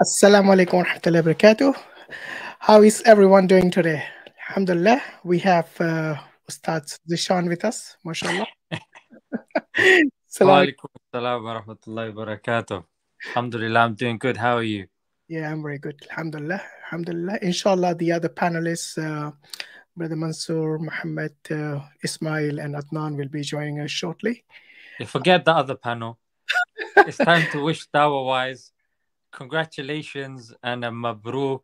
Assalamu alaikum wa rahmatullahi wa barakatuh. How is everyone doing today? Alhamdulillah, we have uh, Ustad Zeeshan with us, mashallah. Salam Walaikum assalam wa rahmatullahi wa barakatuh. Alhamdulillah, I'm doing good. How are you? Yeah, I'm very good. Alhamdulillah. Alhamdulillah. Inshallah, the other panelists, uh, Brother Mansur, Mohammad, uh, Ismael, and Adnan will be joining us shortly. You forget the other panel. it's time to wish DawahWise congratulations and a mabruk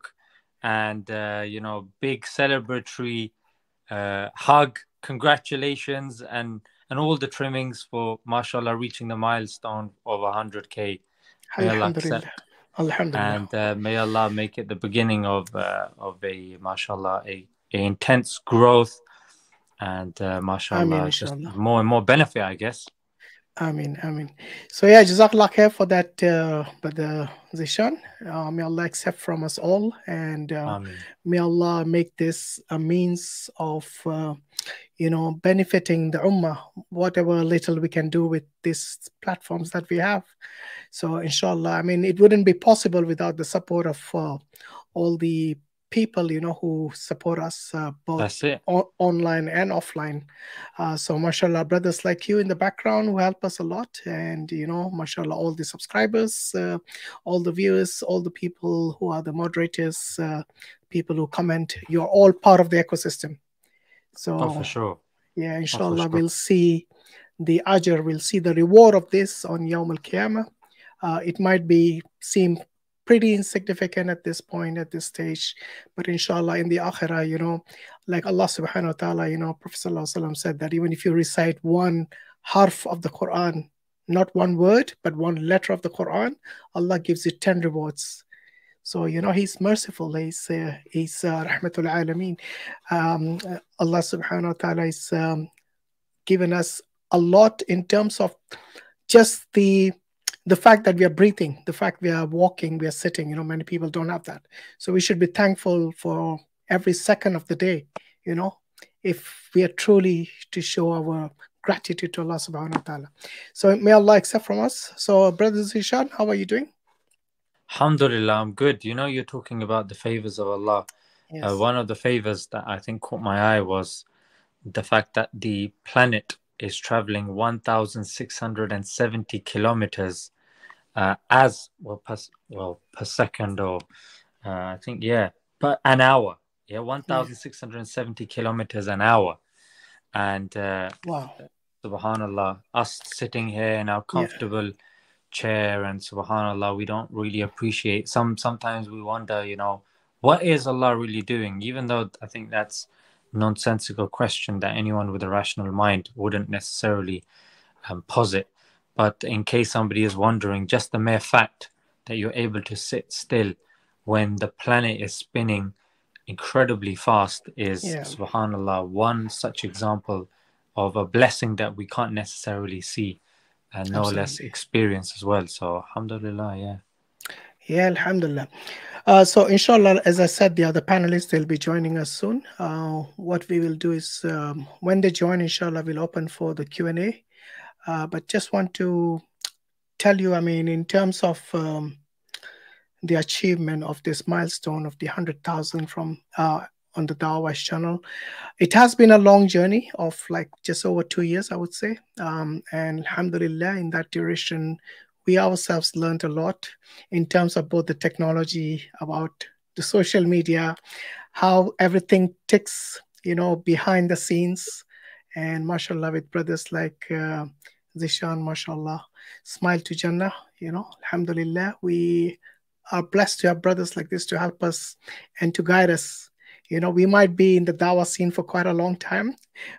and uh, you know big celebratory uh, hug. Congratulations and and all the trimmings for mashallah reaching the milestone of 100k May Allah accept. And uh, may Allah make it the beginning of uh, of a mashallah a, a intense growth and uh, mashallah Ameen, just more and more benefit I guess Amin, Amin. So yeah, Jazakallah khair for that, uh, Brother Zeeshan. Uh, may Allah accept from us all, and uh, may Allah make this a means of, uh, you know, benefiting the ummah, whatever little we can do with these platforms that we have. So inshallah, I mean, it wouldn't be possible without the support of uh, all the people, you know, who support us uh, both o- online and offline. Uh, so, mashallah, brothers like you in the background who help us a lot. And, you know, mashallah, all the subscribers, uh, all the viewers, all the people who are the moderators, uh, people who comment, you're all part of the ecosystem. So, oh for sure yeah, inshallah, sure. we'll see the ajr, we'll see the reward of this on Yawm al Qiyamah. Uh, it might be seem pretty insignificant at this point, at this stage, but inshallah, in the akhirah, you know, like Allah subhanahu wa ta'ala, you know, Prophet said that even if you recite one harf of the Quran, not one word, but one letter of the Quran, Allah gives you 10 rewards. So, you know, He's merciful. He's, uh, he's uh, Rahmatul Alameen. Um, Allah subhanahu wa ta'ala is um, given us a lot in terms of just the the fact that we are breathing, the fact we are walking, we are sitting. You know, many people don't have that. So we should be thankful for every second of the day. You know, if we are truly to show our gratitude to Allah subhanahu wa ta'ala. So may Allah accept from us. So, Brother Zeeshan, how are you doing? Alhamdulillah, I'm good. You know, you're talking about the favors of Allah. Yes. Uh, one of the favors that I think caught my eye was the fact that the planet is traveling 1,670 kilometers uh, as well per, well per second, or uh, I think yeah, per an hour. Yeah, 1,670 kilometers an hour, and uh, wow. Subhanallah, us sitting here in our comfortable chair and Subhanallah, we don't really appreciate. Some sometimes we wonder, you know, what is Allah really doing? Even though I think that's nonsensical question that anyone with a rational mind wouldn't necessarily um, posit. But in case somebody is wondering, just the mere fact that you're able to sit still when the planet is spinning incredibly fast is Yeah. subhanallah one such example of a blessing that we can't necessarily see and no less experience as well so alhamdulillah yeah Yeah, Alhamdulillah. Uh, so, inshallah, as I said, the other panelists they'll be joining us soon. Uh, what we will do is um, when they join, inshallah, we'll open for the Q and A. Uh, but just want to tell you, I mean, in terms of um, the achievement of this milestone of the hundred thousand from uh, on the DawahWise channel, it has been a long journey of like just over two years, I would say. Um, and Alhamdulillah, in that duration, we ourselves learned a lot in terms of both the technology, about the social media, how everything ticks, you know, behind the scenes. And mashallah, with brothers like uh, Zeeshan, mashallah, Smile2Jannah, you know, alhamdulillah, we are blessed to have brothers like this to help us and to guide us. You know, we might be in the Dawah scene for quite a long time,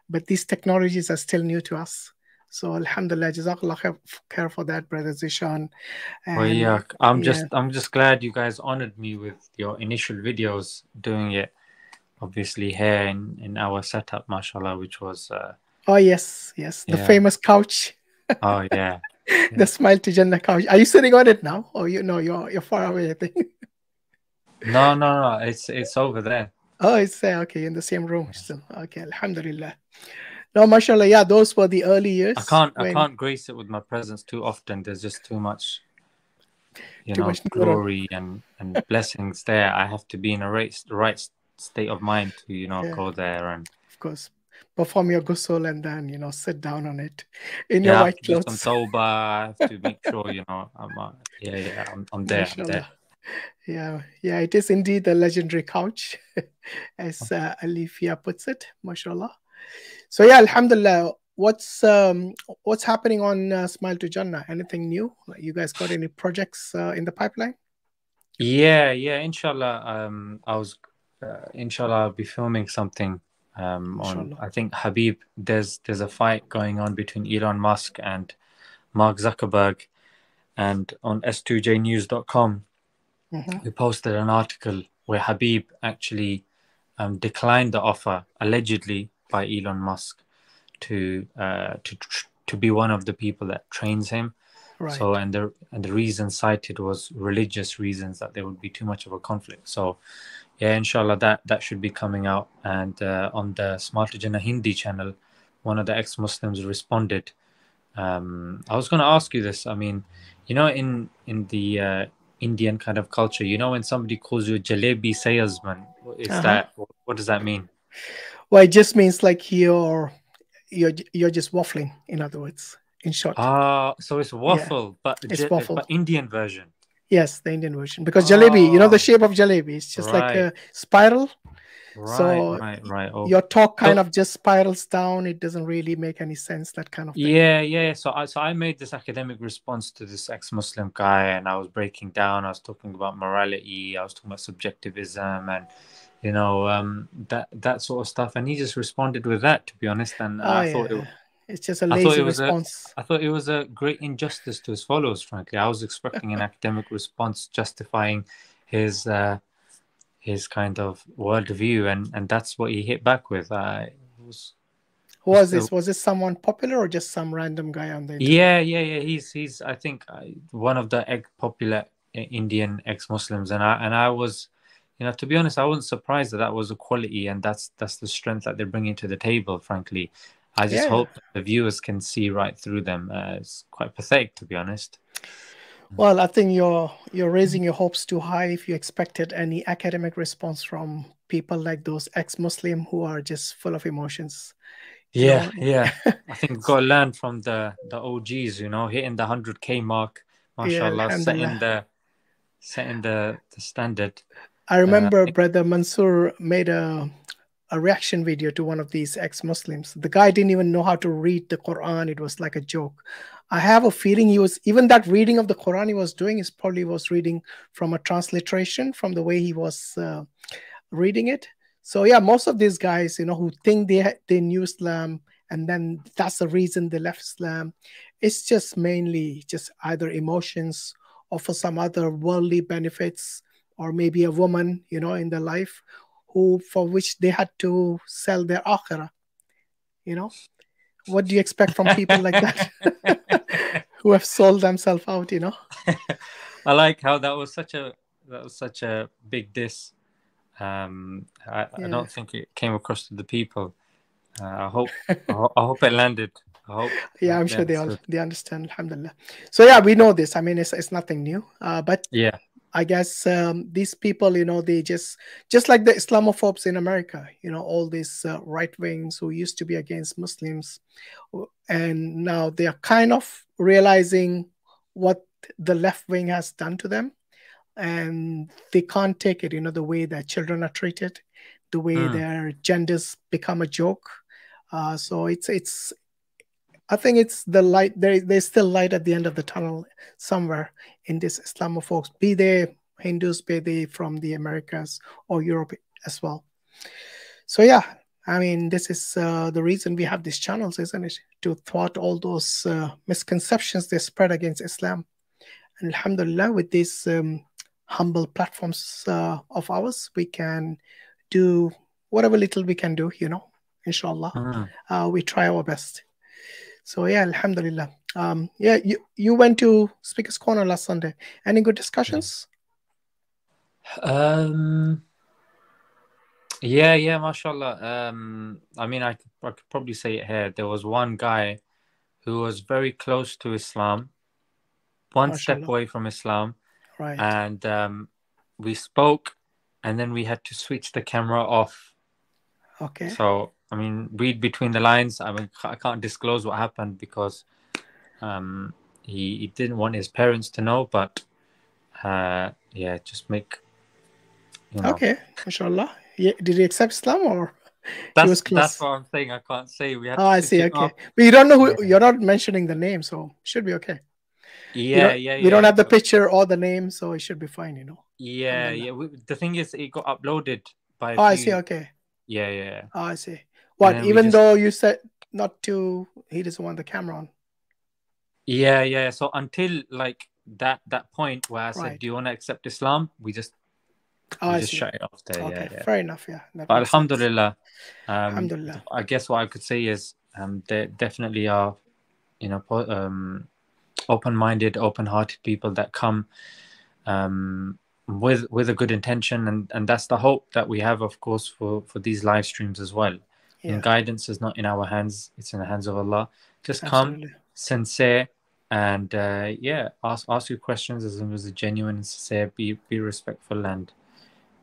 but these technologies are still new to us. So Alhamdulillah, Jazakallah khair for that, brother Zeeshan. well yeah i'm yeah. just i'm just glad you guys honored me with your initial videos doing it obviously here in in our setup mashallah which was uh, Oh yes, yes, the Yeah. famous couch, oh yeah the Smile2Jannah couch. Are you sitting on it now? Or you know you're you're far away, I think. no no no it's it's over there Oh, it's there. Okay, in the same room still. Okay, Alhamdulillah. No, mashallah, yeah, those were the early years. i can't i can't grace it with my presence too often there's just too much you know glory and and blessings there i have to be in a right, right state of mind to you know yeah. go there and of course perform your ghusl and then you know sit down on it in yeah, your white clothes some tawbah to make sure you know i'm uh, yeah yeah i'm, I'm there, I'm there yeah yeah it is indeed the legendary couch as uh, alifia puts it mashallah so yeah alhamdulillah what's um, what's happening on uh, Smile2Jannah? Anything new? You guys got any projects uh, in the pipeline? Yeah, yeah. Inshallah, um, I was uh, inshallah I'll be filming something um, on. I think Khabib. There's there's a fight going on between Elon Musk and Mark Zuckerberg, and on s2jnews.com, mm-hmm. we posted an article where Khabib actually um, declined the offer allegedly by Elon Musk to uh, to to be one of the people that trains him. Right. So and the and the reason cited was religious reasons that there would be too much of a conflict. So yeah, inshallah that that should be coming out. And uh, on the to Jannah Hindi channel, one of the ex-Muslims responded. Um, I was going to ask you this. I mean, you know, in in the uh, Indian kind of culture, you know, when somebody calls you a jalebi salesman, is uh-huh. that what does that mean? Well, it just means like you're you're you're just waffling. In other words, in short. Ah, uh, so it's waffle, yeah. but it's waffle, but Indian version. Yes, the Indian version because jalebi, you know the ah. shape of jalebi, it's just right. like a spiral. Right, so right, right. Oh. your talk kind of just spirals down. It doesn't really make any sense. That kind of thing. Yeah, yeah. So I so I made this academic response to this ex-Muslim guy, and I was breaking down. I was talking about morality. I was talking about subjectivism and you know um, that that sort of stuff and he just responded with that to be honest and oh, I thought it, it's just a lazy response a, I thought it was a great injustice to his followers frankly I was expecting an academic response justifying his uh, his kind of worldview and and that's what he hit back with uh, was who was this? Was this someone popular or just some random guy on the internet? Yeah, yeah, yeah. He's he's I think uh, one of the popular Indian ex-Muslims, and I and I was you know, to be honest, I wasn't surprised that that was a quality, and that's that's the strength that they're bringing to the table. Frankly, I just yeah. hope the viewers can see right through them. Uh, it's quite pathetic, to be honest. Well, I think you're you're raising your hopes too high if you expected any academic response from people like those ex-Muslim who are just full of emotions. Yeah, yeah. I think we've got to learn from the the OGs. You know, hitting the hundred k mark, mashallah, yeah, setting the setting the the standard. I remember uh, Brother Mansur made a a reaction video to one of these ex-Muslims. The guy didn't even know how to read the Quran. It was like a joke. I have a feeling he was even that reading of the Quran he was doing is probably was reading from a transliteration from the way he was uh, reading it. So yeah, most of these guys, you know, who think they they knew Islam and then that's the reason they left Islam. It's just mainly just either emotions or for some other worldly benefits or maybe a woman, you know, in their life who for which they had to sell their akhirah. You know, what do you expect from people like that who have sold themselves out? You know. I like how that was such a that was such a big diss. Um, I, yeah. I don't think it came across to the people. Uh, I hope I hope it landed. I hope. Yeah, I'm sure they all they understand. Alhamdulillah. So yeah, we know this. I mean, it's it's nothing new. Uh, but yeah, I guess um, these people, you know, they just just like the Islamophobes in America, you know, all these uh, right wings who used to be against Muslims, and now they are kind of realizing what the left wing has done to them, and they can't take it. You know, the way their children are treated, the way mm. their genders become a joke. Uh, so it's it's I think it's the light. There, there's still light at the end of the tunnel somewhere in this Islamophobes, be they Hindus, be they from the Americas or Europe as well. So yeah, I mean, this is uh, the reason we have these channels, isn't it? To thwart all those uh, misconceptions they spread against Islam. And Alhamdulillah, with these um, humble platforms uh, of ours, we can do whatever little we can do. You know, inshallah, mm. we try our best. So yeah, Alhamdulillah. Um, yeah, you you went to Speaker's Corner last Sunday. Any good discussions? Um. Yeah, yeah, mashallah. Um, I mean, I could, I could probably say it here. There was one guy who was very close to Islam, one mashallah. step away from Islam, Right. and um, we spoke, and then we had to switch the camera off. okay. So I mean, read between the lines. I mean, I can't disclose what happened because um, he, he didn't want his parents to know. But uh, yeah, just make you know. Okay. Inshallah. Yeah. Did he accept Islam or? That's was close. that's what I'm saying. I can't say. We had. Oh, I see. Okay. But you don't know who, you're not mentioning the name, so should be okay. Yeah, yeah, yeah. We don't have the picture or the name, so it should be fine, you know. Yeah, yeah. We, the thing is, it got uploaded by. Oh, I see. Okay. Yeah, yeah, yeah. Oh, I see. What? then Even just- though you said not to, he doesn't want the camera on. Yeah, yeah. So until like that that point where I said, Right. "Do you want to accept Islam?" We just Oh, we I just shut it off there. Okay. Yeah, yeah. Fair enough. Yeah. But. Alhamdulillah, um, Alhamdulillah. I guess what I could say is um, there definitely are, you know, po- um, open-minded, open-hearted people that come um, with with a good intention, and and that's the hope that we have, of course, for for these live streams as well. Yeah. And guidance is not in our hands; it's in the hands of Allah. Just come, Absolutely. sincere, and uh, yeah, ask ask your questions as long as it's genuine and sincere. Be be respectful and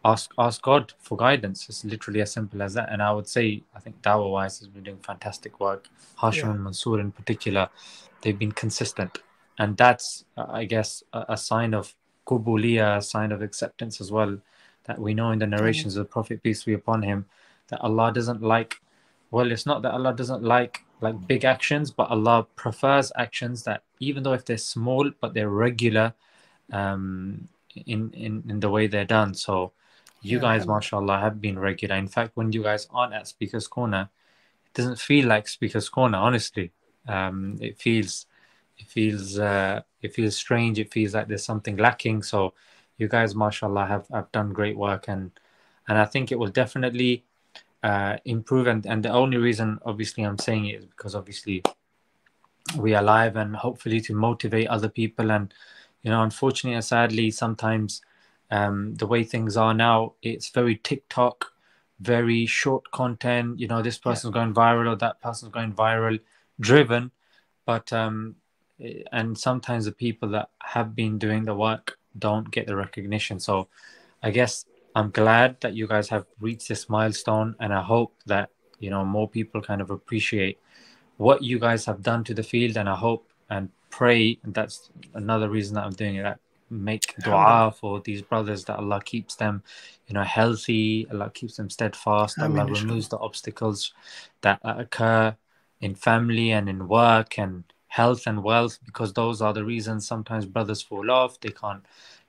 ask ask God for guidance. It's literally as simple as that. And I would say, I think DawahWise has been doing fantastic work. Hashim Yeah. and Mansur in particular, they've been consistent, and that's uh, I guess a, a sign of kubuliya, a sign of acceptance as well. That we know in the narrations of the Prophet peace be upon him, that Allah doesn't like. Well, it's not that Allah doesn't like like big actions, but Allah prefers actions that even though if they're small, but they're regular, um, in in in the way they're done. So you Yeah, guys, mashallah, have been regular. In fact, when you guys aren't at Speaker's Corner, it doesn't feel like Speaker's Corner. Honestly, um, it feels it feels uh, it feels strange. It feels like there's something lacking. So you guys, mashallah, have have done great work, and and I think it will definitely uh, improve. And and the only reason, obviously, I'm saying it is because obviously we are live and hopefully to motivate other people. And you know unfortunately and sadly sometimes um the way things are now it's very tiktok very short content. You know this person's going viral or that person's going viral driven. But um and sometimes the people that have been doing the work don't get the recognition. So i guess i'm glad that you guys have reached this milestone and i hope that you know more people kind of appreciate what you guys have done to the field and i hope and pray and that's another reason that i'm doing it that make dua. for these brothers that allah keeps them you know healthy allah keeps them steadfast allah removes the obstacles that occur in family and in work and health and wealth because those are the reasons sometimes brothers fall off they can't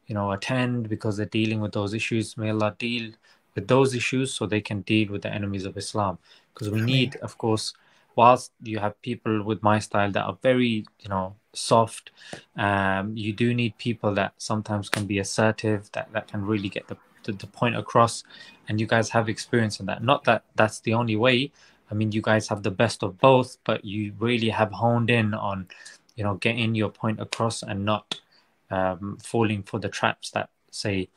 you know attend because they're dealing with those issues. May allah deal with those issues so they can deal with the enemies of islam. Because we need of course whilst you have people with my style that are very you know soft um, you do need people that sometimes can be assertive that, that can really get the, the, the point across. And you guys have experience in that. Not that that's the only way. I mean you guys have the best of both but you really have honed in on you know getting your point across and not um, falling for the traps that say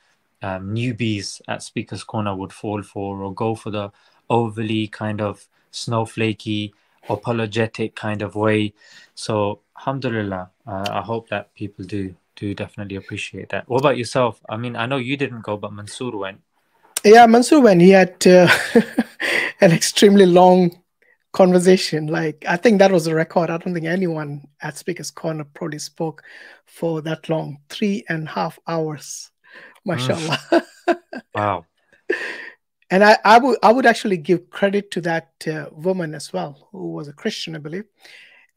um, newbies at speakers corner would fall for or go for the overly kind of snowflakey apologetic kind of way. So alhamdulillah uh, i hope that people do do definitely appreciate that. What about yourself? I mean i know you didn't go but Mansur went. Yeah, Mansur, went. he had uh, an extremely long conversation, like I think that was a record. I don't think anyone at Speaker's Corner probably spoke for that long three and a half hours. Mashallah. wow and I, I would I would actually give credit to that uh, woman as well, who was a Christian, I believe,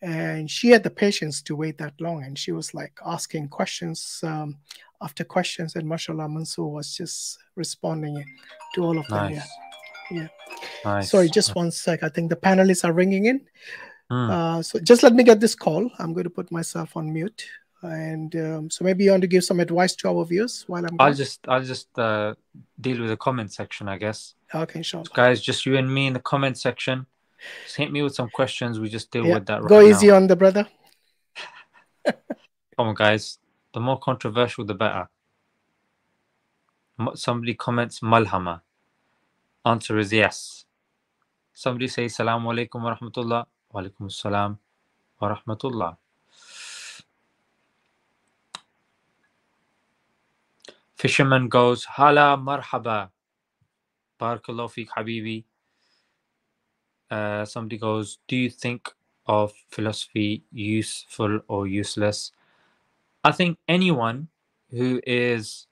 and she had the patience to wait that long, and she was like asking questions um, after questions, and mashallah, Mansur was just responding to all of them. nice Yeah. Yeah. nice Sorry, just one sec. I think the panelists are ringing in. Hmm. Uh, so just let me get this call. I'm going to put myself on mute. And um, so maybe you want to give some advice to our viewers while I'm i'll gone? just i'll just uh, deal with the comment section i guess Okay, inshallah. guys just you and me in the comment section just hit me with some questions we just deal Yeah, with that right Go now. easy on the brother. Come on, guys. The more controversial, the better. Somebody comments Malhama. Answer is yes. Somebody says Salaam alaikum wa rahmatullah. Wa alaikum salam wa rahmatullah. Fisherman goes, Hala marhaba. Barakallahu habibi. Uh, somebody goes, Do you think of philosophy useful or useless? I think anyone who is,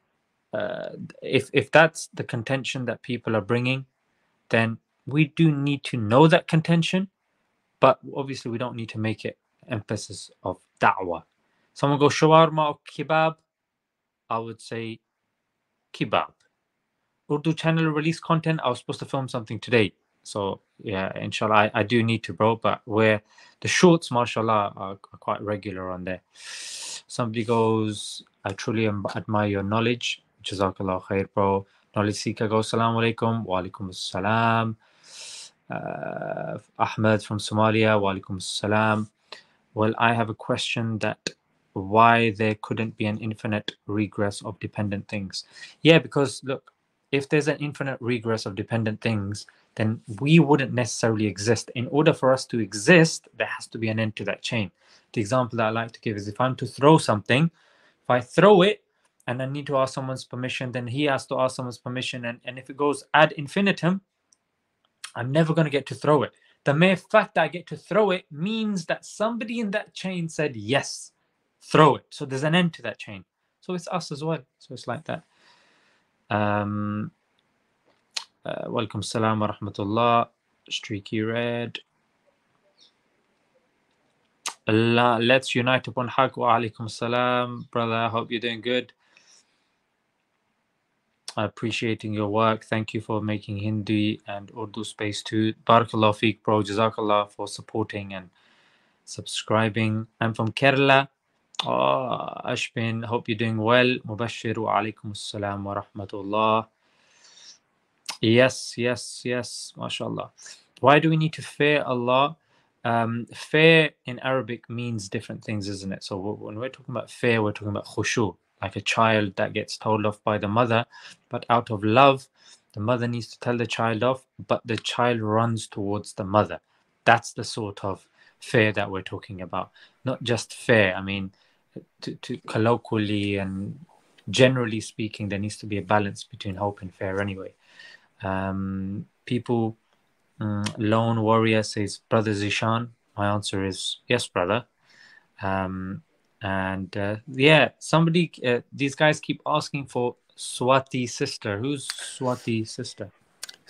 uh, if if that's the contention that people are bringing, then we do need to know that contention, but obviously we don't need to make it emphasis of da'wah. Someone goes shawarma or kebab, I would say kebab. Urdu channel release content. I was supposed to film something today. So yeah, inshallah, I, I do need to, bro. But where the shorts, mashallah, are, are quite regular on there. Somebody goes, I truly admire your knowledge. Jazakallah khair, bro. Knowledge seeker goes, alaikum. Wa alaikum salam. Uh, Ahmed from Somalia, wa alaikum salam. Well, I have a question that why there couldn't be an infinite regress of dependent things. Yeah, because look, if there's an infinite regress of dependent things, then we wouldn't necessarily exist. In order for us to exist, there has to be an end to that chain. The example that I like to give is if I'm to throw something, if I throw it and I need to ask someone's permission, then he has to ask someone's permission. And, and if it goes ad infinitum, I'm never going to get to throw it. The mere fact that I get to throw it means that somebody in that chain said, yes, throw it. So there's an end to that chain. So it's us as well. So it's like that. Um, uh, welcome salam wa rahmatullah. Streaky red. Allah, let's unite upon haq wa alaikum salam. Brother, I hope you're doing good. Appreciating your work. Thank you for making Hindi and Urdu space too. Barakallah feek, bro. Jazakallah for supporting and subscribing. I'm from Kerala. Oh, Ashbin, hope you're doing well. Mubashir wa alaikum assalam wa rahmatullah. Yes, yes, yes, mashallah. Why do we need to fear Allah? Um, fear in Arabic means different things, isn't it? So when we're talking about fear, we're talking about khushu, like a child that gets told off by the mother, but out of love, the mother needs to tell the child off, but the child runs towards the mother. That's the sort of fear that we're talking about. Not just fear. I mean, to, to colloquially and generally speaking, there needs to be a balance between hope and fear anyway. Um, people, um, lone warrior says, Brother Zeeshan. My answer is yes, brother. Um, and uh, yeah, somebody, uh, these guys keep asking for Swati sister. Who's Swati sister?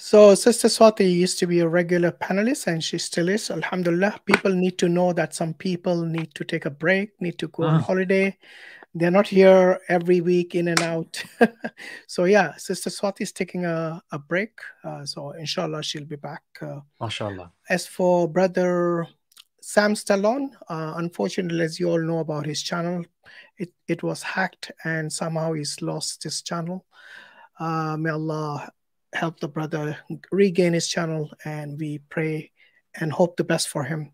So Sister Swati used to be a regular panelist and she still is. Alhamdulillah. People need to know that some people need to take a break, need to go on ah. holiday. They're not here every week in and out. so yeah, Sister Swati is taking a, a break. Uh, so inshallah she'll be back. Uh. As for brother Sam Stallone, uh, unfortunately, as you all know about his channel, it, it was hacked and somehow he's lost his channel. Uh, may Allah help the brother regain his channel, and we pray and hope the best for him.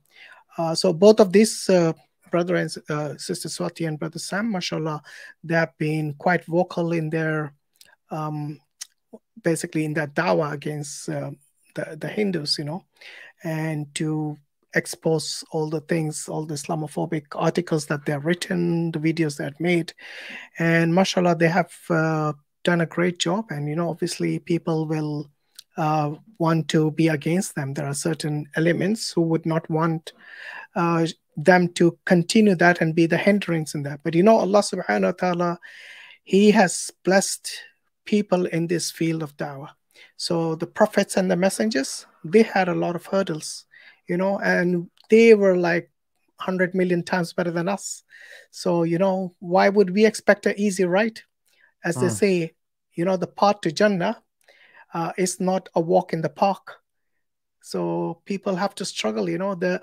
Uh, so both of these uh, brother and uh, sister Swati and brother Sam, mashallah, they have been quite vocal in their, um, basically in their dawah against uh, the, the Hindus, you know, and to expose all the things, all the Islamophobic articles that they've written, the videos they've made. And mashallah, they have uh, done a great job. And, you know, obviously people will uh, want to be against them. There are certain elements who would not want uh, them to continue that and be the hindrance in that. But, you know, Allah subhanahu wa ta'ala, He has blessed people in this field of dawah. So the prophets and the messengers, they had a lot of hurdles, you know, and they were like 100 million times better than us. So, you know, why would we expect an easy ride? As they hmm. say, you know, the path to Jannah uh, is not a walk in the park. So people have to struggle, you know. The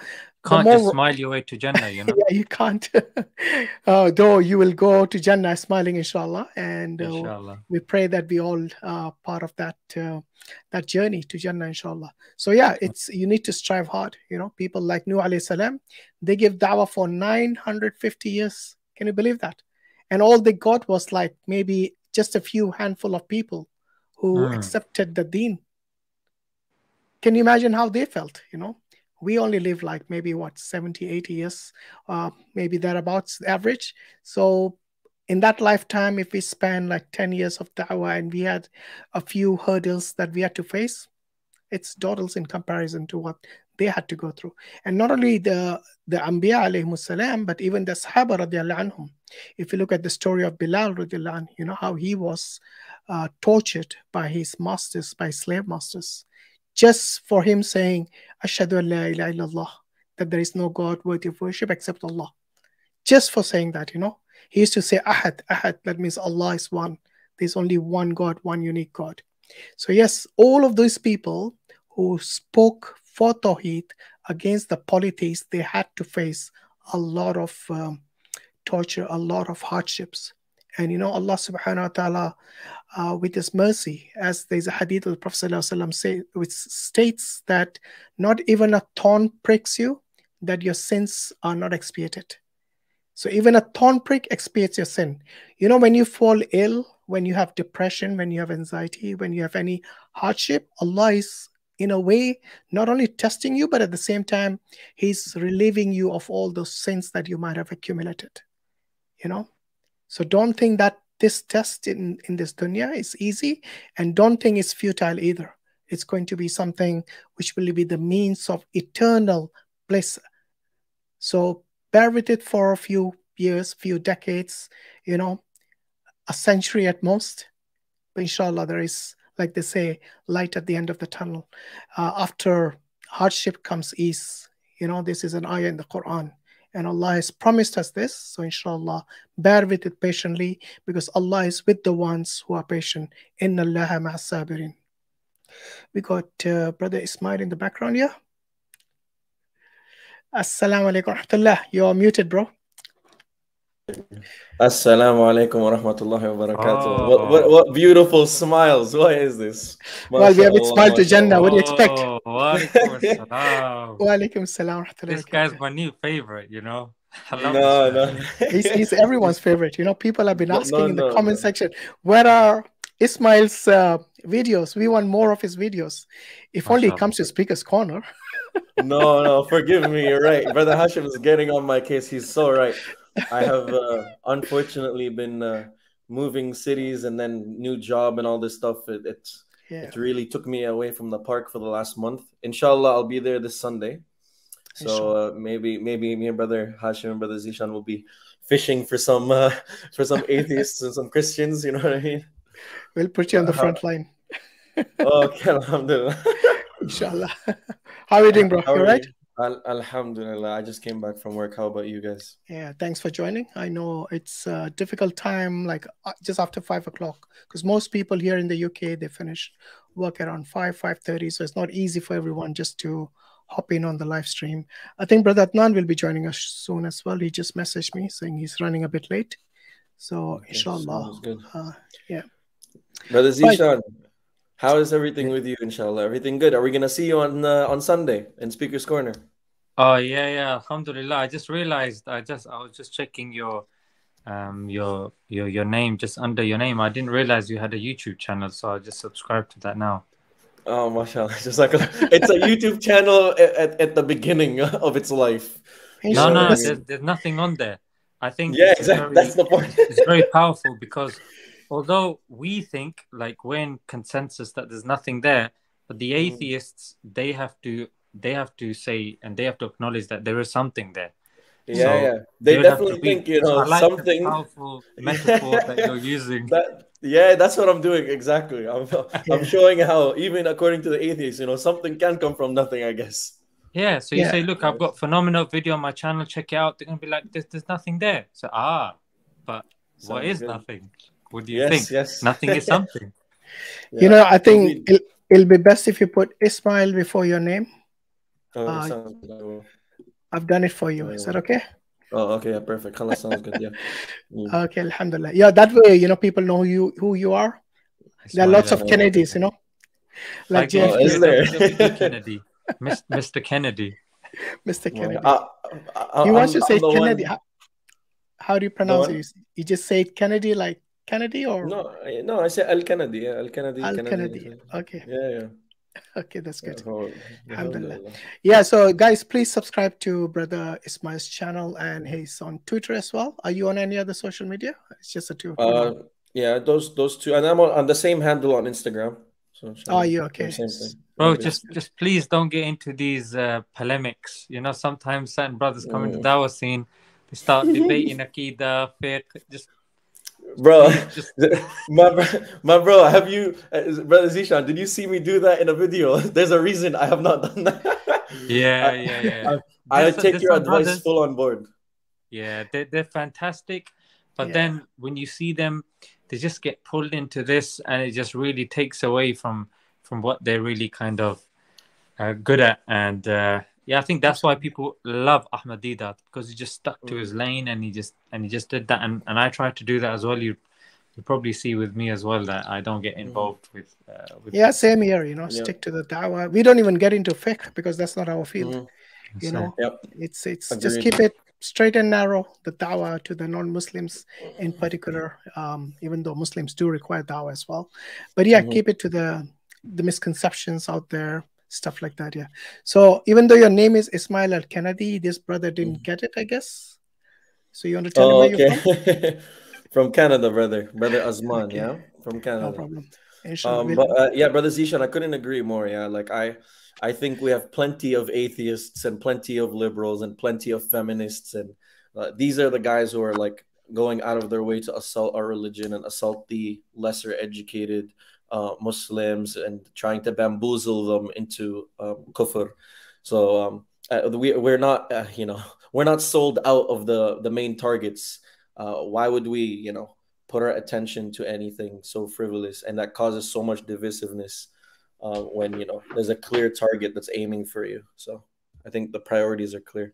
can't the more... just smile your way to Jannah, you know. yeah, you can't. uh, though you will go to Jannah smiling, inshallah, and uh, inshallah. we pray that we all are part of that uh, that journey to Jannah, inshallah. So yeah, it's you need to strive hard. You know, people like Nuh alayhi salam, they give dawah for 950 years. Can you believe that? And all they got was like maybe just a few handful of people who mm. accepted the deen. Can you imagine how they felt? You know, we only live like maybe what 70, 80 years, uh, maybe thereabouts average. So in that lifetime, if we spend like 10 years of da'wah and we had a few hurdles that we had to face, it's dawdles in comparison to what they had to go through. And not only the, the Anbiya alayhi but even the Sahaba radiallahu anhum. If you look at the story of Bilal radiallahu anh, you know how he was uh, tortured by his masters, by slave masters, just for him saying, Ashhadu an la ilaha illallah, that there is no God worthy of worship except Allah. Just for saying that, you know. He used to say Ahad, Ahad, that means Allah is one. There's only one God, one unique God. So, yes, all of those people who spoke for Tawheed against the polytheists, they had to face a lot of um, torture, a lot of hardships. And you know, Allah subhanahu wa ta'ala, uh, with His mercy, as there's a hadith of the Prophet ﷺ say, which states that not even a thorn pricks you, that your sins are not expiated. So even a thorn prick expiates your sin. You know, when you fall ill, when you have depression, when you have anxiety, when you have any hardship, Allah is in a way not only testing you, but at the same time, He's relieving you of all those sins that you might have accumulated. You know? So don't think that this test in, in this dunya is easy, and don't think it's futile either. It's going to be something which will be the means of eternal bliss. So bear with it for a few years, few decades, you know, a century at most. But inshallah, there is like they say, light at the end of the tunnel. Uh, after hardship comes ease. You know, this is an ayah in the Quran. And Allah has promised us this. So, inshallah, bear with it patiently because Allah is with the ones who are patient. Inna Allah sabirin. We got uh, Brother Ismael in the background here. Assalamu alaikum. You are muted, bro. Assalamu alaikum wa rahmatullahi wa barakatuh. Oh. What, what, what, beautiful smiles. What is this? Well, we have it smile to Jannah. What do you expect? Oh, wa alaikum salam. This guy's my new favorite, you know? No, no. he's, he's everyone's favorite. You know, people have been asking no, no, in the no, comment section, where are Ismael's uh, videos? We want more of his videos. If only he comes to Speaker's Corner. no, no, forgive me. You're right. Brother Hashim is getting on my case. He's so right. I have uh, unfortunately been uh, moving cities and then new job and all this stuff. It, it, yeah. it really took me away from the park for the last month. Inshallah, I'll be there this Sunday. So uh, maybe maybe me and brother Hashim and brother Zeeshan will be fishing for some uh, for some atheists and some Christians. You know what I mean? We'll put you on the front line. okay, alhamdulillah. Inshallah. How are you doing, bro? How you all right? Al- Alhamdulillah. I just came back from work. How about you guys? Yeah, thanks for joining. I know it's a difficult time, like uh, just after five o'clock, because most people here in the UK they finish work around five five thirty, so it's not easy for everyone just to hop in on the live stream. I think Brother Adnan will be joining us soon as well. He just messaged me saying he's running a bit late, so okay, inshallah, uh, yeah. Brother Zeeshan, how is everything with you, inshallah? Everything good? Are we gonna see you on uh, on Sunday in Speaker's Corner? Oh yeah, yeah. Alhamdulillah. I just realized. I just I was just checking your um your your your name just under your name. I didn't realize you had a YouTube channel, so I just subscribed to that now. Oh, mashallah. Just like a, it's a YouTube channel at, at the beginning of its life. No, no, there's, there's nothing on there. I think yeah, exactly. Very, That's the point. it's very powerful because although we think like we're in consensus that there's nothing there but the mm. atheists they have to they have to say and they have to acknowledge that there is something there. Yeah so yeah. they definitely think you know like something powerful metaphor that you're using. That, yeah that's what i'm doing exactly. I'm, I'm showing how even according to the atheists you know something can come from nothing i guess. Yeah so you yeah. say look i've got phenomenal video on my channel check it out. They're gonna be like there's, there's nothing there. So ah but Sounds what is good. nothing what do you yes, think? Yes. Nothing is something. yeah. You know, I think it'll, it'll, be best if you put Ismael before your name. Oh, uh, I've done it for you. Is that okay? Oh, okay, yeah, perfect. Color sounds good. Yeah. Mm. Okay, Alhamdulillah. Yeah, that way, you know, people know who you who you are. There are lots of Kennedys, you know, like, like oh, is there? Kennedy, Mr. Kennedy. Mr. Kennedy. Uh, uh, he wants to say Kennedy. How, how, do you pronounce it? You just say Kennedy like Kennedy or no? No, I say Al Kennedy. Yeah, Al Kennedy. Al Kennedy. Okay. Yeah, yeah. Okay, that's good. Alhamdulillah. Yeah, so guys, please subscribe to Brother Ismael's channel and he's on Twitter as well. Are you on any other social media? It's just the two. Uh, yeah, those those two, and I'm on, on the same handle on Instagram. So, oh, you okay? Bro, just just please don't get into these uh, polemics. You know, sometimes certain brothers come mm. into our scene, they start debating akida, fiqh. Just bro, just... my my bro, have you, uh, brother Zeeshan? Did you see me do that in a video? There's a reason I have not done that. yeah, yeah, yeah. I, I take your advice brothers, full on board. Yeah, they're, they're fantastic, but yeah. then when you see them, they just get pulled into this, and it just really takes away from from what they're really kind of uh, good at, and. Uh, yeah, I think that's why people love Ahmed Deedat because he just stuck to his mm. lane and he just and he just did that and, and I tried to do that as well. You you probably see with me as well that I don't get mm. involved with. Uh, with yeah, same here. You know, yep. stick to the dawah. We don't even get into fiqh because that's not our field. Mm. You so, know, yep. it's it's Agreed. just keep it straight and narrow. The dawah to the non-Muslims in particular, um, even though Muslims do require dawah as well. But yeah, mm-hmm. keep it to the the misconceptions out there stuff like that. Yeah. So even though your name is Ismael Al Kennedy, this brother didn't mm. get it, I guess. So you want to tell oh, him where okay. you're from? from Canada, brother, brother Azman. Okay. Yeah, from Canada. No problem. Um, but uh, yeah, brother Zeeshan, I couldn't agree more. Yeah, like I, I think we have plenty of atheists and plenty of liberals and plenty of feminists, and uh, these are the guys who are like going out of their way to assault our religion and assault the lesser educated, uh, Muslims and trying to bamboozle them into um, kufr. So um, uh, we we're not uh, you know we're not sold out of the the main targets. Uh, why would we you know put our attention to anything so frivolous and that causes so much divisiveness uh, when you know there's a clear target that's aiming for you. So I think the priorities are clear.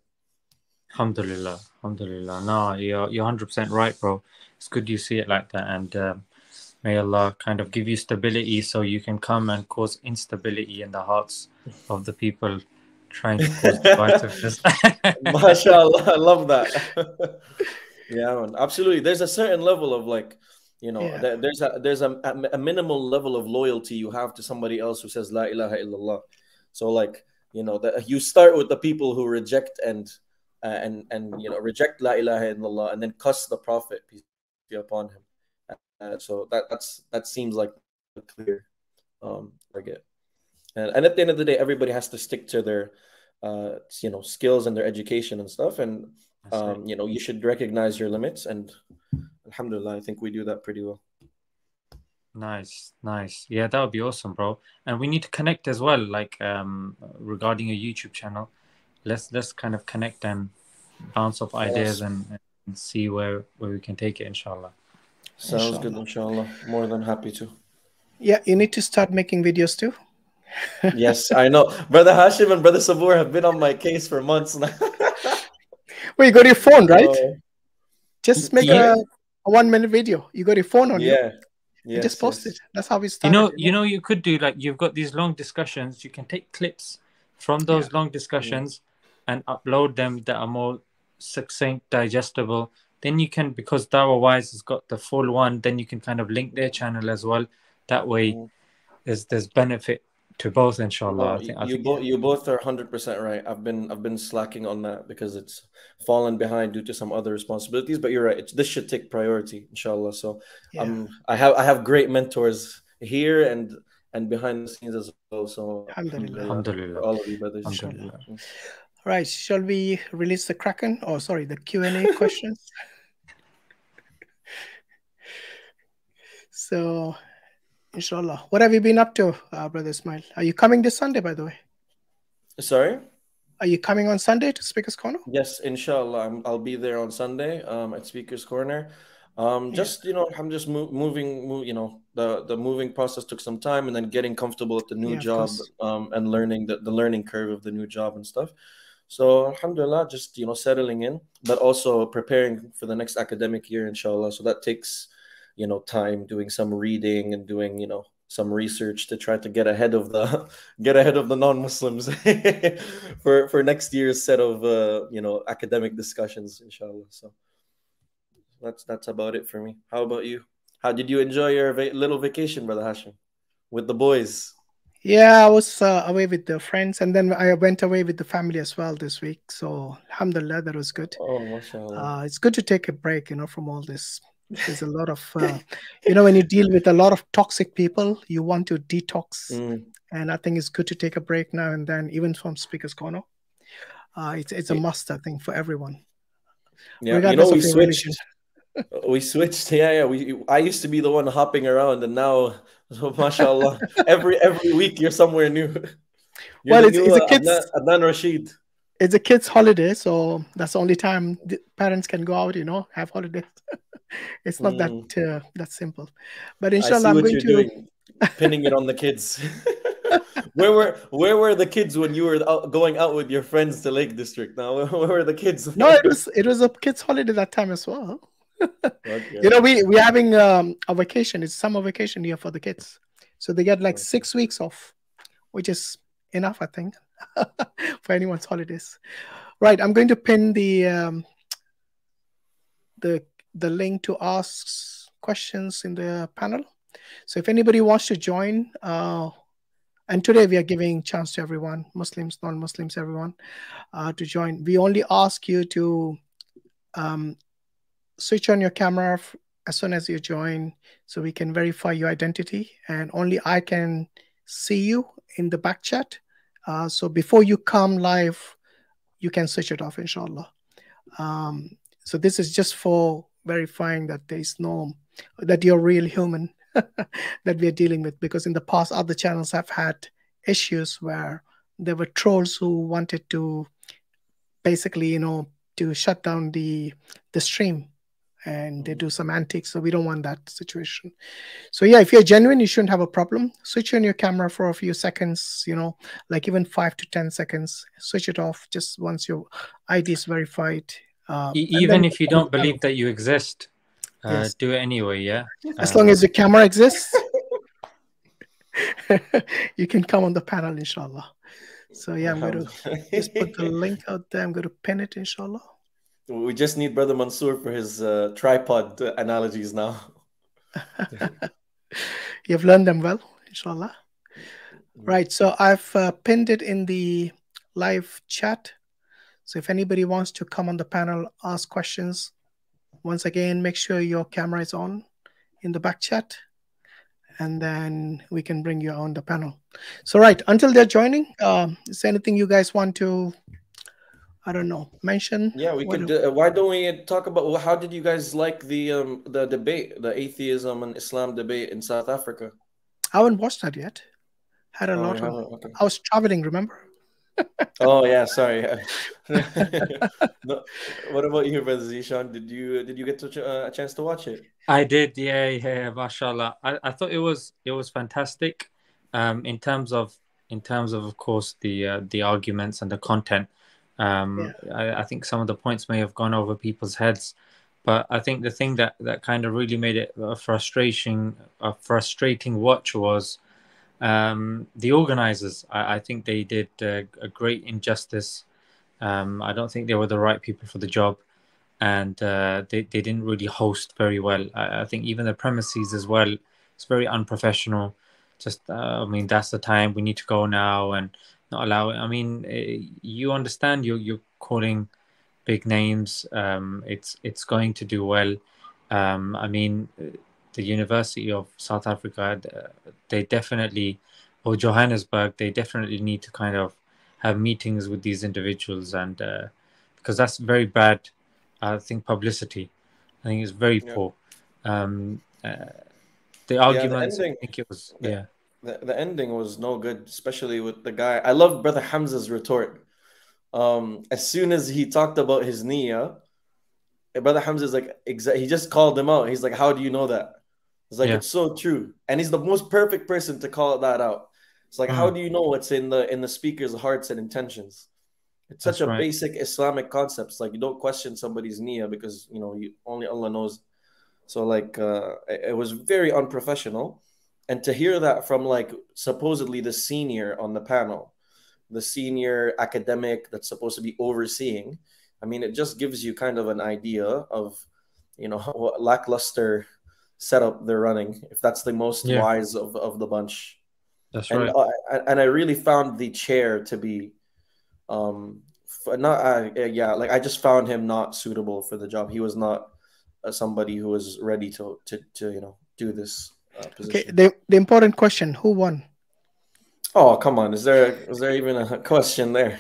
Alhamdulillah, Alhamdulillah. No, you're you're hundred percent right, bro. It's good you see it like that, and um, May Allah kind of give you stability so you can come and cause instability in the hearts of the people trying to cause divisiveness. MashaAllah, I love that. yeah, man, absolutely. There's a certain level of like, you know, yeah. there's a there's a, a minimal level of loyalty you have to somebody else who says La ilaha illallah. So like, you know, that you start with the people who reject and uh, and and you know reject La ilaha illallah and then cuss the Prophet peace be upon him uh, so that that's that seems like a clear um, target. And, and at the end of the day, everybody has to stick to their uh, you know skills and their education and stuff. And um, you know you should recognize your limits. And Alhamdulillah, I think we do that pretty well. Nice, nice. Yeah, that would be awesome, bro. And we need to connect as well, like um, regarding a YouTube channel. Let's let's kind of connect and bounce off ideas yes. and, and see where where we can take it, inshallah. Sounds inshallah. good, inshallah. More than happy to. Yeah, you need to start making videos too. yes, I know. Brother Hashim and Brother Sabur have been on my case for months now. well, you got your phone, right? Uh, just make yeah. a, a, one minute video. You got your phone on yeah. you. Yes, just post yes. it. That's how we start. You know, you know, you could do like you've got these long discussions. You can take clips from those yeah. long discussions yeah. and upload them that are more succinct, digestible, then you can because DawahWise has got the full one, then you can kind of link their channel as well. That way, mm. there's there's benefit to both, inshallah. I think, I you think, both you both are hundred percent right. I've been I've been slacking on that because it's fallen behind due to some other responsibilities. But you're right. It's, this should take priority, inshallah. So yeah. um, I have I have great mentors here and and behind the scenes as well. So alhamdulillah, alhamdulillah. all of you brothers. Right. Shall we release the Kraken? Oh, sorry, the Q and A questions. so, inshallah, what have you been up to, uh, brother Ismael? Are you coming this Sunday, by the way? Sorry. Are you coming on Sunday to Speaker's Corner? Yes, inshallah. i will be there on Sunday um, at Speaker's Corner. Um, just you know, I'm just mo- moving. Move, you know, the the moving process took some time, and then getting comfortable at the new yeah, job um, and learning the, the learning curve of the new job and stuff. So alhamdulillah, just you know, settling in, but also preparing for the next academic year, inshallah. So that takes, you know, time doing some reading and doing, you know, some research to try to get ahead of the get ahead of the non-Muslims for for next year's set of uh, you know academic discussions, inshallah. So that's that's about it for me. How about you? How did you enjoy your va- little vacation, brother Hashim, with the boys? Yeah, I was uh, away with the friends, and then I went away with the family as well this week. So, alhamdulillah, that was good. Oh, mashallah. Uh, it's good to take a break, you know, from all this. There's a lot of, uh, you know, when you deal with a lot of toxic people, you want to detox, Mm. and I think it's good to take a break now and then, even from Speaker's Corner. Uh, it's it's a must, I think, for everyone, Yeah, you know, we switched. religion. We switched. Yeah, yeah. We I used to be the one hopping around, and now, so mashallah, every every week you're somewhere new. You're Well, it's- new, it's a uh, kids- Adnan, Adnan Rashid. It's a kids' holiday, so that's the only time the parents can go out, you know, have holidays. it's not that uh, that simple. But Mm. Inshallah, I'm going to. doing, pinning it on the kids. where were where were the kids when you were out, going out with your friends to Lake District? Now, where, where were the kids? No, it was it was a kids' holiday that time as well. Okay. You know, we we're having um, a vacation. It's summer vacation here for the kids, so they get like Okay. six weeks off, which is enough, I think, for anyone's holidays. Right, I'm going to pin the um, the the link to ask questions in the panel. So if anybody wants to join, uh, and today we are giving chance to everyone, Muslims, non-Muslims, everyone, uh, to join. We only ask you to um, switch on your camera as soon as you join so we can verify your identity and only i can see you in the back chat. Uh, so before you come live you can switch it off inshallah. Um, so this is just for verifying that there is no that you're real human that we are dealing with because in the past other channels have had issues where there were trolls who wanted to basically you know to shut down the the stream and they do some antics so we don't want that situation. So yeah if you're genuine you shouldn't have a problem. Switch on your camera for a few seconds you know like even five to ten seconds. Switch it off just once your id is verified E- even if you don't believe that you exist, uh, Yes. do it anyway. Yeah. as Um, long as the camera exists. You can come on the panel inshallah. So yeah i'm going to just put the link out there. I'm going to pin it inshallah We just need Brother Mansur for his uh, tripod analogies now. You've learned them well, inshallah. Right. So I've uh, pinned it in the live chat. So if anybody wants to come on the panel, ask questions, once again, make sure your camera is on in the back chat. And then we can bring you on the panel. So, right, until they're joining, um, is there anything you guys want to, I don't know, mention? Yeah, we could. do- Uh, why don't we talk about well, how did you guys like the um the debate, the atheism and Islam debate in South Africa? I haven't watched that yet. Had a Oh, lot of. Okay. I was traveling, remember? Oh yeah, sorry. no, what about you, Brother Zeeshan? Did you did you get to, ch- uh, a chance to watch it? I did, yeah, yeah, mashallah. I, I thought it was it was fantastic, um, in terms of in terms of of course the uh, the arguments and the content. Um, I, I think some of the points may have gone over people's heads, but I think the thing that that kind of really made it a frustration a frustrating watch was um, the organizers. I, I think they did uh, a great injustice. Um, I don't think they were the right people for the job and uh, they, they didn't really host very well. I, I think even the premises as well, it's very unprofessional. Just, uh, I mean, that's the time we need to go now and not allow it. I mean, eh, you understand you're, you're calling big names. Um, it's, it's going to do well. Um, I mean, the University of South Africa, uh, they definitely, or Johannesburg, they definitely need to kind of have meetings with these individuals and uh, because that's very bad I think publicity. I think it's very Yeah. poor. Um, uh, the the ending- I think it was, yeah. The, the ending was no good, especially with the guy. I love Brother Hamza's retort. Um, as soon as he talked about his niyyah, Brother Hamza is like, exa- he just called him out. He's like, How do you know that? It's like, Yeah. It's so true. And he's the most perfect person to call that out. It's like, How Mm. do you know what's in the in the speaker's hearts and intentions? It's such That's a right. basic Islamic concept. It's like you don't question somebody's niyyah because you know you only Allah knows. So like uh, it, it was very unprofessional, and to hear that from like supposedly the senior on the panel, the senior academic that's supposed to be overseeing, I mean it just gives you kind of an idea of you know what lackluster setup they're running if that's the most Yeah. wise of, of the bunch. That's and, right. uh, and I really found the chair to be, um, not uh, yeah, like I just found him not suitable for the job. He was not uh, somebody who was ready to to to you know do this uh. Okay, the the important question: Who won? Oh come on! Is there is there even a question there?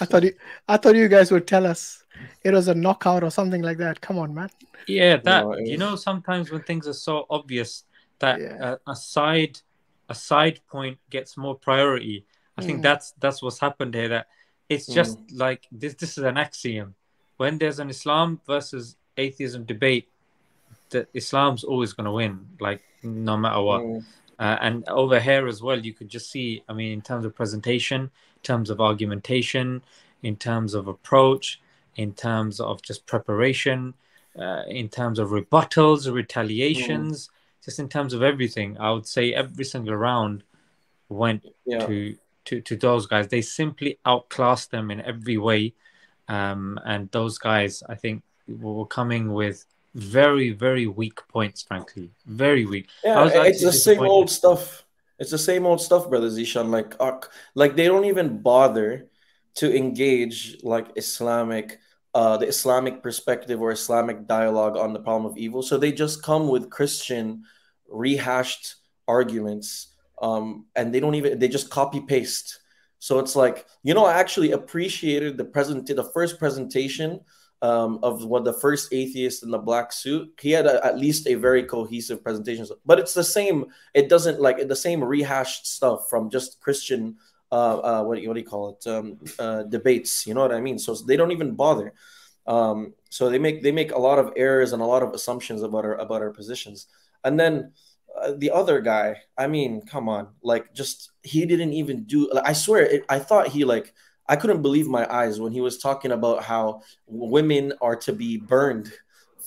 I thought you, I thought you guys would tell us it was a knockout or something like that. Come on, man. Yeah, that No, it you know sometimes when things are so obvious that Yeah. a, a side a side point gets more priority. I think Mm. that's that's what's happened here. That it's just like this. This is an axiom. When there's an Islam versus atheism debate, that Islam's always going to win. Like no matter what. Mm, Uh, and over here as well, you could just see, I mean, in terms of presentation, in terms of argumentation, in terms of approach, in terms of just preparation, uh, in terms of rebuttals, retaliations, just in terms of everything. I would say every single round went yeah. to, to, to those guys. They simply outclassed them in every way. Um, and those guys, I think, were coming with very, very weak points, frankly. Very weak. I Yeah, it's the same old stuff. It's the same old stuff, brother Zeeshan. Like, uh, like they don't even bother to engage like Islamic, uh, the Islamic perspective or Islamic dialogue on the problem of evil. So they just come with Christian rehashed arguments, um, and they don't even they just copy paste. So it's like you know, I actually appreciated the present the first presentation um, of what the first atheist in the black suit. He had a, at least a very cohesive presentation, but it's the same. It doesn't like the same rehashed stuff from just Christian. Uh, uh, what, do you- what do you call it? Um, uh, debates. You know what I mean? So they don't even bother. Um, so they make they make a lot of errors and a lot of assumptions about our about our positions. And then uh, the other guy, I mean, come on, like just he didn't even do. Like, I swear, it, I thought he like I couldn't believe my eyes when he was talking about how women are to be burned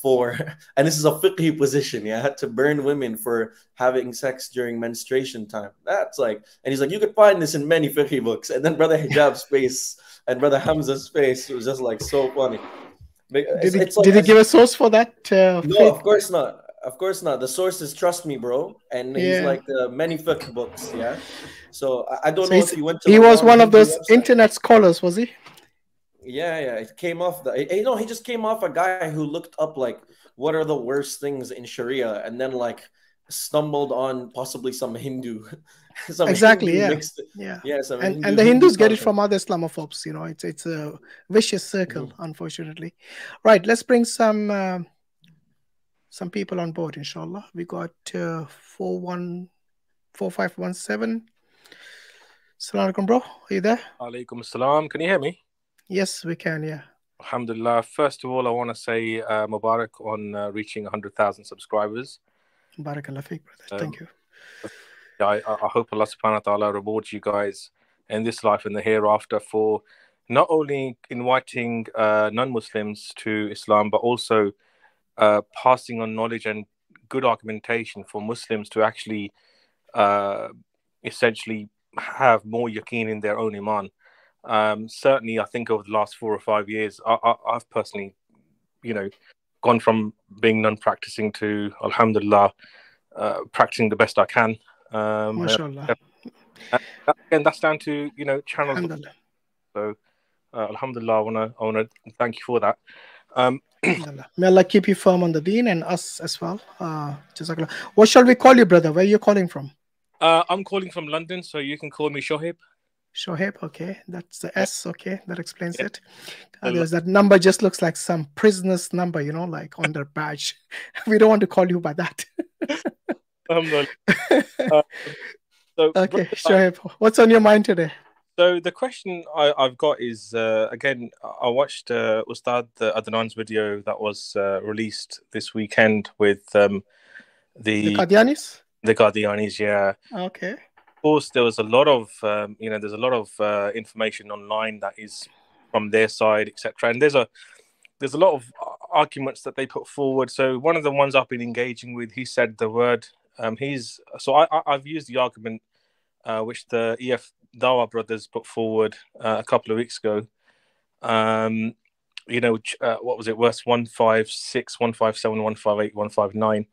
for, and this is a fiqh position, yeah, had to burn women for having sex during menstruation time. That's like, and he's like, you could find this in many fiqh books. And then Brother Hijab's face and Brother Hamza's face it was just like so funny. Did It's- he, it's like- did he give a source for that? Uh, no, faith? of course not. Of course not. The source is trust me, bro. And he's like uh, many fiqh books, yeah. So I, I don't So know if he went to He was one of those internet scholars, was he? Yeah, yeah. It came off the you know, he just came off a guy who looked up like what are the worst things in Sharia and then like stumbled on possibly some Hindu. some Exactly, Hindu yeah. mixed- Yeah. yeah, And, Hindu- and the Hindus get it from other Islamophobes. You know, it's it's a vicious circle, Mm-hmm. unfortunately. Right, let's bring some uh, some people on board, inshallah. We got uh, four one four five one seven. Assalamu alaikum, bro. Are you there? Alaikum salam. Can you hear me? Yes, we can. Yeah. Alhamdulillah. First of all, I want to say uh, Mubarak on uh, reaching 100,000 subscribers. Barakallah feek, brother. Um, Thank you. I, I I hope Allah subhanahu wa ta'ala rewards you guys in this life and the hereafter for not only inviting uh, non Muslims to Islam, but also uh, passing on knowledge and good argumentation for Muslims to actually uh, essentially have more yaqeen in their own iman. Um, certainly, I think over the last four or five years, I, I, I've personally, you know, gone from being non-practicing to Alhamdulillah, uh, practicing the best I can. Um, MashaAllah. and that's down to you know channels. So, uh, Alhamdulillah, I wanna I wanna thank you for that. Um, May Allah keep you firm on the deen and us as well. Uh, What shall we call you, brother? Where are you calling from? uh, I'm calling from London, so you can call me Shohib. Shoaib, okay, that's the S, okay, that explains Yeah. it. Uh, there's that number just looks like some prisoner's number, you know, like on their badge. we don't want to call you by that. Alhamdulillah. Uh, so, okay, Shoaib, what's on your mind today? So the question I, I've got is uh, again, I watched uh, Ustad Adnan's video that was uh, released this weekend with um, The the Qadianis? the Qadianis. Yeah, Okay. of course, there was a lot of um, you know, there's a lot of uh, information online that is from their side, etc. And there's a there's a lot of arguments that they put forward. So one of the ones I've been engaging with, he said the word. Um, he's so I, I I've used the argument uh, which the EF Dawa brothers put forward uh, a couple of weeks ago. Um, you know, uh, what was it? Verse 156, 157, 158, 159.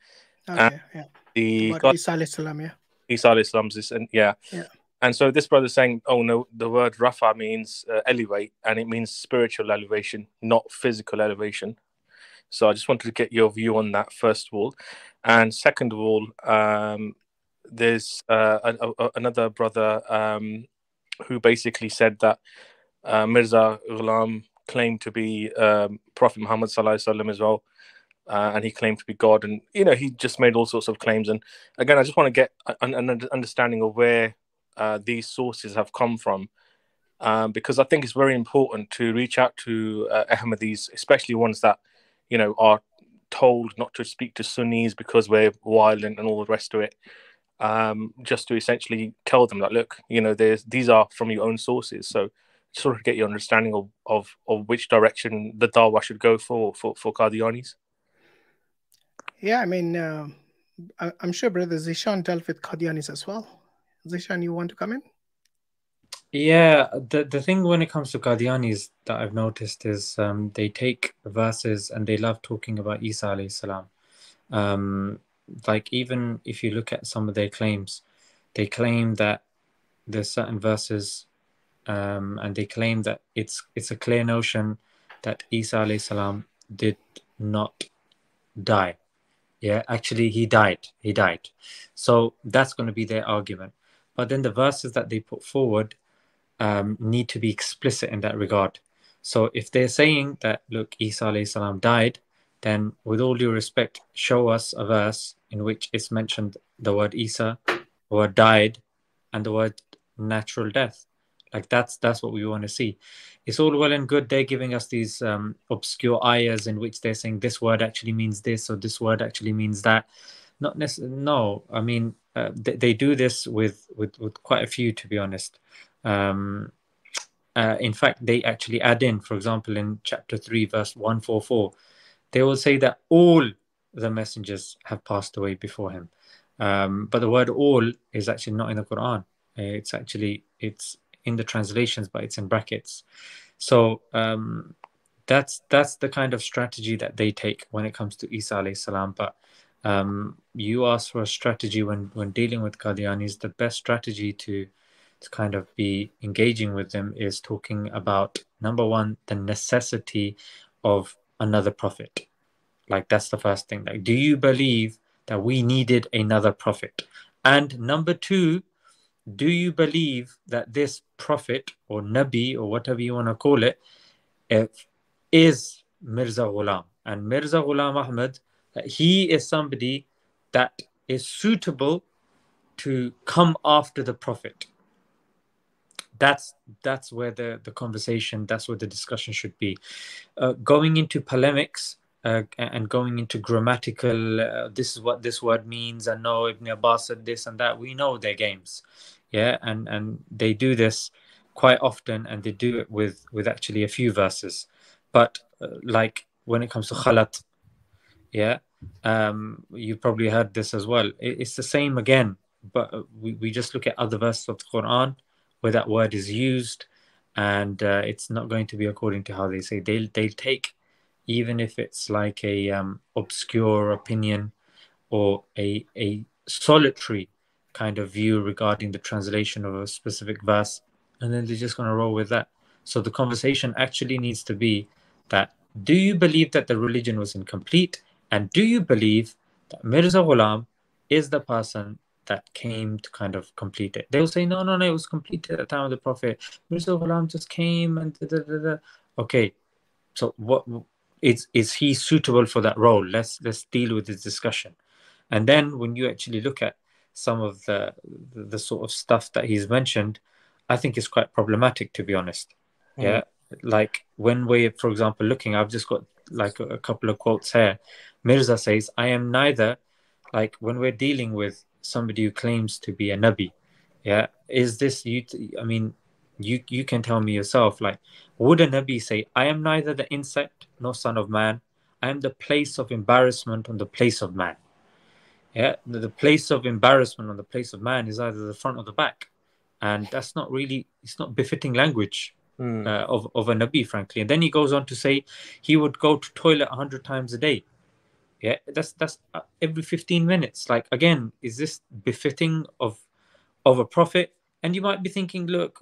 Okay, yeah. The About God, Isa salam, yeah. Isa Islam's this, and yeah. Yeah. And so this brother's saying, oh no, the word rafa means uh, elevate, and it means spiritual elevation, not physical elevation. So I just wanted to get your view on that first of all, and second of all, um, there's uh, a, a, another brother um, who basically said that uh, Mirza Ghulam claimed to be um, Prophet Muhammad sallallahu as well, uh, and he claimed to be God, and you know he just made all sorts of claims. And again, I just want to get an, an understanding of where uh, these sources have come from, um, because I think it's very important to reach out to uh, Ahmadis, especially ones that you know are told not to speak to Sunnis because we're violent and all the rest of it. Um, just to essentially tell them that look, you know, there's these are from your own sources. So sort of get your understanding of, of, of which direction the dawah should go for for, for Qadianis. Yeah, I mean, uh, I, am sure Brother Zeeshan dealt with Qadianis as well. Zeeshan, you want to come in? Yeah, the the thing when it comes to Qadianis that I've noticed is um, they take verses and they love talking about Isa alayhi salam. Um, like even if you look at some of their claims, they claim that there's certain verses, um, and they claim that it's it's a clear notion that Isa alayhi salam did not die. Yeah, actually he died. He died. So that's going to be their argument. But then the verses that they put forward um, need to be explicit in that regard. So if they're saying that, look, Isa salam died, then with all due respect, show us a verse in which it's mentioned the word Isa, the word died, and the word natural death. Like that's that's what we want to see. It's all well and good they're giving us these um, obscure ayahs in which they're saying this word actually means this or this word actually means that. Not necessarily. No, I mean uh, they, they do this with, with with quite a few to be honest. Um, uh, in fact, they actually add in, for example, in chapter 3, verse 144, they will say that all the messengers have passed away before him. Um, but the word all is actually not in the Quran. It's actually, it's in the translations, but it's in brackets. So um, that's that's the kind of strategy that they take when it comes to Isa alayhi salam. But um, you ask for a strategy when when dealing with Qadianis, the best strategy to to kind of be engaging with them is talking about number one, the necessity of another prophet. Like that's the first thing. Like, do you believe that we needed another prophet? And number two, do you believe that this prophet or Nabi or whatever you want to call it eh, is Mirza Ghulam? And Mirza Ghulam Ahmad, he is somebody that is suitable to come after the prophet that's that's where the the conversation that's where the discussion should be. Uh, going into polemics uh, and going into grammatical uh, this is what this word means and no ibn abbas said this and that we know their games. Yeah and and they do this quite often and they do it with with actually a few verses. But uh, like when it comes to khalat yeah um you probably heard this as well. It, it's the same again but uh, we, we just look at other verses of the quran where that word is used, and uh, it's not going to be according to how they say. They'll they'll take, even if it's like a um, obscure opinion or a a solitary kind of view regarding the translation of a specific verse, and then they're just going to roll with that. So the conversation actually needs to be that: Do you believe that the religion was incomplete, and do you believe that Mirza Ghulam is the person that came to kind of complete it. They will say, no, no, no, it was completed at the time of the Prophet. Mirza Ghulam just came and da, da, da, da. okay. So what is is he suitable for that role? Let's let's deal with this discussion. And then when you actually look at some of the the, the sort of stuff that he's mentioned, I think it's quite problematic to be honest. Mm. Yeah. Like when we're, for example, looking, I've just got like a, a couple of quotes here. Mirza says, I am neither like when we're dealing with somebody who claims to be a nabi. Yeah is this you i mean you you can tell me yourself like would a nabi say i am neither the insect nor son of man. I am the place of embarrassment on the place of man. Yeah the, the place of embarrassment on the place of man is either the front or the back. And that's not really it's not befitting language mm. uh, of, of a nabi frankly. And then he goes on to say he would go to toilet 100 times a day Yeah, that's that's uh, every 15 minutes. Like again, is this befitting of of a prophet? And you might be thinking, look,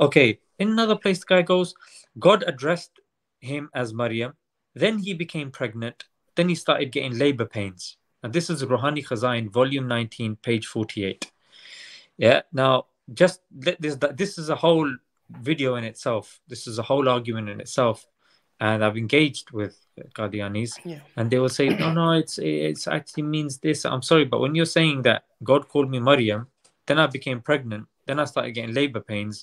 okay. In another place, the guy goes, God addressed him as Maryam. Then he became pregnant. Then he started getting labor pains. And this is rohani Khazain, volume 19, page 48. Yeah. Now, just this this is a whole video in itself. This is a whole argument in itself. And I've engaged with Qadianis, yeah. and they will say, "No, no, it's it's actually means this." I'm sorry, but when you're saying that God called me Maryam, then I became pregnant, then I started getting labor pains.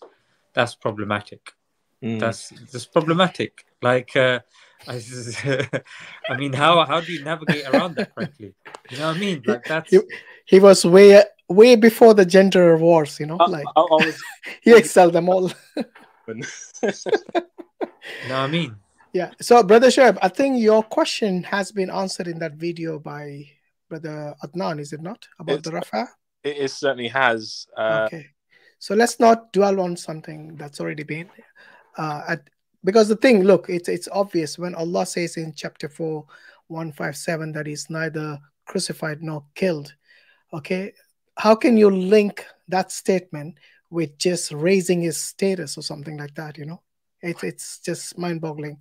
That's problematic. Mm. That's that's problematic. Like, uh, I, I mean, how how do you navigate around that correctly? You know what I mean? Like that's he, he was way way before the gender wars. You know, I, like I, I was, he excelled them all. you know what I mean? Yeah. So, Brother Shoaib, I think your question has been answered in that video by Brother Adnan, is it not? About it's, the Rafa? It, it certainly has. Uh... Okay. So let's not dwell on something that's already been uh, at because the thing, look, it's it's obvious when Allah says in chapter 4, 157 that he's neither crucified nor killed. Okay. How can you link that statement with just raising his status or something like that, you know? It's it's just mind-boggling.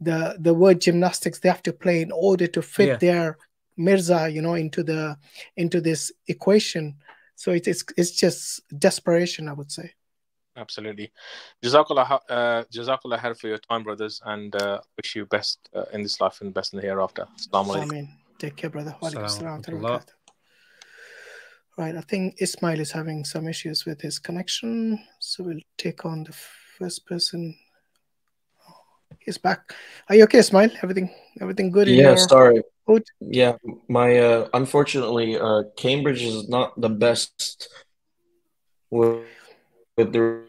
The the word gymnastics they have to play in order to fit yeah. their Mirza, you know, into the into this equation. So it, it's it's just desperation, I would say. Absolutely. Jazakallah, uh, Jazakallah khair for your time, brothers, and uh, wish you best uh, in this life and best in the hereafter. Assalamu alaikum. Take care, brother. Right, I think Ismael is having some issues with his connection, so we'll take on the first person he's back. Are you okay, Smile? Everything everything good? Yeah, sorry. Food? Yeah, my uh, unfortunately, uh, Cambridge is not the best with, with the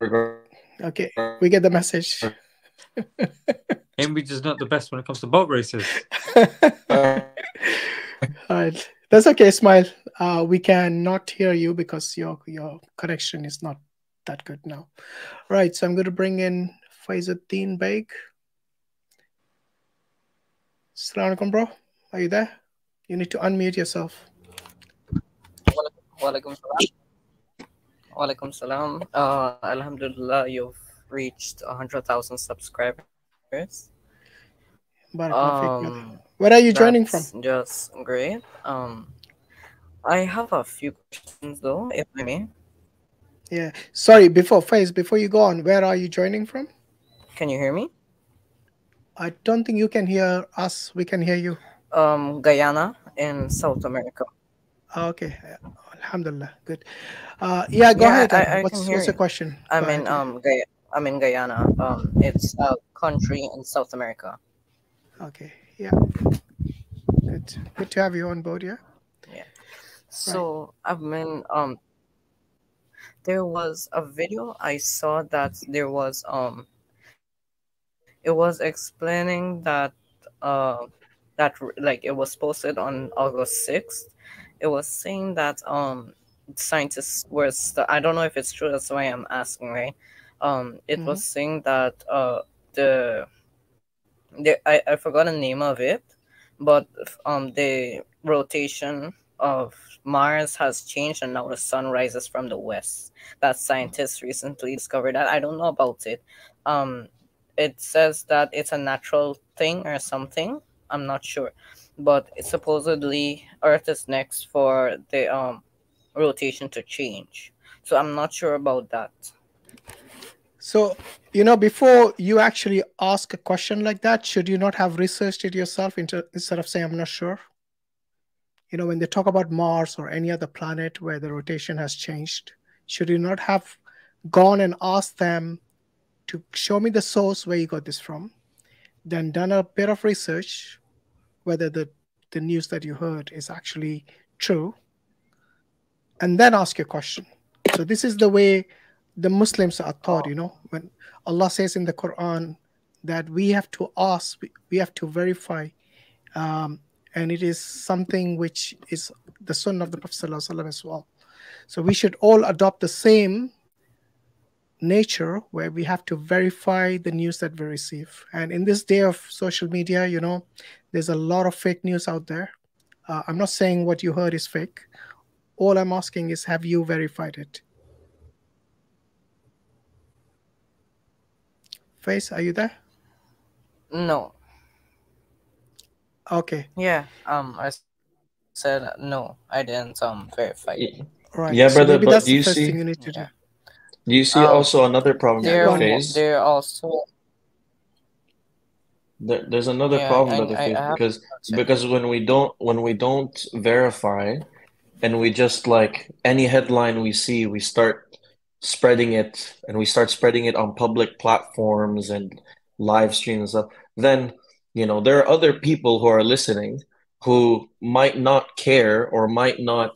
regard. Okay, we get the message. Cambridge is not the best when it comes to boat races. All right, that's okay, Smile. Uh, we cannot hear you because your your connection is not that good now. Right, so I'm going to bring in Faizudeen Baigh. Assalamualaikum, bro. Are you there? You need to unmute yourself. Walaikum salam. Walaikum salam. Uh, Alhamdulillah, you've reached 100,000 subscribers. Um, Where are you joining from? Just great. Um, I have a few questions though, if I may. Yeah. Sorry, before Faiz, before you go on, where are you joining from? Can you hear me? I don't think you can hear us. We can hear you. Um, Guyana in South America. Ah, okay. Alhamdulillah. Good. Uh, yeah, go yeah, ahead. I, I what's, what's your question? I'm in um Guyana. I'm in Guyana. Um, it's a country in South America. Okay. Yeah. Good. Good to have you on board. Yeah. Yeah. So right. I've been um. There was a video I saw that there was um it was explaining that uh, that like it was posted on August 6th. It was saying that um scientists were st- I don't know if it's true, that's why I'm asking, right? Um it mm-hmm. was saying that uh the the I, I forgot the name of it, but um the rotation of Mars has changed and now the sun rises from the west. That scientists recently discovered that. I don't know about it. Um it says that it's a natural thing or something. I'm not sure, but supposedly Earth is next for the um rotation to change. So I'm not sure about that. So, you know, before you actually ask a question like that, should you not have researched it yourself instead of saying, I'm not sure? You know, when they talk about Mars or any other planet where the rotation has changed, should you not have gone and asked them to show me the source where you got this from, then done a bit of research whether the, the news that you heard is actually true, and then ask your question. So this is the way the Muslims are taught, you know, when Allah says in the Quran that we have to ask, we have to verify, um, and it is something which is the sunnah of the Prophet as well. So we should all adopt the same nature where we have to verify the news that we receive. And in this day of social media, you know, there's a lot of fake news out there. Uh, I'm not saying what you heard is fake. All I'm asking is, have you verified it? Faiz, are you there? No. Okay. Yeah. Um, I said no. I didn't um verify. It. Right. Yeah, so brother, but that's do you the first see- thing you need to do. Yeah. Do you see Um, also another problem Go on. Faiz? there also. There, there's another Yeah, problem I- with the I- phase I have because because when we don't when we don't verify and we just like any headline we see, we start spreading it and we start spreading it on public platforms and live streams and stuff, then you know there are other people who are listening who might not care or might not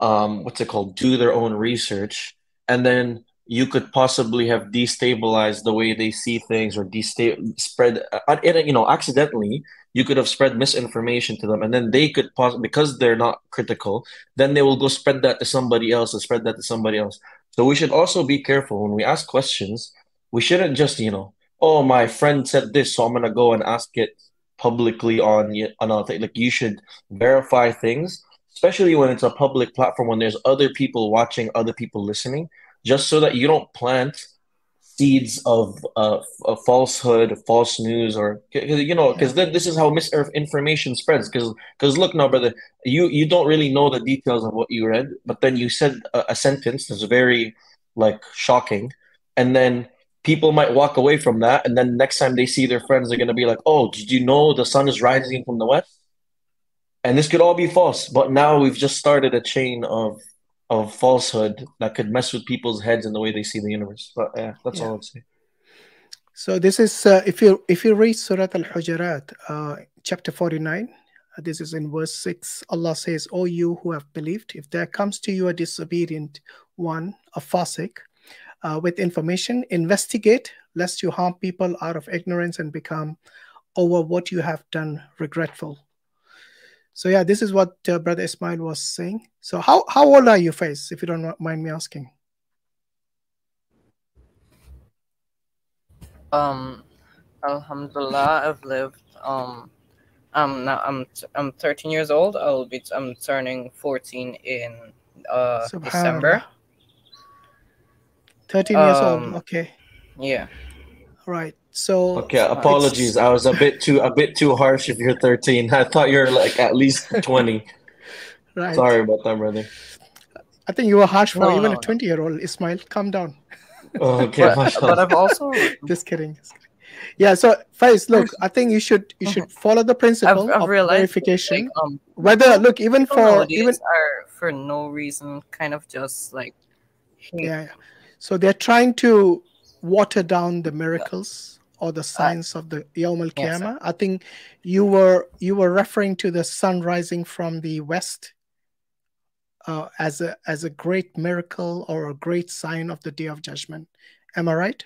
um what's it called do their own research and then you could possibly have destabilized the way they see things or desta- spread uh, you know accidentally you could have spread misinformation to them and then they could pos- because they're not critical then they will go spread that to somebody else and spread that to somebody else. So we should also be careful when we ask questions. We shouldn't just you know oh my friend said this so i'm going to go and ask it publicly on y- on a thing like you should verify things especially when it's a public platform when there's other people watching other people listening just so that you don't plant seeds of uh, of falsehood, false news, or you know, because then this is how misinformation spreads. Because because look now, brother, you you don't really know the details of what you read, but then you said a, a sentence that's very like shocking, and then people might walk away from that, and then next time they see their friends, they're gonna be like, "Oh, did you know the sun is rising from the west?" And this could all be false, but now we've just started a chain of of falsehood that could mess with people's heads and the way they see the universe. But yeah, that's Yeah. all I'd say. So this is uh, if you if you read Surah Al-Hujurat, uh, chapter 49, uh, this is in verse 6. Allah says, "O you who have believed, if there comes to you a disobedient one, a fasik, uh, with information, investigate lest you harm people out of ignorance and become over what you have done regretful." So yeah, this is what uh, Brother Ismael was saying. So how how old are you, Faiz, if you don't mind me asking? Um, Alhamdulillah, I've lived. Um, I'm now I'm I'm 13 years old. I'll be I'm turning 14 in uh December. 13 years old. Um, Okay. Yeah. Right. So Okay, apologies. I was a bit too a bit too harsh if you're 13. I thought you're like at least 20. right. Sorry about that, brother. I think you were harsh for No, even no, a 20 year old. Ismael, calm down. Okay, But, but I've also Just kidding. just kidding. Yeah. So Faiz, look, I think you should you should follow the I've, principle I've of realized verification. like um Whether look even for even are for no reason kind of just like hate. yeah, yeah. So they're trying to water down the miracles or the signs of the Yawm al Yes, I think you were you were referring to the sun rising from the west uh, as a as a great miracle or a great sign of the day of judgment. Am I right?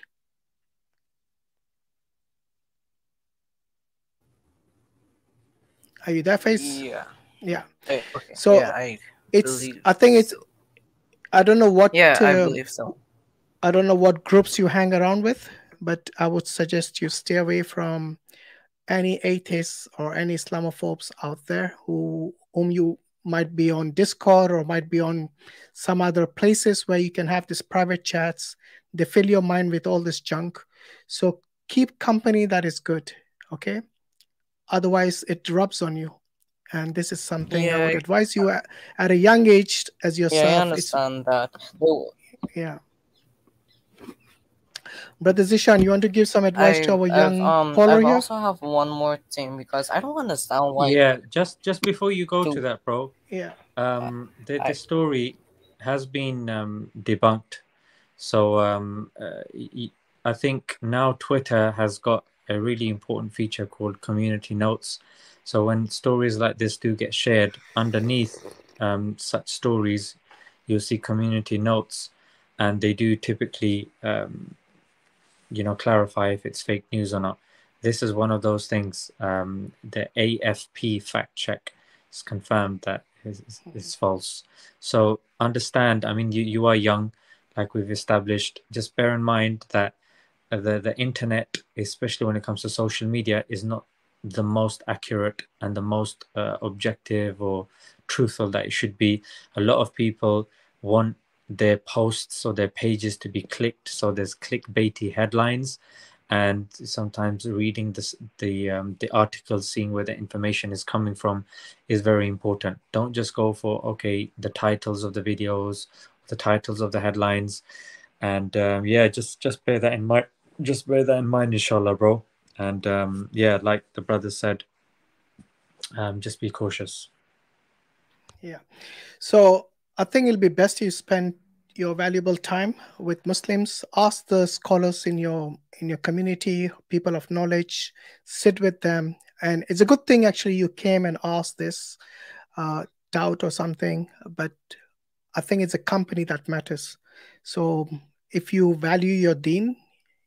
Are you there, Faiz? Yeah. Yeah. Eh, Okay. So, yeah, I It's believe I think it's. I don't know what Yeah, I uh, believe so. I don't know what groups you hang around with, but I would suggest you stay away from any atheists or any Islamophobes out there who whom you might be on Discord or might be on some other places where you can have these private chats. They fill your mind with all this junk. So keep company that is good, okay? Otherwise, it rubs on you. And this is something I would advise you at, at a young age as yourself. Yeah, I understand that. Well, yeah. Brother Zeeshan, you want to give some advice I, to our young um, caller I here? also have one more thing because I don't understand why. yeah, just just before you go to Do- that, bro. Yeah. Um, the, I- the story has been um, debunked. So um, uh, y- y- I think now Twitter has got a really important feature called community notes. So when stories like this do get shared underneath um, such stories, you'll see community notes, and they do typically, um, you know, clarify if it's fake news or not. This is one of those things. Um, the AFP fact check has confirmed that is, is false. So understand. I mean, you you are young. like we've established. Just bear in mind that the the internet, especially when it comes to social media, is not the most accurate and the most uh, objective or truthful that it should be. A lot of people want their posts or their pages to be clicked, so there's clickbaity headlines, and sometimes reading this, the um, the articles, seeing where the information is coming from, is very important. Don't just go for okay the titles of the videos, the titles of the headlines, and um, yeah, just just bear that in mind. Just bear that in mind, inshallah, bro. And um, yeah, like the brother said, um, just be cautious. Yeah. So I think it'll be best you spend your valuable time with Muslims. Ask the scholars in your in your community, people of knowledge, sit with them. And it's a good thing actually you came and asked this uh, doubt or something, but I think it's a company that matters. So if you value your deen,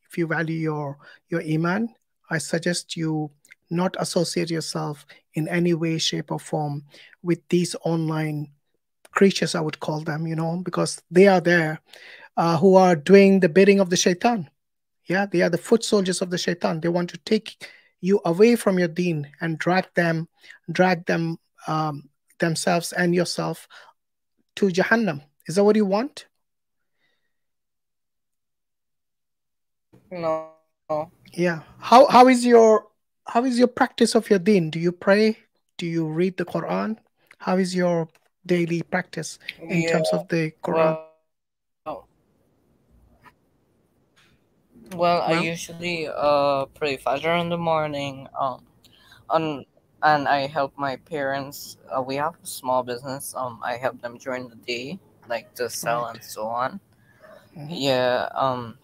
if you value your your iman, I suggest you not associate yourself in any way, shape, or form with these online creatures, I would call them, you know, because they are there uh, who are doing the bidding of the shaitan. Yeah, they are the foot soldiers of the shaitan. They want to take you away from your deen and drag them, drag them um, themselves and yourself to Jahannam. Is that what you want? No. Yeah. How how is your how is your practice of your deen? Do you pray? Do you read the Quran? How is your daily practice in Yeah. terms of the Quran? Well, well, I usually uh pray Fajr in the morning. Um, on and I help my parents. Uh, we have a small business. Um, I help them during the day, like to sell Right. and so on. Mhm. Yeah. Um,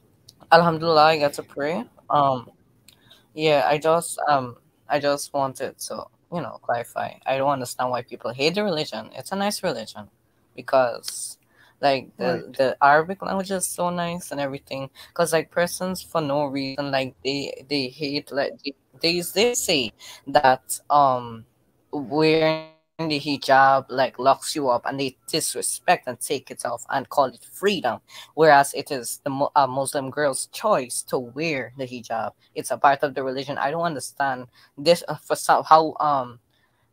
Alhamdulillah, I get to pray. Um, yeah, I just um, I just wanted to you know clarify. I don't understand why people hate the religion. It's a nice religion because like the, Right. the Arabic language is so nice and everything. Because like persons for no reason like they they hate like they they, they say that um wearing the hijab like locks you up and they disrespect and take it off and call it freedom. Whereas it is the uh, muslim girl's choice to wear the hijab. It's a part of the religion. I don't understand this uh, for some how um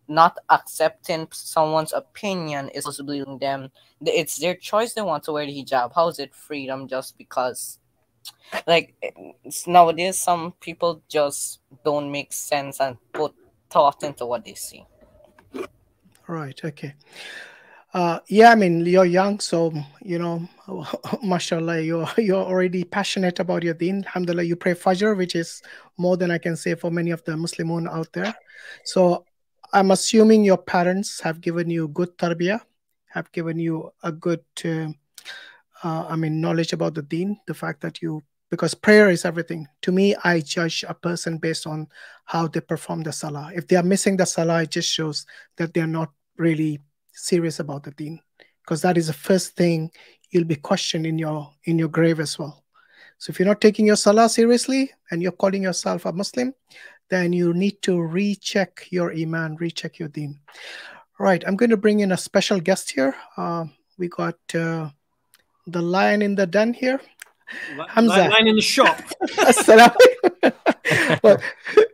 not accepting someone's opinion is possibly them. It's their choice they want to wear the hijab. How is it freedom just because like nowadays some people just don't make sense and put thought into what they see Right. Okay. Uh, yeah, I mean, you're young, so you know, mashallah, you're you're already passionate about your deen. Alhamdulillah, you pray Fajr, which is more than I can say for many of the Muslimun out there. So I'm assuming your parents have given you good tarbiyah, have given you a good, uh, uh, I mean, knowledge about the deen. The fact that you, because prayer is everything. To me, I judge a person based on how they perform the salah. If they are missing the salah, it just shows that they are not really serious about the deen because that is the first thing you'll be questioned in your in your grave as well so if you're not taking your salah seriously and you're calling yourself a muslim then you need to recheck your iman recheck your deen right i'm going to bring in a special guest here uh, we got uh, the lion in the den here Hamza. li- Line in the shop. Well,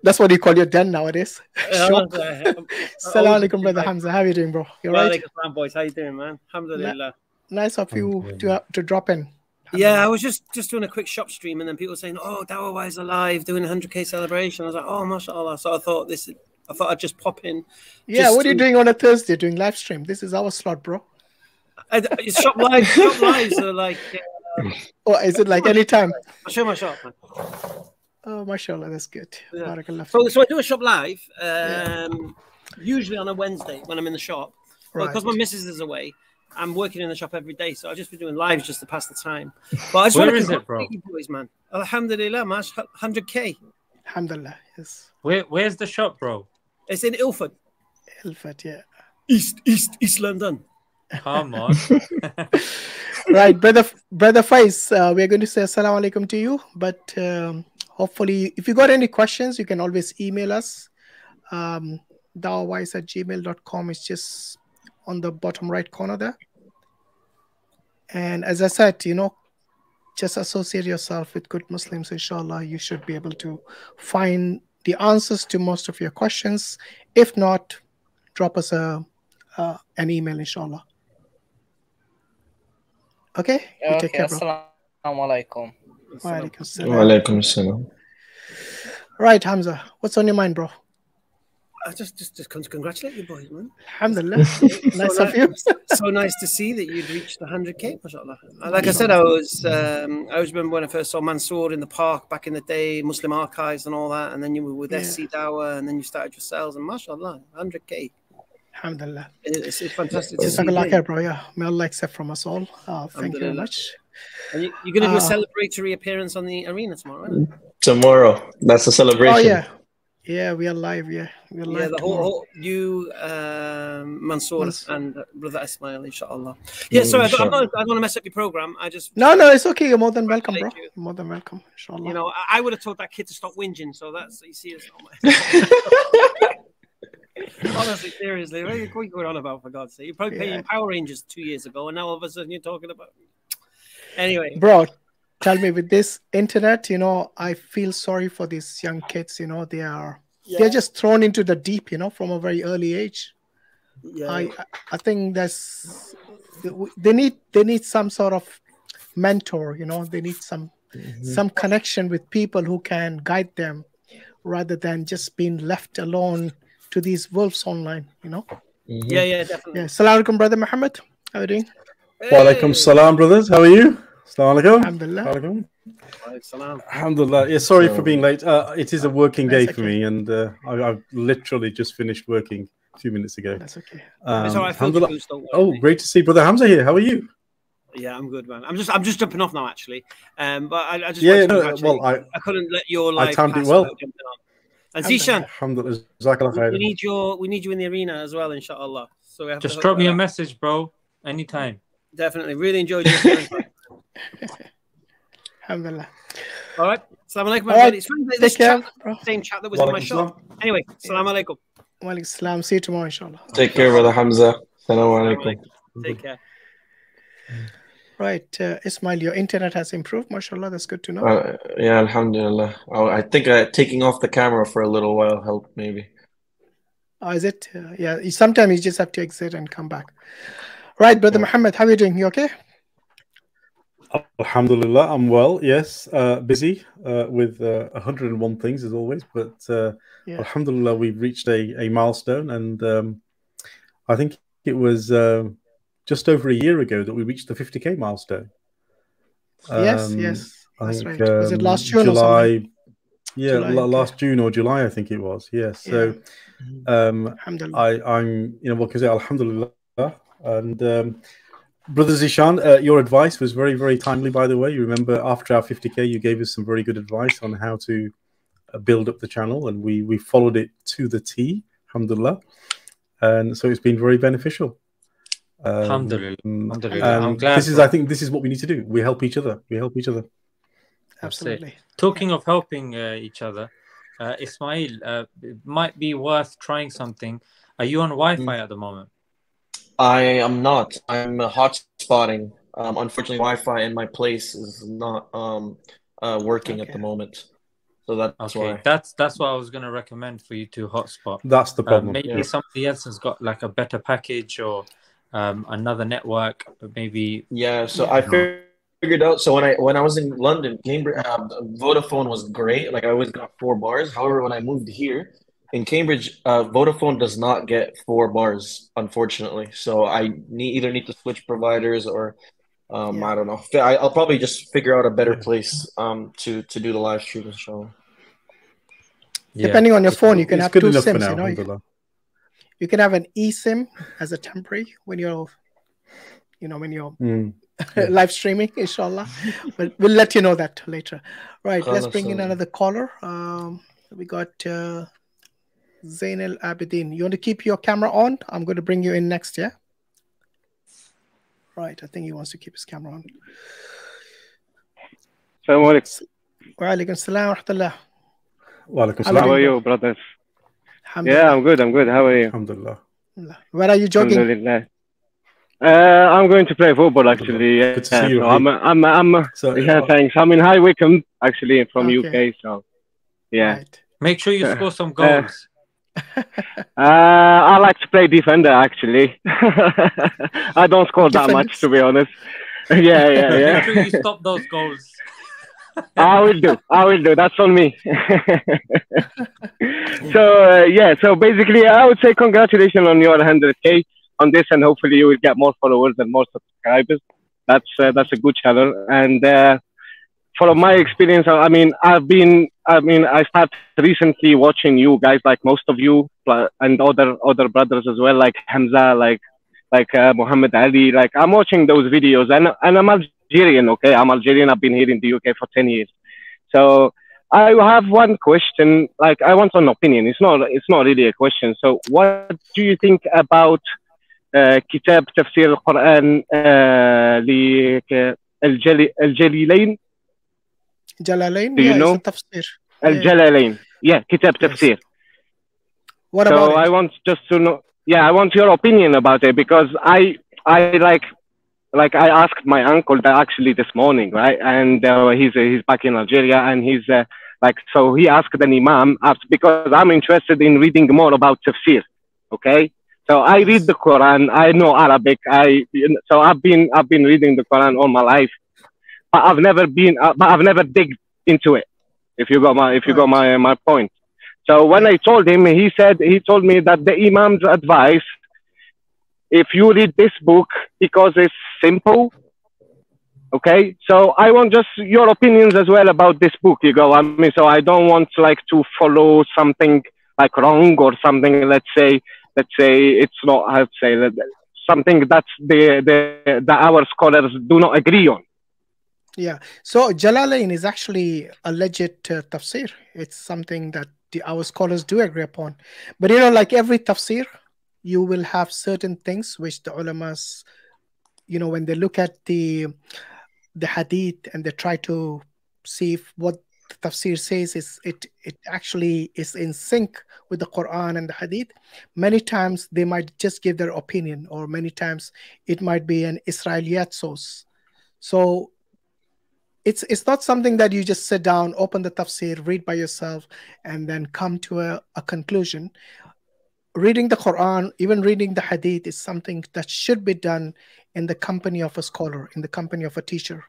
that's what you call your den nowadays Shop. Assalamu alaikum, brother Hamza. How are you doing, bro? You're right. Walaikum salam, boys. How you doing, man? Alhamdulillah. Nice of you to Alhamdulillah. to drop in. Yeah, I was just just doing a quick shop stream, and then people saying, "Oh, Dawah is alive, doing a hundred k celebration." I was like, "Oh, mashallah!" So I thought this, I thought I'd just pop in. Yeah, what are you to- doing on a Thursday? Doing live stream. This is our slot, bro. I, shop live, shop live. So like, Or is it like anytime? I'll show my shop. Oh, mashallah, that's good. Yeah. Barakallah. So, so I do a shop live, um, usually on a Wednesday when I'm in the shop. But because my missus is away, I'm working in the shop every day, so I've just been doing lives just to pass the time. But I just Where want to is it, bro? boys, man. Alhamdulillah, man, hundred k. Alhamdulillah. Yes. Where where's the shop, bro? It's in Ilford, Ilford, yeah. East East East London. Come on. right, brother, brother Faiz, uh, we're going to say assalamu alaikum to you. But um, hopefully, if you got any questions, you can always email us. Um, dawahwise at gmail.com is just on the bottom right corner there. And as I said, you know, just associate yourself with good Muslims, inshallah. You should be able to find the answers to most of your questions. If not, drop us a uh, an email, inshallah. Okay, you take Okay, care, bro. assalamu alaikum. Wa alaikum salam. Walaikum assalam. Right, Hamza, what's on your mind, bro? I just just just con- congratulate you boys, man. Alhamdulillah. nice So of you. so nice to see that you'd reached the 100k, mashallah. Like I said, I was, um, I always remember when I first saw Mansur in the park back in the day, Muslim archives and all that, and then you were with Yeah. SC Dawa, and then you started yourselves, and mashallah, 100k. Alhamdulillah. It's, it's fantastic to see. Jazakallah bro. Yeah, may Allah accept from us all. Uh, thank you very much. And you, you're going to do a Uh, celebratory appearance on the arena tomorrow, right? Tomorrow. That's a celebration. Oh yeah, yeah, we are live. Yeah, we are live. Yeah, the whole, whole you, um, Mansur, Mansur. and uh, brother Ismael, inshallah. Yeah, sorry, I, I'm not, I don't want to mess up your program. I just, No, no, it's okay. You're more than welcome, bro. You. More than welcome. Inshallah. you know, I, I would have told that kid to stop whinging. So that's you see, it's not my. Honestly, seriously, what are you, what are you going on about? For God's sake, you're probably playing Yeah. Power Rangers two years ago, and now all of a sudden you're talking about. Anyway, bro, tell me with this internet, you know, I feel sorry for these young kids. You know, they are they're just thrown into the deep. You know, from a very early age. yeah, I I think that's they need they need some sort of mentor. You know, they need some mm-hmm. some connection with people who can guide them, rather than just being left alone to these wolves online. You know. yeah, yeah, definitely. Yeah. Assalamu alaikum, brother Mohammad. How are you doing? Walaikum salam, brothers. How are you? Assalamu alaikum. Alhamdulillah. Alaikum. Salam. Alhamdulillah. Yeah, sorry for being late. Uh, it is a working That's day for me, and uh, I, I've literally just finished working a few minutes ago. That's okay. Um, It's all right, alhamdulillah. worry, Oh, mate. great to see brother Hamza here. How are you? Yeah, I'm good, man. I'm just, I'm just jumping off now, actually. Um, but I, I just Yeah, no, congratulate well. I I couldn't let your I timed it pass well. Without jumping on. And Zeeshan, alhamdulillah. We, we need your, we need you in the arena as well, inshallah. So we have Just drop me a message, bro. Anytime. Definitely, really enjoyed your appearance. Alhamdulillah. All right, salam alaikum. All right, everybody. It's funny Take this care, chat, bro. same chat that was in my shop. Anyway, salam alaikum. Wa alaikum salam. See you tomorrow, inshallah. Take care, brother Hamza. Assalamu alaikum. Take care. Right, uh, Ismael, your internet has improved, mashallah. That's good to know. Uh, yeah, alhamdulillah. Oh, I think uh, taking off the camera for a little while helped, maybe. Oh, is it? Uh, yeah, you- sometimes you just have to exit and come back. Right, brother Mohammad, how are you doing? You okay? Alhamdulillah, I'm well. Yes, uh, busy uh, with uh, 101 things as always, but uh, Yeah. Alhamdulillah, we've reached a, a milestone, and um, I think it was um just over a year ago that we reached the 50k milestone. yes, Um, yes. I That's think right. Was it um, last June or July, something? yeah, July, la- last June or July, I think it was. Yes. So, um, I, I'm, you know, what can I say? Alhamdulillah. And um, Brother Zeeshan, uh, your advice was very, very timely, by the way. You remember after our 50K, you gave us some very good advice on how to uh, build up the channel, and we, we followed it to the T, alhamdulillah. And so it's been very beneficial. Um, Alhamdulillah. and Alhamdulillah. I'm um, glad this is, I think, this is what we need to do. We help each other. We help each other. Absolutely. Talking of helping uh, each other, uh, Ismael, uh, it might be worth trying something. Are you on Wi-Fi at the moment? I am not. I'm uh, hotspotting. Um, unfortunately, Wi-Fi in my place is not um, uh, working at the moment, so that's Okay, why. that's that's what I was going to recommend for you to hotspot. That's the Uh, problem. maybe Yeah. somebody else has got like a better package or um, another network, but maybe Yeah, so I fig- figured out. So when I when I was in London, Cambridge, uh, Vodafone was great. Like I always got four bars. However, when I moved here in Cambridge, uh, Vodafone does not get four bars, unfortunately. So I need either need to switch providers or um, Yeah. I don't know. I, I'll probably just figure out a better place um to to do the live stream. Inshallah. yeah. Depending on your phone, you can it's have good two enough for SIMs. now, You know, you, can have an eSIM as a temporary when you're, you know, when you're Mm. Yeah. live streaming, inshallah. but we'll let you know that later. Right, let's bring in another caller. Um, we got uh, Zain Al Abidin. You want to keep your camera on? I'm going to bring you in next, yeah? Right, I think he wants to keep his camera on. Assalamu alaikum. Wa alaikum salam wa rahmatullah. Walaikum How How salam. are you, brothers? Alhamdulillah. Yeah, I'm good. I'm good. How are you? Alhamdulillah. Where are you jogging? Alhamdulillah. Uh, I'm going to play football actually. Yeah, Good to see you, so I'm, I'm, I'm, So, yeah, thanks. I'm in High Wycombe actually from Okay. UK. So, yeah. Right. Make sure you Uh, score some uh, goals. Uh, I like to play defender actually. I don't score that much to be honest. yeah, yeah, yeah. Make sure you stop those goals. I will do. I will do. That's on me. so uh, yeah. So basically, I would say congratulations on your 100k on this, and hopefully you will get more followers and more subscribers. That's uh, that's a good channel. And uh, from my experience, I mean, I've been, I mean, I started recently watching you guys, like most of you, and other other brothers as well, like Hamza, like like uh, Muhammad Ali. Like I'm watching those videos, and and I'm Algerian. Okay, I'm Algerian. I've been here in the UK for ten years. So I have one question. Like I want an opinion. It's not it's not really a question. So what do you think about uh, كتاب تفسير القرآن uh, للجليلين Jalalain, Do you yeah, know? it's a tafsir. Yeah. الجلالين yeah كتاب تفسير What so about I it? want just to know yeah I want your opinion about it because I I like like I asked my uncle that actually this morning right? And uh, he's he's back in Algeria and he's uh, like so he asked an imam asked, because I'm interested in reading more about tafsir okay? So I read the Quran I know Arabic I so I've been I've been reading the Quran all my life but I've never been uh, but I've never digged into it if you got my if you got my my point. So when I told him, he said he told me that the Imam's advice, if you read this book because it's simple, okay. So I want just your opinions as well about this book. You go, I mean, so I don't want like to follow something like wrong or something. Let's say, let's say it's not to say that something that's the the that our scholars do not agree on. Yeah. So Jalalain is actually a legit uh, tafsir. It's something that the, our scholars do agree upon. But you know, like every tafsir, you will have certain things which the ulamas, you know, when they look at the the hadith and they try to see if what the tafsir says is it it actually is in sync with the Quran and the hadith. Many times they might just give their opinion, or many times it might be an Israeliyat source. So it's it's not something that you just sit down, open the tafsir, read by yourself, and then come to a, a conclusion. Reading the Quran, even reading the Hadith, is something that should be done in the company of a scholar, in the company of a teacher.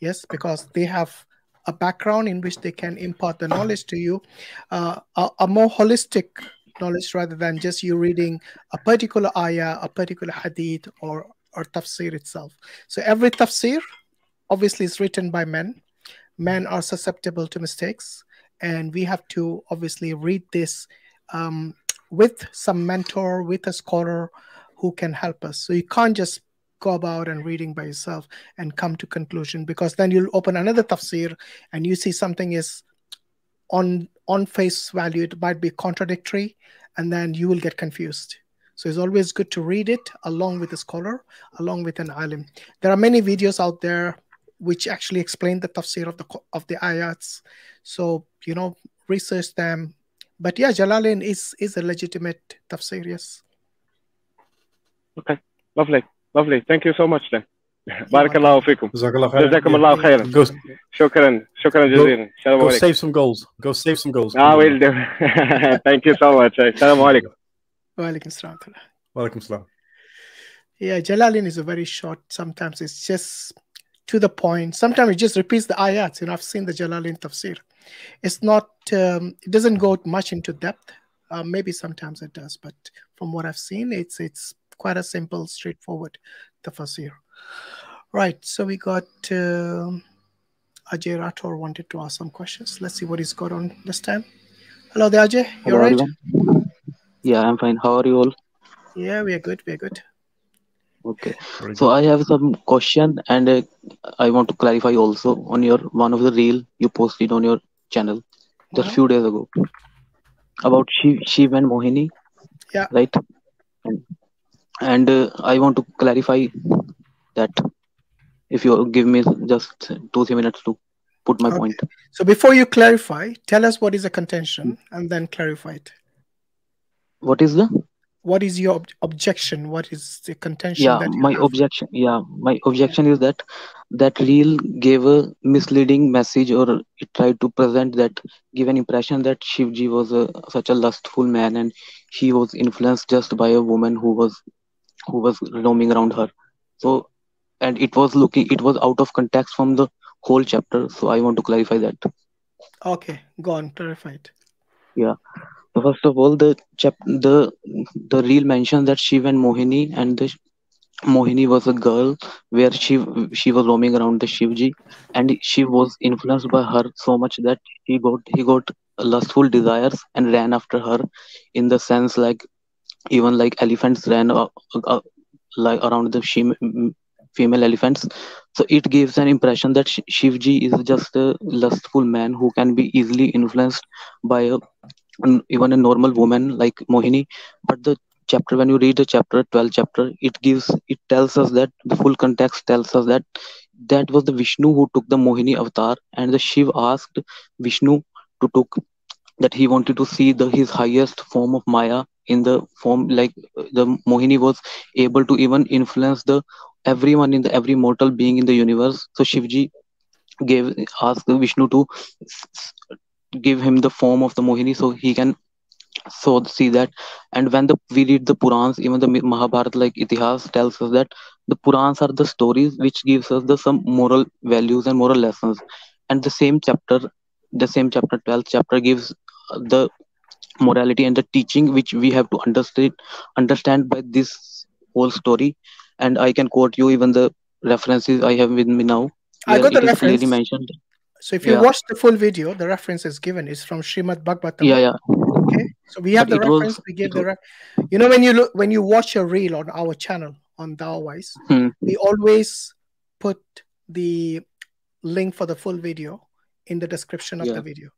Yes, because they have a background in which they can impart the knowledge to you, uh, a, a more holistic knowledge rather than just you reading a particular ayah, a particular hadith, or or tafsir itself. So every tafsir obviously is written by men. Men are susceptible to mistakes, and we have to obviously read this um, with some mentor, with a scholar who can help us. So you can't just go about and reading by yourself and come to conclusion because then you'll open another tafsir and you see something is on on face value. It might be contradictory and then you will get confused. So it's always good to read it along with a scholar along with an alim. There are many videos out there which actually explain the tafsir of the of the ayats. So you know research them but yeah, Jalalain is is a legitimate tafsir, yes. Okay, lovely, lovely. Thank you so much then. بارك الله فيكم جزاك الله Shukran. جزاكم الله go save some goals. Go save some goals. I will do. Thank you so much. السلام alaikum. وعليكم السلام ورحمة الله yeah Jalalain is a very short sometimes it's just to the point. Sometimes it just repeats the ayats you know I've seen the Jalalain tafsir. It's not. Um, it doesn't go much into depth. Uh, maybe sometimes it does, but from what I've seen, it's it's quite a simple, straightforward tafsir. Right. So we got uh, Ajay Rathor wanted to ask some questions. Let's see what he's got on this time. Hello, there, Ajay. You all Hello, right? everyone. Yeah, I'm fine. How are you all? Yeah, we are good. We are good. Okay. So I have some question and uh, I want to clarify also on your one of the reel you posted on your channel just Mhm. few days ago about Shiv, Shiv and Mohini. Yeah. Right. And, and uh, I want to clarify that if you give me just two three minutes to put my Okay. point. So before you clarify, tell us what is a contention and then clarify it. What is the what is your ob- objection? What is the contention yeah my have? objection yeah my objection is that that reel gave a misleading message or it tried to present that give an impression that shivji was a such a lustful man and he was influenced just by a woman who was who was roaming around her so and it was looking it was out of context from the whole chapter so i want to clarify that Okay, go on, clarify it. yeah first of all the chap the the reel mentions that shiv and mohini and the Mohini was a girl where she she was roaming around the Shivji, and she was influenced by her so much that he got he got lustful desires and ran after her, in the sense like even like elephants ran uh, uh, like around the shim- female elephants. So it gives an impression that Sh- Shivji is just a lustful man who can be easily influenced by a, even a normal woman like Mohini. But the chapter when you read the chapter 12 chapter it gives it tells us that the full context tells us that that was the vishnu who took the mohini avatar and the shiv asked vishnu to took that he wanted to see the his highest form of maya in the form like the mohini was able to even influence the everyone in the every mortal being in the universe so shivji gave asked vishnu to give him the form of the mohini so he can so see that. And when the we read the purans even the mahabharata like itihas tells us that the purans are the stories which gives us the some moral values and moral lessons. And the same chapter the same chapter 12th chapter gives the morality and the teaching which we have to understand understand by this whole story. And i can quote you even the references i have with me now. I got the it is clearly reference. mentioned So if you yeah watch the full video, the reference is given. It's from Srimad Bhagavatam. yeah yeah Okay, so we have but the it was reference. We give the, re- you know, when you look when you watch a reel on our channel on DawahWise, hmm, we always put the link for the full video in the description of yeah the video.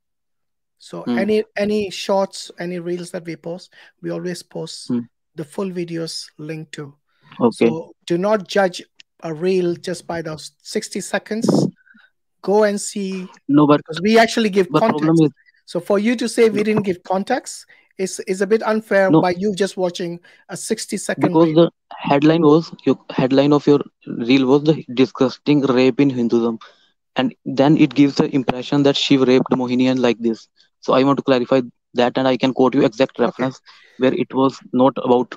So hmm, any any shorts, any reels that we post, we always post hmm. the full videos link to. okay So do not judge a reel just by those 60 seconds. Go and see no but because we actually give context. is So for you to say we didn't give context is is a bit unfair no by you just watching a 60 second because reel. the headline was your headline of your reel was the disgusting rape in hinduism and then it gives the impression that she raped mohinian like this so i want to clarify that and i can quote you exact Okay. reference where it was not about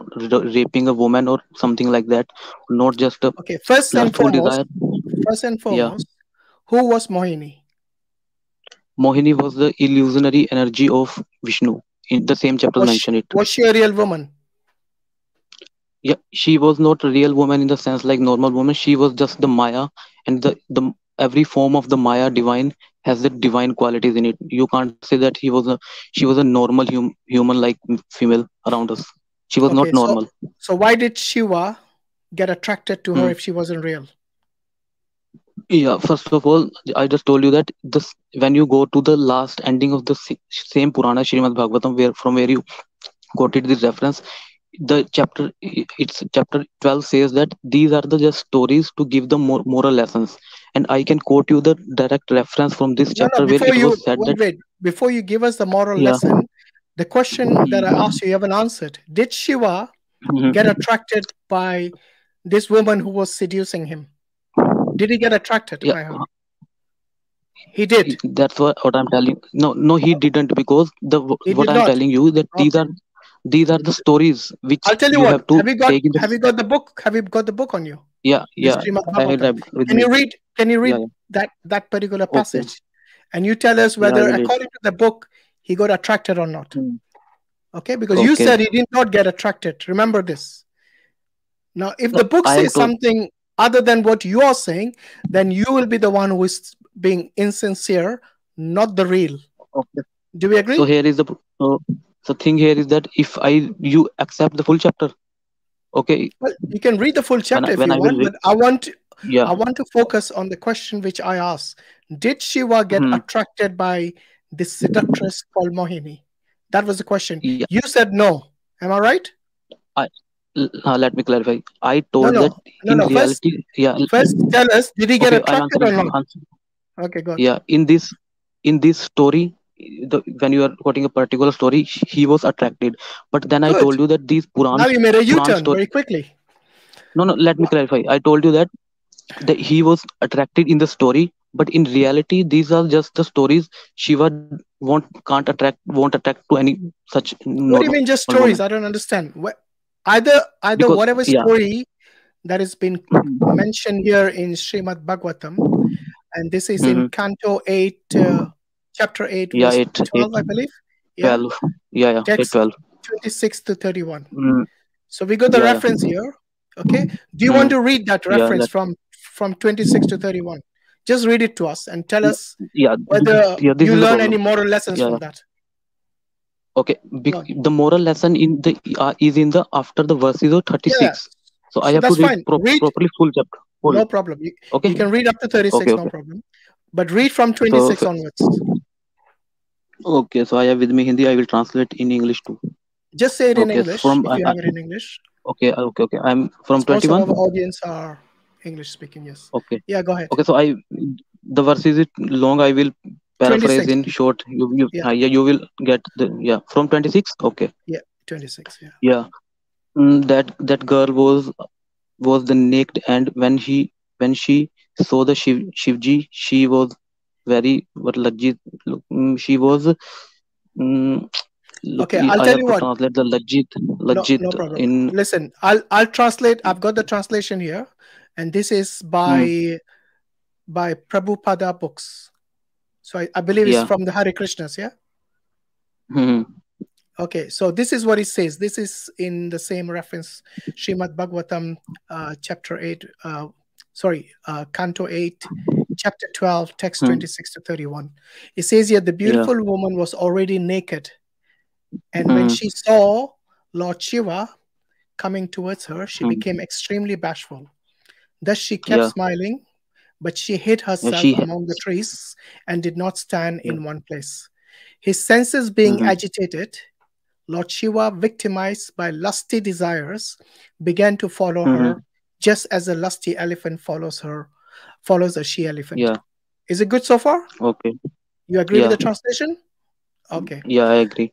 raping a woman or something like that not just a Okay. First and foremost, desire first and yeah foremost, who was Mohini? mohini was the illusionary energy of vishnu in the same chapter Was she, mention it was she a real woman? yeah she was not a real woman in the sense like normal woman she was just the maya and the the every form of the maya divine has the divine qualities in it you can't say that he was a she was a normal hum, human like female around us she was not Okay. So normal so why did Shiva get attracted to her Hmm. if she wasn't real? Yeah first of all i just told you that this when you go to the last ending of the same purana Srimad bhagavatam where from where you quoted this reference the chapter it's chapter 12 says that these are the just stories to give the more moral lessons and i can quote you the direct reference from this No, no. chapter where it you was said wait, that wait. Before you give us the moral yeah lesson, the question that I asked you, you haven't answered. Did Shiva Mhm. get attracted by this woman who was seducing him? Did he get attracted yeah by her? He did. that's what, what i'm telling no no he didn't because the He what i'm not. telling you that these are these are the stories which I'll tell you you what. have to Have you got the have you got the book? Have you got the book on you? yeah yeah i had Bhagavatam. that with Can me you read can you read yeah, yeah. that that particular okay passage? And you tell us whether read according to the book he got attracted or not. Hmm. Okay, because you said he did not get attracted. Remember this. Now, if no the book i says told something other than what you are saying, then you will be the one who is being insincere, not the real. okay Do we agree? so here is the so the thing here is that if i you accept the full chapter okay Well, you can read the full chapter I, if when you I want, read but I want yeah I want to focus on the question which I asked. Did Shiva get hmm. attracted by this seductress called Mohini? That was the question. yeah You said no. Am I right? I uh, let me clarify I told no, that no, in no. First, reality yeah first tell us, did he get okay attracted or not? answer, Okay, good. yeah in this in this story the when you are quoting a particular story, he was attracted. But then I told you that these Puran Now you made a U-turn story. very quickly. No, no. Let me clarify. I told you that that he was attracted in the story, but in reality, these are just the stories. Shiva won't can't attract won't attract to any such. What do you mean just stories? I don't understand. What, either either Because whatever yeah. story that has been mentioned here in Srimad Bhagavatam, and this is in Mhm. Canto 8, uh, Chapter 8, Yeah, verse eight, 12, I believe. Yeah, 12. Yeah, yeah, eight, text 12. 26 to 31. Mm, So we got the yeah, yeah. reference here. Okay. Do you want Mm, to read that yeah, reference that, from from 26 to 31? Just read it to us and tell us yeah, whether yeah, you learn any moral lessons Yeah, from that. Okay, bec on. the moral lesson in the uh, is in the after the verses of Yeah, 36. So I so have to read pro Read, properly full chapter. Full. no problem. You, you can read up to 36, Okay, no problem. But read from 26 f- onwards. okay, so I have with me Hindi. I will translate in English too. Just say it in Okay, English from if you I, have it in English. okay, okay, okay. I'm from Because most of 21. our audience are English speaking. Yes. Okay, Yeah, go ahead. okay. So I the verse is it long. I will paraphrase 26. in short. You you Yeah. uh, yeah you will get the yeah from 26. Okay, Yeah. 26. Yeah. yeah. Mm, that that girl was was the naked and when he when she saw the Shiv, Shivji she was very what Lajjit mm, she was look Okay. I'll I tell you what. translate the Lajjit No, Lajjit no problem. in Listen, I'll I'll translate. I've got the translation here, and this is mm, by by Prabhupada books. So I, I believe it's yeah from the Hare Krishnas, yeah? mm, Okay, so this is what it says. This is in the same reference, Srimad Bhagavatam, uh, chapter 8, uh, sorry, uh, Canto 8, chapter 12, text mm, 26 to 31. It says here, the yeah beautiful woman was already naked, and when mm, she saw Lord Shiva coming towards her, she mm, became extremely bashful. Thus she kept yeah smiling, but she hid herself she among the trees and did not stand yeah in one place. His senses being mm, agitated, Lord Shiva, victimized by lusty desires, began to follow mm, her, just as a lusty elephant follows her, follows a she elephant. yeah Is it good so far? okay You agree with the translation? Okay, yeah I agree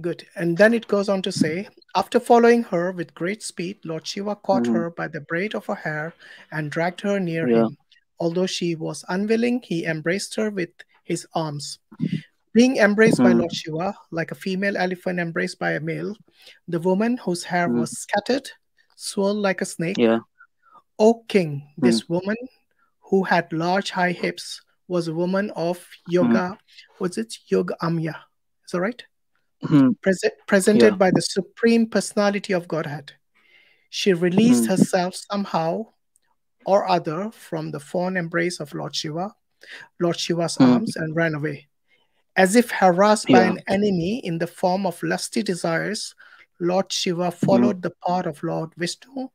good. And then it goes on to say, after following her with great speed, Lord Shiva caught mm, her by the braid of her hair and dragged her near yeah him. Although she was unwilling, he embraced her with his arms. Being embraced by mm, Lord Shiva, like a female elephant embraced by a male, the woman whose hair mm, was scattered, swirled like a snake. yeah O king, mm, this woman who had large high hips was a woman of mm, yoga. What's it? Yoga Amya. Is that right? mm, Prese- yeah presented by the supreme personality of Godhead. She released mm, herself somehow or other from the fond embrace of Lord Shiva, Lord Shiva's mm, arms, and ran away. As if harassed by an enemy in the form of lusty desires, Lord Shiva mm, followed the path of Lord Vishnu,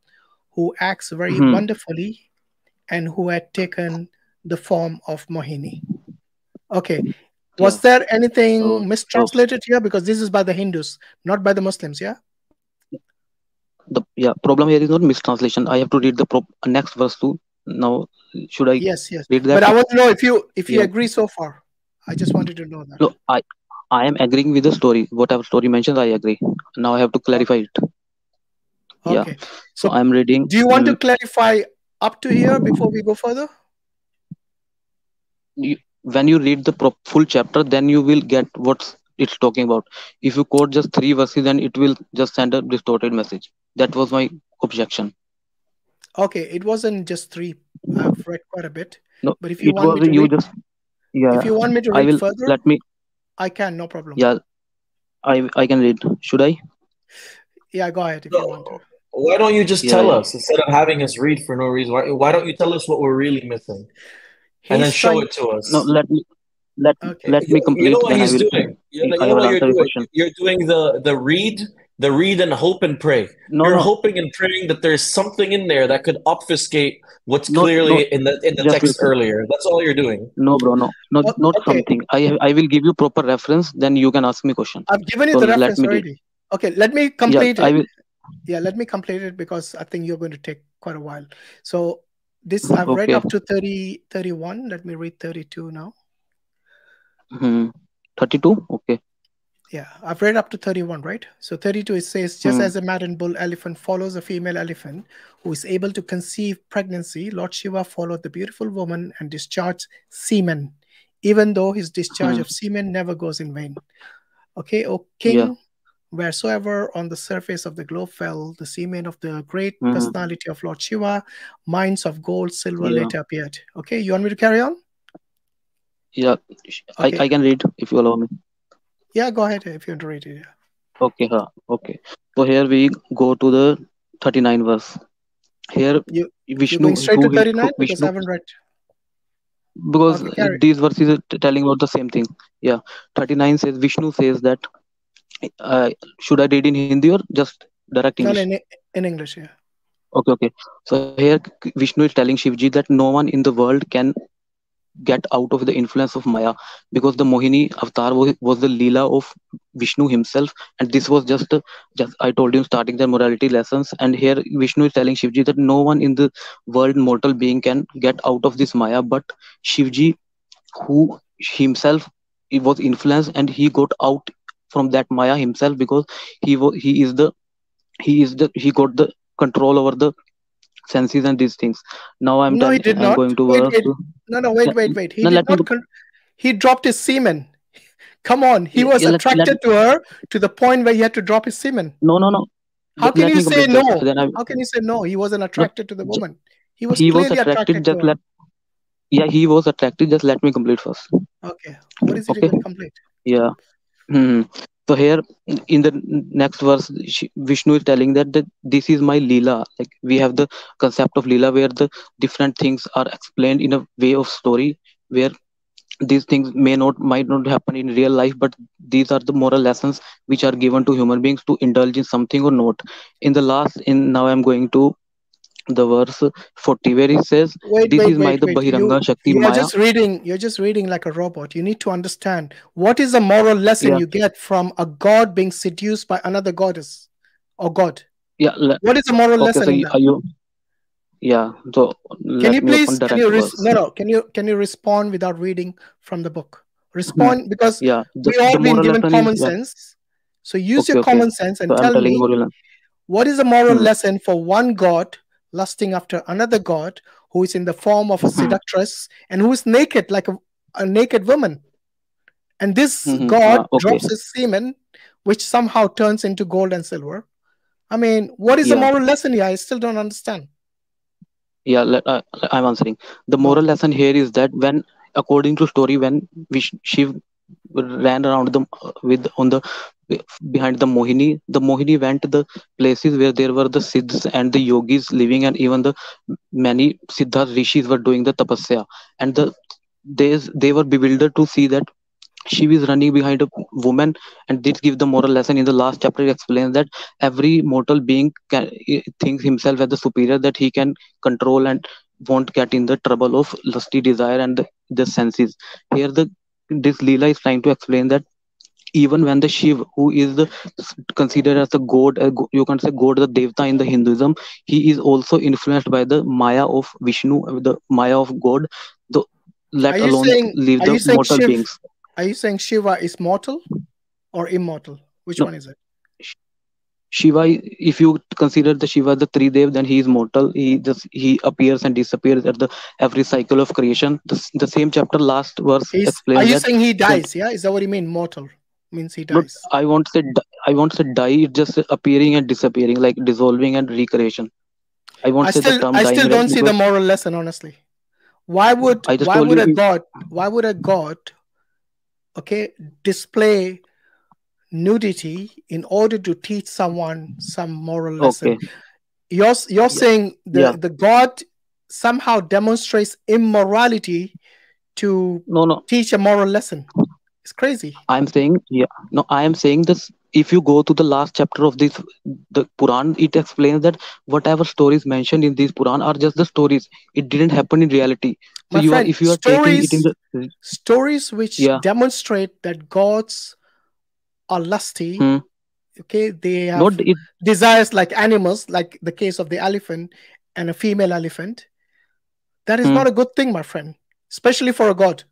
who acts very mm, wonderfully and who had taken the form of Mohini. Okay, was yeah there anything so mistranslated here? Because this is by the Hindus, not by the Muslims, yeah? The yeah problem here is not mistranslation. I have to read the pro next verse too. Now, should I Yes, yes. read that? But? I want to know if you if you Yeah. agree so far. I just wanted to know that. No, I I am agreeing with the story. Whatever story mentions, I agree. Now I have to clarify it. Yeah. Okay. So So I'm reading. do you want to mm, clarify up to here before we go further? you, when you read the pro- full chapter, then you will get what it's talking about. If you quote just three verses, then it will just send a distorted message. That was my objection. Okay, it wasn't just three. I've read quite a bit. No, But if you it want was me to you read, just yeah. if you want me to I read will further, let me I can, no problem. yeah. I I can read. Should I? Yeah, go ahead if you want to. Why don't you just Yeah, tell yeah. us instead of having us read for no reason? Why, why don't you tell us what we're really missing and then show trying. it to us? No, let me let Okay. let me You, you complete. know what he's doing. You know, I you know will what you're doing. question. You're doing the the read, the read and hope and pray. No, You're no, hoping and praying that there's something in there that could obfuscate what's not clearly not in the in the just text listen. earlier. That's all you're doing. No, bro, no, not O- not Okay, something. I I will give you proper reference. Then you can ask me question. I've given you So the let reference me already. Okay, let me Yeah, complete I it. will. Yeah, let me complete it because I think you're going to take quite a while. So this I've read up to 30, 31. Let me read 32 now. Hmm. 32 okay Yeah, I've read up to 31, right? So 32 it says, just Hmm. as a maddened bull elephant follows a female elephant who is able to conceive pregnancy, Lord Shiva followed the beautiful woman and discharged semen, even though his discharge Hmm. of semen never goes in vain. Okay, O king, Yeah. wheresoever on the surface of the globe fell the semen of the great Mhm. personality of Lord Shiva, mines of gold, silver Yeah. later appeared. Okay, you want me to carry on? Yeah I, Okay. I can read if you allow me Yeah, go ahead if you want to read it. yeah. okay huh, okay so here we go to the 39 verse here You- vishnu going straight to 39 who- because I haven't read. because Okay, these verses are telling about the same thing yeah 39 says vishnu says that uh, should i read in hindi or just direct english no, in, in English, yeah. okay okay so here vishnu is telling shivji that no one in the world can get out of the influence of maya. Because the mohini avatar was, was the leela of vishnu himself. And this was just just i told you starting the morality lessons. And here vishnu is telling shivji that no one in the world mortal being can get out of this maya. But shivji who himself was influenced and he got out from that maya himself because he was he is the he is the he got the control over the senses and these things now i'm No, he did i'm not. going to Wait, wait. No, no, wait, wait, wait. He no, did not. Con- he dropped his semen. Come on. He was yeah, let- let- attracted to her to the point where he had to drop his semen. no no no How Let- can you say no? I, How can you say no? He wasn't attracted to the woman. He was he was attracted attracted just let yeah he was attracted just let me complete first Okay. What is it okay complete? yeah hmm so here in the next verse vishnu is telling that, that this is my leela. Like we have the concept of leela where the different things are explained in a way of story where these things may not might not happen in real life but these are the moral lessons which are given to human beings to indulge in something or not. In the last in now i'm going to the verse 40 where he says Wait, this wait, is my the wait. bahiranga You shakti you are maya just reading. You're just reading like a robot. You need to understand what is the moral lesson yeah you get from a god being seduced by another goddess or god. yeah What is the moral okay lesson so you, are you yeah so Can you please? Can you res- no no? Can you can you respond without reading from the book? Respond because yeah the, we all been given common is yeah sense. So use okay your okay common sense and so tell me what is the moral Hmm. lesson for one god lusting after another god who is in the form of a Hmm. seductress and who is naked like a, a naked woman. And this Hmm. god Uh, okay drops his semen, which somehow turns into gold and silver. I mean, what is the moral lesson here? I still don't understand. yeah let, uh, i'm answering the moral lesson here is that when according to story when Vish, shiv ran around them with on the behind the mohini. The mohini went to the places where there were the siddhs and the yogis living and even the many siddha rishis were doing the tapasya. And the they they were bewildered to see that she is running behind a woman and this gives the moral lesson. In the last chapter it explains that every mortal being can, eh, thinks himself as the superior that he can control and won't get in the trouble of lusty desire and the, the senses. Here the this leela is trying to explain that even when the shiv who is the considered as the god uh, you can say god the devta in the hinduism he is also influenced by the maya of vishnu uh, the maya of god the, let alone saying leave are the you saying mortal Shiv beings are you saying Shiva is mortal or immortal? Which no one is it? Shiva, if you consider the Shiva the three dev, then he is mortal. He just he appears and disappears at the every cycle of creation. The, the same chapter last verse He's are you that. saying he dies? Yeah, is that what you mean? Mortal means he dies. I won't say di- I won't say die. It's just appearing and disappearing, like dissolving and recreation. I won't I say the still term I still don't see the moral lesson, honestly. Why would I just why would a god why would a god okay display nudity in order to teach someone some moral lesson? Okay. You're you're Yeah. saying the Yeah. the god somehow demonstrates immorality to No, no. teach a moral lesson. It's crazy. I'm saying yeah. No, I am saying this. If you go to the last chapter of this, the Puran, it explains that whatever stories mentioned in this Puran are just the stories. It didn't happen in reality. So My you are, if you are taking it in stories the, stories which yeah. demonstrate that gods are lusty Hmm. okay they have Not it. desires like animals like the case of the elephant and a female elephant that is Hmm. not a good thing my friend especially for a god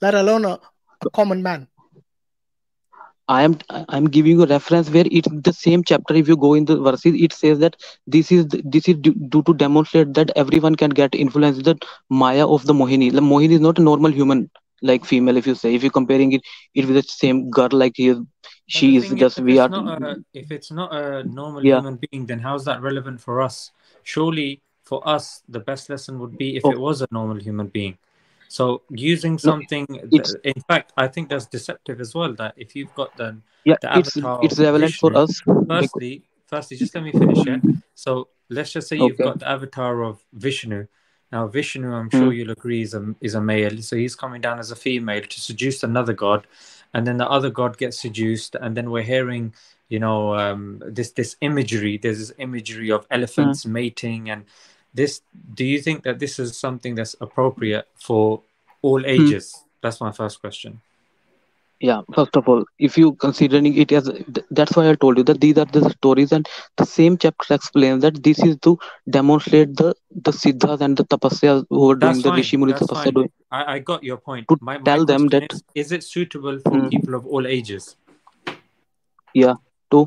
let alone a, a common man I am I am giving you a reference where it's the same chapter. If you go in the verses, it says that this is this is due, due to demonstrate that everyone can get influence that Maya of the Mohini. The Mohini is not a normal human like female. If you say if you're comparing it it with the same girl like he is, she is thing is, just we are. a if it's not a normal Yeah. human being, then how's that relevant for us? Surely, for us, the best lesson would be if Oh. it was a normal human being. So using No, something, th- in fact, I think that's deceptive as well. That if you've got the yeah, the it's avatar it's relevant for us firstly, firstly, just let me finish it. So let's just say you've got the avatar of Vishnu. Now Vishnu, I'm sure Mm, you'll agree, is a is a male. So he's coming down as a female to seduce another god, and then the other god gets seduced, and then we're hearing, you know, um, this this imagery. There's this imagery of mm. elephants mating, and this. Do you think that this is something that's appropriate for all Mm. ages? That's my first question. Yeah, first of all, if you considering it as th- that's why I told you that these are the stories, and the same chapter explains that this is to demonstrate the the siddhas and the tapasyas who are doing That's the rishi fine. muni That's tapasya fine. doing I, I got your point. to My my tell them that is: Is it suitable for mm, people of all ages? yeah to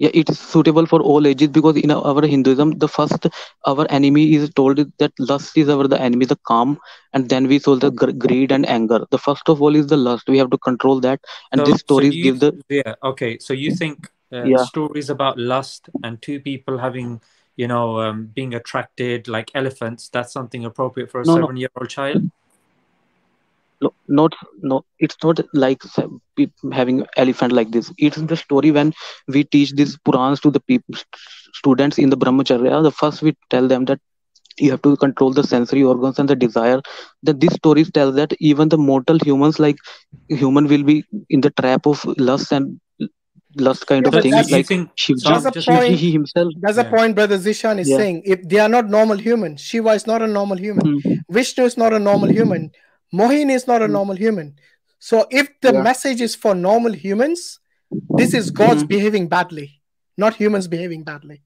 yeah it is suitable for all ages because in our Hinduism the first our enemy is told that lust is our the enemy the calm and then we saw the gr- greed and anger the first of all is the lust we have to control that and So, these so stories you, give the yeah, okay. So you think uh, yeah stories about lust and two people having, you know, um, being attracted like elephants, that's something appropriate for a no no seven-year-old child? no not no it's not like having elephant like this it's the story when we teach these purans to the people students in the brahmacharya the first we tell them that you have to control the sensory organs and the desire that these stories tell that even the mortal humans like human will be in the trap of lust and lust kind Yeah, of but So things like think? So that's a just point. he himself That's a point Brother Zeeshan is yeah saying. If they are not normal human, Shiva is not a normal human. mm, Vishnu is not a normal human. Mohini is not a mm, normal human. So if the yeah message is for normal humans, this is God's mm. behaving badly, not humans behaving badly.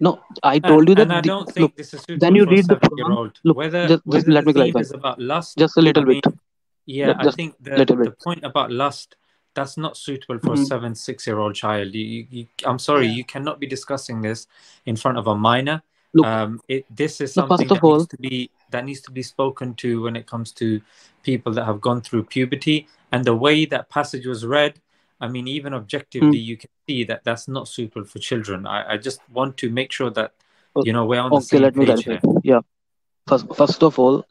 no i And told you that and I the, don't look think this is when suitable you read the quran seven-year-old. look Whether just just let the me theme clarify about lust, just a little bit mean, yeah, Ju- I think the the point about lust that's not suitable for a mm, seven, six-year-old child. You, you, you, I'm sorry, Yeah. you cannot be discussing this in front of a minor. look Um, it this is no something first of that needs to be that needs to be spoken to when it comes to people that have gone through puberty and the way that passage was read. I mean, even objectively, mm, you can see that that's not suitable for children. I, I just want to make sure that you know we're on the okay same let me page yeah first first of all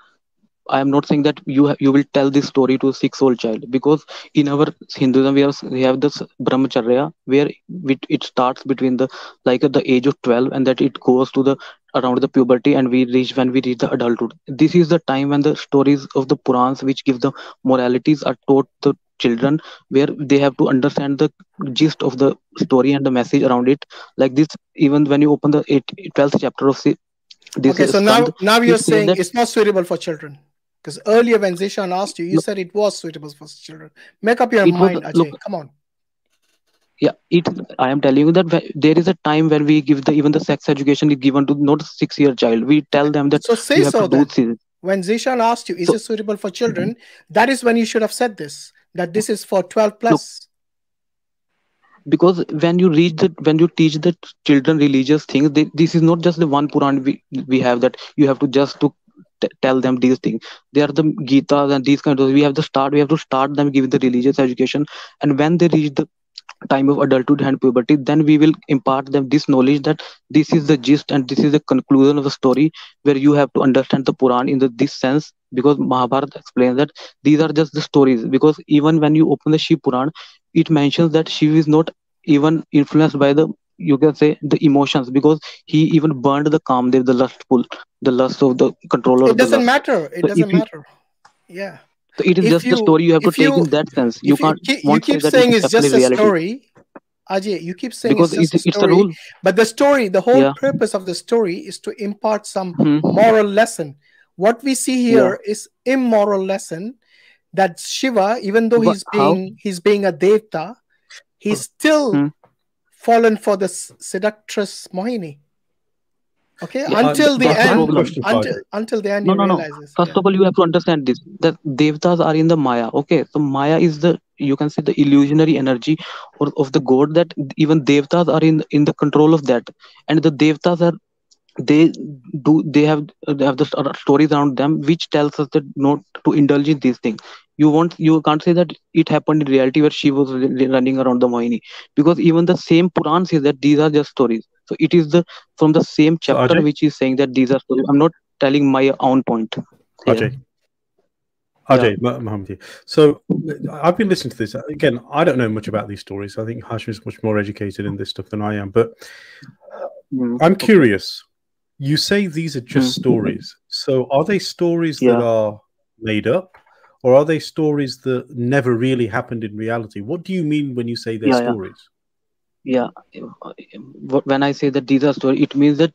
I am not saying that you ha- you will tell this story to a six old child because in our Hinduism we have we have this brahmacharya where it, it starts between the like at the age of 12 and that it goes to the around the puberty and we reach when we reach the adulthood this is the time when the stories of the purans which give the moralities are taught to children where they have to understand the gist of the story and the message around it like this even when you open the eight, 12th chapter of this Okay, so now now you're saying it's not suitable for children. Because earlier when Zeeshan asked you, you look, said it was suitable for children. Make up your it was mind, look Ajay. Come on. yeah it i am telling you that there is a time when we give the even the sex education is given to not six year child we tell them that So say so then. When Zeeshan asked you, is so it suitable for children? Mm-hmm. That is when you should have said this, that this is for 12 look plus. because when you reach the when you teach the children religious things they, this is not just the one puran we, we have that you have to just to t- tell them these things they are the gitas and these kind of we have to start we have to start them giving the religious education. And when they reach the time of adulthood and puberty then we will impart them this knowledge that this is the gist and this is the conclusion of the story where you have to understand the puran in the, this sense. Because mahabharata explains that these are just the stories. Because even when you open the shiv puran it mentions that shiv is not even influenced by the you can say the emotions because he even burned the kamdev the lustful the lust of the controller It doesn't matter. It so doesn't you matter. Yeah. so it is If just the story you have to take you in that sense you can't keep, you keep that saying it's just definitely a reality story, Ajay, you keep saying because it's just it's, a it's a story, rule but the story, the whole yeah purpose of the story is to impart some hmm moral lesson. What we see yeah here is immoral lesson that Shiva, even though but he's how being he's being a devta, he's still hmm. Fallen for the seductress Mohini. Okay, yeah Uh, until the the the end, until until the end, no he no no. realizes. first Yeah. of all you have to understand this that devtas are in the maya okay? So maya is the you can say the illusionary energy or of the god that even devtas are in in the control of that. And the devtas are they do they have they have the stories around them which tells us that not to indulge in these things you want you can't say that it happened in reality where she was running around the mohini because even the same puran says that these are just stories so it is the from the same chapter Ajay, which is saying that these are stories i'm not telling my own point here Ajay, yeah Ajay, Mu- Muhammad. So I've been listening to this. Again, I don't know much about these stories. I think Hashim is much more educated in this stuff than I am. But Mm, I'm okay curious. You say these are just Mm, stories. So are they stories that are made up? Or are they stories that never really happened in reality? What do you mean when you say they're yeah yeah stories? yeah Wh- when i say that these are stories it means that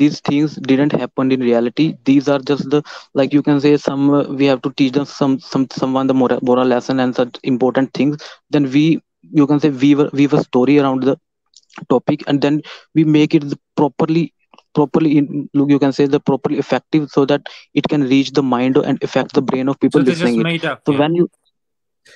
these things didn't happen in reality these are just the like you can say some uh, we have to teach them some some someone the moral, moral lesson and such important things then we you can say weave a, weave a story around the topic and then we make it properly properly in look you can say the properly effective so that it can reach the mind and affect the brain of people they're just listening it made up, so yeah. when you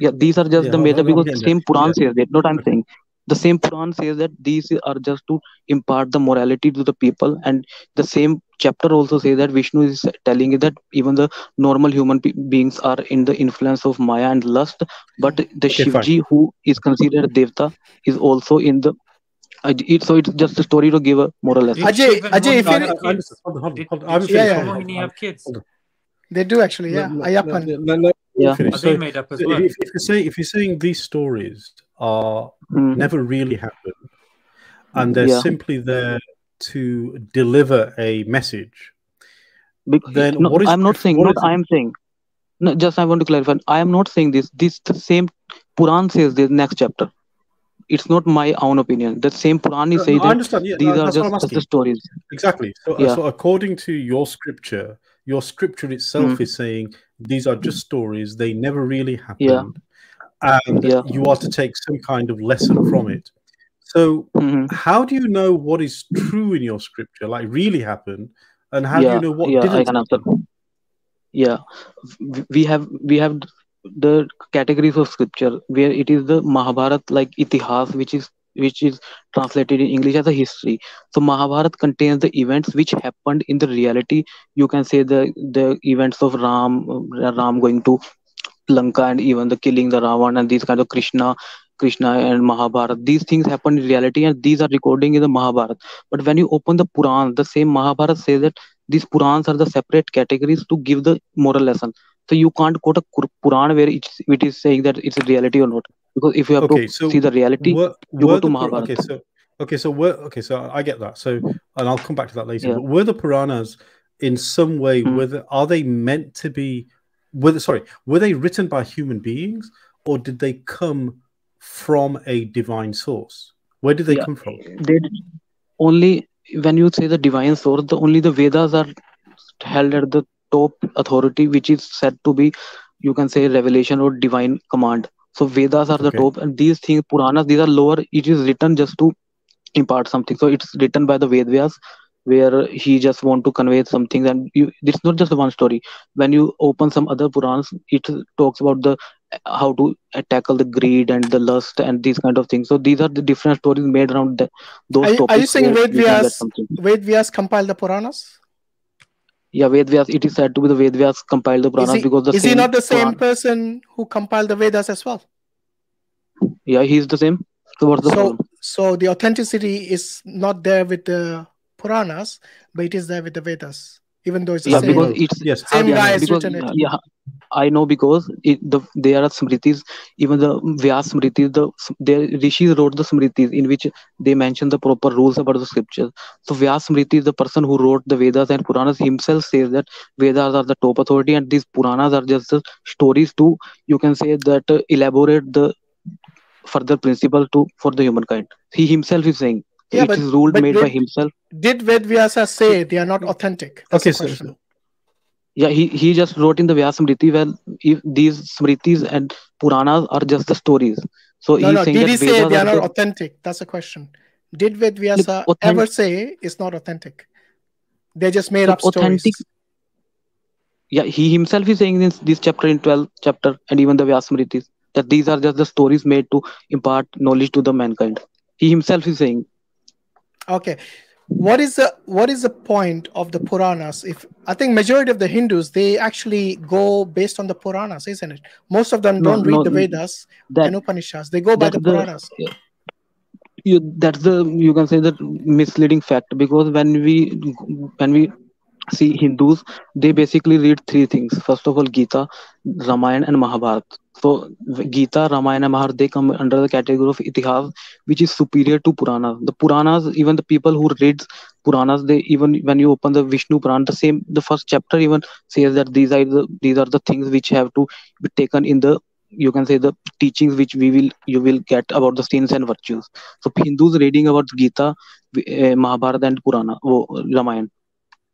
yeah these are just Yeah, the I'm, made up I'm, I'm because getting same there. puran Yeah. says that not i'm saying the same Puran says that these are just to impart the morality to the people, and the same chapter also says that Vishnu is telling it that even the normal human be- beings are in the influence of Maya and lust, but the Okay, fine. Shivji, who is considered Devta, is also in the. I- It, so it's just a story to give a moral lesson. Did Ajay, Ajay, if you I, have I, I kids? understand. Hold on, hold on, Did, hold on. I did haven't Shiv yeah, finished. and yeah, Hold on, Mohini hold on. have kids? Hold on. they do actually. Let, Yeah, let, Ayyappan. Let me Yeah. finish. Are they So, made up as so well? if, if you say if you're saying these stories are Mhm. never really happened and they're Yeah. simply there to deliver a message, Because, then no, what is I'm not saying. what Not is? I am saying. No, just I want to clarify. I am not saying this. This the same Puran says this next chapter. It's not my own opinion. The same Puran is No, saying no, that. Yeah, these no, are that's what I'm just, just the stories. Exactly. So, uh, Yeah. so according to your scripture, your scripture itself Mm. is saying these are just stories; they never really happened Yeah. and Yeah. you are to take some kind of lesson from it. So, hmm how do you know what is true in your scripture, like really happened, and how do you know what. Didn't can answer. happen? Yeah. We have we have the categories of scripture where it is the Mahabharat like Itihas, which is which is translated in English as a history. So Mahabharat contains the events which happened in the reality. You can say the the events of Ram, uh, Ram going to Lanka and even the killing the Ravan and these kind of Krishna, Krishna and Mahabharat. These things happen in reality and these are recording in the Mahabharat. But when you open the Puran, the same Mahabharat says that these Purans are the separate categories to give the moral lesson. So you can't quote a Qur- Puran where it's, it is saying that it's a reality or not. Because if you have Okay, to so see the reality, you go to the Pur- Mahabharat. okay, so okay, so were okay, so I get that. So, and I'll come back to that later. Yeah. But were the Puranas in some way? Mm. Were are they meant to be? Were they, sorry, were they written by human beings, or did they come from a divine source? Where did they Yeah. come from? They only when you say the divine source, the only the Vedas are held at the top authority, which is said to be, you can say, revelation or divine command. So Vedas are the Okay. top, and these things, Puranas, these are lower. It is written just to impart something. So it's written by the Vedvyas, where he just want to convey something. And you, it's not just one story. When you open some other Purans, it talks about the how to tackle the greed and the lust and these kind of things. So these are the different stories made around the, those Are, you- topics. are you saying where Ved you Vyas. Ved Vyas compiled the Puranas? Yeah, Vedvyas. It is said to be the Vedvyas compiled the Puranas he, because the is same he not the same person who compiled the Vedas as well? Yeah, he's the same. So what's the So, problem? so the authenticity is not there with the Puranas, but it is there with the Vedas, even though it's the Yeah, How do you same. because it's Yes. Same yeah, guy has because written it. yeah, I know because it, the there are smritis. Even the Vyas smritis, the the rishis wrote the smritis in which they mention the proper rules about the scriptures. So Vyas smriti is the person who wrote the Vedas and Puranas himself says that Vedas are the top authority and these Puranas are just the stories to you can say that uh, elaborate the further principle to for the humankind. He himself is saying Yeah, it but is ruled but made by himself. did Ved Vyasa say they are not authentic? That's Okay, the so, question. so Yeah, he, he just wrote in the Vyas Smriti well if these Smritis and Puranas are just the stories. So No, he's no. saying Did that he say Vedas they are not the authentic? That's the question. Did Ved Vyasa ever say it's not authentic? They just made look, up stories. authentic. Yeah, he himself is saying this this chapter in 12th chapter and even the Vyas Smritis. that these are just the stories made to impart knowledge to the mankind he himself is saying okay. What is the what is the point of the puranas? If i think majority of the hindus they actually go based on the puranas isn't it? Most of them No, don't read no, the vedas that and upanishads they go by the the puranas. you, that's the you can say the misleading fact because when we when we see hindus they basically read three things. First of all gita ramayana and mahabharata so gita ramayana and mahabharata they come under the category of itihas which is superior to puranas the puranas even the people who read puranas they even when you open the vishnu purana the same the first chapter even says that these are the these are the things which have to be taken in the you can say the teachings which we will you will get about the sins and virtues. So hindus reading about gita uh, mahabharata and purana oh, ramayana.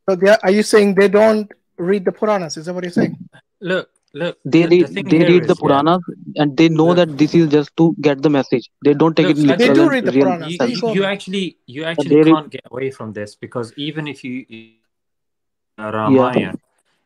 So they are, are you saying they don't read the puranas? Is that what you're saying? Look, look. they The, the read thing they here read the is, yeah. puranas and they know Look, that this is just to get the message they don't take look, it they do read the real puranas you, you you, go you man actually you actually they can't get away from this because even if you uh, yeah Ramayana,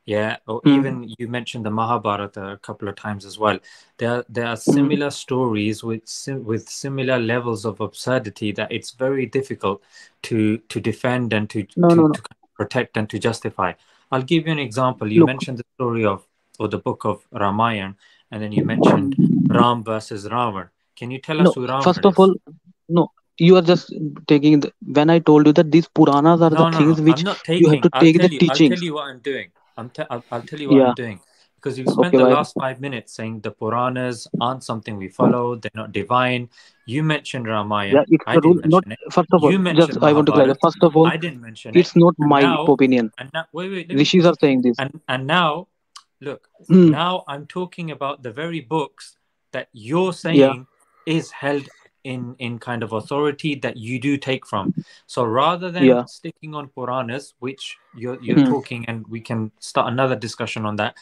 yeah, or Hmm. even you mentioned the Mahabharata a couple of times as well. There there are Hmm. similar stories with sim- with similar levels of absurdity that it's very difficult to to defend and to no to no no kind of protect and to justify. I'll give you an example. You look mentioned the story of or the book of Ramayana, and then you mentioned Ram versus Ravan. Can you tell no us who first of is? all no you are just taking the when i told you that these puranas are the No, no, things no. which I'm you have to I'll take the you. I'll tell you what I'm doing. I'm. T- I'll, I'll tell you what yeah I'm doing because you've spent okay the last five minutes saying the Puranas aren't something we follow. They're not divine. You mentioned Ramayana. yeah it's I the rule didn't not mention it. first of all You just i want to clarify first of all I didn't mention it. it's not And my now, opinion and now, wait, wait. Rishis are saying this And and now, look. Hmm. Now I'm talking about the very books that you're yeah saying is held in in kind of authority that you do take from. So rather than yeah sticking on Puranas, which you're you're Hmm. talking, and we can start another discussion on that.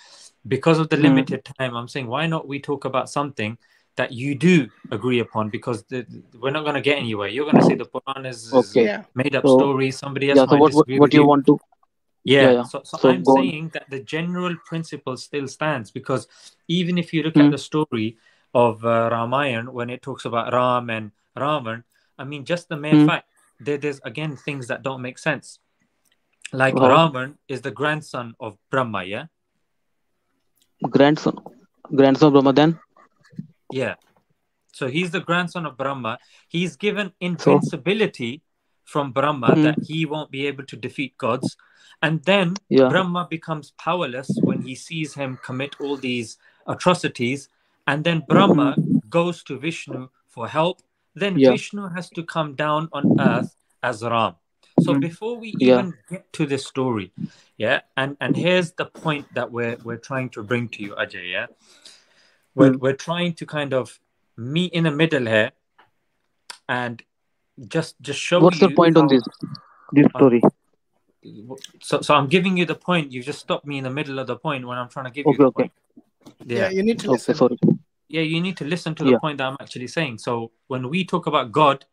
Because of the Hmm. limited time, I'm saying why not we talk about something that you do agree upon? Because the, we're not going to get anywhere. You're going to say the Puranas is okay yeah made up so stories. Somebody else yeah so might what what, disagree what with you you. want to yeah Yeah, so so so I'm on saying that the general principle still stands because even if you look at Hmm. the story of uh, Ramayana when it talks about Ram and Ravan, I mean just the mere Hmm. fact there, there's again things that don't make sense. Like how Ravan is the grandson of Brahma, yeah, grandson grandson of brahma then yeah. So he's the grandson of Brahma. He's given invincibility from Brahma Hmm. that he won't be able to defeat gods. And then yeah Brahma becomes powerless when he sees him commit all these atrocities. And then Brahma goes to Vishnu for help. Then yeah Vishnu has to come down on earth as Ram. So Hmm. before we yeah even get to this story, yeah, and, and here's the point that we're we're trying to bring to you, Ajay, yeah. We're Hmm. we're trying to kind of meet in the middle here and just just show what's your you point on how this this uh, story so so I'm giving you the point. You just stopped me in the middle of the point when I'm trying to give you okay the okay point. yeah Yeah. you need to okay listen sorry Yeah, you need to listen to the yeah point that I'm actually saying. So when we talk about God,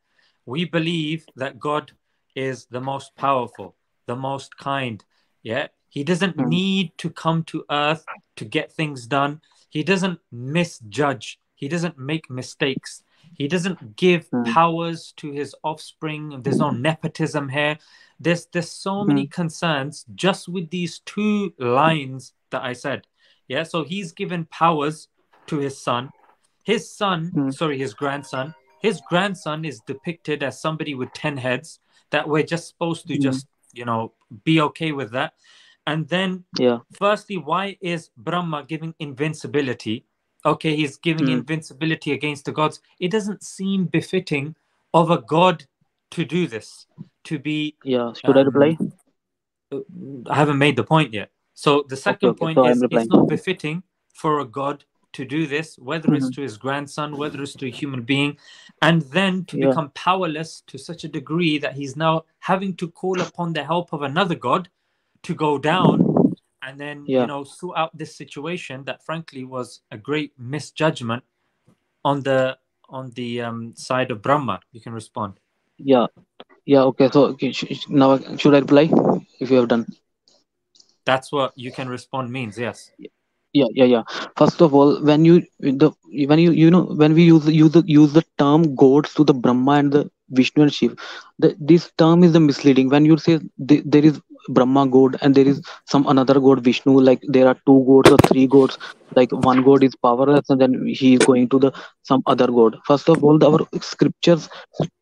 we believe that God is the most powerful, the most kind. Yeah. He doesn't Hmm. need to come to earth to get things done. He doesn't misjudge. He doesn't make mistakes. He doesn't give Hmm. powers to his offspring. There's no nepotism here. There's there's so Hmm. many concerns just with these two lines that I said. Yeah. So he's given powers to his son. His son, Hmm. sorry, his grandson. His grandson is depicted as somebody with 10 heads that we're just supposed to Hmm. just, you know, be okay with that. And then, yeah firstly, why is Brahma giving invincibility? Okay, he's giving Hmm. invincibility against the gods. It doesn't seem befitting of a god to do this, to be. yeah should i reply Um, I haven't made the point yet. So the second okay point so is it's not befitting for a god to do this, whether it's Mhm. to his grandson, whether it's to a human being, and then to yeah become powerless to such a degree that he's now having to call upon the help of another god to go down and then you know throughout this situation that frankly was a great misjudgment on the on the um, side of Brahma. You can respond. yeah yeah okay so okay, sh- sh- now should i reply if you have done That's what you can respond means. Yes. yeah yeah yeah first of all when you the when you you know when we use use the use the term gods to the brahma and the vishnu and shiv the, this term is the misleading when you say the, there is brahma god and there is some another god vishnu like there are two gods or three gods like one god is powerless and then he is going to the some other god first of all our scriptures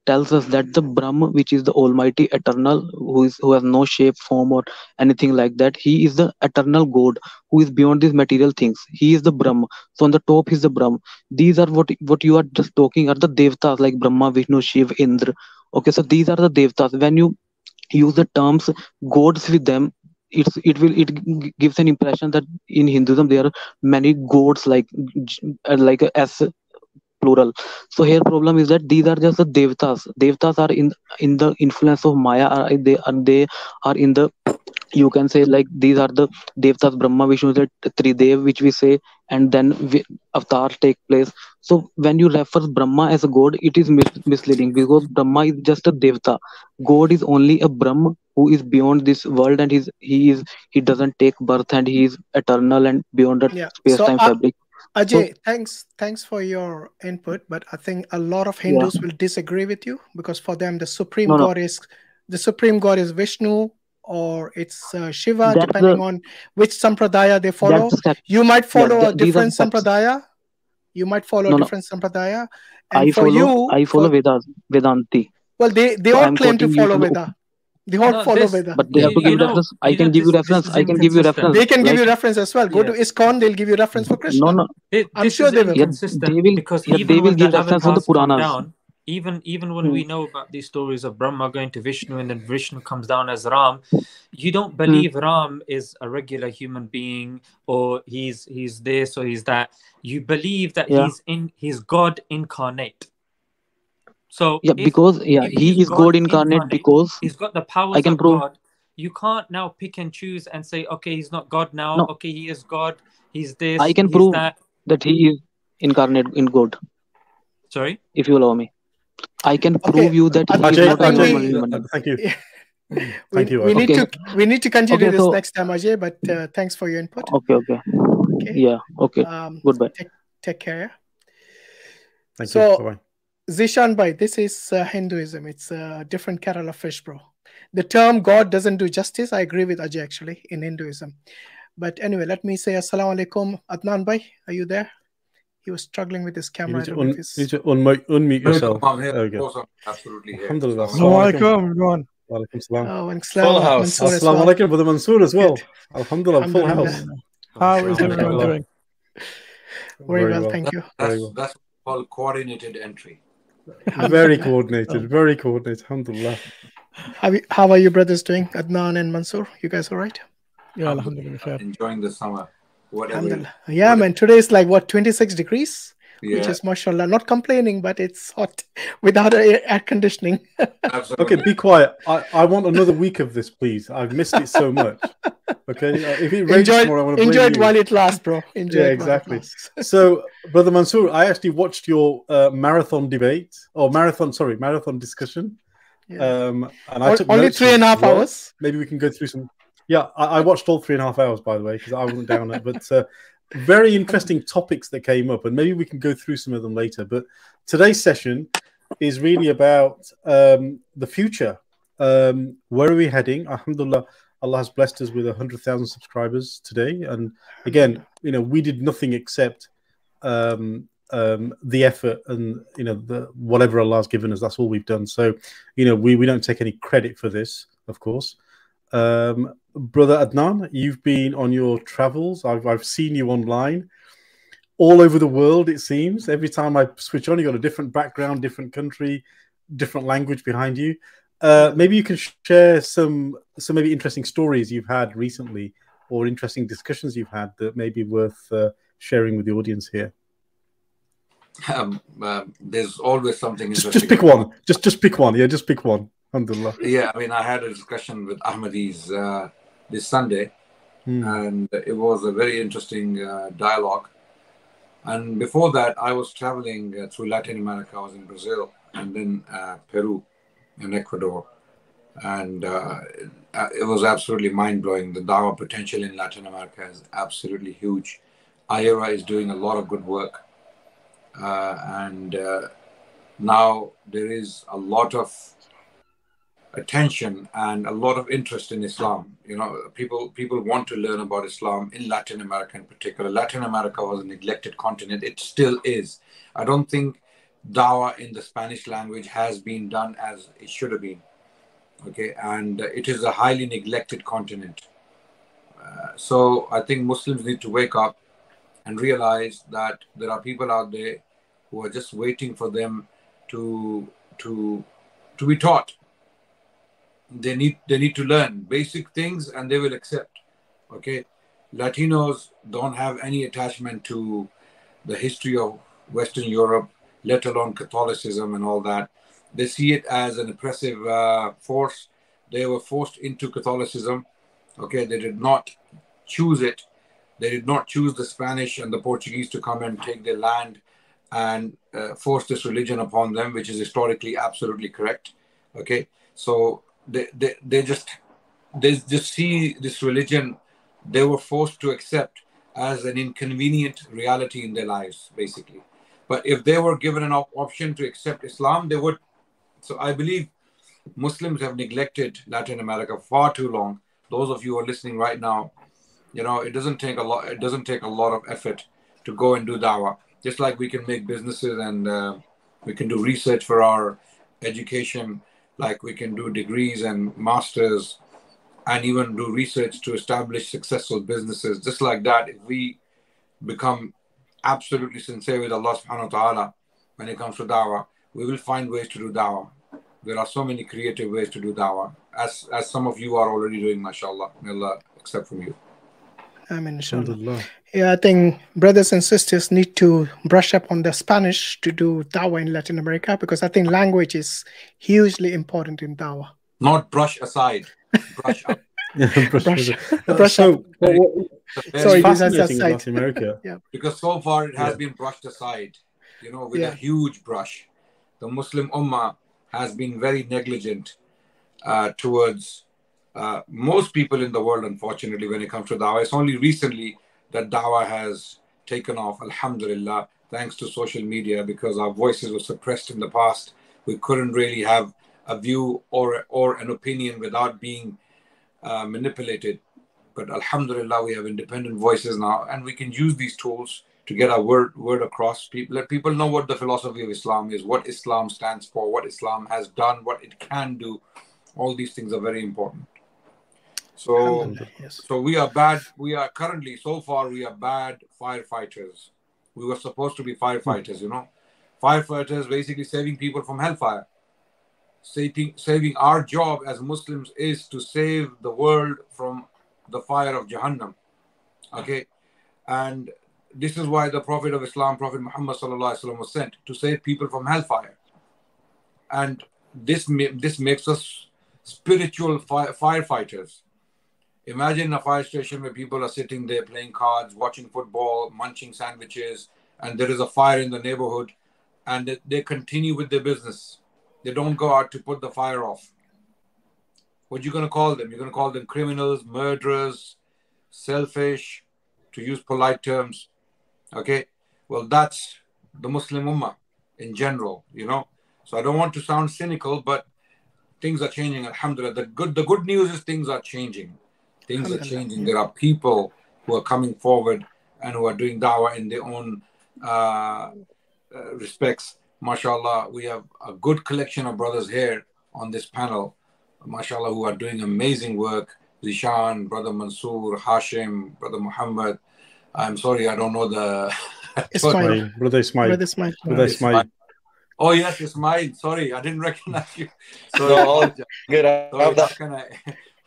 tells us that the brahma which is the almighty eternal who is who has no shape form or anything like that he is the eternal god who is beyond these material things. He is the brahma so on the top is the brahma these are what what you are just talking are the devtas like brahma vishnu shiv indra. Okay so these are the devtas. When you use the terms gods with them. It's it will it gives an impression that in hinduism there are many gods like uh, like a s plural. So here problem is that these are just the devtas. Devtas are in in the influence of maya are they are they are in the you can say like these are the devtas brahma vishnu the three tridev which we say and then we, avatar take place. So when you refer brahma as a god it is mis- misleading because brahma is just a devta. God is only a brahma who is beyond this world and he's he is he doesn't take birth and he is eternal and beyond the Yeah. space So time uh, fabric. So Ajay, thanks thanks for your input, but I think a lot of yeah. Hindus will disagree with you because for them the supreme no no. God is the supreme god is Vishnu or it's uh, Shiva, that's depending the on which sampradaya they follow. that's the sect You might yeah follow a th- these are the different sampradaya. You might follow no a no different sampradaya, i for follow you, i follow for vedas vedanti well, they they so all i'm claim to follow from Veda. They all No, follow this Veda. but they you, have to give know reference i can give you this this reference i can give you reference They can give you reference as well. Go to ISKCON, they'll give you reference for no Krishna. no Thi- I'm sure they will. yeah they inconsistent will because yeah they will give reference from the avatars puranas down, even even when hmm. we know about these stories of Brahma going to Vishnu and then Vishnu comes down as Ram, you don't Hmm. believe Ram is a regular human being or he's he's this or he's that. You believe that yeah he's in he's God incarnate. So yeah if because yeah he is God god incarnate incarnate, because he's got the power i can of prove God. You can't now pick and choose and say, okay, he's not God now. no Okay, he is God. He's this. i can prove that. that he is incarnate in god Sorry. if you allow me i can prove Okay, you that I, he is Ajay, I not a normal Ajay, we human thank you. we, Thank you, we need okay to we need to continue okay this so next time, Ajay. But uh, thanks for your input. okay okay Okay. yeah okay Um, goodbye take take care. Thank you. So Bye bye. Zeeshan Bhai, this is uh, Hinduism. It's a different kettle of fish, bro. The term God doesn't do justice. I agree with Ajay actually in Hinduism. But anyway, let me say Assalamu alaikum. Adnan Bhai, are you there? He was struggling with his camera. I need to, don't know if un, he's. need to unmute, unmute yourself. I'm here. There we go. absolutely here. Alhamdulillah. Assalamu Assalamu alaikum. alaikum. everyone. Wa alaikum salam. Oh, and Full Salam house. Mansur as Assalamu well. alaikum, Brother Mansur as well. Good. Alhamdulillah, full house. How is everyone doing? Very Very well, well. thank That, you. Very that's well. that's called coordinated entry. Very coordinated. Very coordinated. Alhamdulillah. How, you- how are you brothers doing? Adnan and Mansur, you guys all right? Yeah, Alhamdulillah. alhamdulillah. khair. Enjoying the summer, whatever. Yeah, whatever man. Today is like what 26 degrees, which is mashallah. Not complaining, but it's hot without air, air conditioning. Okay, be quiet. I, I want another week of this, please. I've missed it so much. Okay, uh, if it rains enjoy tomorrow, I want to enjoy it you. while it lasts, bro. Enjoy Yeah, it it exactly. So, Brother Mansur, I actually watched your uh, marathon debate or marathon, sorry, marathon discussion. Yeah. Um, and I O- took Only notes three and a as half well. hours. Maybe we can go through some. Yeah, I, I watched all three and a half hours, by the way, because I wasn't down it. But uh, very interesting topics that came up, and maybe we can go through some of them later. But today's session is really about um, the future. Um, where are we heading? Alhamdulillah, Allah has blessed us with 100,000 subscribers today. And again, you know, we did nothing except um, um, the effort and, you know, the, whatever Allah's given us, that's all we've done. So, you know, we, we don't take any credit for this, of course. Um, Brother Adnan, you've been on your travels. I've, I've seen you online all over the world, it seems. Every time I switch on, you've got a different background, different country, different language behind you. Uh, maybe you can share some some maybe interesting stories you've had recently, or interesting discussions you've had that may be worth uh, sharing with the audience here. Um, uh, there's always something Just interesting. just pick one. Just just pick one. Yeah, just pick one. Alhamdulillah. Yeah, I mean, I had a discussion with Ahmadis uh, this Sunday, Hmm. and it was a very interesting uh, dialogue. And before that, I was traveling uh, through Latin America. I was in Brazil and then uh, Peru and Ecuador. And uh, it, uh, was absolutely mind blowing. The Dawa potential in Latin America is absolutely huge. IERA is doing a lot of good work. Uh, and uh, now there is a lot of attention and a lot of interest in Islam. You know, people people want to learn about Islam in Latin America in particular. Latin America was a neglected continent. It still is. I don't think dawah in the Spanish language has been done as it should have been. Okay, and it is a highly neglected continent. Uh, so I think Muslims need to wake up and realize that there are people out there who are just waiting for them to to to be taught. They need they need to learn basic things and they will accept. Okay, Latinos don't have any attachment to the history of Western Europe, let alone Catholicism and all that. They see it as an oppressive uh, force. They were forced into Catholicism. Okay, they did not choose it. They did not choose the Spanish and the Portuguese to come and take their land and uh, force this religion upon them, which is historically absolutely correct. Okay, so they, they, they just they just see this religion they were forced to accept as an inconvenient reality in their lives, basically. But if they were given an op- option to accept Islam, they would. So I believe Muslims have neglected Latin America far too long. Those of you who are listening right now, you know, it doesn't take a lot. It doesn't take a lot of effort to go and do dawah. Just like we can make businesses and uh, we can do research for our education, like we can do degrees and masters, and even do research to establish successful businesses. Just like that, if we become absolutely sincere with Allah subhanahu wa ta'ala when it comes to dawah, we will find ways to do dawah. There are so many creative ways to do dawah, as as some of you are already doing, mashallah. May Allah accept from you. I mean, inshallah. Yeah, I think brothers and sisters need to brush up on their Spanish to do dawah in Latin America because I think language is hugely important in dawah. Not brush aside, brush up. brush, Brush- Uh, brush so, up. what- what- Sorry, it's this fascinating in. Latin America. yeah. because so far it has Yeah. been brushed aside, you know, with Yeah. a huge brush. The Muslim Ummah has been very negligent uh, towards uh, most people in the world, unfortunately, when it comes to dawah. It's only recently that dawah has taken off, alhamdulillah, thanks to social media, because our voices were suppressed in the past. We couldn't really have a view or, or an opinion without being uh, manipulated. But alhamdulillah, we have independent voices now, and we can use these tools to get our word word across. People let people know what the philosophy of Islam is, what Islam stands for, what Islam has done, what it can do. All these things are very important. So, yes. so we are bad. We are currently so far we are bad firefighters. We were supposed to be firefighters, you know, firefighters basically saving people from hellfire. Saving, saving our job as Muslims is to save the world from the fire of Jahannam. Okay, and this is why the Prophet of Islam, Prophet Muhammad sallallahu alaihi wasallam, was sent to save people from hellfire. And this this makes us spiritual fire, firefighters. Imagine a fire station where people are sitting there playing cards, watching football, munching sandwiches, and there is a fire in the neighborhood, and they, continue with their business. They don't go out to put the fire off. What are you going to call them? You're going to call them criminals, murderers, selfish, to use polite terms. Okay? Well, that's the Muslim Ummah in general, you know. So I don't want to sound cynical, but things are changing. Alhamdulillah. The good, the good news is things are changing. Things are changing. There are people who are coming forward and who are doing dawah in their own uh, uh, respects. MashaAllah, we have a good collection of brothers here on this panel. MashaAllah, who are doing amazing work. Zeeshan, Brother Mansur, Hashim, Brother Mohammad. I'm sorry, I don't know the. Ismael. Ismael, brother Ismael. Brother Ismael. Brother Ismael. Oh yes, Ismael. Sorry, I didn't recognize you. Sorry, No, all good. I Sorry, have how can I?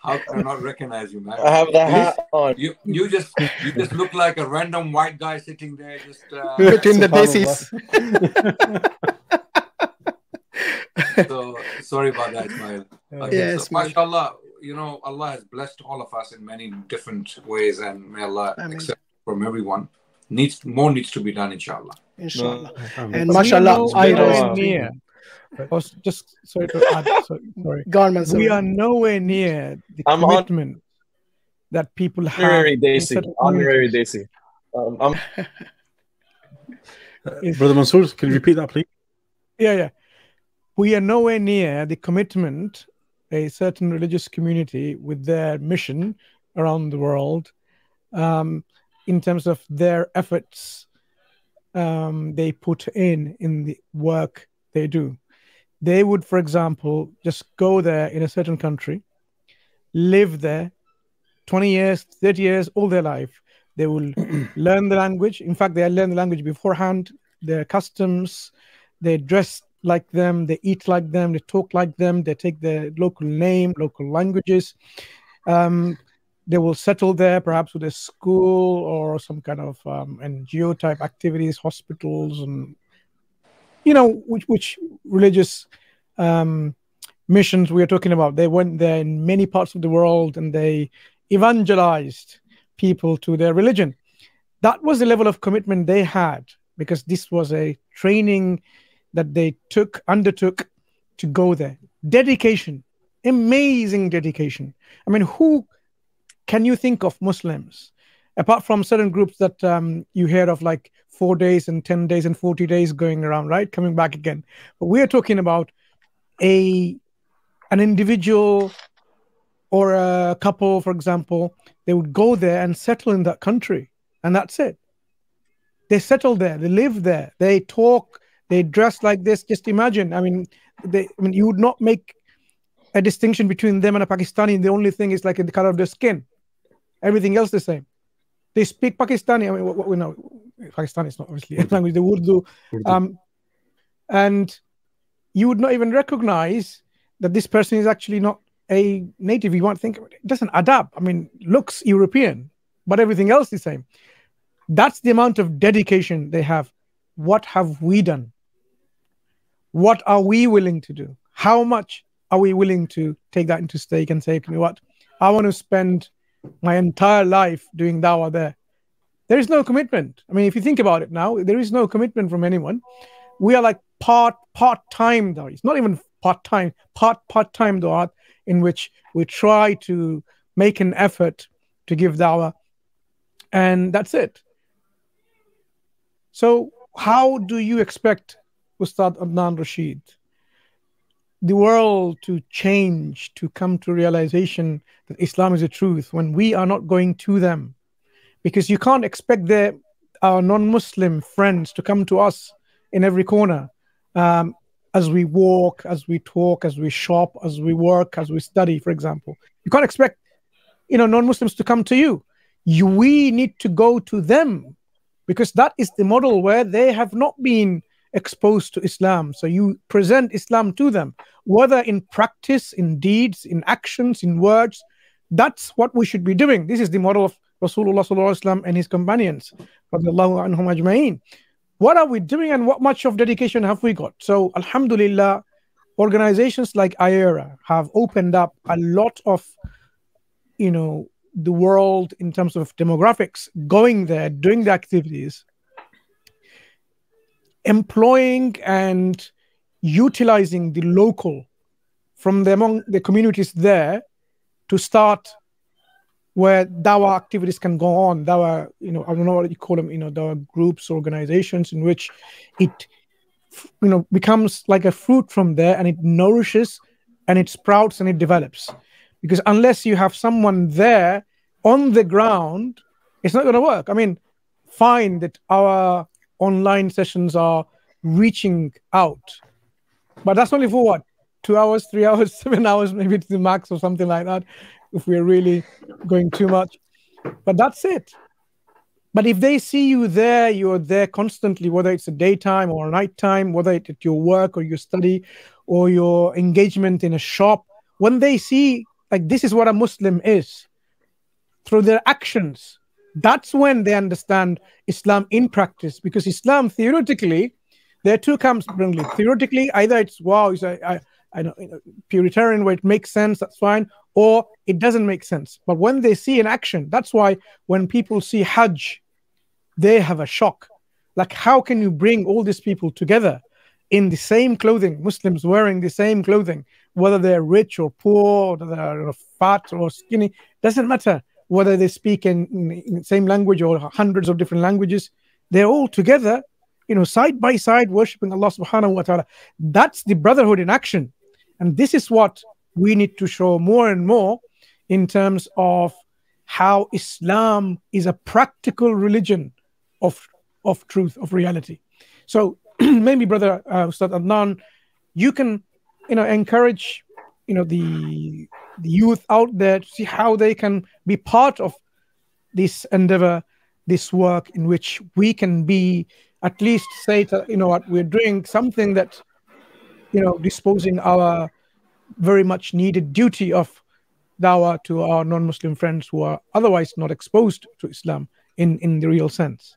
How can I not recognize you, man? I have the hat on. You you just you just look like a random white guy sitting there, just uh, Between the Subhanallah. daisies. so sorry about that, Ismael. Okay, Yeah, so mashallah, you know, Allah has blessed all of us in many different ways, and may Allah Ameen. accept from everyone. Needs more needs to be done, inshallah. Inshallah. And But mashallah, we are I was near. S- just sorry to add. So, sorry. garments. We are nowhere near the I'm on- commitment that people have. Honorary Daisy. Honorary. Daisy. Um, I'm Brother Mansur, can you repeat that, please? Yeah, yeah. We are nowhere near the commitment a certain religious community with their mission around the world um, in terms of their efforts um, they put in in the work they do. They would, for example, just go there in a certain country, live there 20 years, 30 years, all their life. They will learn the language. In fact, they learn the language beforehand, their customs, they dress like them, they eat like them, they talk like them, they take their local name, local languages. Um, they will settle there, perhaps with a school or some kind of um, NGO type activities, hospitals, and you know which which religious um, missions we are talking about. They went there in many parts of the world and they evangelized people to their religion. That was the level of commitment they had because this was a training that they took undertook to go there. Dedication, amazing dedication. I mean, who can you think of Muslims apart from certain groups that um, you hear of, like four days and ten days and forty days going around, right, coming back again? But we are talking about a an individual or a couple, for example, they would go there and settle in that country, and that's it. They settle there, they live there, they talk, they dress like this. Just imagine. I mean, they. I mean, you would not make a distinction between them and a Pakistani. The only thing is like in the color of their skin. Everything else the same. They speak Pakistani. I mean, what, what we know, Pakistani is not obviously a language. The Urdu, um, and you would not even recognize that this person is actually not a native. You might think it doesn't up. I mean, looks European, but everything else the same. That's the amount of dedication they have. What have we done? What are we willing to do? How much are we willing to take that into stake and say, you know what? I want to spend my entire life doing dawah there. There is no commitment. I mean, if you think about it now, there is no commitment from anyone. We are like part part time It's not even part time, part part time dawah in which we try to make an effort to give dawah, and that's it. So, how do you expect Ustad Adnan Rashid the world to change, to come to realization that Islam is the truth when we are not going to them. Because you can't expect our non Muslim friends to come to us in every corner um, as we walk, as we talk, as we shop, as we work, as we study, for example. You can't expect you know, non Muslims to come to you. you. We need to go to them because that is the model where they have not been exposed to Islam. So you present Islam to them, whether in practice, in deeds, in actions, in words. That's what we should be doing. This is the model of Rasulullah and his companions. What are we doing and what much of dedication have we got? So, Alhamdulillah, organizations like IERA have opened up a lot of, you know, the world in terms of demographics, going there, doing the activities, employing and utilizing the local from the among the communities there to start where dawah activities can go on. Dawah you know i don't know what you call them you know dawah groups organizations in which it you know becomes like a fruit from there and it nourishes and it sprouts and it develops. Because unless you have someone there on the ground it's not going to work. I mean fine that our online sessions are reaching out. But that's only for what? Two hours, three hours, seven hours, maybe to the max or something like that, if we're really going too much. But that's it. But if they see you there, you're there constantly, whether it's a daytime or a nighttime, whether it's at your work or your study or your engagement in a shop, when they see like this is what a Muslim is, through their actions, that's when they understand Islam in practice. Because Islam, theoretically, there are two camps. Theoretically, either it's wow, it's a, Puritan where it makes sense, that's fine, or it doesn't make sense. But when they see in action, that's why when people see Hajj, they have a shock. Like, how can you bring all these people together in the same clothing? Muslims wearing the same clothing, whether they're rich or poor, whether they're fat or skinny, doesn't matter whether they speak in, in, same language or hundreds of different languages, they're all together, you know, side by side, worshiping Allah subhanahu wa ta'ala. That's the brotherhood in action. And this is what we need to show more and more in terms of how Islam is a practical religion of, of truth, of reality. So maybe, brother uh, Ustad Adnan, you can, you know, encourage, you know, the youth out there to see how they can be part of this endeavor, this work in which we can be at least say, to, you know, what we're doing something that, you know, disposing our very much needed duty of dawah to our non-Muslim friends who are otherwise not exposed to Islam in in the real sense.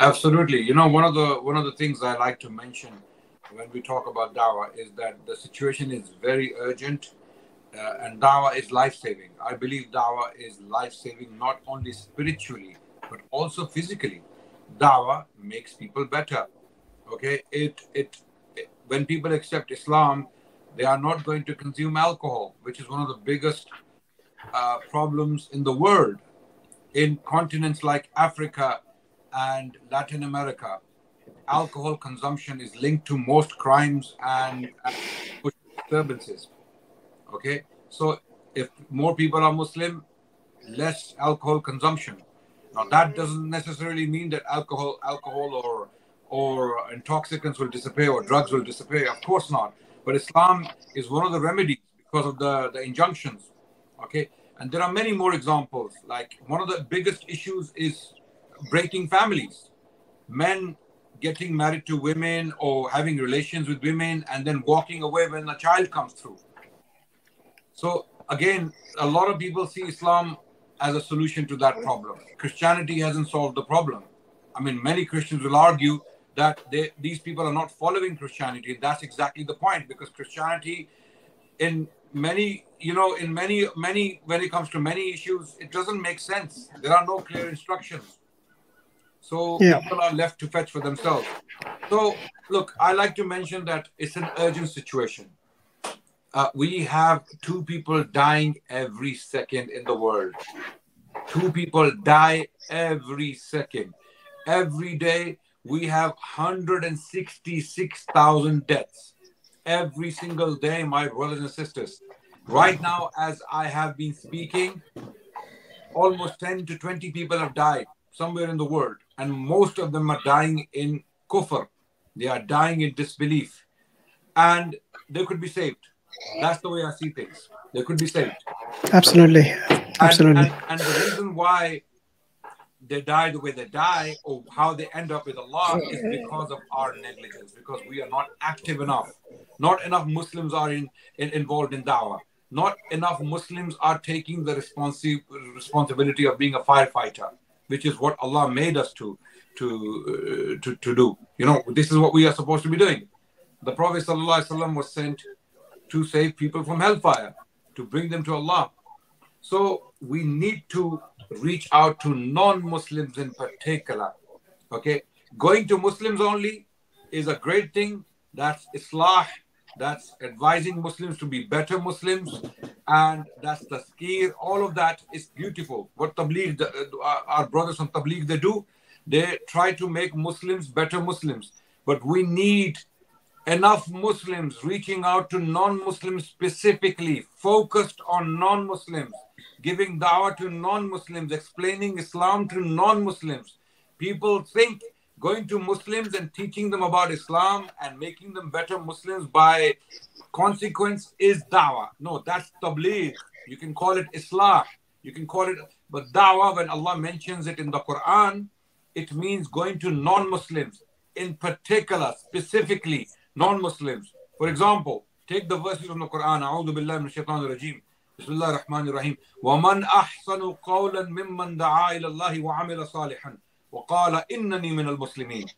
Absolutely. You know, one of the one of the things I like to mention when we talk about dawah is that the situation is very urgent uh, and dawah is life-saving. I believe dawah is life-saving not only spiritually but also physically. Dawah makes people better. Okay, it it, it when people accept Islam, they are not going to consume alcohol, which is one of the biggest uh, problems in the world. In continents like Africa and Latin America, alcohol consumption is linked to most crimes and, and disturbances. Okay, so if more people are Muslim, less alcohol consumption. Now that doesn't necessarily mean that alcohol, alcohol or or intoxicants will disappear or drugs will disappear. Of course not. But Islam is one of the remedies because of the, the injunctions. Okay, and there are many more examples. Like one of the biggest issues is breaking families. Men getting married to women or having relations with women and then walking away when a child comes through. So, again, a lot of people see Islam as a solution to that problem. Christianity hasn't solved the problem. I mean, many Christians will argue that they, these people are not following Christianity. That's exactly the point because Christianity, in many, you know, in many, many, when it comes to many issues, it doesn't make sense. There are no clear instructions. So yeah. people are left to fetch for themselves. So look, I like to mention that it's an urgent situation. Uh, we have two people dying every second in the world. Two people die every second. Every day we have 166,000 deaths. Every single day, my brothers and sisters. Right now, as I have been speaking, almost 10 to 20 people have died somewhere in the world and most of them are dying in kufr. They are dying in disbelief. And they could be saved. That's the way I see things. They could be saved. Absolutely. Absolutely. And, and, and the reason why they die the way they die or how they end up with Allah is because of our negligence, because we are not active enough. Not enough Muslims are in, in involved in dawah. Not enough Muslims are taking the responsi- responsibility of being a firefighter which is what Allah made us to to uh, to, to do. You know, this is what we are supposed to be doing. The Prophet ﷺ was sent to save people from hellfire, to bring them to Allah. So we need to reach out to non-Muslims in particular. Okay, going to Muslims only is a great thing. That's Islah that's advising Muslims to be better Muslims, and that's the skir. All of that is beautiful. What Tabligh, the, uh, our brothers from Tabligh, they do, they try to make Muslims better Muslims. But we need enough Muslims reaching out to non-Muslims specifically, focused on non-Muslims, giving dawah to non-Muslims, explaining Islam to non-Muslims. People think going to Muslims and teaching them about Islam and making them better Muslims by consequence is dawah. No, that's tabligh. You can call it Islam. You can call it, but dawah, when Allah mentions it in the Quran, it means going to non Muslims, in particular, specifically non Muslims. For example, take the verses from the Quran. أعوذ بالله من الشيطان الرجيم. بسم الله الرحمن الرحيم. ومن أحسن قولا ممن دعا إلى الله وعمل صالحا وَقَالَ إِنَّنِي مِنَ الْمُسْلِمِينَ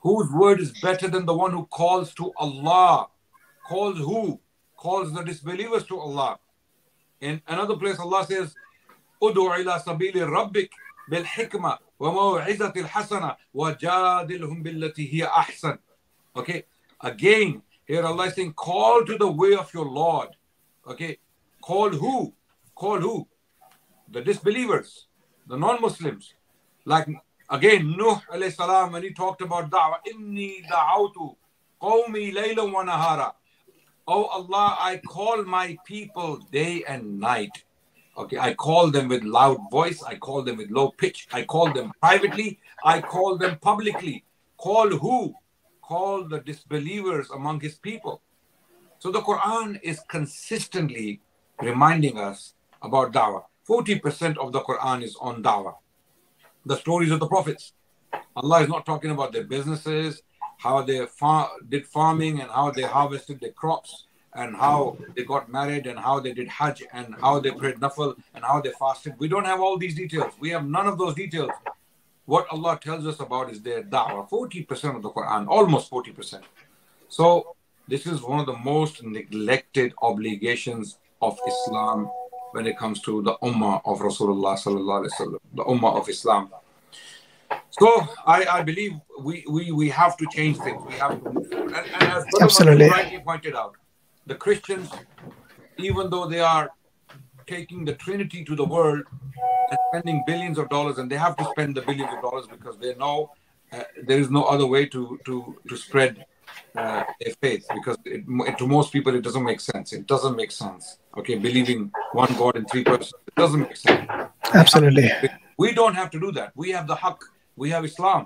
Whose word is better than the one who calls to Allah? calls who? Calls the disbelievers to Allah. In another place, Allah says, "Udu ila sabili rabbik bil hikmah wa maw'izatil hasana wa jadilhum billati hiya ahsan." Okay, again here Allah is saying, "Call to the way of your Lord." Okay, call who? Call who? The disbelievers, the non-Muslims. Like again, Nuh alayhi salam when he talked about da'wah, "Inni da'awtu qawmi laylan wa nahara." Oh Allah, I call my people day and night. Okay, I call them with loud voice, I call them with low pitch, I call them privately, I call them publicly. Call who? Call the disbelievers among his people. So the Quran is consistently reminding us about dawah. 40% of the Quran is on dawah. The stories of the prophets. Allah is not talking about their businesses, how they far- did farming and how they harvested their crops and how they got married and how they did Hajj and how they prayed Nafal and how they fasted. We don't have all these details. We have none of those details. What Allah tells us about is their da'wah. 40% of the Quran, almost 40%. So this is one of the most neglected obligations of Islam when it comes to the ummah of Rasulullah the ummah of Islam. So I, I believe we, we, we have to change things. We have to move forward. And, and as Absolutely. Rightly pointed out, the Christians, even though they are taking the Trinity to the world and spending billions of dollars, and they have to spend the billions of dollars because they know uh, there is no other way to to to spread uh, their faith because it, to most people it doesn't make sense. It doesn't make sense. Okay, believing one God in three persons, it doesn't make sense. Absolutely. We don't have to do that. We have the haqq. We have Islam.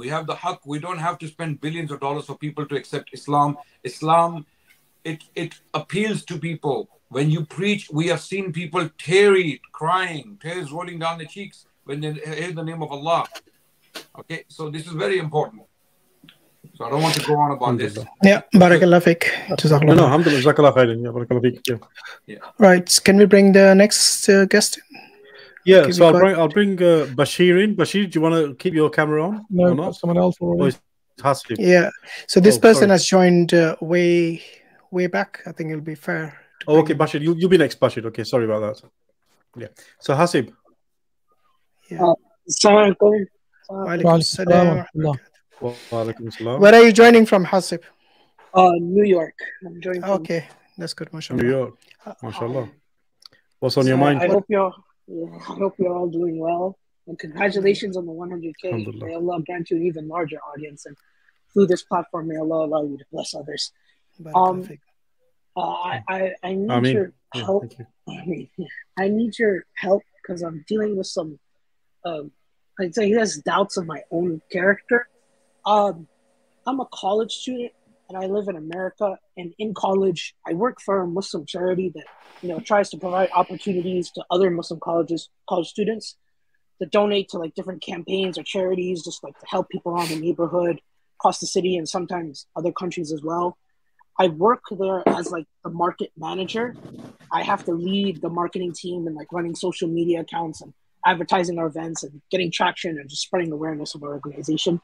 We have the haqq. We don't have to spend billions of dollars for people to accept Islam. Islam, it it appeals to people. When you preach, we have seen people teary, crying, tears rolling down their cheeks when they hear the name of Allah. Okay, so this is very important. So I don't want to go on about this. Yeah, Barakallah feek. No, Jazakallah. no, alhamdulillah, jazakallah khairan. Yeah, barakallah feek. Yeah. Right, can we bring the next uh, guest in? Yeah, so I'll five- bring I'll bring uh, Bashir in. Bashir, do you want to keep your camera on No, or not? someone else Or already. is it Hasib? Yeah, so this Oh, person sorry. has joined uh, way, way back. I think it'll be fair. Oh, okay, Bashir, you you'll be next, Bashir. Okay, sorry about that. Yeah. So Hasib, Yeah. Assalamu alaikum. Wa Wa alaikum alaikum salam. salam wa rahmatullah. wa alaikum salam. Where are you joining from, Hasib? Uh, New York. I'm joining from. Okay, that's good, mashallah. New. York. MashaAllah. What's on your mind? I hope you're. Yeah, I hope you're all doing well. And congratulations on the 100k. May Allah grant you an even larger audience, and through this platform, may Allah allow you to bless others. Um, uh, I, I I need Ameen. your help. you. I mean, I need your help because I'm dealing with some, um, I'd say he has doubts of my own character. Um, I'm a college student and I live in America. And in college, I work for a Muslim charity that you know tries to provide opportunities to other Muslim colleges, college students, to donate to like different campaigns or charities, just like to help people around the neighborhood, across the city, and sometimes other countries as well. I work there as like the market manager. I have to lead the marketing team and like running social media accounts and advertising our events and getting traction and just spreading awareness of our organization.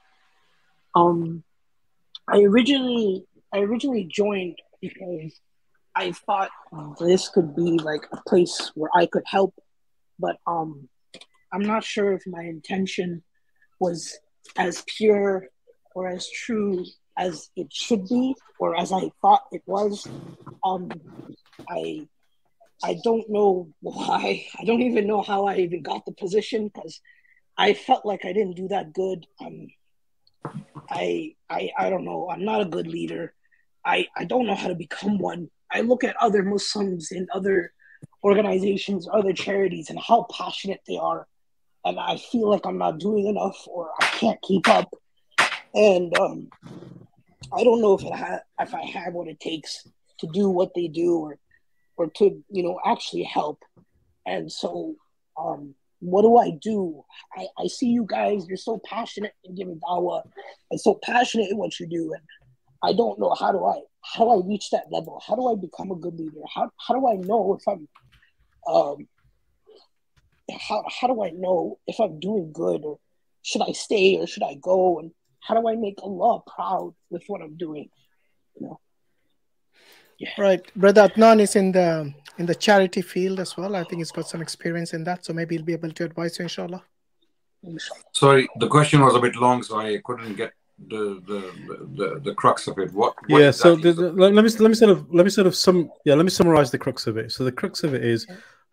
Um, I originally I originally joined because I thought this could be like a place where I could help, but um, I'm not sure if my intention was as pure or as true as it should be or as I thought it was. Um, I I don't know why. I don't even know how I even got the position because I felt like I didn't do that good. Um, I I I don't know. I'm not a good leader. I I don't know how to become one. I look at other Muslims in other organizations, other charities, and how passionate they are, and I feel like I'm not doing enough or I can't keep up. And um, I don't know if it ha- if I have what it takes to do what they do or or to you know actually help. And so, um, what do I do? I, I see you guys. You're so passionate in giving dawah and so passionate in what you do, and I don't know how do I how do I reach that level? How do I become a good leader? How how do I know if I'm um how how do I know if I'm doing good or should I stay or should I go and how do I make Allah proud with what I'm doing? You know. Yeah. Right, brother Adnan is in the in the charity field as well. I think he's got some experience in that, so maybe he'll be able to advise you, inshallah. Sorry, the question was a bit long, so I couldn't get the the the, the crux of it? What, what yeah. exactly So the, the, let me let me sort of let me sort of some yeah let me summarize the crux of it. So the crux of it is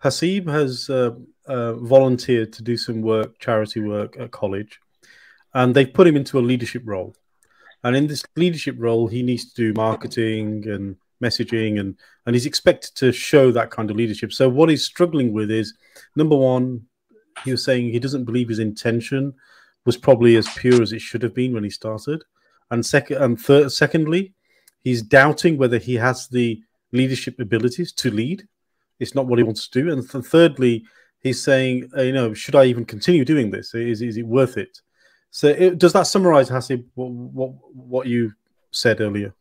Hasib has uh, uh, volunteered to do some work, charity work at college, and they've put him into a leadership role. And in this leadership role, he needs to do marketing and messaging, and and he's expected to show that kind of leadership. So what he's struggling with is number one, he was saying he doesn't believe his intention was probably as pure as it should have been when he started, and second and third, secondly, he's doubting whether he has the leadership abilities to lead. It's not what he wants to do, and th- thirdly, he's saying, uh, you know, should I even continue doing this? Is is it worth it? So it, does that summarize, Hasib, what, what what you said earlier?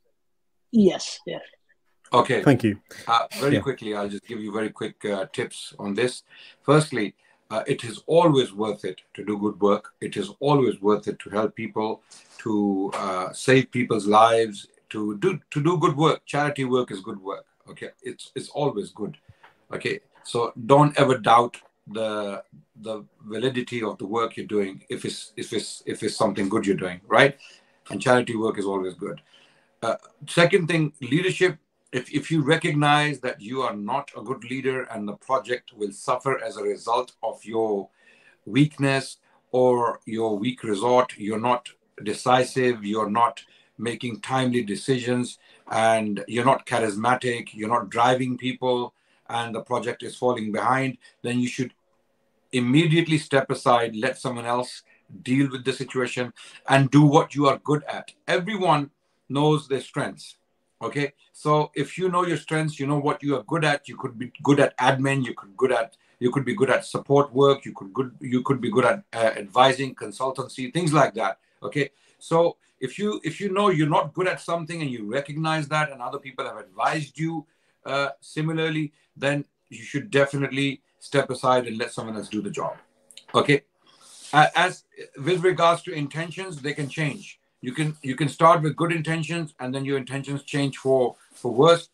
Yes. Yeah. Okay. Thank you. Uh, very Yeah. quickly, I'll just give you very quick uh, tips on this. Firstly, uh, it is always worth it to do good work. It is always worth it to help people, to uh, save people's lives, to do to do good work. Charity work is good work. Okay, it's it's always good. Okay, so don't ever doubt the the validity of the work you're doing if it's if it's if it's something good you're doing, right? And charity work is always good. Uh, second thing, leadership. If, if you recognize that you are not a good leader and the project will suffer as a result of your weakness or your weak resort, you're not decisive, you're not making timely decisions, and you're not charismatic, you're not driving people, and the project is falling behind, then you should immediately step aside, let someone else deal with the situation, and do what you are good at. Everyone knows their strengths. Okay, so if you know your strengths, you know what you are good at. You could be good at admin. You could good at you could be good at support work. You could good you could be good at uh, advising, consultancy, things like that. Okay, so if you if you know you're not good at something and you recognize that, and other people have advised you uh, similarly, then you should definitely step aside and let someone else do the job. Okay, uh, as with regards to intentions, they can change you can you can start with good intentions and then your intentions change for for worse.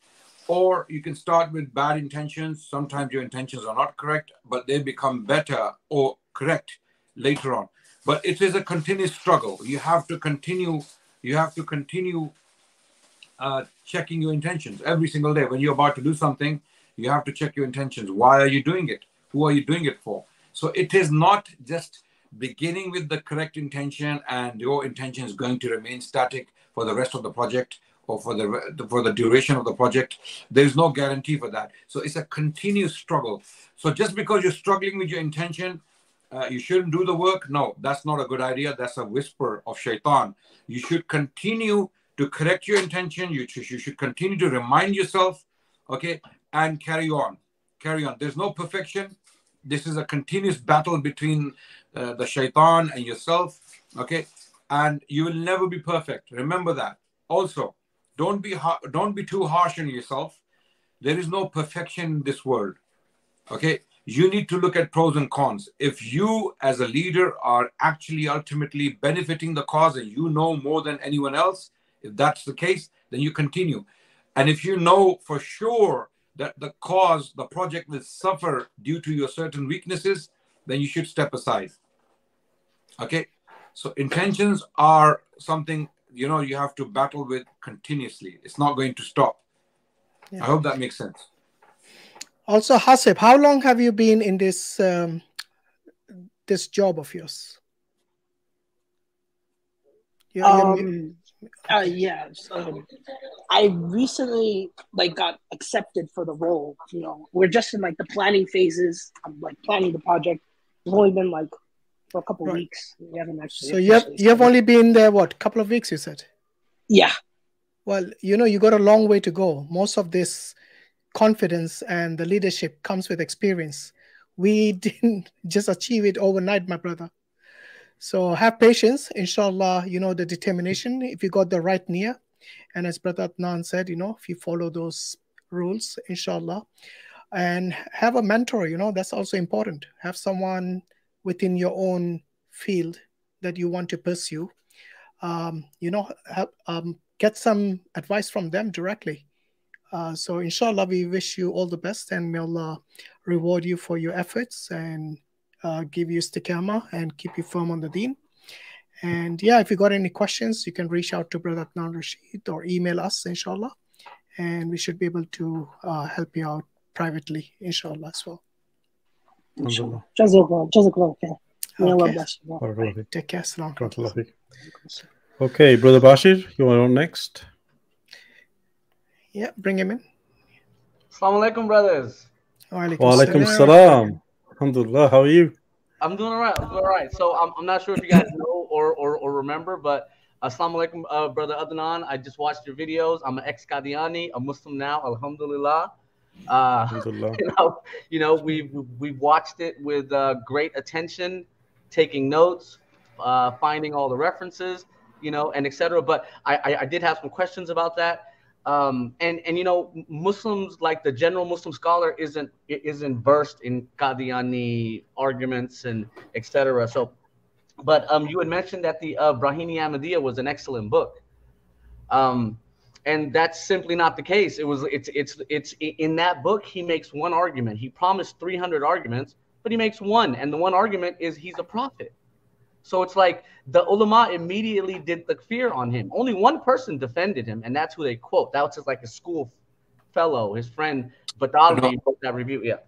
Or you can start with bad intentions. Sometimes your intentions are not correct but they become better or correct later on. But it is a continuous struggle. You have to continue you have to continue uh, checking your intentions every single day. When you're about to do something you have to check your intentions. Why are you doing it? Who are you doing it for? So it is not just beginning with the correct intention and your intention is going to remain static for the rest of the project or for the for the duration of the project there's no guarantee for that. So it's a continuous struggle. So just because you're struggling with your intention uh, you shouldn't do the work no that's not a good idea. That's a whisper of shaitan. You should continue to correct your intention. You, you should continue to remind yourself okay and carry on. Carry on. There's no perfection this is a continuous battle between uh, the shaitan and yourself okay? And you will never be perfect. Remember that. Also don't be har- don't be too harsh on yourself. There is no perfection in this world okay? You need to look at pros and cons. If you as a leader are actually ultimately benefiting the cause and you know more than anyone else if that's the case then you continue. And if you know for sure that the cause the project will suffer due to your certain weaknesses then you should step aside. Okay? So intentions are something you know you have to battle with continuously. It's not going to stop. Yeah. i hope that makes sense. Also, Hasib, how long have you been in this um, this job of yours? You- you- Um, uh, yeah. So I recently like got accepted for the role. You know, we're just in like the planning phases. I'm like planning the project. It's only been like for a couple Right. weeks. We haven't actually. so you have you have only been there what couple of weeks? You said. Yeah. Well, you know, you got a long way to go. Most of this confidence and the leadership comes with experience. We didn't just achieve it overnight, my brother. So have patience, inshallah, you know, the determination. If you got the right near, and as Brother Adnan said, you know, if you follow those rules, inshallah, and have a mentor, you know, that's also important. Have someone within your own field that you want to pursue. Um, you know, have, um, get some advice from them directly. Uh, so, inshallah, we wish you all the best and may Allah reward you for your efforts and uh, give you istiqamah and keep you firm on the deen. And yeah, if you got any questions, you can reach out to Brother Adnan Rashid or email us, inshallah. And we should be able to uh, help you out privately, inshallah, as well. Inshallah. Jazakallah, Jazakallah khair. May Allah Okay. bless you. Barakallahu. Take care. Salam. Okay, Brother Bashir, you are on next. Yeah, bring him in. Assalamu alaikum, brothers. Wa alaikum salam. Alhamdulillah, how are you? I'm doing all right. I'm doing all right. So I'm, I'm not sure if you guys know or, or, or remember, but Assalamu alaikum, uh, brother Adnan. I just watched your videos. I'm an ex Qadiani, a Muslim now, alhamdulillah. Uh, Alhamdulillah. you know, you know we we watched it with uh, great attention, taking notes, uh, finding all the references, you know, and etc. But I, I I did have some questions about that. Um, and and you know, Muslims like the general Muslim scholar isn't isn't versed in Qadiani arguments and etc. So, but um, you had mentioned that the uh, Brahini Ahmadiyya was an excellent book. Um, and that's simply not the case. It was it's it's it's in that book he makes one argument. He promised 300 arguments, but he makes one, and the one argument is he's a prophet. So it's like the ulama immediately did takfir on him. Only one person defended him, and that's who they quote. That was just like a school fellow, his friend Batalvi wrote that review. Yeah.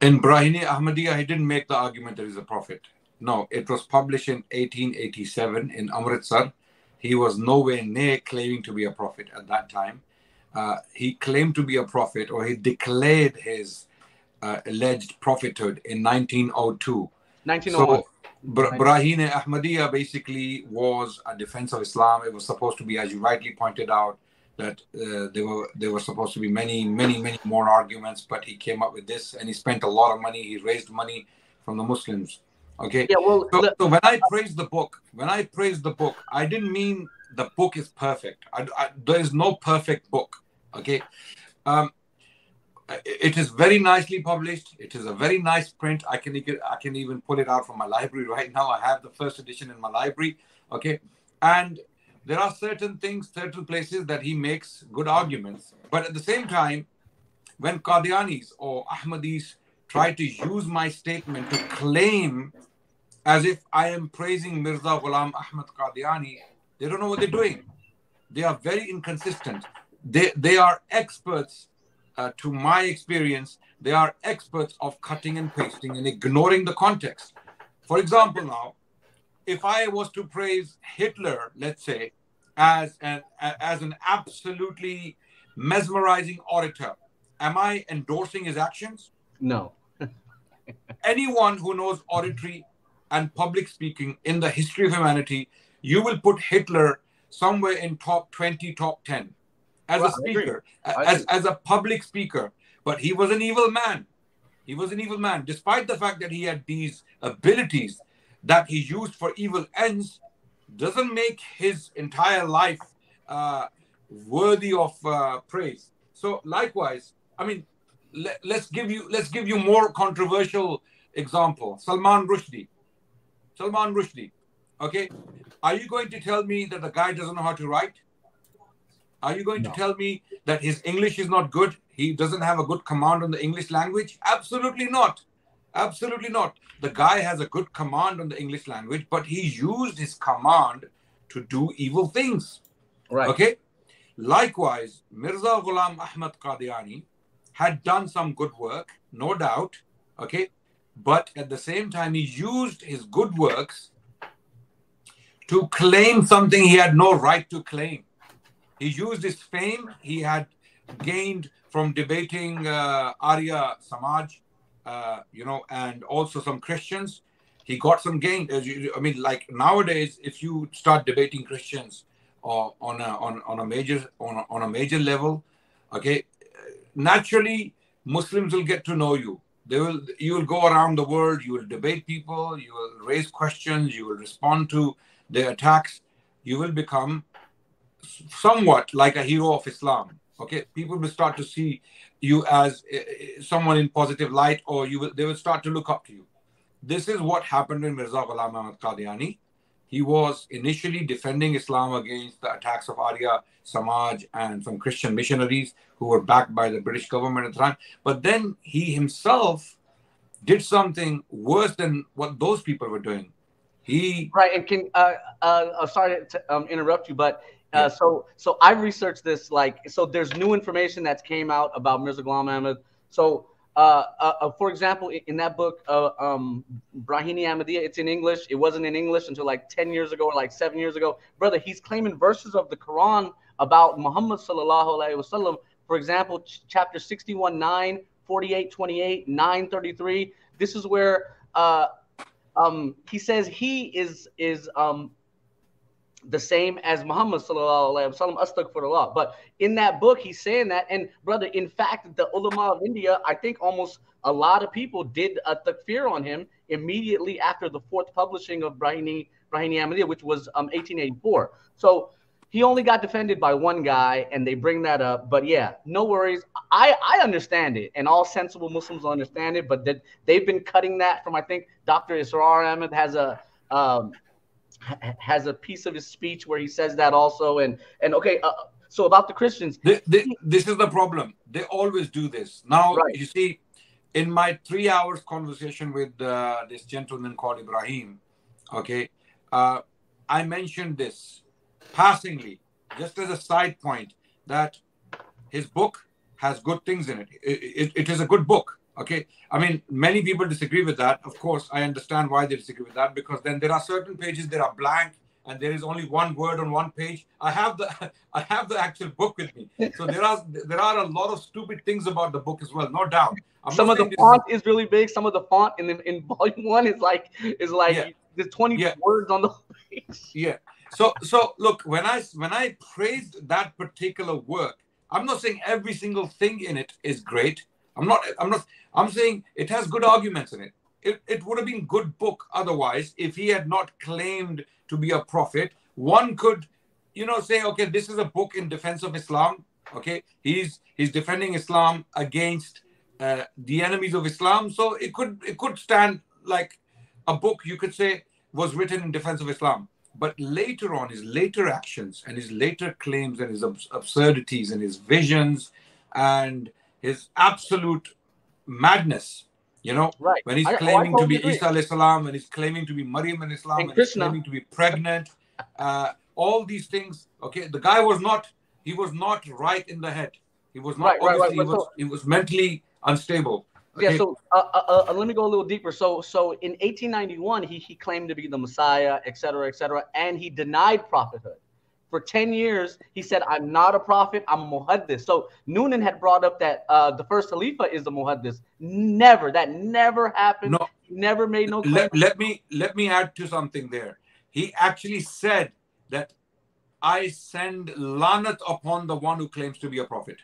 In Brahini Ahmadiyya, he didn't make the argument that he's a prophet. No, it was published in 1887 in Amritsar. He was nowhere near claiming to be a prophet at that time. Uh, he claimed to be a prophet, or he declared his uh, alleged prophethood in 1902. 1901. So, Br- Brahine Ahmadiyya basically was a defense of Islam. It was supposed to be, as you rightly pointed out, that uh, there were there were supposed to be many, many, many more arguments, but he came up with this, and he spent a lot of money. He raised money from the Muslims. Okay. Yeah. Well, so, so when I praise the book, when I praise the book, I didn't mean the book is perfect. I, I, there is no perfect book. Okay. Um, it is very nicely published. It is a very nice print. I can I can even pull it out from my library right now. I have the first edition in my library. Okay, and there are certain things, certain places that he makes good arguments. But at the same time, when Qadianis or Ahmadis try to use my statement to claim as if I am praising Mirza Ghulam Ahmad Qadiani, they don't know what they're doing. They are very inconsistent. They they are experts uh, to my experience, they are experts of cutting and pasting and ignoring the context. For example, now, if I was to praise Hitler, let's say, as an as an absolutely mesmerizing orator, am I endorsing his actions? No. Anyone who knows oratory and public speaking in the history of humanity, you will put Hitler somewhere in top 20, top 10 as Well, a speaker, as, as a public speaker. But he was an evil man. He was an evil man. Despite the fact that he had these abilities that he used for evil ends, doesn't make his entire life uh, worthy of uh, praise. So likewise, I mean, let, let's give you let's give you more controversial example. Salman Rushdie. Salman Rushdie. Okay, are you going to tell me that the guy doesn't know how to write? Are you going to tell me that his English is not good? He doesn't have a good command on the English language? Absolutely not. Absolutely not. The guy has a good command on the English language, but he used his command to do evil things. Right. Okay. Likewise, Mirza Ghulam Ahmad Qadiani had done some good work, no doubt. Okay. But at the same time, he used his good works to claim something he had no right to claim. He used his fame he had gained from debating uh, Arya Samaj, uh, you know, and also some Christians. He got some gain. You, I mean, like nowadays, if you start debating Christians or on a on, on a major on a, on a major level, okay, naturally Muslims will get to know you. They will you will go around the world. You will debate people. You will raise questions. You will respond to their attacks. You will become somewhat like a hero of Islam. Okay, people will start to see you as uh, someone in positive light, or you will they will start to look up to you. This is what happened in Mirza Ghulam Ahmad Qadiani. He was initially defending Islam against the attacks of Arya Samaj and some Christian missionaries who were backed by the British government at the time. But then he himself did something worse than what those people were doing. He right and can uh uh, uh sorry to um, interrupt you, but uh, so so I researched this like so there's new information that's came out about Mirza Ghulam Ahmad. So uh, uh, uh, for example, in, that book, uh, um, Brahini Ahmadiyya, it's in English. It wasn't in English until like 10 years ago or like seven years ago. Brother, he's claiming verses of the Quran about Muhammad sallallahu alaihi wasallam. For example, ch- chapter 61, 9, 48, 28, 9, 33. This is where uh, um, he says he is is um, the same as Muhammad sallallahu alaihi wasallam. Astaghfirullah. But in that book, he's saying that. And brother, in fact, the ulama of India, I think almost a lot of people did a takfir on him immediately after the fourth publishing of Brahini Brahini Ahmadiyya, which was um 1884. So he only got defended by one guy, and they bring that up. But yeah, no worries. I I understand it, and all sensible Muslims understand it. But that they've been cutting that from I think Dr. Israr Ahmed has a um, has a piece of his speech where he says that also. And and okay, uh, so about the Christians, Thi- thi- this is the problem. They always do this. Now, you see, in my three hours conversation with uh, this gentleman called Ibrahim, okay, uh, I mentioned this passingly, just as a side point, that his book has good things in it. It, it- it is a good book. Okay. I mean, many people disagree with that. Of course, I understand why they disagree with that because then there are certain pages that are blank and there is only one word on one page. I have the I have the actual book with me. So there are there are a lot of stupid things about the book as well, no doubt. I'm some of the this is- font is really big. Some of the font in the, in volume one is like is like Yeah. there's 20 words on the page. Yeah. So so look, when I when I praised that particular work, I'm not saying every single thing in it is great. I'm not I'm not I'm saying it has good arguments in it. It, it would have been good book otherwise if he had not claimed to be a prophet. One could, you know, say, okay, this is a book in defense of Islam. Okay, he's he's defending Islam against uh, the enemies of Islam. So it could it could stand like a book you could say was written in defense of Islam. But later on, his later actions and his later claims and his abs- absurdities and his visions and his absolute madness, you know, Right. when he's I- oh, claiming to be agree. Isa alayhi salam, when he's claiming to be Maryam in Islam, And and he's claiming to be pregnant, uh, all these things. Okay, the guy was not he was not right in the head. He was not Right, right, right, he was so- he was mentally unstable. Yeah, so uh, uh, uh, let me go a little deeper. So, so in 1891, he, he claimed to be the Messiah, et cetera, et cetera, and he denied prophethood. For 10 years, he said, I'm not a prophet, I'm a muhaddis. So Noonan had brought up that uh, the first Khalifa is a muhaddis. Never, that never happened. No. He never made no claim. let, let me let me add to something there. He actually said that I send lanat upon the one who claims to be a prophet.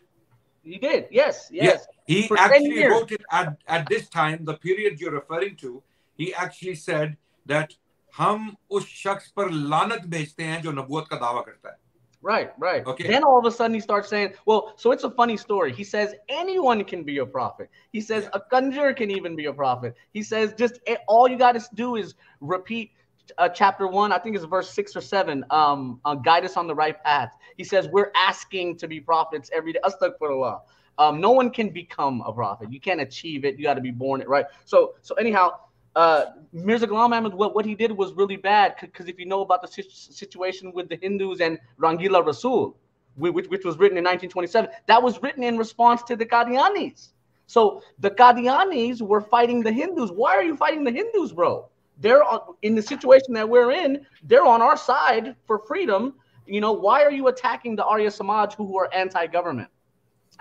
He did, yes, yes. Yes, he For actually wrote it at, at this time, the period you're referring to. He actually said that हम उस शख्स पर लानत भेजते हैं जो नबूवत का दावा करता है Right, right. Okay. Then all of a sudden he starts saying, well, so it's a funny story. He says anyone can be a prophet. He says a conjurer can even be a prophet. He says just eh, all you got to do is repeat uh, chapter one, I think it's verse six or seven. Um, uh, guide us on the right path. He says we're asking to be prophets every day. Astaghfirullah. Um, no one can become a prophet. You can't achieve it. You got to be born it, right? So, so anyhow, uh, Mirza Ghulam Ahmad, what, what he did was really bad because if you know about the sit- situation with the Hindus and Rangila Rasul, which, which was written in 1927, that was written in response to the Qadianis. So the Qadianis were fighting the Hindus. Why are you fighting the Hindus, bro? They're on, in the situation that we're in. They're on our side for freedom. You know, why are you attacking the Arya Samaj who, who are anti-government?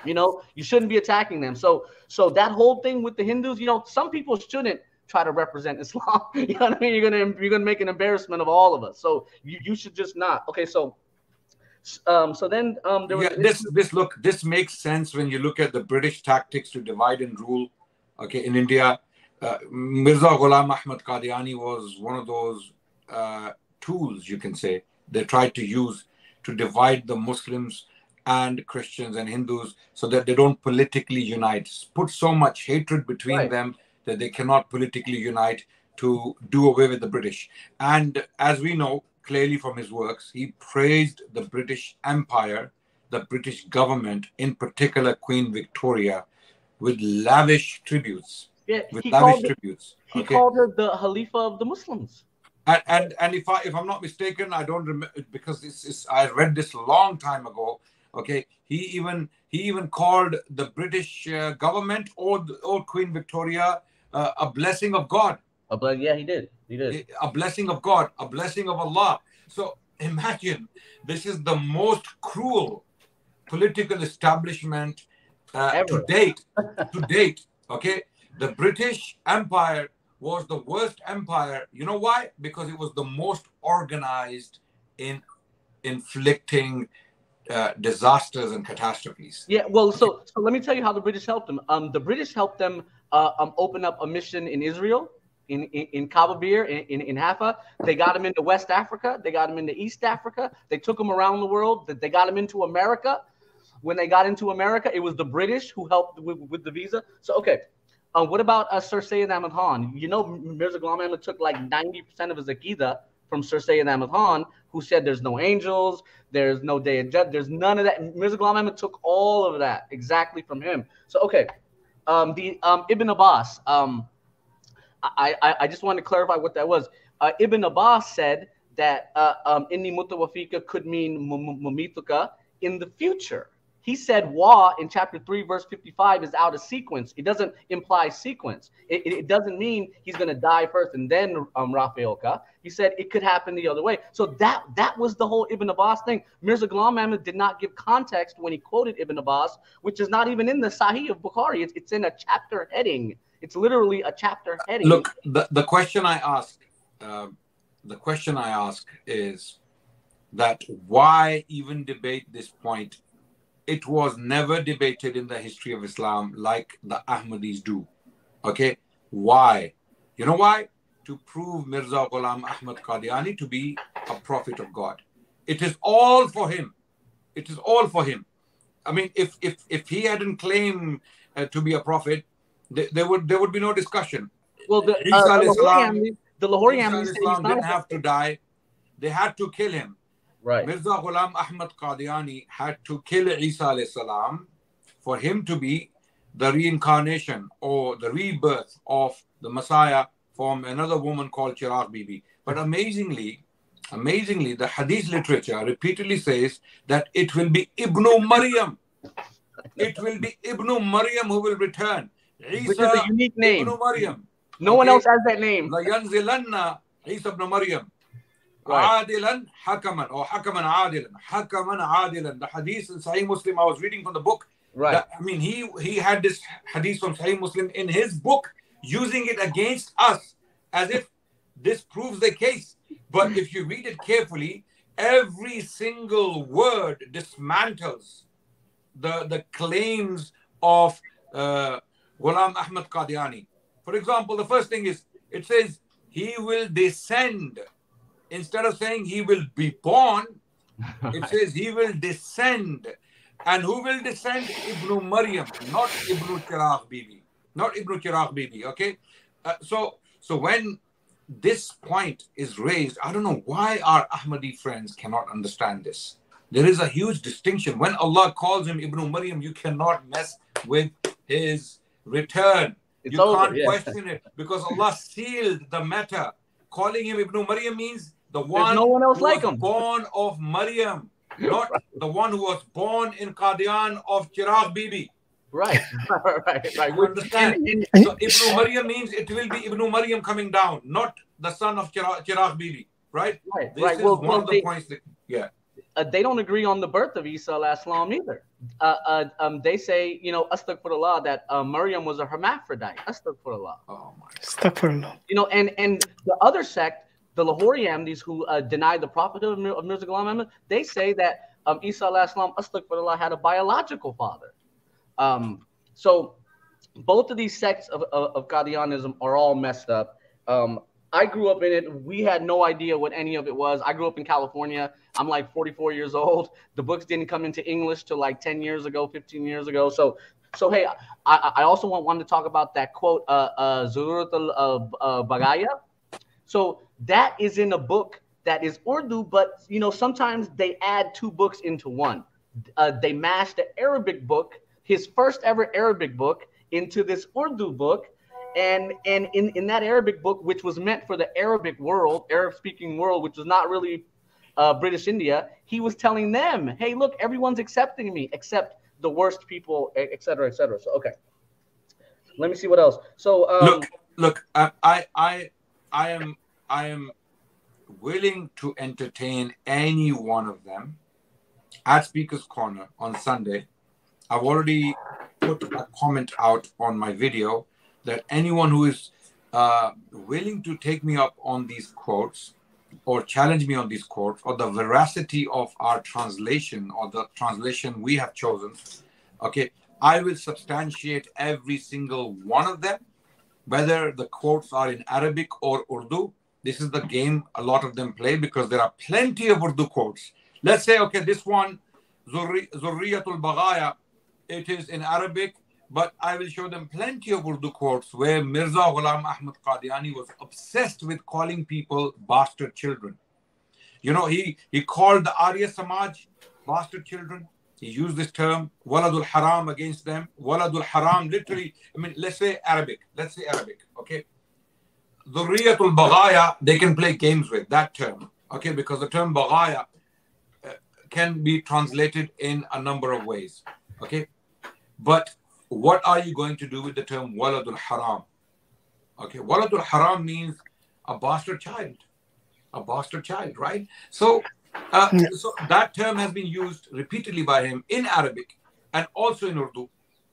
You know, you shouldn't be attacking them. So, so that whole thing with the Hindus, you know, some people shouldn't try to represent Islam. you know what I mean? You're gonna you're gonna make an embarrassment of all of us. So you, you should just not. Okay, so um so then um there was yeah, this this look this makes sense when you look at the British tactics to divide and rule. Okay, in India, uh, Mirza Ghulam Ahmad Qadiani was one of those uh, tools you can say they tried to use to divide the Muslims and Christians and Hindus so that they don't politically unite. Put so much hatred between Right. them that they cannot politically unite to do away with the British. And as we know clearly from his works, he praised the British Empire, the British government, in particular Queen Victoria, with lavish tributes. yeah, With he lavish it- tributes. he okay? called her the Khalifa of the Muslims. and, and and if I if I'm not mistaken, I don't remember because this is I read this a long time ago. Okay, he even he even called the British uh, government or or Queen Victoria uh, a blessing of God. A ble- yeah, he did. He did. A blessing of God, a blessing of Allah. So imagine this is the most cruel political establishment uh, to date. to date, okay, the British Empire was the worst empire. You know why? Because it was the most organized in inflicting uh, disasters and catastrophes. Yeah, well, so so let me tell you how the British helped them. Um, the British helped them uh, um, open up a mission in Israel, in in, in Kababir, in, in, in Haifa. They got them into West Africa. They got them into East Africa. They took them around the world. They got them into America. When they got into America, it was the British who helped with, with the visa. So okay, uh, what about uh, Sir Syed Ahmed Khan? You know, Mirza Ghulam Ahmed took like 90% of his Aqidah from Sir Syed Ahmed Khan, who said there's no angels, there's no day of judgment, there's none of that. Mirza Ghulam took all of that exactly from him. So, okay, um, the um, Ibn Abbas, um, I, I, I just want to clarify what that was. Uh, Ibn Abbas said that uh, um, inni mutawafika could mean mumituka in the future he said wa in chapter 3 verse 55 is out of sequence it doesn't imply sequence it, it, it doesn't mean he's going to die first and then um rafi'uka. He said it could happen the other way. So that that was the whole ibn abbas thing. Mirza ghulam ahmed did not give context when he quoted ibn abbas which is not even in the sahih of bukhari. It's, it's in a chapter heading. It's literally a chapter heading. Look the, the question i ask uh, the question i ask is that why even debate this point? It was never debated in the history of Islam like the Ahmadis do. Okay, why? You know why? To prove Mirza Ghulam Ahmad Qadiani to be a prophet of God. It is all for him. It is all for him. I mean, if if if he hadn't claimed uh, to be a prophet, th- there would there would be no discussion. Well, the, Isa uh, the Islam, Lahori the Lahori Isa Islam didn't have to die. They had to kill him. Right. Mirza Ghulam Ahmad Qadiani had to kill Isa salam for him to be the reincarnation or the rebirth of the Messiah from another woman called Chirag Bibi. But amazingly, amazingly, the Hadith literature repeatedly says that it will be Ibn Maryam. It will be Ibn Maryam who will return. Isa Which is a unique name. Ibn Maryam. No one else has that name. La yanzilanna Isa ibn Maryam. Right. عادلا حكما or حكما عادلا حكما عادلا the hadith in Sahih Muslim I was reading from the book Right. that- I mean he he had this hadith from Sahih Muslim in his book using it against us as if this proves the case but if you read it carefully every single word dismantles the the claims of uh, Ghulam Ahmad Qadiani for example the first thing is it says he will descend instead of saying he will be born, it says he will descend. And who will descend? Ibn Maryam, not Ibn Chirag Bibi. Not Ibn Chirag Bibi, okay? Uh, so, so when this point is raised, I don't know why our Ahmadi friends cannot understand this. There is a huge distinction. When Allah calls him Ibn Maryam, you cannot mess with his return. It's you over, can't yeah. question it because Allah sealed the matter. Calling him Ibn Maryam means the one no one else who like was him. born of Maryam, not the one who was born in Qadian of Chirag Bibi. Right, right, right. You understand? And- and- So Ibn Maryam means it will be Ibn Maryam coming down, not the son of Chirag, Chirag Bibi. Right? Right, This right. is Well, one well, of the they- points that, yeah. uh, they don't agree on the birth of Isa alayhi salam either. Uh, uh, um, they say, you know, astaghfirullah, that uh, Maryam was a hermaphrodite. Astaghfirullah. Oh my. Astaghfirullah. You know, and and the other sect, the Lahori Ahmadis who uh, deny the prophethood of, Mir- of Mirza Ghulam Ahmad, they say that um, Isa alayhi salam, astaghfirullah, had a biological father. Um, so both of these sects of, of, of Qadianism are all messed up. Um, I grew up in it. We had no idea what any of it was. I grew up in California. I'm like 44 years old. The books didn't come into English till like 10 years ago, 15 years ago. So, so hey, I, I also want, wanted to talk about that quote, uh, uh, al uh, uh, Baghaya. So that is in a book that is Urdu, but you know sometimes they add two books into one. Uh, they mash the Arabic book, his first ever Arabic book, into this Urdu book, And and in, in that Arabic book, which was meant for the Arabic world, Arab speaking world, which was not really uh, British India, he was telling them, hey, look, everyone's accepting me except the worst people, et cetera, et cetera. So, okay. Let me see what else. So, um, look, look, I, I, I, I am, I am willing to entertain any one of them at Speaker's Corner on Sunday. I've already put a comment out on my video that anyone who is uh, willing to take me up on these quotes or challenge me on these quotes or the veracity of our translation or the translation we have chosen, okay, I will substantiate every single one of them, whether the quotes are in Arabic or Urdu. This is the game a lot of them play because there are plenty of Urdu quotes. Let's say, okay, this one, Zurriyatul Baghaya, it is in Arabic, but I will show them plenty of Urdu quotes where Mirza Ghulam Ahmad Qadiani was obsessed with calling people bastard children. You know, he, he called the Arya Samaj bastard children. He used this term, waladul haram, against them. Waladul haram, literally, I mean, let's say Arabic. Let's say Arabic, okay? Dhurriyatul Baghaya, they can play games with that term, okay? Because the term Baghaya uh, can be translated in a number of ways, okay? But what are you going to do with the term waladul haram? Okay, waladul haram means a bastard child, a bastard child, right? So, uh, so that term has been used repeatedly by him in Arabic and also in Urdu,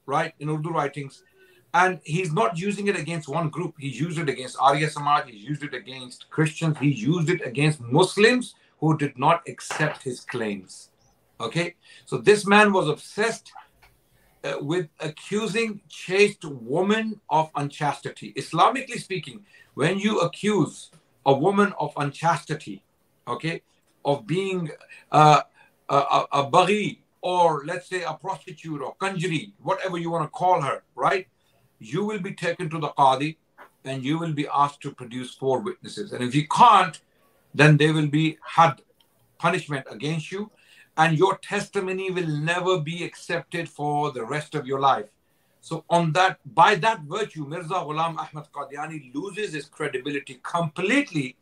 right? In Urdu writings. And he's not using it against one group. He used it against Arya Samaj. He used it against Christians. He used it against Muslims who did not accept his claims. Okay, so this man was obsessed uh, with accusing chaste woman of unchastity. Islamically speaking, when you accuse a woman of unchastity, okay, of being uh, a, a, a baghi or let's say a prostitute or kanjri, whatever you want to call her, right? You will be taken to the qadi and you will be asked to produce four witnesses. And if you can't, then there will be had punishment against you and your testimony will never be accepted for the rest of your life. So, on that, by that virtue, Mirza Ghulam Ahmad Qadiani loses his credibility completely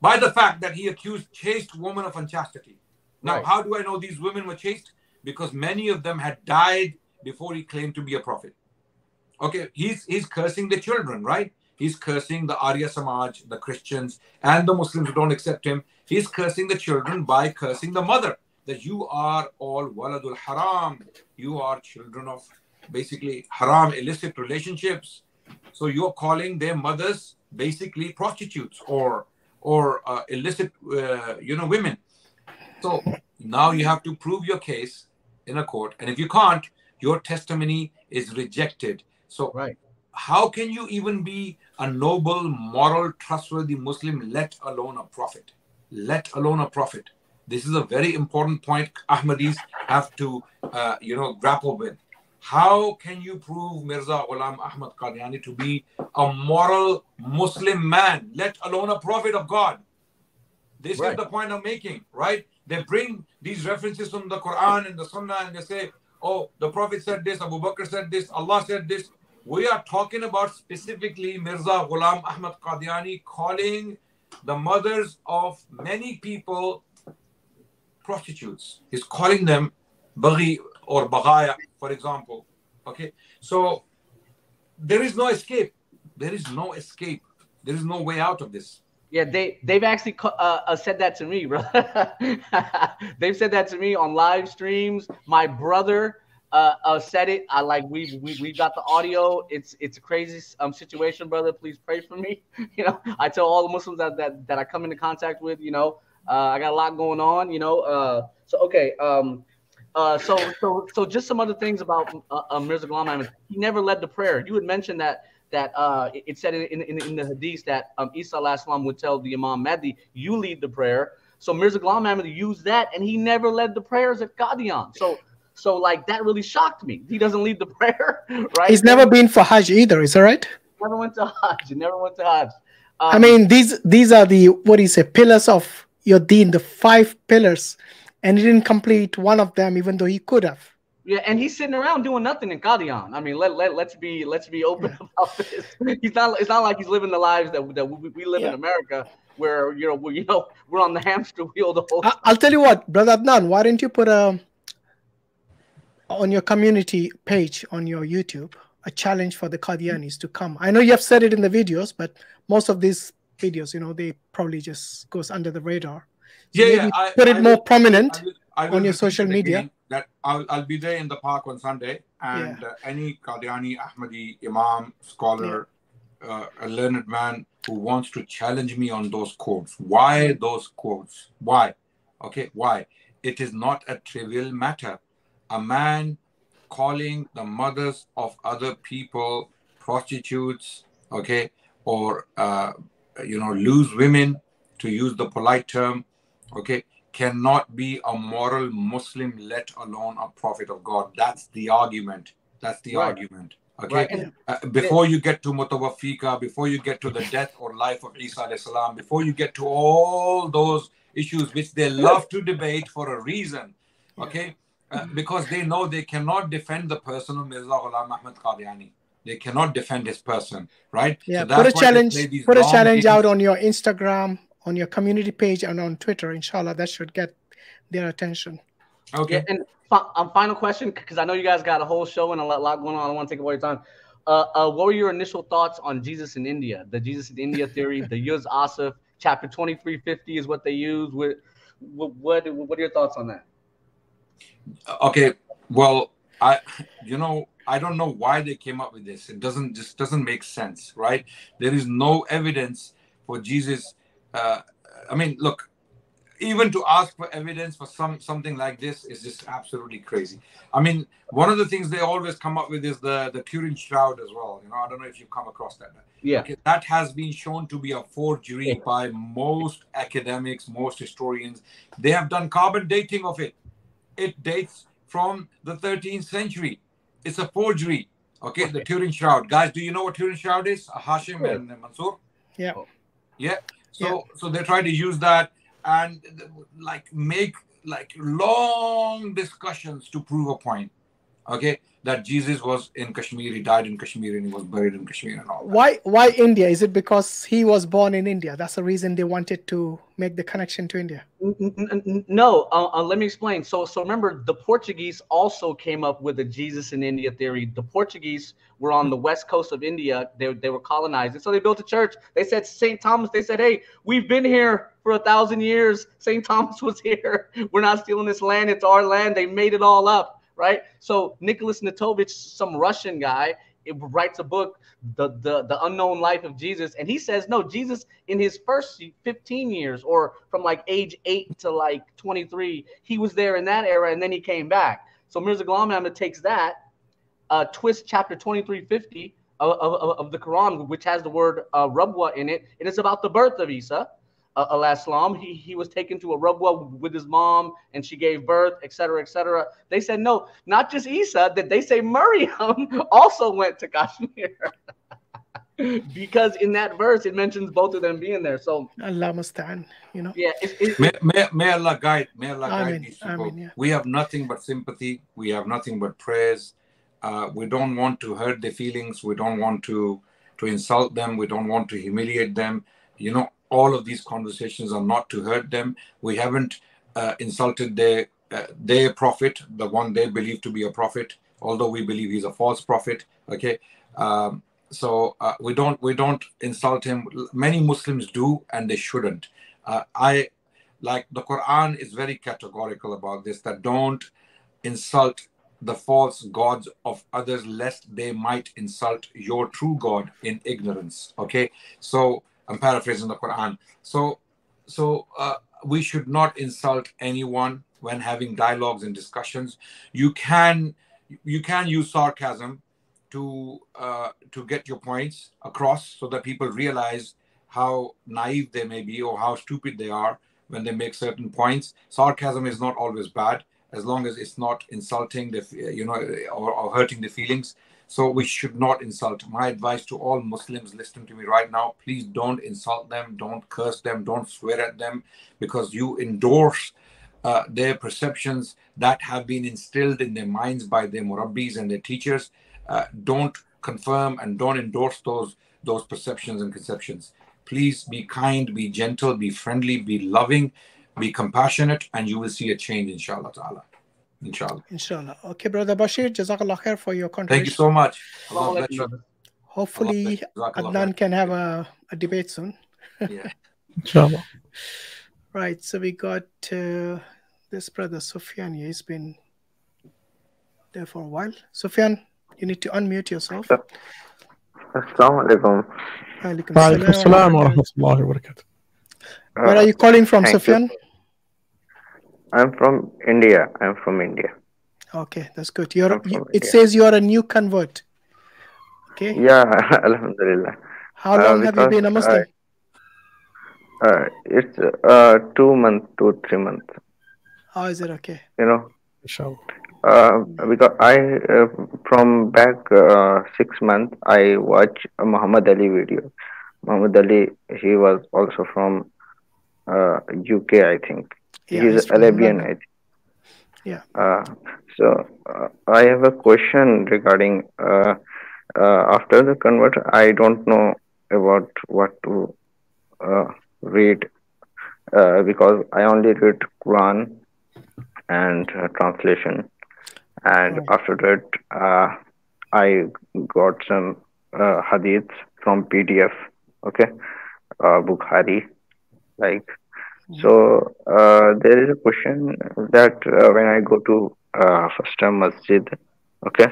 by the fact that he accused chaste women of unchastity. Now, right. how do I know these women were chaste? Because many of them had died before he claimed to be a prophet. Okay, he's he's cursing the children, right? He's cursing the Arya Samaj, the Christians, and the Muslims who don't accept him. He's cursing the children by cursing the mother that you are all waladul haram. You are children of basically haram, illicit relationships. So you're calling their mothers basically prostitutes or or uh, illicit, uh, you know, women. So now you have to prove your case in a court, and if you can't, your testimony is rejected. So right. how can you even be a noble, moral, trustworthy Muslim, let alone a prophet? Let alone a prophet. This is a very important point Ahmadis have to, uh, you know, grapple with. How can you prove Mirza Ghulam Ahmad Qadiani to be a moral Muslim man, let alone a prophet of God? This right. is the point I'm making, right? They bring these references from the Quran and the Sunnah and they say, oh, the Prophet said this, Abu Bakr said this, Allah said this. We are talking about specifically Mirza Ghulam Ahmad Qadiani calling the mothers of many people prostitutes. He's calling them baghi or baghaya, for example. Okay, so there is no escape. There is no escape. There is no way out of this. Yeah, they they've actually uh, uh, said that to me, bro. they've said that to me on live streams. My brother uh, uh, said it. I like we we we got the audio. It's it's a crazy um situation, brother. Please pray for me. You know, I tell all the Muslims that that that I come into contact with. You know, uh, I got a lot going on, you know. Uh, so okay. Um, uh, so so so just some other things about uh, uh, Mirza Ghulam Ahmad. He never led the prayer. You had mentioned that that uh, it said in, in, in the hadith that um, Isa salam would tell the Imam Mahdi, "You lead the prayer." So Mirza Ghulam Ahmad used that, and he never led the prayers at Qadian. So so like that really shocked me. He doesn't lead the prayer, right? He's never been for Hajj either. Is that right? Never went to Hajj. Never went to Hajj. Um, I mean, these these are the what do you say pillars of your deen, the five pillars, and he didn't complete one of them, even though he could have. Yeah, and he's sitting around doing nothing in Qadian. I mean, let let let's be let's be open about this. He's not. It's not like he's living the lives that that we, we live in America, where you know we you know we're on the hamster wheel the whole. I- I'll tell you what, brother Adnan, why don't you put a on your community page on your YouTube a challenge for the Qadianis to come? I know you have said it in the videos, but most of these videos, you know, they probably just goes under the radar. So Yeah, yeah, I- put it I more will- prominent I will- I will on your social media. That I'll, I'll be there in the park on Sunday, and uh, any Qadiani, Ahmadi, Imam, scholar, uh, a learned man who wants to challenge me on those quotes. Why those quotes? Why? Okay, why? It is not a trivial matter. A man calling the mothers of other people prostitutes, okay, or uh, you know, lose women, to use the polite term, okay, cannot be a moral Muslim, let alone a prophet of God. That's the argument. That's the Right. argument. Okay. Right. And- Uh, before you get to Mutawafika, before you get to the death or life of Isa salam, before you get to all those issues which they love to debate for a reason, okay, uh, because they know they cannot defend the person of Mirza Ghulam Ahmad Qadiani. They cannot defend his person, right? Yeah, So put a that's why they challenge. Put a challenge games. out on your Instagram, on your community page, and on Twitter. Inshallah, that should get their attention. Okay. Yeah, and fi- um, final question, because I know you guys got a whole show and a lot, lot going on. I don't want to take away your time. Uh, uh, what were your initial thoughts on Jesus in India? The Jesus in India theory, the Yuz Asif, chapter 2350 is what they use. What, what, what, what are your thoughts on that? okay well i you know i don't know why they came up with this. It doesn't just doesn't make sense right? There is no evidence for jesus uh, i mean look even to ask for evidence for some something like this is just absolutely crazy. I mean one of the things they always come up with is the the turin shroud as well. You know i don't know if you've come across that. Yeah. okay, that has been shown to be a forgery by most academics most historians. They have done carbon dating of it. It dates from the 13th century. It's a forgery. Okay, the Turin Shroud. Guys, do you know what Turin Shroud is? Hashim and Mansur? Yeah. Oh. Yeah. So so they try to use that and like make like long discussions to prove a point. Okay, that Jesus was in Kashmir, he died in Kashmir, and he was buried in Kashmir and all. Why? Why India? Is it because he was born in India? That's the reason they wanted to make the connection to India. No, uh, uh, let me explain. So, so remember, the Portuguese also came up with the Jesus in India theory. The Portuguese were on the west coast of India. They, they were colonized, and so they built a church. They said Saint Thomas. They said, "Hey, we've been here for a thousand years. Saint Thomas was here. We're not stealing this land. It's our land." They made it all up, right? So Nicholas Notovitch, some Russian guy, it writes a book, the, the the unknown life of Jesus, and he says no, Jesus in his first 15 years, or from like age eight to like 23, he was there in that era, and then he came back. So Mirza Ghulam takes that, uh, twist chapter 2350 of, of, of the Quran, which has the word uh, Rabwa in it, and it's about the birth of Isa. Uh, alah salam, he, he was taken to a Rubwa with his mom and she gave birth, etc., etc. They said no, not just Isa, that they say Maryam also went to Kashmir. because in that verse it mentions both of them being there. So Allah mustaan, you know. yeah, it's, it's, May, may, may Allah guide, may Allah guide Amen, these people. amen, yeah. We have nothing but sympathy. We have nothing but prayers. Uh, we don't want to hurt their feelings. We don't want to to insult them. We don't want to humiliate them. You know, all of these conversations are not to hurt them. We haven't uh, insulted their uh, their prophet, the one they believe to be a prophet, although we believe he's a false prophet. Okay. Um, so uh, we don't we don't insult him many muslims do and they shouldn't uh, i like the quran is very categorical about this that don't insult the false gods of others lest they might insult your true god in ignorance okay so i'm paraphrasing the quran. So so uh, we should not insult anyone when having dialogues and discussions. You can you can use sarcasm to uh, to get your points across so that people realize how naive they may be or how stupid they are when they make certain points. Sarcasm is not always bad as long as it's not insulting the you know or, or hurting the feelings so we should not insult my advice to all muslims listening to me right now please don't insult them don't curse them don't swear at them because you endorse uh, their perceptions that have been instilled in their minds by their murabbis and their teachers. Uh, don't confirm and don't endorse those those perceptions and conceptions. Please be kind, be gentle, be friendly, be loving, be compassionate, and you will see a change, inshallah ta'ala. Inshallah. Inshallah. Okay, Brother Bashir, Jazakallah khair for your contribution. Thank you so much. Allah bless you. Hopefully, Allah bless you. Jazakallah Adnan khair. can have a, a debate soon. Yeah. Inshallah. Right, so we got uh, this brother Sufyan. here. He's been there for a while. Sufyan, you need to unmute yourself. Assalamu alaikum. Alaikum Walaikum salam. salam wa rahmatullahi wa barakatuh. Where are you calling from, Thank you. Sufyan? I'm from India. I'm from India. Okay, that's good. You're, you, it India. says you are a new convert. Okay. Yeah, Alhamdulillah. How Uh, long have you been a Muslim? I- uh, it's uh, two months, two, three months. How is it okay? You know, Inshallah. uh, because I, uh, from back uh, six months, I watch a Muhammad Ali video. Muhammad Ali, he was also from uh, UK, I think. Yeah, he's he's Arabian, I think. Yeah. Uh, so uh, I have a question regarding uh, uh, after the convert. I don't know about what to uh, read uh, because I only read Quran and uh, translation, and after that uh, I got some uh, hadiths from PDF. Okay, uh, Bukhari, like so uh, there is a question that uh, when I go to uh, first time masjid, okay,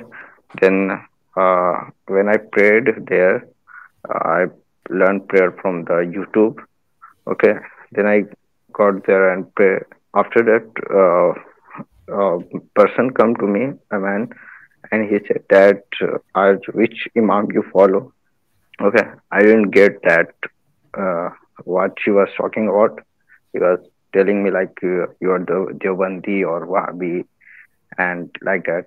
then uh, when I prayed there, uh, I learned prayer from the YouTube, okay. Then I got there and pray. After that, uh, uh, person come to me, a man, and he said that uh, which imam you follow? Okay, I didn't get that what she was talking about. He was telling me like uh, you're the Deobandi or Wahhabi and like that.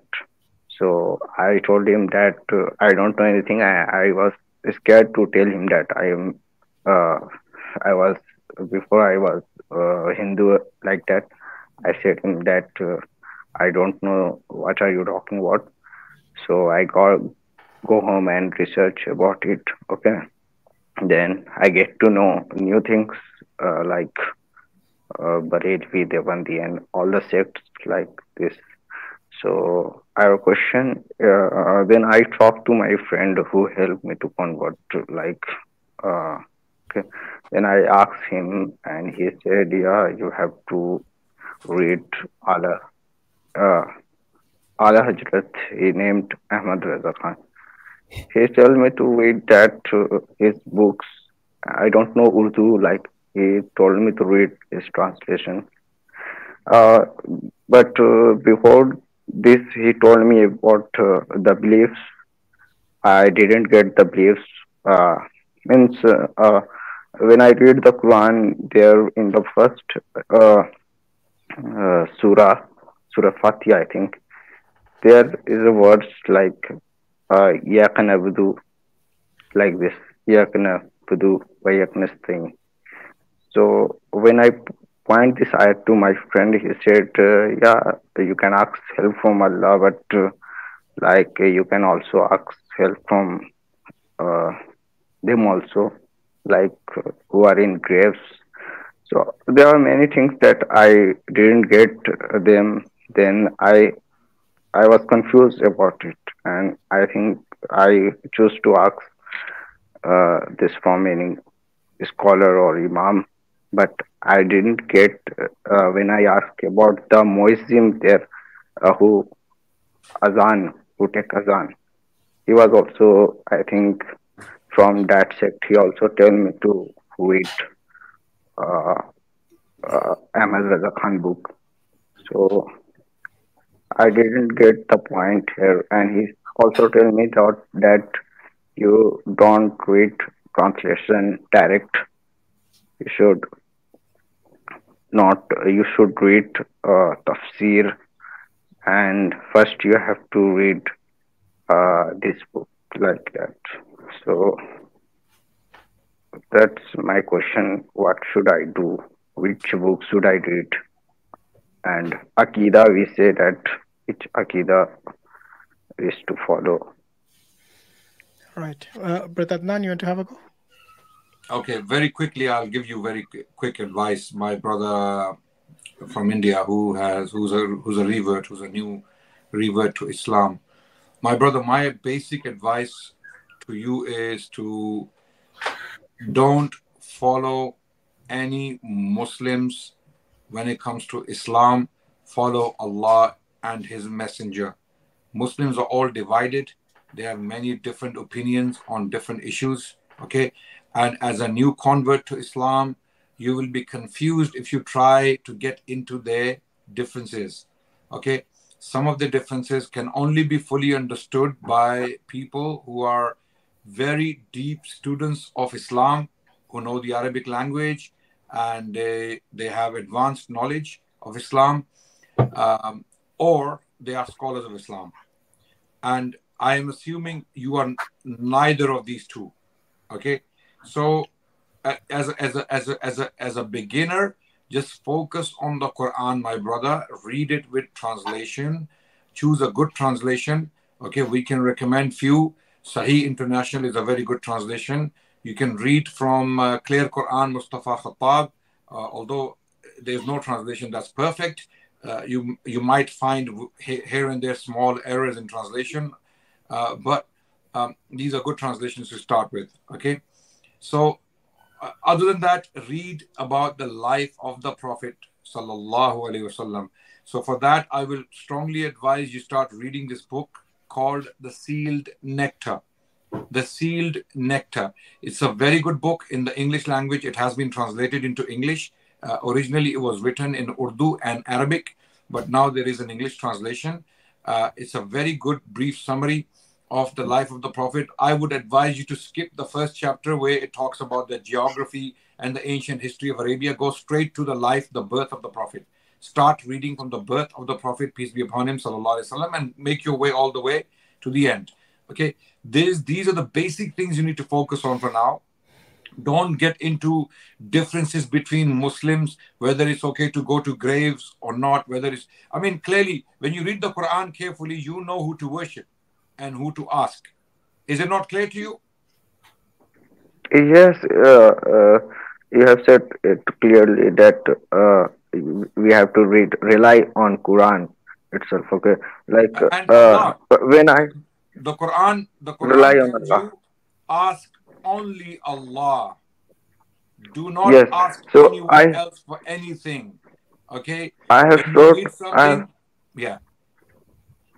So I told him that uh, I don't know anything. I, I was scared to tell him that I am. Uh, I was before I was uh, Hindu like that. I said him that uh, I don't know what are you talking about. So I got go home and research about it. Okay, then I get to know new things uh, like uh, Barelvi, Deobandi, and all the sects like this. So I have a question. Uh, then I talked to my friend who helped me to convert. To, like, uh, okay. Then I asked him, and he said, "Yeah, you have to read Allah." Uh, Ala Hazrat. He named Ahmad Raza Khan. He told me to read that uh, his books. I don't know Urdu. Like he told me to read his translation. Uh, but uh, before this, he told me about uh, the beliefs. I didn't get the beliefs. Uh, means uh, uh, when I read the Quran, there in the first uh, uh, surah, Surah Fatiha, I think, there is a words like uh, "Iyaka na'budu," like this, "Iyaka na'budu wa iyaka nasta'in." So when I point this ayat to my friend, he said, uh, "Yeah, you can ask help from Allah, but uh, like uh, you can also ask help from uh, them also, like who are in graves." So there are many things that I didn't get them. Then I I was confused about it, and I think I chose to ask uh, this from any scholar or imam, but I didn't get uh, when I asked about the muezzin there uh, who azan who take azan. He was also, I think, from that sect. He also told me to read uh, uh, Ahmad Raza Khan book. So I didn't get the point here, and he also told me that that you don't read translation direct. You should not. You should read uh, tafsir, and first you have to read uh, this book like that. So that's my question. What should I do? Which book should I read? and Akida, we say that each Akida is to follow. Right. Uh, Brother Adnan, you want to have a go? Okay, very quickly, I'll give you very quick advice. My brother from India, who has who's a who's a revert, who's a new revert to Islam. My brother, my basic advice to you is to don't follow any Muslims when it comes to Islam. Follow Allah and His Messenger. Muslims are all divided. They have many different opinions on different issues. Okay. And as a new convert to Islam, you will be confused if you try to get into their differences. Okay. Some of the differences can only be fully understood by people who are very deep students of Islam, who know the Arabic language and they, they have advanced knowledge of Islam, um, or they are scholars of Islam. And I am assuming you are neither of these two. Okay. So as a, as a, as a, as a, as a beginner, just focus on the Quran, my brother. Read it with translation. Choose a good translation. Okay, we can recommend few. Sahih International is a very good translation. You can read from uh, Clear Quran, Mustafa Khattab. Uh, although there's no translation that's perfect, uh, you you might find here and there small errors in translation, uh, but um, these are good translations to start with. Okay, so uh, other than that, read about the life of the Prophet sallallahu alaihi wasallam. So for that, I will strongly advise you start reading this book called The Sealed Nectar. The Sealed Nectar. It's a very good book in the English language. It has been translated into English. Uh, originally, it was written in Urdu and Arabic, but now there is an English translation. Uh, it's a very good brief summary of the life of the Prophet. I would advise you to skip the first chapter where it talks about the geography and the ancient history of Arabia. Go straight to the life, the birth of the Prophet. Start reading from the birth of the Prophet, peace be upon him, sallallahu alaihi wasallam, and make your way all the way to the end. Okay, these these are the basic things you need to focus on for now don't get into differences between muslims whether it's okay to go to graves or not whether it's i mean clearly when you read the quran carefully you know who to worship and who to ask is it not clear to you yes uh, uh, you have said it clearly that uh, we have to read rely on quran itself okay like uh, when i the Quran, the Quran rely on Allah. ask only Allah. Do not Yes. ask So anyone I- else for anything. Okay? I have When you thought read something, yeah.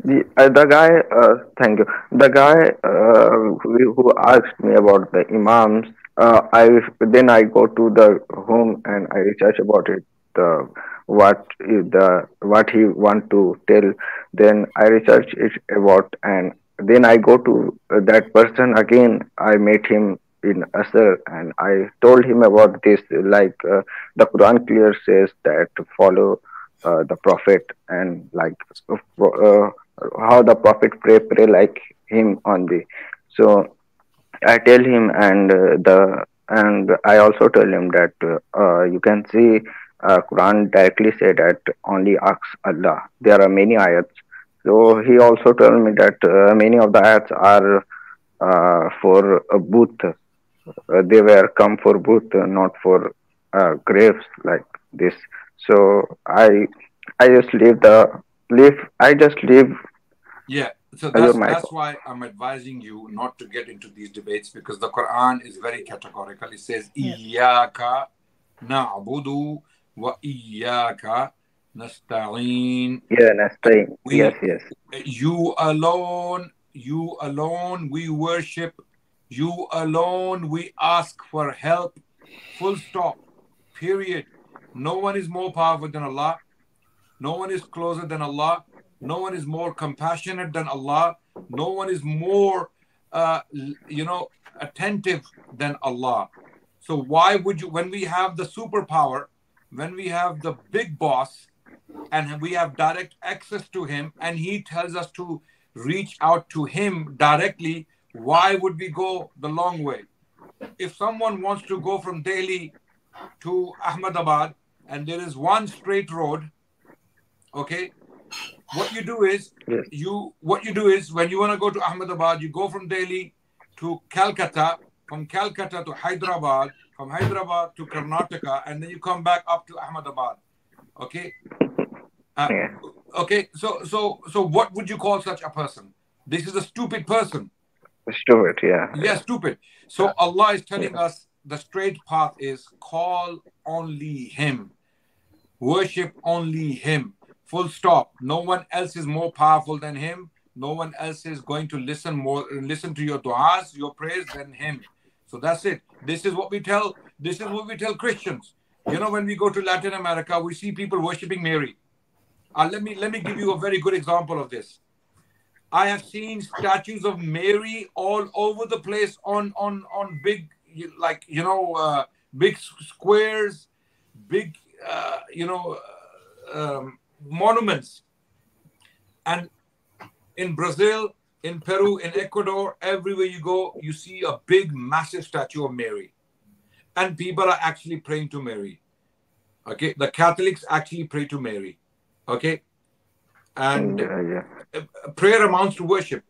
The, uh, the guy uh, thank you. The guy uh, who, who asked me about the imams uh, i then i go to the home and i research about it uh, what the what he want to tell. Then i research it about and then i go to that person again. I met him in Asr and I told him about this like uh, the Quran clear says that follow uh, the prophet and like how the prophet pray pray like him on the so I tell him and uh, the and I also tell him that uh, you can see uh, Quran directly say that only ask Allah. There are many ayats. So he also told me that uh, many of the ayats are uh, for a booth. Uh, they were come for booth, uh, not for uh, graves like this. So I I just leave the leave. I just leave. Yeah. So that's that's why I'm advising you not to get into these debates because the Quran is very categorical. It says Iyaka na'budu wa iyaka nasta'in. Yeah, Nasta'in. We Yes, yes. you alone, you alone we worship, you alone we ask for help. Full stop. Period. No one is more powerful than Allah. No one is closer than Allah. No one is more compassionate than Allah. No one is more, uh, you know, attentive than Allah. So why would you, when we have the superpower, when we have the big boss, and we have direct access to him, and he tells us to reach out to him directly, why would we go the long way? If someone wants to go from Delhi to Ahmedabad, and there is one straight road, Okay, what you do is Yes. you what you do is when you want to go to Ahmedabad, you go from Delhi to Calcutta, from Calcutta to Hyderabad, from Hyderabad to Karnataka, and then you come back up to Ahmedabad. Okay. Uh, Okay. So so so what would you call such a person? This is a stupid person. Stupid, yeah. Yes, stupid. So Allah is telling us the straight path is call only Him, worship only Him. Full stop. No one else is more powerful than Him. No one else is going to listen more, listen to your du'as, your prayers than Him. So that's it. This is what we tell. This is what we tell Christians. You know, when we go to Latin America, we see people worshiping Mary. Uh, let me let me give you a very good example of this. I have seen statues of Mary all over the place on on on big like you know uh, big squares, big uh, you know um, monuments, and in Brazil, in Peru, in Ecuador, everywhere you go, you see a big, massive statue of Mary, and people are actually praying to Mary. Okay, the Catholics actually pray to Mary. Okay, and Yeah, yeah. prayer amounts to worship.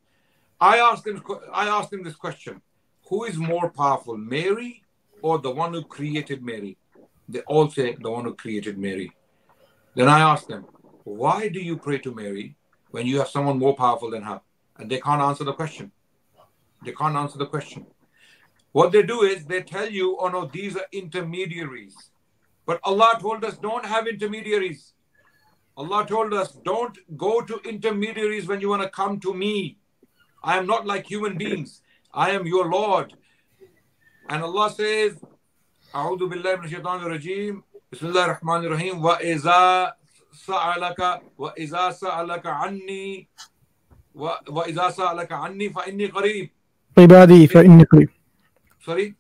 I asked them. I asked them this question: Who is more powerful, Mary or the one who created Mary? They all say the one who created Mary. Then I asked them, Why do you pray to Mary when you have someone more powerful than her? And they can't answer the question. They can't answer the question. What they do is they tell you, Oh no, these are intermediaries. But Allah told us, Don't have intermediaries. Allah told us, don't go to intermediaries when you want to come to me. I am not like human beings. I am your Lord. And Allah says, أعوذ بالله من الشيطان الرجيم بسم الله الرحمن الرحيم وإذا سألك وإذا سألك عني و- وإذا سألك عني فإني قريب عبادي فإني قريب sorry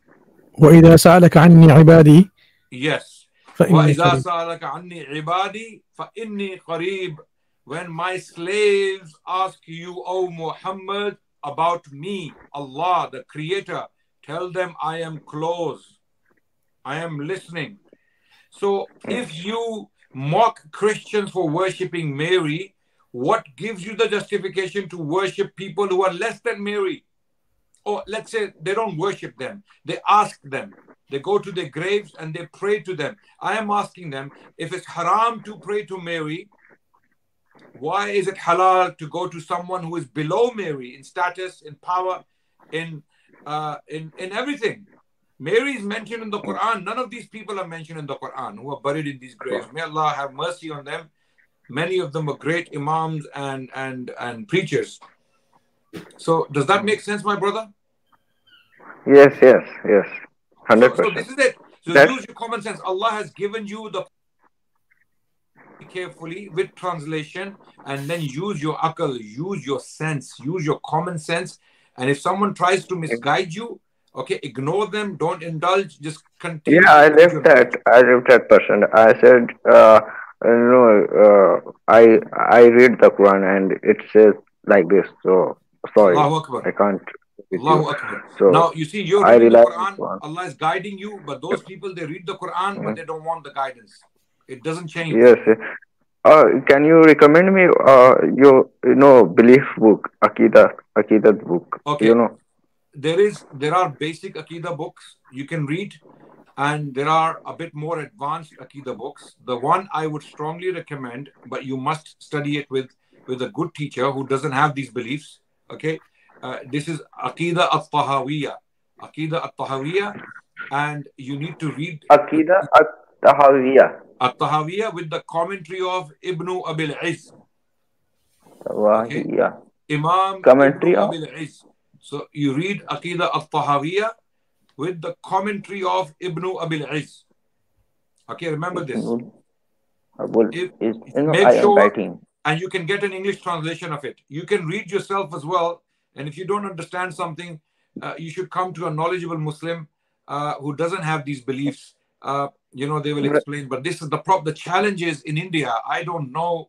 وإذا سألك عني عبادي yes فإني وإذا قريب سألك عني عبادي فإني قريب when my slaves ask you O Muhammad about me Allah the creator tell them I am close I am listening so if you mock Christians for worshiping Mary. What gives you the justification to worship people who are less than Mary? Or let's say they don't worship them. They ask them. They go to their graves and they pray to them. I am asking them if it's haram to pray to mary why is it halal to go to someone who is below mary in status in power in uh, in in everything mary is mentioned in the quran none of these people are mentioned in the quran who are buried in these graves may allah have mercy on them many of them are great imams and and and preachers so does that make sense my brother Yes, yes, yes. Hundred So, so this percent. is it. So That's use your common sense. Allah has given you the carefully with translation and then use your akal, use your sense, use your common sense. And if someone tries to misguide you, okay, ignore them, don't indulge, just continue. yeah. I left that. I left that person. I said, uh, no, uh, I I read the Quran and it says like this. So sorry, I can't. Allahu. Akbar. So now you see you're reading the Quran, Quran. Allah is guiding you, but those people they read the Quran, but they don't want the guidance. It doesn't change. Yes. Uh, can you recommend me uh, your you know belief book, Akida Akidat book? Okay. You know. There is there are basic akida books you can read and there are a bit more advanced akida books. The one i would strongly recommend but you must study it with with a good teacher who doesn't have these beliefs okay? Uh, this is akida at-tahawiyya akida at-tahawiyya and you need to read Akida at-Tahawiyya. at-tahawiyya with the commentary of ibn abil iz Tahawiyya. imam Commentary ibn of? Abil iz so you read akida at-tahawiyya with the commentary of Ibn Abil Iz. Okay, remember this. If- is you know Make I sure, writing. and you can get an English translation of it. You can read yourself as well. And if you don't understand something, uh, you should come to a knowledgeable Muslim uh, who doesn't have these beliefs. Uh, you know, they will explain. But this is the prop. The challenge is in India. I don't know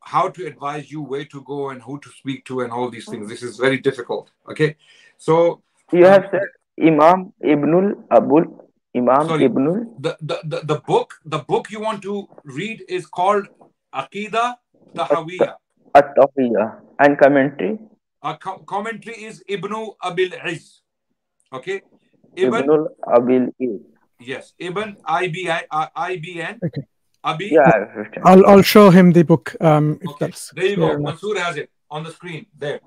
how to advise you where to go and who to speak to and all these things. This is very difficult. Okay, so You um, have said Imam Ibnul Abul Imam sorry Ibnul the, the the the book the book you want to read is called Aqidah Tahawiyah. At-Taqiyya. And commentary? A co- commentary is Ibn Abil Iz. Okay? Ibn, Ibn Abil Is. yes, Ibn I-B-I, uh, I-B-N. Okay. Abi. Yeah, I understand. I'll I'll show him the book. Um, if that's There you go. enough. Mansur has it on the screen. There.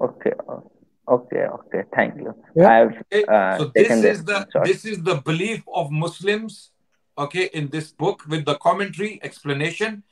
Okay. uh, Okay. Okay. Thank you. Yeah. I've Okay, uh, so this taken is the screenshot. this is the belief of Muslims, okay, in this book with the commentary explanation.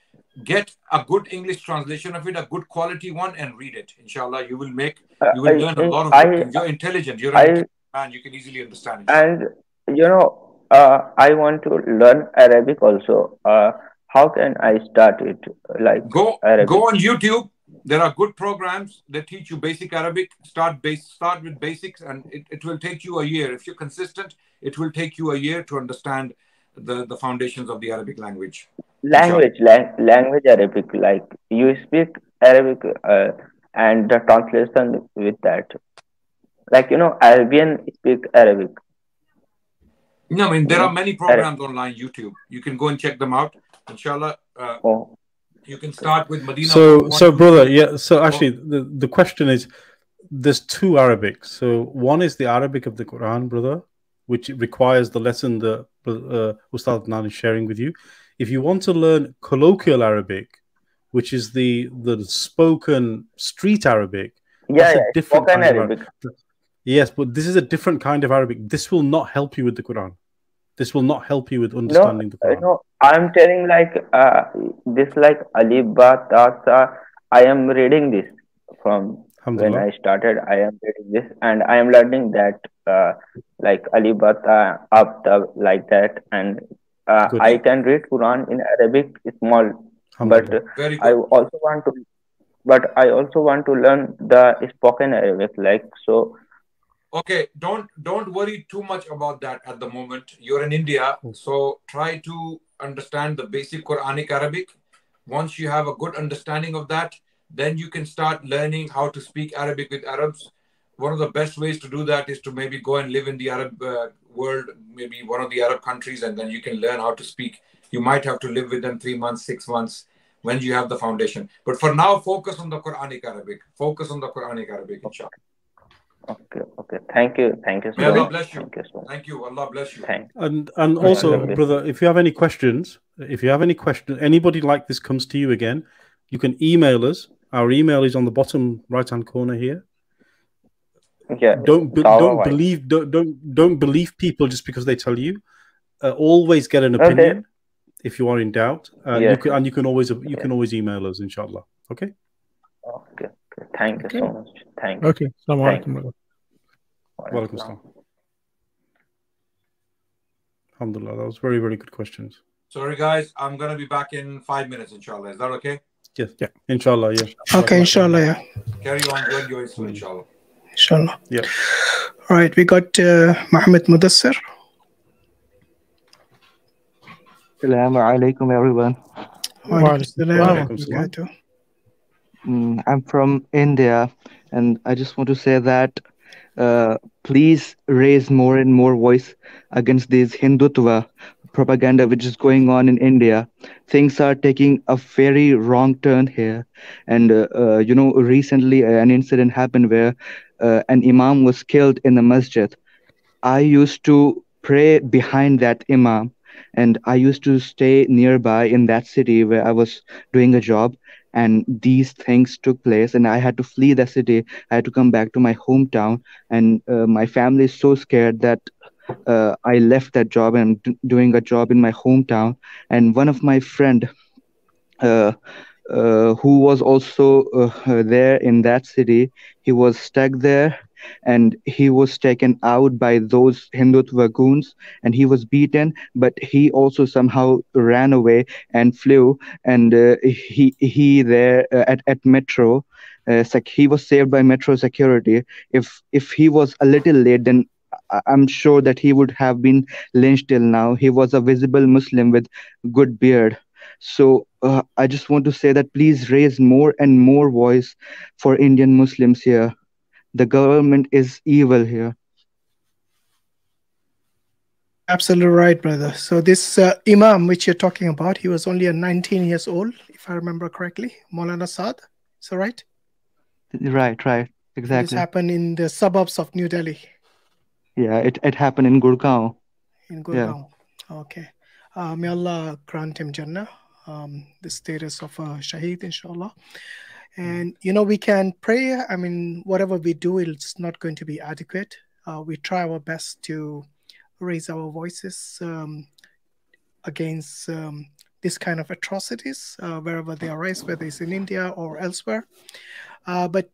Get a good English translation of it, a good quality one, and read it. Inshallah, you will make Uh, you will I- learn a lot of I- things. You're intelligent. You're I- an intelligent man. You can easily understand it. And you know, uh, I want to learn Arabic also. Uh, how can I start it? Like Go Arabic. go on YouTube. There are good programs that teach you basic Arabic. Start base start with basics, and it, it will take you a year. If you're consistent, it will take you a year to understand the, the foundations of the Arabic language. language lang- language arabic like you speak arabic uh, and the translation with that like you know arabian speak arabic No, I mean there are many programs online YouTube. You can go and check them out. Inshallah, uh, oh you can start with Medina. So, one, so brother, three. yeah. So actually, the, the question is, there's two Arabics. So one is the Arabic of the Quran, brother, which requires the lesson that uh, Ustad Adnan is sharing with you. If you want to learn colloquial Arabic, which is the the spoken street Arabic, yeah that's a yeah different spoken arabic Arabic. Yes, but this is a different kind of Arabic. This will not help you with the Quran. This will not help you with no understanding the uh, Quran. no i'm telling like uh, this like alif ba ta i am reading this from when i started i am reading this and i am learning that uh, like alif ba ta up ta like that and uh, i can read quran in arabic small but I also want to, but I also want to learn the spoken Arabic. Like so, Okay, don't don't worry too much about that at the moment. You're in India, so try to understand the basic Quranic Arabic. Once you have a good understanding of that, then you can start learning how to speak Arabic with Arabs. One of the best ways to do that is to maybe go and live in the Arab uh, world, maybe one of the Arab countries, and then you can learn how to speak. You might have to live with them three months, six months when you have the foundation. But for now, focus on the Quranic Arabic. Focus on the Quranic Arabic, inshallah. Okay, okay. Thank you, thank you May so Allah much. bless you. Thank you so much. Thank you. Allah bless you. Thank. And and also, lovely. brother, if you have any questions, if you have any questions, anybody like this comes to you again, you can email us. Our email is on the bottom right hand corner here. Yeah, Don't be, don't White. believe don't, don't don't believe people just because they tell you. Uh, always get an No, they- opinion if you are in doubt. Uh, you can, and you can always you Yes. can always email us, inshallah. Okay. Okay, okay. Thank you so much. Thank you. Okay. Assalamu Thank alaikum, brother. Walaikum salam. Alhamdulillah, that was very very good questions. Sorry, guys. I'm going to be back in five minutes, inshallah. Is that okay? Yes, yeah, inshallah, yeah. Okay, inshallah, yeah. Carry on doing your Islam, inshallah. Inshallah. Yeah. All right, we got uh, Mohammed Mudassir. Assalamu alaikum, everyone. Wa alaikum as-salam. barakatuh. Mm, I'm from India, and I just want to say that please raise more and more voice against this Hindutva propaganda which is going on in India. Things are taking a very wrong turn here, and uh, uh, you know, recently uh, an incident happened where uh, an imam was killed in the masjid. I used to pray behind that imam, and I used to stay nearby in that city where I was doing a job. And these things took place, and I had to flee the city. I had to come back to my hometown, and uh, my family is so scared that uh, I left that job and d- doing a job in my hometown. And one of my friend, uh, uh, who was also uh, there in that city, he was stuck there and he was taken out by those Hindutva goons and he was beaten, but he also somehow ran away and flew. And uh, he he there uh, at at Metro, uh, sec- he was saved by Metro security. If if he was a little late, then I'm sure that he would have been lynched till now. He was a visible Muslim with good beard. So uh, I just want to say that please raise more and more voice for Indian Muslims here. The government is evil here. Absolutely right, brother. So this uh, Imam, which you're talking about, he was only a 19 years old, if I remember correctly. Maulana Saad, is that right? Right, right, Exactly. This happened in the suburbs of New Delhi, Yeah, it, it happened in Gurgaon. in Yeah. Okay. Uh, may Allah grant him Jannah, um, the status of a Shaheed, inshallah. And, you know, we can pray. I mean, whatever we do, it's not going to be adequate. Uh, we try our best to raise our voices um, against um, this kind of atrocities uh, wherever they arise, whether it's in India or elsewhere. Uh, but,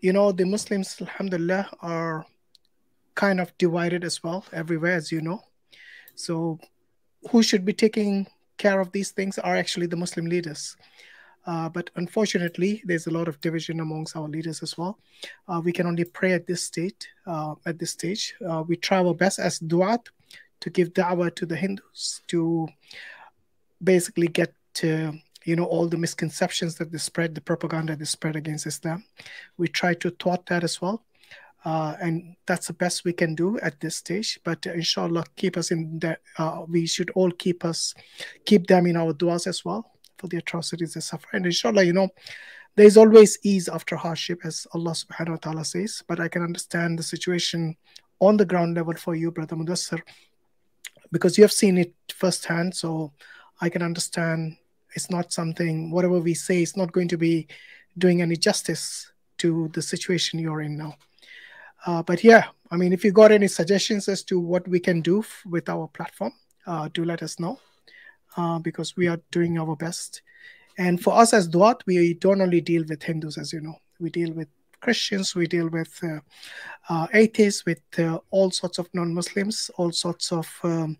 you know, the Muslims, alhamdulillah, are kind of divided as well everywhere, as you know. So, who should be taking care of these things are actually the Muslim leaders. Uh, but unfortunately, there's a lot of division amongst our leaders as well. Uh, we can only pray at this state. Uh, at this stage, uh, we try our best as duat to give da'wah to the Hindus to basically get to you know all the misconceptions that they spread, the propaganda they spread against Islam. We try to thwart that as well. Uh, and that's the best we can do at this stage. But uh, inshallah, keep us in that. Uh, we should all keep us, keep them in our duas as well for the atrocities they suffer. And inshallah, you know, there is always ease after hardship, as Allah Subhanahu wa Taala says. But I can understand the situation on the ground level for you, brother Mudassir, because you have seen it firsthand. So I can understand. It's not something. Whatever we say is not going to be doing any justice to the situation you're in now. Uh, but yeah, I mean, if you got any suggestions as to what we can do with our platform, uh, do let us know uh, because we are doing our best. And for us as Duat, we don't only deal with Hindus, as you know, we deal with Christians, we deal with uh, uh, atheists, with uh, all sorts of non-Muslims, all sorts of um,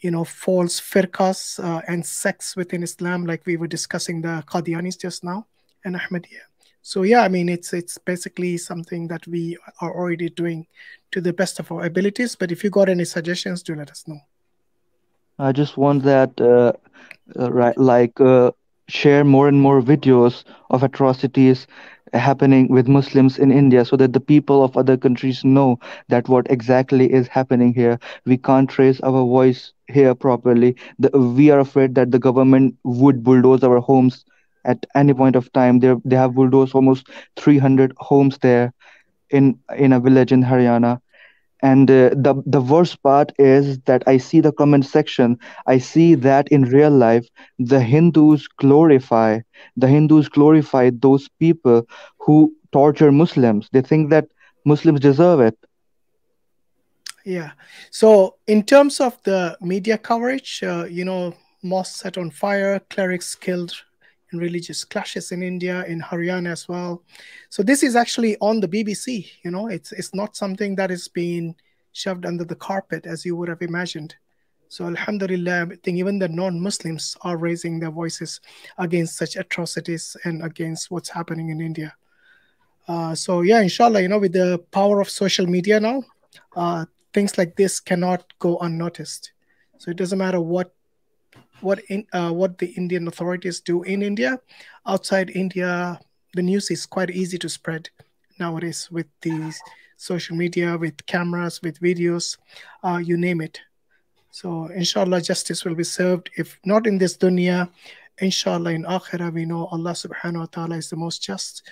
you know false firkas uh, and sects within Islam, like we were discussing the Qadianis just now and Ahmadiyya. So yeah, I mean it's it's basically something that we are already doing to the best of our abilities. But if you got any suggestions, do let us know. I just want that, uh, uh, right, like, uh, share more and more videos of atrocities happening with Muslims in India so that the people of other countries know that what exactly is happening here. We can't raise our voice here properly. The, we are afraid that the government would bulldoze our homes at any point of time. They they have bulldozed almost 300 homes there in in a village in Haryana and uh, the the worst part is that i see the comment section. I see that in real life the hindus glorify the hindus glorify those people who torture muslims. They think that muslims deserve it. Yeah. So in terms of the media coverage, uh, you know, mosques set on fire, clerics killed in religious clashes in India, in Haryana as well. So this is actually on the BBC. You know, it's it's not something that is being shoved under the carpet as you would have imagined. So Alhamdulillah, I think even the non-Muslims are raising their voices against such atrocities and against what's happening in India. Uh, so yeah, inshallah, you know, with the power of social media now, uh, things like this cannot go unnoticed. So it doesn't matter what what in uh, what the Indian authorities do in India, outside India, the news is quite easy to spread nowadays with these social media, with cameras, with videos, uh, you name it. So inshallah, justice will be served. If not in this dunya, inshallah in akhirah, we know Allah subhanahu wa ta'ala is the most just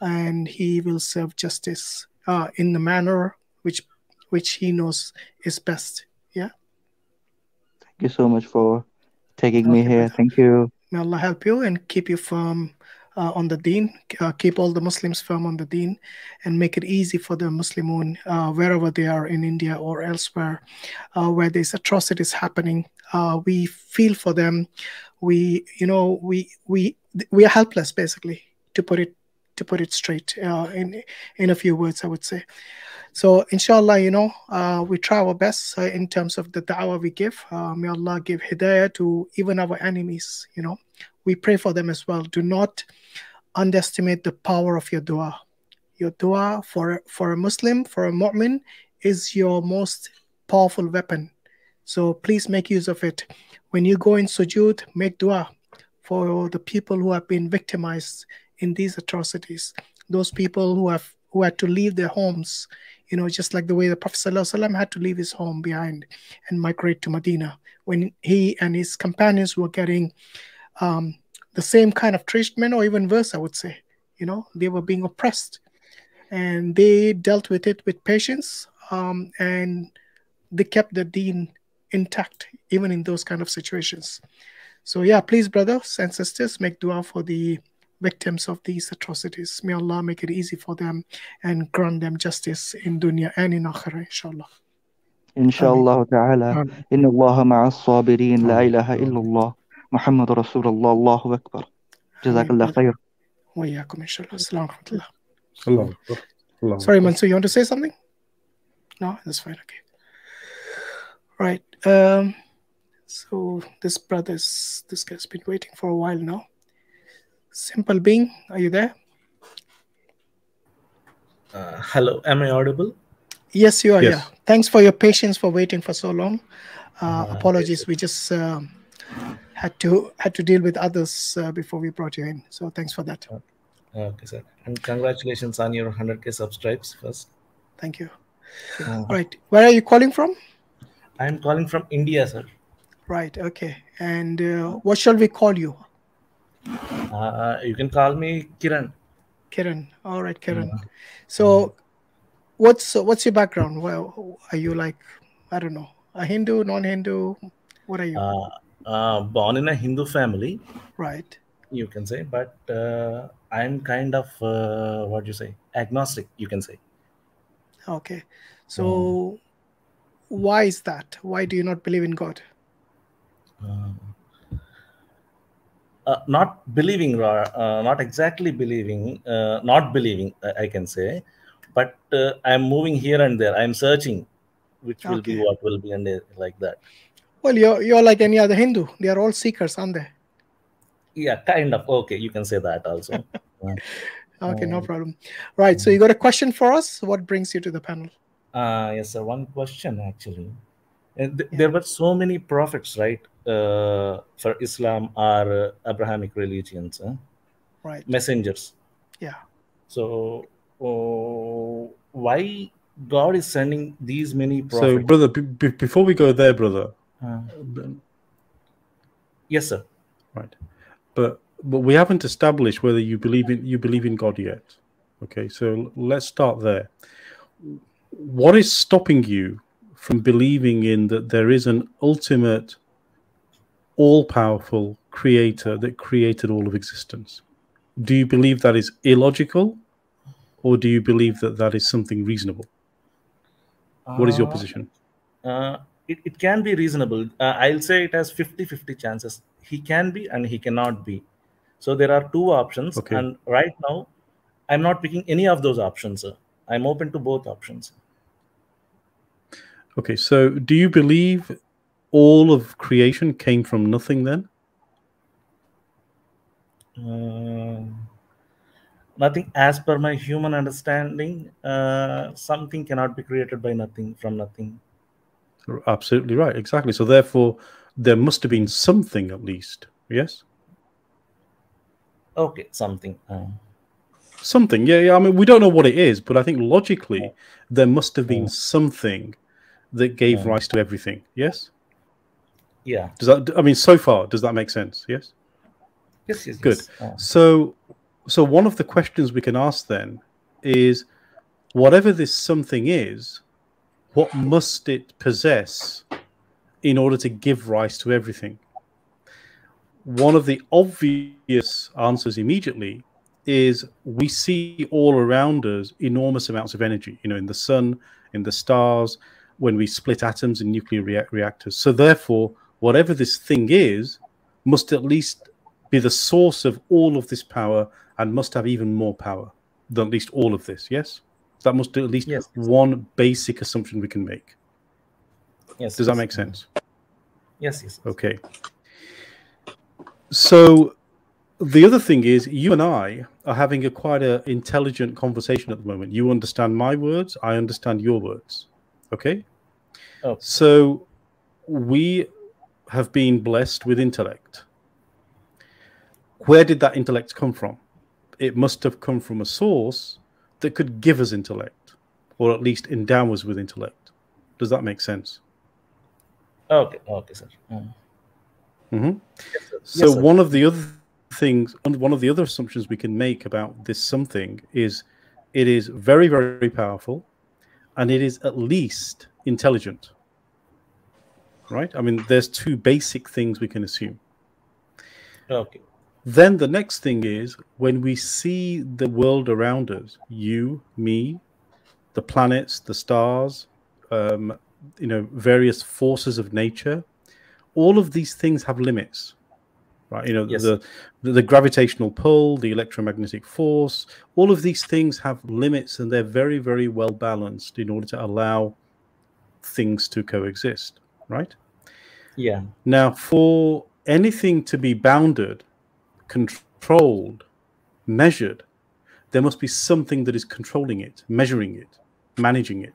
and he will serve justice uh, in the manner which which he knows is best. Yeah. thank you so much for taking me here thank you May Allah help you and keep you firm uh, on the deen, uh, keep all the Muslims firm on the deen, and make it easy for the Muslimun uh, wherever they are in India or elsewhere uh, where there's atrocities happening. Uh, we feel for them. We, you know, we we we are helpless basically to put it to put it straight uh, in in a few words, I would say. So, inshallah, you know, uh, we try our best uh, in terms of the da'wah we give. Uh, may Allah give hidayah to even our enemies, you know. We pray for them as well. Do not underestimate the power of your dua. Your dua for, for a Muslim, for a mu'min, is your most powerful weapon. So please make use of it. When you go in sujood, make dua for the people who have been victimized in these atrocities. Those people who have who had to leave their homes You know, just like the way the Prophet ﷺ had to leave his home behind and migrate to Medina when he and his companions were getting um, the same kind of treatment, or even worse, I would say. You know, they were being oppressed, and they dealt with it with patience, um, and they kept the deen intact even in those kind of situations. So yeah, please, brothers and sisters, make dua for the victims of these atrocities. May Allah make it easy for them and grant them justice in dunya and in akhirah, inshallah. إن شاء الله تعالى إن الله مع الصابرين لا إله إلا الله محمد رسول الله الله أكبر جزاك الله خير وإياكم إن شاء الله السلام ورحمة الله Allah. Allah. Sorry, Mansoor, you want to say something? No, that's fine. Okay. Right. Um, so this brother's this guy's been waiting for a while now. Simple being, are you there? Uh, hello, am I audible? Yes, you are. Yes. Yeah. Thanks for your patience for waiting for so long. Uh, apologies, we just um, had to had to deal with others uh, before we brought you in. So thanks for that. Okay, sir. And congratulations on your 100k subscribes first. Thank you. Uh, All right. Where are you calling from? I'm calling from India, sir. Right. Okay. And uh, what shall we call you? Uh, you can call me Kiran. Kiran. All right, Kiran. So, what's what's your background? Well, are you like I don't know, a Hindu, non-Hindu? What are you? Uh, uh, born in a Hindu family, right. you can say, but uh, I'm kind of uh, what do you say, agnostic. You can say. Okay. So, why is that? Why do you not believe in God? Uh, not believing, uh, uh, not exactly believing, uh, not believing, I can say, but uh, I'm moving here and there. I'm searching, which will be what will be, and uh, like that. Well, you're you're like any other Hindu. They are all seekers, aren't they? Yeah, kind of. Okay, you can say that also. Uh, Okay, no uh, problem. Right. So you got a question for us? What brings you to the panel? Uh, yes, sir. One question actually. Uh, th- There were so many prophets, right, uh, for Islam are uh, Abrahamic religions, huh? Right. messengers. Yeah. So, uh, why God is sending these many prophets? So, brother, b- b- before we go there, brother. Uh, b- yes, sir. Right. But but we haven't established whether you believe in you believe in God yet. Okay, so let's start there. What is stopping you from believing in that there is an ultimate, all-powerful creator that created all of existence? Do you believe that is illogical, or do you believe that that is something reasonable? What is your Uh, position? Uh, it, it can be reasonable. Uh, I'll say it has 50 50 chances. He can be and he cannot be. So there are two options. Okay. And right now, I'm not picking any of those options. Sir. I'm open to both options. Okay, so do you believe all of creation came from nothing then? Uh, nothing as per my human understanding, uh, something cannot be created by nothing from nothing. Absolutely right, exactly. So therefore, there must have been something at least. Yes, Okay, something. Uh, something. Yeah, yeah. I mean, we don't know what it is, but I think logically there must have been something that gave rise to everything. Yes. Yeah. Does that? I mean, so far, does that make sense? Yes. Yes, yes, Good. yes. So, so one of the questions we can ask then is, whatever this something is, what must it possess in order to give rise to everything? One of the obvious answers immediately is we see all around us enormous amounts of energy, you know, in the sun, in the stars, when we split atoms in nuclear rea- reactors. So, therefore, whatever this thing is, must at least be the source of all of this power and must have even more power than at least all of this. Yes, that must be at least Yes. one basic assumption we can make. yes. Does that make sense? Yes, yes. Okay. So the other thing is, you and I are having a quite a intelligent conversation at the moment. You understand my words, I understand your words. Okay. Oh. So we have been blessed with intellect. Where did that intellect come from? It must have come from a source that could give us intellect. or at least endow us with intellect. Does that make sense? Okay, okay, sir. Mm. hmm Yes, sir. So Yes, sir. one of the other things, one of the other assumptions we can make about this something is it is very, very powerful, and it is at least intelligent. Right? I mean, there's two basic things we can assume. Okay. Then the next thing is when we see the world around us, you, me, the planets, the stars, um, you know, various forces of nature, all of these things have limits, right? You know, Yes. the, the the gravitational pull, the electromagnetic force, all of these things have limits, and they're very, very well balanced in order to allow things to coexist, right? Yeah. Now, for anything to be bounded, controlled, measured, there must be something that is controlling it, measuring it, managing it.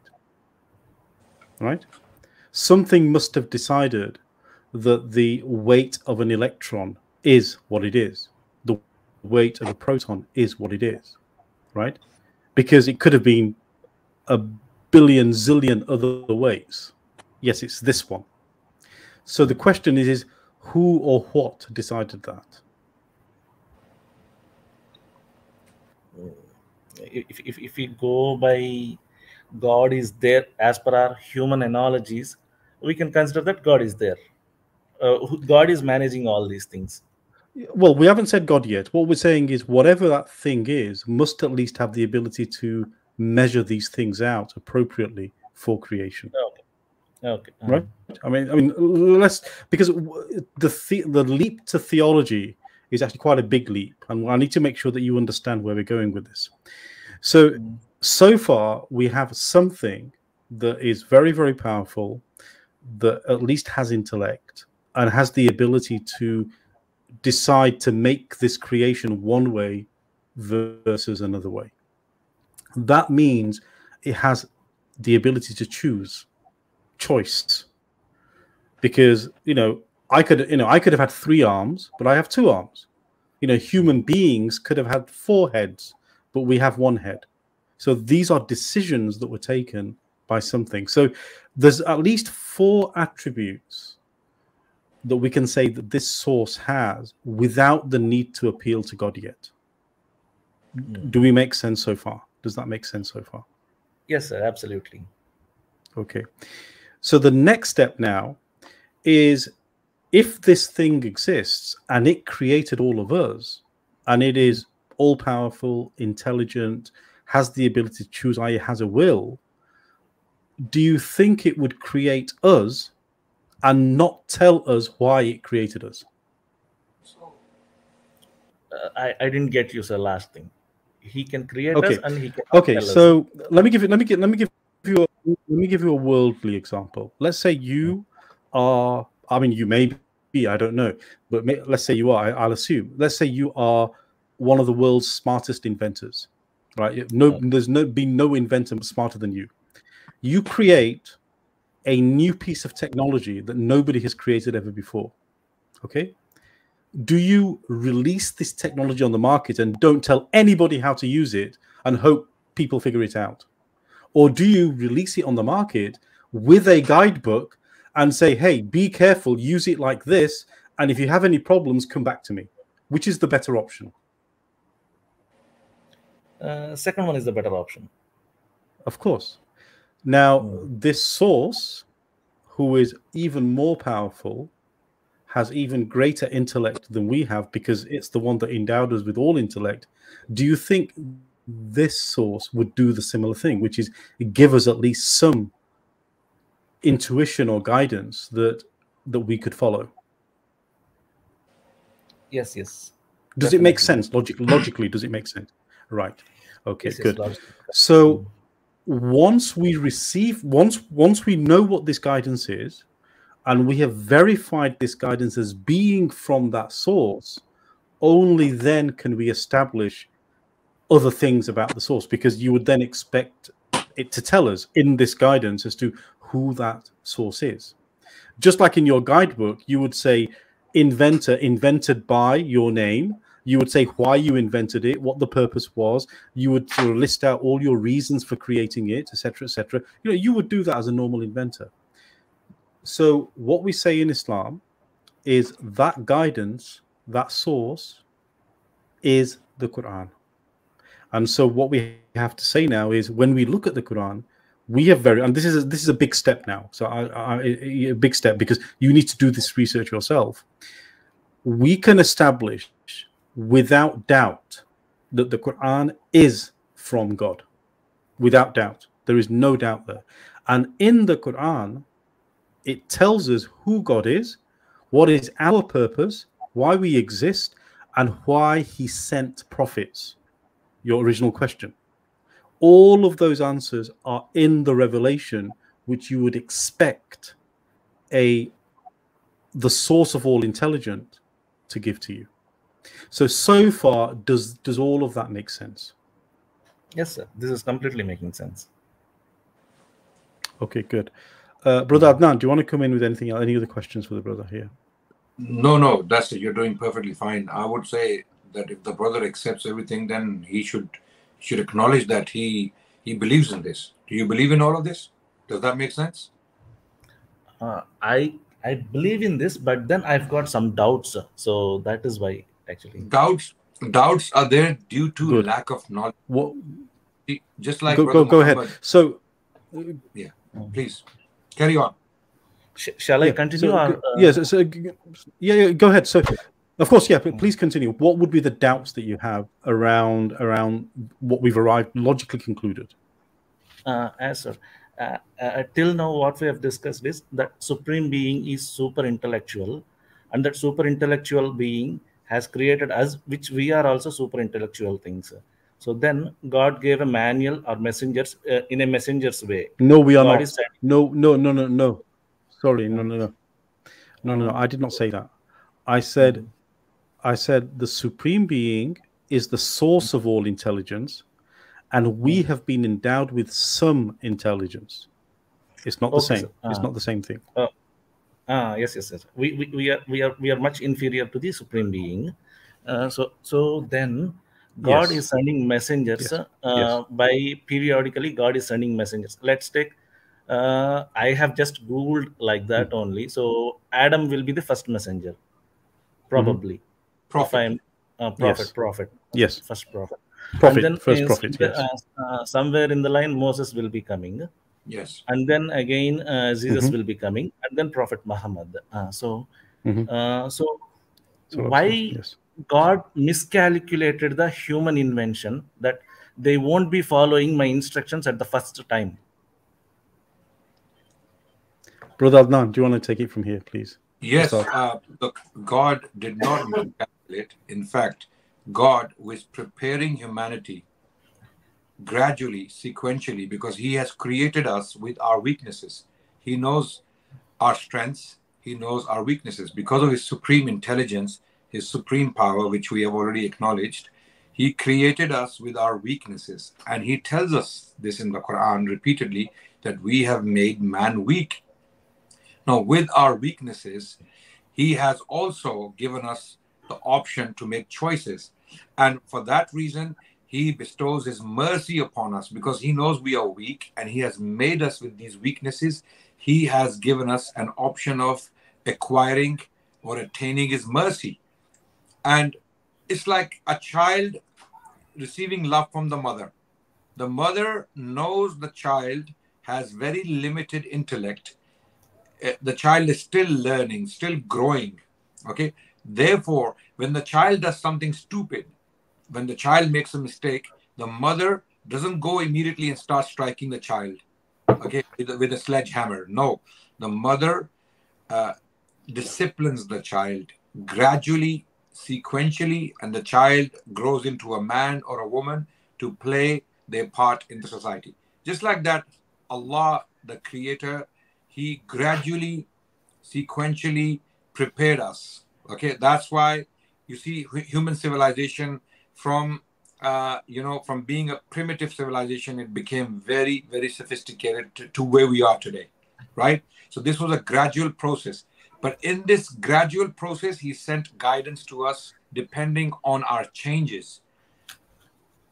Right? Something must have decided that the weight of an electron is what it is, the weight of a proton is what it is. Right? Because it could have been a billion zillion other weights. Yes, it's this one. So the question is, is who or what decided that? if, if, if we go by God is there as per our human analogies, we can consider that God is there. Uh, God is managing all these things. Well, we haven't said God yet. What we're saying is whatever that thing is must at least have the ability to measure these things out appropriately for creation. Okay. Okay. uh, Right? I mean, I mean, let's because the the, the leap to theology is actually quite a big leap, and I need to make sure that you understand where we're going with this. So, so far we have something that is very, very powerful, that at least has intellect and has the ability to decide to make this creation one way versus another way. That means it has the ability to choose choice. Because you know i could you know i could have had three arms but i have two arms. You know human beings could have had four heads but we have one head. So these are decisions that were taken by something. So there's at least four attributes that we can say that this source has without the need to appeal to god yet. Hmm. Do we make sense so far? Does that make sense so far? Yes, sir. Absolutely. Okay. So the next step now is if this thing exists and it created all of us and it is all powerful, intelligent, has the ability to choose, i.e., has a will, do you think it would create us and not tell us why it created us? Uh, I, I didn't get you, sir. Last thing. He can create Okay. us and he can Okay. So let me give it. let me get let me give let me give you a worldly example. Let's say you are I mean you may be I don't know, but may, let's say you are. I'll assume. Let's say you are one of the world's smartest inventors, right? No, there's no been no inventor smarter than you. You create a new piece of technology that nobody has created ever before. Okay. Do you release this technology on the market and don't tell anybody how to use it and hope people figure it out? Or do you release it on the market with a guidebook and say, hey, be careful, use it like this. And if you have any problems, come back to me? Which is the better option? Uh, second one is the better option. Of course. Now, this source, who is even more powerful, has even greater intellect than we have because it's the one that endowed us with all intellect. Do you think this source would do the similar thing, which is give us at least some intuition or guidance that that we could follow? Yes, yes. Does it make sense? Logic, logically, does it make sense? Right. Okay, Yes, good. So once we receive, once once we know what this guidance is, and we have verified this guidance as being from that source, only then can we establish other things about the source because you would then expect it to tell us in this guidance as to who that source is. Just like in your guidebook, you would say inventor invented by your name, You would say why you invented it, what the purpose was. You would sort of list out all your reasons for creating it, etc., etc. You know, you would do that as a normal inventor. So what we say in Islam is that guidance, that source, is the Quran. And so what we have to say now is when we look at the Quran, we have very and this is a, this is a big step now. So I, I, a big step because you need to do this research yourself. We can establish without doubt that the Quran is from God, without doubt. There is no doubt there. And in the Quran, it tells us who God is, what is our purpose, why we exist, and why He sent prophets. Your original question. All of those answers are in the revelation, which you would expect a the source of all intelligent to give to you. So so far, does does all of that make sense? Yes, sir. This is completely making sense. Okay, good. Uh, brother Adnan, do you want to come in with anything? Any other questions for the brother here? No, no, that's it. You're doing perfectly fine. I would say that if the brother accepts everything, then he should should acknowledge that he he believes in this. Do you believe in all of this? Does that make sense? Uh, I I believe in this, but then I've got some doubts. So that is why actually doubts doubts are there due to Good. lack of knowledge. What? Just like go, go, go ahead. So, yeah, please carry on. Sh- shall I yeah, continue? so, or, uh, yes. So, g- yeah, yeah, go ahead. So, of course, yeah. But please continue. What would be the doubts that you have around around what we've arrived logically concluded? uh, as sir, uh, uh, till now what we have discussed is that supreme being is super intellectual and that super intellectual being has created us which we are also super intellectual things so then god gave a manual or messengers uh, in a messenger's way No, we are God not. No, no, no, no, no. Sorry, no, no, no, no, no, no. I did not say that. I said, I said the supreme being is the source of all intelligence, and we have been endowed with some intelligence. It's not the Okay, same. sir. It's Ah. not the same thing. Uh, ah, yes, yes, yes. We, we, we are we are we are much inferior to the supreme being. Uh, so so then God Yes. is sending messengers Yes. uh, Yes. by periodically. God is sending messengers. Let's take. Uh, I have just googled like that Hmm. only. So Adam will be the first messenger, probably. If I'm uh, prophet, Mm-hmm. Yes. prophet. Yes. First prophet. Prophet, And then first is- prophet, yes. uh, uh, somewhere in the line, Moses will be coming Yes. and then again uh, jesus Mhm. will be coming and then prophet muhammad uh, so Mhm. uh, so So, why yes. god miscalculated the human invention that they won't be following my instructions at the first time Brother Adnan, do you want to take it from here, please? Yes, uh, look, God did not In fact, God was preparing humanity gradually, sequentially, because He has created us with our weaknesses. He knows our strengths, He knows our weaknesses. Because of His supreme intelligence, His supreme power, which we have already acknowledged, He created us with our weaknesses. And He tells us this in the Quran repeatedly that we have made man weak. Now, with our weaknesses, He has also given us the option to make choices. And for that reason, He bestows His mercy upon us because He knows we are weak and He has made us with these weaknesses. He has given us an option of acquiring or attaining His mercy. And it's like a child receiving love from the mother. The mother knows the child has very limited intellect uh, the child is still learning, still growing. Okay. Therefore, when the child does something stupid, when the child makes a mistake, the mother doesn't go immediately and start striking the child. Okay, with a, with a sledgehammer. No, the mother uh, disciplines the child gradually, sequentially, and the child grows into a man or a woman to play their part in the society. Just like that, Allah, the Creator, He gradually, sequentially prepared us. Okay, that's why you see human civilization from uh, you know from being a primitive civilization, it became very very sophisticated to, to where we are today, right? So this was a gradual process. But in this gradual process, he sent guidance to us depending on our changes.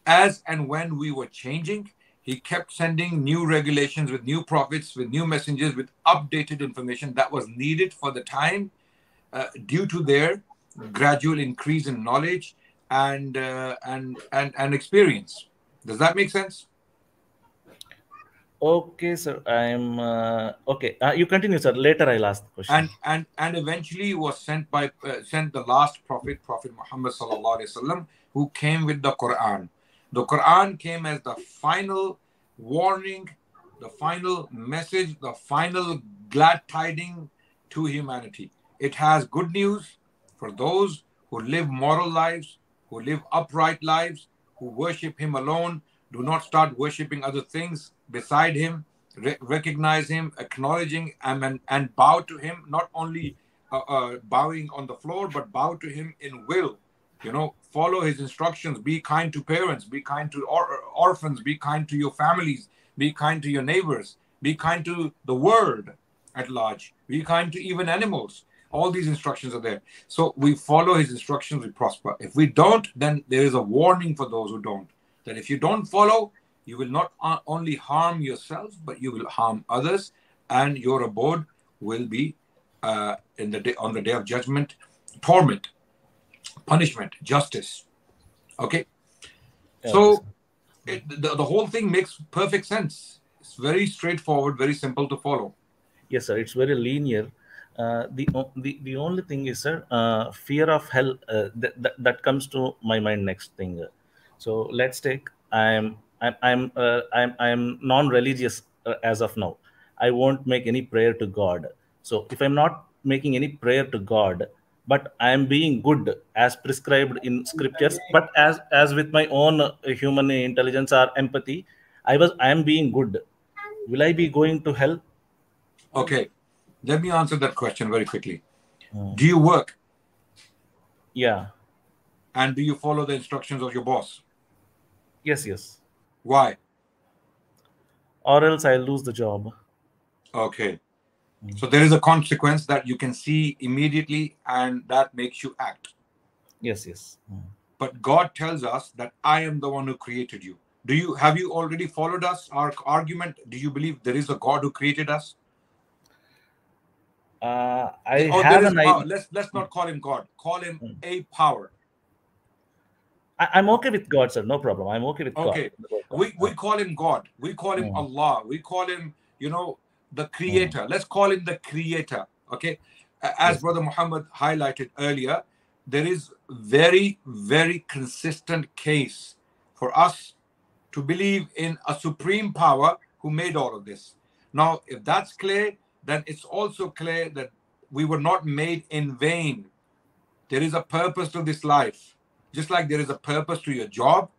As and when we were changing, he kept sending new regulations with new prophets, with new messengers, with updated information that was needed for the time uh, due to their gradual increase in knowledge and, uh, and, and, and experience. Does that make sense? Okay, sir. I'm uh, okay. Uh, you continue, sir. Later, I'll ask the question. and and and eventually was sent by uh, sent the last prophet prophet muhammad sallallahu alaihi wasallam who came with the quran the quran came as the final warning the final message the final glad tiding to humanity it has good news for those who live moral lives who live upright lives who worship him alone. Do not start worshiping other things beside him. Re- recognize him acknowledging him and, and bow to him. Not only uh, uh, bowing on the floor but bow to him in will. You know follow his instructions. Be kind to parents. Be kind to or- orphans. Be kind to your families. Be kind to your neighbors. Be kind to the world at large. Be kind to even animals all these instructions are there. So we follow his instructions we prosper. If we don't then there is a warning for those who don't that if you don't follow you will not only harm yourself but you will harm others and your abode will be uh, in the day on the day of judgment. Torment punishment justice. Okay? So it, the, the whole thing makes perfect sense. It's very straightforward very simple to follow. Yes, sir. It's very linear. Uh, the, the the only thing is, sir, uh, fear of hell. Uh, that, that that comes to my mind next thing. So let's take. I'm I'm I'm uh, I'm I'm non-religious uh, as of now. I won't make any prayer to God. So if I'm not making any prayer to God, but I am being good as prescribed in scriptures, but as as with my own uh, human intelligence or empathy, I was I am being good. Will I be going to hell? okay let me answer that question very quickly hmm. do you work Yeah. and do you follow the instructions of your boss Yes, yes. why Or else I'll lose the job. Okay. Hmm. So there is a consequence that you can see immediately and that makes you act. Yes, yes. Hmm. But God tells us that I am the one who created you. Do you have you already followed us? Our argument, do you believe there is a God who created us? Uh, I oh, Or have an idea. let's let's not call him God. Call him hmm. a power. I, I'm okay with God, sir. No problem. I'm okay with Okay. God. We we call him God. We call him hmm. Allah. We call him, you know, the hmm. creator. Let's call him the creator. Okay. As Brother Muhammad highlighted earlier, there is very, very consistent case for us to believe in a supreme power who made all of this. Now, if that's clear, then it's also clear that we were not made in vain. There is a purpose to this life. Just like there is a purpose to your job,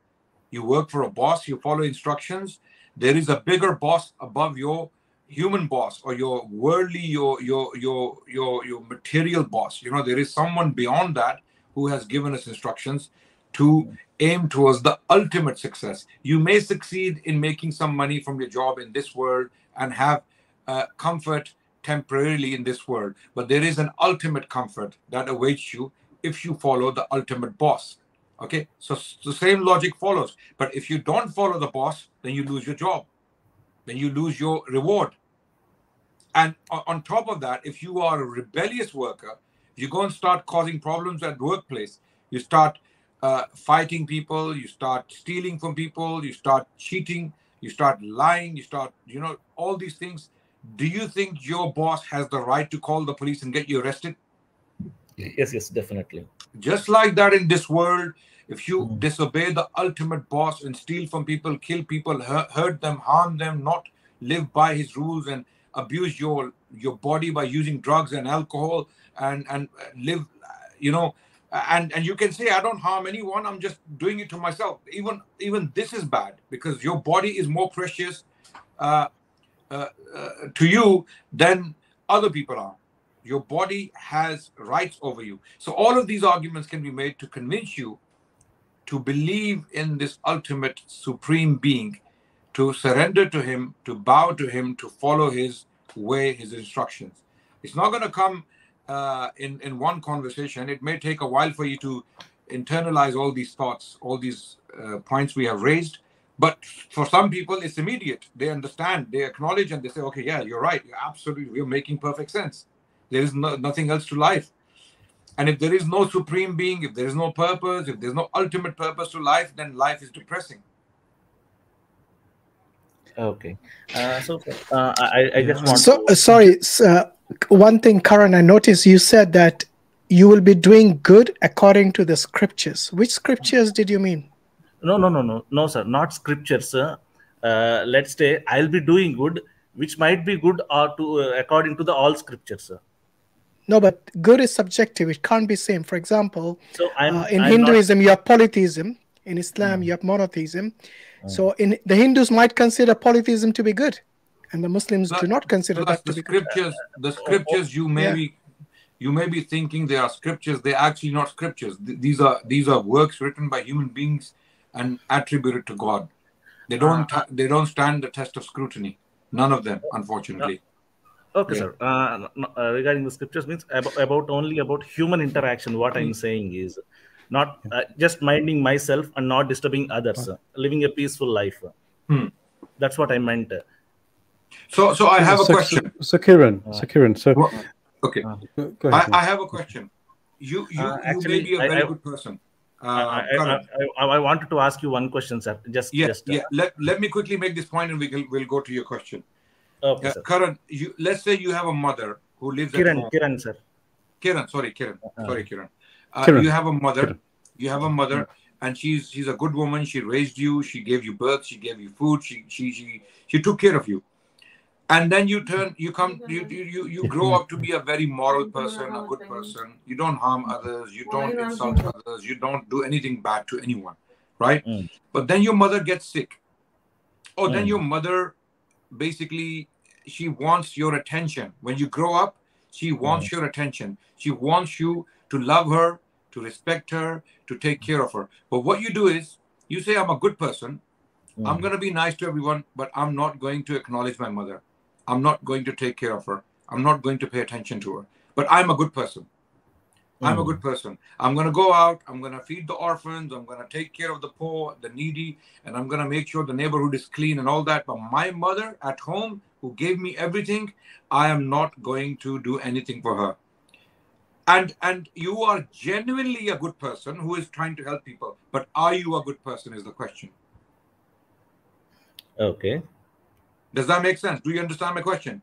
you work for a boss, you follow instructions. There is a bigger boss above your human boss or your worldly, your your your your your material boss. You know, there is someone beyond that who has given us instructions to aim towards the ultimate success. You may succeed in making some money from your job in this world and have uh, comfort temporarily in this world, but there is an ultimate comfort that awaits you if you follow the ultimate boss. Okay, so the same logic follows. But if you don't follow the boss, then you lose your job, then you lose your reward. And on top of that, if you are a rebellious worker, you go and start causing problems at workplace. You start uh, fighting people, you start stealing from people, you start cheating, you start lying, you start, you know, all these things. Do you think your boss has the right to call the police and get you arrested? Yes, yes, definitely. Just like that in this world, if you disobey the ultimate boss and steal from people, kill people, hurt, hurt them, harm them, not live by his rules and abuse your your body by using drugs and alcohol and and uh, live, uh, you know, and and you can say I don't harm anyone. I'm just doing it to myself. Even even this is bad because your body is more precious uh, uh, uh, to you than other people are. Your body has rights over you. So all of these arguments can be made to convince you to believe in this ultimate supreme being, to surrender to him, to bow to him, to follow his way, his instructions. It's not going to come uh, in in one conversation. It may take a while for you to internalize all these thoughts, all these uh, points we have raised. But for some people, it's immediate. They understand, they acknowledge, and they say, okay, yeah, you're right. You're absolutely, you're making perfect sense. There is no, nothing else to life. And if there is no supreme being, if there is no purpose, if there's no ultimate purpose to life, then life is depressing. Okay. Uh, so uh, I, I just want So, to. uh, sorry, s- uh, one thing, Karan, I noticed you said that you will be doing good according to the scriptures. Which scriptures did you mean? No, no, no, no, no, sir. Not scriptures, sir. Uh, let's say I'll be doing good, which might be good or to uh, according to the all scriptures, sir. No, but good is subjective. It can't be same. For example, So I'm uh, in I'm Hinduism, you have polytheism. In Islam, you have monotheism. So in the Hindus might consider polytheism to be good, and the Muslims do not consider that to the be good. scriptures, the scriptures you may Yeah. be, you may be thinking they are scriptures. They're actually not scriptures. Th- These are these are works written by human beings and attribute it to God. They don't Uh, they don't stand the test of scrutiny. None of them, unfortunately. Okay, Yeah. sir. Uh, no- uh, regarding the scriptures means about, about only about human interaction. What I'm saying is not uh, just minding myself and not disturbing others, uh, living a peaceful life. Hmm. That's what I meant. So, so I have a so, question. So, Kiran, so Kiran, so Okay, go go ahead. I, I have a question. You you, Uh, you may be a very I- good person. I, Uh, I, I, I, I wanted to ask you one question, sir. Just, yeah, just. uh, yeah. Let, let me quickly make this point and we will we'll go to your question. Okay, Uh, sir. Karan, you let's say you have a mother who lives at Kiran, home. Kiran, sir. Kiran, sorry, Kiran, Uh, sorry, Kiran. Uh, Kiran. You have a mother. Kiran. You have a mother, and she's she's a good woman. She raised you. She gave you birth. She gave you food. She she she she took care of you. And then you turn, you come, you you you, you grow up to be a very moral person, a good person. You don't harm others. You don't insult others. You don't do anything bad to anyone, right? Mm. But then your mother gets sick. Oh, then Mm. your mother basically she wants your attention. When you grow up, she wants your attention. She wants you to love her, to respect her, to take care of her. But what you do is you say, I'm a good person. I'm Mm. going to be nice to everyone, but I'm not going to acknowledge my mother. I'm not going to take care of her. I'm not going to pay attention to her. But I'm a good person. I'm a Mm. good person. I'm going to go out. I'm going to feed the orphans. I'm going to take care of the poor, the needy, and I'm going to make sure the neighborhood is clean and all that. But my mother at home, who gave me everything, I am not going to do anything for her. And and you are genuinely a good person who is trying to help people. But are you a good person? Is the question. Okay. Does that make sense? Do you understand my question?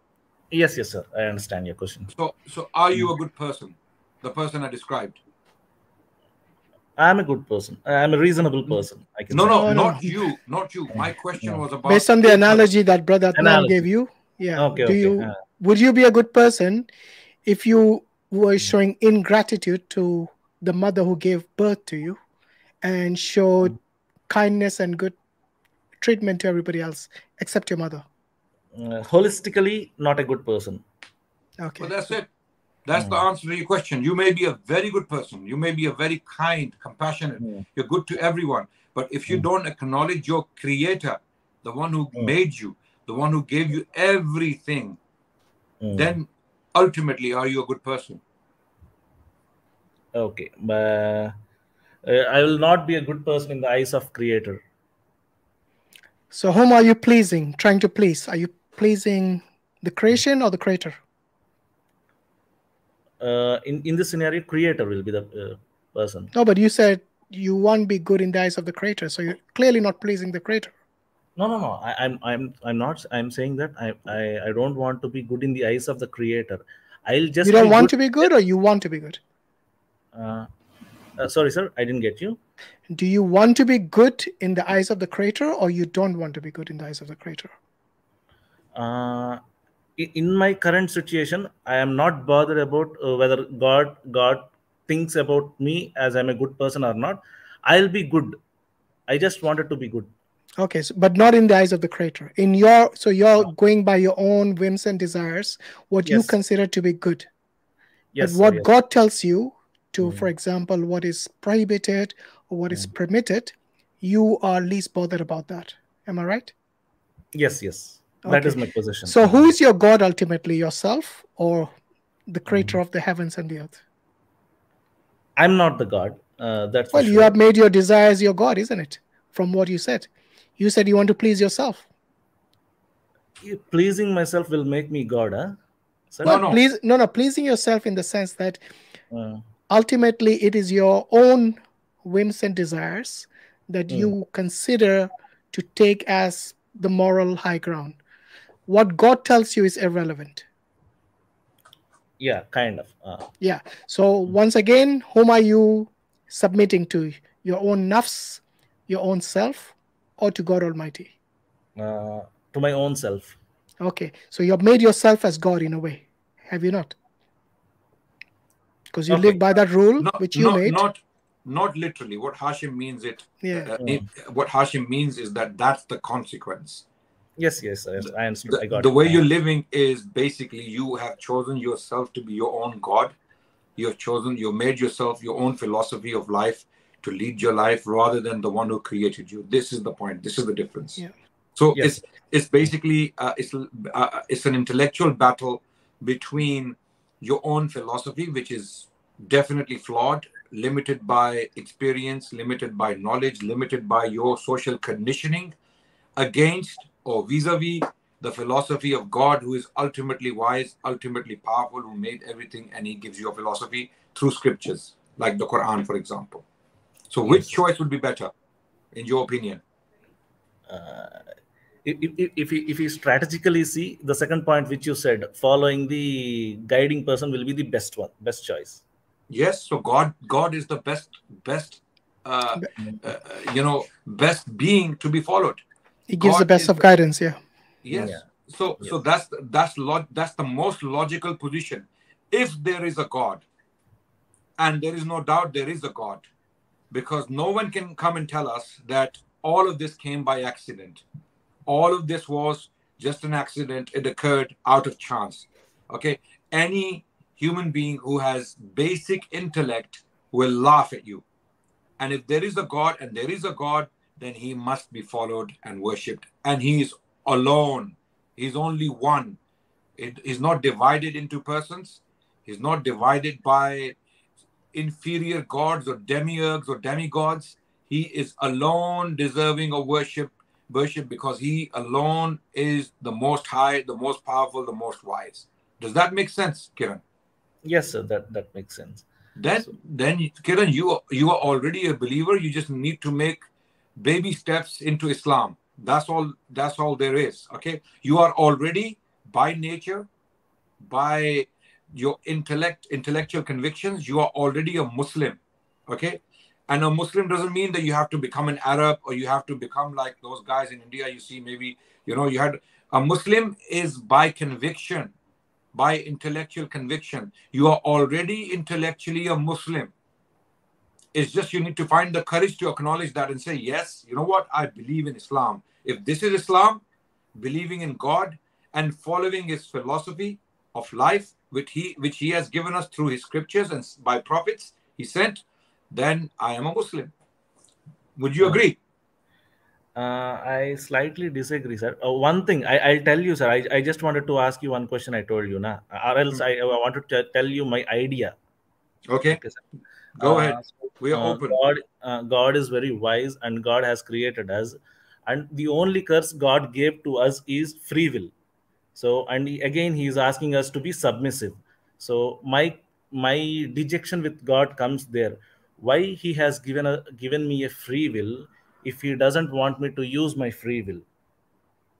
Yes, yes, sir. I understand your question. So so are you a good person? The person I described. I'm a good person. I'm a reasonable person. I can No, no, No, no. not you, not you. My question was about Based on the analogy that Brother Adnan gave you, yeah. Okay, do okay, you uh. would you be a good person if you were showing ingratitude to the mother who gave birth to you and showed kindness and good treatment to everybody else except your mother? Uh, holistically, not a good person. Okay. Well, that's it. That's the answer to your question. You may be a very good person. You may be a very kind, compassionate. You're good to everyone. But if you don't acknowledge your creator, the one who made you, the one who gave you everything, Mm. then ultimately are you a good person? Okay, but uh, I will not be a good person in the eyes of Creator. So whom are you pleasing, trying to please? Are you pleasing the creation or the creator? Uh, in in this scenario, Creator will be the uh, person. No, but you said you won't be good in the eyes of the creator, so you're clearly not pleasing the creator. No, no, no. I, I'm I'm I'm not. I'm saying that I, I I don't want to be good in the eyes of the Creator. I'll just. you don't want good- to be good or you want to be good? Uh, uh, sorry, sir. I didn't get you. Do you want to be good in the eyes of the creator or you don't want to be good in the eyes of the creator? Uh, in my current situation i am not bothered about uh, whether god god thinks about me as i'm a good person or not i'll be good i just wanted to be good Okay, so, but not in the eyes of the creator. In your so you're going by your own whims and desires, what you consider to be good. Yes, but what yes. God tells you to, for example, what is prohibited or what is permitted, you are least bothered about that. Am I right? yes yes that is my position So who is your God ultimately, yourself or the creator of the heavens and the earth? i'm not the god Uh, that's Well, for you have made your desires your God, isn't it? From what you said. You said you want to please yourself. Pleasing myself will make me God, huh? Sir? Well, please, no, no, pleasing yourself in the sense that Uh, ultimately it is your own whims and desires that Mm. you consider to take as the moral high ground. What God tells you is irrelevant. yeah, kind of. Uh, Yeah. So once again, whom are you submitting to? Your own nafs, your own self, or to God Almighty? uh, to my own self. Okay. So you have made yourself as God in a way, have you not? Because you Okay. live by that rule Not, which you not, made. not, not literally. What Hashim means it. Yeah. uh, it- what Hashim means is that that's the consequence. Yes, yes, I, I understood. I The, got the it. way you're living is basically you have chosen yourself to be your own God. You have chosen, you made yourself your own philosophy of life to lead your life rather than the one who created you. This is the point. This is the difference. Yeah. So Yes. it's it's basically uh, it's uh, it's an intellectual battle between your own philosophy, which is definitely flawed, limited by experience, limited by knowledge, limited by your social conditioning, against or vis-a-vis the philosophy of God, who is ultimately wise, ultimately powerful, who made everything, and He gives you a philosophy through scriptures, like the Quran, for example. So, which choice would be better, in your opinion? if, if, if, you, if you strategically see the second point which you said, following the guiding person will be the best one, best choice. Yes. So, God, God is the best, best, uh, uh, you know, best being to be followed. He gives the best is of guidance, yeah. Yes. Yeah. So so that's that's log that's the most logical position. If there is a God, and there is no doubt there is a God, because no one can come and tell us that all of this came by accident. All of this was just an accident. It occurred out of chance. Okay. Any human being who has basic intellect will laugh at you. And if there is a God and there is a God, then he must be followed and worshipped. And he is alone. He's only one. It is not divided into persons. He's not divided by inferior gods or demiurgs or demigods. He is alone deserving of worship, worship because he alone is the most high, the most powerful, the most wise. Does that make sense, Kiran? Yes, sir, that, that makes sense. Then, then Kiran, you you are already a believer. You just need to make baby steps into Islam. That's all. That's all there is. Okay, you are already by nature, by your intellect, intellectual convictions, you are already a Muslim. Okay, and a Muslim doesn't mean that you have to become an Arab or you have to become like those guys in India. You see, maybe you know you had a Muslim is by conviction by intellectual conviction. You are already intellectually a Muslim. It's just you need to find the courage to acknowledge that and say, yes, you know what? I believe in Islam. If this is Islam, believing in God and following his philosophy of life, which he which he has given us through his scriptures and by prophets he sent, then I am a Muslim. Would you agree? Uh, I slightly disagree, sir. Uh, one thing I, I'll tell you, sir. I, I just wanted to ask you one question. I told you, na, or else I, I want to t- tell you my idea. Okay. sir. Go Uh, ahead. We are uh, open. God, uh, God is very wise, and God has created us. And the only curse God gave to us is free will. So, and he- again, He is asking us to be submissive. So, my my dejection with God comes there. Why He has given a given me a free will if He doesn't want me to use my free will?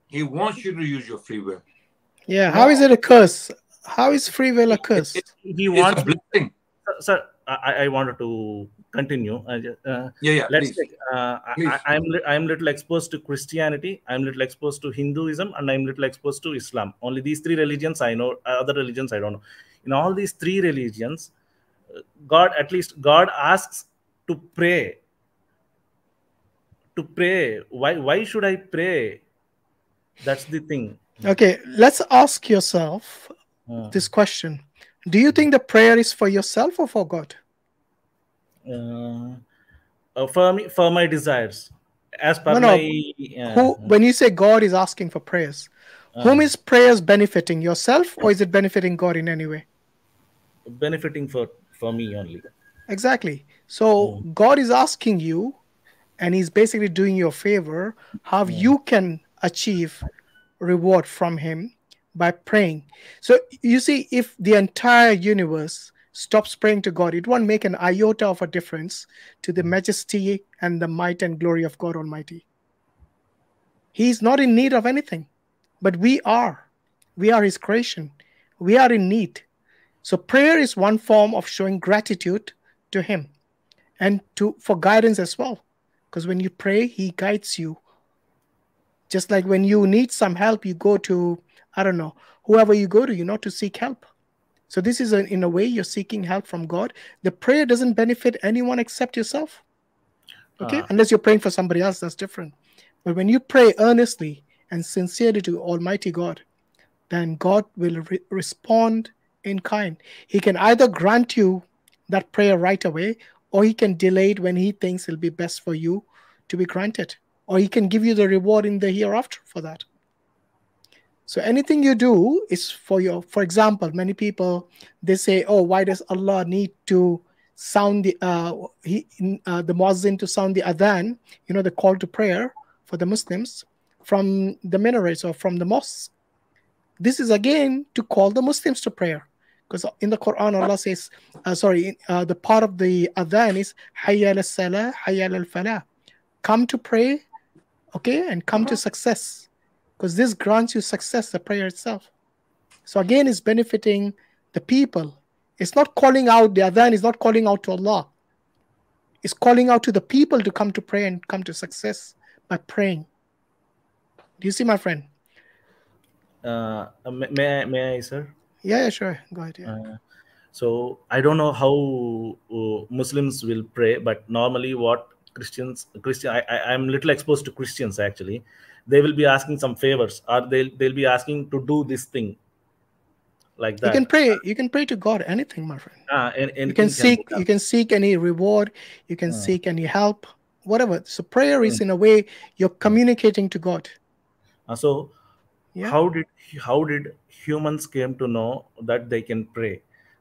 He wants you to use your free will. Yeah. How is it a curse? How is free will a curse? He It's wants a blessing. sir I, I wanted to continue. Uh, uh, Yeah, yeah, let's please. take uh, Please. I, i'm i'm little exposed to christianity. I'm little exposed to hinduism and i'm little exposed to islam. Only these three religions i know uh, other religions i don't know. In all these three religions uh, god at least god asks to pray. To pray. Why why should i pray? That's the thing. Okay, let's ask yourself Uh, this question. Do you think the prayer is for yourself or for God? uh, uh, for me for my desires as per No, no. my uh, Who when you say God is asking for prayers, whom Uh. is prayers benefiting? Yourself or is it benefiting God in any way? benefiting for for me only Exactly. So God is asking you, and He's basically doing you a favor, how you can achieve reward from Him by praying. So you see, if the entire universe stops praying to God, it won't make an iota of a difference to the majesty and the might and glory of God Almighty. He's not in need of anything, but we are. We are His creation. We are in need. So prayer is one form of showing gratitude to Him and to for guidance as well. Because when you pray, He guides you. Just like when you need some help, you go to, I don't know, whoever you go to, you know, to seek help. So this is a, in a way you're seeking help from God. The prayer doesn't benefit anyone except yourself. Okay, Ah. unless you're praying for somebody else, that's different. But when you pray earnestly and sincerely to Almighty God, then God will re- respond in kind. He can either grant you that prayer right away, or He can delay it when He thinks it'll be best for you to be granted, or He can give you the reward in the hereafter for that. So anything you do is for your. For example, many people they say, "Oh, why does Allah need to sound the uh, he uh, the muazzin to sound the adhan? You know, the call to prayer for the Muslims from the minarets or from the mosques. This is again to call the Muslims to prayer, because in the Quran Allah says, uh, sorry, uh, the part of the adhan is hayya al salah, hayya al falah, come to pray, okay, and come to success, because this grants you success, the prayer itself. So again, it's benefiting the people. It's not calling out, the adhan is not calling out to Allah. It's calling out to the people to come to pray and come to success by praying. Do you see, my friend? Uh, may, may I, may I, sir? Yeah, yeah, sure. Go ahead. Yeah. Uh, so I don't know how uh, Muslims will pray, but normally what Christians, Christian, I, I, I'm little exposed to Christians actually. They will be asking some favors, or they'll they'll be asking to do this thing, like that. You can pray. You can pray to God anything, my friend. Ah, and, and You can seek. You can seek any reward. You can Ah. seek any help. Whatever. So prayer is in a way you're communicating to God. Uh, so Yeah. how did how did humans came to know that they can pray?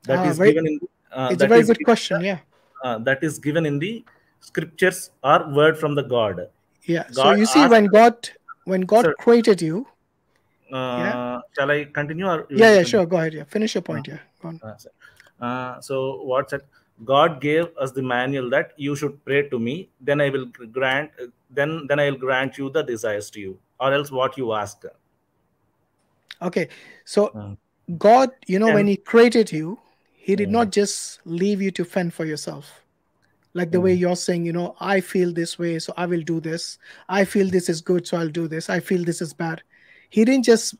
That Ah, is very- given in. Uh, it's a very good given- question. Yeah. uh, that is given in the scriptures or word from the God. Yeah. So you see, when God, when God Sir. created you, Uh, Shall I continue? Or yeah, yeah, continue? sure. Go ahead. Yeah. Finish your point. Yeah. Go on. Uh. Uh, so what said God gave us the manual that you should pray to me, then I will grant then then I will grant you the desires to you, or else what you ask. Okay. So Mm. God, you know, when He created you, He did Mm. not just leave you to fend for yourself. Like the way mm-hmm. you're saying, you know, I feel this way, so I will do this. I feel this is good, so I'll do this. I feel this is bad. He didn't just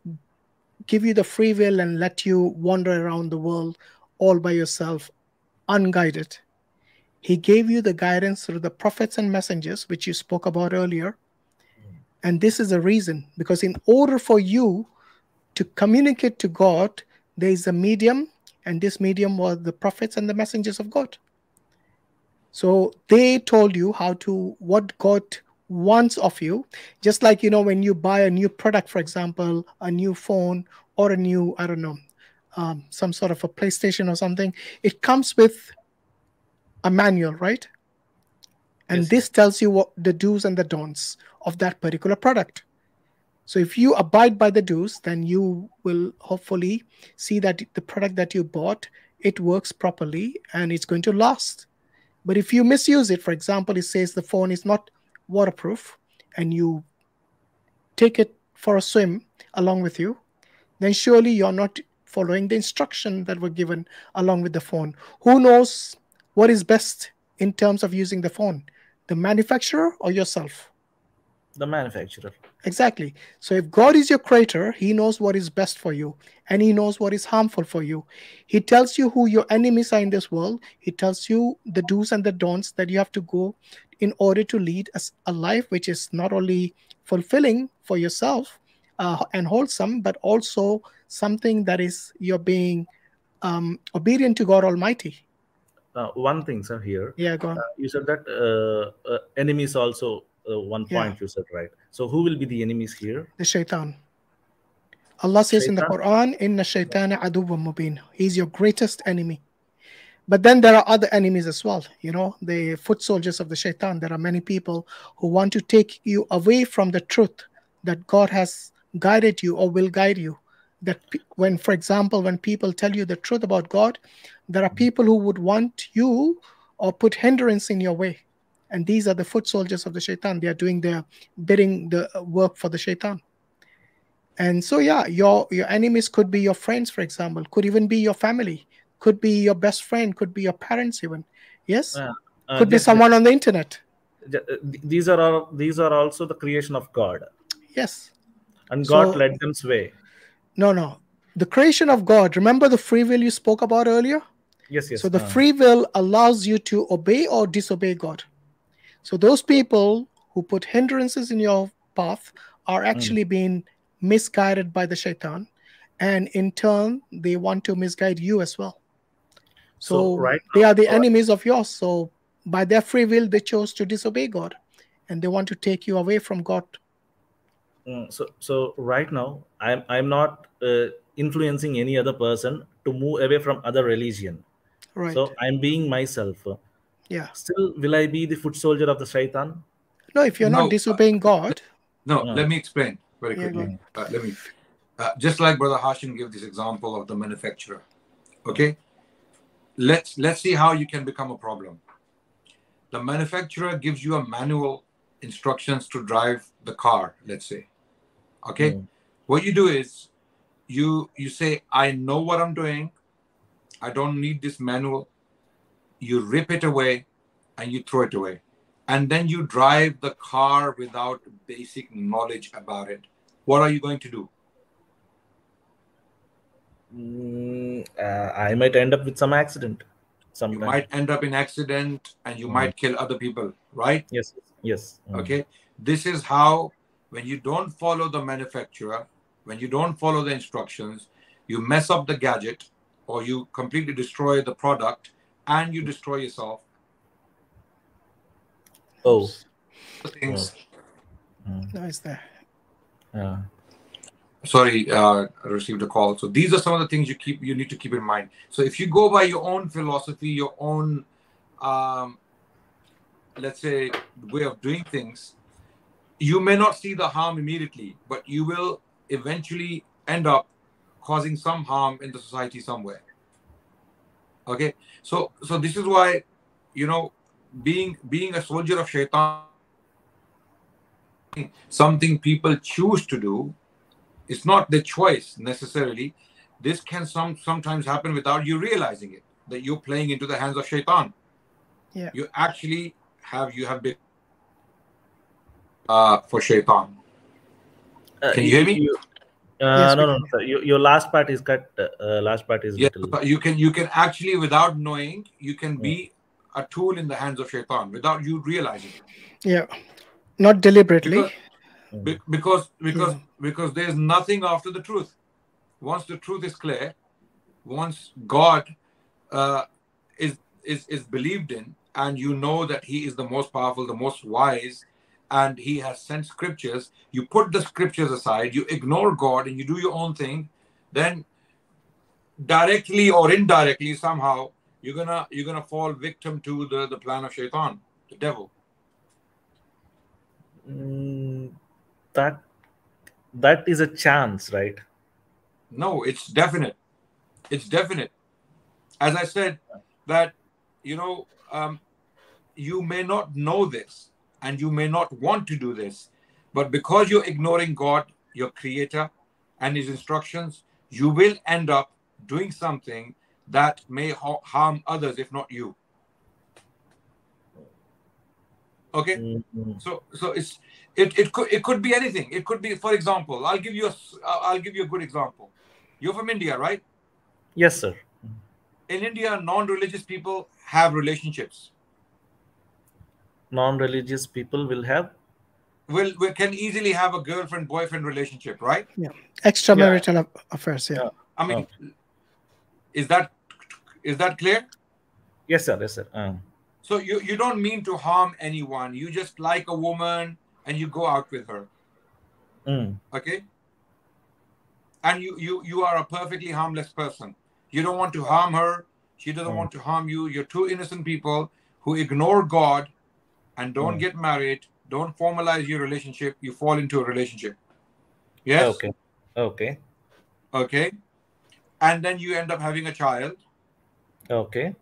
give you the free will and let you wander around the world all by yourself, unguided. He gave you the guidance through the prophets and messengers, which you spoke about earlier. Mm. And this is the reason, because in order for you to communicate to God, there is a medium, and this medium was the prophets and the messengers of God. So they told you how to, what God wants of you. Just like, you know, when you buy a new product, for example, a new phone or a new, I don't know, um, some sort of a PlayStation or something, it comes with a manual, right? And this tells you what the do's and the don'ts of that particular product. So if you abide by the do's, then you will hopefully see that the product that you bought it works properly and it's going to last. But if you misuse it, for example, it says the phone is not waterproof, and you take it for a swim along with you, then surely you're not following the instruction that were given along with the phone. Who knows what is best in terms of using the phone? The manufacturer or yourself? The manufacturer. Exactly. So if God is your creator, He knows what is best for you and He knows what is harmful for you. He tells you who your enemies are in this world, He tells you the do's and the don'ts that you have to go in order to lead a life which is not only fulfilling for yourself uh, and wholesome, but also something that is you're being um, obedient to God Almighty. Uh, one thing, sir, here. Yeah, go on. Uh, you said that uh, uh, enemies also uh, one Yeah. point you said right. So who will be the enemies here? The shaitan. Allah says in the Shaitan? Quran, Inna shaitana aduwwun mubin. He's your greatest enemy. But then there are other enemies as well, you know, the foot soldiers of the shaitan. There are many people who want to take you away from the truth that God has guided you or will guide you. That when, for example, when people tell you the truth about God, there are people who would want you or put hindrance in your way. And these are the foot soldiers of the shaitan. They are doing their bidding the work for the shaitan. And so yeah, your your enemies could be your friends, for example, could even be your family, could be your best friend, could be your parents even. Yes? Uh, uh, could be someone on the internet. these are all these are also the creation of God, Yes. and God So- led them sway. No, no. The creation of God, remember the free will you spoke about earlier? Yes, yes. So the uh, free will allows you to obey or disobey God. So those people who put hindrances in your path are actually being misguided by the shaitan, and in turn they want to misguide you as well. So, So right they are the right- enemies of yours. So by their free will they chose to disobey God, and they want to take you away from God. Mm, so so right now i'm i'm not uh, influencing any other person to move away from other religion Right. so i'm being myself Yeah. still will i be the foot soldier of the shaitan No, if you're No, not disobeying God, No, No. let me explain very Yeah, quickly. Uh, let me, uh, just like Brother Hashim gave this example of the manufacturer. Okay, let's let's see how you can become a problem. The manufacturer gives you a manual instructions to drive the car. Let's say, okay, what you do is you you say, I know what I'm doing. I don't need this manual. You rip it away, and you throw it away. And then you drive the car without basic knowledge about it. What are you going to do? Mm, uh, i might end up with some accident you might end up in accident and you Mm. might kill other people right? Yes yes. Mm. okay. This is how when you don't follow the manufacturer when you don't follow the instructions you mess up the gadget or you completely destroy the product and you destroy yourself. Oh. Things. No, it's there. yeah. Sorry uh, i received a call. So these are some of the things you keep you need to keep in mind. So if you go by your own philosophy your own um, let's say way of doing things you may not see the harm immediately but you will eventually end up causing some harm in the society somewhere okay? So so this is why you know being being a soldier of shaitan something people choose to do it's not the choice necessarily. This can some sometimes happen without you realizing it that you're playing into the hands of shaitan. Yeah. you actually have you have been uh for shaitan. Uh, can you hear me? you- Yes, no no, no. Your, your last part is cut uh, last part is yeah little but you can you can actually without knowing you can be a tool in the hands of shaitan without you realizing it Yeah. Not deliberately. because be- because because because there's nothing after the truth once the truth is clear once god uh, is is is believed in and you know that he is the most powerful the most wise and he has sent scriptures you put the scriptures aside you ignore god and you do your own thing then directly or indirectly somehow you're gonna you're gonna fall victim to the the plan of shaitan the devil Mm, that that is a chance right No, it's definite. It's definite. As I said, that you know, um, you may not know this and you may not want to do this, but because you're ignoring God, your creator, and his instructions, you will end up doing something that may ha- harm others, if not you. Okay? Mhm. So so it's it, it could it could be anything. It could be, for example, I'll give you a I'll give you a good example. You're from India, right? yes sir in India, non-religious people have relationships. Non-religious people will have Will we can easily have a girlfriend-boyfriend relationship, right? Yeah. Extramarital aff- affairs. Yeah. I mean, is that is that clear? yes sir yes sir uh, So you you don't mean to harm anyone. You just like a woman and you go out with her, mm, okay? And you you you are a perfectly harmless person. You don't want to harm her. She doesn't Mm. want to harm you. You're two innocent people who ignore God and don't Mm. get married, don't formalize your relationship. You fall into a relationship. Yes? Okay. Okay. Okay. And then you end up having a child. Okay.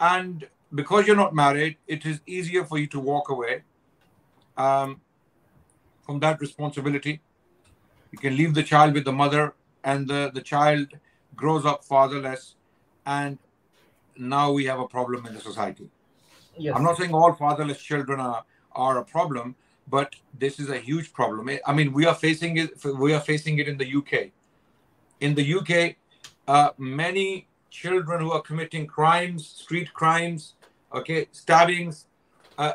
And because you're not married, it is easier for you to walk away um, from that responsibility. You can leave the child with the mother, and the, the child grows up fatherless. And now we have a problem in the society. Yes. I'm not saying all fatherless children are, are a problem, but this is a huge problem. I mean, we are facing it. We are facing it in the UK. In the UK, uh, many children who are committing crimes, street crimes, okay, stabbings, uh,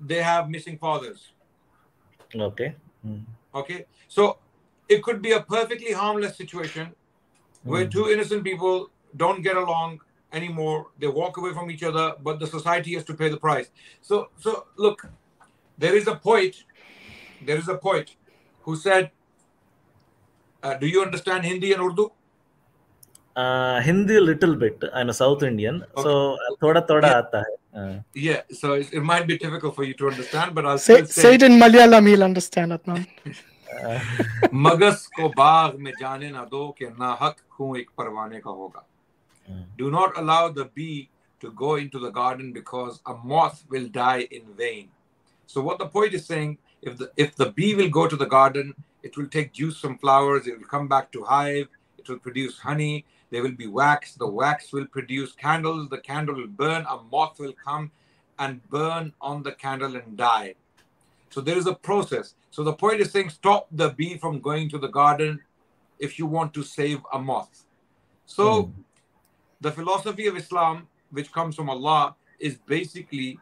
they have missing fathers. Okay. Mm. Okay, so it could be a perfectly harmless situation where Mm. two innocent people don't get along anymore. They walk away from each other, but the society has to pay the price. So, so look, there is a poet. There is a poet who said, uh, "Do you understand Hindi and Urdu?" Uh, Hindi a little bit. I'm a South Indian, so thoda thoda Yeah. आता है. Uh, Yeah, so it, it might be difficult for you to understand, but I'll Say, still say say, it in Malayalam, he'll understand it, man. मगस को बाग में जाने ना दो कि नाहक हूं एक परवाने का होगा Mm. do not allow the bee to go into the garden because a moth will die in vain so what the poet is saying if the if the bee will go to the garden it will take juice from flowers it will come back to hive it will produce honey there will be wax the wax will produce candles the candle will burn a moth will come and burn on the candle and die so there is a process. So the poet is saying stop the bee from going to the garden if you want to save a moth. So mm. The philosophy of Islam, which comes from Allah, is basically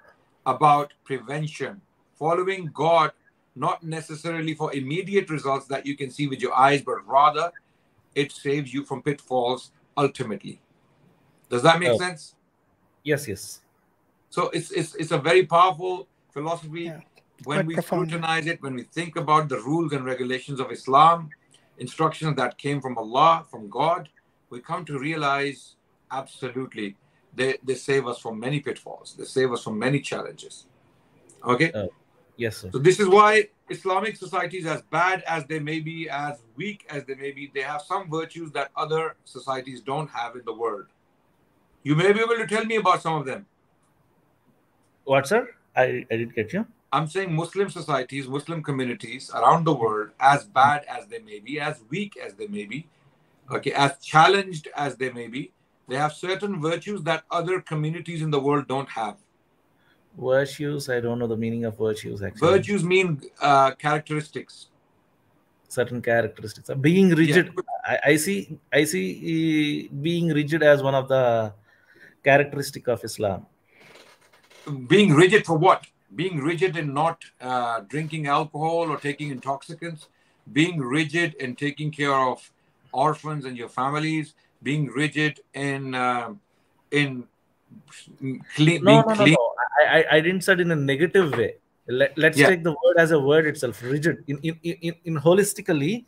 about prevention, following God, not necessarily for immediate results that you can see with your eyes, but rather it saves you from pitfalls ultimately. Does that make Oh. sense? yes, yes. So it's it's it's a very powerful philosophy. When quite we profound. scrutinize it, when we think about the rules and regulations of Islam, instructions that came from Allah, from God, we come to realize absolutely they, they save us from many pitfalls. They save us from many challenges. Okay? Oh, yes, sir. So this is why Islamic societies, as bad as they may be, as weak as they may be, they have some virtues that other societies don't have in the world. You may be able to tell me about some of them. What, sir? I, I didn't get you. I'm saying Muslim societies, Muslim communities around the world, as bad as they may be, as weak as they may be, okay, as challenged as they may be, they have certain virtues that other communities in the world don't have. Virtues. I don't know the meaning of virtues actually. Virtues mean uh, characteristics. Certain characteristics. Uh, Being rigid. I, I see. I see being rigid as one of the characteristic of Islam. Being rigid for what? Being rigid in not uh, drinking alcohol or taking intoxicants, being rigid in taking care of orphans and your families, being rigid in uh, in clean, No, no, no, clean. no. I, I, I didn't say it in a negative way. Let, let's Yeah. take the word as a word itself. Rigid. In in in, in holistically,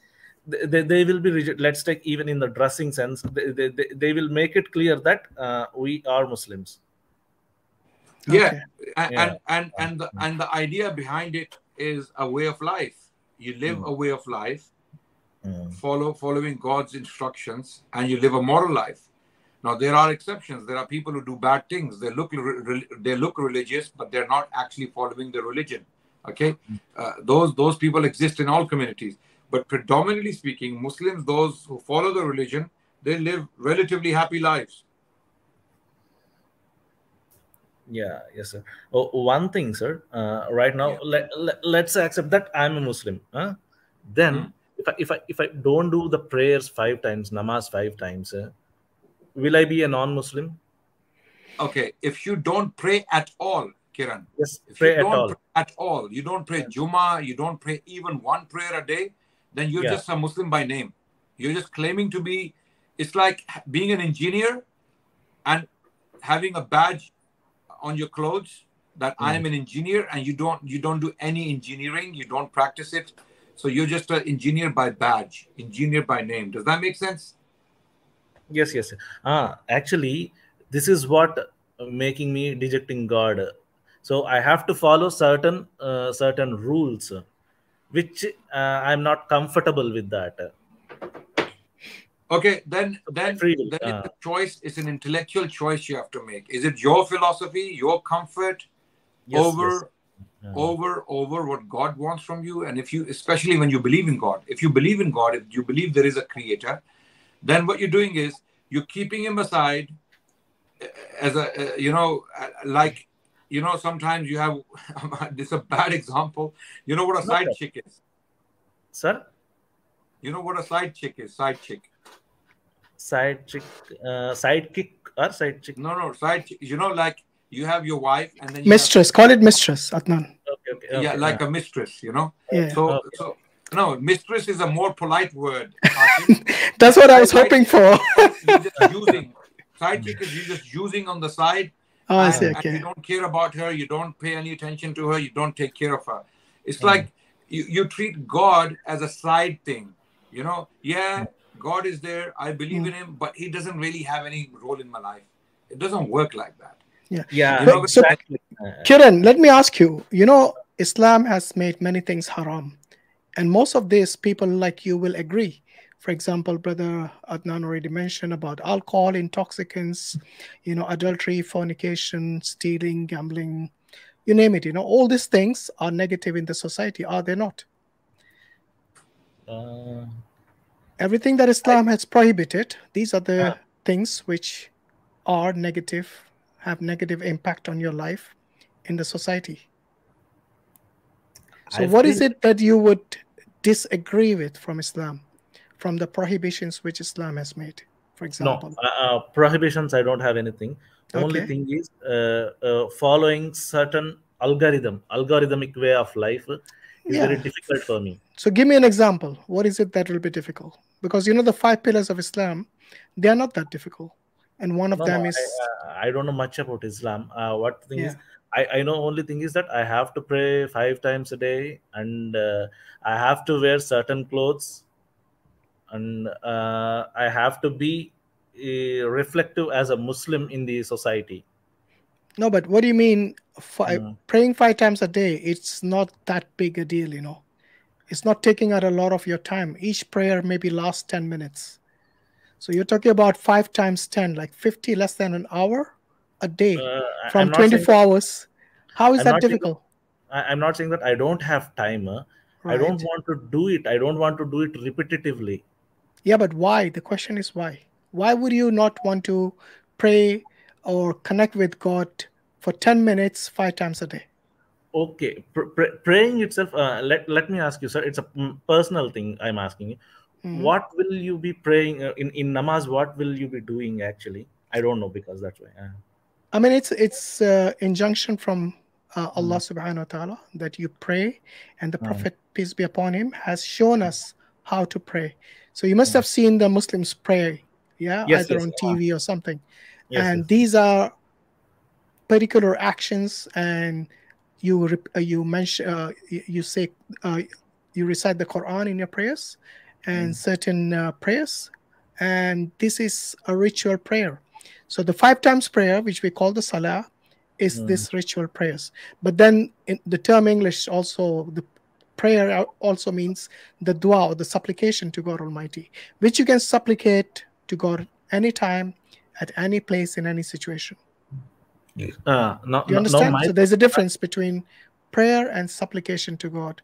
they, they, they will be rigid. Let's take even in the dressing sense. They, they, they, they will make it clear that uh, we are Muslims. yeah and, Yeah. and and and the, and the idea behind it is a way of life you live a way of life follow following god's instructions and you live a moral life. Now there are exceptions. There are people who do bad things. They look re- they look religious but they're not actually following the religion. Okay? Uh, those those people exist in all communities. But predominantly speaking muslims those who follow the religion they live relatively happy lives. Yeah, yes, sir. Oh, one thing, sir. Uh, right now, let, let let's accept that I'm a Muslim. Huh? Then, if I if I if I don't do the prayers five times, namaz five times, uh, will I be a non-Muslim? okay if you don't pray at all kiran Yes, if pray you at don't all. pray at all you don't pray juma you don't pray even one prayer a day then you're Yeah. just a muslim by name you're just claiming to be it's like being an engineer and having a badge on your clothes that i am an engineer and you don't you don't do any engineering you don't practice it so you're just an engineer by badge engineer by name does that make sense Yes, yes. Ah, actually, this is what uh, making me dejecting god so i have to follow certain uh, certain rules which uh, i'm not comfortable with that Okay, then then, then uh, it's a choice. It's an intellectual choice you have to make. Is it your philosophy, your comfort, Yes, over yes. Yeah. over over what God wants from you? And if you, especially when you believe in God, if you believe in God, if you believe there is a creator, then what you're doing is you're keeping him aside uh, as a uh, you know uh, like you know sometimes you have this is a bad example. You know what a side chick is. sir You know what a side chick is. Side chick. side chick uh, side kick or side chick No, no, side chick. You know, like you have your wife and then you Mistress, call it mistress, Adnan. okay okay yeah, okay, like yeah. a mistress, you know. Yeah. So, Okay. so no, mistress is a more polite word. That's what I was hoping for. is you're just using. Side chick is you just using on the side, Oh, I and, see. and you don't care about her. You don't pay any attention to her. You don't take care of her. It's Mm. like you, you treat God as a side thing. You know, yeah, God is there. I believe in Him, but He doesn't really have any role in my life. It doesn't work like that. Yeah. yeah You know, So, exactly Uh, Kiran, let me ask you. You know, Islam has made many things haram, and most of these people like you will agree. For example, Brother Adnan already mentioned about alcohol, intoxicants, you know, adultery, fornication, stealing, gambling, you name it. You know, all these things are negative in the society, are they not? uh, Everything that Islam has prohibited, these are the Uh. things which are negative, have negative impact on your life in the society. So, I what is it that you would disagree with from Islam, from the prohibitions which Islam has made, for example? uh, uh, prohibitions i don't have anything the only thing is uh, uh, following certain algorithm algorithmic way of life is very difficult for me So, give me an example. What is it that will be difficult? Because you know the five pillars of Islam, they are not that difficult, and one of no them is i, uh, I don't know much about islam uh, what thing is. I, I know only thing is that i have to pray five times a day and uh, i have to wear certain clothes and uh, i have to be uh, reflective as a muslim in the society No, but what do you mean? Fi- Mm. praying five times a day, it's not that big a deal, you know. It's not taking out a lot of your time. Each prayer maybe lasts 10 minutes. So you're talking about five times 10, like 50 less than an hour a day uh, from i'm not saying 24 hours. How is I'm that saying difficult? I, I'm not saying that I don't have time. uh. I don't want to do it. I don't want to do it repetitively. Yeah, but why? The question is why? Why would you not want to pray or connect with God for 10 minutes five times a day? Okay, pr- pr- praying itself. Uh, let let me ask you, sir. It's a mm, personal thing. I'm asking you. Mhm. What will you be praying uh, in in namaz? What will you be doing actually? I don't know because that's why. Uh, I mean, it's it's uh, injunction from uh, Allah Subhanahu wa Taala that you pray, and the Mm. Prophet peace be upon him has shown us how to pray. So you must have seen the Muslims pray, yeah, Yes, either yes, on uh, TV or something. yes, and these are particular actions, and you uh, you mention uh, you, you say uh, you recite the Quran in your prayers, and Mm. certain uh, prayers, and this is a ritual prayer. So the five times prayer, which we call the salah, is Mm. this ritual prayers. But then in the term English also the prayer also means the dua or the supplication to God Almighty, which you can supplicate to God anytime, at any place, in any situation. Uh, no, Do you no, no, understand? my So there's a difference between prayer and supplication to God.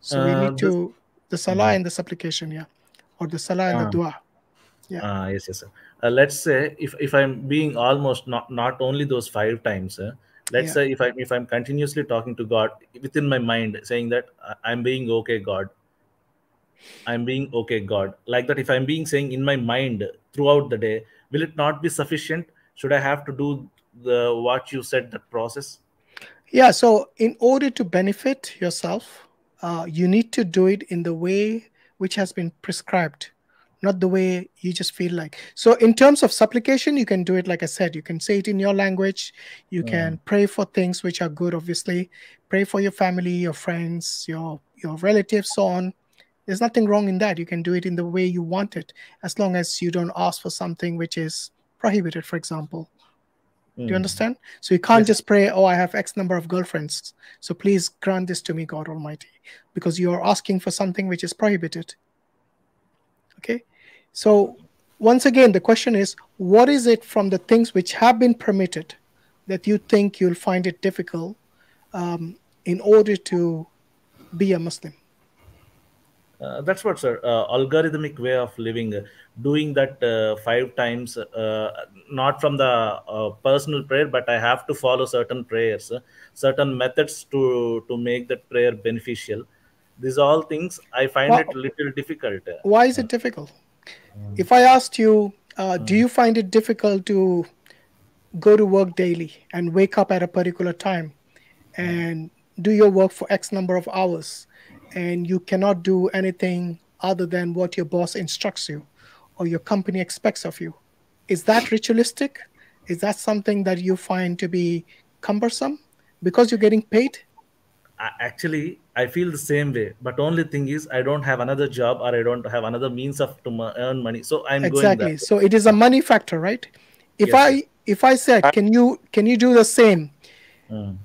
So we uh, need this. to the salah and the supplication, yeah, or the salah and the Uh, dua. Yeah. Ah, yes, yes, sir. Uh, let's say if, if I'm being almost not not only those five times, uh, let's Yeah. say if I if I'm continuously talking to God within my mind, saying that uh, I'm being okay, God, I'm being okay, God, like that. If I'm being saying in my mind throughout the day, will it not be sufficient? Should I have to do the what you said that process? Yeah, so in order to benefit yourself, uh, you need to do it in the way which has been prescribed, not the way you just feel like. So, in terms of supplication, you can do it like I said, you can say it in your language, you Mm. can pray for things which are good, obviously, pray for your family, your friends, your your relatives, so on. There's nothing wrong in that. You can do it in the way you want it, as long as you don't ask for something which is prohibited, for example. Do you Mm. understand? So you can't Yes. just pray, Oh, I have X number of girlfriends. So please grant this to me, God Almighty, because you are asking for something which is prohibited. Okay. So once again, the question is, what is it from the things which have been permitted that you think you'll find it difficult um, in order to be a Muslim? Uh, that's what, sir. Uh, algorithmic way of living, uh, doing that uh, five times, uh, not from the uh, personal prayer, but I have to follow certain prayers, uh, certain methods to to make that prayer beneficial. These all things I find Wha- it little difficult. uh, Why is it difficult? If I asked you, uh, do you find it difficult to go to work daily and wake up at a particular time and do your work for X number of hours, and you cannot do anything other than what your boss instructs you or your company expects of you? Is that ritualistic? Is that something that you find to be cumbersome? Because you're getting paid? I- actually i feel the same way. But only thing is i don't have another job or i don't have another means of to earn money. So i'm going exactly. That so it is a money factor right? If Yes, i if i said can you can you do the same? Mm.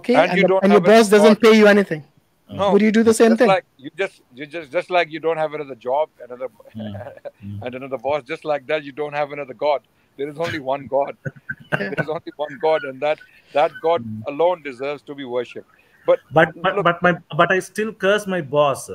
okay And and, you the- and your boss doesn't pay you anything No, would you do the same thing Like you just you just just like you don't have another job, another and another boss. Just like that, you don't have another God. There is only one God. there is only one God, and that that God alone deserves to be worshipped. But but but, but my but i still curse my boss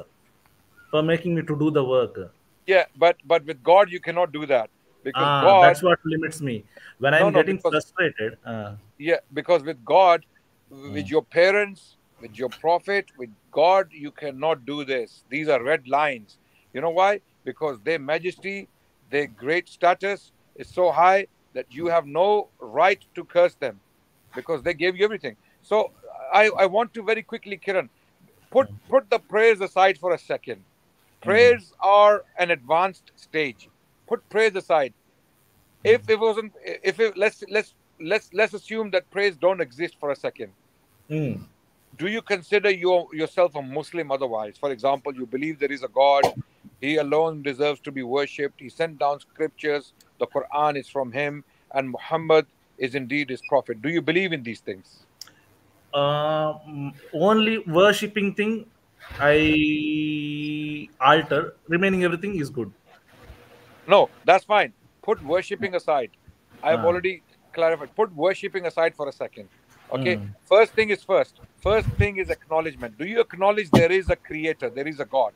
for making me to do the work yeah, but but with God you cannot do that because ah, God. that's what limits me when No, i'm no, getting because- frustrated uh, Yeah, because with God, with your parents, with your prophet, with God, you cannot do this. These are red lines. You know why? Because their majesty, their great status is so high that you have no right to curse them because they gave you everything. So I, I want to very quickly, Kiran, put put the prayers aside for a second. Prayers are an advanced stage. Put prayers aside. If it wasn't, if it, let's let's let's let's assume that prayers don't exist for a second. mm, Do you consider your yourself a Muslim otherwise? For example, you believe there is a God. He alone deserves to be worshipped. He sent down scriptures. The Quran is from him, and Muhammad is indeed his prophet. Do you believe in these things? uh, only worshipping thing i alter remaining everything is good No, that's fine. Put worshipping aside. I've Ah. already clarified. Put worshipping aside for a second. Okay. Mm. First thing is first. First thing is acknowledgement. Do you acknowledge there is a creator? There is a God.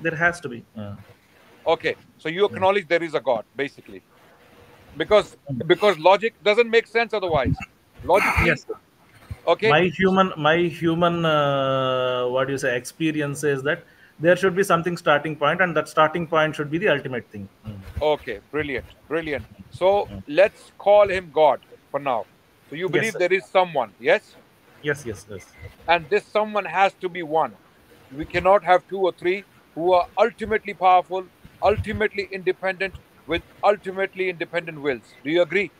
there has to be uh, Okay. So you acknowledge there is a God, basically. Because because logic doesn't make sense otherwise. Logic yes okay. my human my human uh, what do you say experience is that there should be something starting point and that starting point should be the ultimate thing Mm. Okay, brilliant, brilliant. So let's call him God for now. So you believe sir. there is someone, yes? yes yes yes And this someone has to be one. We cannot have two or three who are ultimately powerful, ultimately independent, with ultimately independent wills. Do you agree?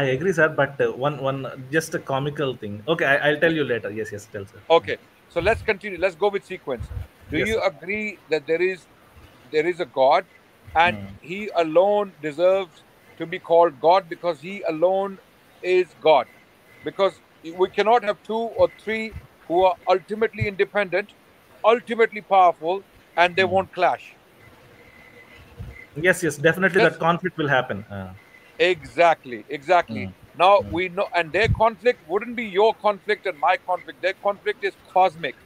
i agree sir but uh, one one just a comical thing okay I, i'll tell you later yes yes tell sir Okay, so let's continue. Let's go with sequence. Do Yes, you sir. agree that there is there is a God and he alone deserves to be called God because he alone is God? Because we cannot have two or three who are ultimately independent, ultimately powerful, and they won't clash. yes yes definitely Yes. that conflict will happen uh, Exactly, exactly. Mm. Now we know, and their conflict wouldn't be your conflict and my conflict. Their conflict is cosmic.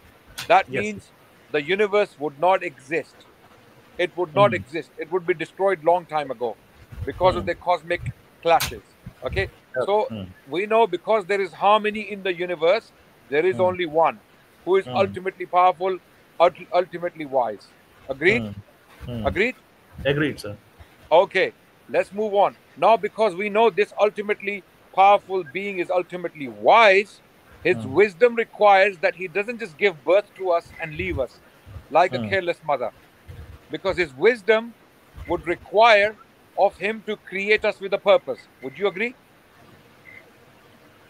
That Yes. means the universe would not exist. It would not Mm. exist. It would be destroyed long time ago because of Mm. the cosmic clashes. Okay, so Mm. we know because there is harmony in the universe, there is Mm. only one who is Mm. ultimately powerful, ult- ultimately wise. Agreed? Mm. Mm. Agreed? agreed sir Okay, let's move on. Now, because we know this ultimately powerful being is ultimately wise, his Mm. wisdom requires that he doesn't just give birth to us and leave us like a Mm. careless mother. Because his wisdom would require of him to create us with a purpose. Would you agree?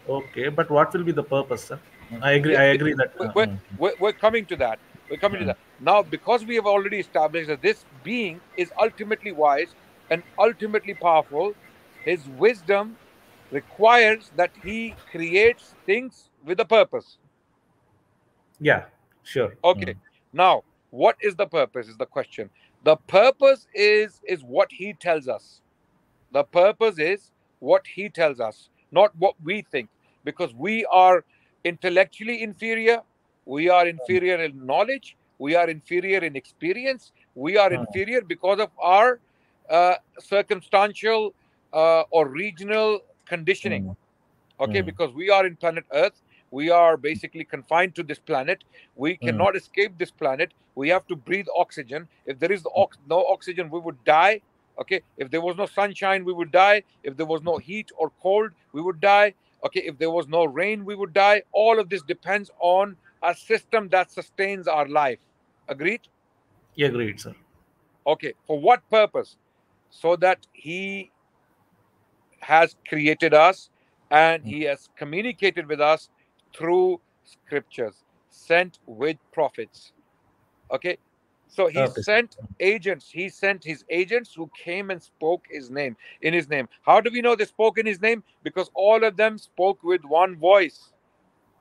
okay but what will be the purpose sir i agree Yeah, i agree that we- uh, we're, mm. we're, we're coming to that. We're coming to Mm. that. Now, because we have already established that this being is ultimately wise, and ultimately powerful, his wisdom requires that he creates things with a purpose. Yeah, sure. Okay. Now, what is the purpose? Is the question. The purpose is is what he tells us. The purpose is what he tells us, not what we think, because we are intellectually inferior, we are inferior in knowledge, we are inferior in experience, we are inferior because of our uh, circumstantial uh, or regional conditioning. Okay, Mm. because we are in planet Earth, we are basically confined to this planet. We hmm. cannot escape this planet. We have to breathe oxygen. If there is no oxygen, we would die. Okay, if there was no sunshine, we would die. If there was no heat or cold, we would die. Okay, if there was no rain, we would die. All of this depends on a system that sustains our life. Agreed? Yeah, agreed, sir. Okay, for what purpose? So that he has created us and he hmm. has communicated with us through scriptures sent with prophets. Okay, so he Okay. sent agents, he sent his agents who came and spoke his name in his name. How do we know they spoke in his name? Because all of them spoke with one voice.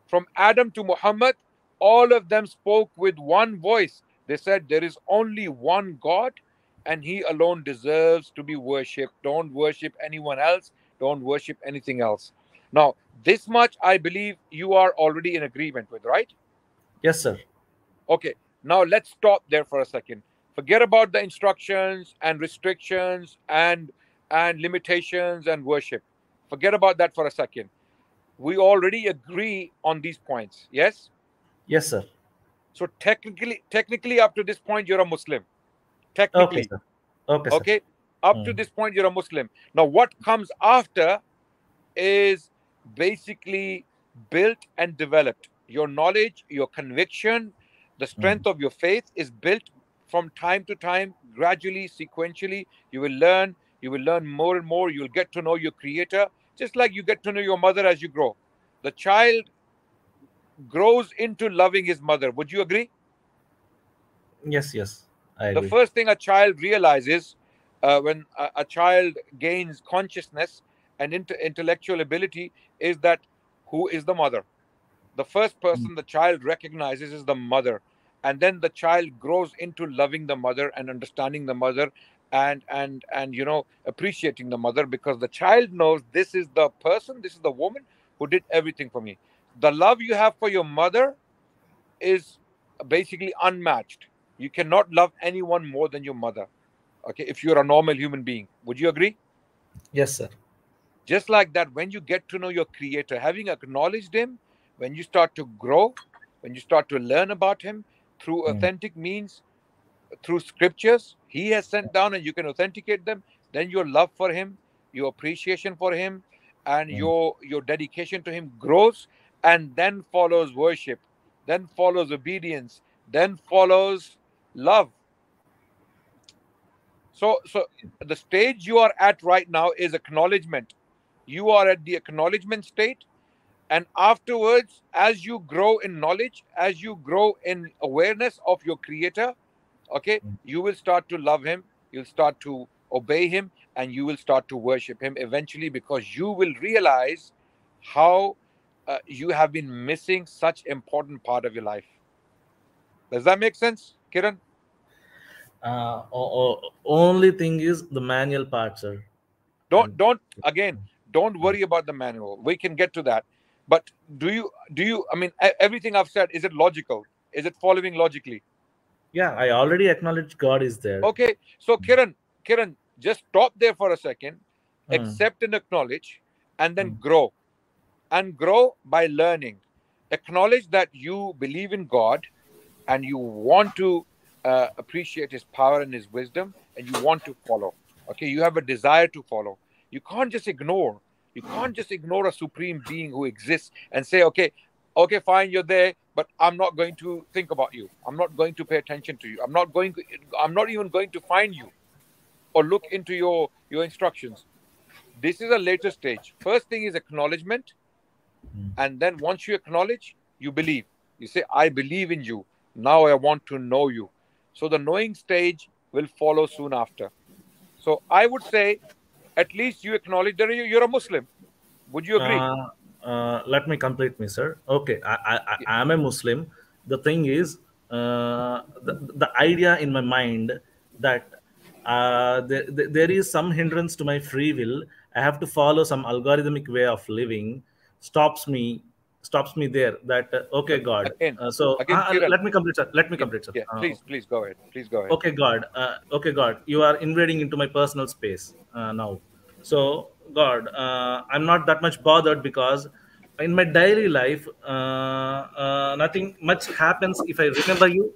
From Adam to Muhammad, all of them spoke with one voice. They said, There is only one God, and He alone deserves to be worshipped. Don't worship anyone else, don't worship anything else. Now, this much I believe you are already in agreement with, right? Yes, sir. Okay, now let's stop there for a second. Forget about the instructions and restrictions and and limitations and worship. Forget about that for a second. We already agree on these points. Yes? Yes, sir. So technically technically up to this point you're a Muslim. Technically. Okay, sir. Okay, sir. Okay? Up to Mm. this point you're a Muslim. Now what comes after is basically built and developed. Your knowledge, your conviction, the strength of your faith is built from time to time, gradually, sequentially. You will learn, you will learn more and more. You'll get to know your creator, just like you get to know your mother as you grow. The child grows into loving his mother. Would you agree? Yes, yes. I the first thing a child realizes uh, when a, a child gains consciousness and intellectual ability is that who is the mother? The first hmm. person the child recognizes is the mother and then the child grows into loving the mother and understanding the mother and and and you know appreciating the mother because the child knows this is the person this is the woman who did everything for me. The love you have for your mother is basically unmatched. You cannot love anyone more than your mother. Okay if you're a normal human being. Would you agree? Yes, sir. Just like that when you get to know your creator having acknowledged him when you start to grow when you start to learn about him through hmm. authentic means through scriptures he has sent down and you can authenticate them then your love for him your appreciation for him and hmm. your your dedication to him grows and then follows worship then follows obedience then follows love. So so the stage you are at right now is acknowledgement you are at the acknowledgement state and afterwards as you grow in knowledge as you grow in awareness of your creator okay you will start to love him you'll start to obey him and you will start to worship him eventually because you will realize how uh, you have been missing such important part of your life. Does that make sense kiran? Uh, only thing is the manual part, sir. don't don't again don't worry about the manual. We can get to that. But do you do you i mean everything i've said is it logical? Is it following logically? Yeah, I already acknowledge God is there. okay so kiran kiran just stop there for a second. Hmm. accept and acknowledge and then grow. And grow by learning. Acknowledge that you believe in god and you want to uh, appreciate his power and his wisdom and you want to follow. Okay you have a desire to follow you can't just ignore. You can't just ignore a supreme being who exists and say okay okay fine you're there but i'm not going to think about you. I'm not going to pay attention to you. I'm not going to, i'm not even going to find you or look into your your instructions. This is a later stage. First thing is acknowledgement. Hmm. And then once you acknowledge you believe. You say i believe in you. Now i want to know you. So the knowing stage will follow soon after. So I would say, at least you acknowledge that you- you're a Muslim. Would you agree? Uh, uh, let me complete me, sir. Okay, I, I, I am a Muslim. The thing is, uh, the, the idea in my mind that uh, there there is some hindrance to my free will. I have to follow some algorithmic way of living. Stops me, stops me there. That uh, okay, God. Again, Uh, so again, uh, let me complete, sir. Let me complete, sir. Yeah, Uh, please, please go ahead. Please go ahead. okay god uh, okay god you are invading into my personal space uh, now so god uh, i'm not that much bothered because in my daily life uh, uh, nothing much happens if i remember you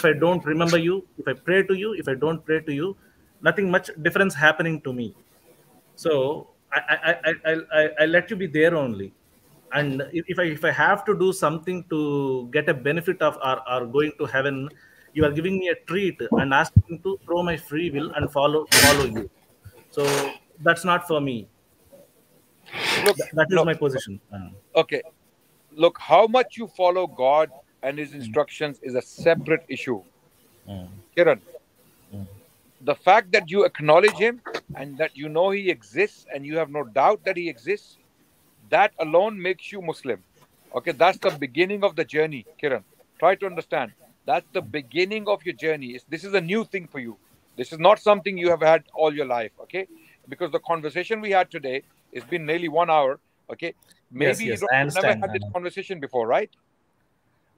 if i don't remember you if i pray to you if i don't pray to you nothing much difference happening to me so i i i i, I, I let you be there only and if, i if i have to do something to get a benefit of or, or going to heaven you are giving me a treat and asking to throw my free will and follow follow you so that's not for me Look, Th- that is no, my position Uh, okay. Look, how much you follow God and His instructions is a separate issue. mm, Kiran, mm. the fact that you acknowledge Him and that you know He exists and you have no doubt that He exists, that alone makes you Muslim. Okay, that's the beginning of the journey, Kiran. Try to understand. That's the beginning of your journey. This is a new thing for you. This is not something you have had all your life, okay? Because the conversation we had today, it's been nearly one hour, okay? Maybe yes you yes don't, you've never had this conversation before, right?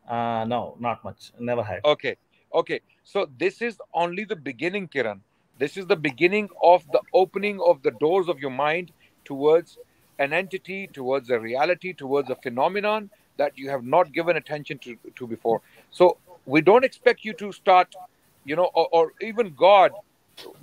uh, no not much never had Okay. Okay. So this is only the beginning, Kiran. This is the beginning of the opening of the doors of your mind towards an entity, towards a reality, towards a phenomenon that you have not given attention to, to before. So we don't expect you to start, you know, or, or even God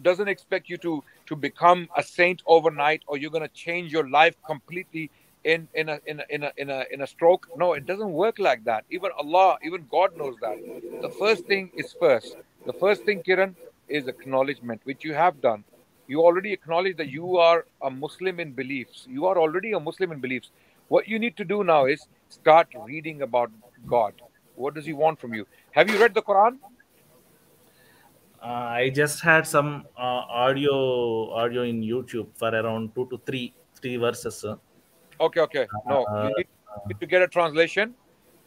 doesn't expect you to to become a saint overnight or you're going to change your life completely in in a in a in a in a, in a stroke. No it doesn't work like that. Even allah even god knows that. The first thing is first. The first thing kiran is acknowledgement which you have done you already acknowledge that you are a muslim in beliefs you are already a muslim in beliefs what you need to do now is start reading about god what does he want from you have you read the quran uh, i just had some uh, audio audio in youtube for around two to three three verses sir. Okay, okay. No, you Uh, need, you need to get a translation.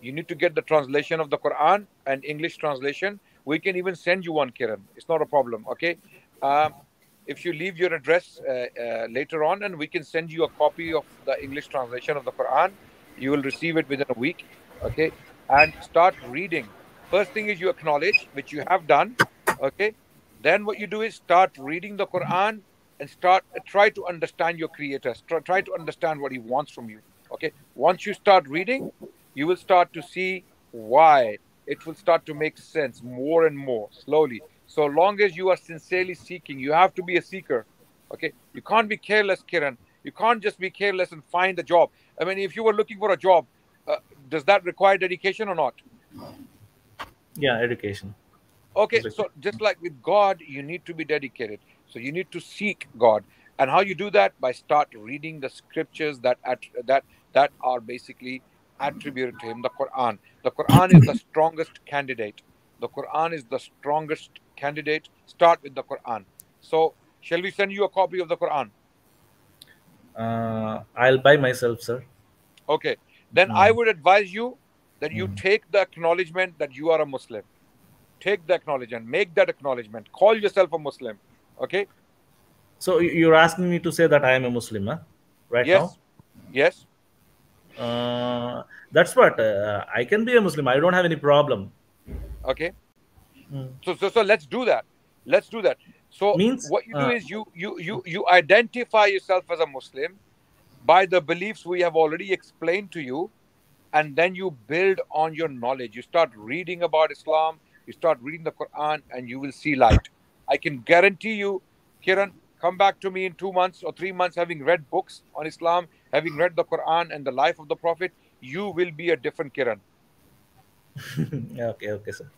You need to get the translation of the Quran and English translation. We can even send you one, Kiran. It's not a problem. Okay. Um, if you leave your address uh, uh, later on, and we can send you a copy of the English translation of the Quran, you will receive it within a week. Okay, and start reading. First thing is you acknowledge, which you have done. Okay. Then what you do is start reading the Quran and start try to understand your creator try to understand what he wants from you okay once you start reading you will start to see why it will start to make sense more and more slowly so long as you are sincerely seeking you have to be a seeker okay you can't be careless kiran you can't just be careless and find a job i mean if you were looking for a job uh, does that require dedication or not yeah education Okay, so just like with God, you need to be dedicated. So you need to seek God, and how you do that by start reading the scriptures that at, that that are basically attributed to Him. The Quran. The Quran is the strongest candidate. The Quran is the strongest candidate. Start with the Quran. So shall we send you a copy of the Quran? uh, i'll buy myself sir Okay. Then I Mm. would advise you that you Mm. take the acknowledgement that you are a Muslim. Take the acknowledgement. Make that acknowledgement. Call yourself a Muslim. Okay. so you- you're asking me to say that i am a muslim huh? right yes. now Yes. uh, that's what uh, i can be a muslim i don't have any problem Okay. Mm. So, so so let's do that. Let's do that. So Means, what you do uh, is you you you you identify yourself as a Muslim by the beliefs we have already explained to you, and then you build on your knowledge. You start reading about Islam. You start reading the Quran, and you will see light. I can guarantee you, Kiran. Come back to me in two months or three months, having read books on Islam, having read the Quran and the life of the Prophet. You will be a different Kiran. okay okay sir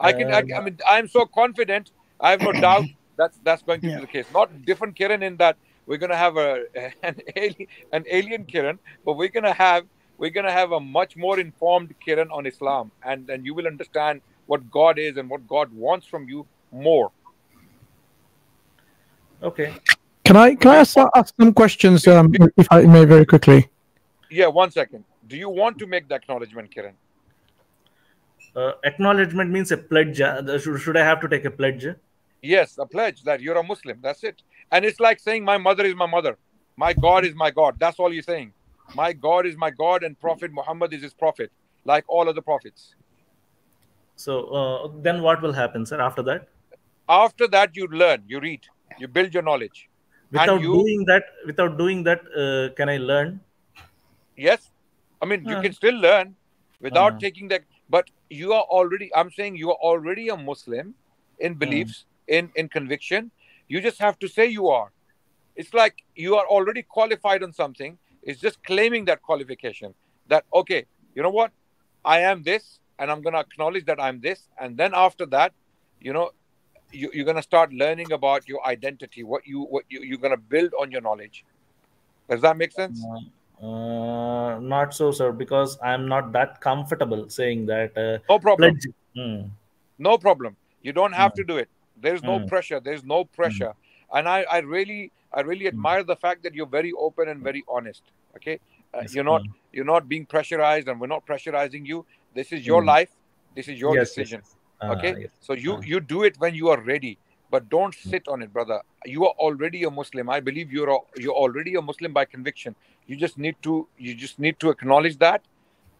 I can. I, Uh, I mean, I'm so confident. I have no doubt that's that's going to be the case. Not different Kiran in that we're going to have a an alien, an alien Kiran, but we're going to have we're going to have a much more informed Kiran on Islam, and and you will understand what God is and what God wants from you more. Okay. Can I can I ask, ask some questions, um, if I may, very quickly? Yeah, one second. Do you want to make the acknowledgement, Kiran? Uh, acknowledgement means a pledge. uh, Should, should I have to take a pledge? Yes, a pledge that you're a Muslim. That's it. And it's like saying, My mother is my mother. My God is my God. That's all you're saying. My God is my God, and Prophet Muhammad is his prophet, like all other prophets. So uh, then what will happen, sir? After that, After that, you learn, you read, you build your knowledge. without you, doing that, without doing that, uh, can I learn? yes, I mean, you Uh. can still learn without Uh. taking that, but you are already, I'm saying you are already a Muslim in beliefs, in, in conviction. You just have to say you are. It's like you are already qualified on something. It's just claiming that qualification that, okay, you know what? I am this, and I'm going to acknowledge that I'm this. And then after that, you know, you, you're going to start learning about your identity, what you what you, you're going to build on your knowledge. Does that make sense? Uh, not so, sir, because I'm not that comfortable saying that. Uh, No problem. Hmm. No problem. You don't have to do it. There's no Mm. pressure. There's no pressure. And I, I really, I really admire the fact that you're very open and very honest. Okay, uh, you're not, mm. you're not being pressurized, and we're not pressurizing you. This is your Mm. life. This is your Yes, decision. yes. Ah, okay, so you, Ah. you do it when you are ready, but don't sit on it, brother. You are already a Muslim. I believe you're, a, you're already a Muslim by conviction. You just need to, you just need to acknowledge that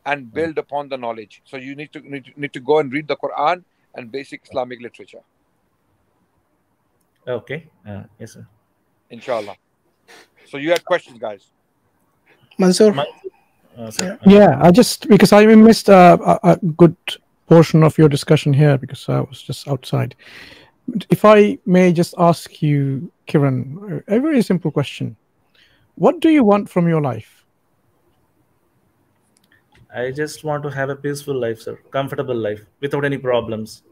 and build upon the knowledge. So you need to need to, need to go and read the Quran and basic Islamic literature, Okay. Uh, yes, sir. inshallah. So you had questions, guys. Mansur. Uh, sir. Yeah, I just because I missed uh, a, a good portion of your discussion here because I was just outside. If I may just ask you, Kiran, a very simple question: What do you want from your life? I just want to have a peaceful life, sir. Comfortable life without any problems.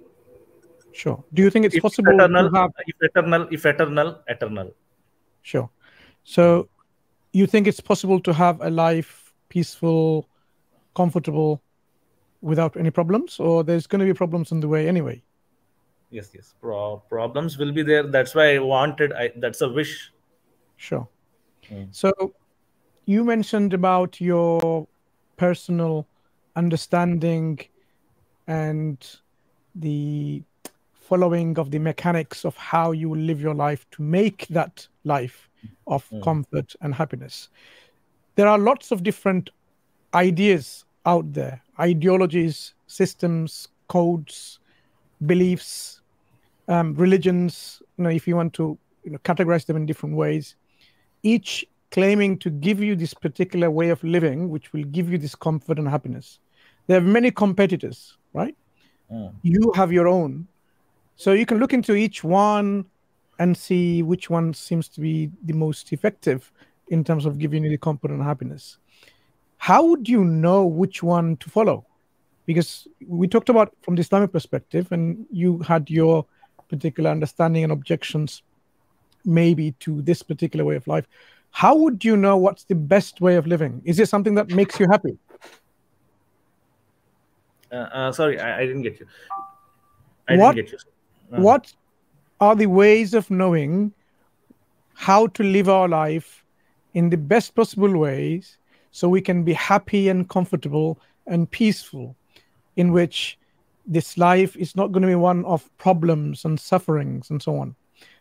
Sure. Do you think it's If possible eternal, to have? if eternal, if eternal, eternal. Sure. So, you think it's possible to have a life peaceful, comfortable, without any problems, or there's going to be problems in the way anyway? Yes, yes. Pro- problems will be there. That's why I wanted. I that's a wish. Sure. Mm. So, you mentioned about your personal understanding and the following of the mechanics of how you live your life to make that life of Mm. comfort and happiness. There are lots of different ideas out there ideologies, systems, codes, beliefs, um, religions, you know, if you want to you know, categorize them in different ways, each claiming to give you this particular way of living, which will give you this comfort and happiness. There are many competitors, right? Mm. You have your own. So you can look into each one and see which one seems to be the most effective in terms of giving you the comfort and happiness. How would you know which one to follow? Because we talked about from the Islamic perspective, and you had your particular understanding and objections maybe to this particular way of life. How would you know what's the best way of living? Is it something that makes you happy? Uh, uh, sorry, I, I didn't get you. I What- didn't get you. Uh, What are the ways of knowing how to live our life in the best possible ways so we can be happy and comfortable and peaceful, in which this life is not going to be one of problems and sufferings and so on?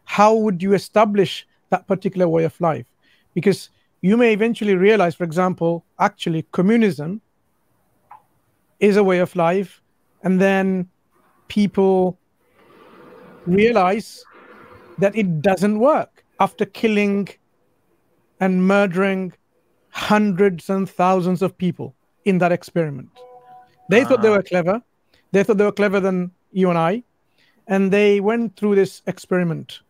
How would you establish that particular way of life? Because you may eventually realize, for example, actually, communism is a way of life, and then people realize that it doesn't work after killing and murdering hundreds and thousands of people in that experiment. They thought they Ah. were clever. They thought they were clever than you and I. And they went through this experiment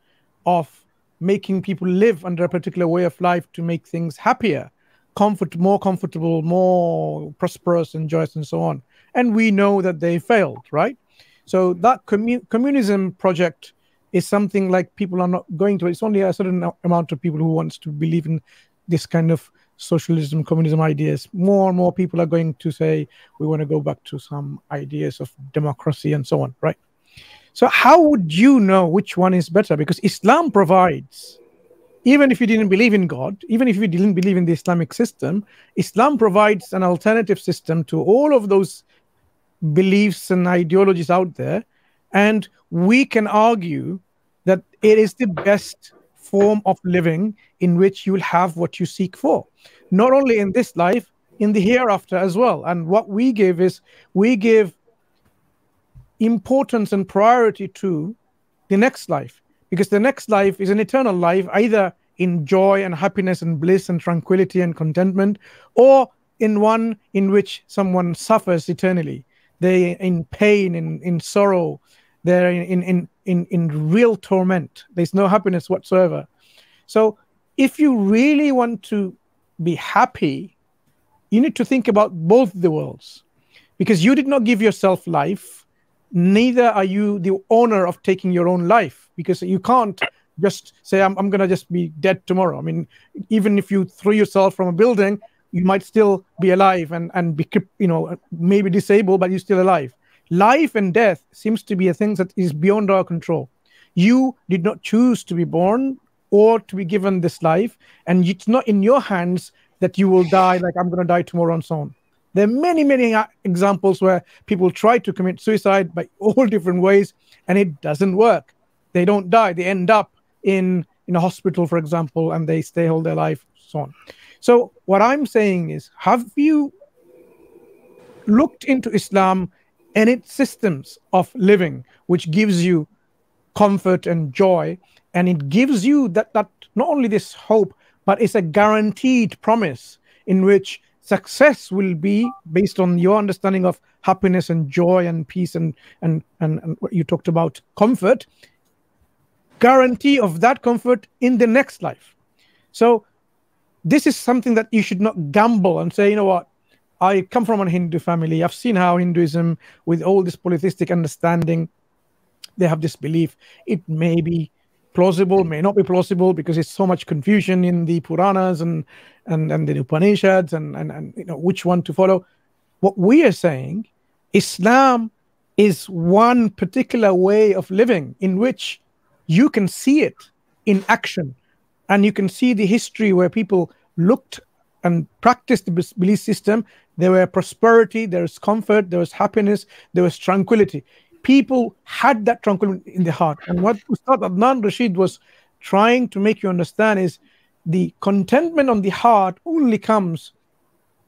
of making people live under a particular way of life to make things happier, comfort, more comfortable, more prosperous and joyous, and so on. And we know that they failed, right? So that commu- communism project is something like people are not going to. It's only a certain amount of people who wants to believe in this kind of socialism, communism ideas. More and more people are going to say we want to go back to some ideas of democracy and so on, right? So how would you know which one is better? Because Islam provides, even if you didn't believe in God, even if you didn't believe in the Islamic system, Islam provides an alternative system to all of those beliefs and ideologies out there. And we can argue that it is the best form of living in which you'll have what you seek for, not only in this life, in the hereafter as well. And what we give is we give importance and priority to the next life because the next life is an eternal life, either in joy and happiness and bliss and tranquility and contentment, or in one in which someone suffers eternally. They're in pain, in, in sorrow, they're in, in, in, in in real torment. There's no happiness whatsoever. So if you really want to be happy, you need to think about both the worlds because you did not give yourself life neither are you the owner of taking your own life because you can't just say i'm, I'm going to just be dead tomorrow i mean even if you throw yourself from a building you might still be alive and and be you know maybe disabled but you're still alive life and death seems to be a thing that is beyond our control you did not choose to be born or to be given this life and it's not in your hands that you will die like i'm going to die tomorrow and so on there are many, many uh, examples where people try to commit suicide by all different ways and it doesn't work. They don't die. They end up in, in a hospital, for example, and they stay all their life, so on. So, what I'm saying is, have you looked into Islam and its systems of living, which gives you comfort and joy, and it gives you that, that not only this hope, but it's a guaranteed promise in which success will be based on your understanding of happiness and joy and peace and and and, and what you talked about comfort. Guarantee of that comfort in the next life. So this is something that you should not gamble and say you know what i come from a hindu family. I've seen how hinduism with all this polytheistic understanding they have this belief. It may be plausible, may not be plausible because it's so much confusion in the Puranas and and, and the Upanishads and, and, and you know which one to follow. What we are saying, Islam is one particular way of living in which you can see it in action. And you can see the history where people looked and practiced the belief system there were prosperity there was comfort there was happiness there was tranquility people had that tranquility in the heart. And what Ustad Adnan Rashid was trying to make you understand is the contentment on the heart only comes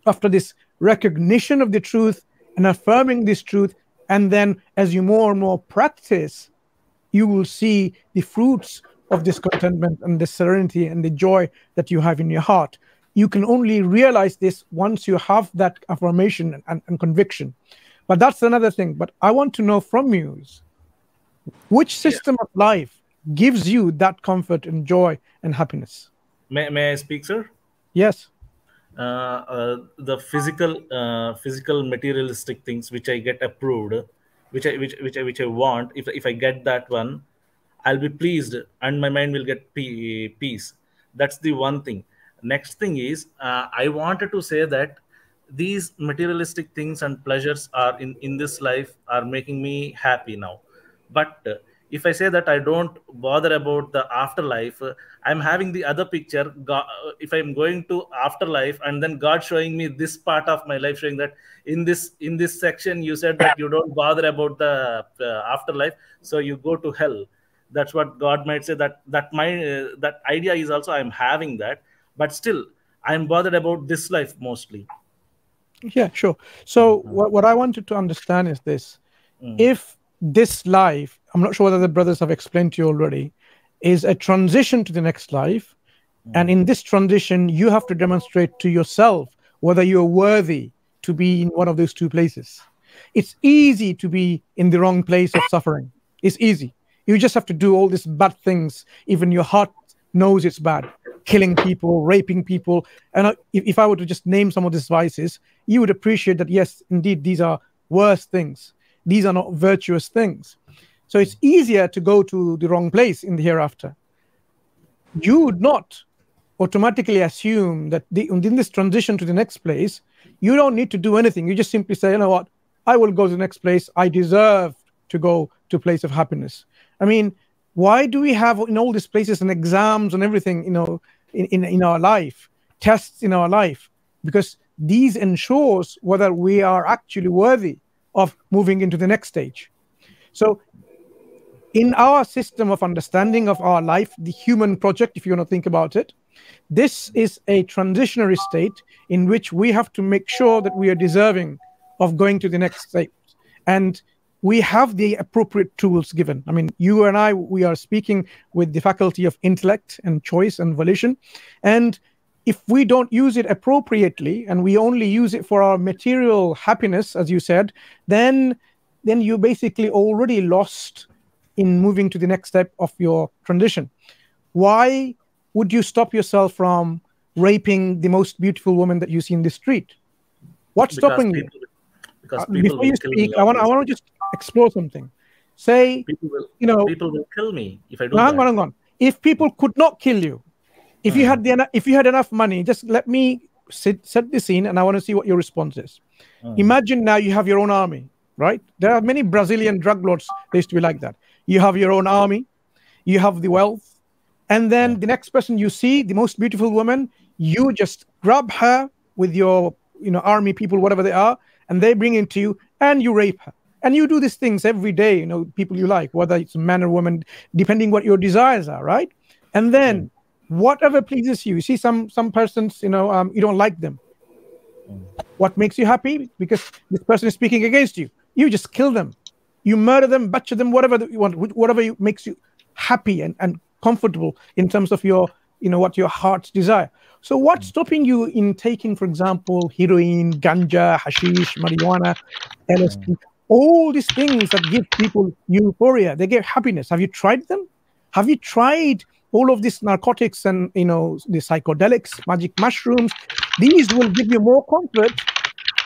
after this recognition of the truth and affirming this truth. And then as you more and more practice, you will see the fruits of this contentment and the serenity and the joy that you have in your heart. You can only realize this once you have that affirmation and, and conviction. But that's another thing. But I want to know from you which system yeah. of life gives you that comfort and joy and happiness? May, may I speak, sir? Yes. Uh, uh, the physical, uh, physical materialistic things which I get approved, which I which which I, which I want. If if I get that one, I'll be pleased, and my mind will get peace. That's the one thing. Next thing is, uh, I wanted to say that these materialistic things and pleasures are in in this life are making me happy now. But uh, if i say that i don't bother about the afterlife uh, i'm having the other picture god, uh, if i'm going to afterlife and then god showing me this part of my life showing that in this in this section you said that you don't bother about the uh, afterlife so you go to hell. That's what god might say that that my uh, that idea is also i'm having that but still i'm bothered about this life mostly yeah, sure. So mm-hmm. what, what I wanted to understand is this. Mm. If this life, I'm not sure whether the brothers have explained to you already, is a transition to the next life. Mm. And in this transition, you have to demonstrate to yourself whether you're worthy to be in one of those two places. It's easy to be in the wrong place of suffering. It's easy. You just have to do all these bad things. Even your heart knows it's bad killing people, raping people. And if, if I were to just name some of these vices, you would appreciate that, yes, indeed, these are worse things. These are not virtuous things. So it's easier to go to the wrong place in the hereafter. You would not automatically assume that the, in this transition to the next place, you don't need to do anything. You just simply say, you know what, I will go to the next place. I deserve to go to a place of happiness. I mean, why do we have in all these places and exams and everything, you know, in, in, in our life, tests in our life? Because these ensures whether we are actually worthy of moving into the next stage. So in our system of understanding of our life, the human project, if you want to think about it, this is a transitionary state in which we have to make sure that we are deserving of going to the next state. And we have the appropriate tools given. I mean, you and I, we are speaking with the faculty of intellect and choice and volition. And if we don't use it appropriately and we only use it for our material happiness, as you said, then then you basically already lost in moving to the next step of your transition. Why would you stop yourself from raping the most beautiful woman that you see in the street? What's Because stopping people- you? Because Uh, people will you kill speak, me I want I want to just explore something. Say, will, you know, people will kill me if I do no, hang on, hang on. If people could not kill you, if you had the if you had enough money, just let me sit, set the scene, and I want to see what your response is. Mm. Imagine now you have your own army, right? There are many Brazilian drug lords. They used to be like that. You have your own army, you have the wealth, and then the next person you see, the most beautiful woman, you just grab her with your you know army people, whatever they are, and they bring into you, and you rape her. And you do these things every day, you know, people you like, whether it's a man or woman, depending what your desires are, right? And then whatever pleases you. You see some some persons, you know, um, you don't like them. What makes you happy? Because this person is speaking against you. You just kill them. You murder them, butcher them, whatever that you want, whatever you, makes you happy and, and comfortable in terms of your, you know, what your heart's desire. So what's hmm. stopping you in taking, for example, heroin, ganja, hashish, marijuana, LSD, hmm. all these things that give people euphoria, they give happiness. Have you tried them? Have you tried all of these narcotics and you know the psychedelics, magic mushrooms? These will give you more comfort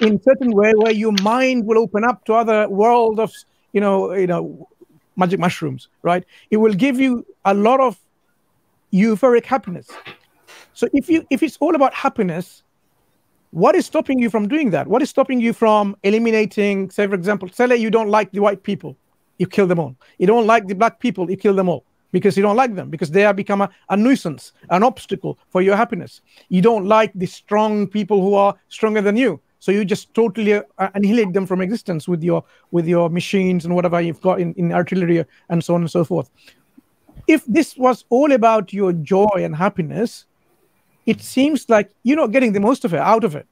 in certain way where your mind will open up to other world of you know you know magic mushrooms, right? It will give you a lot of euphoric happiness. So if you if it's all about happiness, what is stopping you from doing that? What is stopping you from eliminating, say, for example, say you don't like the white people, you kill them all. You don't like the black people, you kill them all because you don't like them, because they have become a, a nuisance, an obstacle for your happiness. You don't like the strong people who are stronger than you. So you just totally uh, annihilate them from existence with your with your machines and whatever you've got in, in artillery and so on and so forth. If this was all about your joy and happiness, it seems like you're not getting the most of it out of it.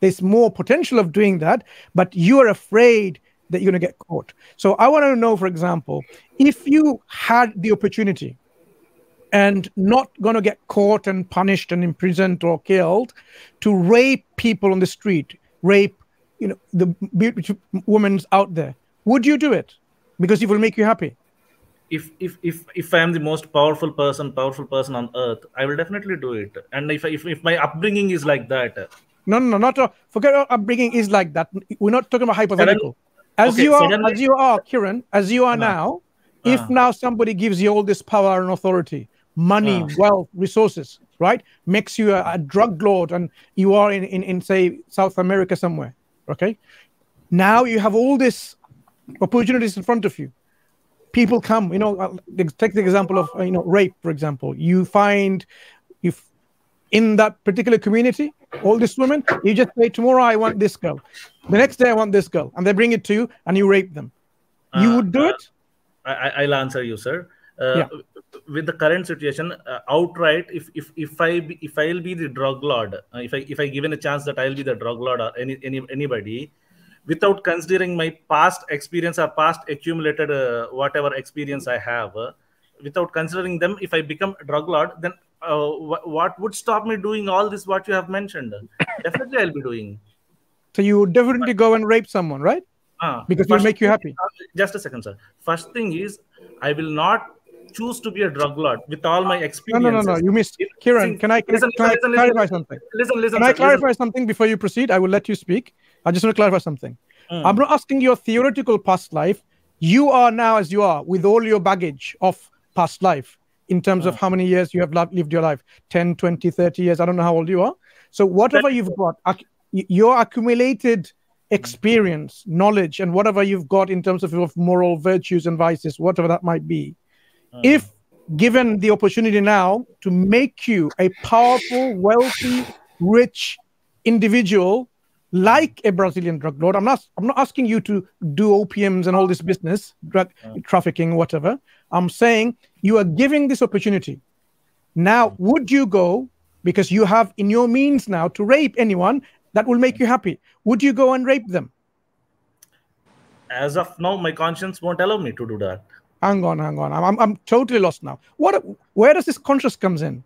There's more potential of doing that, but you're afraid that you're going to get caught. So I want to know, for example, if you had the opportunity and not going to get caught and punished and imprisoned or killed to rape people on the street, rape, you know, the beautiful women out there, would you do it? Because it will make you happy. If if if if I am the most powerful person, powerful person on earth, I will definitely do it. And if if, if my upbringing is like that, No, no, no, not uh, forget our upbringing is like that. We're not talking about hypothetical. As okay, you are, suddenly- as you are, Kiran, as you are now, if Ah. now somebody gives you all this power and authority, money, Ah. wealth, resources, right, makes you a, a drug lord, and you are in, in in say South America somewhere, okay, now you have all this opportunities in front of you. People come, you know. uh, Take the example of uh, you know rape, for example. You find if in that particular community, all these women, you just say, Tomorrow I want this girl. The next day I want this girl. And they bring it to you and you rape them. you Uh, would do uh, it? I, I- I'll answer you, sir. Uh, Yeah. With the current situation, uh, outright, if if if I be, if I'll be the drug lord, uh, if I if I given a chance that I'll be the drug lord or any any anybody, without considering my past experience or past accumulated uh, whatever experience I have, uh, without considering them, if I become a drug lord, then uh, wh- what would stop me doing all this? What you have mentioned? Definitely, I'll be doing. So you would definitely go and rape someone, right? Ah, Because it will make you happy. uh, Just a second, sir. First thing is, I will not choose to be a drug lord with all my No, experience. no, no, no. You missed. Kiran, can I, can I- listen, I listen, clarify something? Listen, listen. Can I clarify listen. something before you proceed? I will let you speak. I just want to clarify something. Mm. I'm not asking your theoretical past life. You are now as you are with all your baggage of past life in terms of how many years you have lived your life 10, 20, 30 years. I don't know how old you are. So, whatever you've got, your accumulated experience, knowledge, and whatever you've got in terms of your moral virtues and vices, whatever that might be, if given the opportunity now to make you a powerful, wealthy, rich individual like a Brazilian drug lord. I'm not I'm not asking you to do opiums and all this business, drug trafficking, whatever. I'm saying you are giving this opportunity. Now, mm. would you go because you have in your means now to rape anyone that will make you happy? Would you go and rape them? As of now, my conscience won't allow me to do that. Hang on, hang on. I'm, I'm, I'm totally lost now. What? Where does this conscious comes in?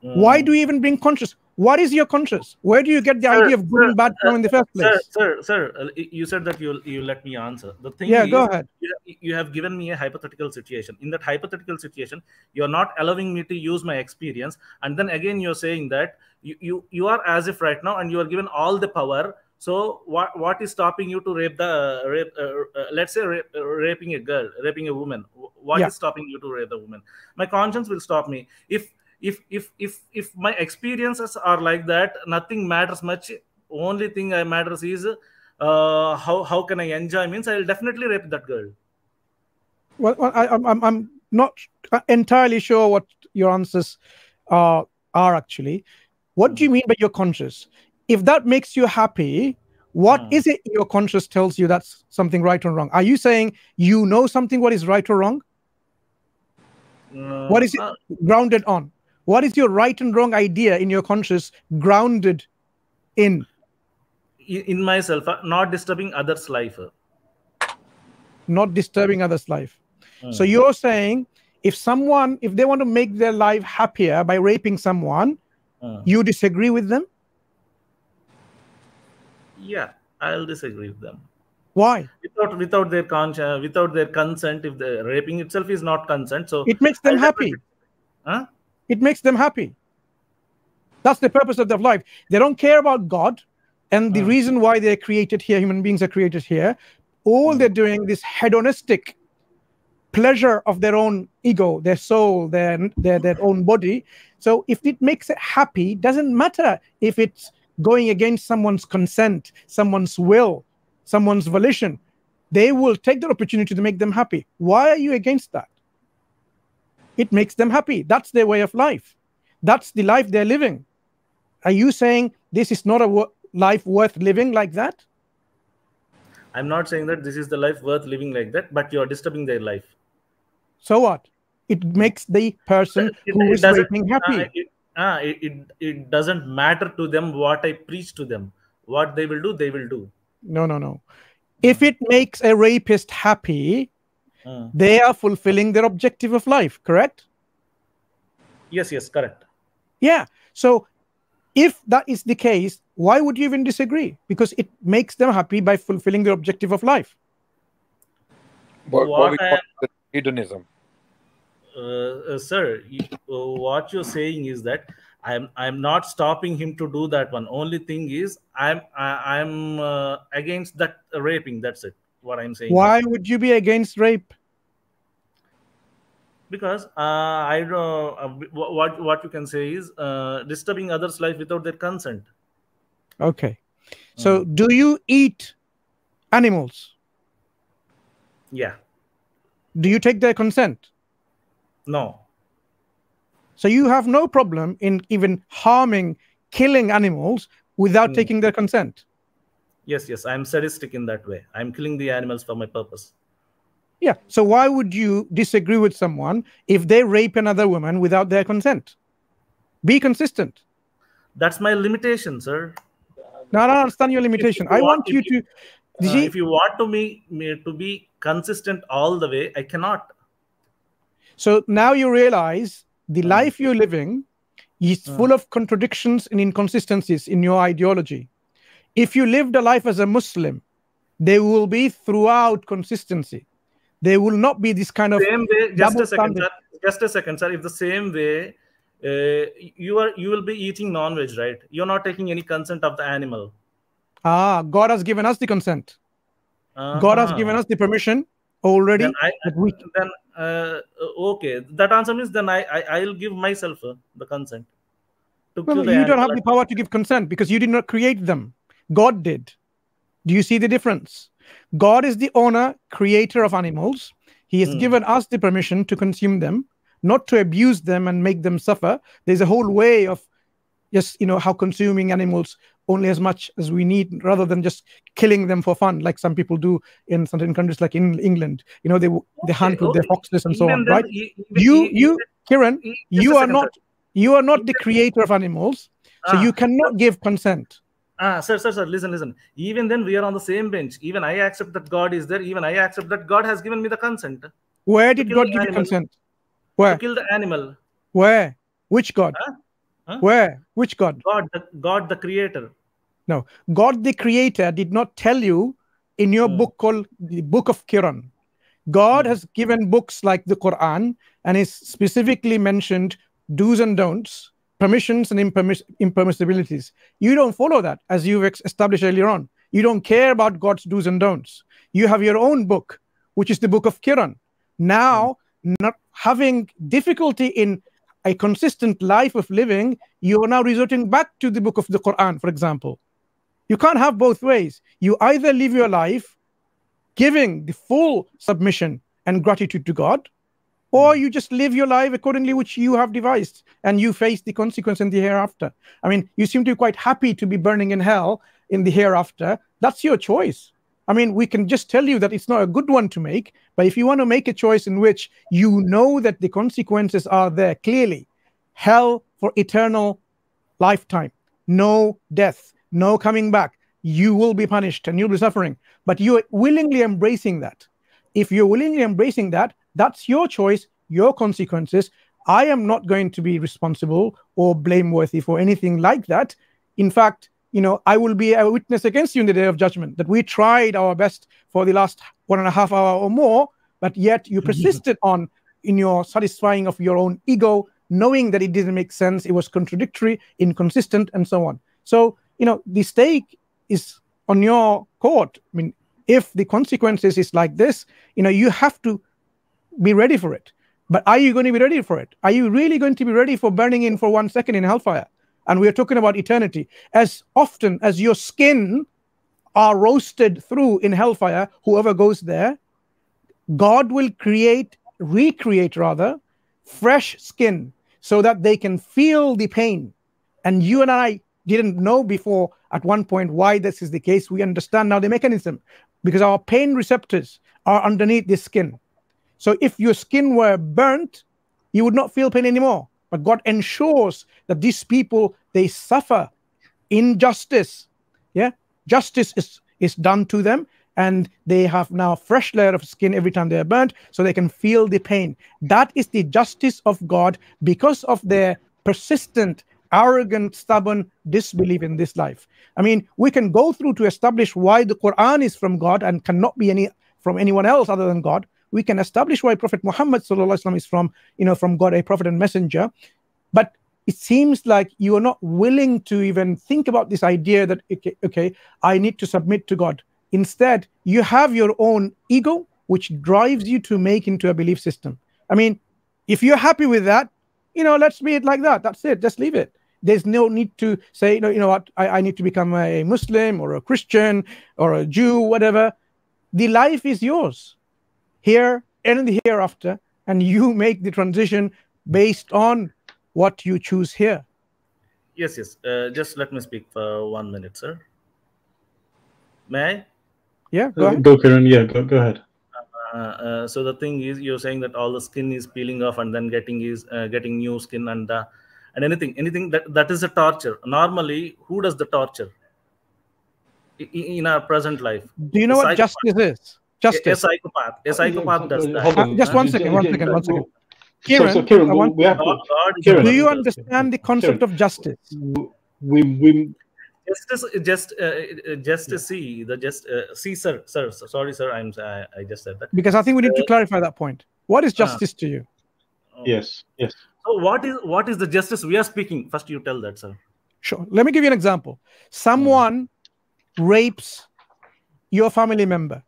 Why mm. do you even bring conscious? What is your conscience? Where do you get the Sir, idea of good and bad from in the first place? Sir, sir, sir, uh, you said that you you let me answer. The thing Yeah, is, go ahead. You, you have given me a hypothetical situation. In that hypothetical situation, you're not allowing me to use my experience, and then again you're saying that you you, you are as if right now, and you are given all the power. So what what is stopping you to rape the rape? Uh, uh, let's say rape, uh, raping a girl, raping a woman. What is Yeah. stopping you to rape the woman? My conscience will stop me if if if if if my experiences are like that nothing matters much only thing i matters is uh how how can i enjoy means i'll definitely rape that girl Well, well, I, I'm, I'm, I'm not entirely sure what your answers are, are actually. What do you mean by your conscious? If that makes you happy, what is it your conscious tells you that's something right or wrong? Are you saying you know something what is right or wrong? Uh, What is it uh, grounded on? What is your right and wrong idea in your conscious grounded in? in myself uh, not disturbing others life Not disturbing others' life. So Hmm. you're saying if someone, if they want to make their life happier by raping someone, Hmm. you disagree with them? yeah i'll disagree with them Why? without without their conscience without their consent if the raping itself is not consent so It makes them I'll happy. huh It makes them happy. That's the purpose of their life. They don't care about God and the hmm. reason why they're created here, human beings are created here. All hmm. they're doing this hedonistic pleasure of their own ego, their soul, their, their their own body. So if it makes it happy, doesn't matter if it's going against someone's consent, someone's will, someone's volition. They will take that opportunity to make them happy. Why are you against that? It makes them happy. That's their way of life. That's the life they're living. Are you saying this is not a wo- life worth living like that? i'm not saying that this is the life worth living like that but you're disturbing their life So what? It makes the person it, who it is happy. uh, it, uh, it, it, it doesn't matter to them what i preach to them what they will do they will do No, no, no. If it makes a rapist happy, Uh, they are fulfilling their objective of life, correct? yes yes correct Yeah. So if that is the case, why would you even disagree? Because it makes them happy by fulfilling their objective of life. What, what What we call am- the hedonism. uh, uh, sir, you, uh, what you're saying is that I'm I'm not stopping him to do that one. Only thing is I'm I, I'm uh, against that raping. That's it. What I'm saying. Why would you be against rape? Because uh, I don't. Uh, what what you can say is uh, disturbing others' life without their consent. Okay. So do you eat animals? Yeah. Do you take their consent? No. So you have no problem in even harming, killing animals without Hmm. taking their consent. Yes. Yes. I'm sadistic in that way. I'm killing the animals for my purpose. Yeah. So why would you disagree with someone if they rape another woman without their consent? Be consistent. That's my limitation, sir. Now, I don't understand your limitation. I want you if to. Uh, see, if you want to me, me to be consistent all the way, I cannot. So now you realize the Hmm. life you're living is full of contradictions and inconsistencies in your ideology. If you lived a life as a Muslim, there will be throughout consistency. There will not be this kind of same way. Just a second, sir. Just a second, sir. If the same way, uh, you are you will be eating non-veg, right? You're not taking any consent of the animal. Ah, God has given us the consent. God has Uh-huh. given us the permission already. Then I that we then uh, okay. That answer means then I I I'll give myself uh, the consent to Well, you don't have the power to give consent because you did not create them. God did. Do you see the difference? God is the owner, creator of animals. He has Hmm. given us the permission to consume them, not to abuse them and make them suffer. There's a whole way of just, you know, how consuming animals only as much as we need rather than just killing them for fun, like some people do in certain countries, like in England. You know, they they hunt with their foxes and so on, right? You, you, Kiran, you are not, you are not the creator of animals, so Ah. you cannot give consent. Ah, sir, sir, sir, listen, listen. Even then, we are on the same bench. Even I accept that God is there. Even I accept that God has given me the consent. Where did God give you consent? To Where? kill the animal. Where? Which God? Huh? Where? Which God? God, the, God, the creator. No, God the Creator did not tell you in your Hmm. book called the Book of kiran God has given books like the Quran and is specifically mentioned do's and don'ts, permissions and impermiss- impermissibilities. You don't follow that, as you've established earlier on. You don't care about God's do's and don'ts. You have your own book, which is the Book of Kiran. Now, hmm. not having difficulty in a consistent life of living, you are now resorting back to the book of the Quran, for example. You can't have both ways. You either live your life giving the full submission and gratitude to God, or you just live your life accordingly which you have devised and you face the consequence in the hereafter. I mean, you seem to be quite happy to be burning in hell in the hereafter. That's your choice. I mean, we can just tell you that it's not a good one to make, but if you want to make a choice in which you know that the consequences are there clearly, hell for eternal lifetime, no death, no coming back, you will be punished and you'll be suffering. But you're willingly embracing that. If you're willingly embracing that, that's your choice, your consequences. I am not going to be responsible or blameworthy for anything like that. In fact, you know, I will be a witness against you in the day of judgment that we tried our best for the last one and a half hour or more, but yet you mm-hmm. persisted on in your satisfying of your own ego, knowing that it didn't make sense, it was contradictory, inconsistent, and so on. So, you know, the stake is on your court. I mean, if the consequences is like this, you know, you have to be ready for it. But are you going to be ready for it? Are you really going to be ready for burning in for one second in hellfire? And we are talking about eternity. As often as your skin are roasted through in hellfire, whoever goes there, God will create, recreate rather, fresh skin so that they can feel the pain. And you and I didn't know before at one point why this is the case. We understand now the mechanism because our pain receptors are underneath the skin. So if your skin were burnt, you would not feel pain anymore. But God ensures that these people they suffer injustice. Yeah, justice is is done to them, and they have now a fresh layer of skin every time they are burnt, so they can feel the pain. That is the justice of God because of their persistent, arrogant, stubborn disbelief in this life. I mean, we can go through to establish why the Quran is from God and cannot be any from anyone else other than God. We can establish why Prophet Muhammad is from, you know, from God, a prophet and messenger. But it seems like you are not willing to even think about this idea that okay, okay, I need to submit to God. Instead, you have your own ego, which drives you to make into a belief system. I mean, if you're happy with that, you know, let's be it like that. That's it. Just leave it. There's no need to say, you know, you know what, I, I need to become a Muslim or a Christian or a Jew, whatever. The life is yours here and in the hereafter, and you make the transition based on what you choose here. Yes, yes. Uh, just let me speak for one minute, sir. May I? Yeah, go ahead. Go, Kiran. Yeah, go, go ahead. Uh, uh, so the thing is, you're saying that all the skin is peeling off and then getting is uh, getting new skin and uh, and anything anything that that is a torture. Normally, who does the torture I- i- in our present life? Do you know what psychopath. justice is? A- A, Justice. psychopath. A psychopath does that. Hold Uh, just one Uh, second, one second, one second. So, so Kiran, Kiran, I want- we have to. God, God is Kiran, do you understand the concept of justice? we we Justice, just, uh, uh, just to see the just uh, see, sir, sir. Sorry, sir. I'm I, I just said that. Because I think we need to Uh, clarify that point. What is justice to you? yes yes. So what is what is the justice we are speaking? First, you tell that, sir. Sure. Let me give you an example. Someone rapes your family member.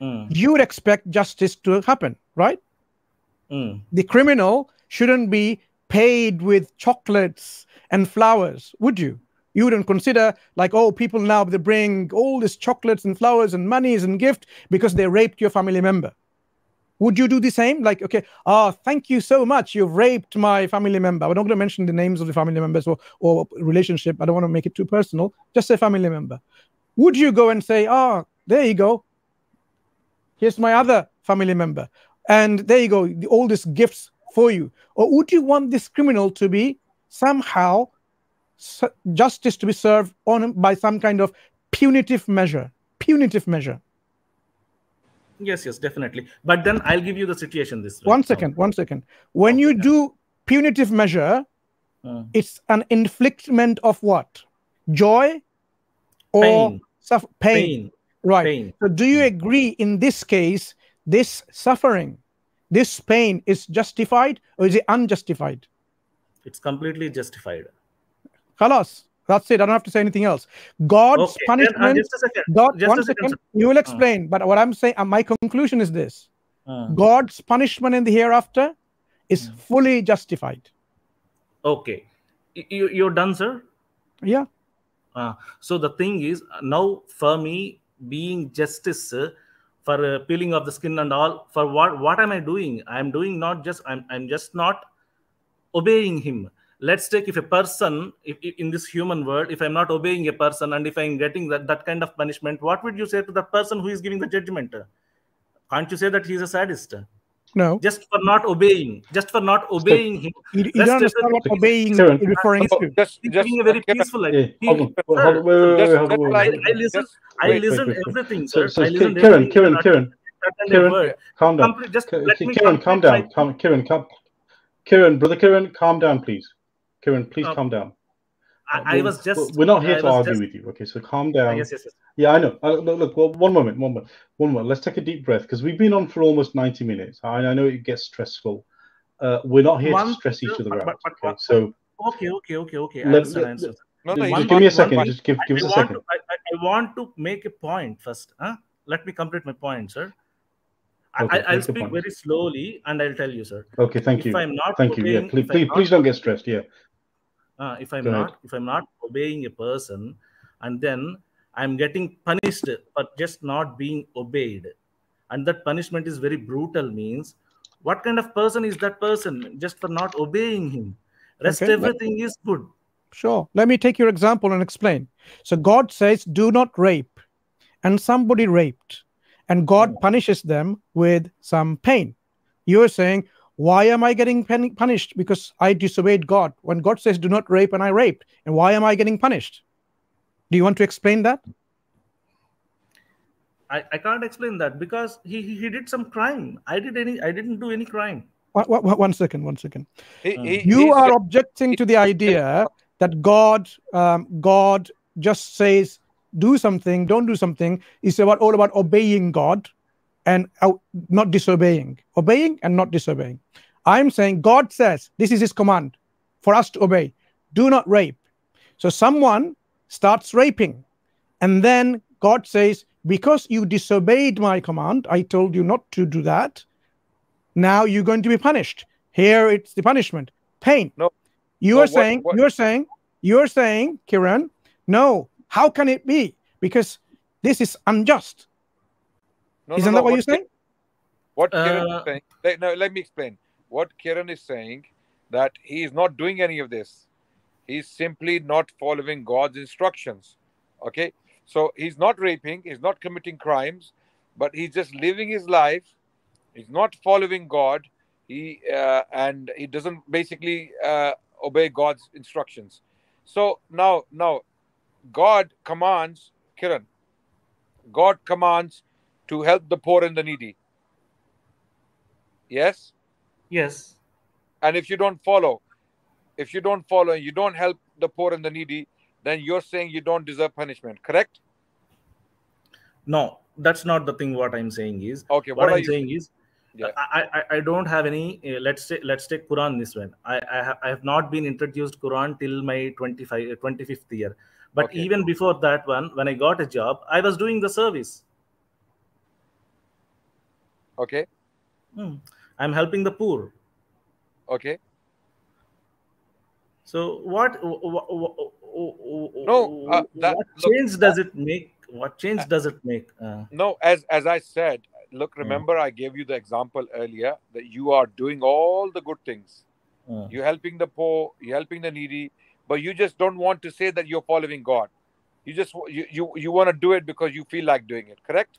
Mm. You would expect justice to happen, right? Mm. The criminal shouldn't be paid with chocolates and flowers, would you? You wouldn't consider like, oh, people now they bring all these chocolates and flowers and monies and gift because they raped your family member. Would you do the same? Like, okay, ah, thank you so much. You've raped my family member. I'm not going to mention the names of the family members or, or relationship. I don't want to make it too personal. Just say family member. Would you go and say, ah, there you go. Here's my other family member. And there you go, all these gifts for you. Or would you want this criminal to be somehow justice to be served on by some kind of punitive measure? Punitive measure. Yes, yes, definitely. But then I'll give you the situation this way. One second, one second. When you do punitive measure, Hmm. it's an inflictment of what? Joy or Pain. pain. Pain. Right. Pain. So do you agree in this case, this suffering, this pain is justified or is it unjustified? It's completely justified. Khalas. That's it. I don't have to say anything else. God's Okay, then, uh, punishment. just a second. God, Just one a second, second. You will Hmm. explain. But what I'm saying, uh, my conclusion is this: Hmm. God's punishment in the hereafter is fully justified. Okay. You, you're done, sir? Yeah. Uh, so the thing is now for me being justice uh, for uh, peeling of the skin and all for what what am i doing? I'm doing not just i'm, I'm just not obeying him. Let's take if a person if, if in this human world if i'm not obeying a person and if i'm getting that, that kind of punishment what would you say to the person who is giving the judgment? Can't you say that he's a sadist No. just for not obeying just for not obeying him You, you Rest don't understand what obeying Kiran. is referring So to. just, He's just living a very Kiran, peaceful life. Yeah, hold on, wait, wait, wait. I, I listen. I Wait, wait, listen wait, wait. everything, sir. so I listen Ki- Kiran, everything. Kiran, not Kiran, Kiran, calm down. Complete, just K- let K- me Kiran, calm down. Calm, Kiran, calm. Kiran, brother Kiran, calm down, please. Kiran, please Uh, calm down. I, I we're, was just. we're not here I to argue just. with you, okay? So calm down. yes, yes, yes. Yeah, I know. Uh, look, look, well, one moment, one moment, one moment. Let's take a deep breath because we've been on for almost 90 minutes. I, I know it gets stressful. Uh, we're not here to One, stress each other but, out, but, but, okay? So okay, okay, okay, okay. I let, understand. I let, understand. no, no. just give not. me a second. Just give I, give us a second. to. I, I I want to make a point first. Huh? Let me complete my point, sir. I, Okay, I- I'll speak very slowly and I'll tell you, sir. Okay, thank If you. I'm not Thank you. Yeah, please, please, please don't get stressed. Yeah, uh, if i'm not if i'm not obeying a person and then i'm getting punished for just not being obeyed and that punishment is very brutal means what kind of person is that person just for not obeying him rest Okay. Everything is good sure. Let me take your example and explain. So God says, "Do not rape," and somebody raped, and God punishes them with some pain. You're saying, "Why am I getting pen- punished? Because I disobeyed God." When God says, "Do not rape," and I raped, and why am I getting punished? Do you want to explain that? i, I can't explain that because he, he he did some crime i did any i didn't do any crime One, one- one second, one second. He, he, You are objecting to the idea that God, um, God just says, "Do something, don't do something." It's about all about obeying God and out, not disobeying, obeying and not disobeying. I'm saying God says this is His command for us to obey. Do not rape. So someone starts raping, and then God says, "Because you disobeyed my command, I told you not to do that. Now you're going to be punished. Here it's the punishment, pain." no, You no. are What, saying, what? you're saying, you're saying, Kiran, no, how can it be? Because this is unjust. No, no, Isn't no. that what you're saying? what Kiran is uh, saying. Let, no, let me explain. What Kiran is saying that he is not doing any of this. He's simply not following God's instructions. Okay, so he's not raping. He's not committing crimes, but he's just living his life. He's not following God. He uh, and he doesn't basically uh, obey God's instructions. So now, now, God commands Kiran. God commands to help the poor and the needy. Yes, yes and if you don't follow, if you don't follow and you don't help the poor and the needy, then you're saying you don't deserve punishment. Correct? no that's not the thing what i'm saying is Okay. what What i'm you saying saying? is Yeah. I, I I don't have any. Uh, let's say let's take Quran this one. I I have, I have not been introduced Quran till my 25 uh, 25th year. But Okay. even before that one, when I got a job, I was doing the service. Okay. Hmm. I'm helping the poor. Okay. So what No, uh, that- what look, change does it make? What change does it make? Uh, No, as as I said, look, remember I gave you the example earlier that you are doing all the good things. uh, You're helping the poor, you're helping the needy, but you just don't want to say that you're following God. You just you you, you want to do it because you feel like doing it, correct?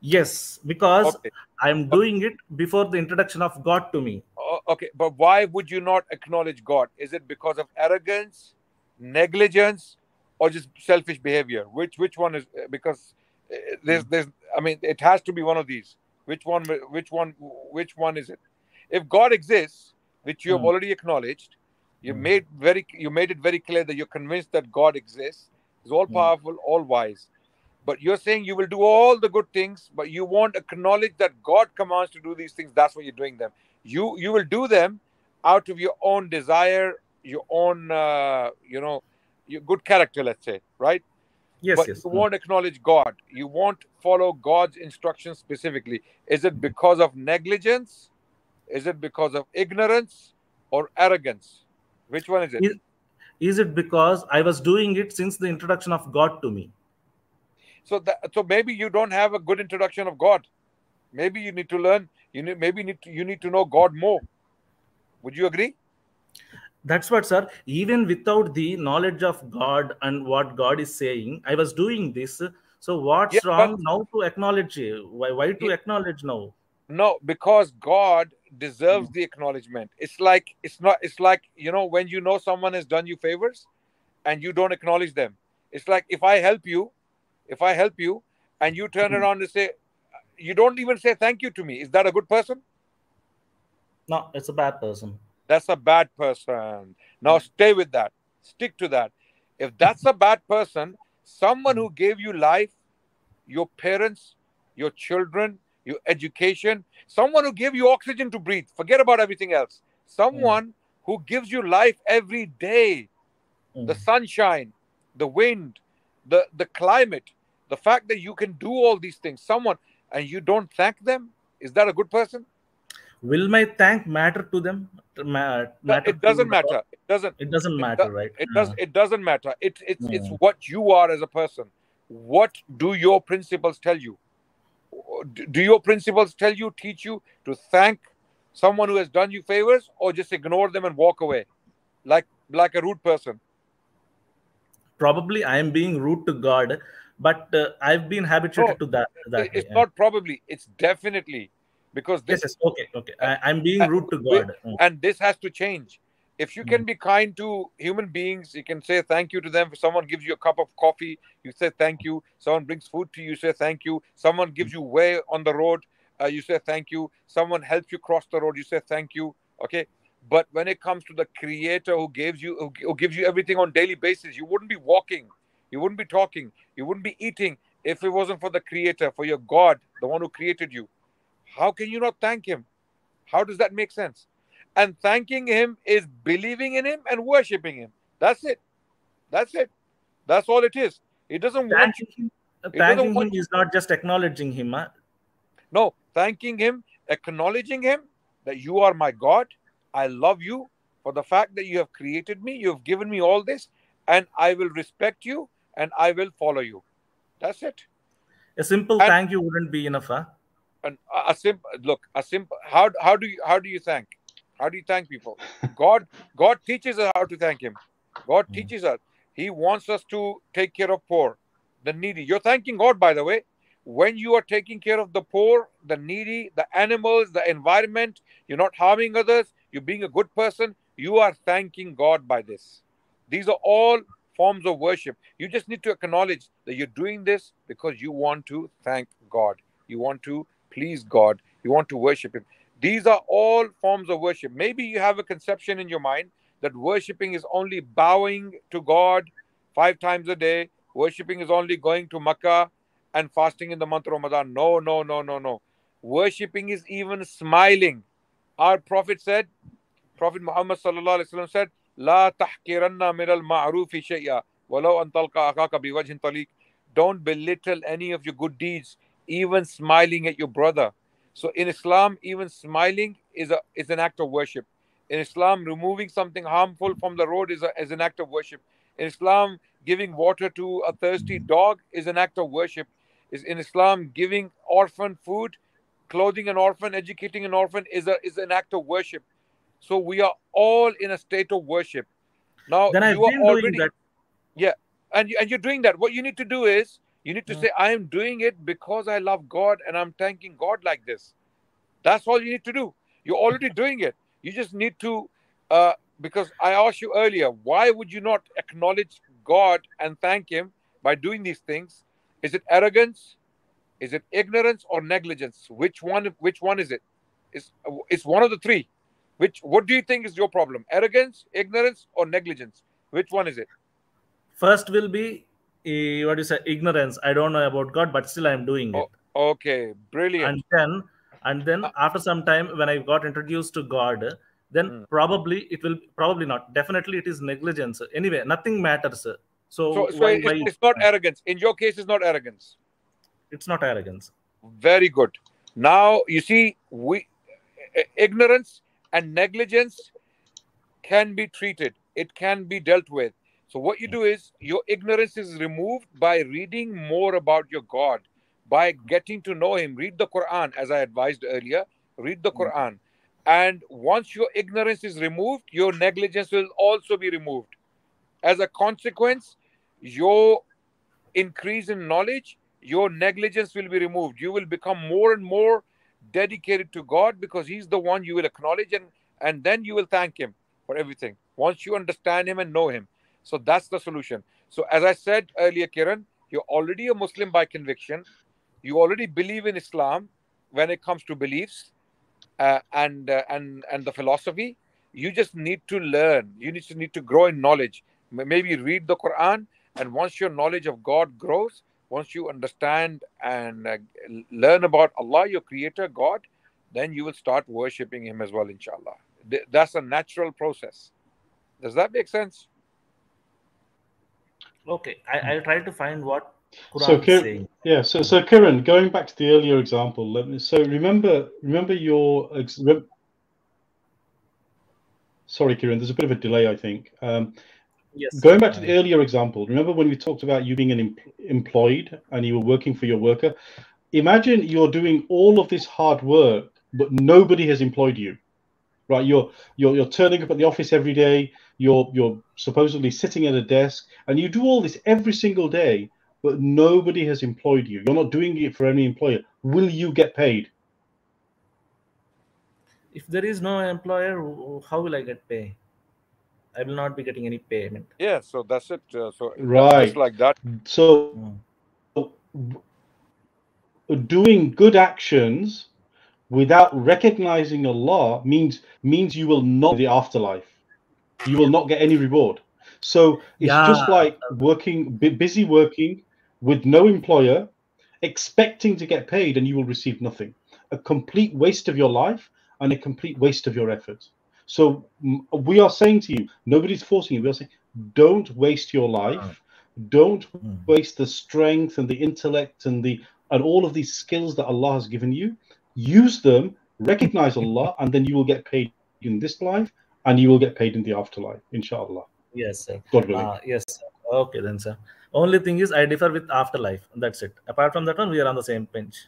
Yes, because Okay. I'm doing it before the introduction of God to me. Okay, but why would you not acknowledge God? Is it because of arrogance, negligence, or just selfish behavior? Which which one is because uh, there's there's I mean it has to be one of these. Which one which one which one is it? If God exists, which you have Hmm. already acknowledged, you made very you made it very clear that you're convinced that God exists, is all powerful, all wise. But you're saying you will do all the good things, but you won't acknowledge that God commands to do these things. That's why you're doing them. You you will do them out of your own desire, your own uh, you know, your good character, let's say, right? Yes, but yes. you won't acknowledge God. You won't follow God's instructions specifically. Is it because of negligence? Is it because of ignorance or arrogance? Which one is it? Is, is it because I was doing it since the introduction of God to me? So that so maybe you don't have a good introduction of God. Maybe you need to learn. You need maybe need to, you need to know God more. Would you agree? That's what, sir. Even without the knowledge of God and what God is saying, I was doing this. So what's Yeah, wrong but- now to acknowledge? Why, why to acknowledge now? No, because God deserves hmm. the acknowledgement. It's like it's not. It's like you know when you know someone has done you favors, and you don't acknowledge them. It's like if I help you, if I help you, and you turn mm-hmm. around and say, you don't even say thank you to me. Is that a good person? No, it's a bad person. That's a bad person. Now mm. stay with that. Stick to that. If that's a bad person, someone mm. who gave you life, your parents, your children, your education, someone who gave you oxygen to breathe, forget about everything else. Someone mm. who gives you life every day, the sunshine, the wind, the, the climate, the fact that you can do all these things, someone, and you don't thank them, is that a good person? Will my thank matter to them? Ma- matter it doesn't matter. It doesn't. It doesn't It matter, do- right? It does. It doesn't matter. It, it's it's what you are as a person. What do your principles tell you? Do- Do your principles tell you, teach you to thank someone who has done you favors, or just ignore them and walk away, like like a rude person? probably I am being rude to God, but uh, I've been habituated to that. that It's way. not probably. It's definitely because this. Yes, yes. Okay, okay. I, I'm being and rude to God. Mm. and this has to change if you can be kind to human beings you can say thank you to them if someone gives you a cup of coffee you say thank you someone brings food to you you say thank you someone gives you way on the road uh, you say thank you someone helps you cross the road you say thank you okay but when it comes to the creator who gives you who, who gives you everything on daily basis you wouldn't be walking you wouldn't be talking you wouldn't be eating if it wasn't for the creator for your god the one who created you how can you not thank him how does that make sense? And thanking him is believing in him and worshiping him. That's it. That's it. That's all it is. It doesn't want you. Thanking, It thanking him you. is not just acknowledging him. Huh? No, thanking him, acknowledging him that you are my God. I love you for the fact that you have created me. You have given me all this, and I will respect you and I will follow you. That's it. A simple And- thank you wouldn't be enough. Huh? And a, a simple look, a simple how how do you how do you thank? How do you thank people? God God teaches us how to thank Him. God hmm. teaches us. He wants us to take care of poor, the needy. You're thanking God, by the way. When you are taking care of the poor, the needy, the animals, the environment, you're not harming others, you're being a good person, you are thanking God by this. These are all forms of worship. You just need to acknowledge that you're doing this because you want to thank God. You want to please God. You want to worship Him. These are all forms of worship. Maybe you have a conception in your mind that worshiping is only bowing to God five times a day, worshiping is only going to Makkah and fasting in the month of Ramadan. No, no, no, no, no. Worshipping is even smiling. Our Prophet said, Prophet Muhammad said, "La tahkiranna min al ma'rufi shay'a, walau an talqa akaka biwajhin taliq." Don't belittle any of your good deeds, even smiling at your brother. So in Islam, even smiling is a is an act of worship. In Islam, removing something harmful from the road is, a, is an act of worship. In Islam, giving water to a thirsty dog is an act of worship. Is in Islam, giving orphan food, clothing an orphan, educating an orphan is a is an act of worship. So we are all in a state of worship. Now Then I've you are been doing already that. yeah, and you, and you're doing that. What you need to do is you need to say, I am doing it because I love God and I'm thanking God like this. That's all you need to do. You're already doing it. You just need to, uh, because I asked you earlier, why would you not acknowledge God and thank Him by doing these things? Is it arrogance? Is it ignorance or negligence? Which one? Which one is it? It's it's one of the three. Which what do you think is your problem? Arrogance, ignorance, or negligence? Which one is it? First will be eh, what you say ignorance. I don't know about God, but still I am doing it. Okay, brilliant. And then and then after some time when I got introduced to God, then probably it will probably not. Definitely it is negligence. Anyway, nothing matters. So, So, so why, it's, why it's not arrogance. In your case, it's not arrogance. it's not arrogance. Very good. Now you see, we ignorance and negligence can be treated. It can be dealt with. So what you do hmm. is your ignorance is removed by reading more about your God, by getting to know Him. Read the Quran, as I advised earlier. Read the hmm. Quran, and once your ignorance is removed, your negligence will also be removed. As a consequence, your increase in knowledge, your negligence will be removed. You will become more and more dedicated to God because He's the one you will acknowledge and, and then you will thank Him for everything. Once you understand Him and know Him. So that's the solution. So, as I said earlier, Kiran, you're already a Muslim by conviction. You already believe in Islam when it comes to beliefs uh, and, uh, and, and the philosophy. You just need to learn. You need to need to grow in knowledge. Maybe read the Quran, and once your knowledge of God grows, once you understand and uh, learn about Allah, your creator, God, then you will start worshipping Him as well, inshallah. Th- That's a natural process. Does that make sense? Okay, I, I'll try to find what Quran So, Kir- saying. yeah. So, so Kiran, going back to the earlier example, let me. So, remember, remember your. ex- rem- Sorry, Kiran. There's a bit of a delay, I think. Um, Yes. Going back to the earlier example, remember when we talked about you being an em- employed and you were working for your worker? Imagine you're doing all of this hard work, but nobody has employed you, right? You're you're you're turning up at the office every day. You're you're supposedly sitting at a desk, and you do all this every single day, but nobody has employed you. You're not doing it for any employer. Will you get paid? If there is no employer, how will I get pay? I will not be getting any payment. Yeah, so that's it. Uh, so Right. just like that. So, doing good actions without recognizing Allah means means you will not the afterlife. You will not get any reward. So it's just like working, busy working with no employer, expecting to get paid, and you will receive nothing. A complete waste of your life and a complete waste of your effort. So we are saying to you, nobody's forcing you. We are saying, don't waste your life. Don't waste the strength and the intellect and the and all of these skills that Allah has given you. Use them, recognize Allah, and then you will get paid in this life, and you will get paid in the afterlife, inshallah. Yes, sir. God willing. Uh, yes, sir. Okay, then, sir. Only thing is, I differ with afterlife. That's it. Apart from that one, we are on the same bench.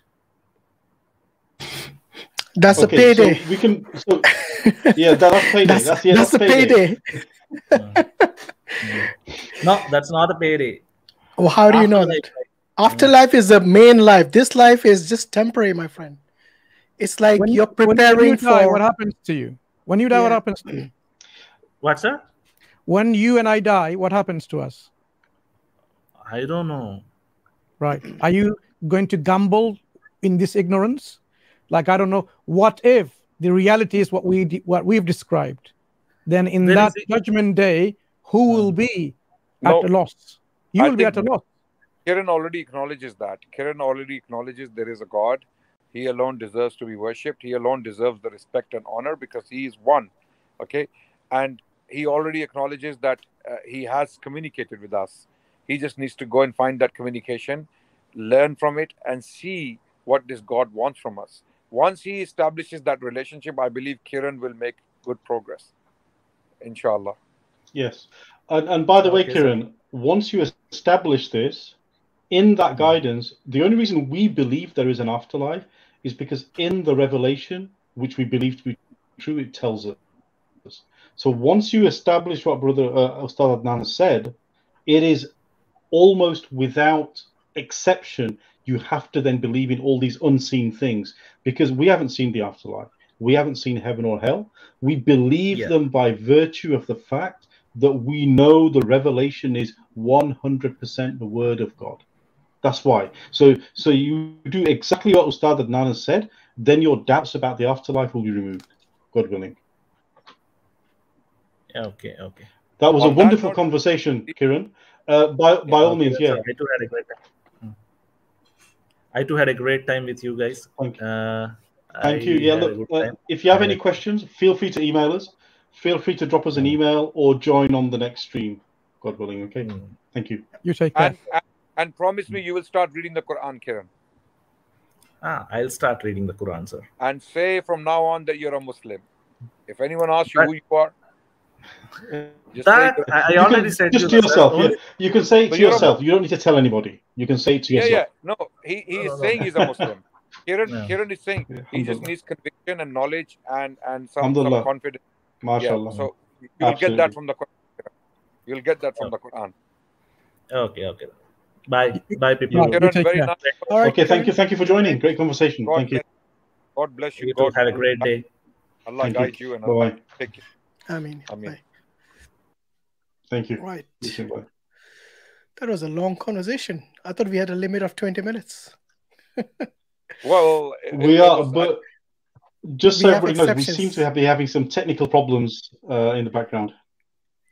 That's a Okay, payday. So we can. So, yeah, that, that's payday. That's, That's, yeah, that's that's, a payday. payday. No, that's not a payday. Well, how do you know Afterlife, that? Afterlife is the main life. This life is just temporary, my friend. It's like When, you're when- when preparing you die, for. what happens to you? When you die, what happens to you? What, sir? When you and I die, what happens to us? I don't know. Right. Are you going to gamble in this ignorance? Like I don't know. What if the reality is what we what we've described? Then in There that judgment day, who will be at No, a loss? You will be at a loss. Kiran already acknowledges that. Kiran already acknowledges there is a God. He alone deserves to be worshipped. He alone deserves the respect and honor because he is one. Okay. And he already acknowledges that uh, he has communicated with us. He just needs to go and find that communication, learn from it, and see what this God wants from us. Once he establishes that relationship, I believe Kiran will make good progress. Inshallah. Yes. And, and by the way, Okay, sir. Kiran, once you establish this, in that guidance, the only reason we believe there is an afterlife is because in the revelation, which we believe to be true, it tells us. So once you establish what Brother uh, Ustad Adnan said, it is almost without exception, you have to then believe in all these unseen things because we haven't seen the afterlife. We haven't seen heaven or hell. We believe Yeah. them by virtue of the fact that we know the revelation is 100% the word of God. That's why. So so you do exactly what Ustad Adnan has said, then your doubts about the afterlife will be removed, God willing. Okay, okay. That was a On that wonderful note- conversation, Kiran. Uh, by by all means, Okay, yeah. Sir, I too had a great time. Mm. I too had a great time with you guys. Thank you. Uh, Thank I you. Yeah, look, uh, if you have any questions, feel free to email us. Feel free to drop us an email or join on the next stream, God willing. Okay. Thank you. You take care. And, and and promise me you will start reading the Quran, Kiran, Ah, I'll start reading the Quran, sir. and say from now on that you're a Muslim. If anyone asks you who you are, just That say I, I You already can, said just to that yourself. only- Yeah. You can say it to you're yourself. You don't need to tell anybody. You can say it to Yeah, yourself. yeah. No, he, he No, is no, no. saying he's a Muslim. Kiran, Yeah. Kiran is saying he just Alhamdulillah. needs conviction and knowledge and and some, some confidence. MashaAllah. Yeah, so you will get that from the Quran. You'll get that from the Quran. Okay, okay. Bye, bye, people. Right, Kiran, very nice. All right, Okay, thank you. Thank you for joining. Great conversation. God Thank you. bless, God bless you. You too God have a great day. Allah Thank guide you. you and Bye Allah bye. take you. I mean, Ameen. bye. Thank you. Right. You too, bye. That was a long conversation. I thought we had a limit of 20 minutes. Well, it- We it are, was- but just so everybody knows, we seem to have, be having some technical problems uh, in the background.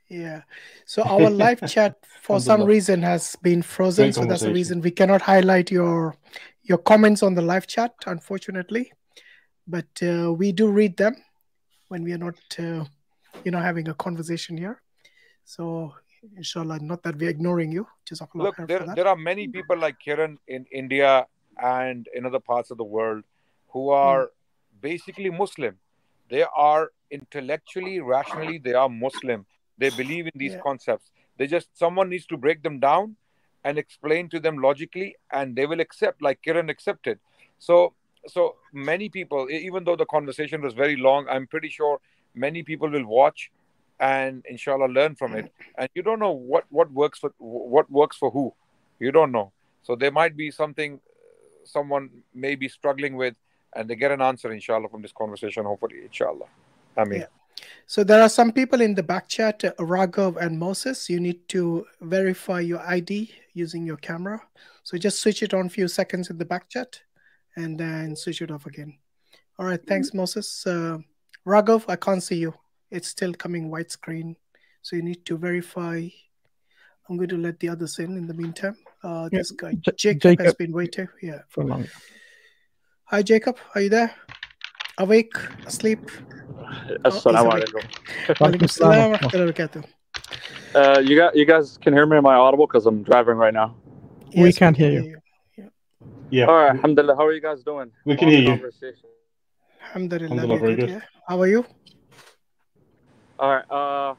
Yeah. So our live chat for some reason has been frozen. Great So that's the reason we cannot highlight your your comments on the live chat, unfortunately. But uh, we do read them when we are not, uh, you know, having a conversation here. So inshallah, not that we're ignoring you. Jazakallah Look, there, there are many people like Kiran in India and in other parts of the world who hmm. are basically Muslim. They are intellectually, rationally, they are Muslim. They believe in these Yeah. concepts. They just, someone needs to break them down and explain to them logically, and they will accept, like Kiran accepted. So, so many people, even though the conversation was very long, I'm pretty sure many people will watch and inshallah learn from it and you don't know what what works for what works for who you don't know so there might be something someone may be struggling with and they get an answer inshallah from this conversation hopefully inshallah i mean Yeah. So there are some people in the back chat, uh, Raghav and Moses. You need to verify your ID using your camera. So just switch it on a few seconds in the back chat and then switch it off again. All right. Thanks, Moses. Uh, Raghav, I can't see you. It's still coming widescreen. So you need to verify. I'm going to let the others in in the meantime. Uh, Yeah, this guy, J- Jacob, has been waiting. Yeah. For long. Hi, Jacob. Are you there? Awake? Asleep? Assalamu he's alaikum. Walaikum assalam wa rahmatullahi wa barakatuh. Uh, you got you guys can hear me? Am I audible? Because I'm driving right now. we can't hear you. Yeah. All right. Alhamdulillah. How are you guys doing? We can Long hear you. Conversation. Alhamdulillah, Alhamdulillah, very good, good. yeah. How are you? All right. Uh,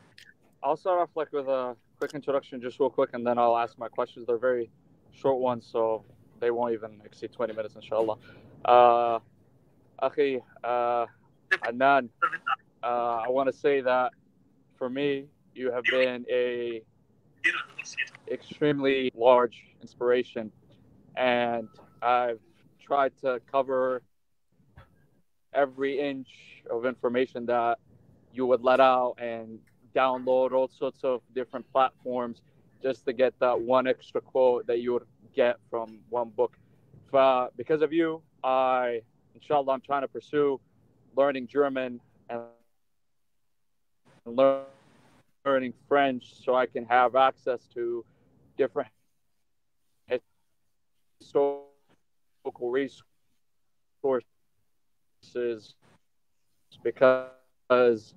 I'll start off like with a quick introduction, just real quick, and then I'll ask my questions. They're very short ones, so they won't even exceed 20 minutes, inshallah. Uh, Akhi, uh, Adnan, uh, I want to say that for me, you have been a extremely large inspiration, and I've tried to cover every inch of information that you would let out and download all sorts of different platforms just to get that one extra quote that you would get from one book. Uh, because of you, I, inshallah, I'm trying to pursue learning German and learn, learning French so I can have access to different historical resources because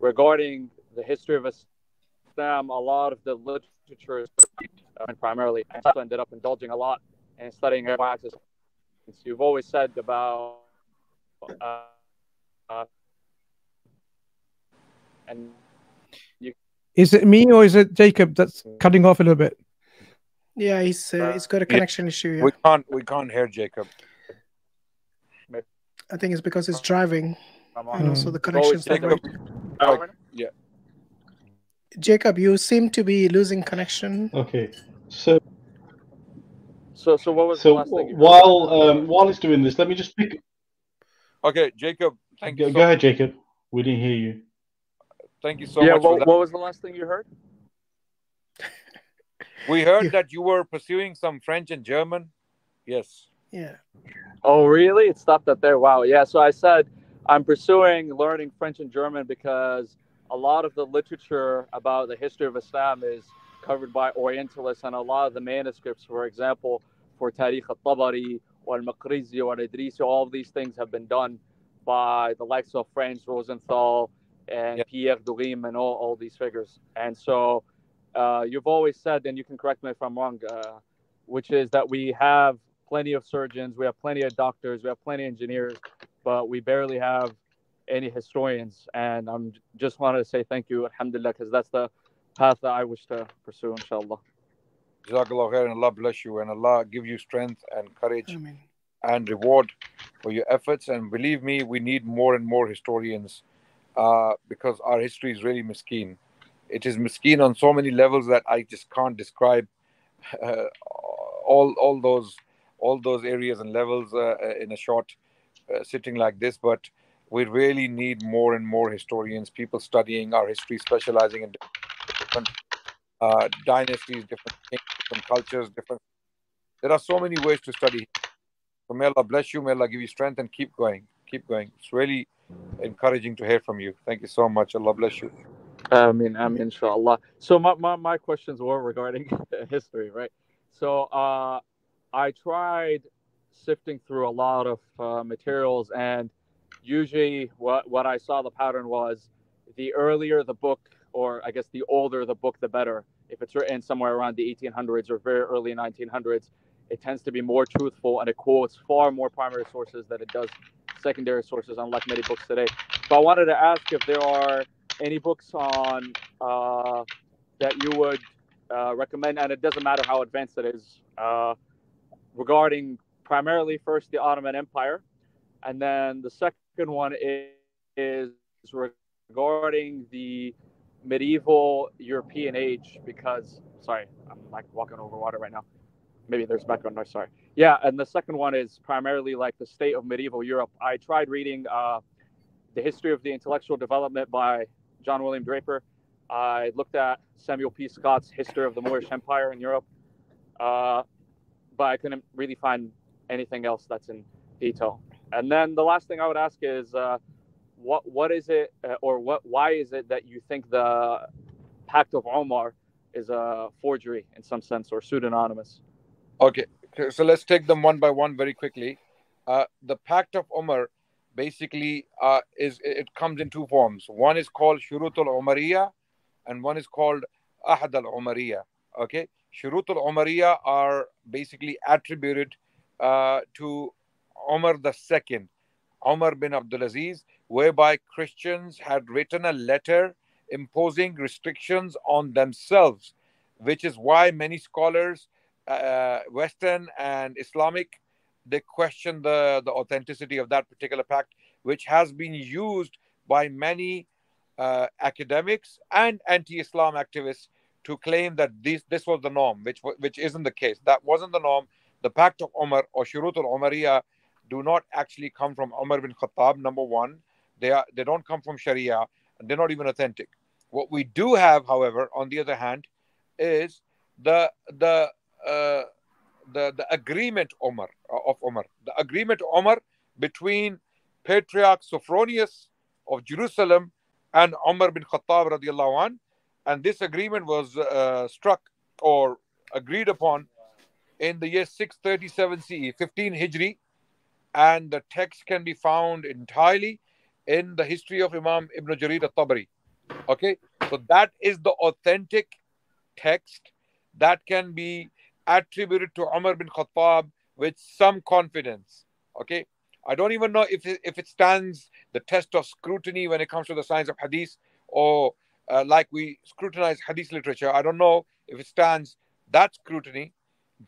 regarding the history of Islam, a lot of the literature is uh, primarily I also ended up indulging a lot in studying Arabic axis. You've always said about uh, uh, and you Is it me or is it Jacob that's cutting off a little bit? Yeah, he's uh, he's got a connection issue. Yeah. We can't we can't hear Jacob. I think it's because it's driving, and also the It's connection's not Jacob. great. Oh, yeah. Jacob, you seem to be losing connection. Okay, so So, so what was the so last thing you while um, while it's doing this, let me just pick. Okay, Jacob. Thank Go, you. So, go ahead, Jacob. We didn't hear you. Thank you so yeah, much for what, that. what was the last thing you heard? We heard that you were pursuing some French and German. Yes. Yeah. Oh, really? It stopped up there. Wow. Yeah. So I said I'm pursuing learning French and German because a lot of the literature about the history of Islam is covered by Orientalists, and a lot of the manuscripts, for example, for Tarikh al-Tabari or al-Maqrizi or al-Idrisi, all of these things have been done by the likes of Franz Rosenthal and Pierre Durim and all, all these figures. And so uh, you've always said, and you can correct me if I'm wrong, uh, which is that we have plenty of surgeons, we have plenty of doctors, we have plenty of engineers, but we barely have any historians. And I'm just wanted to say thank you, alhamdulillah, because that's the path that I wish to pursue, inshallah. Jazakallah khair and Allah bless you and Allah give you strength and courage and reward for your efforts. And believe me, we need more and more historians uh, because our history is really miskeen. It is miskeen on so many levels that I just can't describe uh, all all those all those areas and levels uh, in a short uh, sitting like this. But we really need more and more historians, people studying our history, specializing in different uh, dynasties, different kings, different cultures, different. There are so many ways to study. So may Allah bless you, may Allah give you strength, and keep going, keep going. It's really encouraging to hear from you. Thank you so much. Allah bless you. I mean, I mean, inshallah. So my, my, my questions were regarding history, right? So uh, I tried sifting through a lot of uh, materials, and usually what, what I saw the pattern was the earlier the book, or I guess the older the book, the better. If it's written somewhere around the 1800s or very early 1900s, it tends to be more truthful and it quotes far more primary sources than it does secondary sources, unlike many books today. So I wanted to ask if there are any books on uh, that you would uh, recommend, and it doesn't matter how advanced it is, uh, regarding primarily first the Ottoman Empire, and then the second one is, is regarding the medieval European age. Because sorry, I'm like walking over water right now. Maybe there's background noise. Sorry. Yeah, and the second one is primarily like the state of medieval Europe. I tried reading uh, the history of the intellectual development by John William Draper. I looked at Samuel P. Scott's History of the Moorish Empire in Europe, uh, but I couldn't really find anything else that's in detail. And then the last thing I would ask is, uh, what what is it, uh, or what why is it that you think the Pact of Omar is a forgery in some sense or pseudonymous? Okay, so let's take them one by one very quickly. Uh, the Pact of Omar basically uh, is it comes in two forms. One is called Shurut al Umariya, and one is called Ahad al Umariya. Okay, Shurut al Umariya are basically attributed uh, to Omar II, Omar bin Abdulaziz, whereby Christians had written a letter imposing restrictions on themselves, which is why many scholars, uh, Western and Islamic, they question the, the authenticity of that particular pact, which has been used by many uh, academics and anti-Islam activists to claim that this this was the norm, which which isn't the case. That wasn't the norm. The Pact of Umar or Shurut al-Umariya do not actually come from Umar bin Khattab. Number one, they are they don't come from Sharia, and they're not even authentic. What we do have, however, on the other hand, is the the uh, the the agreement Omar, of Omar, the agreement Omar between Patriarch Sophronius of Jerusalem and Umar bin Khattab radiallahu an, and this agreement was uh, struck or agreed upon in the year 637 CE, 15 Hijri, and the text can be found entirely in the history of Imam Ibn Jarir al-Tabari. Okay, so that is the authentic text that can be attributed to Umar bin Khattab with some confidence. Okay, I don't even know if it, if it stands the test of scrutiny when it comes to the science of hadith or uh, like we scrutinize hadith literature. I don't know if it stands that scrutiny,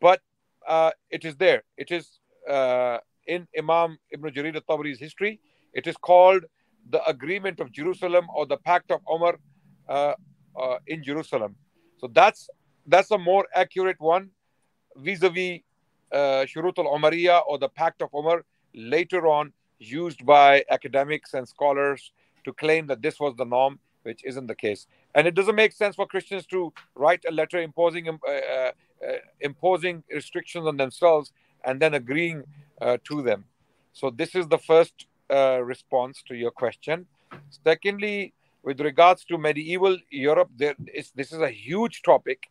but uh, it is there. It is uh, in Imam Ibn Jarir al-Tabari's history. It is called the Agreement of Jerusalem or the Pact of Omar uh, uh, in Jerusalem. So that's that's a more accurate one vis-a-vis uh, Shurut al-Umariya or the Pact of Omar later on used by academics and scholars to claim that this was the norm, which isn't the case. And it doesn't make sense for Christians to write a letter imposing uh, uh, uh imposing restrictions on themselves and then agreeing uh, to them. So this is the first uh, response to your question. Secondly, with regards to medieval Europe, there is this is a huge topic.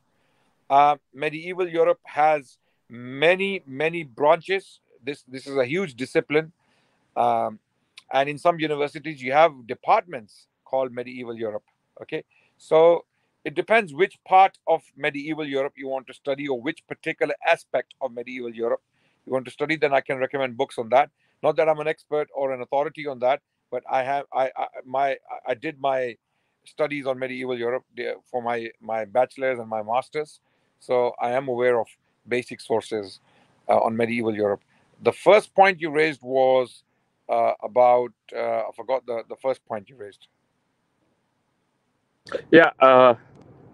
Uh, medieval Europe has many many branches. This this is a huge discipline, um, and in some universities you have departments called medieval Europe. Okay, so it depends which part of medieval Europe you want to study or which particular aspect of medieval Europe you want to study. Then I can recommend books on that. Not that I'm an expert or an authority on that, but I have I, I my I did my studies on medieval Europe for my my bachelor's and my master's, so I am aware of basic sources uh, on medieval Europe. The first point you raised was uh, about uh, I forgot the the first point you raised. Yeah, uh,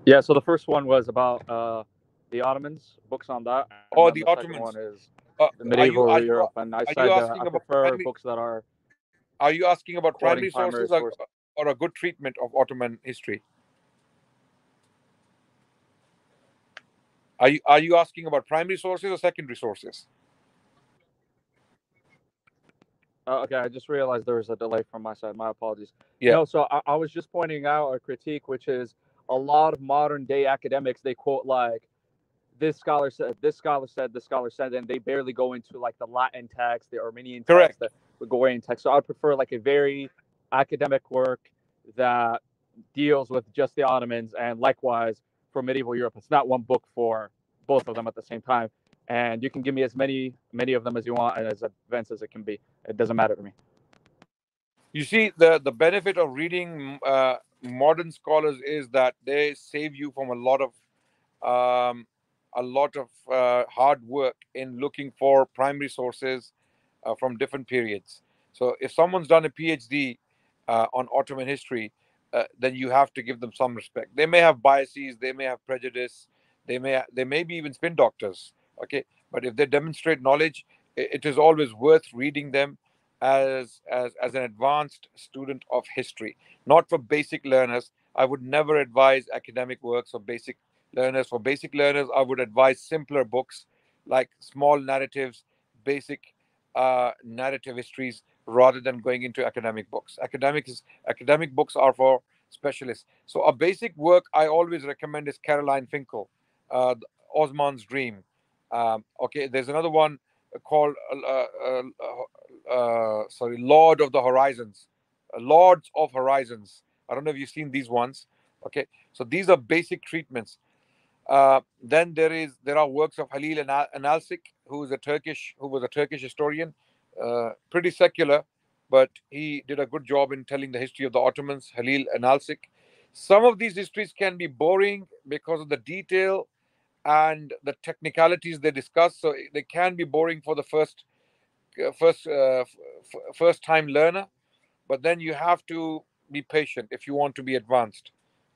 yeah. So the first one was about uh, the Ottomans, books on that. oh, the, the Ottomans. one is uh, medieval are you, are Europe, you, and I said uh, I prefer primary, books that are. Are you asking about primary sources or, or a good treatment of Ottoman history? Are you are you asking about primary sources or secondary sources? Uh, okay, I just realized there was a delay from my side. My apologies. Yeah. No, so I, I was just pointing out a critique, which is a lot of modern day academics they quote like this scholar said, this scholar said, this scholar said, and they barely go into like the Latin text, the Armenian Correct. text, the Gregorian text. So I'd prefer like a very academic work that deals with just the Ottomans, and likewise for medieval Europe. It's not one book for both of them at the same time. And you can give me as many many of them as you want and as advanced as it can be. It doesn't matter to me. You see, the the benefit of reading uh, modern scholars is that they save you from a lot of um, a lot of uh, hard work in looking for primary sources uh, from different periods. So if someone's done a PhD uh, on Ottoman history, uh, then you have to give them some respect. They may have biases, they may have prejudice, they may they may be even spin doctors. Okay, but if they demonstrate knowledge, it, is always worth reading them as as as an advanced student of history, not for basic learners. I would never advise academic works or basic learners. For basic learners, I would advise simpler books like small narratives, basic uh, narrative histories, rather than going into academic books. Academic is academic books are for specialists. So a basic work I always recommend is Caroline Finkel, uh, Osman's Dream. Um, okay, there's another one called uh, uh, uh, sorry, Lord of the Horizons, Lords of Horizons. I don't know if you've seen these ones. Okay, so these are basic treatments. Uh, then there is there are works of Halil Inalcik, who is a Turkish who was a Turkish historian, uh, pretty secular, but he did a good job in telling the history of the Ottomans. Halil Inalcik. Some of these histories can be boring because of the detail and the technicalities they discuss. So they can be boring for the first uh, first uh, first time learner, but then you have to be patient if you want to be advanced.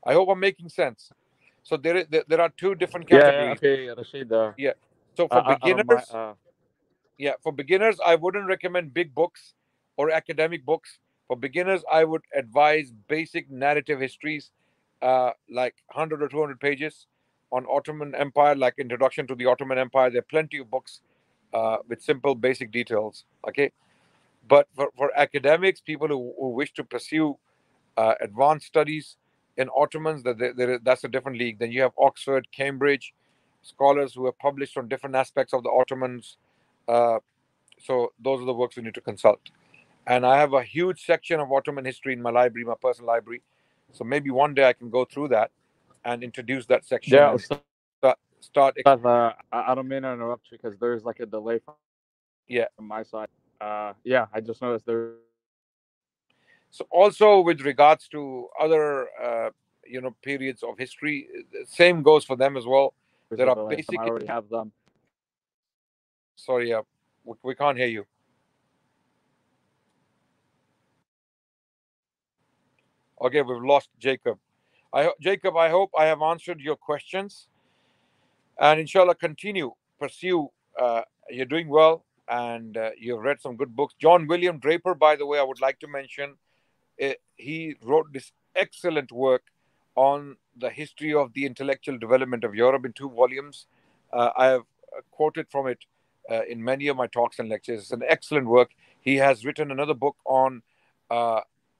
I hope I'm making sense. So there, is, there are two different categories. Yeah, okay, Rashid. Uh, yeah. So for uh, beginners, yeah, for beginners, I wouldn't recommend big books or academic books. For beginners, I would advise basic narrative histories, uh, like 100 or 200 pages on Ottoman Empire, like Introduction to the Ottoman Empire. There are plenty of books uh, with simple, basic details. Okay, but for, for academics, people who, who wish to pursue uh, advanced studies, in Ottomans, that that's a different league. Then you have Oxford, Cambridge, scholars who have published on different aspects of the Ottomans. Uh, so those are the works we need to consult. And I have a huge section of Ottoman history in my library, my personal library. So maybe one day I can go through that and introduce that section. Yeah, start. start uh, I don't mean to interrupt you because there's like a delay from yeah from my side. Uh, yeah, I just noticed there. So also with regards to other uh, you know periods of history, the same goes for them as well. There are Basic, basic. I already have them. Sorry, uh, we, we can't hear you. Okay, we've lost Jacob. I Jacob, I hope I have answered your questions, and inshallah, continue pursue. Uh, you're doing well, and uh, you've read some good books. John William Draper, by the way, I would like to mention, uh, he wrote this excellent work on the history of the intellectual development of Europe in two volumes. Uh, I have uh, quoted from it uh, in many of my talks and lectures. It's an excellent work. He has written another book on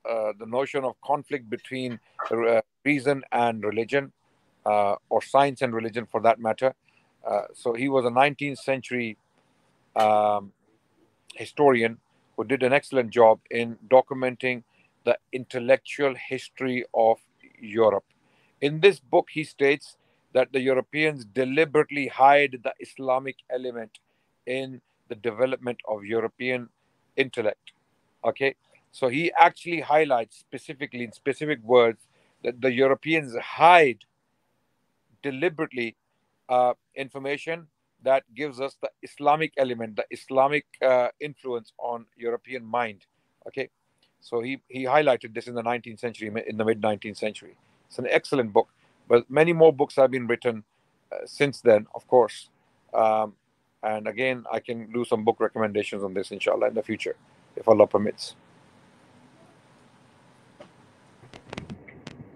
uh, the notion of conflict between uh, reason and religion, uh, or science and religion for that matter. Uh, so he was a 19th century um, historian who did an excellent job in documenting the intellectual history of Europe. In this book, he states that the Europeans deliberately hide the Islamic element in the development of European intellect. Okay, so he actually highlights specifically in specific words that the Europeans hide deliberately uh, information that gives us the Islamic element, the Islamic uh, influence on European mind. Okay, so he he highlighted this in the 19th century, in the mid 19th century. It's an excellent book, but many more books have been written uh, since then, of course. Um, and again, I can do some book recommendations on this, inshallah, in the future, if Allah permits.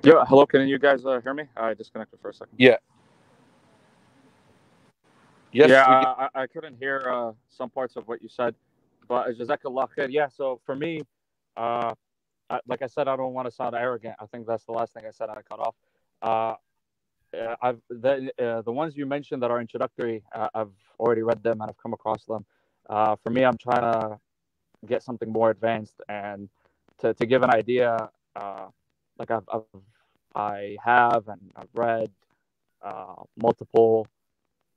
Yeah, hello. Can you guys uh, hear me? I disconnected for a second. Yeah. Yes. yeah, I, I couldn't hear uh, some parts of what you said, but Jazakallah khair. Yeah, so for me, uh, I, like I said, I don't want to sound arrogant. I think that's the last thing I said. I cut off. Uh, uh, I've the uh, the ones you mentioned that are introductory. Uh, I've already read them and I've come across them. Uh, for me, I'm trying to get something more advanced and to, to give an idea. Uh, like I've, I've I have and I've read uh, multiple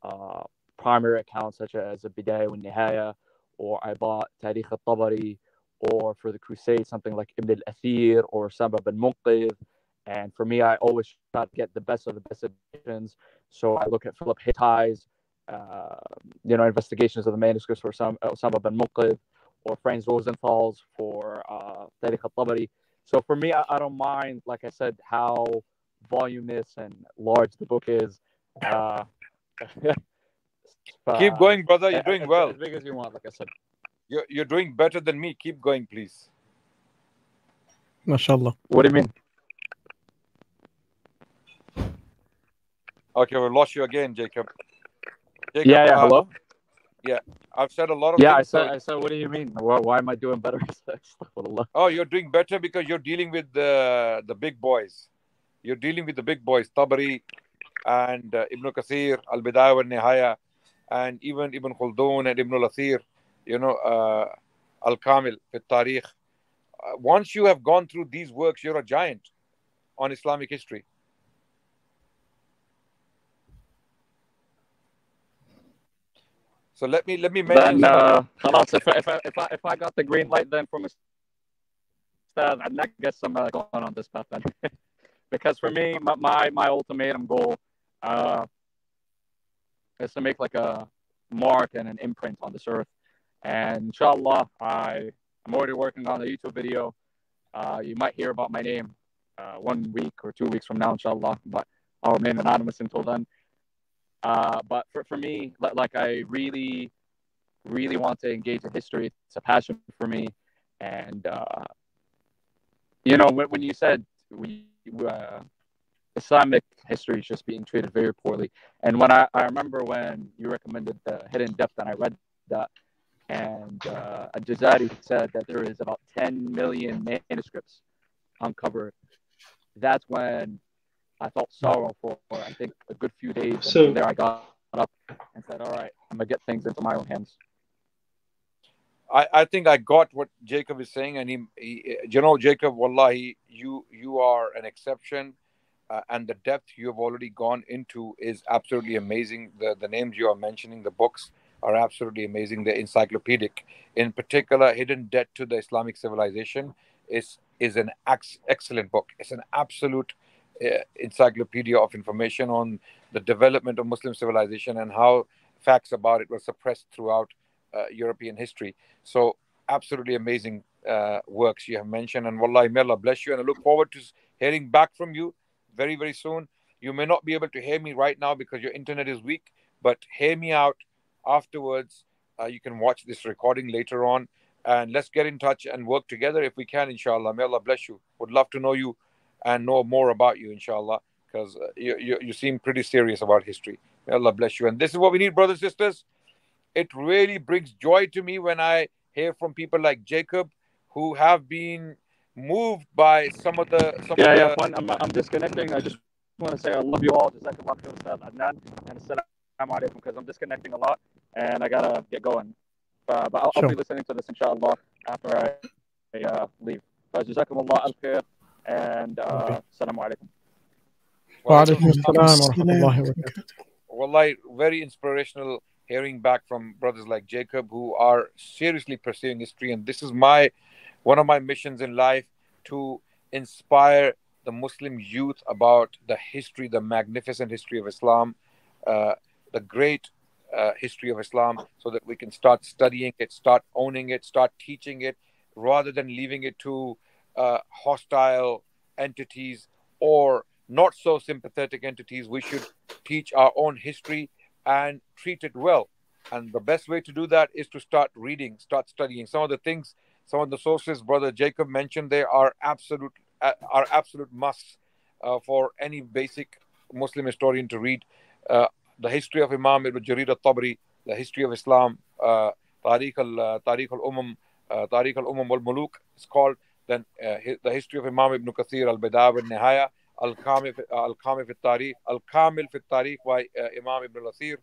uh, primary accounts such as a Bidayah wa Nihaya, or I bought Tarikh al-Tabari, or for the Crusade something like Ibn al-Athir or Sabab al-Munqidh. And for me, I always try to get the best of the best editions. So I look at Philip Hitti's, uh, you know, investigations of the manuscripts for Osama bin Munqidh, or Franz Rosenthal's for uh, Tarikh al-Tabari. So for me, I, I don't mind, like I said, how voluminous and large the book is. Uh, Keep uh, going, brother. You're doing as- well. As big as you want, like I said. You're, you're doing better than me. Keep going, please. MashaAllah. What do you mean? Okay, we lost you again, Jacob. Jacob Yeah, yeah, uh, hello? Yeah, I've said a lot of Yeah, I things. said, so- I said, what do you mean? Why, why am I doing better? Oh, you're doing better because you're dealing with the the big boys. You're dealing with the big boys, Tabari and uh, Ibn Kathir, Al Bidayah and Nihaya, and even Ibn Khaldun and Ibn al-Athir, you know, uh, Al Kamil, Fit Tarikh. Uh, once you have gone through these works, you're a giant on Islamic history. So let me let me mention. Then, some of uh, them. خلاص, if, I- if, I, if, I, if I got the green light then from Ustad, I guess I'm uh, going on this path then. because for me, my, my, my ultimatum goal uh, is to make like a mark and an imprint on this earth. And inshallah, I, I'm already working on a YouTube video. Uh, you might hear about my name uh, one week or two weeks from now, inshallah, but I'll remain anonymous until then. Uh, but for, for me, like I really, really want to engage in history. It's a passion for me. And, uh, you know, when, when you said we, uh, Islamic history is just being treated very poorly. And when I, I remember when you recommended the Hidden Debt, and I read that, and uh, Jazari said that there is about 10 million manuscripts uncovered. That's when I felt sorrow for, for I think a good few days. So- from there I got up and said, "All right, I'm gonna get things into my own hands." I, I think I got what Jacob is saying, and he, he you know, Jacob, wallahi, you you are an exception, uh, and the depth you have already gone into is absolutely amazing. The the names you are mentioning, the books are absolutely amazing. They're encyclopedic. In particular, Hidden Debt to the Islamic Civilization is is an ex- excellent book. It's an absolute encyclopedia of information on the development of Muslim civilization and how facts about it were suppressed throughout uh, European history. So, absolutely amazing uh, works you have mentioned. And Wallahi, may Allah bless you. And I look forward to hearing back from you very, very soon. You may not be able to hear me right now because your internet is weak, but hear me out afterwards. Uh, you can watch this recording later on. And let's get in touch and work together if we can, inshallah. May Allah bless you. Would love to know you and know more about you, inshallah, because uh, you, you, you seem pretty serious about history. May Allah bless you. And this is what we need, brothers and sisters. It really brings joy to me when I hear from people like Jacob who have been moved by some of the. Some yeah, of yeah, the, fine. I'm, I'm disconnecting. I just want to say I love you all. Jazakallah khair, Ustad Adnan. And assalamu alaikum, because I'm disconnecting a lot and I gotta get going. Uh, but I'll, I'll be listening to this inshallah after I, I uh, leave. But Jazakumullah al khair and uh, assalamu alaikum. Wa alaikum assalam wa rahmatullahi wa. Wallahi, very inspirational hearing back from brothers like Jacob who are seriously pursuing history. And this is my one of my missions in life to inspire the Muslim youth about the history, the magnificent history of Islam, uh, the great uh, history of Islam, so that we can start studying it, start owning it, start teaching it, rather than leaving it to uh, hostile entities or not so sympathetic entities. We should teach our own history and treat it well. And the best way to do that is to start reading, start studying. Some of the things, some of the sources Brother Jacob mentioned, they are absolute uh, are absolute musts uh, for any basic Muslim historian to read. Uh, the history of Imam Ibn Jarir al-Tabri, the history of Islam, uh, Tarikh uh, Tarikh al-Umam, uh, Tarikh al-Umam wal-Muluk is called. Then uh, the history of Imam Ibn Kathir al-Bidayah al-Nihaya, Al-Kamil fi- uh, Al-Kamil fi Tarikh, Al-Kamil fi Tarikh by uh, Imam Ibn al-Athir.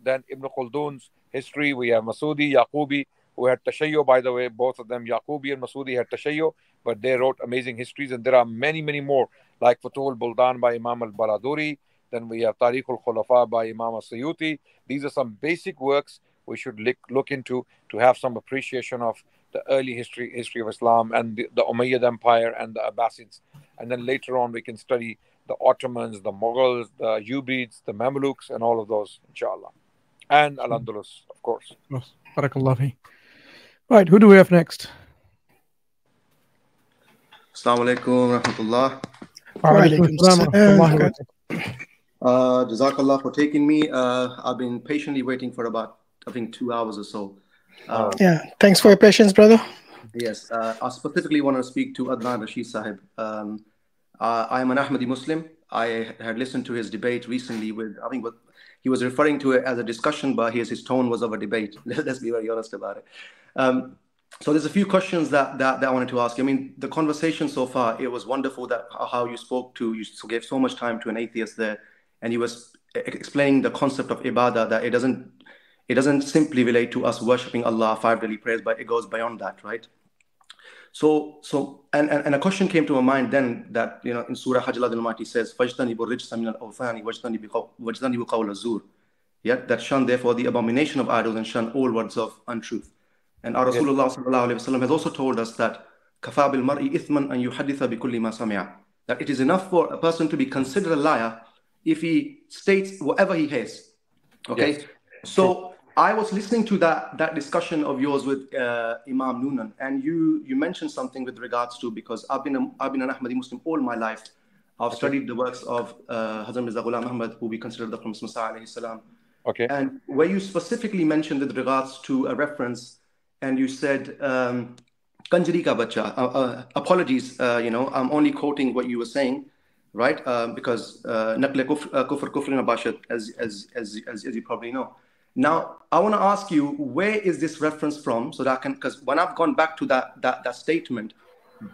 Then Ibn Khaldun's history, we have Masudi, Yaqubi, who had Tashayyo, by the way, both of them, Yaqubi and Masudi had Tashayyo, but they wrote amazing histories, and there are many, many more, like Futul Buldan by Imam al-Baladhuri, then we have Tarikh al-Khulafa by Imam al-Suyuti. These are some basic works we should look, look into to have some appreciation of the early history history of Islam and the, the Umayyad Empire and the Abbasids. And then later on, we can study the Ottomans, the Mughals, the Ubayds, the Mamluks, and all of those, inshallah. And Al Andalus, of course. Yes. Barakallah. Right, who do we have next? Assalamu alaikum rahmatullah. Wa alaikum assalam wa rahmatullahi. Uh, Jazakallah for taking me. Uh, I've been patiently waiting for about, I think, two hours or so. Uh, Yeah, thanks for your patience, brother. Yes, uh, I specifically want to speak to Adnan Rashid Sahib. Um, uh, I am an Ahmadi Muslim. I had listened to his debate recently with, I think, what he was referring to it as a discussion, but his, his tone was of a debate. Let's be very honest about it. Um, so there's a few questions that, that, that I wanted to ask. I mean, the conversation so far, it was wonderful that how you spoke to, you gave so much time to an atheist there, and he was explaining the concept of ibadah, that it doesn't, it doesn't simply relate to us worshipping Allah, five daily prayers, but it goes beyond that, right? So, so, and, and, and a question came to my mind then that, you know, in Surah Hajj, Allah Almighty says, فَاجْتَنِبُوا الرِّجْسَ مِنَ الْأَوْثَانِ وَاجْتَنِبُوا وَاجْتَنِبُوا قَوْلَ الزُّورِ Yeah, that shun therefore the abomination of idols and shun all words of untruth. And our Yes. Rasulullah sallallahu alaihi wasallam has also told us that كَفَى بِالْمَرْءِ إِثْمًا أَن يُحَدِّثَ بِكُلِّ مَا سَمِعَ That it is enough for a person to be considered a liar if he states whatever he hears. Okay? Yes. So I was listening to that that discussion of yours with uh, Imam Noonan, and you you mentioned something with regards to because I've been a, I've been an Ahmadi Muslim all my life. I've studied the works of uh, Hazrat Mirza Ghulam Ahmad, who we consider the Prophet Messiah alayhi salam. Okay. And where you specifically mentioned with regards to a reference, and you said, um, Kanjari ka bacha, uh, uh, apologies, uh, you know, I'm only quoting what you were saying, right? Uh, because nakle kufr kufr kufrin abashat, as, as, as, as you probably know. Now, I want to ask you, where is this reference from? So that I can, because when I've gone back to that, that, that statement,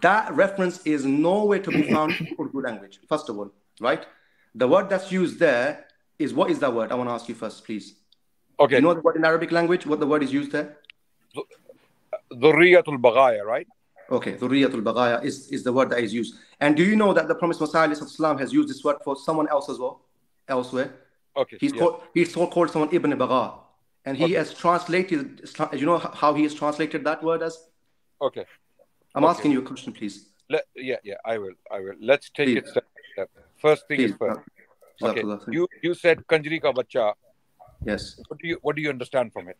that reference is nowhere to be found in Urdu language, first of all, right? The word that's used there is what is that word? I want to ask you first, please. Okay. You know the word in Arabic language, what the word is used there? Dhurriyatul Baghaya, right? Okay, Dhurriyatul Baghaya is, is the word that is used. And do you know that the Promised Messiah Islam has used this word for someone else as well, elsewhere? Okay. He's yeah. called he's so called someone Ibn Bagha. and he has translated. You know how he has translated that word as? Okay. I'm Okay. asking you a question, please. Let, yeah, yeah, I will. I will. Let's take Please. it step by step. First thing is first. Okay. You you said Kanjri ka bacha. Yes. What do you what do you understand from it?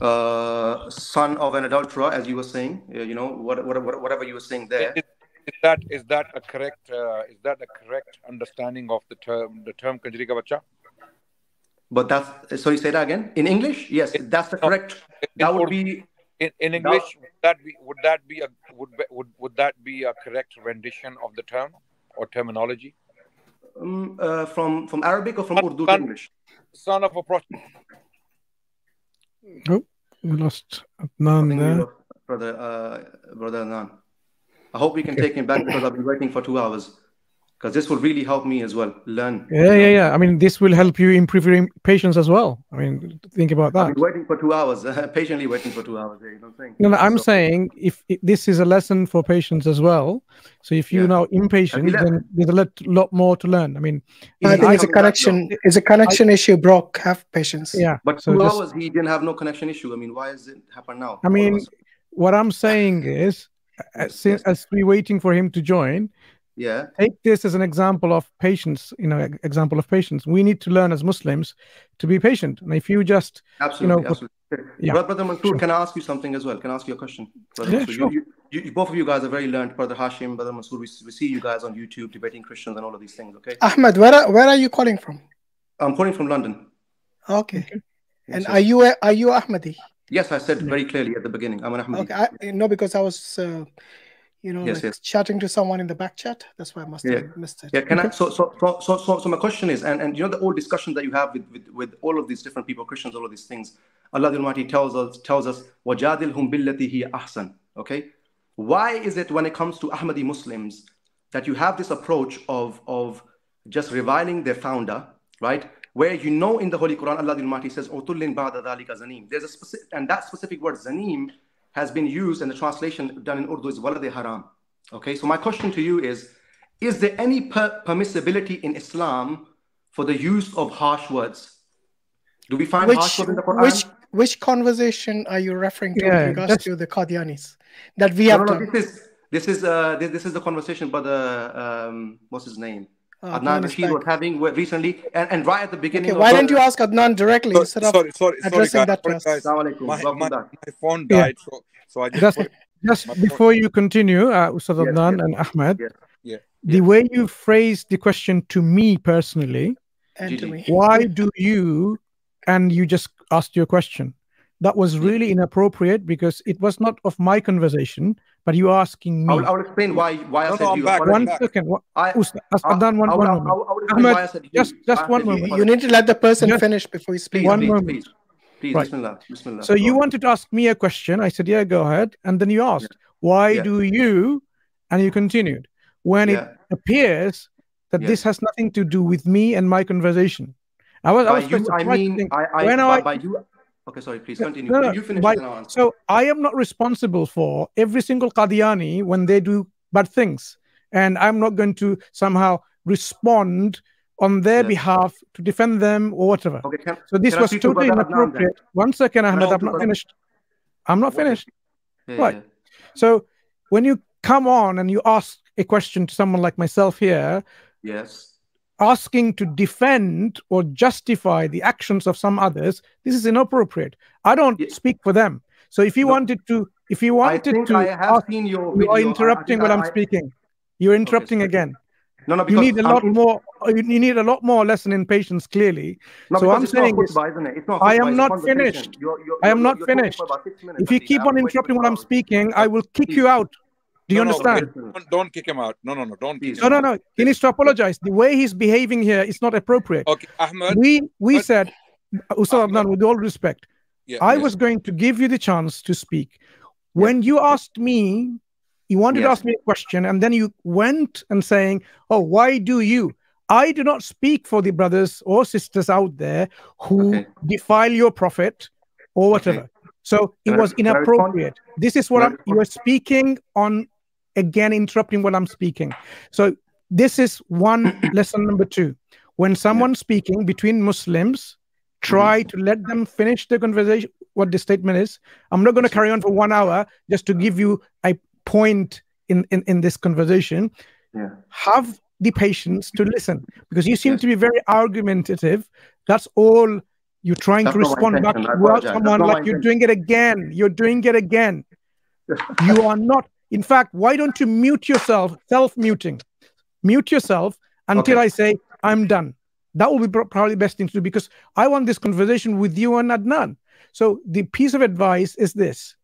Uh, son of an adulterer, as you were saying. uh, You know, what, what, what, whatever you were saying there. Is, is that is that a correct uh, is that a correct understanding of the term the term Kanjri ka bacha? But that's sorry, say that again. In English, yes, that's the correct. That would be in, in English. Would that be would that be a would be- would would that be a correct rendition of the term or terminology? um, uh, from from Arabic or from Urdu to son- English. Son of a prostitute. Oh, we lost Adnan think there. brother, uh, brother Nan. I hope we can Okay. take him back because I've been waiting for two hours. Because this will really help me as well learn. Yeah, yeah, yeah. I mean, this will help you improve your im- patience as well. I mean, think about I've that. been waiting for two hours, patiently waiting for two hours. There, you know what I'm saying? No, no, I'm So- saying if, if this is a lesson for patients as well. So if you're now impatient, left? then there's a lot, lot more to learn. I mean, I if think it's a connection. It's a connection issue, bro. Have patience. Yeah. But so two just- hours, he didn't have no connection issue. I mean, why is it happen now? I mean, what I'm saying is, as, since, as we're waiting for him to join, yeah, take this as an example of patience. You know, example of patience. We need to learn as Muslims to be patient. And if you just, Absolutely, you know, absolutely. yeah, Brother, Brother Mansur, can I ask you something as well? Can I ask you a question? Brother Yeah, Mansur? sure. You, you, you, both of you guys are very learned. Brother Hashim, Brother Mansur, we, we see you guys on YouTube debating Christians and all of these things, okay? Ahmed, where are, where are you calling from? I'm calling from London. Okay. And Yes, are you a, are you Ahmadi? Yes, I said very clearly at the beginning. I'm an Ahmadi. Okay. I, no, because I was, uh, you know, Yes, like yes. chatting to someone in the back chat. That's why I must Yeah. have missed it. Yeah, can I? So, so, so, so, so, so my question is, and, and you know, the old discussion that you have with, with, with all of these different people, Christians, all of these things, Allah the Almighty tells us, tells us, وَجَادِلْهُمْ بِالَّتِي هِيَ أَحْسَنُ. Okay? Why is it when it comes to Ahmadi Muslims that you have this approach of, of just reviling their founder, right? Where you know in the Holy Quran, Allah the Almighty says, "Utullin ba'da dhalika zanim." There's a specific, and that specific word zanim has been used, and the translation done in Urdu is walad haram. Okay, so my question to you is: Is there any per- permissibility in Islam for the use of harsh words? Do we find Which harsh words in the Quran? which which conversation are you referring to Yeah, with regards that's- to the Qadianis that we have no, no, done? this is this is uh this, this is the conversation by the um what's his name Uh, Adnan Adnan is Rashid was having recently and, and right at the beginning Okay, why the- don't you ask Adnan directly So- instead of sorry, sorry, sorry, addressing guys. that to Sorry, us? guys. Alaikum. My, my, my phone Yeah. died, so so I just just, just my before you continue, uh, Ustad Yes, Adnan yes. and Ahmed, yeah. the way you phrased the question to me personally, And to me. why do you, and you just asked your question. That was really inappropriate because it was not of my conversation, but you asking me. I will, I will explain why why I said no, I'm you. back. One back. second. I, Ustad, I, Adnan, one, I, will, one I, moment. will, I will explain Ahmed, why I said you. just, just one moment. You need to let the person Just- finish before you speak. Please, One please, moment. please, please. Right. Bismillah, Bismillah. So Go you on. wanted to ask me a question. I said, yeah, go ahead. And then you asked, why Yeah. do you? And you continued. When Yeah. it appears that this has nothing to do with me and my conversation. I was, I was you, I mean, think, I, I, when by, I, by you. Okay, sorry. Please continue. no, no, you finish by- so I am not responsible for every single Qadiani when they do bad things. And I'm not going to somehow respond on their Yes. behalf to defend them or whatever. Okay, can, So this was totally Brother Adnan inappropriate. One second, Ahmed, I'm not finished. I'm not finished. Yeah, Right. yeah. So when you come on and you ask a question to someone like myself here, Yes. Asking to defend or justify the actions of some others, this is inappropriate. I don't speak for them. So if you No. wanted to, if you wanted to, I have ask- seen your you video. I- are interrupting I- I'm I- speaking. You're interrupting sorry. again. No, no, You need a lot more. You you need a lot more lesson in patience. Clearly. No, so I'm saying is, isn't it? It's not I am not finished. You're, you're, I am not finished. for about six minutes If you keep on interrupting two I'm speaking, I will kick you out. Do you No, no, understand? please. Don't, don't kick him out. No, no, no. Don't Please. No, no, no. He needs to apologize. The way he's behaving here is not appropriate. Okay, Ahmed. We we uh, Ahmed, said, Ustad Ahmed. Adnan, with all respect, Yeah, I yes. was going to give you the chance to speak. When you asked me, you wanted to ask me a question, and then you went and saying, "Oh, why do you?" I do not speak for the brothers or sisters out there who Okay. defile your prophet or whatever. So it was can I respond? inappropriate. This is what I I'm, you are speaking on again, interrupting what I'm speaking. So this is one lesson number two. When someone's speaking between Muslims, try to let them finish the conversation, what the statement is. I'm not going to carry on for one hour just to give you a point in, in, in this conversation. Yeah. Have the patience to listen because you seem to be very argumentative. That's all you're trying That's to respond back to someone like you're doing it again. You're doing it again. you are not. In fact, why don't you mute yourself, self muting? Mute yourself until Okay. I say, I'm done. That will be probably the best thing to do because I want this conversation with you and Adnan. So the piece of advice is this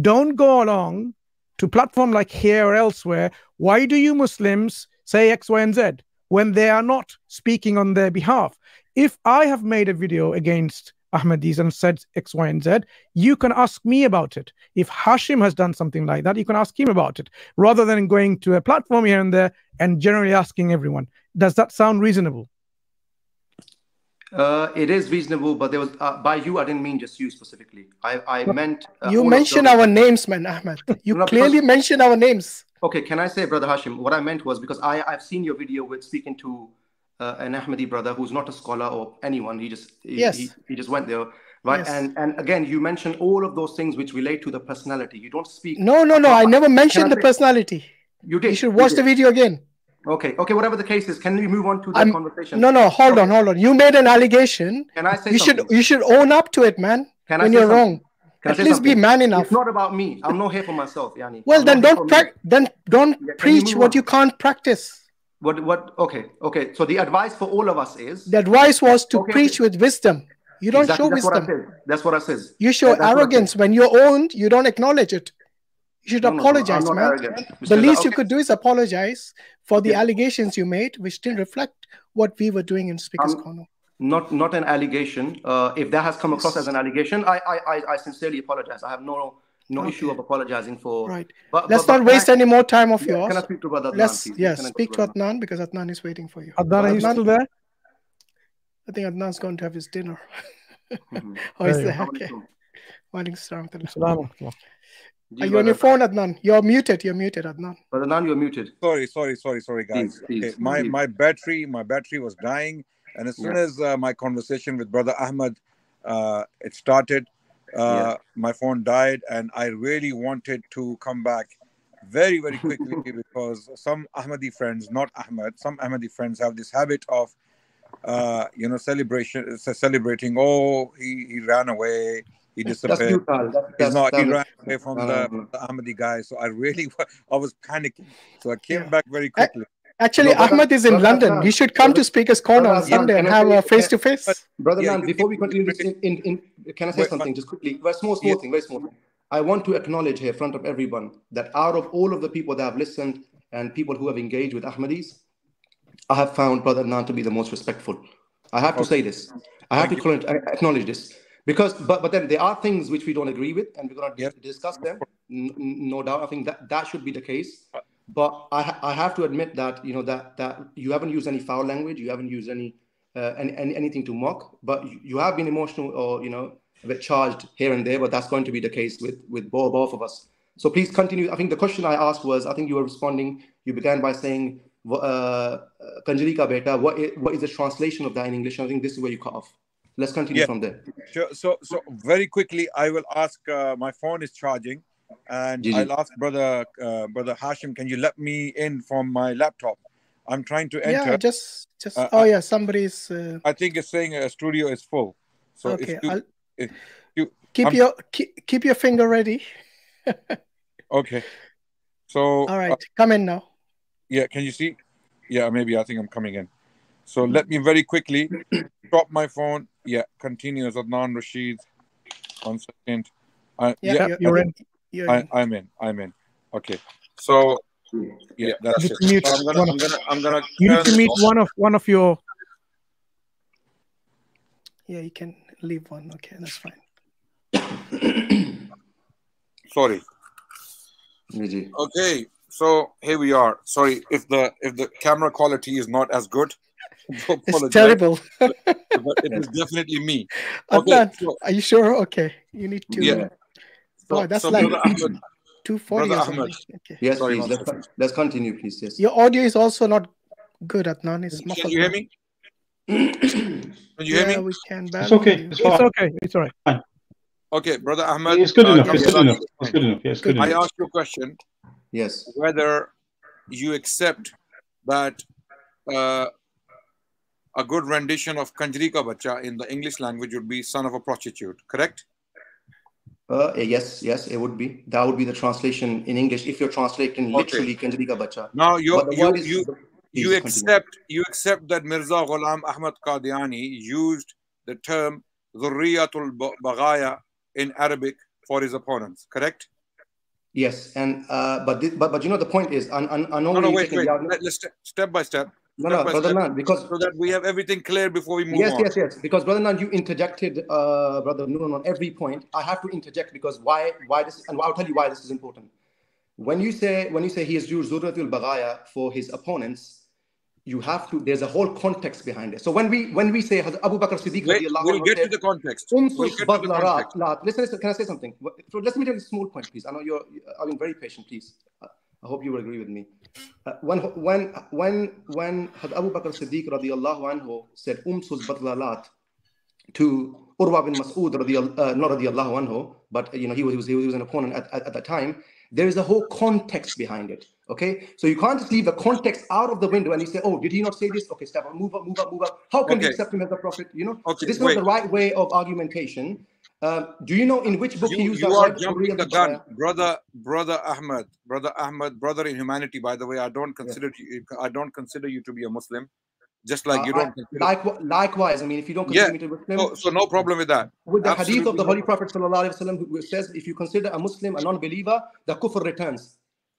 don't go along to platform like here or elsewhere. Why do you Muslims say X, Y, and Z when they are not speaking on their behalf? If I have made a video against Ahmadis and said X, Y, and Z, you can ask me about it. If Hashim has done something like that, you can ask him about it rather than going to a platform here and there and generally asking everyone. Does that sound reasonable? Uh, it is reasonable, but there was uh, by you. I didn't mean just you specifically. I I meant uh, You all of mentioned our names, man, Ahmed. You No, because- clearly mentioned our names. Okay, can I say, brother Hashim? What I meant was because I I've seen your video with speaking to uh, an Ahmadi brother who's not a scholar or anyone. He just he, Yes. he, he just went there, right? Yes. And and again, you mentioned all of those things which relate to the personality. You don't speak. No, no, no. I never mentioned the personality. You did. You should watch the video again. Okay, okay. Whatever the case is, can we move on to the conversation? No, no. Hold on, hold on. You made an allegation. Can I say You should you should own up to it, man. Can I when say you're something? wrong. Can I At least be man enough. It's not about me. I'm not here for myself, Yani. Well, I'm then don't me. then don't you preach move what on? you can't practice. What what? Okay, okay. So the advice for all of us is The advice was to Okay, preach with wisdom. You don't exactly, show that's wisdom. What I said. That's what I said You show that's arrogance when you're owned. You don't acknowledge it. You should No, no, no, apologize, man. arrogant, The least you could do is apologize for the Yeah. allegations you made, which didn't reflect what we were doing in Speaker's Um, Corner. Not not an allegation. Uh, if that has come across as an allegation, I I, I, I sincerely apologize. I have no no issue of apologizing for. Right. But, Let's but, not but waste I- any more time of Yeah, yours. Can I speak to Brother Adnan, Let's please? yes, speak to Brother Adnan because Adnan is waiting for you. Adnan, are you Adnan- still there? I think Adnan's going to have his dinner. Mhm. oh, he's There you there. go. Okay. Walaikum salam. Are you on your phone, Adnan? You're muted. You're muted, Adnan. Brother Adnan, you're muted. Sorry, sorry, sorry, sorry, guys. Please, please, okay, my please. my battery, my battery was dying, and as soon Yeah. as uh, my conversation with Brother Ahmed, uh, it started, uh, my phone died, and I really wanted to come back very, very quickly because some Ahmadi friends, not Ahmed, some Ahmadi friends have this habit of, uh, you know, celebration, celebrating. Oh, he, he ran away. He That's disappeared. futile. That- He's not. He ran away from the, the Ahmadi guy. So I really, I was panicking. So I came Yeah. back very quickly. Actually, No, Ahmed is in brother London. Adnan, He should come to Speaker's Corner on brother Adnan, Sunday and have a face to face. Brother Yeah, Man, before we continue this, in, in, in, can I say Wait, something just quickly? Very small, small Yeah. thing, very small. I want to acknowledge here in front of everyone that out of all of the people that have listened and people who have engaged with Ahmadis, I have found Brother Adnan to be the most respectful. I have to say this. I have to acknowledge, acknowledge this. Because, but, but then there are things which we don't agree with, and we're going to discuss them. N- n- no doubt. I think that that should be the case. But I, I have to admit that you know that that you haven't used any foul language, you haven't used any uh, any, any anything to mock, but you, have been emotional or you know a bit charged here and there. But that's going to be the case with with both, both of us. So please continue. I think the question I asked was, I think you were responding. You began by saying, uh, "Kanjali beta." What is, what is the translation of that in English? I think this is where you cut off. Let's continue Yeah. from there. Sure. So, so very quickly, I will ask. Uh, my phone is charging, and Gigi. I'll ask brother uh, brother Hashim. Can you let me in from my laptop? I'm trying to enter. Yeah, just just. Uh, oh yeah, somebody's. Uh, I think it's saying a studio is full. So okay, if you, I'll if you keep I'm- your keep, keep your finger ready. okay. So All right, uh, come in now. yeah, can you see? Yeah, maybe I think I'm coming in. So let me very quickly drop my phone. Yeah, continues Adnan Rashid. One second. I, Yeah, yeah, you're- you're think in. You're I, I'm in. I'm in. Okay. So yeah, that's You it. need to mute So I'm gonna, one I'm of- gonna, I'm gonna. You need to meet off. one of one of your. Yeah, you can leave one. Okay, that's fine. Sorry. Okay, so here we are. Sorry if the if the camera quality is not as good. It's terrible. but it is definitely me. Okay, Adnan, so are you sure? Okay, you need to. yeah. Boy, So, that's so like brother Ahmed, two forty brother or. Ahmed. Okay. Yes, Sorry, please. Let's, second. let's continue, please. Yes. Your audio is also not good, Adnan. It's Can muffled. you hear me? Can you hear Yeah, me? we can. It's okay. It's It's okay. It's all right. Okay, brother Ahmed. It's good uh, enough. God It's good bless enough. It's good enough. Yeah, it's good I enough. asked you a question Yes. whether you accept that uh, a good rendition of Kanjri ka bacha in the English language would be son of a prostitute, correct? Uh, yes, yes, it would be. That would be the translation in English if you're translating literally Kanjri bacha. Now you you is- you, you accept you accept that Mirza Ghulam Ahmad Qadiani used the term Zurriyatul Baghaya in Arabic for his opponents, correct? Yes, and uh, but thi- but but you know the point is, I, I, I know No, no, wait, wait. Let, us step, step by step. No, no, brother Nan, because so that we have everything clear before we move yes, on. yes, yes. Yes. Because brother Nan, you interjected, uh, brother Noon, on every point. I have to interject because why? Why this? And I'll tell you why this is important. When you say when you say he used Zuratul Baghaya for his opponents, you have to. There's a whole context behind it. So when we when we say Abu Bakr Siddiq, Wait, we'll get to the context. We'll "Umsus get to the context. Listen, listen, can I say something? So let me take a small point, please. I know you're. I mean, very patient, please. I hope you will agree with me. Uh, when when when when Hazrat Abu Bakr Siddiq radiallahu anhu said "Umsus badla lat," to Urwa bin Mas'ud, radiyal- uh, not radiallahu anhu, but you know he was, he was, he was an opponent at, at, at the time. There is a whole context behind it. Okay, so you can't just leave the context out of the window and you say, "Oh, did he not say this?" Okay, step up, move up, move up, move up. How can we accept him as a prophet? You know, Okay, this is not the right way of argumentation. Um, do you know in which book he You, used you that are word? jumping the gun, brother, brother Ahmed, brother Ahmed, brother in humanity. By the way, I don't consider you, I don't consider you to be a Muslim, just like Uh, you don't. Consider, likewise, likewise, I mean, if you don't yeah. consider me to be Muslim, So, so no problem with that. with the hadith of the Holy Prophet sallallahu alaihi wasallam, says, if you consider a Muslim a non-believer, the kufr returns.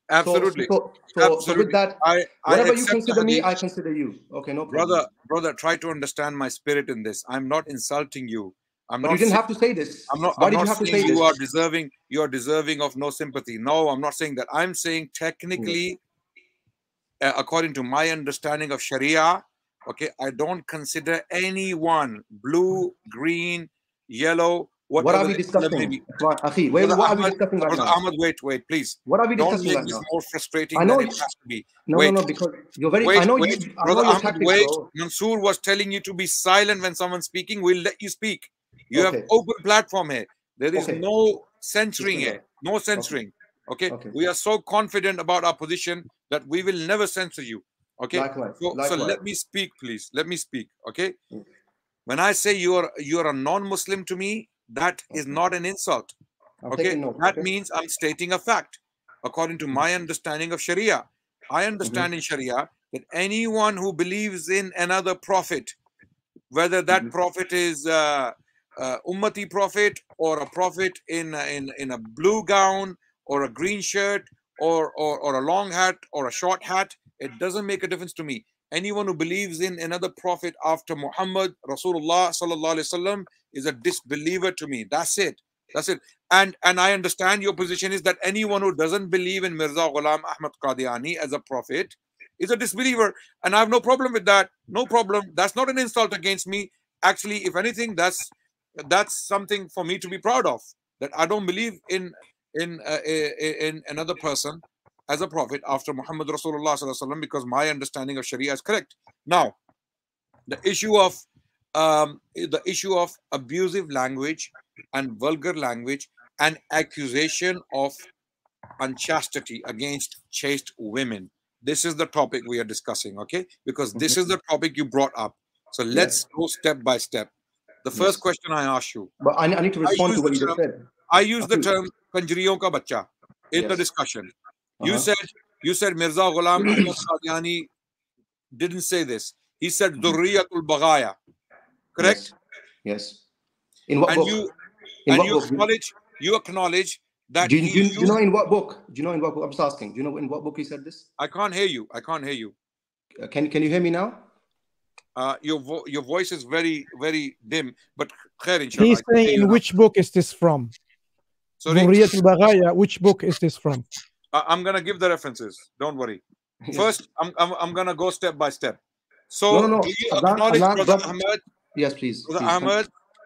So- Absolutely. So, so, so, with that, I, I whatever you consider me. I consider you. Okay, no problem. brother brother try to understand my spirit in this i'm not insulting you i'm But not you didn't have to say this. i'm not Why i'm did you have to saying say you this? are deserving you are deserving of no sympathy no i'm not saying that i'm saying technically uh, according to my understanding of sharia okay i don't consider anyone blue green yellow What are we the color may discussing? be. Right, Akhi, wait, Brother what are we discussing right now? Ahmed, wait, wait, please. What are we Don't discussing make right this now? more frustrating I know than it has to be. No, wait. no, no, because you're very. Wait, I know wait, you. I brother know your Ahmed, tactics, wait. bro. Mansur was telling you to be silent when someone's speaking. We'll let you speak. You Okay. have open platform here. There is Okay. no censoring here. No censoring. Okay. Okay. We are so confident about our position that we will never censor you. Okay. Likewise, So, so let me speak, please. Let me speak. Okay. When I say you are you are a non-Muslim to me, that is not an insult. Okay. That means I'm stating a fact according to my understanding of Sharia. I understand in Sharia that anyone who believes in another prophet, whether that prophet is uh, uh, Ummati prophet or a prophet in a- in in a blue gown or a green shirt or, or or a long hat or a short hat, it doesn't make a difference to me. Anyone who believes in another prophet after Muhammad Rasulullah sallallahu alaihi wasallam is a disbeliever to me. That's it. That's it. And and I understand your position is that anyone who doesn't believe in Mirza Ghulam Ahmad Qadiani as a prophet is a disbeliever, and I have no problem with that. No problem. That's not an insult against me. Actually, if anything, that's that's something for me to be proud of. That I don't believe in in uh, in another person as a prophet after Muhammad Rasulullah sallallahu alaihi wasallam because my understanding of Sharia is correct. Now, the issue of um, the issue of abusive language and vulgar language and accusation of unchastity against chaste women. This is the topic we are discussing, okay? Because this is the topic you brought up. So let's go step by step. The first Yes. question I asked you. But I, I need to respond to what you term- said. I use the term Kanjriyon ka bacha in the discussion. You Uh-huh. said you said Mirza Ghulam Qadiani didn't say this. He said Mm-hmm. Durriyatul Baghaya. Correct? Yes. In what and book? you In and you book? acknowledge you acknowledge that Do you, do, you, do you know in what book? Do you know in what book? I'm just asking. Do you know in what book he said this? I can't hear you. I can't hear you. Uh, Can Can you hear me now? Uh, your vo- your voice is very very dim. But khair, inshallah. He's I can hear saying in which book is this from? Sorry? Dhurriyyat al-Baghaya, which book is this from? I- I'm gonna give the references. Don't worry. First, I'm, I'm I'm gonna go step by step. So, No, no, no. do you acknowledge, Adnan, brother brother- Ahmed? Yes, please. Brother please. Ahmed,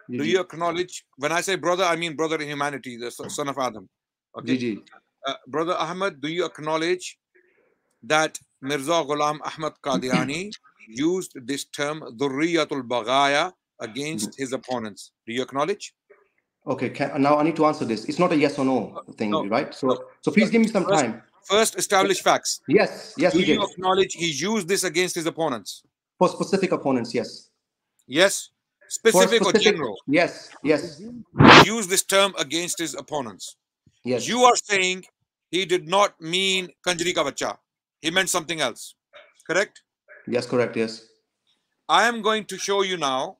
Ji, do you acknowledge? When I say brother, I mean brother in humanity, the son son of Adam. Okay. Ji, ji. Uh, brother Ahmed, do you acknowledge that Mirza Ghulam Ahmad Qadiani used this term Dhurriyatul Baghaya against his opponents. Do you acknowledge? Okay, can, now I need to answer this. It's not a yes or no uh, thing, right? So, so please give me some First- time. First, establish facts. Yes, yes, Do he you did. acknowledge he used this against his opponents? For specific opponents, yes. Yes? For Specific, or general? Yes, yes, He used this term against his opponents. yes. You are saying he did not mean Kanjri ka bacha. He meant something else. Correct? Yes, correct, yes. I am going to show you now.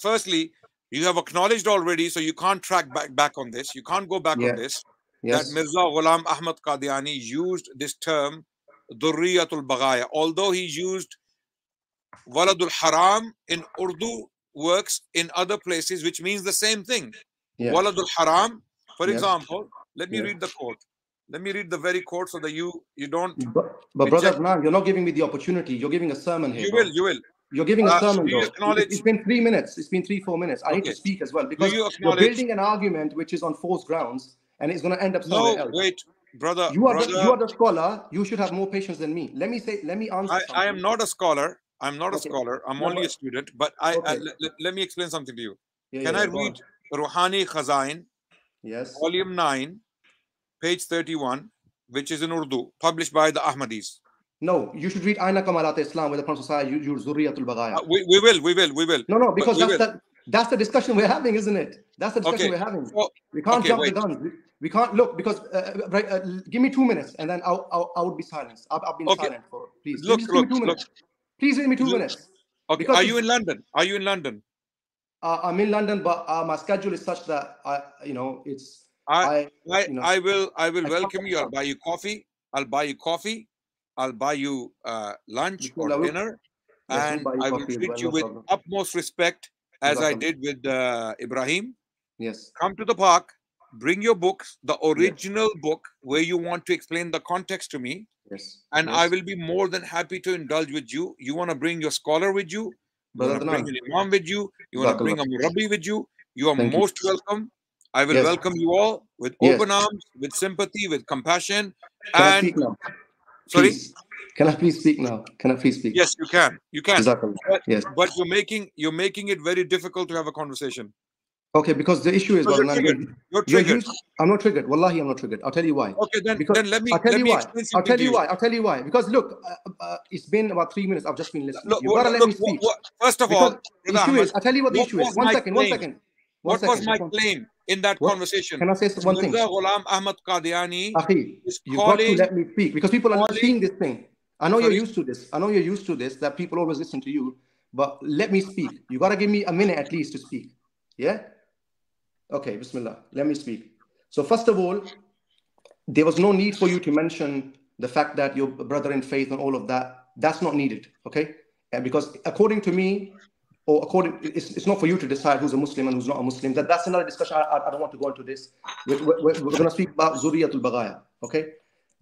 Firstly, you have acknowledged already, so you can't track back, back on this. You can't go back Yeah. on this. Yes. That Mirza Ghulam Ahmad Qadiani used this term, Durriyatul Baghaya. Although he used Waladul Haram in Urdu works in other places, which means the same thing. Yeah. Waladul Haram, for Yes. example, let me Yeah. read the quote. Let me read the very quote so that you you don't But, but brother Adnan, you're not giving me the opportunity. You're giving a sermon here. You bro. will, you will. You're giving a Uh, sermon, though. acknowledge- It's been three minutes. It's been three, four minutes. I need to speak as well because you you're building an argument which is on false grounds and it's going to end up somewhere No, else. wait, brother. You are, the, you are the scholar. You should have more patience than me. Let me say. Let me answer. I, I am not a scholar. I'm not a scholar. I'm No, only a student. But I, Okay. let, let- let me explain something to you. Yeah, Can yeah, I go on. read Ruhani Khazain, Yes. volume 9, page 31, which is in Urdu, published by the Ahmadis? No, you should read Aina Kamalat Islam where the Prophet said you use Zuriyatul Baghaya. Uh, we, we will, we will, we will. No, no, because that's the that's the discussion we're having, isn't it? That's the discussion Okay, we're having. so- we can't okay, jump wait. the gun. We, can't look because uh, uh, right. Uh, give me two minutes and then I'll, I'll I would be silenced. I've, I've been Okay. silent for please. Look, just give me two look. minutes. Please give me two Look. minutes. Okay, Because are you in London? Are you in London? Uh, I'm in London, but uh, my schedule is such that I, you know, it's I, I, you know, I will, I will I welcome you. I'll buy you coffee. I'll buy you coffee. I'll buy you uh, lunch or dinner, Yes, and I will treat well, you no with problem. utmost respect, as I did with uh, Ibrahim. Yes. Come to the park, bring your books, the original book where you want to explain the context to me, Yes. and yes. I will be more than happy to indulge with you. You want to bring your scholar with you, you want to bring an imam with you, you want to bring a murabbi with you. You are Thank you. most welcome. I will Yes. welcome you all with Yes. open arms, with sympathy, with compassion. Can I speak now? sorry, Please. Can I please speak now? Can I please speak? yes, you can, you can. Jazakallah. But, Yes. but you're making you're making it very difficult to have a conversation. Okay, because the issue is, you're triggered. you're- You're you're triggered. used- I'm not triggered. Wallahi, I'm not triggered. I'll tell you why. Okay, then Because then let me I'll tell let you me why. I'll tell you you. why. I'll tell you why. Because look, uh, uh, it's been about three minutes. I've just been listening. Look, you gotta let me speak. what- what- first of Because all, the issue is, I'll tell you what the issue is. One second. One second. What second. was my claim in that What? conversation? Can I say one thing? Ghulam Ahmad Qadiani Akhi, is you've got to let me speak because people are not seeing this thing. I know Sorry? you're used to this. I know you're used to this, that people always listen to you, but let me speak. You got to give me a minute at least to speak. Yeah? Okay, Bismillah. Let me speak. So, first of all, there was no need for you to mention the fact that your brother in faith and all of that. That's not needed. Okay? And because according to me, or according, it's, it's not for you to decide who's a Muslim and who's not a Muslim. That, that's another discussion. I, I, don't want to go into this. We're, we're, we're going to speak about Zuriyatul Baghaya. Okay?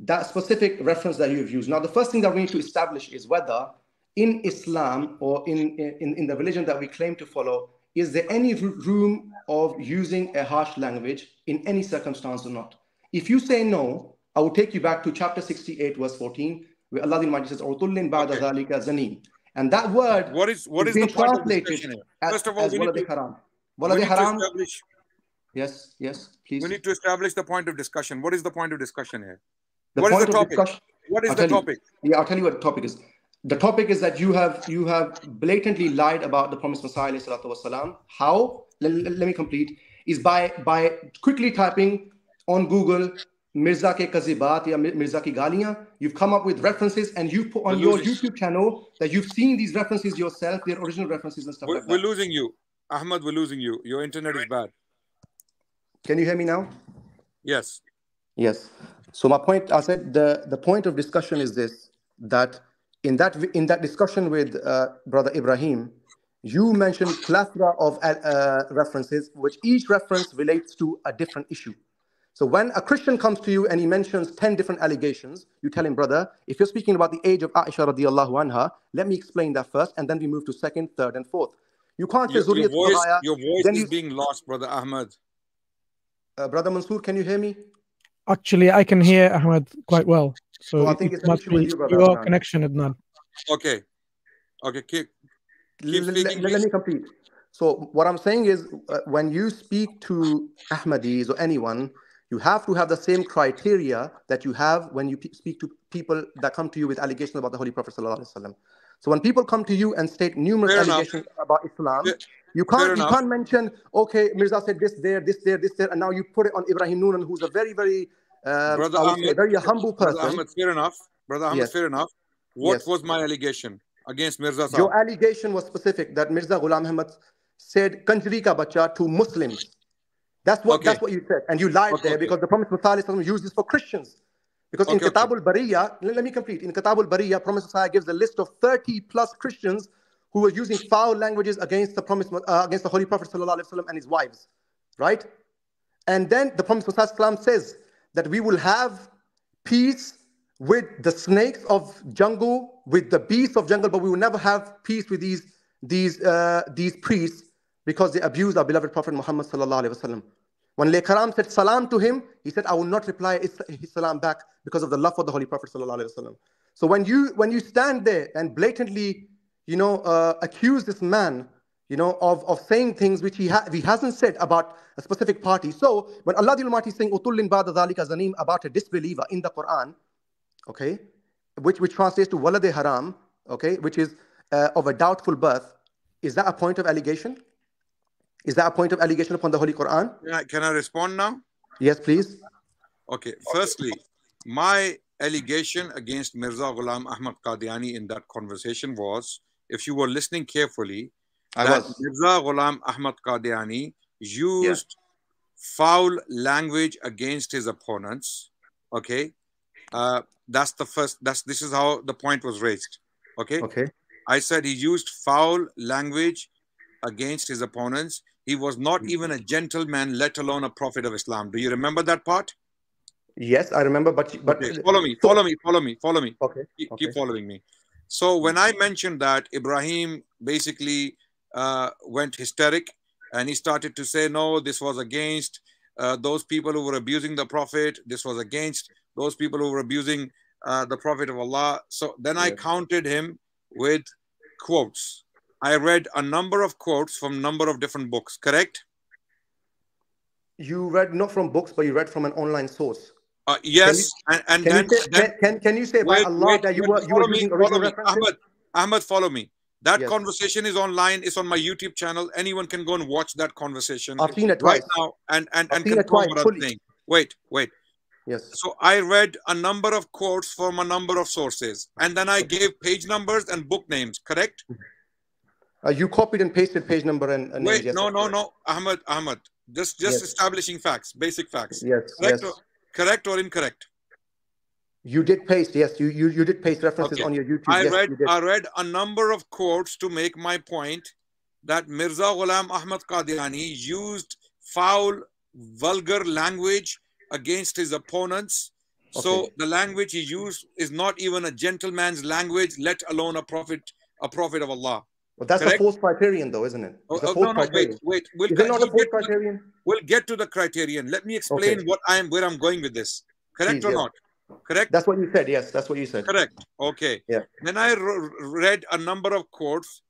That specific reference that you've used. Now, the first thing that we need to establish is whether in Islam or in, in, in the religion that we claim to follow, is there any room of using a harsh language in any circumstance or not? If you say no, I will take you back to chapter 68, verse 14, where Allah Almighty says, "Utullin ba'da dhalika zanim." And that word What is what is the point of discussion here? as, First of all, as we need to, haram. we need to haram. establish Yes, yes, please. we need to establish the point of discussion. What is the point of discussion here? The What is the topic? What is I'll the you. topic? Yeah, I'll tell you what the topic is. The topic is that you have you have blatantly lied about the promised Messiah. wasalam. How? Let, let- let me complete. Is by by quickly typing on Google Mirza ke kazibat ya Mir- Mirza ki galiyan. You've come up with references and you've put on We're your. YouTube channel that you've seen these references yourself, their original references and stuff We're, like we're losing you, Ahmad. We're losing you. Your internet is bad. Can you hear me now? Yes. Yes. So my point, I said the, the point of discussion is this: that in that in that discussion with uh, brother Ibrahim, you mentioned plethora of uh, uh, references, which each reference relates to a different issue. So when a Christian comes to you and he mentions 10 different allegations, you tell him, brother, if you're speaking about the age of Aisha radiallahu anha, let me explain that first, and then we move to second, third, and fourth. You can't say Your, your voice, Suraya, your voice then is you, being lost, brother Ahmad. uh, brother Mansur, can you hear me? Actually, I can hear Ahmed quite well. So So I think it it's an must issue with be you, brother your Adnan. connection, Adnan. Okay. Okay, keep, keep L- l- speaking, let, let please. me complete. So what I'm saying is, uh, when you speak to Ahmadis or anyone, you have to have the same criteria that you have when you pe- speak to people that come to you with allegations about the Holy Prophet wasallam. So when people come to you and state numerous Fair enough. allegations about Islam, Fair- you can't you enough. can't mention okay Mirza said this there, this there, this there, and now you put it on Ibrahim Noonan, who's a very very uh, Brother would say Ahmed, very humble Brother person. Ahmed, fair enough. Brother Ahmed, Yes. fair enough. What Yes. was my allegation against Mirza Your allegation was specific that Mirza Ghulam Ahmad said Kanjri ka bacha to Muslims. That's what Okay. that's what you said. And you lied Okay, there okay. because the Prophet Muhammad used this for Christians. Because in. Kitab al-Bariya, let, let me complete. In Kitab al-Bariya, Prophet Muhammad gives a list of 30 plus Christians who were using foul languages against the Promise, uh, against the Holy Prophet Sallallahu and his wives. Right? And then the Prophet Muhammad says that we will have peace with the snakes of jungle, with the beasts of jungle, but we will never have peace with these these uh, these priests because they abused our beloved Prophet Muhammad sallallahu alaihi wasallam. When Lekh Ram said salam to him, he said, "I will not reply his, salam back because of the love for the Holy Prophet sallallahu alaihi wasallam." So when you when you stand there and blatantly, you know, uh, accuse this man, you know, of, of saying things which he ha- he hasn't said about a specific party. So when Allah the Almighty is saying "Utullin ba'da dhalika zanim" about a disbeliever in the Quran, okay, which which translates to walade haram, okay, which is uh, of a doubtful birth, is that a point of allegation? Is that a point of allegation upon the Holy Quran? Can I, can I respond now? Yes, please. Okay. Firstly, my allegation against Mirza Ghulam Ahmad Qadiani in that conversation was, if you were listening carefully, I that was. Mirza Ghulam Ahmad Qadiani used foul language against his opponents. Okay. Uh, that's the first, that's this is how the point was raised. Okay. Okay. I said he used foul language against his opponents. He was not even a gentleman, let alone a prophet of Islam. Do you remember that part? Yes, I remember, but but Okay, follow me, follow me, follow me, follow me. Okay, Keep, okay. keep following me. So when I mentioned that Ibrahim basically uh, went hysteric and he started to say, no, this was against uh, those people who were abusing the Prophet. This was against those people who were abusing uh, the Prophet of Allah. So then I counted him with quotes. I read a number of quotes from a number of different books, correct? You read not from books, but you read from an online source. Uh, yes, and, and can then, you say, then can, can, can you say by wait, Allah wait, that you were you follow were me, using original me. references? Ahmed, Ahmed, follow me. That Yes. conversation is online. It's on my YouTube channel. Anyone can go and watch that conversation I've seen it right twice. now and and I've and seen it confirm what I'm saying. Wait, wait. Yes. So I read a number of quotes from a number of sources, and then I gave page numbers and book names. Correct? Uh, you copied and pasted page number and, and Wait. Yes, no, no, no, Ahmed, Ahmed. Just just Yes. establishing facts, basic facts. Yes, Correct, yes. or, correct or incorrect? You did paste. Yes, you you, you did paste references Okay. on your YouTube. I yes, read you. I read a number of quotes to make my point that Mirza Ghulam Ahmad Qadiani used foul, vulgar language against his opponents. So Okay. the language he used is not even a gentleman's language, let alone a prophet, a prophet of Allah. But that's Correct? a false criterion, though, isn't it? Oh, It's a oh, no, no, criterion. wait, wait. We'll, Is it not a we'll get to the- criterion? we'll get to the criterion. Let me explain Okay. what I am, where I'm going with this. Correct Please, or yes. not? Correct. That's what you said. Yes, that's what you said. Correct. Okay. Yeah. Then I read a number of quotes,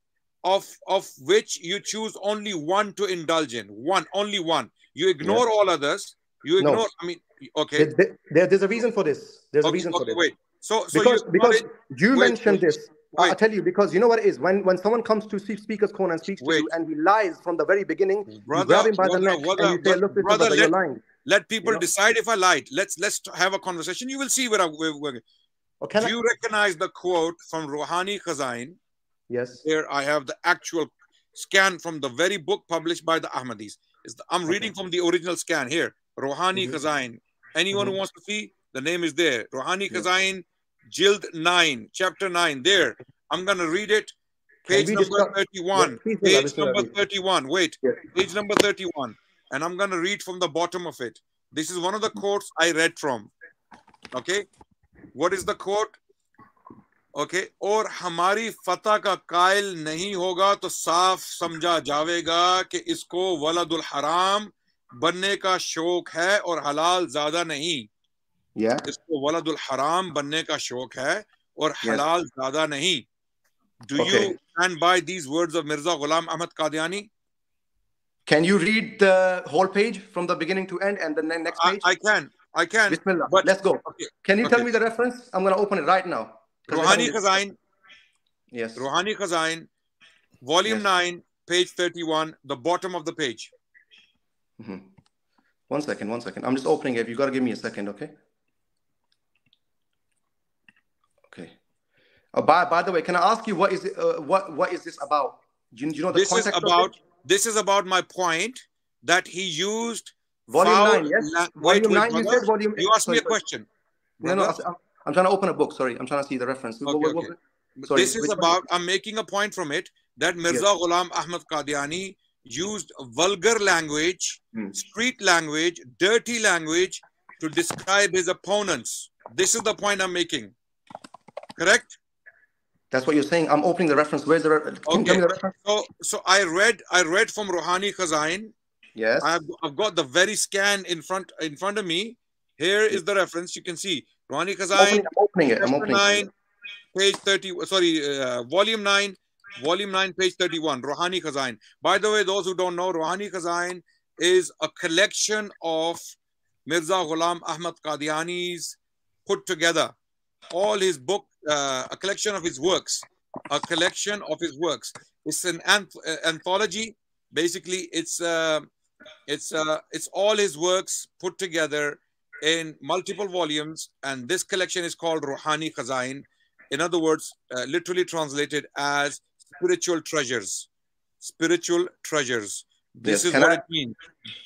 of of which you choose only one to indulge in. One, only one. You ignore all others. You No. ignore. I mean, okay. There- there- there- there's a reason for this. There's a Okay, reason for okay, this. wait. So, so because you because you wait, mentioned wait, this. I- I'll tell you because you know what it is when when someone comes to speaker's corner and speaks to you and he lies from the very beginning, you brother, grab him by the neck brother, and you say, "Look, listen, brother, brother, you're lying." Let people know? decide if I lied. Let's let's have a conversation. You will see where I, where, where. can Do I- you recognize the quote from Rouhani Khazain? Yes. Here I have the actual scan from the very book published by the Ahmadis. The, I'm reading from the original scan here. Rouhani Mhm. Khazain. Anyone who Mhm. wants to see, the name is there. Rouhani Yeah. Khazain, Jild 9, chapter 9. There. I'm going to read it. Page number discuss- 31. Yes, Page Bismillah, number please. 31. Wait. Yes. Page number 31. And I'm going to read from the bottom of it. This is one of the quotes I read from. Okay. What is the quote? Okay और हमारी फतह का कायल नहीं होगा तो साफ़ समझा जाएगा कि इसको वलदुल हराम बनने का शौक है और हलाल ज़्यादा नहीं Yeah. इसको वलदुल हराम बनने का शौक है और Yes. हलाल ज्यादा नहीं Do Okay. you stand by these words of Mirza Ghulam Ahmad Qadiani? Can you read the whole page from the beginning to end and the ne- next page? I can. I can. Bismillah. But Let's go. okay. Can you tell okay. me the reference? I'm going to open it right now. 'Cause I Rouhani don't- Khazain, Yes. Rouhani Khazain, volume Yes. 9, page 31, the bottom of the page. Mhm. One second, one second. I'm just opening it. You got to give me a second, okay? Okay. Uh, by, by the way, can I ask you what is it, uh, what what is this about? Do you, do you know the This is context of about it? this is about my point that he used Volume foul nine, yes. volume wait, wait, nine. You brother. said volume. You asked me a sorry. question. No, no. I'm, I'm trying to open a book. Sorry, I'm trying to see the reference. Okay, what- okay. sorry, this is which one? about i'm making a point from it that mirza Yes. ghulam ahmad qadiani used vulgar language Hmm. street language dirty language to describe his opponents this is the point i'm making correct That's what you're saying. I'm opening the reference. Where's the? Re- can you tell okay the reference? so so i read i read from rohani khazain Yes. I've, I've got the very scan in front in front of me here is the reference you can see rohani I'm khazain I'm opening it. I'm opening it. page 30 sorry uh, volume 9 volume 9 page 31 rohani khazain by the way those who don't know rohani khazain is a collection of mirza ghulam ahmad qadiani's put together all his book uh, a collection of his works a collection of his works it's an anth- uh, anthology basically it's uh, it's uh, it's all his works put together in multiple volumes and this collection is called ruhani khazain in other words uh, literally translated as spiritual treasures spiritual treasures this Yes, is can what I- it means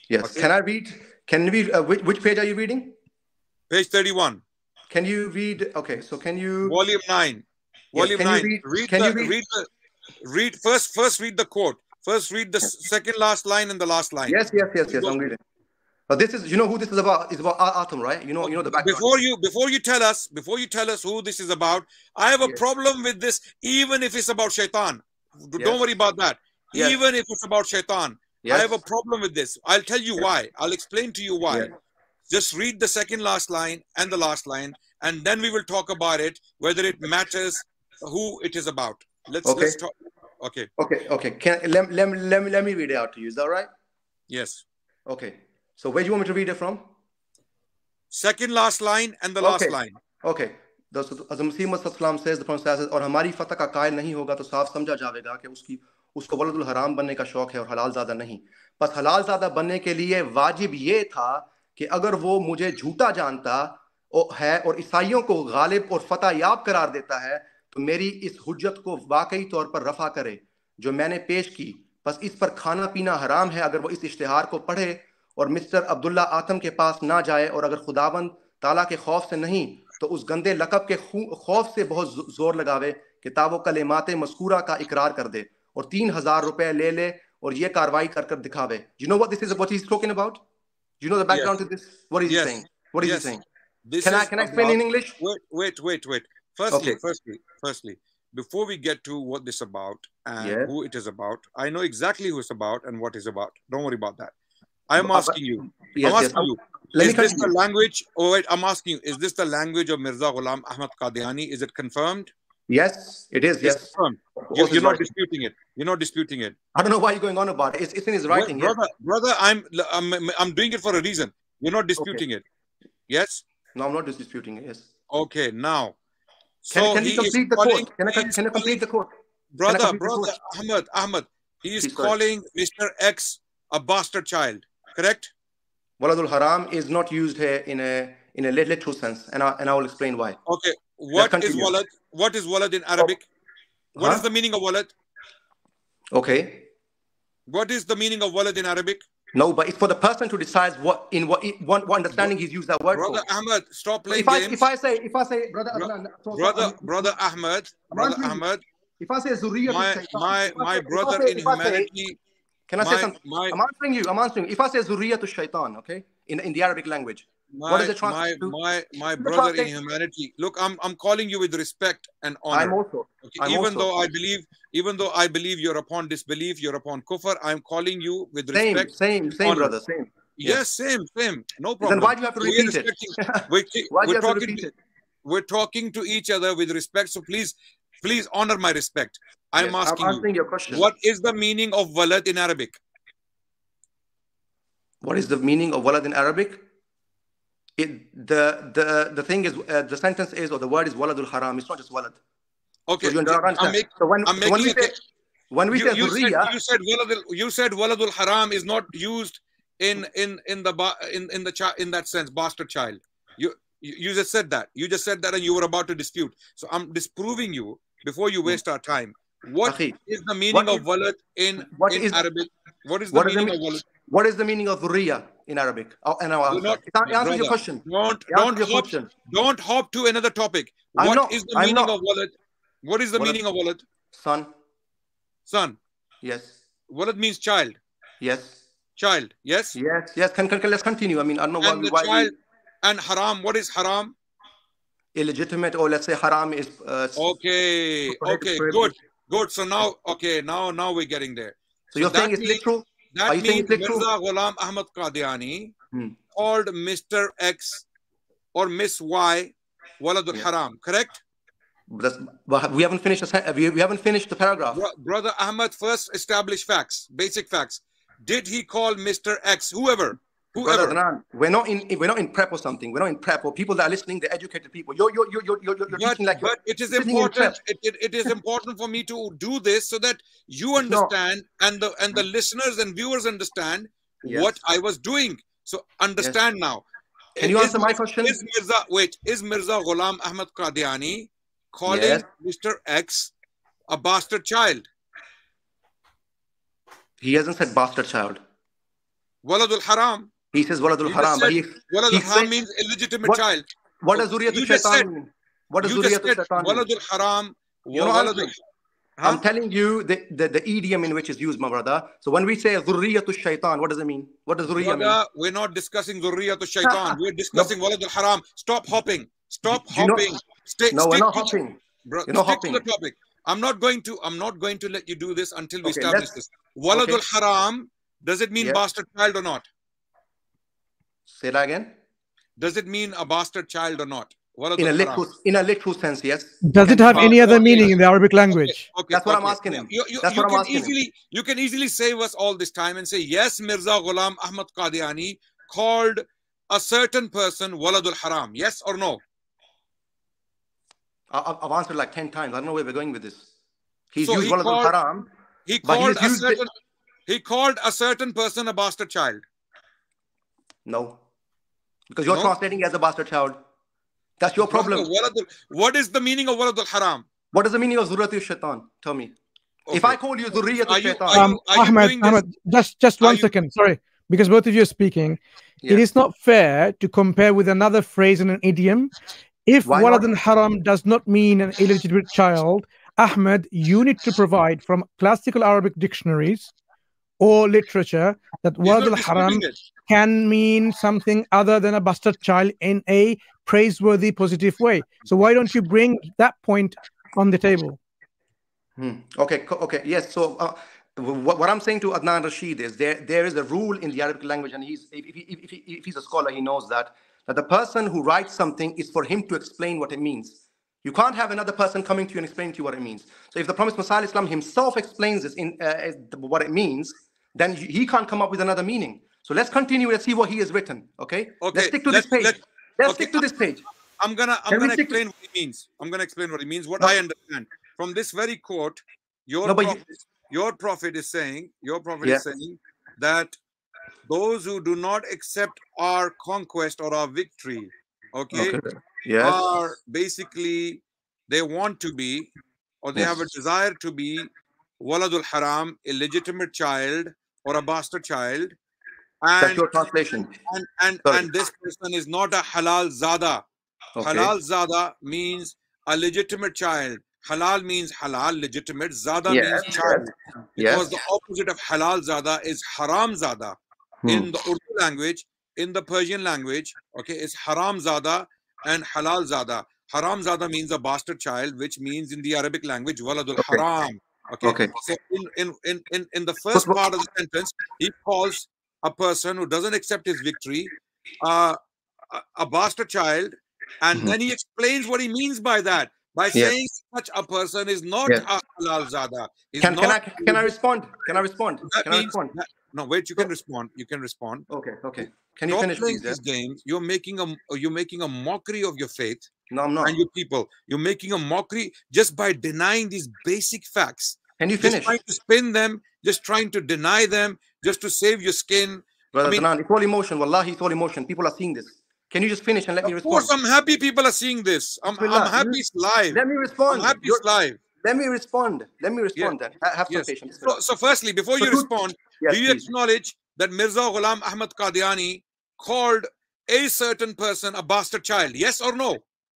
Yes. Okay. Can I read? Can we? Uh, which, which page are you reading? page 31 Can you read? Okay. So can you? volume 9 volume you 9 read- read, can the, you read- read the read first first read the quote first read the second last line and the last line Yes. Yes. Yes. Yes. I'm reading. But this is. You know who this is about? It's about Atam, right? You know. You know the background. before you before you tell us before you tell us who this is about i have a Yes. problem with this even if it's about shaitan Yes. don't worry about that Yes. even if it's about shaitan i have a problem with this i'll tell you why i'll explain to you why Yes. just read the second last line and the last line and then we will talk about it whether it matters who it is about let's Okay. let's talk okay Okay. Okay. Can let, let, me- let me let me read it out to you. Is that right? yes Okay. So where do you want me to read it from? second last line and the last Okay. line Okay. The Hazrat Masih Muhammad says the Prophet says और हमारी फतह का कायल नहीं होगा तो साफ समझा जाएगा कि उसकी उसको वलदुल हराम बनने का शौक है और हलाल ज़्यादा नहीं बस हलाल ज़्यादा बनने के लिए वाजिब ये था कि अगर वो मुझे झूठा जानता है और ईसाइयों को गालिब और फतह याब करार देता है तो मेरी इस हुज्जत को वाकई तौर पर रफा करे, जो मैंने पेश की। बस इस पर खाना पीना हराम है अगर वो इस इश्तिहार को पढ़े और मिस्टर अब्दुल्ला आतम के पास ना जाए और अगर खुदाबंद ताला के खौफ से नहीं तो उस गंदे लकब के खौफ से बहुत ज़ोर लगावे कि तावो कलेमात मस्कूरा का इकरार कर दे और तीन हज़ार रुपए ले ले और ये कार्रवाई कर कर दिखावे। Know what this is, what he's talking about? You know the background Yes. to this what is Yes. he saying what is Yes. he saying This can I can I explain in English Wait, wait, wait, wait. Firstly, Okay. firstly, firstly, before we get to what this about and Yes. who it is about, I know exactly who it's about and what it's about. Don't worry about that. I'm asking you. yes, I'm asking I'm- you. let Is this the language? Oh wait, I'm asking you. Is this the language of Mirza Ghulam Ahmad Qadiani? Is it confirmed? Yes it is yes You, course you're not disputing it. You're not disputing it. I don't know why you're going on about it it's, it's in his Well, writing yes. brother, brother, I'm, I'm I'm doing it for a reason. You're not disputing it. Yes. no I'm not disputing it yes Okay. Now, can, so can he you complete the calling. quote can I, he can you complete the quote Can brother, the brother. Ahmed, Ahmed, he is Please, go ahead. calling Mr. X a bastard child, correct? Waladul haram is not used here in a in a literal sense, and I and I will explain why. Okay, what is walad? What is walad in Arabic? Oh. What is Huh? the meaning of walad? Okay. What is the meaning of walad in Arabic? No, but it's for the person to decide what in what what, what understanding he's used that word Brother for. Ahmed, stop playing If I games. if I say if I say brother Bro- Adnan, so- brother, I'm- brother Ahmed, brother. Ahmed, if I say Zuriya my my my brother in humanity. Can I say something? my- I'm answering you. I'm answering you. If I say Zuriya to shaitan, okay, in in the Arabic language, what My, does it my, to? my, my brother in humanity. Look, I'm, I'm calling you with respect and honor. I'm also. Okay, I'm even also. though I believe, even though I believe you're upon disbelief, you're upon kufr, I'm calling you with Same, respect. same, and same, honor. brother, same. Yes, same, same. No problem. Then why do you have to So we're repeat it? We're, Why do we're you have to talking. repeat it? We're talking to each other with respect. So please please honor my respect. I'm Yes, I'm asking answering you, your question. what is the meaning of walad in Arabic? What is the meaning of walad in Arabic? It, the the the thing is uh, the sentence is or the word is waladul haram. It's not just walad. Okay, So I'm make- so when, I'm so when we say when we you, say you said you said waladul you said waladul haram is not used in in in the in in the chi- in that sense bastard child. You you just said that. You just said that and you were about to dispute. So i'm disproving you before you waste our time. What Akhi, is the meaning of walad in what in is- arabic what is the what is the meaning of what is the meaning of dhurriya in Arabic? Oh, and I'll Do answer. not- answers your question. don't don't your hop, question. don't hop to another topic What not- is the I'm meaning not. of walad what is the Walad- meaning of walad Son. son Yes. walad means child Yes. child yes Yes. Yes. Can, can, can let's continue. I mean, I don't know why, and the why child and haram what is haram illegitimate or let's say haram is uh, okay okay good good so now okay now now we're getting there So you're saying it's means- literal? that Are you saying means it's literal? mirza ghulam ahmad qadiani Hmm. called mr x or miss y waladul haram correct That's, we haven't finished the we, we haven't finished the paragraph. Bro- brother ahmad first established facts basic facts did he call mr x whoever Brother Adnan, we're not in we're not in prep or something. We're not in prep or people that are listening, the educated people. You're you're you're you're, you're, you're but, teaching like but it is important it, it, it is important for me to do this so that you understand and the and the listeners and viewers understand Yes. what i was doing so understand now Can you Is- answer my question? is mirza wait is mirza ghulam ahmad qadiani calling Yes. mr x a bastard child He hasn't said bastard child. waladul haram He says waladul You haram, but he, said waladul he haram said- means illegitimate what, child what does zuriyatul you shaitan mean? What does you zuriyatul shaitan mean? waladul haram You're wa not waladul answering. I'm telling you the, the, the idiom in which is used, my brother. So when we say zurriyatul shaitan, what does it mean? What does zurriya mean? We're not discussing Zurriyatul Shaitan. We're discussing Waladul Haram. Stop hopping. Stop you know- hopping. Stay, No, we're not hopping. Bro, You're not stick hopping. to the topic. I'm not going to. I'm not going to let you do this until we Okay, establish this. Waladul okay. Haram. Does it mean Yes. bastard child or not? Say that again. Does it mean a bastard child or not? Waladul In a literal in a literal sense, yes. Does it have any other meaning in the Arabic language? Okay, That's what I'm asking him. You, you, That's you what I'm can asking him. easily you can easily save us all this time and say yes, Mirza Ghulam Ahmad Qadiani called a certain person Waladul Haram. Yes or no? I, I've I've answered like ten times. I don't know where we're going with this. He's So used he waladul called- haram. He called he's a used certain he called a certain person a bastard child. No, because you're No? translating as a bastard child. That's your problem. Waladul- what is the meaning of Waladul Haram? What is the meaning of zurriyatul shaitan? Tell me. If I call you zurriyatul Are you- shaitan, are Um, Ahmed, Ahmed, just just one second. Sorry, because both of you are speaking. It is not fair to compare with another phrase in an idiom. If Why not? walad haram does not mean an illegitimate child, Ahmed, you need to provide from classical Arabic dictionaries or literature that word not haram can mean something other than a bastard child in a praiseworthy, positive way. So why don't you bring that point on the table? Hmm. Okay, okay, yes. So uh, what, what I'm saying to Adnan Rashid is there there is a rule in the Arabic language, and he's if, if, if, if, if he's a scholar, he knows that that the person who writes something is for him to explain what it means. You can't have another person coming to you and explaining to you what it means. So if the Promised Messiah Islam himself explains this in uh, what it means, then he he can't come up with another meaning. So let's continue. Let's see what he has written. Okay. Okay, Let's stick to let's- this page. let's- Let's okay, stick to this page. I'm gonna I'm Can gonna stick to- explain what it means. I'm gonna explain what it means. What No. I understand from this very quote, your No, but you- prophet, your prophet is saying, your prophet Yeah. is saying that those who do not accept our conquest or our victory, okay, Okay. Yes. are basically they want to be or they have a desire to be waladul haram, illegitimate child or a bastard child. That's And your translation. and and, Sorry. and this person is not a halal zada. Okay. Halal zada means a legitimate child. Halal means halal, legitimate. Zada Yes, means child. yes. Because the opposite of halal zada is haram zada. Hmm. In the Urdu language, in the Persian language, okay, it's haram zada and halal zada. Haram zada means a bastard child, which means in the Arabic language, waladul Okay. haram. Okay. Okay. So in, in, in, in, the first part of the sentence, he calls a person who doesn't accept his victory uh, a, a bastard child, and Mhm. then he explains what he means by that. by Yes. saying such a person is not Yes. a halal zada. Can, can I can I respond? Can I respond? That Can I respond? that- no, wait. You can respond. You can respond. Okay, okay. Can you Stop finish, playing please? yeah? these games. You're making a you're making a mockery of your faith. No, I'm not. And your people. You're making a mockery just by denying these basic facts. Can you finish? Just trying to spin them, just trying to deny them, just to save your skin. Brother I mean, it's all emotion. Wallahi, it's all emotion. People are seeing this. Can you just finish and let me respond? of course, I'm happy people are seeing this. I'm, I'm happy it's live. Let me respond. I'm happy You're- it's live. Let me respond. Let me respond then. Ha- Have some Yes. patience. So, so firstly, before you respond, Yes, do you please. acknowledge that Mirza Ghulam Ahmad Qadiani called a certain person a bastard child? Yes or no?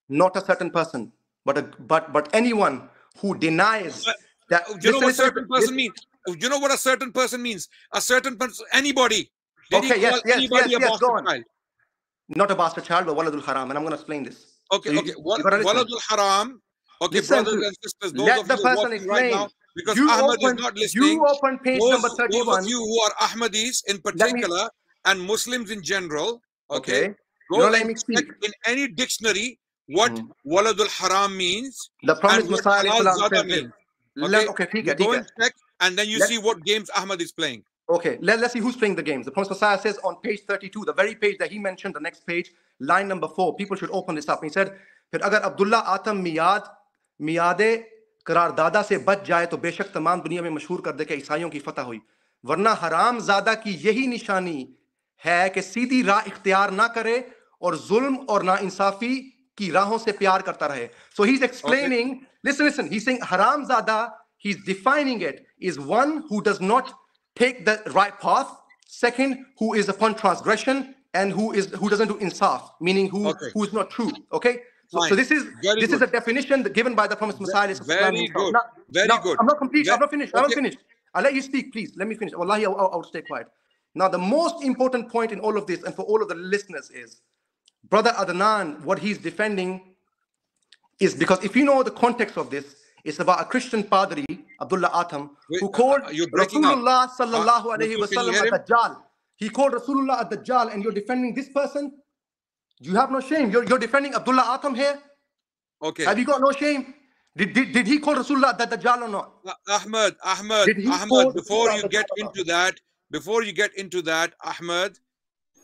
Not a certain person, but a, but but anyone who denies that. Do you know what listen, certain person means? Do you know what a certain person means? A certain person, anybody. Did Okay, yes, yes, anybody yes, a yes, go on. child? Not a bastard child, but Waladul Haram, and I'm going to explain this. Okay, So you- okay. Wal-. Waladul Haram. Okay, Listen brothers and sisters, those let the person explain. Right now, because you Ahmad is not listening. You open page those, number 31. Those of you who are Ahmadis in particular me, and Muslims in general, okay, okay. go no, and in any dictionary what mm. waladul haram means. The Promised Messiah is Okay, okay ठीक go and check and then you let, see what games Ahmad is playing. Okay, Let, let's see who's playing the games. The Promised Messiah says on page 32, the very page that he mentioned, the next page, line number four, people should open this up. He said, फिर Abdullah atam आतम मियाद करारदादा से बच जाए तो बेशक तमाम दुनिया में मशहूर कर दे के ईसाइयों की फतह हुई। वरना हराम ज़्यादा की यही निशानी है कि सीधी राह इख्तियार ना करे और जुल्म और ना इंसाफी की राहों से प्यार करता रहे। So he is explaining listen listen he sing हराम ज़्यादा he is defining it is one who does not take the right path second who is upon transgression and who is who doesn't do Insaf meaning who who is not true okay so, so this is Very this is a definition given by the promised messiah Very good. Now- Very now, good. i'm not complete i'm not finished i'm not finished i'll let you speak please let me finish wallahi i'll, I'll, stay quiet now the most important point in all of this and for all of the listeners is brother adnan what he's defending is because if you know the context of this, it's about a Christian padri, Abdullah Atam, who called up. Rasulullah sallallahu Uh, alayhi wasallam a? Dajjal. He called Rasulullah a Dajjal, and you're defending this person? You have no shame. You're, you're defending Abdullah Atam here? Okay. Have you got no shame? Did, did, did he call Rasulullah the Dajjal or not? Uh, Ahmed, Ahmed, Did he call Ahmed, before Rasulullah you get into that, before you get into that, Ahmed,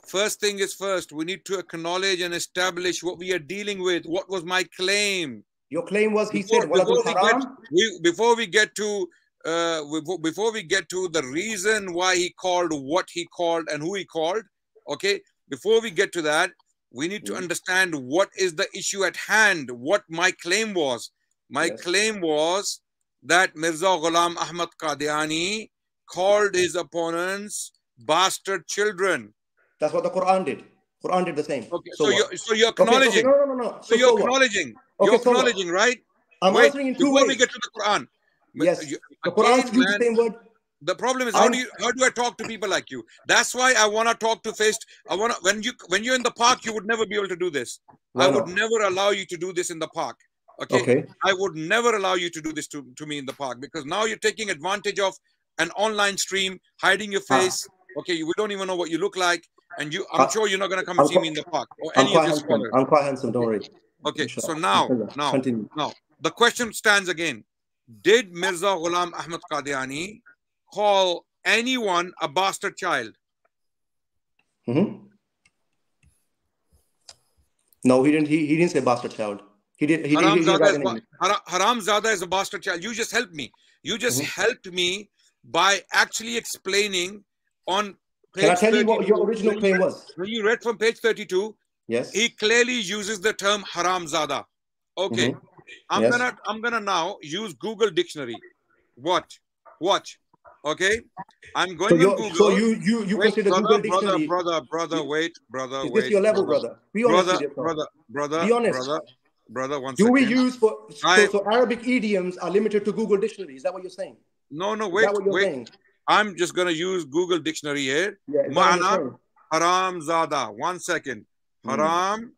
first thing is first, we need to acknowledge and establish what we are dealing with. What was my claim? Your claim was he Before, said, before we get, we, before we get to uh, before- before we get to the reason why he called what he called and who he called, okay, before we get to that, we need to Mm. understand what is the issue at hand, what my claim was. My Yes. claim was that Mirza Ghulam Ahmad Qadiani called his opponents bastard children. That's what the Quran did. Quran did the same. Okay, So so, you're so you're Okay, okay, acknowledging. no, no, no, no. So, So- you're so acknowledging. Okay, you're so acknowledging, right? I'm Wait, answering in two before we get to the Quran. Yes. you- The Quran used the same word. The problem is how do you how do I talk to people like you? That's why I want to talk to face. I want to when you when you're in the park, you would never be able to do this. Why I would not? never allow you to do this in the park. Okay? Okay. I would never allow you to do this to, to me in the park because now you're taking advantage of an online stream, hiding your Ah. face. Okay, we don't even know what you look like, and you. I'm Ah. sure you're not gonna come and I'm see qui- me in the park or I'm any quite of your handsome. I'm quite handsome. Don't worry. Okay, so now, now, Continue. now, the question stands again: Did Mirza Ghulam Ahmad Qadiani call anyone a bastard child? hmm No, he didn't. He, he didn't say bastard child. He did. He did. Haram He, he Zada write is, ba-. Haram Zada is a bastard child. You just helped me. You just Mm-hmm. helped me by actually explaining on Can I tell you what your original claim read- was? When you read from page 32, Yes. he clearly uses the term haram zada. Okay. Mhm. I'm Yes. gonna I'm gonna now use Google Dictionary. Watch. Watch. Okay. I'm going So you Google. so you you you Wait, consider brother, Google brother, dictionary? brother, brother, wait, brother, Is wait. this your level, brother? Be honest brother, brother, brother, Be honest. brother, brother, one Do second. we use for so, I- so Arabic idioms are limited to Google dictionary? Is that what you're saying? No, no, wait, what wait. saying? I'm just gonna use Google Dictionary here. Yeah, is that what you're Ma'ana haram zada. One second. Hmm. Haram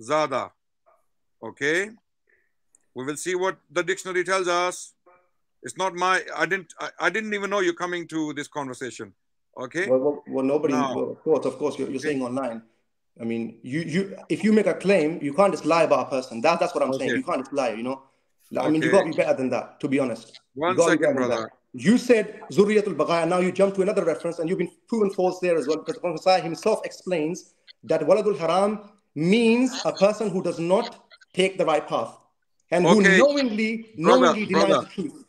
zada. Okay. We will see what the dictionary tells us. It's not my. I didn't. I, I didn't even know you're coming to this conversation. Okay. Well, well, well nobody. Now, Well, of course, of course, you're, you're saying online. I mean, you you if you make a claim, you can't just lie about a person. That, that's what I'm saying. You can't just lie, you know. I mean, you Okay. gotta be better than that, to be honest. You One second, that. brother. You said Zuriyatul Baghaya, now you jump to another reference and you've been proven false there as well because the Promised Messiah himself explains that Waladul Haram means a person who does not take the right path and who Okay. knowingly, Brother, knowingly denies brother. the truth.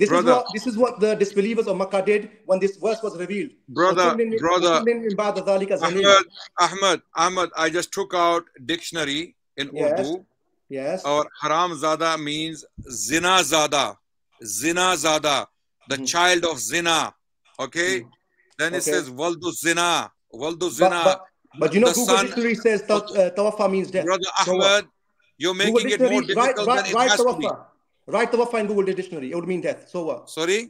This brother, is what this is what the disbelievers of Makkah did when this verse was revealed. Brother, brother, Ahmed, Ahmed, Ahmed, I just took out dictionary in yes. Urdu. Yes. Or haram zada means zina zada, zina zada, the mm. child of zina. Okay. Mm. Then it okay. says waldu zina, waldu zina. But, but, but you know, Google dictionary says that uh, tawafa means death. Brother Ahmed, you're making it more difficult right, right, than it right, has tawafa. to be. Write wafa in Google Dictionary. It would mean death. So what? Sorry?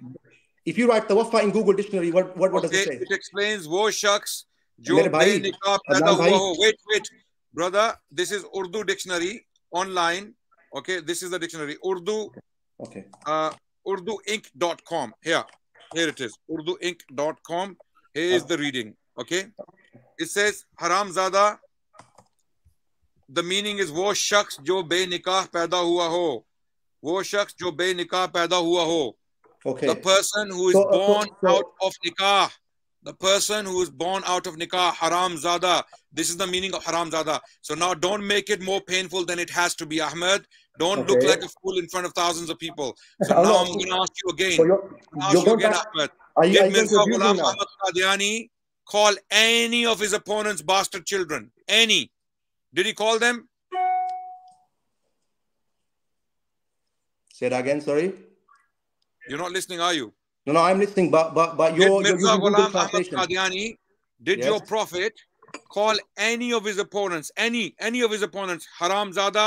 If you write tawaffa in Google Dictionary, what, what, what okay, does it say? It explains, wo shucks jo Wait, wait. Brother, this is Urdu dictionary online. Okay, this is the dictionary. Urdu. Okay. Uh, urduinc.com. Here. Here it is. urduinc.com. Here is the reading. Okay. It says, haram zada. The meaning is, wo shaks jo be nikah paida hua ho वो शख्स जो बेनिकाह पैदा हुआ हो Okay. the person who is So, uh, so- born so- out of nikah the person who is born out of nikah haram zada this is the meaning of haram zada so now don't make it more painful than it has to be ahmed don't look Okay. like a fool in front of thousands of people so I'm now not- i'm going to ask you again So you're, I'm gonna ask you're you going again back. ahmed Are you, did are you going mirza to abuse me ghulam now? muhammad qadiani call any of his opponents bastard children any did he call them Say that again. Sorry. you're not listening are you No, no, I'm listening. But but but did you're, you're mirza using Google ghulam ahmad qadiani did Yes. your prophet call any of his opponents, any any of his opponents, haram zada,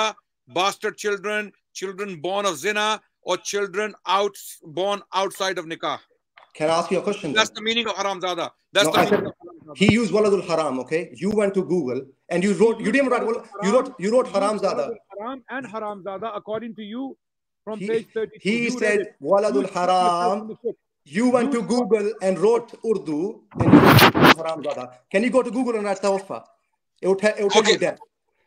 bastard children, children born of zina, or children out born outside of nikah? Can I ask you a question? That's then? the meaning of haram zada. That's No, the I meaning said of he used waladul haram. Okay, you went to Google and you wrote. You didn't write. You wrote. You wrote haram zada. Haram and haram zada according to you from He- page 32. He You said it. waladul You haram. in the foot. You went to Google and wrote Urdu and haram zada. Can you go to Google and write tawaffa? It will, te- it will tell you that.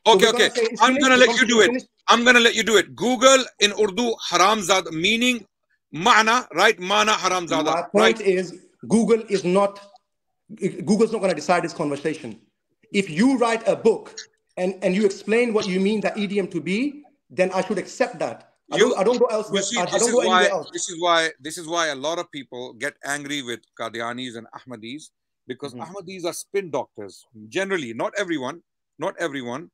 So Okay, we're gonna okay. say I'm gonna let you do conversation it. is finished. I'm gonna let you do it. Google in Urdu haram zada meaning mana, right? Mana haram zada. My point is, Google is not. Google's not going to decide this conversation. If you write a book and and you explain what you mean that idiom to be, then I should accept that. I don't. I don't go elsewhere. See, I, I this don't is go anywhere why else. this is why this is why a lot of people get angry with Qadianis and Ahmadis because Mm-hmm. Ahmadis are spin doctors. Generally, not everyone, not everyone.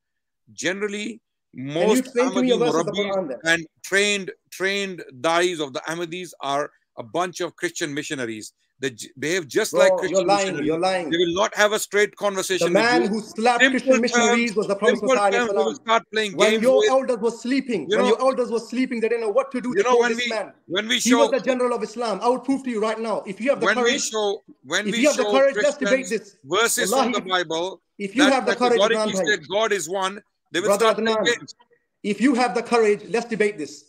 Generally, most explain to me a Ahmadi of the murabbis and trained trained dais of the Ahmadis are a bunch of Christian missionaries. They behave just like Christian. You're lying. Missionaries. You're lying. They will not have a straight conversation. The man who slapped simple Christian missionaries was the Prophet Muhammad. will start playing when games. Your with, elders were sleeping, you know, when your elders were sleeping, they didn't know what to do. You to know, when we, man. when we show, he was the general of Islam. I will prove to you right now. If you have the when courage, we show, when if we you have the courage, just debate this verses Wallahi, from the Bible. If you have the courage, said God is one. They will Brother start Adnan, playing games. If you have the courage, let's debate this.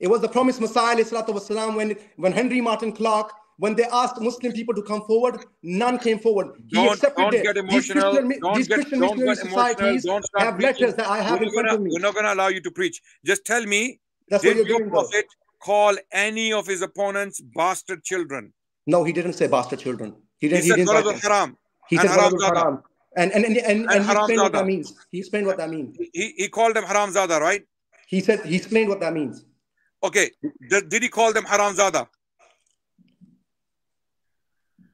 It was the promised Messiah, والسلام, when when Henry Martyn Clark when they asked Muslim people to come forward, none came forward. He Don't, accepted don't it. get These. Christian, Don't these get, Christian don't missionary get societies Don't have preaching. letters that I have we're in front gonna, of me. We're not going to allow you to preach. Just tell me, That's what did you're your doing, though. call any of his opponents bastard children? No, he didn't say bastard children. He He didn't. He, said didn't Haram He and said Haram Zada. Haram. And and and, and, and, And he explained what that means. He explained what that means. He, he called them Haram Zada, right? He said he explained what that means. Okay. Did, did he call them Haram Zada?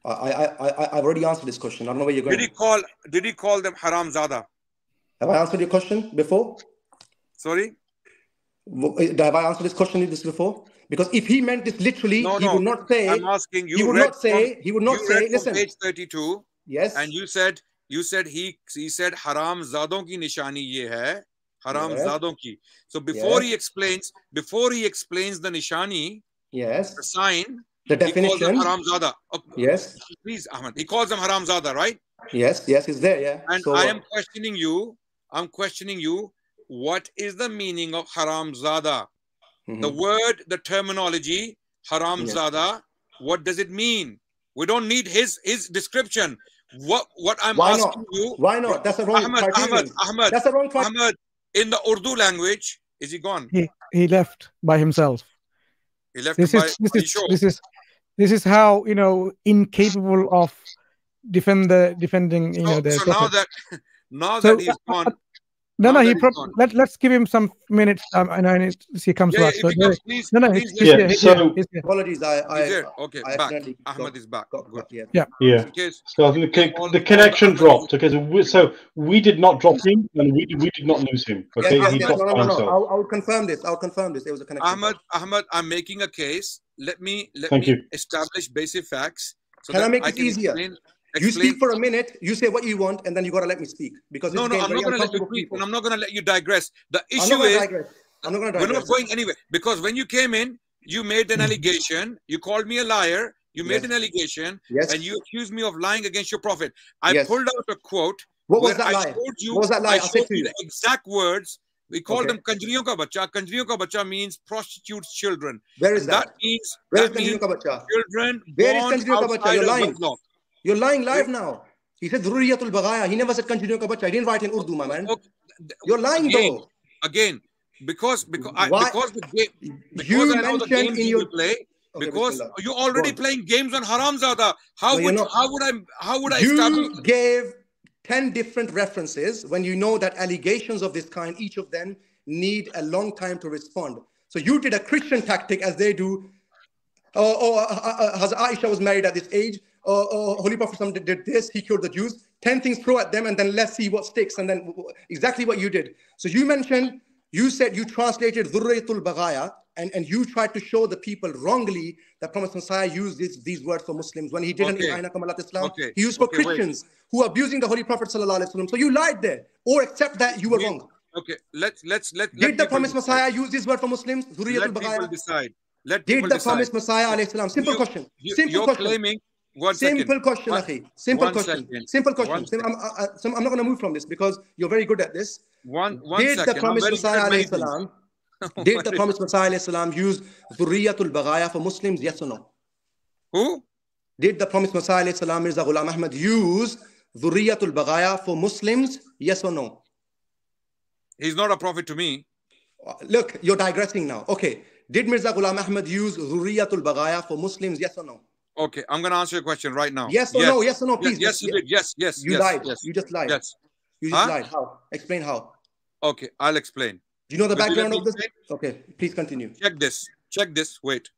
I I I I've already answered this question. I don't know where you're going. Did he call did he call them Haram Zada? Have I answered your question before? Sorry? W- eh, Have I answered this question this before? Because if he meant this literally, No, he no. would not say. I'm asking you. He would not say. from- He would not say. Listen. Page 32. Yes. And you said you said he he said haram zadon ki nishani ye hai haram Yes. zadon ki. So before Yes. he explains before he explains the nishani, Yes. the sign, The he calls them definition. haram zada. Yes. Please, Ahmed. He calls them haram zada, right? Yes. Yes. It's there. Yeah. And so I am questioning you. I'm questioning you. What is the meaning of haram zada? Mm-hmm. The word, the terminology, haram Yes. zada. What does it mean? We don't need his his description. what what I'm Why asking not? you. Why not? That's the wrong Ahmed. Ahmed, Ahmed, That's the wrong criteria. Ahmed. In the Urdu language, is he gone? He he left by himself. He left This by. is this is sure? this is this is how you know incapable of defend the defending you know So, the so now that now So, that he's uh, gone, No, no, he that prob- let let's give him some minutes. Um, and I need to see he comes Yeah, yeah, back. So comes, please, no, no, please he's, let he's Yeah, here. He's so- He's here. Apologies, I, I, He's there. Okay, I back. accidentally Ahmed got- is back. got- Good. got- yeah. Yeah. Yeah. In case So the, all- the connection Ahmed dropped. Okay, so we, so we did not drop him, and we we did not lose him. Okay, yes, he yes. dropped No, no, no, no. I'll, I'll confirm this. I'll confirm this. It was a connection. Ahmed, Ahmed, I'm making a case. Let me let Thank me you. establish basic facts so Can I make I this can easier? explain. You speak for a minute. You say what you want, and then you gotta let me speak because no, no, I'm not going to let you speak, and I'm not going to let you digress. The issue is digress. I'm not gonna digress. we're not going anywhere because when you came in, you made an mm-hmm. allegation. You called me a liar. You made Yes. an allegation, Yes. and you accused me of lying against your prophet. I Yes. pulled out a quote What was that I lie? showed you. What was that lie? I I'll say showed to you you. the exact words. We call Okay. them kanjriyon ka bacha. Kanjriyon ka bacha means prostitutes' children. Where is that? that means Where is that means children Where is born bacha? outside You're lying. wedlock. You're lying live now. He said Dhurriyatul Baghaya. He never said Kanjriyon ka bacha. He didn't write in Urdu, my man. You're lying again, though. again, because because I, because the game because You I know the games in you your will play. Okay, Because you're already playing games on Haramzada. How No, would not. how would I how would I establish You gave 10 different references when you know that allegations of this kind, each of them need a long time to respond. So you did a Christian tactic as they do. Oh, oh uh, uh, Hazrat Aisha was married at this age. Oh, oh, Holy Prophet did, did this. He killed the Jews. 10 things throw at them, and then let's see what sticks. And then exactly what you did. So you mentioned, you said you translated Dhurriyatul Baghaya, and, and you tried to show the people wrongly that Promised Messiah used this, these words for Muslims when he didn't Okay. in Islam. Okay. He used for Okay, wait. Christians who are abusing the Holy Prophet. Sallallahu Alaihi Wasallam. So you lied there, or accept that you were We- wrong. Okay, let's let's let Did let the promised. Messiah use this word for Muslims? Let people decide. Let Did the decide. promised Messiah alayhi salam? Simple You- question. you- Simple you're question. claiming one second. Simple question, One- Akhi. Simple question. second. Simple question. I'm, uh, uh, I, I- I'm not going to move from this because you're very good at this. One one Did second. the I'm promised Messiah alayhi salam? Did the promised Messiah alayhi salam use Dhurriyatul Baghaya for Muslims? Yes or no? Who? Did the promised Messiah alayhi salam Mirza Ghulam Ahmad use Dhurriyatul Baghaya for Muslims? Yes or no? He's not a prophet to me. Uh, look, you're digressing now. Okay. Did Mirza Ghulam Ahmad use Dhurriyatul Baghaya for Muslims? Yes or no? Okay, I'm gonna answer your question right now. Yes or no? Yes or no? Please. Yes, you did. Yes, yes. You yes, lied. Yes. You just lied. Yes. You just Huh? lied. How? Explain how. Okay, I'll explain. Do you know the Will background of this? explain? Okay, please continue. Check this. Check this. Wait.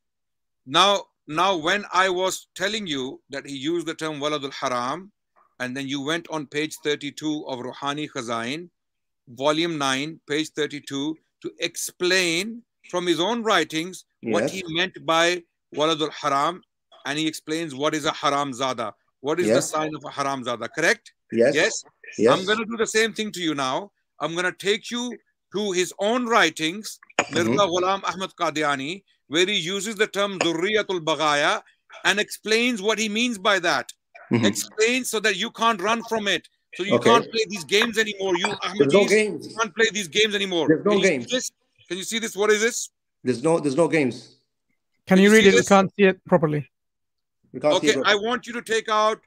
Now, now, when I was telling you that he used the term waladul haram, and then you went on page 32 of Ruhani Khazain, volume 9, page 32, to explain from his own writings what he meant by waladul haram, and he explains what is a haram zada. What is the sign of a haram zada? Correct? Yes. Yes. Yes. I'm going to do the same thing to you now. I'm going to take you to his own writings, Mirza Mhm. Ghulam Ahmad Qadiani, where he uses the term Zurriyatul Baghaya and explains what he means by that. Mhm. Explains so that you can't run from it. So you Okay. can't play these games anymore. You There's no Ahmadis games. can't play these games anymore. There's no Can games. this? Can you see this? What is this? There's no there's no games. Can Can you you read it? We this? can't see it properly. We Okay. I want you to take out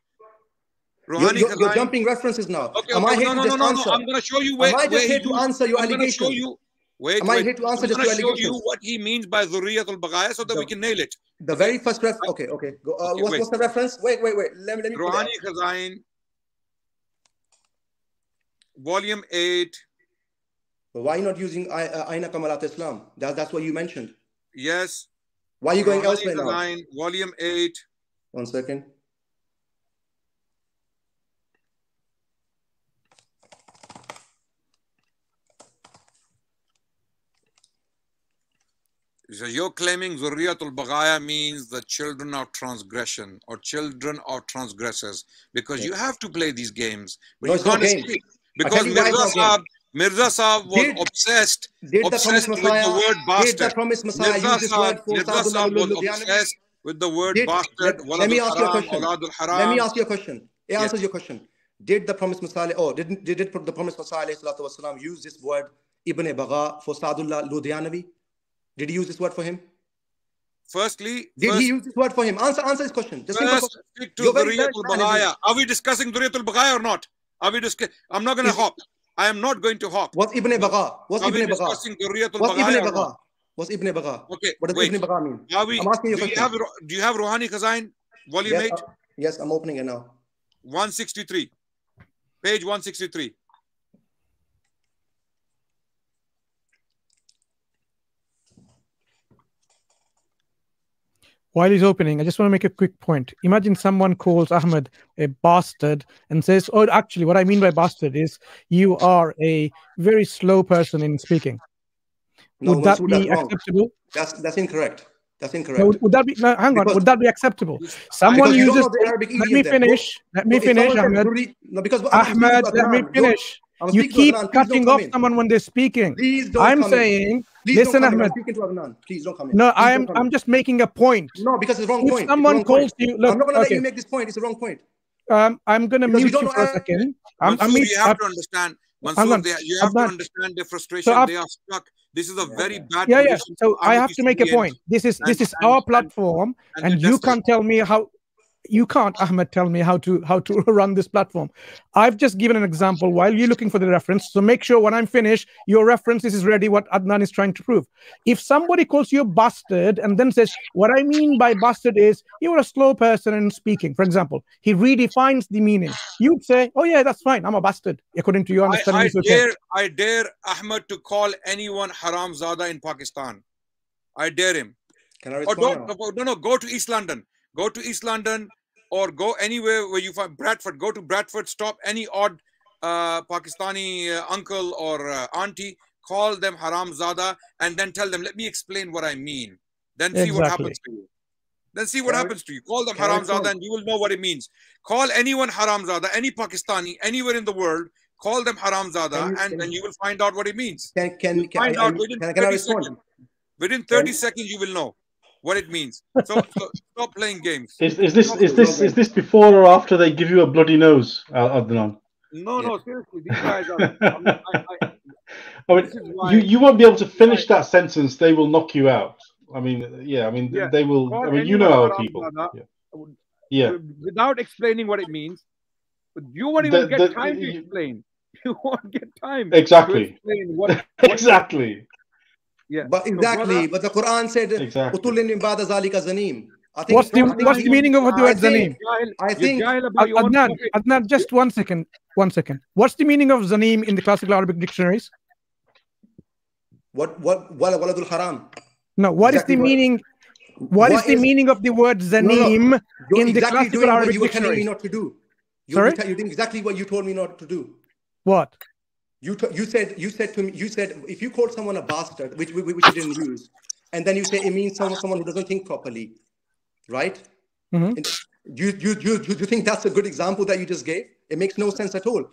You're, you're, you're jumping references now. Okay, Am okay, I here no, to no, just no, no, answer? no. I'm going to show you where. Am I where here to answer your gonna show you. Wait, Am I wait. here to answer I'm just your show you what he means by Zurriyatul Baghaya so that we can nail it. The very first ref. Okay, okay. Go, uh, Okay, what's, wait. what's the reference? Wait, wait, wait. Let me let me. Rouhani. Khazain, volume 8. But why not using I- uh, Aina Kamalat Islam? That, that's what you mentioned. Yes. Why are you going Rouhani elsewhere now? Volume 8. One second. So you're claiming Zurriyatul Baghaya means the children of transgression or children of transgressors because you have to play these games. But No, you can't escape. Because Mirza Saab. Mirza Saab was Did- obsessed, Did obsessed promised with Messiah? the word Did bastard. the promised Messiah Mirza use this Saab, word for Mirza Saab was obsessed with the word Did, bastard, let, let me ask you a question. Let me ask you a question. It Yes. answers your question. Did the promised Messiah, oh, didn't did it, the promised Messiah wasalam, use this word Ibn Bagha for Sadullah Ludhianwi? Did he use this word for him? Firstly, Did first, he use this word for him? Answer, answer his question. Just first stick to Duriyatul Baghaya. Are we discussing Duriyatul Baghaya or not? Are we discussing? I'm not going to hop. I am not going to hop. What's Ibn Bagha? What's Are we Ibn Bagha? What's Ibn Bagha? Not? What's Ibn Bagha? Okay, What does wait. Ibn Bagha mean? Are we? I'm asking you Do you have do you have Rouhani Khazain, volume Yes, eight, uh, yes, I'm opening it now. 163, page 163. While he's opening, I just want to make a quick point. Imagine someone calls Ahmed a bastard and says, Oh, actually, what I mean by bastard is you are a very slow person in speaking. No, would that Mansoor, that's be wrong. acceptable? That's that's incorrect. That's incorrect. No, would, would that be no, hang on? Because- Would that be acceptable? Someone because you don't uses. the Arabic Let me idiom then. finish. Let me If finish, Ahmed. Duri- no, because Ahmed, let me finish. I'm You keep Adnan. Cutting off in. someone when they're speaking. Please don't I'm come in. saying, Please listen, don't come in. Ahmed. I'm to Adnan. Please don't come in. No, Please I am. I'm in. just making a point. No, because it's the wrong If point. It's the someone calls point. you, look, I'm not going to let you make this point. It's the wrong point. Um, I'm gonna Because you mute you for a second. I'm, Mansoor, I'm you have I've- to understand. Hang Mansoor, on. they, you have to Adnan. understand their frustration. I've- they are stuck. This is a very bad yeah, yeah. So I have to make a point. This is this And- is our platform, and and they you can't tell me how. You can't, Ahmed, tell me how to how to run this platform. I've just given an example while you're looking for the reference. So make sure when I'm finished, your reference is ready. What Adnan is trying to prove. If somebody calls you a bastard and then says, "What I mean by bastard is you're a slow person in speaking," for example, he redefines the meaning. You'd say, "Oh yeah, that's fine. I'm a bastard according to your I, understanding." I it's okay. dare, I dare Ahmed to call anyone haram zada in Pakistan. I dare him. Can I Or respond don't, no, no, go to East London. Go to East London or go anywhere where you find Bradford. Go to Bradford, stop any odd uh, Pakistani uh, uncle or uh, auntie, call them haram zada, and then tell them, let me explain what I mean. Then see what happens to you. Then see what happens to you. Call them can I haram zada, and you will know what it means. Call anyone haram zada, any Pakistani, anywhere in the world, call them haram zada, Can and then you- will find out what it means. Can can can find I, out within can, can I 30 respond? seconds. Within 30 Can- seconds, you will know what it means. So, so stop playing games. Is, is this Stop is this is this before or after they give you a bloody nose, Ad- Adnan? No, no, seriously, these guys are. I mean, I, I, I mean, why- you, you won't be able to finish that sentence. They will knock you out. I mean, yeah. I mean, Yeah, they will. call I mean, you know our people. zada, Yeah. Yeah. without explaining what it means. But you won't The- even get the- time to explain. You won't get time Exactly. to explain what, what exactly. Yeah. But So, exactly, brother, but the Quran said, Exactly. "Utullin min ba'da zanim." I think What's the I think what's the you- meaning of the word zanim? I think Adnan, Adnan, just one second, one second. What's the meaning of zanim in the classical Arabic dictionaries? what what wala waladul haram. No, what is Exactly the what- meaning? what is what the is- meaning of the word No, no, zanim You're in the exactly classical doing what Arabic you were telling me not to do. You, Sorry? you, te- you did exactly what you told me not to do. What? You t- you said you said to me you said if you call someone a bastard, which we, which you didn't use, and then you say it means someone someone who doesn't think properly, right? Mhm. You, you you you you think that's a good example that you just gave? It makes no sense at all.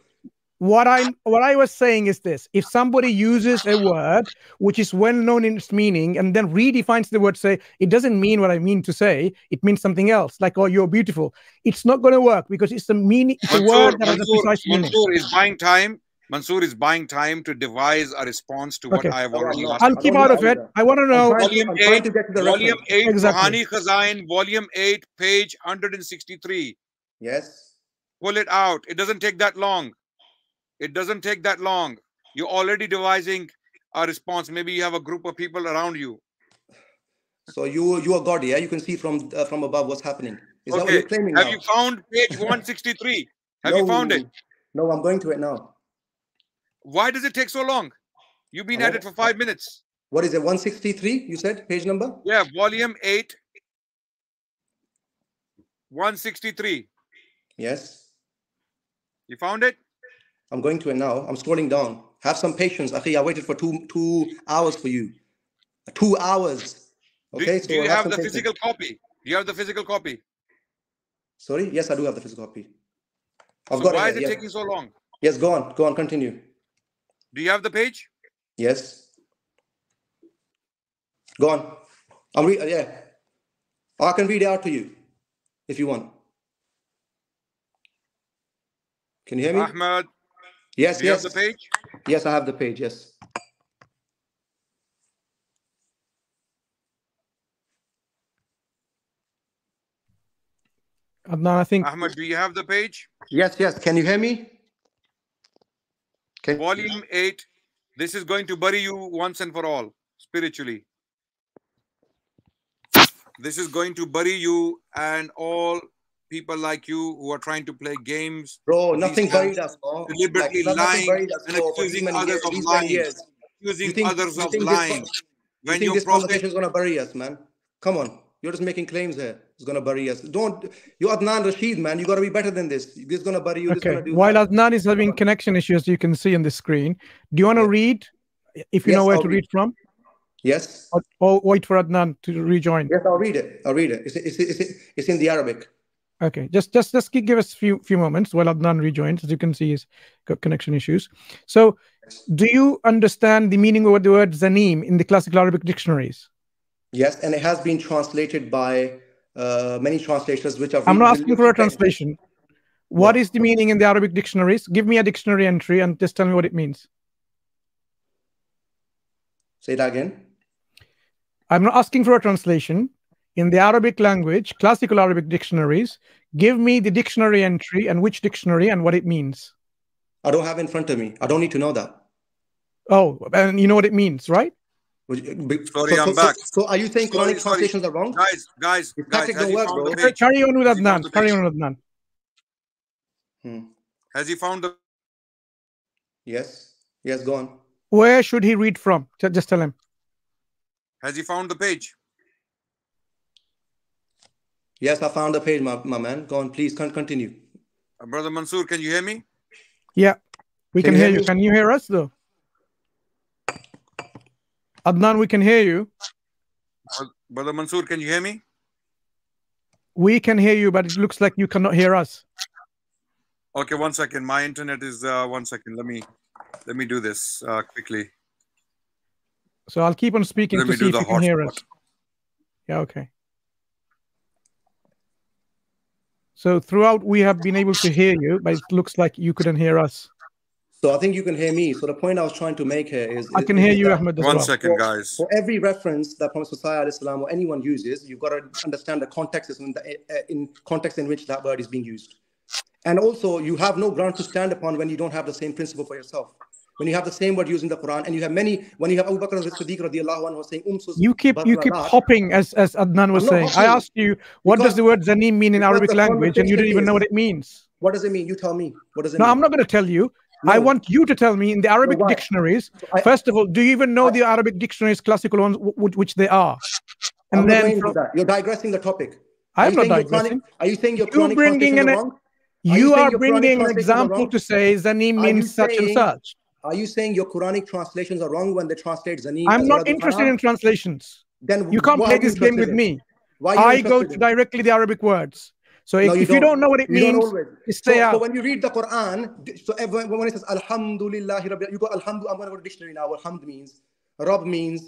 What I'm what I was saying is this: if somebody uses a word which is well known in its meaning and then redefines the word, say it doesn't mean what I mean to say, it means something else, like "oh, you're beautiful." It's not going to work because it's a meaning, it's a word that has a Mansur, precise meaning. Mansur is buying time. Mansur is buying time to devise a response to what Okay. I have already asked. I'll keep out of it. I want to know. Volume 8, volume 8 Exactly. Rouhani Khazain, volume 8, page 163. Yes. Pull it out. It doesn't take that long. It doesn't take that long. You're already devising a response. Maybe you have a group of people around you. So you you are God, yeah? You can see from uh, from above what's happening. Is that what you're claiming Have now? you found page 163? Have you found it? No, I'm going to it now. Why does it take so long? You've been at it for five minutes. What is it? 163? You said page number? Yeah, volume 8, 163. Yes. You found it? I'm going to it now. I'm scrolling down. Have some patience, Akhi. I waited for two two hours for you. Two hours. Do- Okay. do, you have have the patience. physical copy? Do you have the physical copy? Sorry. Yes, I do have the physical copy. I've So got why it. is it yes. taking so long? Yes. Go on. Go on. Continue. Do you have the page? Yes. Go on. I'll read. Uh, yeah, I can read out to you if you want. Can you hear me? Ahmed. Yes. yes. the page? Yes, I have the page. Yes. Adnan, I think. Ahmed, do you have the page? Yes. Yes. Can you hear me? Volume 8. This is going to bury you once and for all, spiritually. This is going to bury you and all people like you who are trying to play games. Bro, nothing buried us, bro. Deliberately Like, lying us, and accusing others years, of lying. Accusing others of lying. con- You When think your this prophet conversation is gonna bury us, man? Come on, you're just making claims here. It's gonna bury us. Don't. You Adnan Rashid, man. You gotta be better than this. This is gonna bury you. Okay. While Adnan is having connection issues, you can see on the screen. Do you want to read? If you Yes, know where I'll to read. read from, Yes. or, or wait for Adnan to rejoin. Yes, I'll read it. I'll read it. It's, it's, it's, it's in the Arabic. Okay, just just just gi- give us a few few moments while Adnan rejoins. As you can see, he's got connection issues. So, do you understand the meaning of the word zanim in the classical Arabic dictionaries? Yes, and it has been translated by uh, many translators, which are. I'm not asking for a translation. What is the meaning in the Arabic dictionaries? Give me a dictionary entry and just tell me what it means. Say that again. I'm not asking for a translation. In the Arabic language, classical Arabic dictionaries, give me the dictionary entry and which dictionary and what it means. I don't have in front of me. I don't need to know that. Oh, and you know what it means, right? Sorry, so, I'm so, back. So, so are you saying Sorry, Quranic sorry. translations are wrong? Guys, guys, If guys, has don't he work, bro. the? Carry on with Has he Adnan. Carry on with Adnan. Hmm. Has he found the Yes. Yes, go on. Where should he read from? Just tell him. has he found the page? Yes, I found the page, my, my man. Go on, please. Con- continue. Uh, Brother Mansur, can you hear me? Yeah, we Can can, hear hear you. me? Can you hear us though? Adnan, we can hear you. Brother Mansur, can you hear me? We can hear you, but it looks like you cannot hear us. Okay, one second. My internet is uh, one second. Let me let me do this uh, quickly. So I'll keep on speaking Let to me see if you can hear hotspot. us. Yeah, okay. So throughout we have been able to hear you, but it looks like you couldn't hear us. So I think you can hear me. So the point I was trying to make here is I can is hear you, that Ahmed, as One well. second, for, guys. for every reference that Prophet Sallallahu or anyone uses, you've got to understand the context is in, the, uh, in context in which that word is being used. And also, you have no ground to stand upon when you don't have the same principle for yourself. When you have the same word used in the Quran, and you have many, when you have Abu Bakr as-Siddiq radiallahu anhu saying, "Umsus You keep you keep hopping as as Adnan was I'm not saying. I hopping asked you what because- does the word zanim mean in Arabic language, and you didn't even know what it means. What does it mean? You tell me. What does it No, mean? I'm not going to tell you. I want you to tell me in the Arabic dictionaries. I- first of all, do you even know the Arabic dictionaries, classical ones, wh- wh- which they are? I'm And then from, that. You're digressing the topic. I'm you not digressing. Quranic- Are you saying your You Quranic bringing translations an are wrong? Are you saying are bringing an example to say zanim you means such and such. Are you saying your Quranic translations are wrong when they translate Zanim? I'm not interested in translations. Then You can't play this game with me. Why I go to directly the Arabic words. So if, No, you if you don't know what it You don't means, you stay so, out. so when you read the Quran, so every- when it says Alhamdulillah, you go Alhamdulillah. I'm going to go to dictionary now. What Hamd means, Rab means.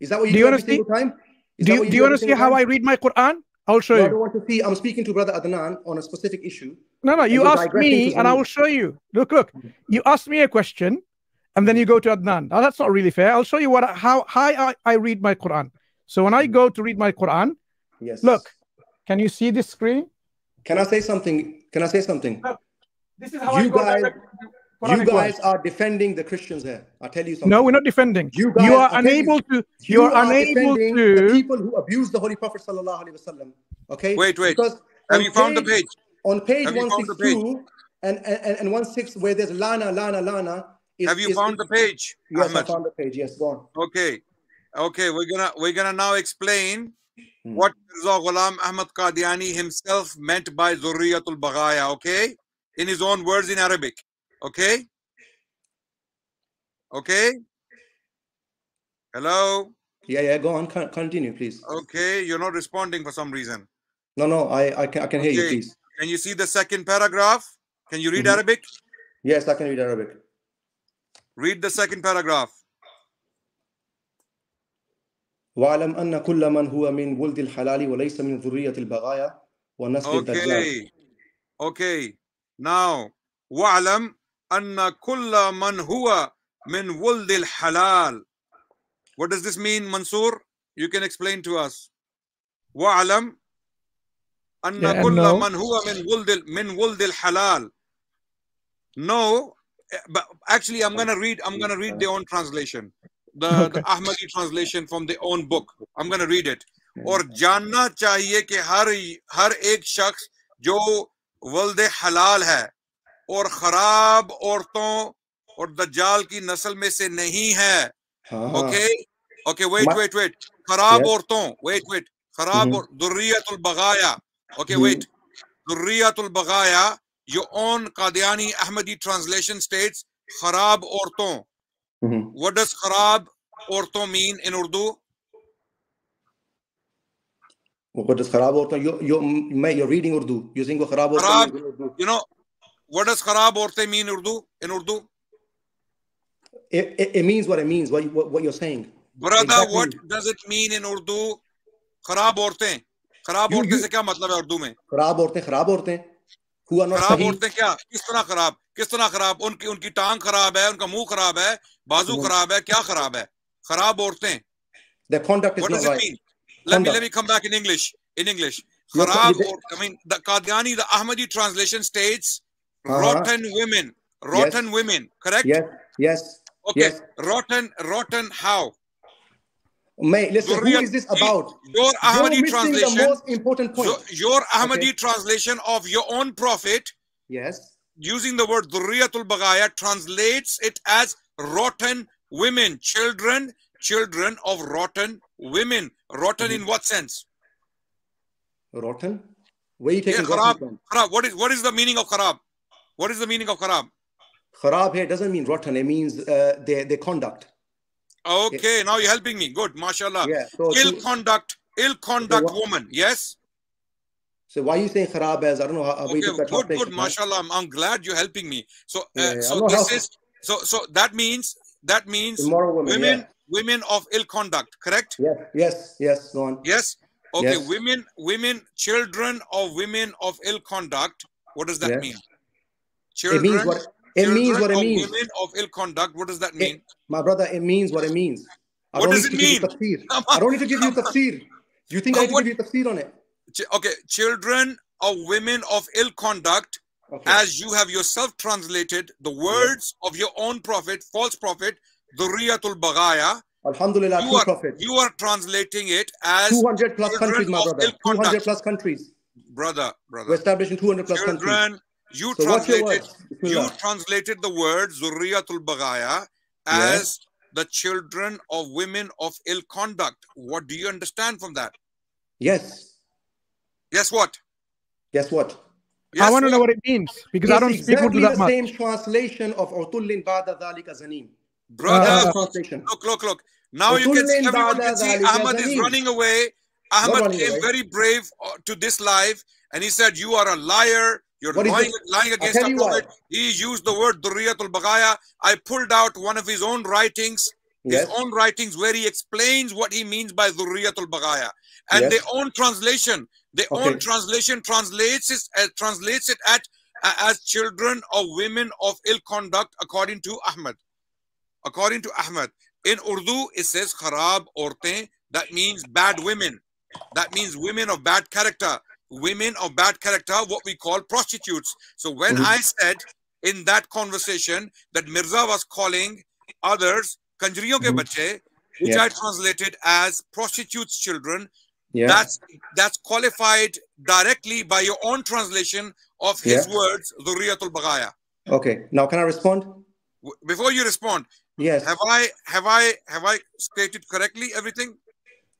Is that what you Do do, you see- time? Is do that you do you want to see how time? I read my Quran? I'll show No, I don't want to see. I'm speaking to Brother Adnan on a specific issue. No, no, you ask me and I will show you. Look, look. You ask me a question and then you go to Adnan. Now that's not really fair. I'll show you what how how I, I read my Quran. So when I hmm. go to read my Quran, Yes. look, can you see this screen? Can I say something? Can I say something? This is how You go guys, direct you guys are defending the Christians here. I'll tell you something. No, we're not defending. You guys, You are I you, unable to. You You are are unable defending the to. people who abuse the Holy Prophet sallallahu alaihi wasallam. Okay. Wait, wait. Because Have on you found the page? On page Have you one found the six two and and and one six where there's lana lana lana. Is, Have you is- found is- the page, Yes, Ahmed? I found the page. Yes, go on. Okay, okay. We're gonna we're gonna now explain. What Mirza Ghulam Ahmad Qadiani himself meant by Zurriyatul Baghaya. Okay, in his own words in Arabic. Okay. Okay. Hello. Yeah, yeah. Go on. Continue, please. Okay, you're not responding for some reason. No, no. I I can I can hear you. Please. Can you see the second paragraph? Can you read Mhm. Arabic? Yes, I can read Arabic. Read the second paragraph. واعلم أن كل من هو من ولد الحلال وليس من ذرية البغايا ونسل الدجال. Okay. Okay. Now, وَعْلَمْ أَنَّ كُلَّ مَنْ هُوَ مِنْ وُلْدِ الْحَلَالِ What does this mean, Mansoor? You can explain to us. وَعْلَمْ أن كل no. من هو من ولد من ولد الحلال. No, eh, but actually, I'm gonna read. I'm gonna read their own translation, the, the Okay. Ahmadi translation from their own book. I'm gonna read it. और जानना चाहिए कि हर हर एक शख्स जो वल्द हलाल है और खराब औरतों और दज्जाल की नस्ल में से नहीं है हाँ, हाँ। Okay okay wait Ma- wait wait खराब Yes. औरतों वेट वेट खराब Mhm. और दुर्रियतुल बगाया okay Mhm. Wait दुर्रियतुल बगाया your own Qadiani Ahmadi translation states खराब औरतों Mhm. what does खराब औरतों mean in Urdu What does kharab orta? You, you, mate, you're reading Urdu. You're saying kharab orta खराब means in Urdu. you know what does खराब औरतें mean Urdu in Urdu It, it, it means what it means. What, you- what, what you're saying. brother Exactly. what does it mean in Urdu खराब औरतें खराब You- औरतें you- से क्या मतलब है उर्दू में खराब औरतें खराब औरतें who are not खराब सही औरतें क्या किस तरह खराब किस तरह खराब? उनकी उनकी टांग खराब है उनका मुँह खराब है बाजू खराब है क्या खराब है? खराब औरतें। Ahmadi translation state rotten women rotten women correct yes okay rotten rotten how your Ahmadi translation your Ahmadi translation of your own prophet yes using the word Dhurriyatul Baghaya translates it as rotten women, children, children of rotten women. Rotten Mm-hmm. in what sense? Rotten? Where you Yeah, taking kharab. rotten from? Kharab. What is what is the meaning of kharab? What is the meaning of kharab? Kharab here doesn't mean rotten. It means uh, their, their conduct. Okay, now you're helping me. Good, mashallah. Yeah, so ill to- conduct, ill conduct woman. Yes. So why are you saying kharab as? I don't know how, how Okay, we took that good, good, translation. right? mashallah. I'm, I'm glad you're helping me. So, uh, Yeah, yeah, so this is so so that means that means Immoral women, women yeah. women of ill conduct. Correct. Yes, yes, yes. Go on. Yes. Okay. Yes. Women, women, children of women of ill conduct. What does that Yes. mean? It Children. means what it means. What it of means. Women of ill conduct. What does that mean? It, my brother, it means what it means. I What don't does need it to give you mean? tafsir. I don't need to give you tafsir. Do you think I need to give you tafsir on it? Ch- okay. Children of women of ill conduct. As you have yourself translated the words of your own prophet, false prophet, Dhurriyatul Baghaya. Alhamdulillah, You are, prophet. you are translating it as 200 plus countries, my brother. 200 plus countries. Brother, brother. We're establishing 200 plus countries. children you So translated you translated the word zurriyatul baghaya Yes. as the children of women of ill conduct what do you understand from that Yes. Yes what Guess what? I want to know what it means because I don't speak Urdu exactly that the same translation of Utullin Ba'da Dhalika Zanim. brother That's the look look look now you can see everyone can see dhalika ahmad is running away Not ahmad running came away. very brave uh, to this live and he said you are a liar you're lying, lying against tell our you why. prophet he used the word durriyatul baghaya i pulled out one of his own writings his own writings where he explains what he means by Dhurriyatul Baghaya. And Yes. their own translation, their own translation translates it, uh, translates it at, uh, as children of women of ill conduct according to Ahmad. According to Ahmad. In Urdu, it says kharab orte. That means bad women. That means women of bad character. Women of bad character, what we call prostitutes. So when Mhm. I said in that conversation that Mirza was calling others kanjriyon ke Mhm. bache, which Yeah. I translated as prostitutes' children, Yeah. that's that's qualified directly by your own translation of his Yeah. words, Dhurriyatul Baghaya. Okay. Now, can I respond? Before you respond, Yes. have I have I have I stated correctly everything?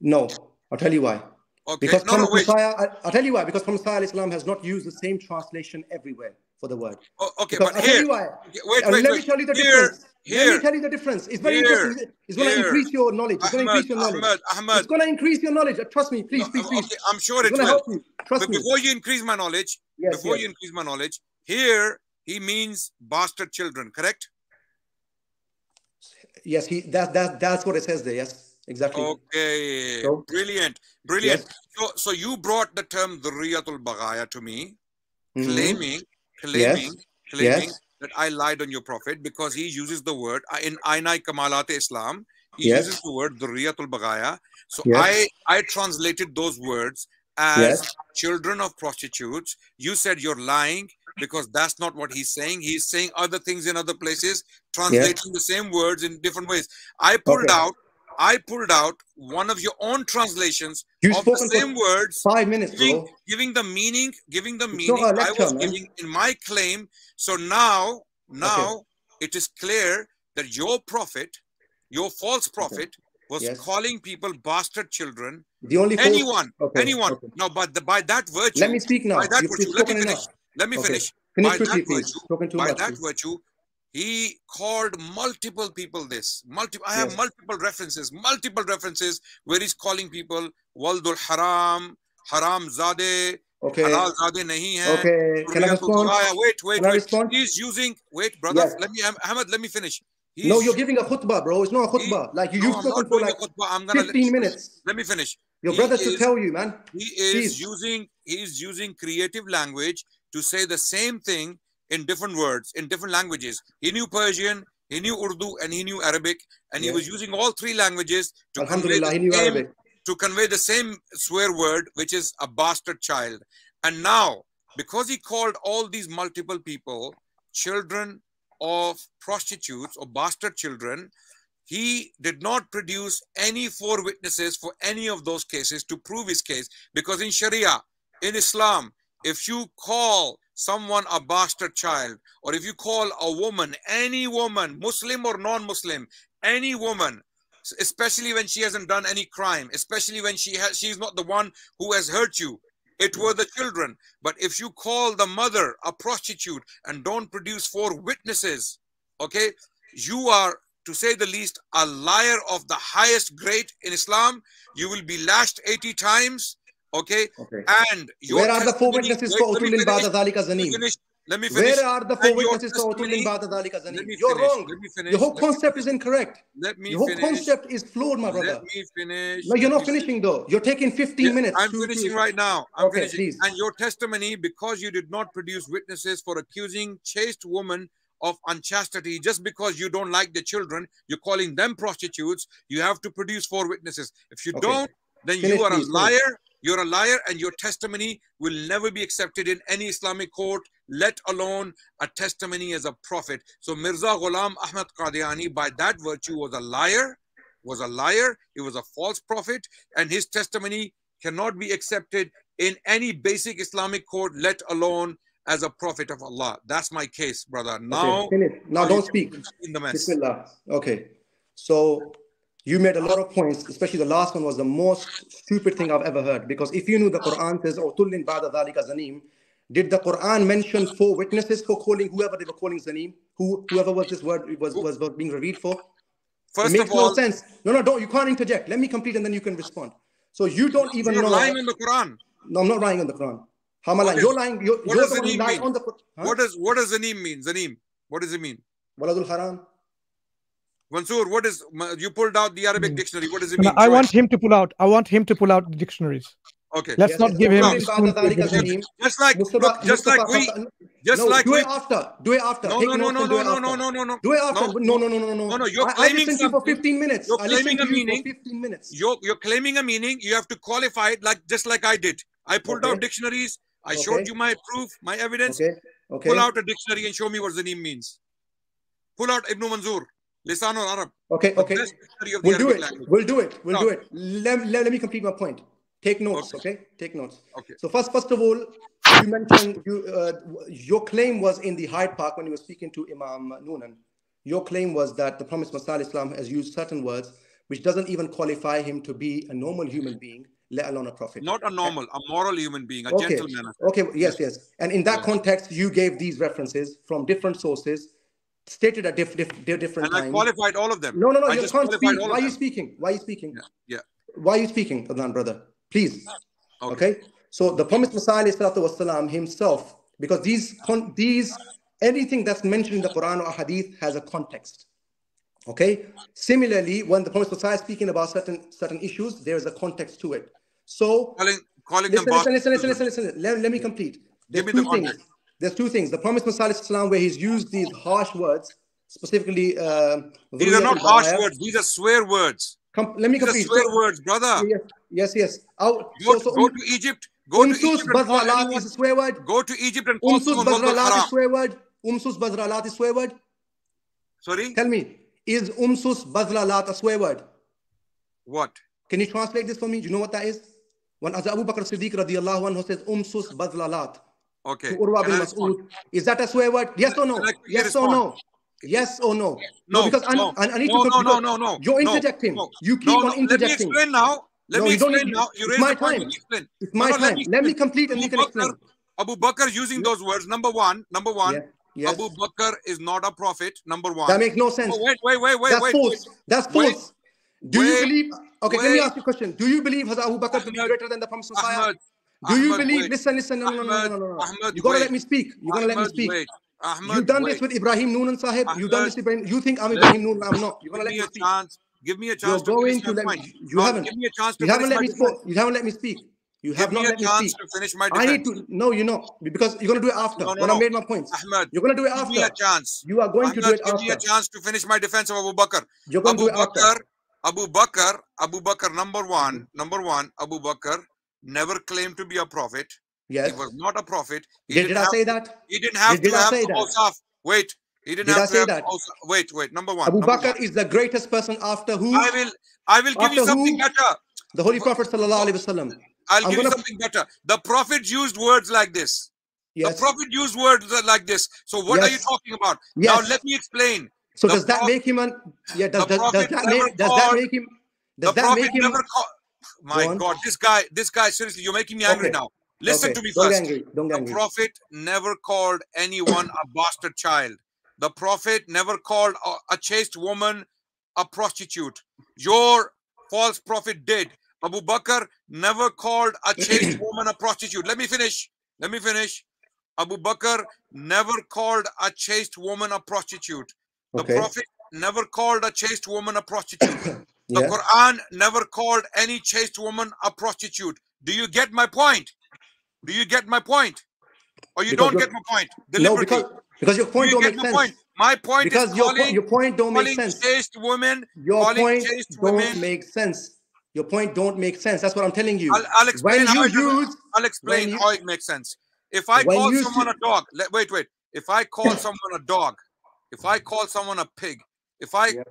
No. I'll tell you why. Okay, Because no, no, Messiah, I- I'll tell you why. Because Prophet Islam has not used the same translation everywhere for the word. Oh, okay, Because but I'll tell here, you why. wait, wait, let wait. me tell you the Here, difference. Let me tell you the difference. It's very here, interesting. It's going to increase your knowledge. It's going to increase your knowledge. Ahmed, Ahmed. It's going to increase your knowledge. Trust me, please, please, please. Okay, I'm sure It's it going to will. help you. Trust But me. before you increase my knowledge, Yes, before yes. you increase my knowledge, here he means bastard children, correct? Yes, he that that that's what it says there. Yes, exactly. Okay, So- brilliant, brilliant. Yes. So, so you brought the term Dhurriyatul Baghaya to me, Mhm. claiming, claiming, Yes. claiming Yes. That I lied on your prophet because he uses the word uh, in Ainai Kamalat Islam. He Yes. uses the word Dhurriyatul Baghaya. So Yes. I I translated those words as Yes. children of prostitutes. You said you're lying because that's not what he's saying. He's saying other things in other places, translating the same words in different ways. I pulled Okay. out. I pulled out one of your own translations You've of the same words, five minutes, giving, giving the meaning, giving the It's meaning a I lecture, was man. giving in my claim. So now, now it is clear that your prophet, your false prophet, was Yes. calling people bastard children. The only anyone, Okay, anyone. okay. Now, but the, by that virtue, Let me speak now. By that You've- virtue, let me finish. enough. Let me Okay. finish. Finish by quickly, that virtue, by that virtue, he called multiple people this. Multi- I have Yes. multiple references, multiple references where he's calling people Waldul Haram, Haram Zade, Okay. Halal Zade nahi hai. Okay. Can I respond? Wait, wait, wait. respond? He's using. Wait, brother. Yes. Let me, Ahmed. Let me finish. He's, No, you're giving a khutbah, bro. It's not a khutbah. like you, No, you've I'm spoken for like. I'm gonna let- 15 minutes. Let me finish. Your He brother should tell you, man. He is Please. using he is using creative language to say the same thing in different words, in different languages. He knew Persian, he knew Urdu, and he knew Arabic, and he was using all three languages to convey the he same, to convey the same swear word, which is a bastard child. And now, because he called all these multiple people children of prostitutes or bastard children, he did not produce any four witnesses for any of those cases to prove his case because in sharia in islam if you call someone a bastard child. Or if you call a woman any woman muslim or non-muslim any woman especially when she hasn't done any crime especially when she has she's not the one who has hurt you it were the children. But if you call the mother a prostitute and don't produce four witnesses okay you are to say the least a liar of the highest grade in islam. You will be lashed 80 times okay Okay. and your Where are the four witnesses for let me Utulin finish. Bada Dhalika Let me Zanim? Let me finish. Where are the four witnesses for Utulin testimony- Bada Dhalika Zanim? You're wrong. Let me finish. Your whole concept is incorrect. Let me Your whole finish. concept is flawed, my brother. Let me finish. No, you're not finishing though. You're taking 15 Yeah, minutes. I'm finishing right now. I'm Okay, finishing. please. And your testimony, because you did not produce witnesses for accusing chaste women of unchastity, just because you don't like the children, you're calling them prostitutes. You have to produce four witnesses. If you Okay. don't, then Finish, you are please, a liar. You're a liar, and your testimony will never be accepted in any Islamic court, let alone a testimony as a prophet. So Mirza Ghulam Ahmad Qadiani, by that virtue, was a liar, was a liar. He was a false prophet, and his testimony cannot be accepted in any basic Islamic court, let alone as a prophet of Allah. That's my case, brother. Now, okay. Now don't speak. In the mess. Bismillah. Okay. So you made a lot of points, especially the last one was the most stupid thing I've ever heard. Because if you knew the Quran says, "Oh, tullin ba'da dhalika zanim," did the Quran mention four witnesses for calling whoever they were calling zanim? Who whoever was this word was was, was being revealed for? First it makes of all- no sense. No, no, don't. You can't interject. Let me complete, and then you can respond. So you don't even know. You're know. lying on the Quran. No, I'm not lying on the Quran. How am I lying? is- You're lying. You're, what you're does the one lying mean? on the Qur- huh? What does what does Zanim mean? Zanim. What does it mean? Waladul haram. Mansur, what is you pulled out the Arabic hmm. dictionary? What does it No, mean? I want him to pull out. I want him to pull out the dictionaries. Okay. Let's not give him. Pull out. spoon feed Dhalika him. zanim. Just like Mustafa- look, just like we, just no, like do we. it after. Do it after. No, Take no, no, no, no, no, no, no, no, no. Do it after. No, No, no, no, no, no. No, no, you're I, I claiming listened to you for 15 minutes. You're claiming a to you meaning. 15 minutes. You're you're claiming a meaning. You have to qualify it like just like I did. I pulled Okay. out dictionaries. I showed Okay. you my proof, my evidence. Okay. Okay. Pull out a dictionary and show me what Zanim means. Pull out Ibn Manzur, Lisan al Arab. Okay, okay. of the We'll do it. We'll do it. We'll do it. Let, let, me complete my point. Take notes, okay? Take notes. Okay. So first, first of all, you mentioned you uh, your claim was in the Hyde Park when you were speaking to Imam Noonan. Your claim was that the Promised Messiah Islam has used certain words which doesn't even qualify him to be a normal human being, let alone a prophet. Not a normal, a moral human being, a okay. gentleman. Okay. Yes. Yes. And in that context, you gave these references from different sources, stated at diff, diff, diff- different And I times. qualified all of them. No, no, no. I you just can't qualified speak. all Why of are you them. speaking? Why are you speaking? Yeah. Why are you speaking, Adnan, brother? Please. Okay. So the promised Messiah والسلام, himself, because these con- these anything that's mentioned in the Quran or Hadith has a context. Okay. Similarly, when the promised Messiah is speaking about certain certain issues, there is a context to it. So Calling, calling listen, them listen, bastards. listen, listen, listen, listen. Let, let me complete. There's Give me two the things. there's two things. The Prophet Muhammad where he's used these harsh words, specifically. Uh, these are not harsh words. These are swear words. Com let me these. Are swear so, words, brother. Yes, yes. yes. Go, so, so, go um, to Egypt. Go um, to Egypt. Bazralat is a swear word. Go to Egypt and call Umsus Bazralat is a swear word. Umsus Bazralat is a swear word. Sorry? Tell me, is Umsus Bazlalat a swear word? What? Can you translate this for me? Do you know what that is? When Abu Bakr Siddiq radiallahu anhu says Umsus Bazlalat, Okay. Is that a swear word? Yes or no? Yes or no? Yes or no? No, no because I, no, I, I need no, to. No, no, no, no. You're interjecting. No, you keep on interjecting. Let me explain now. Let no, me explain now. You it's my time. It's my time. Let me, let me complete Abu and you can Bakr, explain. Abu Bakr using those words. Number one. Number one. Yeah. Yes. Abu Bakr is not a prophet. Number one. That makes no sense. Oh, wait, wait, wait, wait. That's wait, false. Wait, That's false. Wait, Do you believe? Okay, let me ask you a question. Do you believe Hazrat Abu Bakr to be greater than the Prophet do you believe? Wait. Listen, listen. No, no, no, no, no, no. no. Ahmed, you gotta wait. let me speak. You gotta Ahmed, let me speak. Wait. Ahmed, you done wait. this with Ibrahim Noonan Sahib. Ahmed, you done this with Ibrahim. You think I'm Ibrahim Noonan? I'm not. You gonna let me speak. Chance. Give me a chance. You're going to, let me. You no, haven't. Give me a chance. To you haven't let me speak. You haven't let me speak. You have not let me speak. To finish my defense. I need to. No, you know because you're gonna do it after. No, no, when no. I made my points, Ahmed, you're gonna do it after. Give me a chance. You are going to do it after. Give me a chance to finish my defense of Abu Bakr. You're gonna Abu do it Bakr, after. Abu Bakr, Abu Bakr, number one, number one, Abu Bakr never claimed to be a prophet. Yes. He was not a prophet. He did, I say that? He didn't have did, to did have Wait. He didn't did have I say that? Wait, wait. Number one. Abu number Bakr one. is the greatest person after who? I will I will give you something who? better. The Holy Prophet Sallallahu Alaihi Wasallam. I'll give you something better. The Prophet used words like this. Yes. The Prophet used words like this. So what yes. are you talking about? Yes. Now let me explain. So the does that make him an yeah, does, does, does, that, make, does that make him does that make him my Go God, this guy, this guy, seriously, you're making me angry okay. now. Listen okay. to me Don't first. Angry. Don't the angry. Prophet never called anyone a bastard child. The Prophet never called a, a chaste woman a prostitute. Your false prophet did. Abu Bakr never called a chaste woman a prostitute. Let me finish. Let me finish. Abu Bakr never called a chaste woman a prostitute. The okay. Prophet never called a chaste woman a prostitute. The yeah. Quran never called any chaste woman a prostitute. Do you get my point? Do you get my point? Or you because don't get my point? Deliberately. No, because, because your point Do you don't make sense. Point? My point because is your, calling, po your point don't make sense. Chaste woman. your point don't women. make sense. Your point don't make sense. That's what I'm telling you. I'll, I'll explain when you use, I'll explain you, how it makes sense. If I call someone a dog, let, wait, wait. If I call someone a dog, if I call someone a pig, if I yeah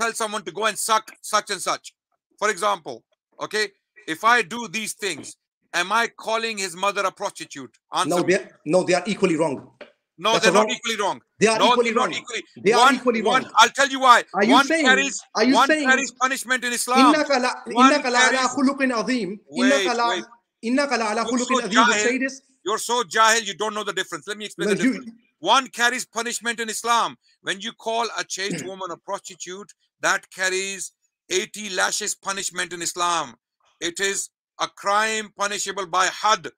tell someone to go and suck such and such. For example, okay, if I do these things, am I calling his mother a prostitute? Answer no, they're, no, they are equally wrong. No, That's they're not wrong. equally wrong. They are no, equally wrong. Equally. They one, are equally one, wrong. I'll tell you why. Are you one saying? Carries, are you one saying? carries punishment in Islam. Inna لا, inna لا على خلق azim. Inna إنك inna wait. إنك لا azim. You say this. You're so jahil, you don't know the difference. Let me explain no, the difference. You, one carries punishment in Islam. When you call a chaste woman a prostitute, that carries 80 lashes punishment in Islam. It is a crime punishable by had.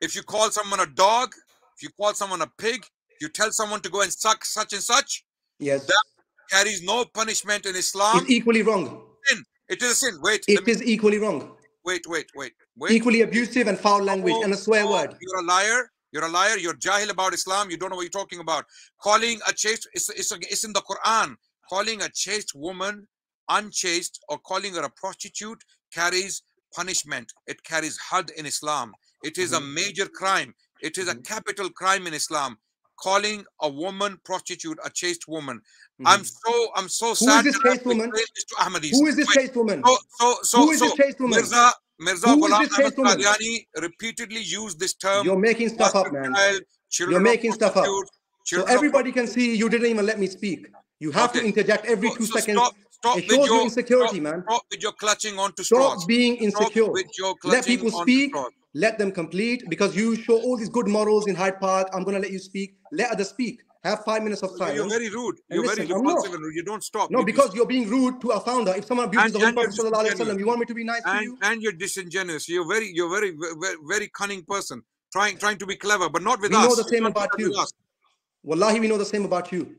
If you call someone a dog, if you call someone a pig, you tell someone to go and suck such and such, yes. that carries no punishment in Islam. It's equally wrong. Sin. It is a sin. Wait. It is me... equally wrong. Wait, wait, wait, wait. Equally abusive and foul language oh, and a swear oh, word. You're a liar. You're a liar. You're jahil about Islam. You don't know what you're talking about. Calling a chaste, it's, it's, it's in the Quran calling a chaste woman unchaste or calling her a prostitute carries punishment. It carries had in Islam. It is a mm-hmm. major crime. It is a mm-hmm. capital crime in Islam. Calling a woman prostitute a chaste woman. Mm -hmm. I'm mm-hmm. so I'm so Who sad. Is this chaste woman? To Ahmadis. Who is this chaste woman? So so so, Who is so this chaste woman? Mirza, Mirza Ghulam repeatedly used this term. You're making stuff up, man. Child, You're making stuff up. So everybody can see you didn't even let me speak. You have okay. to interject every so, two so seconds. Stop, stop it shows your, insecurity, stop, man. Stop with your clutching straws. Stop being insecure. Let people speak. Let them complete because you show all these good morals in Hyde Park. I'm going to let you speak. Let others speak. Have five minutes of silence. You're very rude. You're listen, very repulsive and rude. You don't stop. No, because you're being rude to a founder. If someone abuses the Prophet Sallallahu you want me to be nice and, to you? And you're disingenuous. You're very, you're very, very, very cunning person. Trying, trying to be clever, but not with we us. We know the same about you. Wallahi, we know the same about you.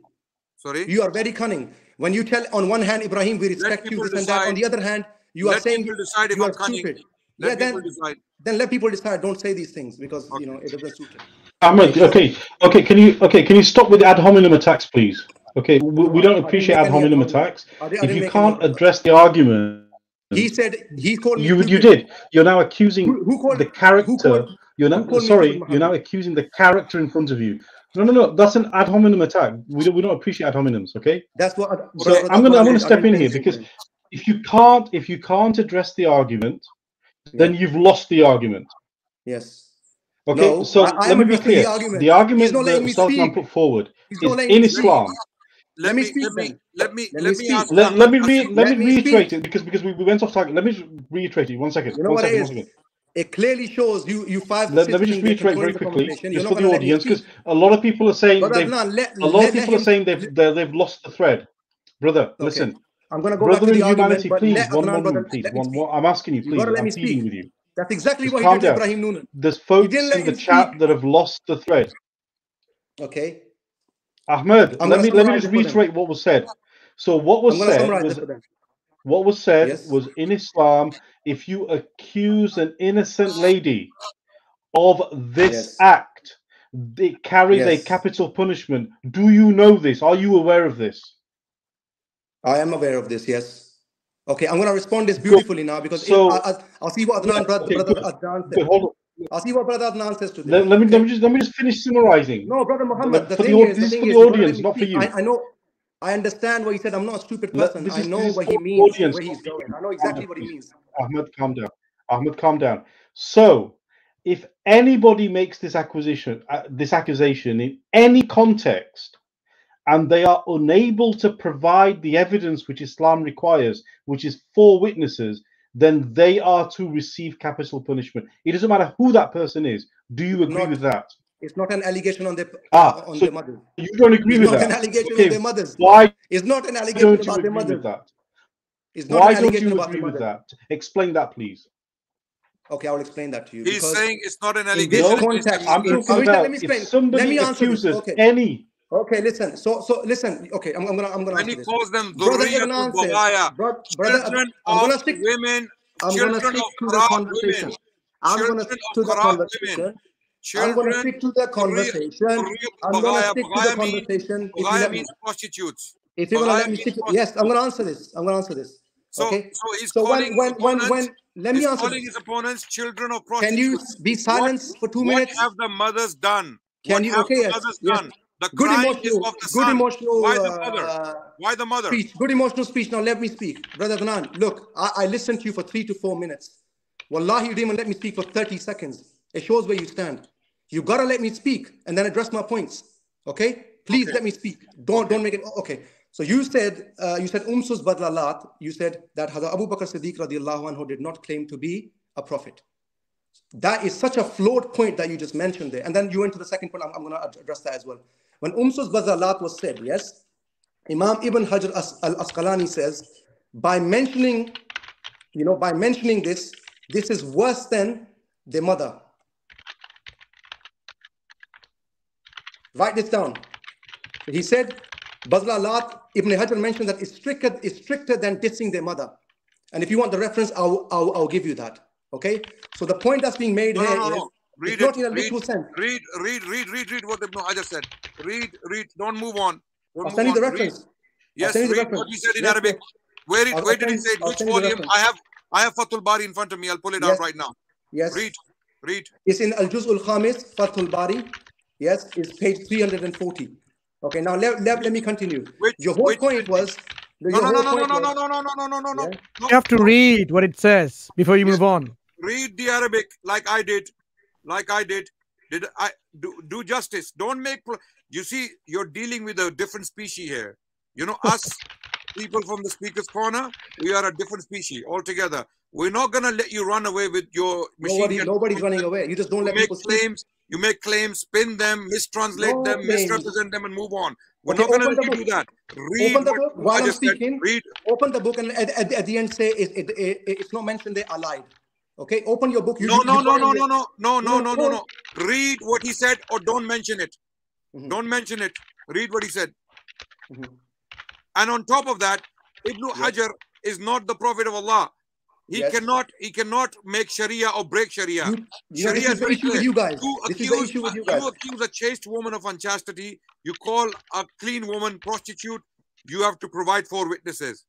Sorry? You are very cunning. When you tell on one hand, Ibrahim, we respect you, this and that. On the other hand, you let are saying decide you are cunning. stupid. Let yeah, then, decide. then let people decide. Don't say these things because okay. you know it doesn't suit it. Ahmed, okay, okay, can you okay, can you stop with the ad hominem attacks, please? Okay, we, we don't appreciate ad hominem attacks. If you can't address the argument, he said he called you. You did. You're now accusing who, who called, the character. Who called, you're now sorry. You're now accusing the character in front of you. No, no, no. That's an ad hominem attack. We don't, we don't appreciate ad hominems. Okay. That's what. what so I'm gonna I'm gonna step in here because if you can't if you can't address the argument, yeah. then you've lost the argument. Yes. Okay. No, so I, let me be clear. The argument, the argument that Salman put forward is in Islam. Let me, let me. Let me let me let me let, let, me, re, let, me, reiterate speak. it because because we, we went off target. Let me reiterate it. One second. You know one, second, one second it clearly shows you you five. Let, let me just reiterate very quickly, just for the audience, because a lot of people are saying they've, let, a lot of people are saying they've they've lost the thread. Brother, okay. listen. I'm going to go brother back to the humanity, argument, please. one, moment, brother, please. One, one, I'm asking you, please. You I'm pleading with you. That's exactly just what you did. Ibrahim Noonan. There's folks in the chat that have lost the thread. Okay. Ahmed, I'm let me let me just reiterate what was said. So what was said was what was said yes. was in Islam, if you accuse an innocent lady of this yes. act, it carries yes. a capital punishment. Do you know this? Are you aware of this? I am aware of this, yes. Okay, I'm going to respond this beautifully now because so, I, will see what Adnan, brother, okay, brother Adnan says. hold on. I'll see what Brother Adnan says to this. Let, let, me, let, me, just, let me just finish summarizing. No, Brother Muhammad, the, thing the is, this is for the audience, not for you. I, I know I understand what he said. I'm not a stupid person. This I know what he means, audience. where he's going. I know exactly what he means. Ahmed, calm down. Ahmed, calm down. So, if anybody makes this acquisition, uh, this accusation in any context, and they are unable to provide the evidence which Islam requires, which is four witnesses, then they are to receive capital punishment. It doesn't matter who that person is. Do you agree not, with that? It's not an allegation on their ah, uh, on so their mother. You don't agree it's with not? An allegation okay. on their mothers. Why? It's not an allegation don't about their mother. It's not Why an don't you agree with that? Explain that, please. Okay, I will explain that to you. He's saying it's not an allegation. In context, I'm talking about let me explain. If somebody let me accuses okay. any. Okay, listen. So, so listen. Okay, I'm, I'm gonna, I'm gonna. When he calls them brother Adnan says, brother, children I'm gonna stick, women, I'm gonna stick to the conversation. I'm gonna stick to the conversation. Children, I'm going to stick to the conversation. I'm going to stick to the conversation. Baghaya means prostitutes. If you're going to let me stick, yes, I'm going to answer this. I'm going to answer this. So, okay. so he's so calling when, when, when, when, let me answer calling this. his opponents children of prostitutes. Can you be silenced what, for two minutes? What have the mothers done? Can what you? Have okay, the yes, mothers yes. done? The good emotional, the good son. emotional. Why the uh, mother? Uh, Why the mother? Speech. Good emotional speech. Now let me speak, brother Dhanan. Look, I, I listened to you for three to four minutes. Wallahi, you didn't even let me speak for thirty seconds. It shows where you stand. You gotta let me speak and then address my points. Okay? Please okay. let me speak. Don't okay. don't make it okay. So you said uh, you said umsus badlalat. You said that Hazrat Abu Bakr Siddiq radiallahu anhu did not claim to be a prophet. That is such a flawed point that you just mentioned there. And then you went to the second point. I'm, I'm going to address that as well. When umsus badlalat was said, yes, Imam Ibn Hajar al Asqalani says by mentioning, you know, by mentioning this, this is worse than the mother Write this down. He said, Bazla Lat, Ibn Hajar mentioned that it's stricter, it's stricter than dissing their mother. And if you want the reference, I'll, I'll, I'll give you that. Okay? So the point that's being made no, here no, no, is, Read it's it, not in a read, literal sense. Read, read, read, read, read what Ibn Hajar said. Read, read. Don't move on. Don't I'll send you the reference. Read. Yes, read reference. what he said in yes, Arabic. Where, it, where send, did he say it? Which volume? I have I have Fathul Bari in front of me. I'll pull it yes. out right now. Yes. Read. Read. It's in Al Juz Al Khamis, Fathul Bari. Yes, it's page 340. Okay, now let, let, let me continue. Which, your whole which, point was. No, no, no, no, no, no, no, no, no, no, no, no, no. You have to read what it says before you yes. move on. Read the Arabic like I did, like I did. Did I do, do justice? Don't make. You see, you're dealing with a different species here. You know, us people from the speaker's corner, we are a different species altogether. We're not gonna let you run away with your machine. Nobody, nobody's running away. You just don't let make people claims. You make claims, spin them, mistranslate no them, claims. misrepresent them, and move on. We're okay, not going to do that. Read open the book while I'm speaking. Said, read. Open the book and at, at, at the end say it, it, it, it's not mentioned they are lied. Okay, open your book. You, no, no, no, no, no, no, no, no, no, no, no. Read what he said or don't mention it. Mm -hmm. Don't mention it. Read what he said. Mm -hmm. And on top of that, Ibn yes. Hajar is not the Prophet of Allah. He Yes. cannot he cannot make Sharia or break Sharia. You know, this Sharia is the very issue with clear. you guys. You is accuse, issue with you you accuse a chaste woman of unchastity. You call a clean woman prostitute. You have to provide four witnesses.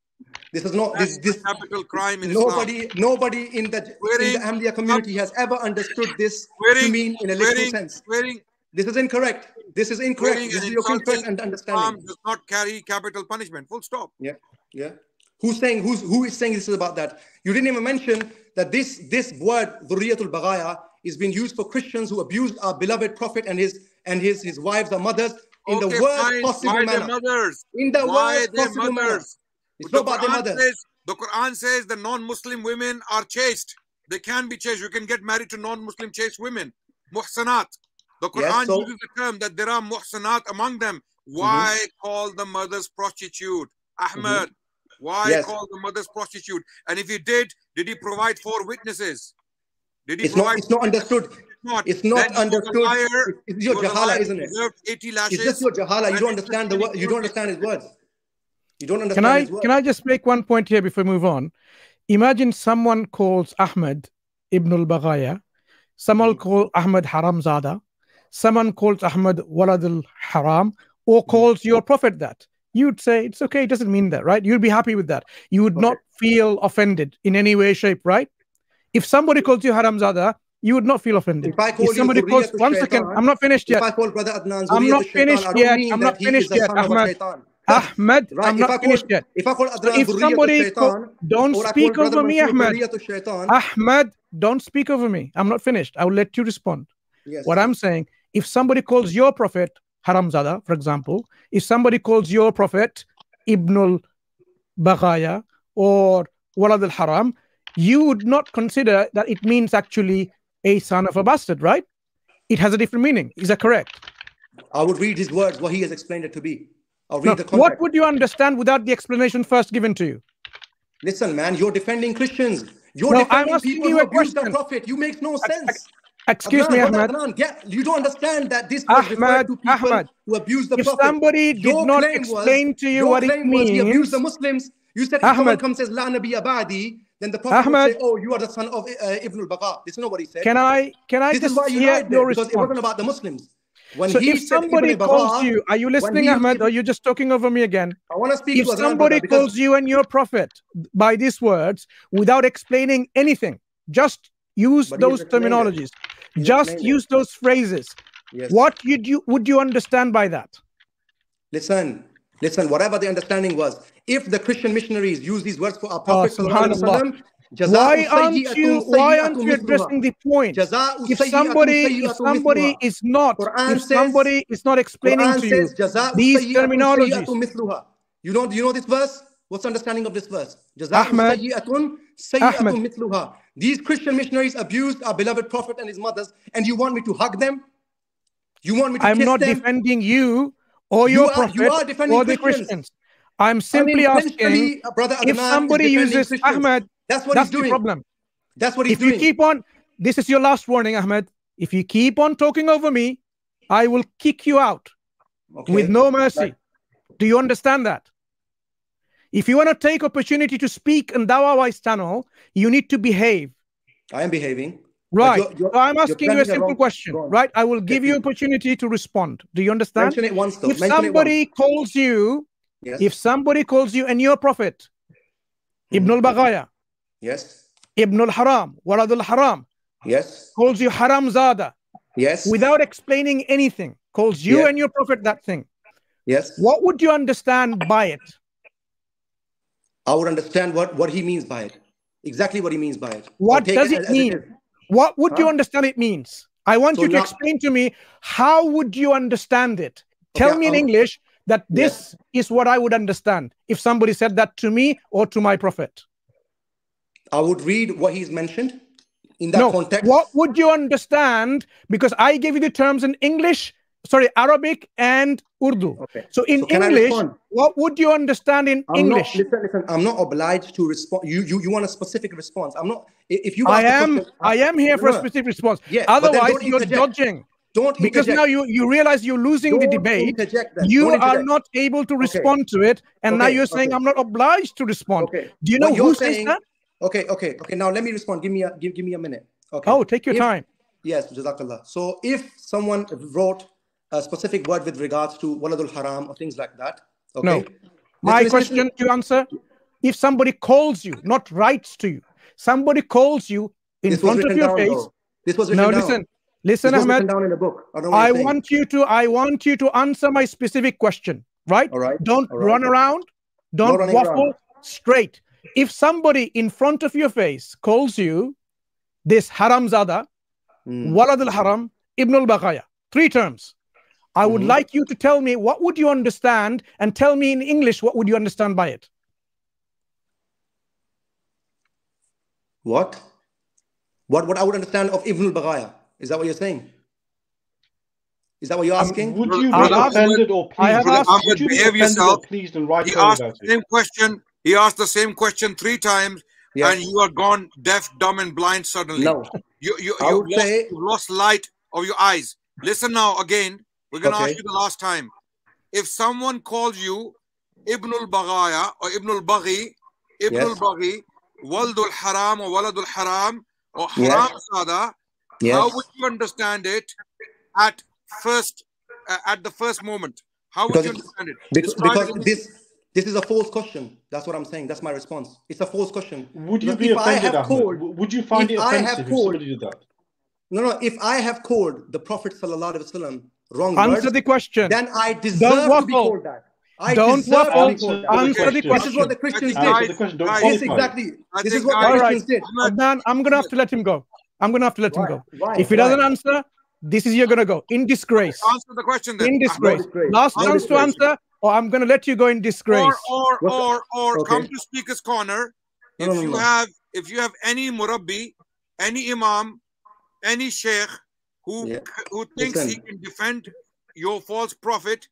This is not this this capital crime in nobody nobody in the in the Ahmadiyya community has ever understood this to Swearing- mean in a literal swearing- sense. swearing- This is incorrect. This is incorrect. This is your incorrect and Islam understanding. does not carry capital punishment. Full stop. Yeah, yeah. Who's saying who's who is saying this is about that? You didn't even mention that this this word Dhurriyatul Baghaya is being used for Christians who abused our beloved Prophet and his and his his wives or mothers in Okay, the worst fine. possible Why manner. mothers? In the Why worst possible manner. It's The not about their mothers. says the Quran says the non-Muslim women are chaste. They can be chaste. You can get married to non-Muslim chaste women. Muhsanat. The Yes, Quran so- uses the term that there are muhsanat among them. Mm-hmm. Why call the mothers prostitute? Ahmed, mm-hmm. Why Yes. call the mothers prostitute? And if he did, did he provide four witnesses? Did he It's not provide it's not understood. not? It's not Then was a understood. liar. It's- It's your He was a jahala, isn't it? 80 lashes. It's just your jahala. You don't understand the word. You don't understand his words. You don't understand Can I his words. can I just make one point here before we move on? Imagine someone calls Ahmed Ibn al-Baghaya, someone Mm-hmm. calls Ahmed Haramzada, someone calls Ahmed Walad al-Haram, Mm-hmm. or calls your prophet that. You'd say it's okay, it doesn't mean that, right? You'd be happy with that. You would not feel offended in any way, shape, right? If somebody calls you Haramzada, you would not feel offended. If I call you somebody calls one second, Shaitan, I'm not finished yet. If. I call Brother Adnan I'm not Dhurriyatul Shaitan, finished yet. I'm not finished yet, son of a Ahmed. Ahmed, Right? I'm If not call finished yet. if I call So if somebody Shaitan, don't speak over me, Ahmed. Ahmed, don't speak over me. I'm not finished. I will let you respond. Yes. What I'm saying, if somebody calls your prophet Haramzada, for example, if somebody calls your prophet Ibnul Baghaya or Walad al Haram, you would not consider that it means actually a son of a bastard, right? It has a different meaning. Is that correct? I would read his words, what he has explained it to be. I'll read No, the context. what would you understand without the explanation first given to you? Listen, man, you're defending Christians. You're No, defending people you who abuse the prophet. You make no sense. Excuse Adnan, me, Ahmed. Adnan, get, you don't understand that this was Ahmed, to people who abuse the if prophet. somebody did Your not claim was- explain to you what it was he abused the means- Muslims. You said if someone comes and says La Nabi Abadi, then the prophet Ahmed. say, Oh, you are the son of uh, Ibn al-Baqa. This is not what he said. Can I can I this just is why you hear your there, because it wasn't about the Muslims. When so he if said somebody calls you, are you listening, he- Ahmed, or are you just talking over me again? I want to speak If to somebody calls you and your prophet by these words without explaining anything, just use those terminologies, Just it. use those phrases. Yes. What would you would you understand by that? Listen, listen, whatever the understanding was, if the Christian missionaries use these words for our Oh, Prophet, subhanallah. Why aren't you why aren't you addressing the point? If somebody if somebody is not Quran if says- somebody is not explaining Quran to you says, these terminologies, sayyi'atun mithluha." You know, you know this verse? What's the understanding of this verse? Ahmed, sayyi'atun Ahmed. These Christian missionaries abused our beloved Prophet and his mothers, and you want me to hug them? You want me to I'm not them? defending you or You your are- prophet you are defending or the Christians. Christians. I'm simply asking uh, Brother if Adnan somebody uses. Ahmed. That's what that's he's the doing. problem. That's what he's if doing. you keep on, this is your last warning, Ahmed. If you keep on talking over me, I will kick you out Okay. with no mercy. Do you understand that? If you want to take opportunity to speak in DawahWise channel, you need to behave. I am behaving. Right. you're- you're- so I'm asking you a simple question. Right. I will give you opportunity to respond. Do you understand? Mention it once, though. If Mention somebody calls you, Yes. if somebody calls you and your prophet, Ibn Mm-hmm. al-Baghaya, Yes. Ibn al-Haram, Walad al-Haram, Yes. calls you Haram Zada, Yes. without explaining anything, calls you Yeah. and your prophet that thing. Yes. What would you understand by it? I would understand what, what he means by it. Exactly what he means by it. What does as- it as mean? is. What would you understand it means? I want So you to now- explain to me how would you understand it? Tell Okay, me in I'll- English that this is what I would understand if somebody said that to me or to my prophet. I would read what he's mentioned in that no, context. what would you understand? Because I gave you the terms in English, sorry, Arabic and Urdu. Okay. So in So English, what would you understand in I'm English? Not, listen, listen. I'm not obliged to respond. You, you, you want a specific response. I'm not. If you, I am question- I am here for a specific response. Yeah, Otherwise, you're dodging. Don't because interject. now you you realize you're losing the Don't debate. You are not able to Okay. respond to it, and now you're saying okay. I'm not obliged to respond. Okay. Do you know who you're says saying- that? Okay, okay, okay. Now let me respond. Give me a give, give me a minute. Okay. Oh, take your If- time. Yes, Jazakallah. So if someone wrote a specific word with regards to waladul haram or things like that. Okay. No. My question to answer if somebody calls you, not writes to you, somebody calls you in this front of your down, face. Though. This was written no, down. listen, listen, this Ahmed. down in a book. I, I want you to, I want you to answer my specific question. Right? All right. Don't All right. run around. Don't no waffle. Around. Straight. If somebody in front of your face calls you this haramzada, mm. walad al haram, ibn al baghaya, three terms. I would mm -hmm. like you to tell me what would you understand and tell me in English what would you understand by it? What? What what I would understand of Ibn al-Baghaya. Is that what you're saying? Is that what you're um, asking? Um, would you be I offended asked, or pleased? I have asked, would you behave yourself. please, pleased and right he asked the same it? question. He asked the same question three times, yes. and you are gone deaf, dumb, and blind suddenly. No. You you, you lost, say... lost light of your eyes. Listen now again we're going to okay. ask you the last time. If someone calls you Ibnul Baghaya or Ibnul Baghi, Ibnul yes. Baghi, Waldul Haram or Waladul Haram or Haram yes. Sada, yes. how would you understand it at first, uh, at the first moment? How would because you understand it? Because, because this, this is a false question. That's what I'm saying. That's my response. It's a false question. Would you because be offended? Called, would you find it offensive I have called, if somebody did that? No, no. If I have called the Prophet sallallahu alaihi wasallam wrong Answer words, the question. Then I deserve Don't to be called that. I don't waffle. Answer the question. This is what the Christians did. Guys, yes, exactly. This is what the Christians did. Adnan, I'm going to have to let him go. I'm going to have to let him go. If he doesn't answer, this is you're going to go in disgrace. Answer the question then. In ah, disgrace. disgrace. Last chance to answer, or I'm going to let you go in disgrace. Or or or, or okay. come to speaker's corner. If no, no, you have if you have any murabbi, any imam, any sheikh who, yeah. who thinks he can defend your false prophet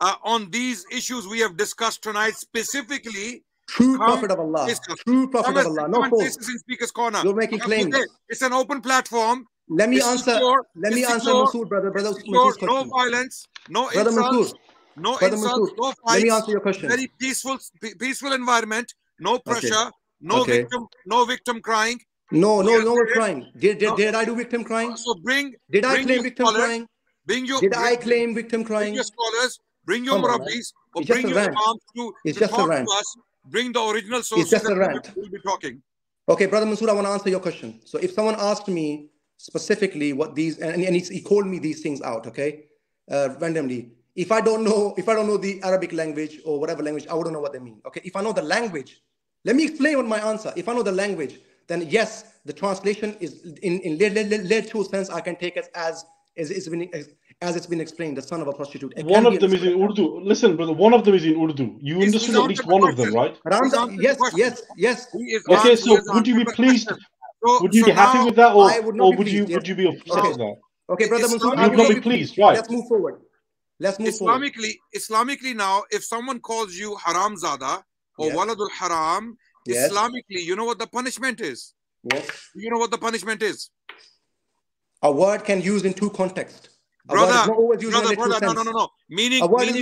uh, on these issues we have discussed tonight specifically. True prophet of Allah. Discuss. True prophet of Allah. No false. This is in Speaker's Corner. You're making claims. It's an open platform. Let me it's answer. Secure, let me answer secure, Masood, brother. Brother Masood. No violence. No brother insults. Masood. No brother insults. Masood, no fights. Let me answer your question. Very peaceful, peaceful environment. No pressure. Okay. No okay. victim. No victim crying. No, no, yes, no crying. Did, did, did I do victim crying? So bring. Did I bring claim victim scholars, crying? Bring your. Did bring, I claim victim crying? Bring your scholars. Bring your murabis. Or bring your imams to, it's to just talk a rant. to us. Bring the original sources. It's just a rant. We'll be talking. Okay, brother Mansoor, I want to answer your question. So if someone asked me specifically what these and, and he called me these things out, okay, uh, randomly. If I don't know, if I don't know the Arabic language or whatever language, I wouldn't know what they mean. Okay, if I know the language, let me explain what my answer. If I know the language then yes, the translation is in, in literal sense, I can take it as, as, as, been, as it's been explained, the son of a prostitute. It one of them is in Urdu. Listen, brother, one of them is in Urdu. You is understood at least one of them, right? Ramza, yes, yes, yes, yes. Okay, so would you be pleased? So, would you so be happy with that, or, would, or would you yes. would you be upset okay. with that? Okay, brother Muslim, you not be pleased, right? Let's move forward. Let's move Islamically, forward. Islamically, now, if someone calls you Haramzada or yes. Waladul Haram, Yes. Islamically, you know what the punishment is? Yes. You know what the punishment is? A word can use in two contexts. Brother, brother, brother, brother no, no, no, no. Meaning, meaning,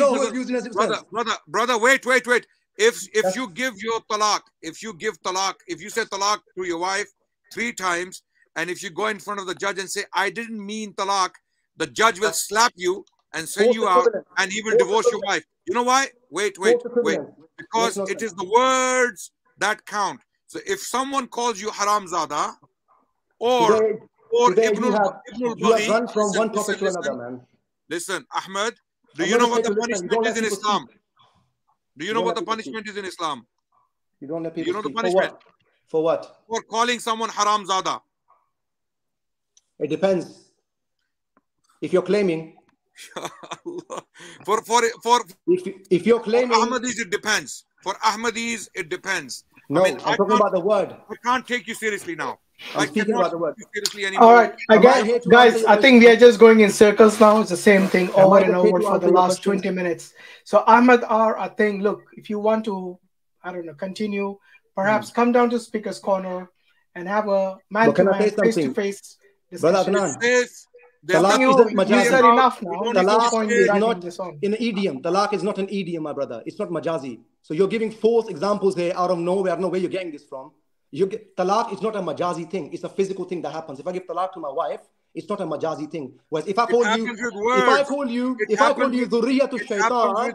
brother, brother, brother, wait, wait, wait. If if yes. you give your talak, if you give talak, if you say talak to your wife three times, and if you go in front of the judge and say, I didn't mean talak, the judge will yes. slap you and send you out and he will divorce your wife. You know why? Wait, wait, wait. Because it is the words that count. So if someone calls you haramzada, or today, or today Ibn, you have, Ibn you have run from listen, one topic to another, man. Listen, Ahmed, do I'm you know what the punishment is in Islam? Speak. Do you, you know what the punishment speak. is in Islam? You don't let people. You know speak. the punishment for what? For, what? for calling someone haramzada. It depends. If you're claiming. for for for. If if you're claiming. For Ahmadis, it depends. For Ahmadis, it depends. No, I am talking about the word. I can't take you seriously now. I'm I speaking about the word. Seriously. All right, I guess, guys, I think we are just going in circles now. It's the same thing over and over for the last 20 minutes. So Ahmed R, I think, look, if you want to, I don't know, continue, perhaps mm. come down to Speaker's Corner and have a man-to-man, face-to-face discussion. Talaq isn't majazi. Talaq is not an idiom. Talaq is not an idiom, my brother. It's not majazi. So you're giving false examples here out of nowhere. I don't know where you're getting this from. You get, talaq is not a majazi thing. It's a physical thing that happens. If I give talaq to my wife, it's not a majazi thing. Whereas if I call you, if I call you, it if I call you dhurriya to shaitan,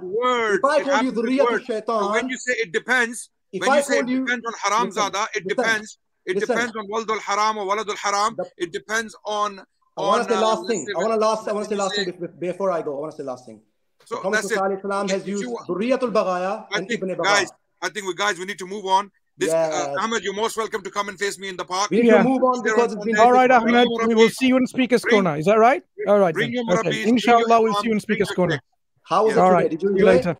if I call you dhurriya to shaitan, so when you say it depends, if when I you say it you, depends on haram listen, zada, it listen, depends. It listen. depends on walad al haram or walad al haram. It depends on I want to say uh, last thing. I want to last. I want to say last thing before I go. I want to say last thing. So the Prophet that's it. Sallallahu has If used you- Durriyatul Baghaya and think, Ibn guys, I think we guys we need to move on. This Yes. uh, Ahmed, you're most welcome to come and face me in the park. We need Yeah. to move on because it's been all right, Bring Ahmed. We will see you in Speaker's Bring- Corner. Is that right? All right. Bring then. your Okay. Murabbis, bring your Inshallah, we'll see you in Speaker's bring your Corner. How was it All today? Did you See you later.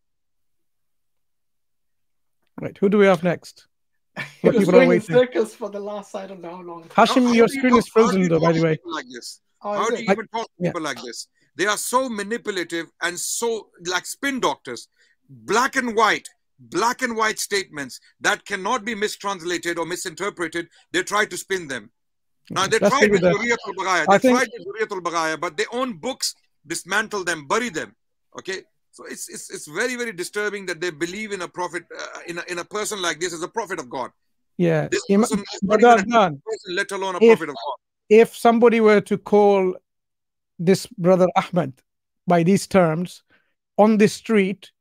Right. Who do we have next? What people are waiting. circles for the last I don't know how long. Hashim, How your screen is frozen though, by the way. people like this? Oh, How is do it? you even talk to Yeah. people like this? They are so manipulative and so like spin doctors, black and white, black and white statements that cannot be mistranslated or misinterpreted. They try to spin them. Now they Let's tried with with that. Zuriyatul Baghaya. They think- tried with Zuriyatul Baghaya, but their own books dismantle them, bury them. Okay, so it's it's, it's very very disturbing that they believe in a prophet, uh, in a, in a person like this as a prophet of God. Yeah. This Im- person is not Brother even a Adnan, good person, let alone a if, prophet of God. If somebody were to call this brother Ahmed by these terms on the street,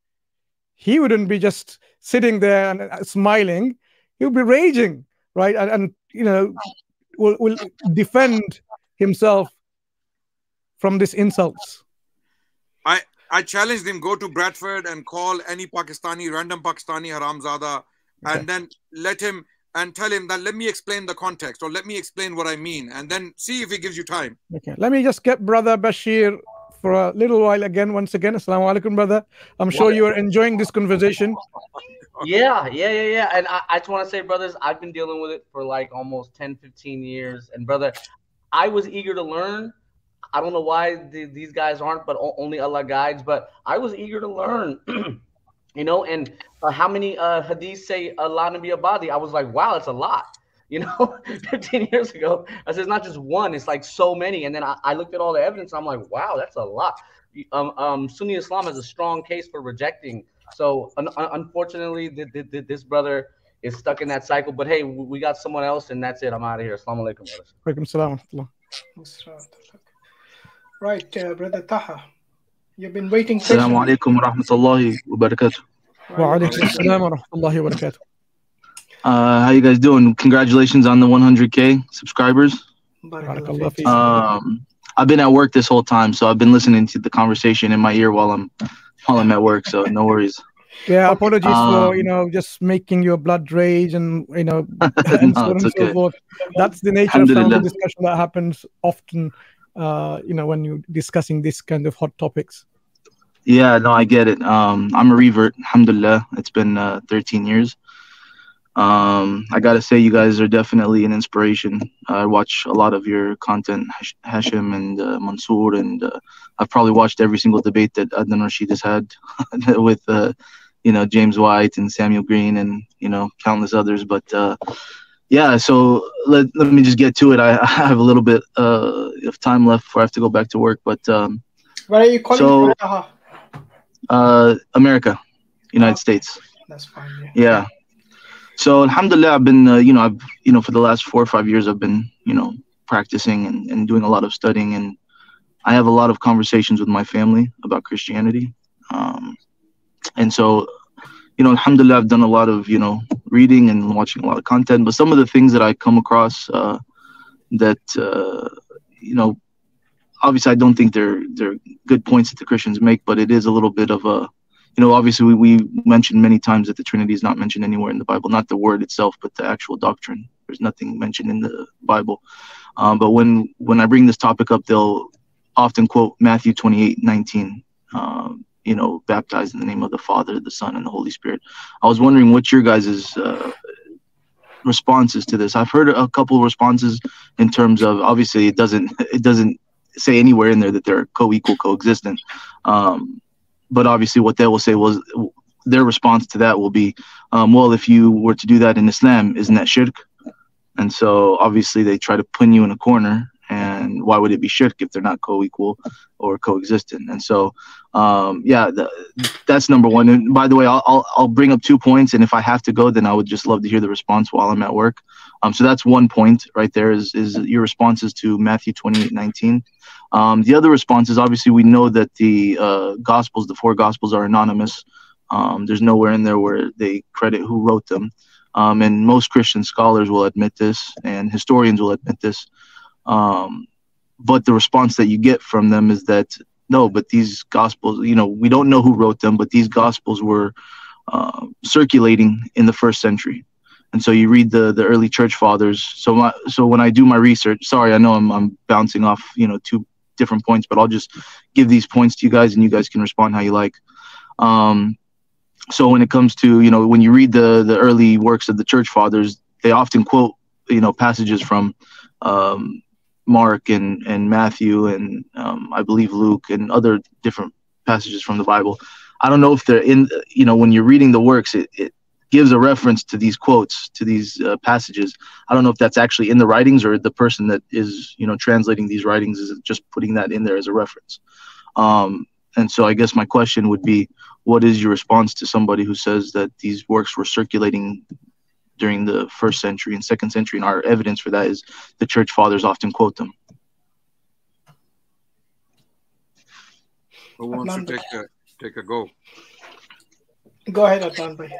he wouldn't be just sitting there and uh, smiling. He would be raging, right? And, and you know, will will defend himself from these insults. I I challenged him go to Bradford and call any Pakistani random Pakistani haramzada and then let him and tell him that let me explain the context or let me explain what I mean and then see if he gives you time. Okay, let me just get brother Bashir for a little while again. Once again, Assalamu alaikum, brother. I'm sure you are enjoying this conversation. Yeah, yeah, yeah, yeah. And I, I just want to say, brothers, I've been dealing with it for like almost 10, 15 years. And brother, I was eager to learn. I don't know why the, these guys aren't, but o- only Allah guides. But I was eager to learn, you know. And uh, how many uh, hadiths say Allah Nabi Abadi? I was like, wow, it's a lot. You know, 15 years ago, I said it's not just one; it's like so many. And then I, I looked at all the evidence. I'm like, wow, that's a lot. Um, um, Sunni Islam has a strong case for rejecting. So un- un- unfortunately, th- th- th- this brother is stuck in that cycle. But hey, we we got someone else, and that's it. I'm out of here. Assalamu alaikum, brothers. Alaikum salam. Right, uh, brother Taha, you've been waiting السلام patiently. عليكم ورحمة الله وبركاته. وعليكم السلام ورحمة الله وبركاته. Uh, how you guys doing? Congratulations on the 100k subscribers. Barakallah feek. Um, I've been at work this whole time, so I've been listening to the conversation in my ear while I'm while I'm at work. So no worries. Yeah, apologies for Um, you know just making your blood rage and you know and No, so on it's and so okay. forth. That's the nature of some of the Alhamdulillah. discussion that happens often. uh, you know when you're discussing this kind of hot topics. Yeah, no, I get it. Um, I'm a revert. Alhamdulillah. It's been uh, 13 years. Um, I gotta say, you guys are definitely an inspiration. I watch a lot of your content, Hash- Hashim and uh, Mansoor, and uh, I've probably watched every single debate that Adnan Rashid has had with, uh, you know, James White and Samuel Green and you know countless others. But uh, yeah, so let, let me just get to it. I, I have a little bit uh, of time left before I have to go back to work. But um, Where are you calling So- from, uh, America, United States. That's fine. Yeah. Yeah. So alhamdulillah, I've been, uh, you know, I've, you know, for the last four or five years, I've been, you know, practicing and, and doing a lot of studying, and I have a lot of conversations with my family about Christianity. Um, and so, you know, alhamdulillah, I've done a lot of, you know, reading and watching a lot of content. But some of the things that I come across uh, that, uh, you know, obviously I don't think they're they're good points that the Christians make, but it is a little bit of a you know, obviously we, we mentioned many times that the Trinity is not mentioned anywhere in the Bible, not the word itself, but the actual doctrine. There's nothing mentioned in the Bible. Um, but when when I bring this topic up, they'll often quote Matthew 28, 19, um, you know, baptized in the name of the Father, the Son, and the Holy Spirit. I was wondering what your guys' uh, responses to this. I've heard a couple responses in terms of obviously it doesn't it doesn't say anywhere in there that they're co-equal, coexistent. Um, but obviously what they will say was their response to that will be, um, well, if you were to do that in Islam, isn't that shirk? And so obviously they try to pin you in a corner. And why would it be shirk if they're not co-equal or coexistent? And so, um, yeah, the, that's number one. And by the way, I'll, I'll I'll bring up two points, and if I have to go, then I would just love to hear the response while I'm at work. Um, so that's one point right there. Is is your responses to Matthew 28, 19. Um, the other response is obviously we know that the uh, Gospels, the four Gospels, are anonymous. Um, there's nowhere in there where they credit who wrote them. Um, and most Christian scholars will admit this, and historians will admit this. Um, but the response that you get from them is that no, but these gospels, you know, we don't know who wrote them, but these gospels were uh, circulating in the first century. And so you read the the early church fathers. So my, so when I do my research, sorry, I know I'm I'm bouncing off, you know, two different points, but I'll just give these points to you guys, and you guys can respond how you like. Um, so when it comes to you know when you read the the early works of the church fathers, they often quote you know passages from um, Mark and and Matthew and um, I believe Luke and other different passages from the Bible. I don't know if they're in you know when you're reading the works, it, it gives a reference to these quotes to these uh, passages. I don't know if that's actually in the writings or the person that is you know translating these writings is just putting that in there as a reference. Um, and so I guess my question would be, what is your response to somebody who says that these works were circulating during the first century and second century, and our evidence for that is the church fathers often quote them. Who wants to take a take a go? Go ahead, Adnan.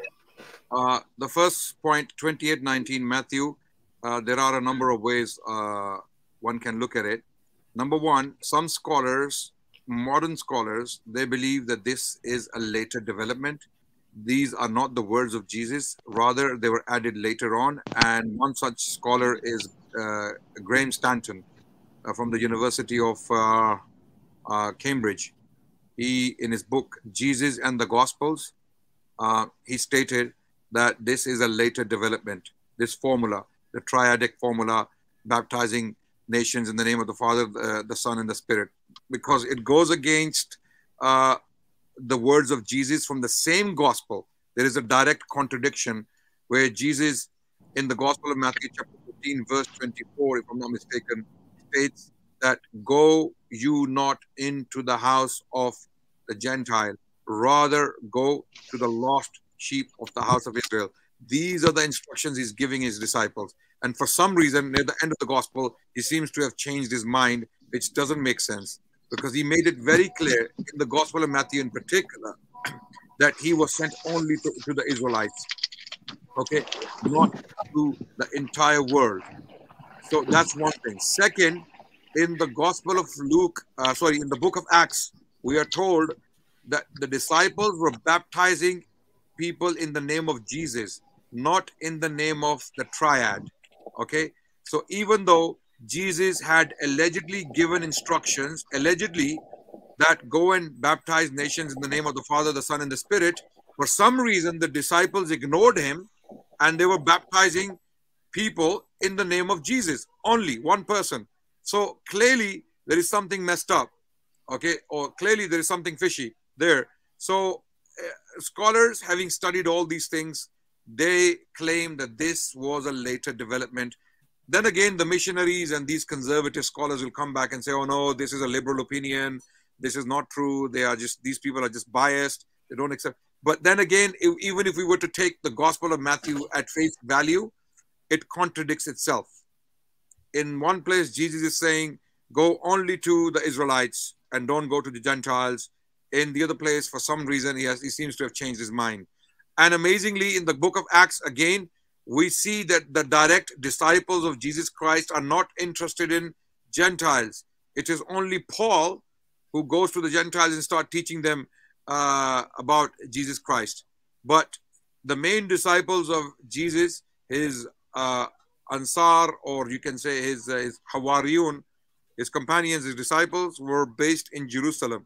Uh, the first point, 2819 Matthew, uh, there are a number of ways uh, one can look at it. Number one, some scholars, modern scholars, they believe that this is a later development these are not the words of Jesus, rather, they were added later on. And one such scholar is uh, Graham Stanton uh, from the University of uh, uh Cambridge. He, in his book, Jesus and the Gospels, uh, he stated that this is a later development, this formula, the triadic formula, baptizing nations in the name of the Father, the, the Son, and the Spirit, because it goes against uh, the words of Jesus from the same gospel, there is a direct contradiction where Jesus, in the Gospel of Matthew, chapter 15, verse 24, if I'm not mistaken, states that go you not into the house of the Gentile, rather go to the lost sheep of the house of Israel. These are the instructions he's giving his disciples. And for some reason, near the end of the gospel, he seems to have changed his mind, which doesn't make sense because he made it very clear in the Gospel of Matthew in particular that he was sent only to, to the Israelites, okay, not to the entire world. So that's one thing. Second, in the Gospel of Luke, uh, sorry, in the book of Acts, we are told that the disciples were baptizing people in the name of Jesus, not in the name of the triad. Okay, so even though Jesus had allegedly given instructions, allegedly, that go and baptize nations in the name of the Father, the Son, and the Spirit. For some reason, the disciples ignored him and they were baptizing people in the name of Jesus, only one person. So clearly, there is something messed up, okay, or clearly there is something fishy there. So, uh, scholars, having studied all these things, they claim that this was a later development then again, the missionaries and these conservative scholars will come back and say, oh no, this is a liberal opinion. This is not true. They are just, these people are just biased. They don't accept. But then again, if, even if we were to take the Gospel of Matthew at face value, it contradicts itself. In one place, Jesus is saying, go only to the Israelites and don't go to the Gentiles. In the other place, for some reason, he, has, he seems to have changed his mind. And amazingly, in the book of Acts, again, we see that the direct disciples of Jesus Christ are not interested in Gentiles. It is only Paul who goes to the Gentiles and start teaching them uh, about Jesus Christ. But the main disciples of Jesus, his uh, Ansar, or you can say his, uh, his Hawariyun, his companions, his disciples, were based in Jerusalem.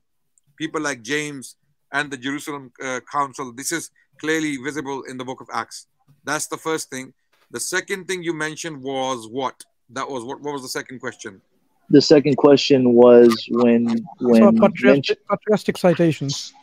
People like James and the Jerusalem uh, Council. This is clearly visible in the book of Acts. That's the first thing. The second thing you mentioned was what? That was what? What was the second question? The second question was when when so patriarchal, patriarchal citations.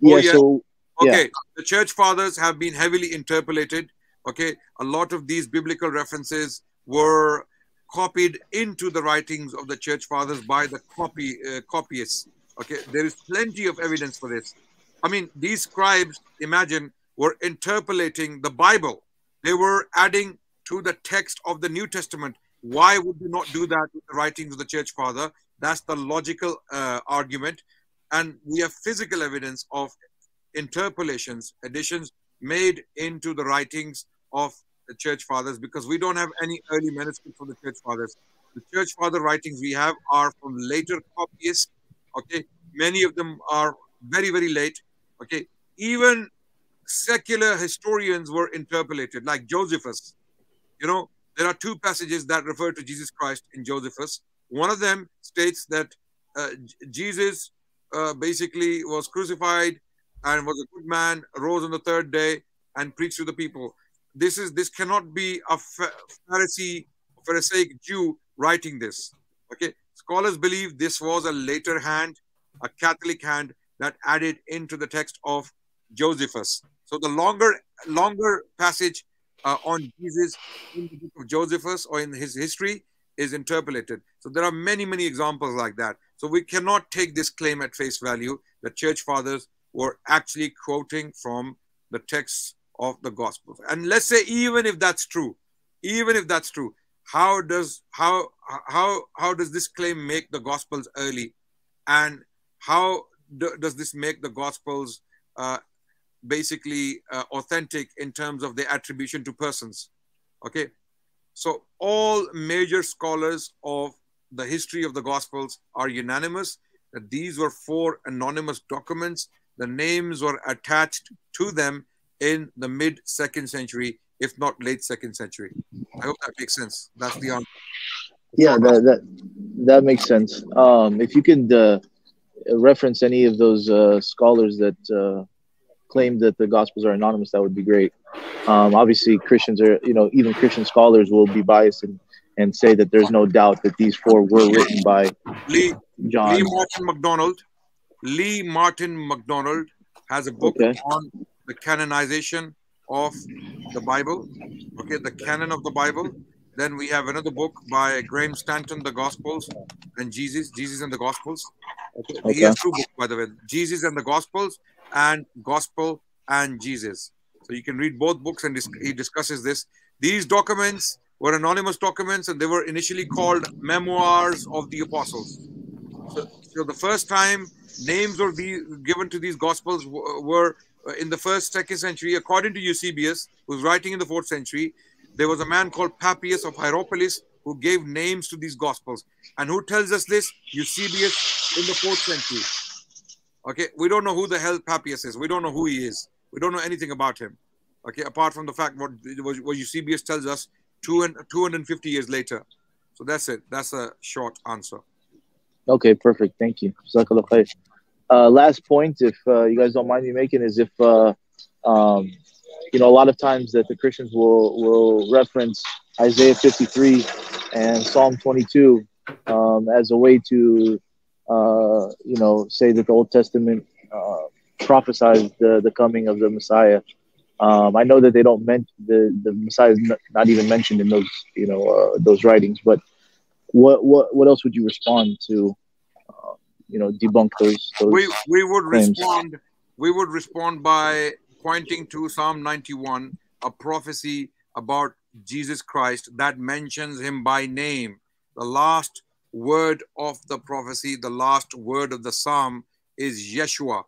Yeah, oh, yeah. So okay, yeah. the church fathers have been heavily interpolated. Okay, a lot of these biblical references were copied into the writings of the church fathers by the copy uh, copyists. Okay, there is plenty of evidence for this. I mean, these scribes, imagine were interpolating the Bible. They were adding to the text of the New Testament. Why would you not do that with the writings of the church father? That's the logical uh, argument. And we have physical evidence of interpolations, additions made into the writings of the church fathers because we don't have any early manuscripts from the church fathers. The church father writings we have are from later copyists. Okay, many of them are very, very late. Okay, even secular historians were interpolated, like Josephus. You know, there are two passages that refer to Jesus Christ in Josephus. One of them states that uh, Jesus uh, basically was crucified and was a good man, rose on the third day, and preached to the people. This is this cannot be a Pharisee, Pharisaic Jew writing this. Okay, scholars believe this was a later hand, a Catholic hand that added into the text of Josephus. So the longer longer passage uh, on Jesus in the book of Josephus or in his history is interpolated. So there are many many examples like that. So we cannot take this claim at face value that church fathers were actually quoting from the texts of the gospels. And let's say even if that's true, even if that's true, how does how how how does this claim make the gospels early, and how do, does this make the gospels uh, basically uh, authentic in terms of their attribution to persons? Okay, so all major scholars of the history of the gospels are unanimous that these were four anonymous documents. The names were attached to them in the mid second century, if not late second century. I hope that makes sense. That's the answer. Yeah, that that that makes sense. Um, if you could uh, reference any of those uh, scholars that uh, claim that the Gospels are anonymous, that would be great. Um, obviously, Christians are, you know, even Christian scholars will be biased and, and say that there's no doubt that these four were written by Lee, John. Lee Martin McDonald. Lee Martin McDonald has a book Okay. on the canonization of the Bible. Okay, the canon of the Bible. Then we have another book by Graham Stanton, The Gospels and Jesus, Jesus and the Gospels. Okay. He has two books, by the way, Jesus and the Gospels and Gospel and Jesus. So you can read both books and he discusses this. These documents were anonymous documents and they were initially called Memoirs of the Apostles. So, so the first time names were given to these Gospels were in the first, second century, according to Eusebius, who's writing in the fourth century. There was a man called Papias of Hierapolis who gave names to these Gospels. And who tells us this? Eusebius in the fourth century. Okay, we don't know who the hell Papias is. We don't know who he is. We don't know anything about him. Okay, apart from the fact what, what Eusebius tells us two and 250 years later. So that's it. That's a short answer. Okay, perfect. Thank you. Uh, last point, if uh, you guys don't mind me making, is if uh, um, you know a lot of times that the Christians will will reference Isaiah 53 and Psalm 22 um, as a way to uh, you know say that the Old Testament uh, prophesies the the coming of the Messiah. Um, I know that they don't mention the the Messiah is not, not even mentioned in those you know uh, those writings, but what what what else would you respond to uh, you know debunk those those we we would claims? respond we would respond by pointing to psalm 91 a prophecy about jesus christ that mentions him by name. The last word of the prophecy the last word of the psalm is yeshua.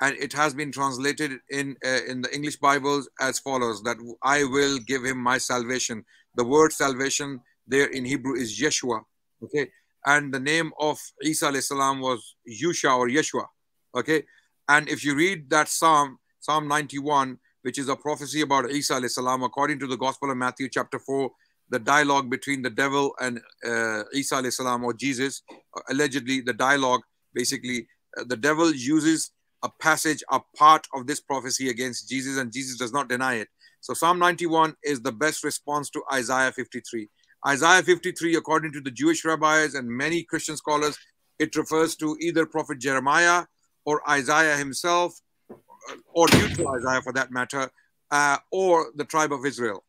And it has been translated in uh, in the english bibles as follows that i will give him my salvation. The word salvation there in hebrew is yeshua okay? And the name of Isa salam was Yusha or Yeshua. Okay, and if you read that Psalm, Psalm 91, which is a prophecy about Isa salam, according to the Gospel of Matthew, chapter 4, the dialogue between the devil and uh, Isa salam or Jesus, uh, allegedly the dialogue, basically, uh, the devil uses a passage, a part of this prophecy against Jesus, and Jesus does not deny it. So Psalm 91 is the best response to Isaiah 53. Isaiah 53, according to the Jewish rabbis and many Christian scholars, it refers to either Prophet Jeremiah or Isaiah himself, or Deutero-Isaiah for that matter, uh, or the tribe of Israel.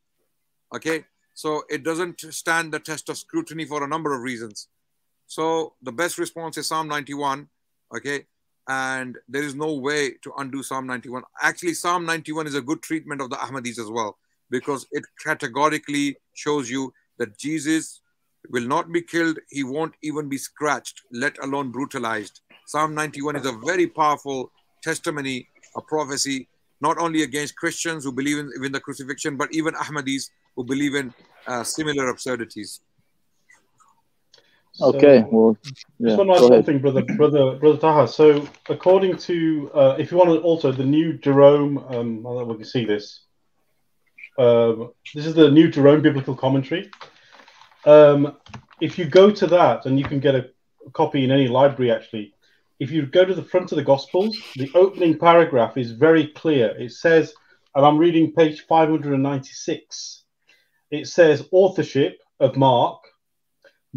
Okay, so it doesn't stand the test of scrutiny for a number of reasons. So the best response is Psalm 91. Okay, and there is no way to undo Psalm 91. Actually, Psalm 91 is a good treatment of the Ahmadis as well because it categorically shows you that Jesus will not be killed, he won't even be scratched, let alone brutalized. Psalm 91 is a very powerful testimony a prophecy, not only against Christians who believe in, in the crucifixion, but even Ahmadis who believe in uh, similar absurdities. Okay, well, yeah, Just one last ahead. thing, brother, brother, brother Taha. So, according to, uh, if you want to also the new Jerome, um, I don't know if we can see this. Um, this is the new Jerome biblical commentary. Um, if you go to that, and you can get a, a copy in any library actually. If you go to the front of the Gospels, the opening paragraph is very clear. It says, and I'm reading page 596. It says authorship of Mark,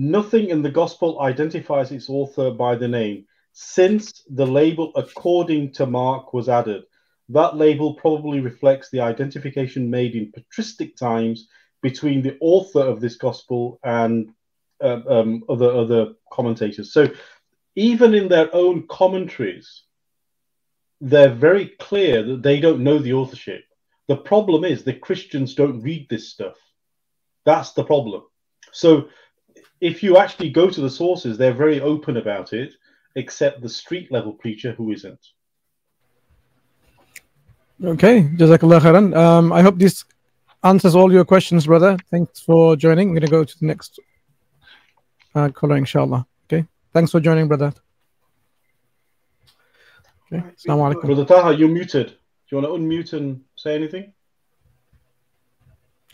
Nothing in the gospel identifies its author by the name, since the label according to Mark was added. That label probably reflects the identification made in patristic times between the author of this gospel and uh, um, other other commentators. So, even in their own commentaries, they're very clear that they don't know the authorship. The problem is that Christians don't read this stuff. That's the problem. So if you actually go to the sources, they're very open about it, except the street level preacher who isn't. Okay, Jazakallah khairan. Um, I hope this answers all your questions, brother. Thanks for joining. I'm going to go to the next uh, caller, inshallah. Okay, thanks for joining, brother. Okay, Assalamu alaikum. Brother Taha, you're muted. Do you want to unmute and say anything?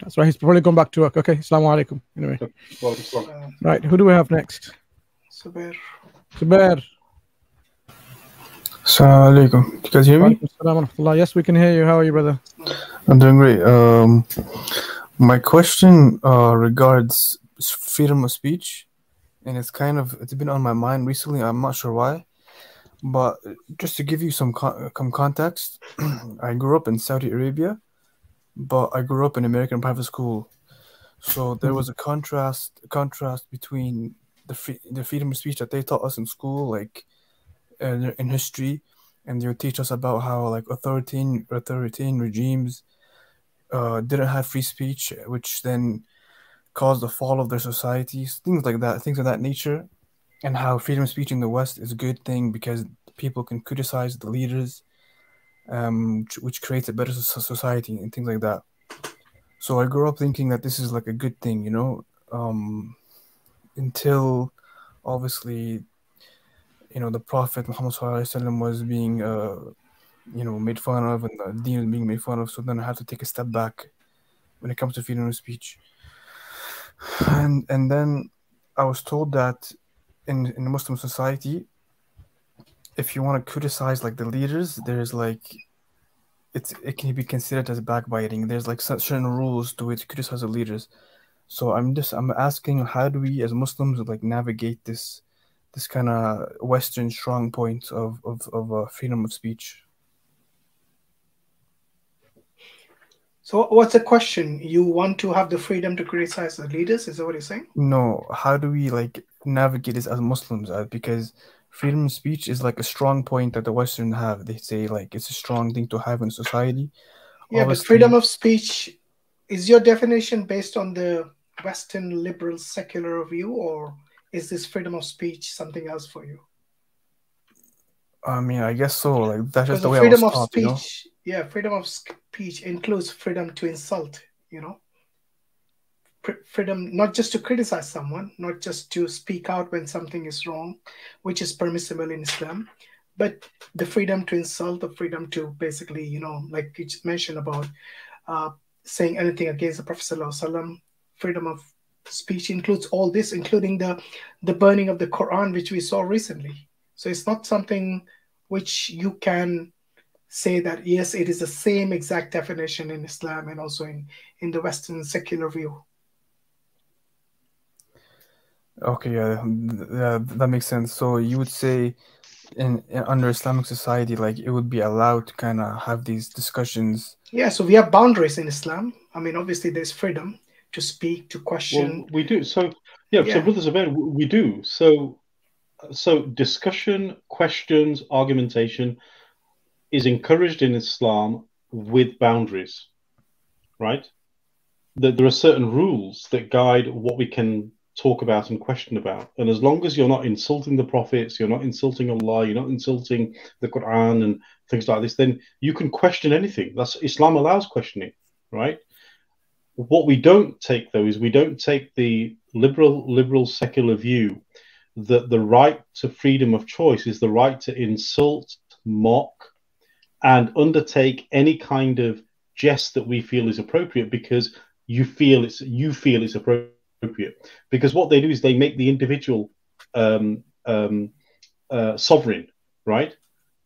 That's right. He's probably gone back to work. Okay, Assalamu alaikum. Anyway, Well, it's wrong. right. Who do we have next? Zubair. Zubair. Assalamu alaikum. You guys hear me? Walaikum salam wa rahmatullah. Yes, we can hear you. How are you, brother? I'm doing great. Um, my question uh, regards freedom of speech, and it's kind of it's been on my mind recently. I'm not sure why, but just to give you some con- some context, I grew up in Saudi Arabia, but I grew up in American private school, so there was a contrast contrast between the free, the freedom of speech that they taught us in school, like uh, in history, and they would teach us about how like authoritarian authoritarian regimes uh, didn't have free speech, which then caused the fall of their societies, things like that, things of that nature, and how freedom of speech in the West is a good thing because people can criticize the leaders, um, which, creates a better society and things like that. So I grew up thinking that this is like a good thing, you know, um, until obviously, you know, the Prophet Muhammad was being, uh, you know, made fun of and the deen was being made fun of. So then I had to take a step back when it comes to freedom of speech. And and then I was told that in in Muslim society, if you want to criticize like the leaders, there's like it's it can be considered as backbiting. There's like certain rules to to criticize the leaders. So I'm just I'm asking how do we as Muslims like navigate this this kind of Western strong point of of, of uh, freedom of speech? So, what's the question? You want to have the freedom to criticize the leaders? Is that what you're saying? No, how do we like navigate this as Muslims? Uh, because freedom of speech is like a strong point that the Western have. They say like it's a strong thing to have in society. Yeah, but freedom of speech is your definition based on the Western liberal secular view, or is this freedom of speech something else for you? I mean, I guess so. Like that's just the way I freedom was of speech, you know. Yeah, freedom of speech includes freedom to insult. You know, freedom not just to criticize someone, not just to speak out when something is wrong, which is permissible in Islam, but the freedom to insult, the freedom to basically, you know, like you mentioned about uh, saying anything against the Prophet Sallallahu. Freedom of speech includes all this, including the the burning of the Quran, which we saw recently. So it's not something which you can say that yes, it is the same exact definition in Islam and also in in the Western secular view. Okay, yeah, th- yeah, that makes sense. So you would say in, in under Islamic society, like it would be allowed to kind of have these discussions. Yeah, so we have boundaries in Islam. I mean, obviously, there's freedom to speak, to question. Well, we do. So, yeah, so Yeah. Brother Zubair, we do. So, so discussion, questions, argumentation is encouraged in Islam with boundaries, right? That there are certain rules that guide what we can talk about and question about. And as long as you're not insulting the prophets, you're not insulting Allah, you're not insulting the Quran and things like this, then you can question anything. That's Islam allows questioning, right? What we don't take though is we don't take the liberal liberal secular view that the right to freedom of choice is the right to insult, mock, and undertake any kind of jest that we feel is appropriate because you feel it's you feel it's appropriate because what they do is they make the individual um, um, uh, sovereign, right?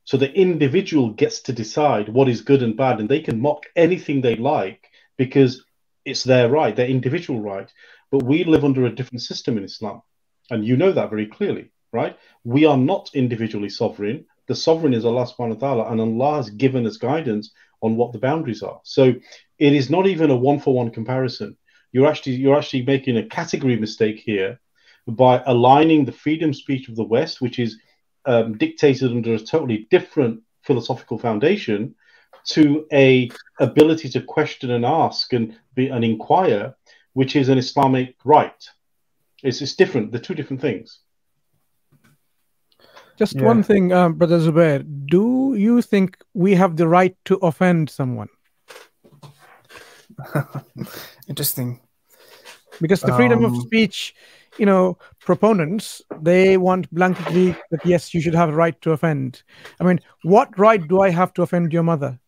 So the individual gets to decide what is good and bad, and they can mock anything they like because it's their right, their individual right. But we live under a different system in Islam, and you know that very clearly, right? We are not individually sovereign. The sovereign is Allah subhanahu wa ta'ala, and Allah has given us guidance on what the boundaries are. So it is not even a one for one comparison you're actually you're actually making a category mistake here by aligning the freedom speech of the West, which is um, dictated under a totally different philosophical foundation, to a ability to question and ask and be and inquire, which is an Islamic right. It's it's different. They're two different things. Just yeah. one thing, um, Brother Zubair. Do you think we have the right to offend someone? Interesting. Because the freedom um, of speech, you know, proponents, they want blanketly that yes, you should have a right to offend. I mean, what right do I have to offend your mother?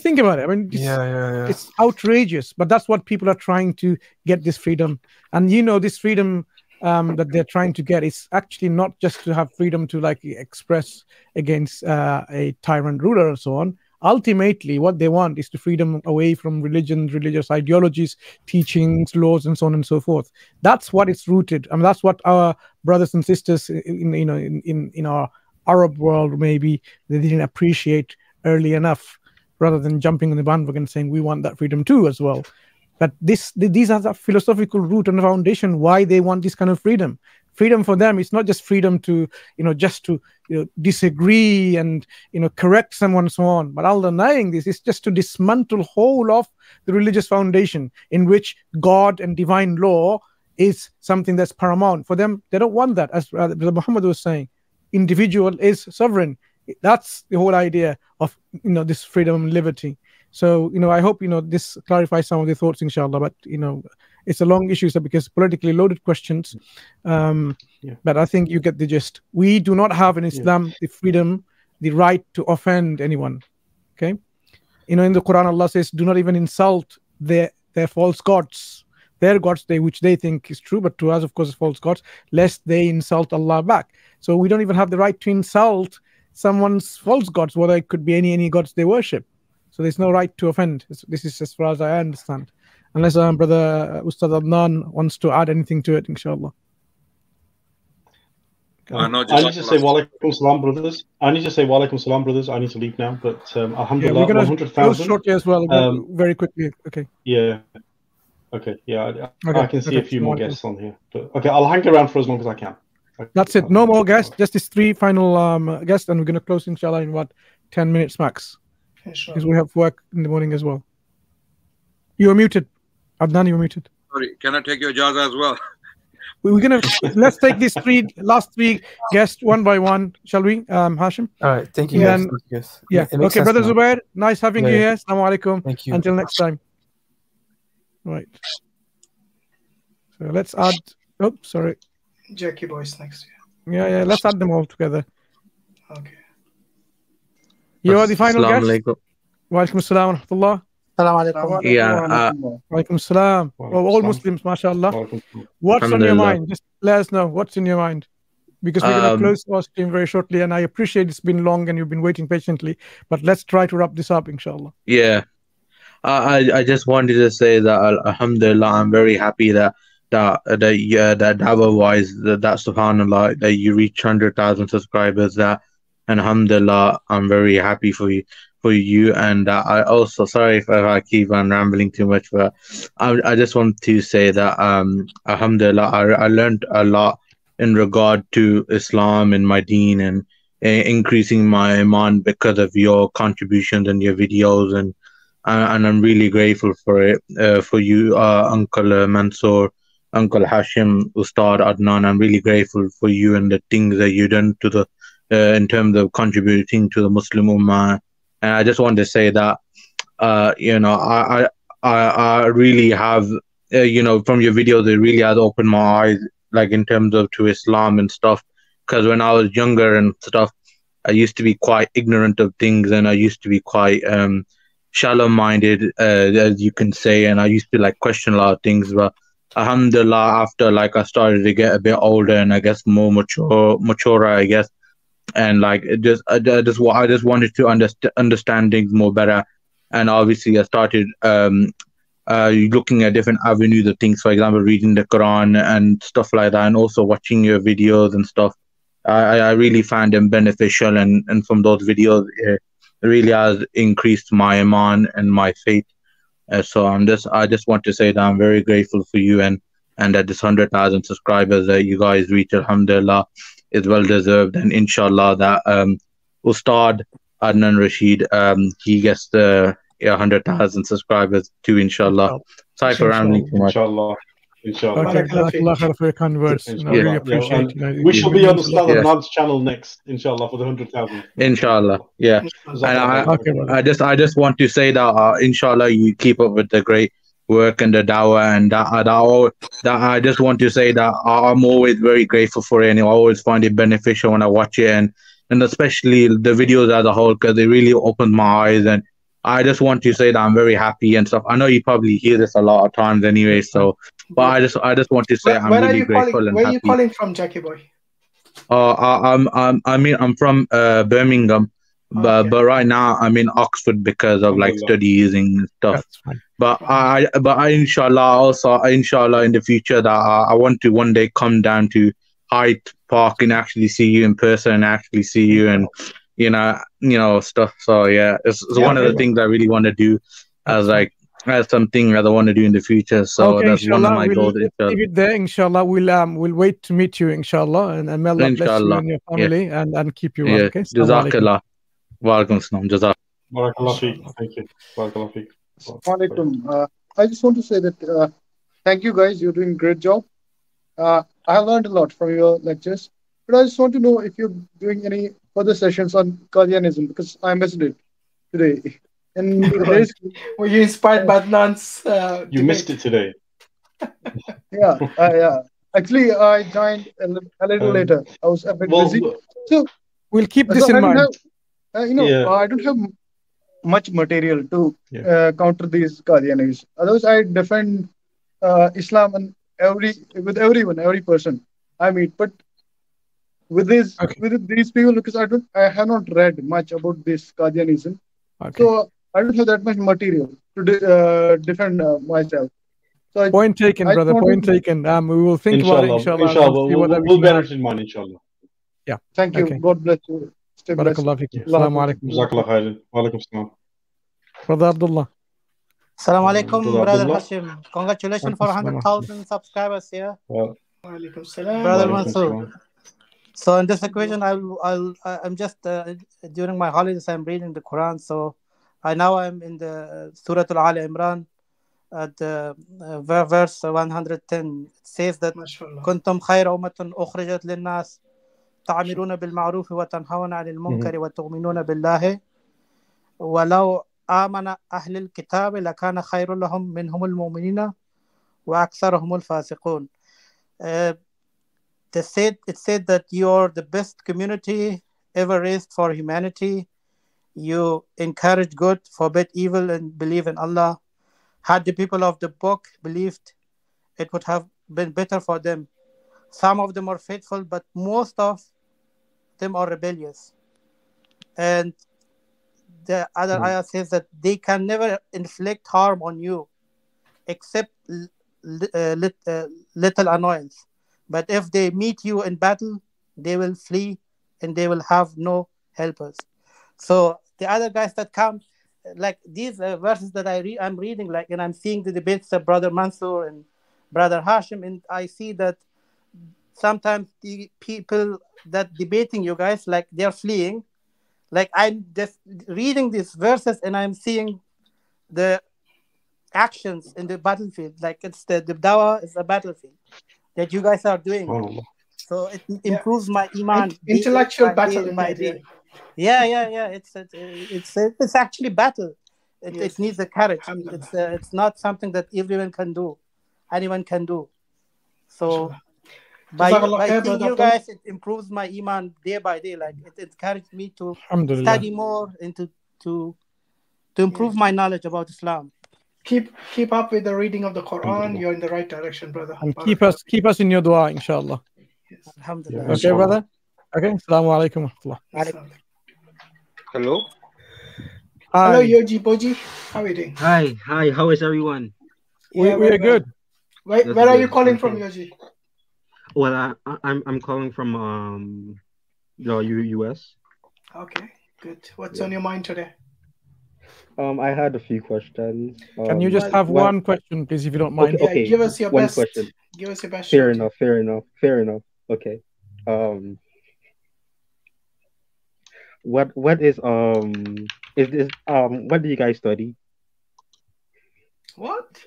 Think about it. I mean, it's, yeah, yeah, yeah. it's outrageous, but that's what people are trying to get this freedom. And you know, this freedom um, that they're trying to get is actually not just to have freedom to like express against uh, a tyrant ruler and so on. Ultimately what they want is the freedom away from religion religious ideologies teachings laws and so on and so forth. That's what it's rooted. I mean that's what our brothers and sisters in you know in in, in our arab world maybe they didn't appreciate early enough rather than jumping on the bandwagon saying we want that freedom too as well but this these are the philosophical root and foundation why they want this kind of freedom. Freedom for them is not just freedom to you know just to you know, disagree and you know correct someone and so on. But all denying this is just to dismantle whole of the religious foundation in which god and divine law is something that's paramount. For them they don't want that. As uh, muhammad was saying individual is sovereign. That's the whole idea of you know this freedom and liberty so you know i hope you know this clarifies some of the thoughts inshallah but you know it's a long issue so because politically loaded questions um, yeah. but i think you get the gist we do not have in islam yeah. the freedom the right to offend anyone okay you know in the quran allah says do not even insult their their false gods their gods they which they think is true but to us of course false gods lest they insult allah back so we don't even have the right to insult someone's false gods whether it could be any any gods they worship so there's no right to offend this is as far as i understand unless um, brother uh, Ustad Adnan wants to add anything to it, inshallah. Uh, no, I need to say walaikum salam, brothers. I need to say walaikum salam, brothers. I need to leave now, but um, alhamdulillah, yeah, we're going to shortly as well, um, very quickly. Okay. Yeah. Okay. Yeah, I, okay. I can see okay. a few more guests on here, but okay, I'll hang around for as long as I can. Okay. That's it. No more guests. Just these three final um, guests, and we're going to close inshallah in what ten minutes max, because we have work in the morning as well. You are muted. Adnan, you're muted. Sorry, can I take your jaza as well? We're gonna let's take these three last three guests one by one, shall we? Um, Hashim. All right, thank you. Guys. Yes. Yeah. Okay, brother now. Zubair, nice having yeah, you here. Assalamu alaikum. Thank you. Until next time. Right. So let's add. Oh, sorry. Jackie boys next. Yeah, yeah. Let's add them all together. Okay. You are the final guest. Wa alaikum assalam wa rahmatullah. Yeah. Uh, Walaikum salam. Well, all Muslims, mashallah. What's on your mind? Just let us know what's in your mind. Because we're going to um, close our stream very shortly. And I appreciate it's been long and you've been waiting patiently. But let's try to wrap this up, inshallah. Yeah. I, I just wanted to say that, alhamdulillah, I'm very happy that that that yeah that DawahWise that, that subhanallah that you reach 100,000 subscribers that and alhamdulillah i'm very happy for you for you. And uh, I also sorry if, I keep on rambling too much, but I, I just want to say that um, Alhamdulillah, I, I learned a lot in regard to Islam and my deen and uh, increasing my iman because of your contributions and your videos and uh, and I'm really grateful for it uh, for you, uh, Uncle Mansur, Uncle Hashim, Ustad Adnan. I'm really grateful for you and the things that you've done to the uh, in terms of contributing to the Muslim Ummah. And I just want to say that uh, you know I I I really have uh, you know from your videos it really has opened my eyes like in terms of to Islam and stuff. Because when I was younger and stuff, I used to be quite ignorant of things and I used to be quite um, shallow minded, uh, as you can say, and I used to like question a lot of things. But alhamdulillah, after like I started to get a bit older and I guess more mature, mature, I guess, and like it just, I just, I just wanted to understand understand things more better. And obviously, I started um, uh, looking at different avenues of things. For example, reading the Quran and stuff like that, and also watching your videos and stuff. I, I really find them beneficial, and, and from those videos, it really has increased my iman and my faith. Uh, so I'm just I just want to say that I'm very grateful for you and and that this hundred thousand subscribers that you guys reach, Alhamdulillah, is well deserved, and inshallah that um Ustad Adnan Rashid um he gets the yeah, 100,000 subscribers too, inshallah. Sorry for rambling too much. Inshallah. Inshallah. Okay, Jazakallah khair for your kind words. You know, Inshallah. really Yeah, appreciate and you know, we shall be on the Ustad Yeah. Adnan's channel next, inshallah, for the 100,000. Inshallah, yeah. And I, Okay, I just, I just want to say that, uh, inshallah, you keep up with the great work and the dawah, and that, that, I- that I just want to say that I'm always very grateful for it, and I always find it beneficial when I watch it, and and especially the videos as a whole, because they really opened my eyes, and I just want to say that I'm very happy and stuff. I know you probably hear this a lot of times anyway, so but I just, I just want to say Where, I'm where are really you grateful calling? and Where are you calling from, Jackie boy? Uh, I, I'm, I'm, I mean, I'm from uh, Birmingham, but but right now I'm in Oxford because of like studies and stuff. But I, but I, inshallah, also, inshallah, in the future that I, I want to one day come down to Hyde Park and actually see you in person and actually see you and you know, you know, stuff. So yeah, it's, it's Yeah, one of the things I really want to do as like as something that I want to do in the future. So okay, that's one of my we'll goals. leave inshallah. it there. Inshallah, we'll um we'll wait to meet you. Inshallah, and, and may Allah bless you and your Yeah. family and, and keep you well. Yeah. Okay. Jazakallah. Wa alaikum salam. Jazak. Barakallah feek. Thank you. Barakallah feek. Alaikum. Uh, I just want to say that uh, thank you guys. You're doing a great job. Uh, I learned a lot from your lectures, but I just want to know if you're doing any further sessions on Qadianism because I missed it today. And there's Were you inspired by Adnan's uh, You missed it today. yeah, uh, yeah. Actually, I joined a, li- a little Um, later. I was a bit well, busy, w- so we'll keep so this in I don't mind. have, uh, you know, Yeah. I don't have much material to Yeah. uh, counter these Qadianis. Otherwise, I defend uh, Islam and every with everyone, every person I meet. But with this, with these people, because I don't, I have not read much about this Qadianism, Okay. so I don't have that much material to de- uh, defend uh, myself. So I, Point taken, I brother. Point to- taken. Um, we will think about it. Inshallah. Inshallah. Inshallah. and We'll, whether we'll, we we'll can- bear it in mind, inshallah. Yeah. Thank you. Okay. God bless you. Stay blessed. Barakallah feekum. Allah Assalamu Hafiz. alaikum. Jazakallah khairan. Wa alaikum salam. Brother Abdullah. Assalamu alaikum, Brother brother Abdullah. Hashim. Congratulations for Alaikum salam. 100,000 subscribers here. Well, Walaikum salam. Brother Walaikum Mansoor. salam. So in this occasion, I'll, I'll, I- I'm just uh, during my holidays, I'm reading the Quran. So I now I'm in the uh, Surah Al Imran at the uh, ver- verse 110. It says that كنتم خير أمة أخرجت للناس تعملون بالمعروف وتنهون عن المنكر وتؤمنون بالله ولو آمن أهل الكتاب لكان خير لهم منهم المؤمنين وأكثرهم الفاسقون. Uh, they said it said that you're the best community ever raised for humanity. You encourage good, forbid evil, and believe in Allah. Had the people of the book believed, it would have been better for them. Some of them are faithful, but most of them are rebellious. And the other Hmm. ayah says that they can never inflict harm on you except l- uh, lit- uh, little annoyance. But if they meet you in battle, they will flee and they will have no helpers. So the other guys that come, like these uh, verses that I read, I'm reading, like, and I'm seeing the debates of Brother Mansur and Brother Hashim, and I see that sometimes the people that debating you guys, like they're fleeing. Like I'm just reading these verses and I'm seeing the actions in the battlefield. Like it's the the dawah is a battlefield that you guys are doing. Oh. So it improves my iman. Int- intellectual day battle day in by there, day. Yeah, yeah, yeah. It's it's it's, it's actually battle. It, Yes. it needs a courage. It's uh, it's not something that everyone can do, anyone can do. So by, Jazakallah by seeing you guys, it improves my iman day by day. Like it encouraged me to study more and to to to improve my knowledge about Islam. Keep keep up with the reading of the Quran. You're in the right direction, brother. And keep us keep us in your dua, inshallah. Alhamdulillah. Okay, brother. Okay. Assalamu alaikum. wa rahmatullah. Hello. Hello, Hi. Yoji Boji. How are you doing? Hi. Hi. How is everyone? We, Yeah, we very are good. Where, where are you calling from, you. Yoji? Well, I, I- I'm I'm calling from um, the U- US. Okay, good. What's Yeah. on your mind today? Um, I had a few questions. Can you Um, just have well- one question, please, if you don't mind? Okay, okay. give us your one best. question. Give us your best Fair shot. enough. Fair enough. Fair enough. Okay. Um, what what is um is this um what do you guys study? What?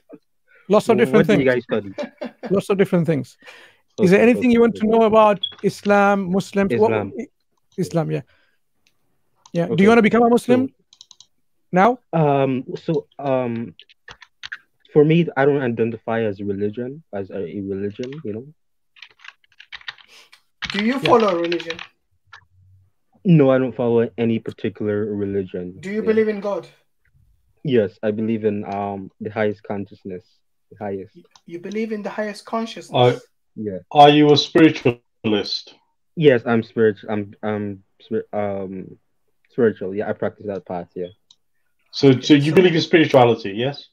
Lots of Wh- different what do you things. guys study? Lots of different things. Is there Okay, anything you want to know about Islam, Muslims? What- Islam. Islam, yeah. Yeah. Do you want to become a Muslim now? Um, so um, for me, I don't identify as a religion, as a, a religion, you know. Do you follow a religion? No, I don't follow any particular religion. Do you yeah. believe in God? Yes, I believe in um the highest consciousness, the highest. You believe in the highest consciousness? Are, Yeah. are you a spiritualist? Yes, I'm spiritual. I'm um spir- um spiritual. Yeah, I practice that path. Yeah. So, so you believe in spirituality, yes?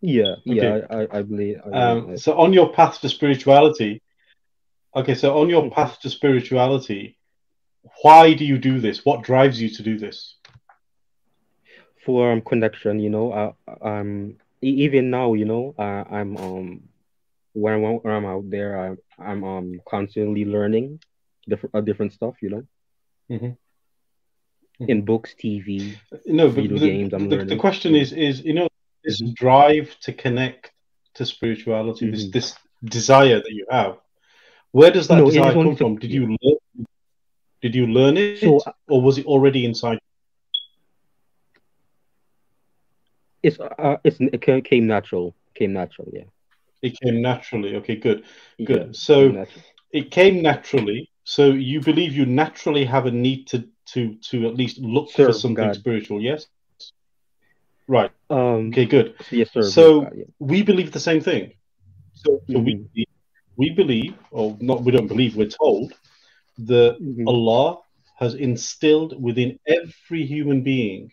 Yeah, yeah. Okay. I, I, I believe. I believe Um, so on your path to spirituality, okay, so on your path to spirituality, why do you do this? What drives you to do this? for um, connection, you know, uh, um, even now, you know, uh, I'm um, when I'm, when I'm out there, I, I'm um constantly learning different uh, different stuff, you know, Mhm. in books, TV, No, but video the, games. I'm the, the question is, is you know, this drive to connect to spirituality, this Mhm. this desire that you have, where does that No, desire come from? Did you learn? Did you learn it, So, or was it already inside? It's uh, it's it came natural, came natural, yeah. It came naturally. Okay, good, Yeah, good. So came natural. it came naturally. So you believe you naturally have a need to to to at least look for something God. spiritual. Yes. Right. Um, Okay. Good. yes, serve So God, yeah. we believe the same thing. So, so we Mhm. we believe, or not, we don't believe. We're told that Mhm. Allah has instilled within every human being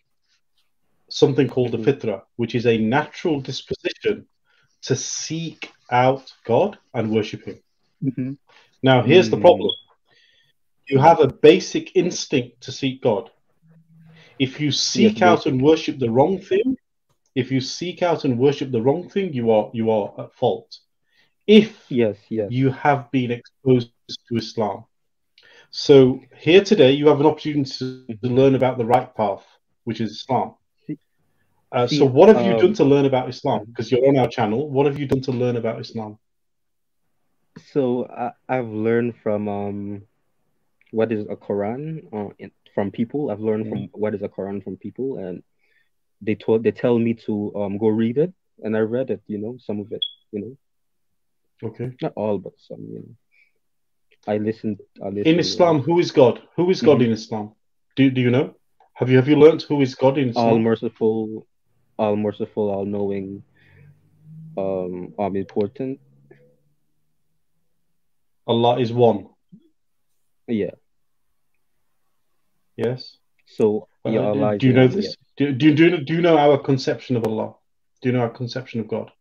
something called Mm-hmm. the fitra, which is a natural disposition to seek out God and worship Him. Mhm. Now, here's the Mm. problem you have a basic instinct to seek God. If you seek out and worship the wrong thing, if you seek out and worship the wrong thing, you are you are at fault. If yes, yes. you have been exposed to Islam. So here today you have an opportunity to learn about the right path, which is Islam. Uh, so what have you um, done to learn about Islam? Because you're on our channel. What have you done to learn about Islam? So I, I've learned from um, what is a Quran uh, in, from people. I've learned from what is a Quran from people, and they told they tell me to um go read it, and I read it. You know, some of it. You know, Okay. not all, but some. You know, I listened. I listened In Islam, who is God? Who is God Mhm. in Islam? Do, do you know? Have you have you learnt who is God in Islam? all merciful, all merciful, all knowing, um, omnipotent. Allah is one. Yeah. Yes. So Uh, yeah, do- Allah do you know this? Do, do, do, do you know our conception of Allah? Do you know our conception of God?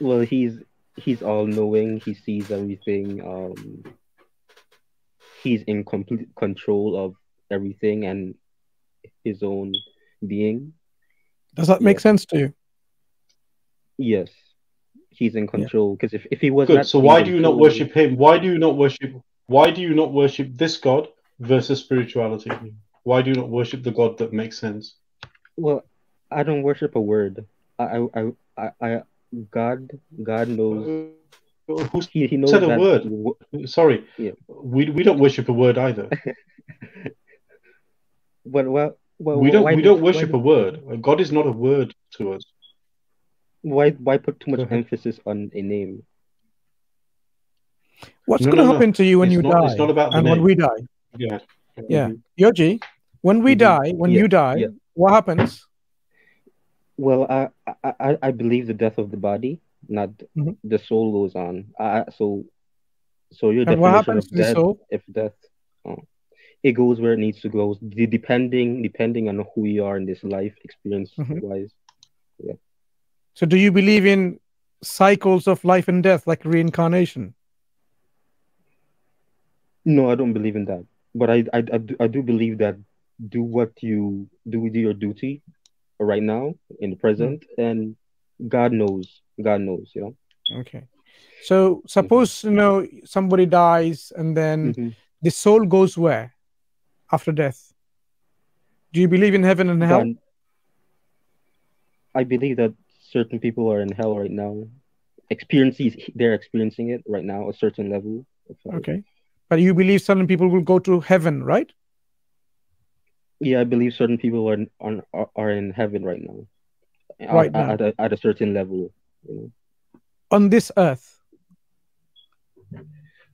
Well, he's he's all knowing. He sees everything. Um, he's in complete control of everything and his own being. Does that make sense to you? Yes, he's in control. Because if, if he was Good. So why do you not worship Him? Why do you not worship? Why do you not worship this God versus spirituality? Why do you not worship the God that makes sense? Well, I don't worship a word. I I I, I God God knows. Uh, who He, he knows said a that word? wo- Sorry, Yeah. we we don't worship a word either. But well, well, we don't we do- don't why worship do- a word. God is not a word to us. Why why put too much emphasis on a name? What's No, going to no, no. happen to you when It's you not- die it's not about the and when we die? Yeah. Yeah, Mhm. Yoji, when we Mhm. die, when Yeah, you die, yeah. what happens? Well, I, I I I believe the death of the body, not Mhm. the soul goes on. I, so so your And what definition happens of to the death, soul? if death, it goes where it needs to go, de- depending depending on who we are in this life, experience Mhm. wise. Yeah. So, do you believe in cycles of life and death, like reincarnation? No, I don't believe in that. But I I, I, do, I do believe that do what you do do your duty right now in the present, and God knows. God knows. You know. Okay. So, suppose you know somebody dies, and then Mhm. the soul goes where after death? Do you believe in heaven and hell? I believe that certain people are in hell right now. Experiences they're experiencing it right now, a certain level. Okay. But you believe certain people will go to heaven, right? Yeah, I believe certain people are on are, are in heaven right now. Right at, now. At, a, at a certain level. You know. On this earth.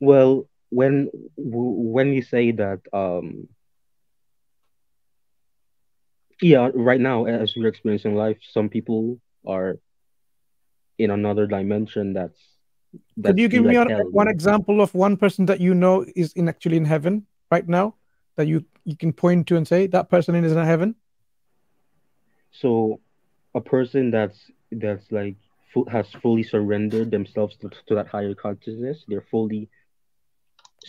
Well, when when you say that, um, yeah, right now as we're experiencing life, some people are in another dimension that's that's Could you give me like one, one example of one person that you know is in actually in heaven right now that you you can point to and say that person is in heaven? So, a person that's that's like has fully surrendered themselves to, to that higher consciousness, they're fully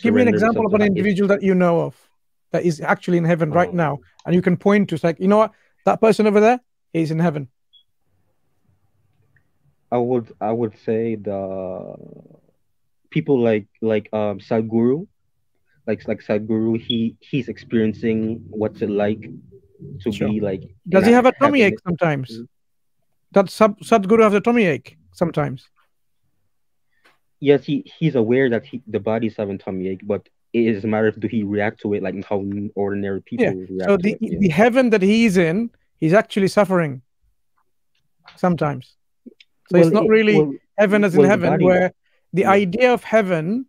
Give me an example of an individual that you know of that is actually in heaven right now, Oh. and you can point to. It's like you know what that person over there is in heaven. I would I would say the people like like um Sadhguru, like like Sadhguru, he he's experiencing what's it like to Sure. be like. Does he have a tummy ache sometimes? Does Sab- Sadhguru have a tummy ache sometimes? Yes, he he's aware that he the body's having tummy ache, but it is a matter of do he react to it like how ordinary people Yeah. react So to the it. yeah. the heaven that he's in, he's actually suffering sometimes. So it's not really well- heaven as in well, heaven, where the yeah. idea of heaven,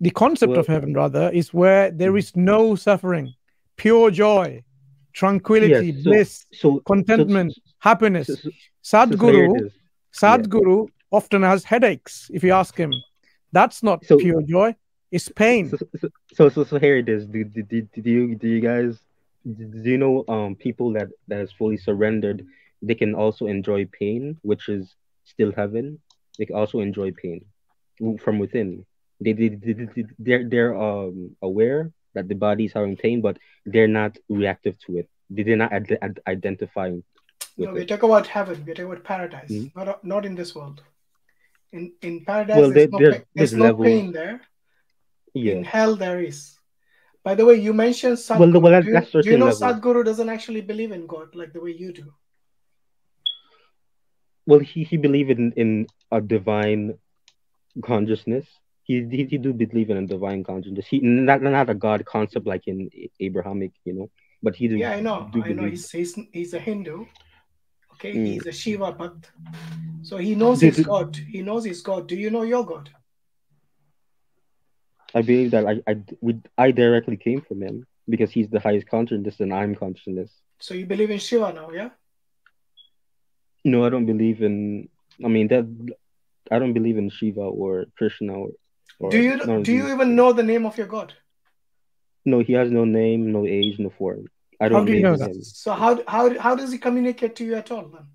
the concept of heaven rather, is where there mm-hmm. is no suffering, pure joy, tranquility, so- bliss, so- contentment, so- happiness. so- so- so here Sadhguru. Yeah. Sadhguru often has headaches. If you ask him, that's not pure joy; it's pain. So, so, so, so, so here it is. Do, do, do, do you do you guys do you know um people that that is fully surrendered? They can also enjoy pain, which is still heaven. They can also enjoy pain from within. They they, they, they they're they're um aware that the body is having pain, but they're not reactive to it. They did not ad- ad- identify with No, we it. talk about heaven. We talk about paradise, Mhm. not not in this world. In in paradise, Well, there's, there- no, there- there's there's no levels. pain there. Yeah. In hell, there is. By the way, you mentioned Sadhguru. Well, well, do, you, do you know level. Sadhguru doesn't actually believe in God like the way you do? Well, he, he believed in, in a divine consciousness. He, he he do believe in a divine consciousness. He not not a God concept like in Abrahamic, you know, but he do, Yeah, I know. I know. He's he's, he's a Hindu. Okay, Mm. he's a Shiva Bhakt. So he knows his God. He knows his God. Do you know your God? I believe that I I we, I directly came from him because he's the highest consciousness and I'm consciousness. So you believe in Shiva now, yeah? No, I don't believe in. I mean that I don't believe in Shiva or Krishna or. or Do you of do you even know the name of your God? No, he has no name, no age, no form. I don't how do you know that? him. So how how how does he communicate to you at all then?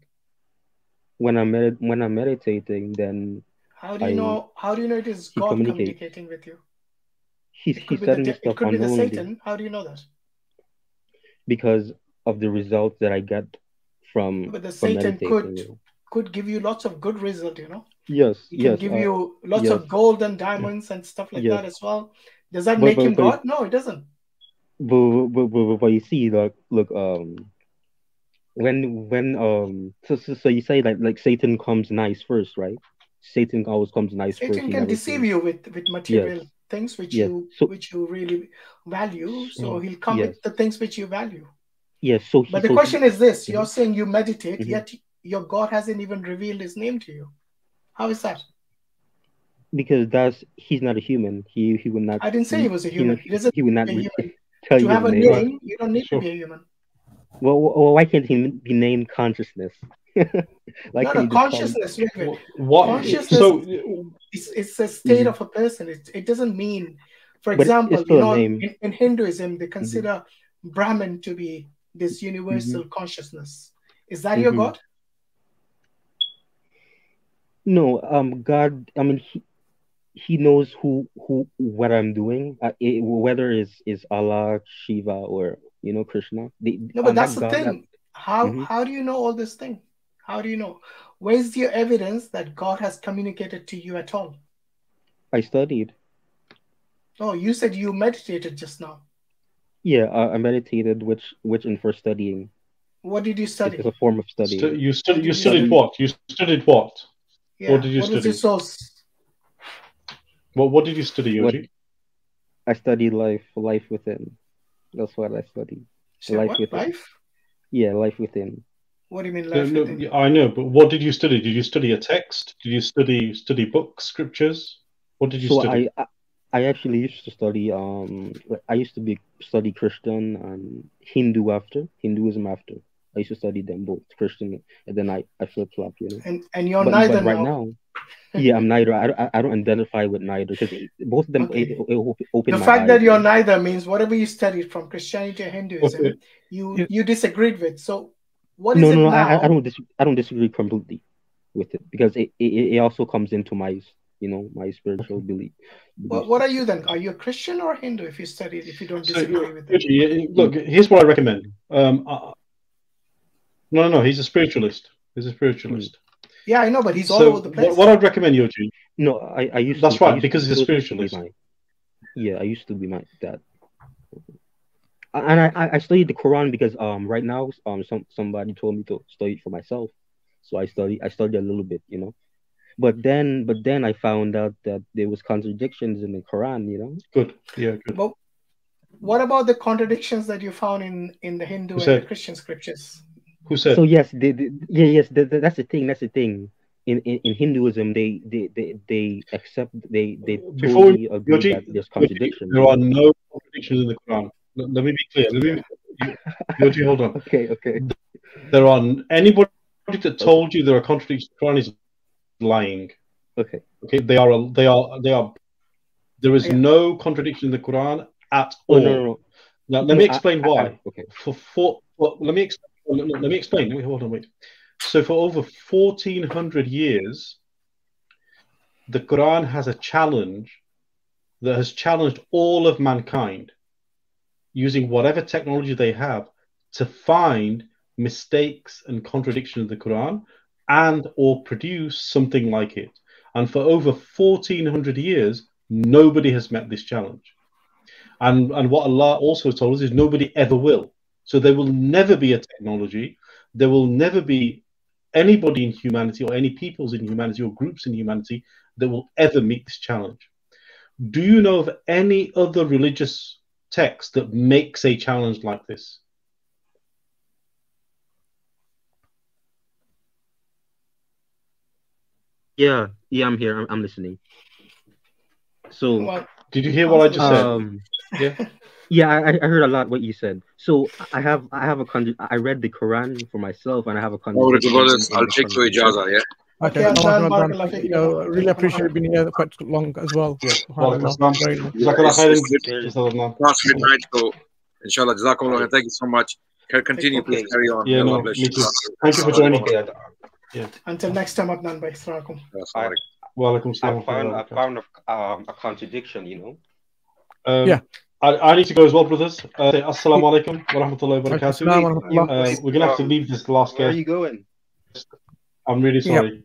When I'm med- when I'm meditating, then How do you I- know how do you know it is God communicating with you? He It he could be said the me it could be the Satan. How do you know that? because of the results that I get from But the from Satan could could give you lots of good result, you know. Yes, He can yes, give uh, you lots yes. of gold and diamonds and stuff like Yes. that as well. Does that But- make but- him but- God? No, it doesn't. But, but, but, but, but you see, look, look, um, when when um so, so so you say like like Satan comes nice first, right? Satan always comes nice first. Satan can deceive you with with material things which Yes. you So- which you really value. So Mm. he'll come Yes. with the things which you value. Yes. So he, But the so he- question is this: You're saying you meditate, Mhm. yet your God hasn't even revealed His name to you. How is that? because that's he's not a human. He he would not. I didn't say he was a human. He doesn't He would not a re- human. tell To you have a name. name, you don't need to be a human. Well, well, why can't he be named consciousness? why No, can't no, he just call him- consciousness. Wait, wait. What? Consciousness So is it's a state Mhm. of a person. It, it doesn't mean, for But example, you know, in, in Hinduism, they consider Brahman to be this universal consciousness. Is that your Mhm. God? No, um, God. I mean, he he knows who who what I'm doing. Uh, it, whether is is Allah, Shiva, or you know Krishna. The, No, but that's that the God, thing. How Mhm. how do you know all this thing? How do you know? Where's your evidence that God has communicated to you at all? I studied. Oh, you said you meditated just now. Yeah, uh, I meditated, which which in for studying. What did you study? it's a form of study. stu- you studied. You you studied study? what? You studied what? Yeah. What did you what was study? your source? What What did you study, What I studied life, life within. That's what I studied. Say life what? within. Life? Yeah, life within. What do you mean No, life no, within? I know, but what did you study? Did you study a text? Did you study study books, scriptures? What did you So study? I, I I actually used to study um I used to be study Christian and Hindu after Hinduism after. I used to study them both Christian and then I I flip flop you know. And and you're But, neither but right now. now, yeah, I'm neither. I, I, I don't identify with neither because both of them Okay. it, it, op- open The my fact eyes. that you you're neither means whatever you studied from Christianity or Hinduism, Okay. you you disagreed with. So what is No, it no, no. I, I- I don't dis- I don't disagree completely with it because it, it, it also comes into my you know my spiritual belief. What, what are you then? Are you a Christian or a Hindu if you study, if you don't So, disagree with it? Look, here's what I recommend. Um, uh, no, no, no. He's a spiritualist. He's a spiritualist. Yeah, I know, but he's all over the place. what, what I'd recommend, Yoji. No, I, I used That's to. Right, used because to, he's a it be spiritualist. my- yeah, I used to be my that. And I, I I studied the Quran because um right now um some somebody told me to study it for myself, so I study I studied a little bit, you know. But then but then I found out that there was contradictions in the Quran, you know. Good. Yeah, good. But what about the contradictions that you found in in the Hindu and the? Christian scriptures? Who said? So yes, they, they, yeah, yes, that, that- that's the thing. That's the thing. In, in, in Hinduism, they, they, they, they accept they they Before totally agree Yoji, that there's Yoji, contradictions. there are no contradictions in the Quran. Let, me be clear. Let me, Yoji, hold on. Okay, okay. There are anybody that told you there are contradictions in the Quran is lying. Okay. Okay, they are they are they are. There is no contradiction in the Quran at Oh, all. no, no, no. Now let No, me explain I- I- why. okay. For four, well, let me explain. Let, let me explain. Let me hold on. Wait. So for over fourteen hundred years, the Quran has a challenge that has challenged all of mankind using whatever technology they have to find mistakes and contradictions of the Quran and or produce something like it. And for over 1400 years, nobody has met this challenge. And, and what Allah also told us is nobody ever will. So there will never be a technology, there will never be anybody in humanity or any peoples in humanity or groups in humanity that will ever meet this challenge. Do you know of any other religious text that makes a challenge like this? Yeah, yeah, I'm here. I'm, I'm listening. So, Well, Did you hear what I just said? um, Yeah. yeah, I, I heard a lot what you said. So I have I have a con- I read the Quran for myself, and I have a All right, contradiction. brothers, in- in I'll the take to Quran. Ijaza, yeah? Okay, Okay, Ramadan, Adnan, Ramadan, Barakallah thank fik. you. Uh, really appreciate you being here quite long as well. Walaikum SubhanAllah. assalam. Very nice. Yeah, Jazakallah it's, khairan. it's mid, Jazakallah. past midnight, so inshallah, Jazakumullah, khair. thank you so much. Can continue, please carry on. Yeah, no, me too. Thank you for joining. Okay, Yeah. Until next time, Adnan Bhai. Assalamu alaikum. I, Walaikum I assalam. found I found a, um, a contradiction. You know. Um, Yeah. I, I need to go as well, brothers. Uh, say Assalamu alaikum wa rahmatullahi wa barakatuh. assalam wa You, rahmatullah. Uh, we're going to have to um, leave this last where are you going? I'm really Yeah, sorry.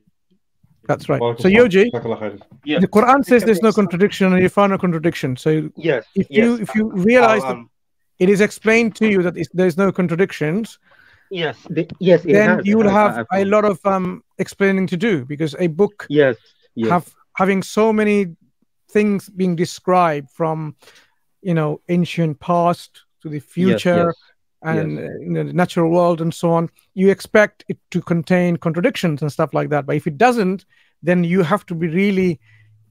That's right. So assalam. Yoji, Jazakallah khairan. Yeah. the Quran says there's no contradiction, and you found a contradiction. So Yes. if you Yes. if you I'll, realize that um. it is explained to you that there's no contradictions, Yes, the, yes, then has. you will have I, I a found. lot of um, explaining to do because a book Yes, yes. have having so many things being described from you know ancient past to the Yes, future yes, and yes. you know, the natural world and so on you expect it to contain contradictions and stuff like that but if it doesn't then you have to be really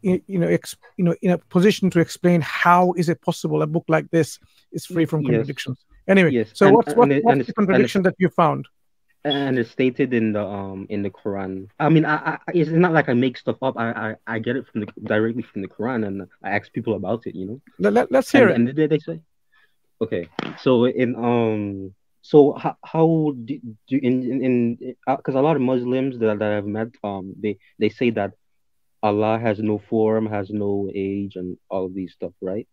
you know ex, you know in a position to explain how is it possible a book like this is free from Yes. contradictions anyway Yes, so and- what's and what, it- what's and the and contradiction that you found and it's stated in the um in the Quran. I mean, I, I it's not like I make stuff up. I, I I get it from the directly from the Quran, and I ask people about it. You know. let, let, let's hear and, it and they, they say, okay. So in um, so how, how do, do in in because a lot of Muslims that, that I've met um they they say that Allah has no form, has no age, and all of these stuff, right?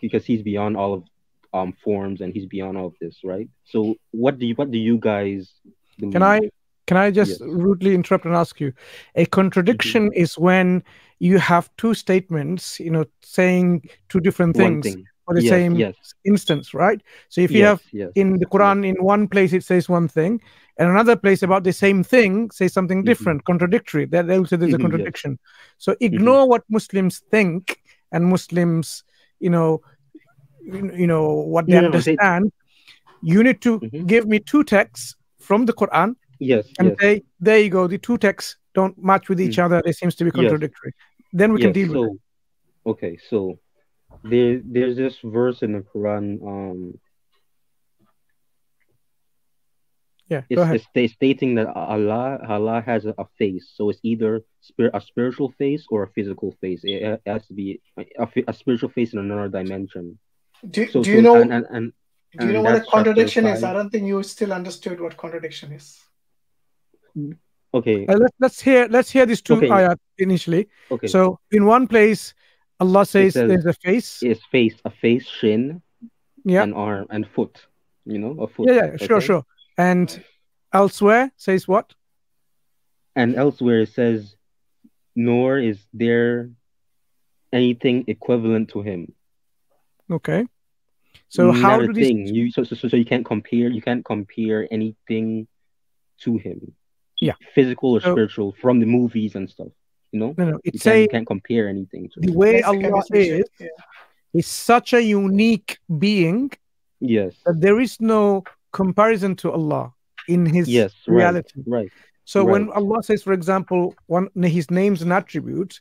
Because He's beyond all of um forms, and He's beyond all of this, right? So what do you what do you guys believe? Can I can I just Yes. rudely interrupt and ask you? A contradiction is when you have two statements, you know, saying two different things thing. For the Yes, same yes. instance, right? So if you Yes, have in the Quran in one place it says one thing, and another place about the same thing says something different, contradictory. That they will say there's a Mhm, yes. contradiction. So ignore what Muslims think and Muslims, you know, you know what they No, no, they- understand. You need to give me two texts from the Quran Yes, and say, there you go, the two texts don't match with each Mm. other. They seems to be contradictory. Then we can deal with it. Okay, so there there's this verse in the Quran. Um, Yeah, it's, go ahead. it's stating that Allah Allah has a, a face, so it's either spir- a spiritual face or a physical face. It ha- has to be a, a spiritual face in another dimension. Do, So, do so you know and, and, and, do you know what a contradiction is? I don't think you still understood what contradiction is. Okay, Uh, let's let's hear let's hear these two Okay. ayat initially. Okay. So in one place, Allah says, says there's a face. It's face, a face, shin, Yeah. an arm, and foot. You know, a foot. Yeah, yeah, sure, okay? sure. And elsewhere says what? And elsewhere it says, nor is there anything equivalent to him. Okay. So how Not a do these thing. You so, so so so you can't compare you can't compare anything to him. Yeah. Physical or So- spiritual from the movies and stuff. You know? No, no, it you can't, you can't compare anything to the him. way Allah conversation, is is such a unique being Yes. that there is no comparison to Allah in his Yes, reality. right, So when. Allah says, for example, one his names and attributes,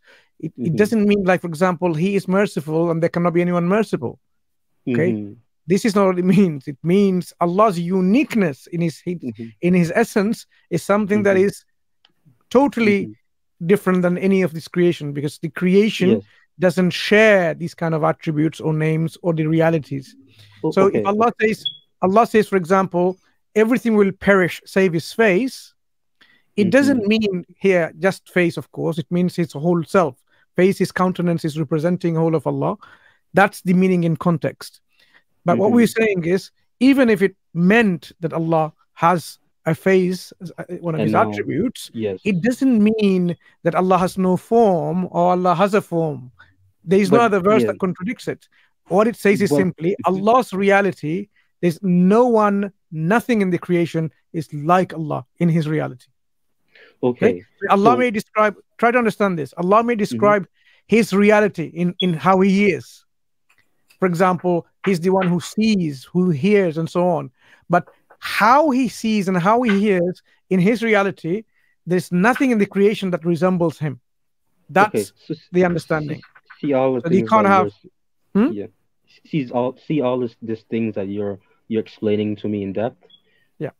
it, it Mhm. doesn't mean like, for example, he is merciful and there cannot be anyone merciful. Okay. Mhm. This is not what it means. It means Allah's uniqueness in his Mm-hmm. in his essence is something that Mhm. is totally different than any of this creation because the creation Yes. doesn't share these kind of attributes or names or the realities. So okay, if Allah says, Allah says, for example, everything will perish save his face, it doesn't Mhm. mean here just face, of course. It means his whole self. Face, his countenance is representing whole of Allah. That's the meaning in context. But what we're saying is, even if it meant that Allah has a face, uh, one of And his now- attributes, Yes. it doesn't mean that Allah has no form or Allah has a form. There is no other verse yeah. that contradicts it. What it says is Well- simply Allah's reality. There's no one, nothing in the creation is like Allah in His reality. Okay. Allah so- may describe. Try to understand this. Allah may describe His reality in in how He is. For example, He's the one who sees, who hears, and so on. But how He sees and how He hears in His reality, there's nothing in the creation that resembles Him. That's Okay, so the understanding. see all the So things can't have. Hmm? yeah see all see all this these things that you're you're explaining to me in depth Yeah.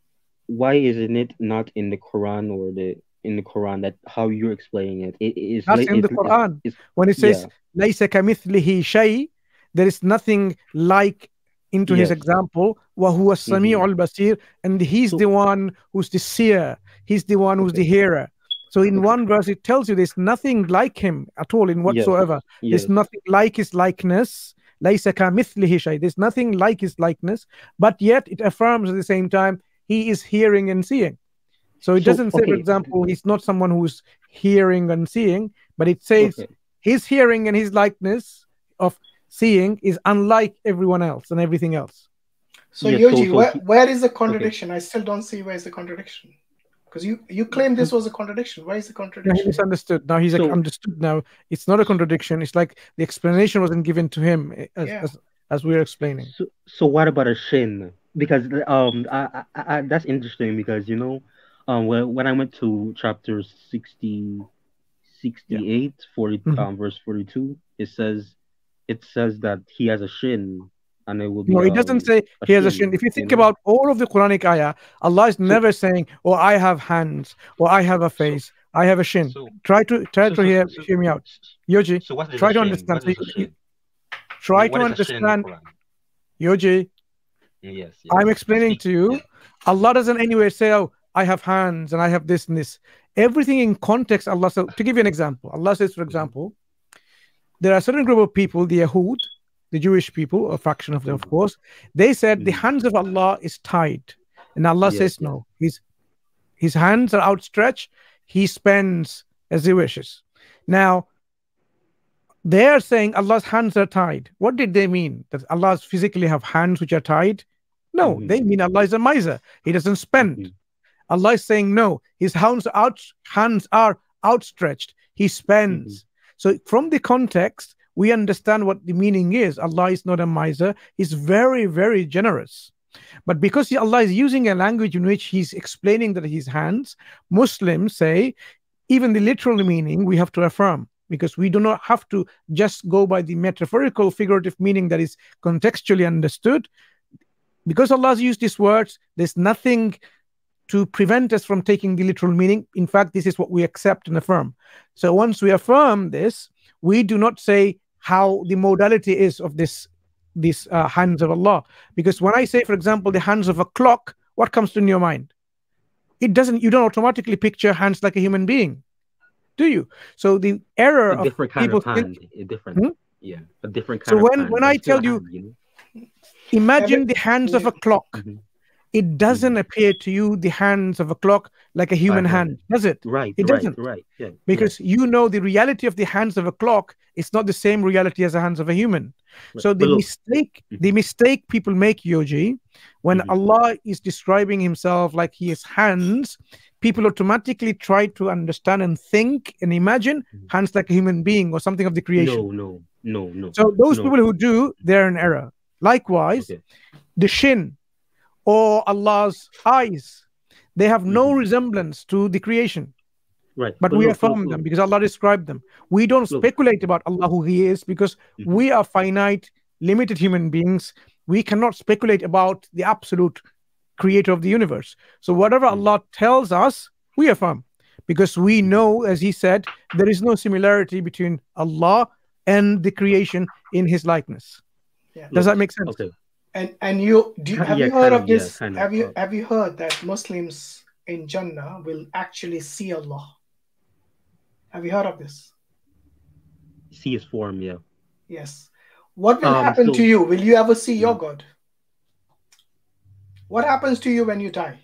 why isn't it not in the quran or the in the quran that how you're explaining it it is That's like- in the it's- Quran. it's- When it says yeah. "Laysa kamithlihi shay," there is nothing like into his Yes. example. Wa huwa sami'ul basir, and he's the one who's the seer. He's the one who's the hearer. So in one verse, it tells you there's nothing like him at all in whatsoever. Yes. There's nothing like his likeness. Laysa kamithlihi shay. There's nothing like his likeness, but yet it affirms at the same time he is hearing and seeing. So it So, doesn't say, for example, he's not someone who's hearing and seeing, but it says Okay. his hearing and his likeness of seeing is unlike everyone else and everything else. So Yeah, so- Yoji, so where, where is the contradiction? I still don't see where is the contradiction. Because you you claim this was a contradiction. Where is the Now he contradiction? misunderstood. Now he's like, understood now. It's not a contradiction. It's like the explanation wasn't given to him eh, as, Yeah. as, as we are explaining. So, so what about a shin? Because um, I, I, I, that's interesting because you know, um, when, when I went to chapter 60, 68, 40, Mhm. um, verse 42, it says, it says that he has a shin, and it will be. No, it um, doesn't say he has a shin. If you think know? about all of the Quranic ayah, Allah is never saying, "Oh, I have hands," or "I have a face," "I have a shin." try to try so- to hear so- hear me out, Yoji. so what is try to understand. What a shin? try to is a shin in the understand? Yoji. Yes, yes. I'm explaining to you. Allah doesn't anywhere say, "Oh, I have hands and I have this and this." Everything in context. Allah says. To give you an example, Allah says, for example, there are a certain group of people, the Yahud, the Jewish people, a fraction of them, of mm-hmm. course. They said the mm-hmm. hands of Allah is tied, and Allah Yes, says no. His His hands are outstretched. He spends as he wishes. Now, they are saying Allah's hands are tied. What did they mean? That Allah physically have hands which are tied? No, mm-hmm. they mean Allah is a miser. He doesn't spend. Allah is saying no. His hands out, hands are outstretched. He spends. So from the context, we understand what the meaning is. Allah is not a miser. He's very, very generous. But because Allah is using a language in which He's explaining that His hands, Muslims say even the literal meaning we have to affirm because we do not have to just go by the metaphorical, figurative meaning that is contextually understood. Because Allah has used these words, there's nothing to prevent us from taking the literal meaning. In fact, this is what we accept and affirm. So once we affirm this, we do not say how the modality is of this these uh, hands of Allah. Because when I say, for example, the hands of a clock, what comes to your mind? It doesn't. You don't automatically picture hands like a human being, do you? So the error a of different kind people of hand, think- a different, Hmm? yeah, a different So kind of when hand, when but I tell a you, you know? imagine the hands of a clock. Mm-hmm. It doesn't appear to you the hands of a clock like a human hand, does it? Right, It right, doesn't. right, yeah, Because you know the reality of the hands of a clock is not the same reality as the hands of a human. Right. So But the look- mistake, the mistake people make, Yoji, when Mm-hmm. Allah is describing Himself like He has hands, people automatically try to understand and think and imagine hands like a human being or something of the creation. Mm-hmm. No, no, no, no. So those no. people who do, they're in error. Likewise, the shin or Allah's eyes, they have no mm-hmm. resemblance to the creation. Right. But, But we look, affirm look, them look. because Allah described them. We don't Look. speculate about Allah who He is because mm-hmm. we are finite, limited human beings. We cannot speculate about the absolute creator of the universe. So whatever mm-hmm. Allah tells us, we affirm because we know, as He said, there is no similarity between Allah and the creation in His likeness. Yeah. Does that make sense? Okay. And and you do you, have yeah, you heard of of, yeah, this? kind of. have you Uh, have you heard that Muslims in Jannah will actually see Allah? Have you heard of this? See his form, yeah. Yes. What will Um, happen so- to you? Will you ever see your God? What happens to you when you die?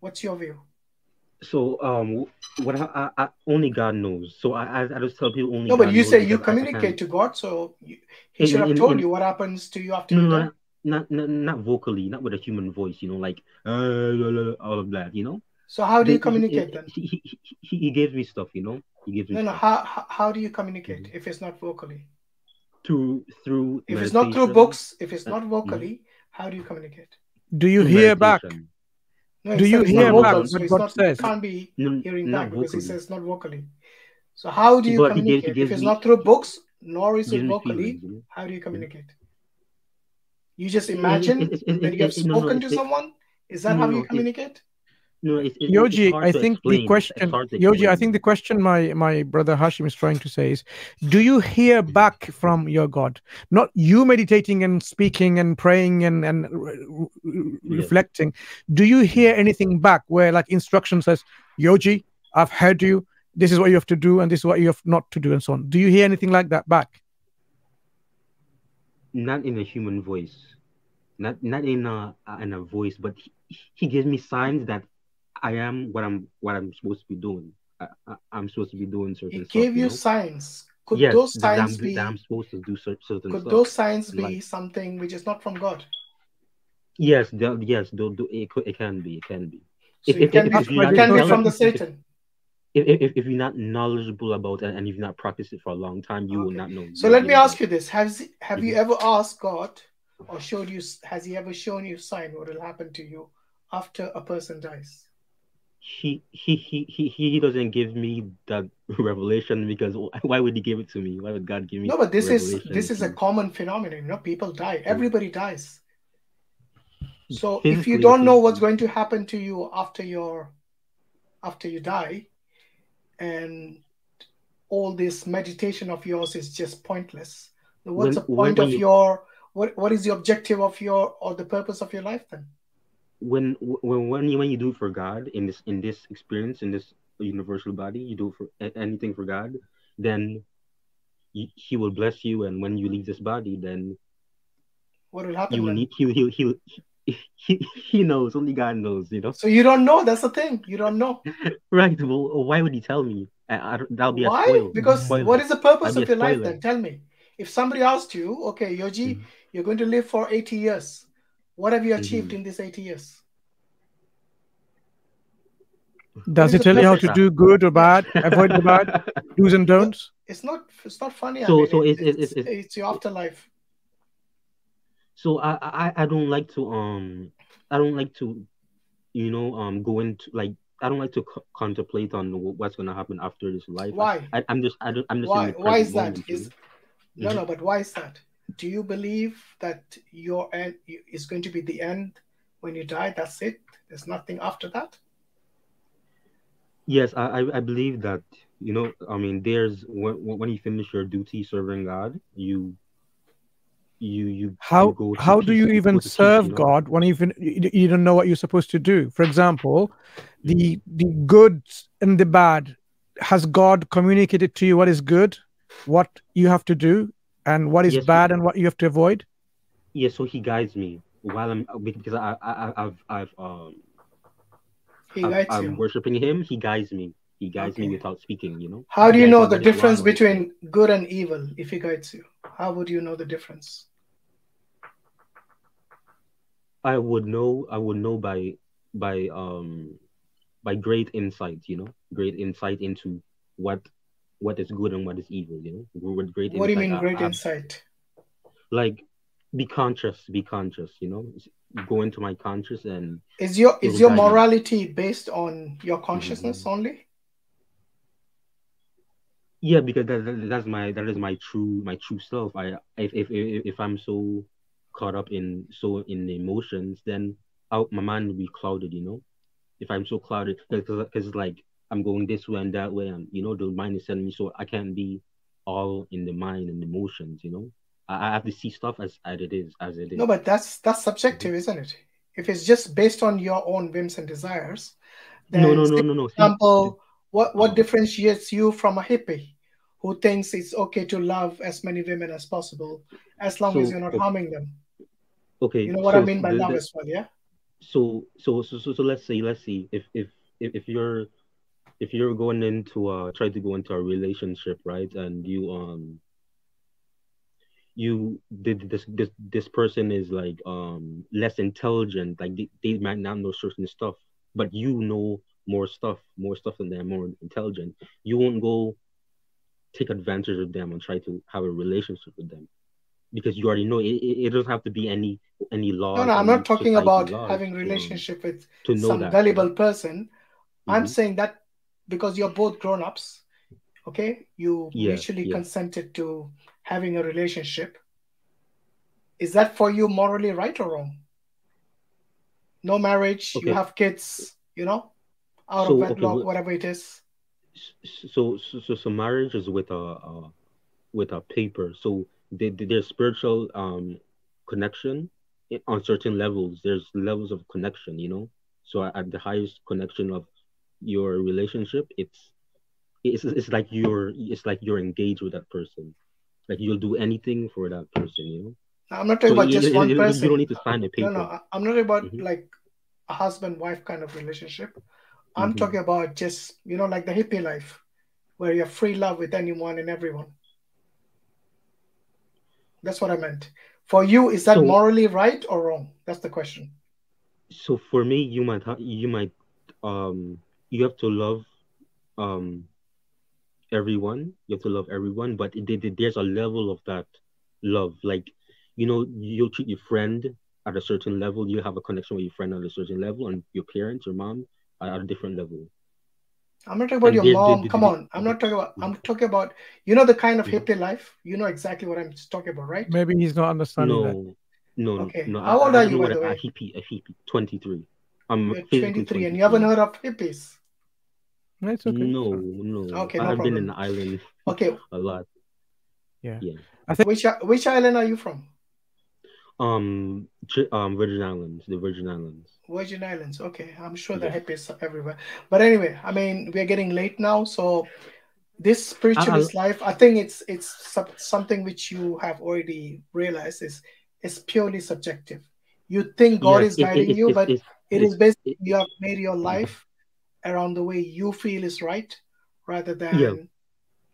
What's your view? So um, what I, I, I only God knows. So I, I, I just tell people only. No, but God you knows say you because I- I can't- communicate to God, so you, He In- should have in- told in- you what happens to you after No, you die. Not, not, not, not vocally, not with a human voice. You know, like uh, all of that. You know. So how do They- you communicate then? He, he, he, he, he gives me stuff. You know. He gives me No, no. stuff How how, how do you communicate Mm-hmm. if it's not vocally? through through. If it's not through books, if it's Uh, not mhm. vocally, how do you communicate? Do you Through hear back? No, Do you it's hear not back vocal, so it's God not, says? It can't be No, hearing not back because it vocally. says not vocally. So how do you But he gives- he communicate? gives if it's me- not through books, nor is it vocally, feelings, you know. how do you communicate? You just It- it- imagine it- it- that you have it- no, no, spoken to it- it- someone? Is that no, how you communicate? No, it's, it, Yoji, it's I think explain. the question, hard Yoji, I think the question my my brother Hashim is trying to say is, do you hear back from your God? Not you meditating and speaking and praying and and re- re- reflecting. Do you hear anything back where like instruction says, Yoji, I've heard you. This is what you have to do, and this is what you have not to do, and so on. Do you hear anything like that back? Not in a human voice, not not in a in a voice, but he, he gives me signs that I am what I'm what I'm supposed to be doing. I, I'm supposed to be doing certain He stuff. gave you know? signs. Could yes, those that I'm, signs that be I'm supposed to do certain could stuff. those signs be Like, something which is not from God? Yes, yes, do, do, it, it can be, it can be. So it can be- you're it can be from the if- Satan. If, if, you're not knowledgeable about it and you've not practiced it for a long time, you will not know. So let me ask you this: Has have Mm-hmm. you ever asked God, or showed you? Has He ever shown you sign what will happen to you after a person dies? He he he he he doesn't give me that revelation because why would he give it to me? Why would God give me? No, but this is this is a common phenomenon. You know, people die. Everybody dies. So if you don't know what's going to happen to you after your after you die, and all this meditation of yours is just pointless. What's When- the point of you- your what what is the objective of your or the purpose of your life then? when when when you when you do it for God in this in this experience in this universal body, you do it for anything for God, then he, he will bless you, and when you leave this body, then What will happen you will need he he he he he knows only God knows, you know. So you don't know. That's the thing. You don't know. Right? Well, why would he tell me? I, I, that'll be a Why? spoil. Because spoiler. what is the purpose That'll of be a your life then? Tell me. If somebody asked you, okay, Yoji, Mm-hmm. you're going to live for 80 years. What have you achieved Mm-hmm. in these 80 years? Does is it tell you how to do good or bad, avoid the bad, do's and don'ts? It's not. It's not funny. So- I mean, so it- it's- it's- it's, it's- it's your afterlife. So I, I I don't like to um I don't like to you know um go into like I don't like to co- contemplate on what's gonna happen after this life. Why? I, I'm just I don't, I'm just Why? Why is that? Is know? no, no. But why is that? Do you believe that your end is going to be the end when you die? That's it. There's nothing after that. Yes, I, I I believe that you know I mean there's when when you finish your duty serving God, you you you How you go to how do you even to peace, serve you know? God when even you you don't know what you're supposed to do? For example, the the good and the bad. Has God communicated to you what is good, what you have to do, and what is Yes, bad and what you have to avoid? Yeah, so he guides me while I'm because I, I I- I've I've um He I've- guides I'm you. worshiping him. He guides me. He guides me without speaking. You know. How do you know the while- while difference between good and evil if he guides you? How would you know the difference? I would know I would know by by um by great insight, you know, great insight into what what is good and what is evil, you know. With great What do you mean, I- great I've- insight? Like be conscious, be conscious, you know. Go into my conscious and Is your is your guide me. morality based on your consciousness only? Yeah, because that, that that's my that is my true my true self. I if if if, if I'm so caught up in so in the emotions, then out my mind will be clouded. You know, if I'm so clouded, because it's like I'm going this way and that way, and you know the mind is telling me so I can't be all in the mind and emotions. You know, I, I have to see stuff as as it is as it is. No, but that's that's subjective, mm-hmm. isn't it? If it's just based on your own whims and desires, then No, no, no, no, no. For example, what what mm. differentiates you from a hippie who thinks it's okay to love as many women as possible as long as you're not okay. harming them? okay. You know what I mean by the- love as well, yeah? so so so so, so let's say let's see if if if, if you're if you're going into uh try to go into a relationship right and you um you did this this this person is like um less intelligent like they, they might not know certain stuff but you know more stuff more stuff than them more intelligent you won't go take advantage of them and try to have a relationship with them because you already know it, it, it doesn't have to be any any law No, no, I'm not talking about having relationship with to know some that, gullible person. I'm Mhm. saying that because you're both grown ups, okay? You Yeah, mutually yeah. consented to having a relationship. Is that for you morally right or wrong? No marriage, you have kids, you know, out So, of okay, wedlock, wh- whatever it is. so so so, so marriage is with a, a with a paper so the, the, there's spiritual um connection on certain levels there's levels of connection you know so at- the highest connection of your relationship it's it's, it's like you're it's like you're engaged with that person like you'll do anything for that person you know I'm not talking So about you- just you- one you- you don't need to sign a No, paper no, I- I'm not talking about Mhm. like a husband wife kind of relationship. I'm Mhm. talking about just, you know, like the hippie life where you have free love with anyone and everyone. That's what I meant. For you, is that So- morally right or wrong? That's the question. so for me you might ha- you might um you have to love um everyone you have to love everyone but it, it- there's a level of that love like you know you'll treat your friend at a certain level you have a connection with your friend at a certain level and your parents your mom are at a different level I'm not talking about your there- there- mom. there- Come there- on. I'm not talking about. I'm talking about. You know the kind of hippie life. You know exactly what I'm talking about, right? Maybe he's not understanding that. no no Okay. no How I, old I are you, know by the a, a hippie a hippie 23 i'm You're physically 23, and you haven't heard of hippies. It's okay. no no Okay, no I- i've been in the island Okay. a lot Yeah. yeah I think Which which island are you from? Um, um, Virgin Islands, the Virgin Islands. Virgin Islands. Okay, I'm sure Yeah. are hippies everywhere. But anyway, I mean, we're getting late now, so this spiritualist life, I think it's it's sub- something which you have already realized is is purely subjective. You think God Yes, is it- it- guiding you, it's- but it is basically you have made your life around the way you feel is right, rather than Yeah,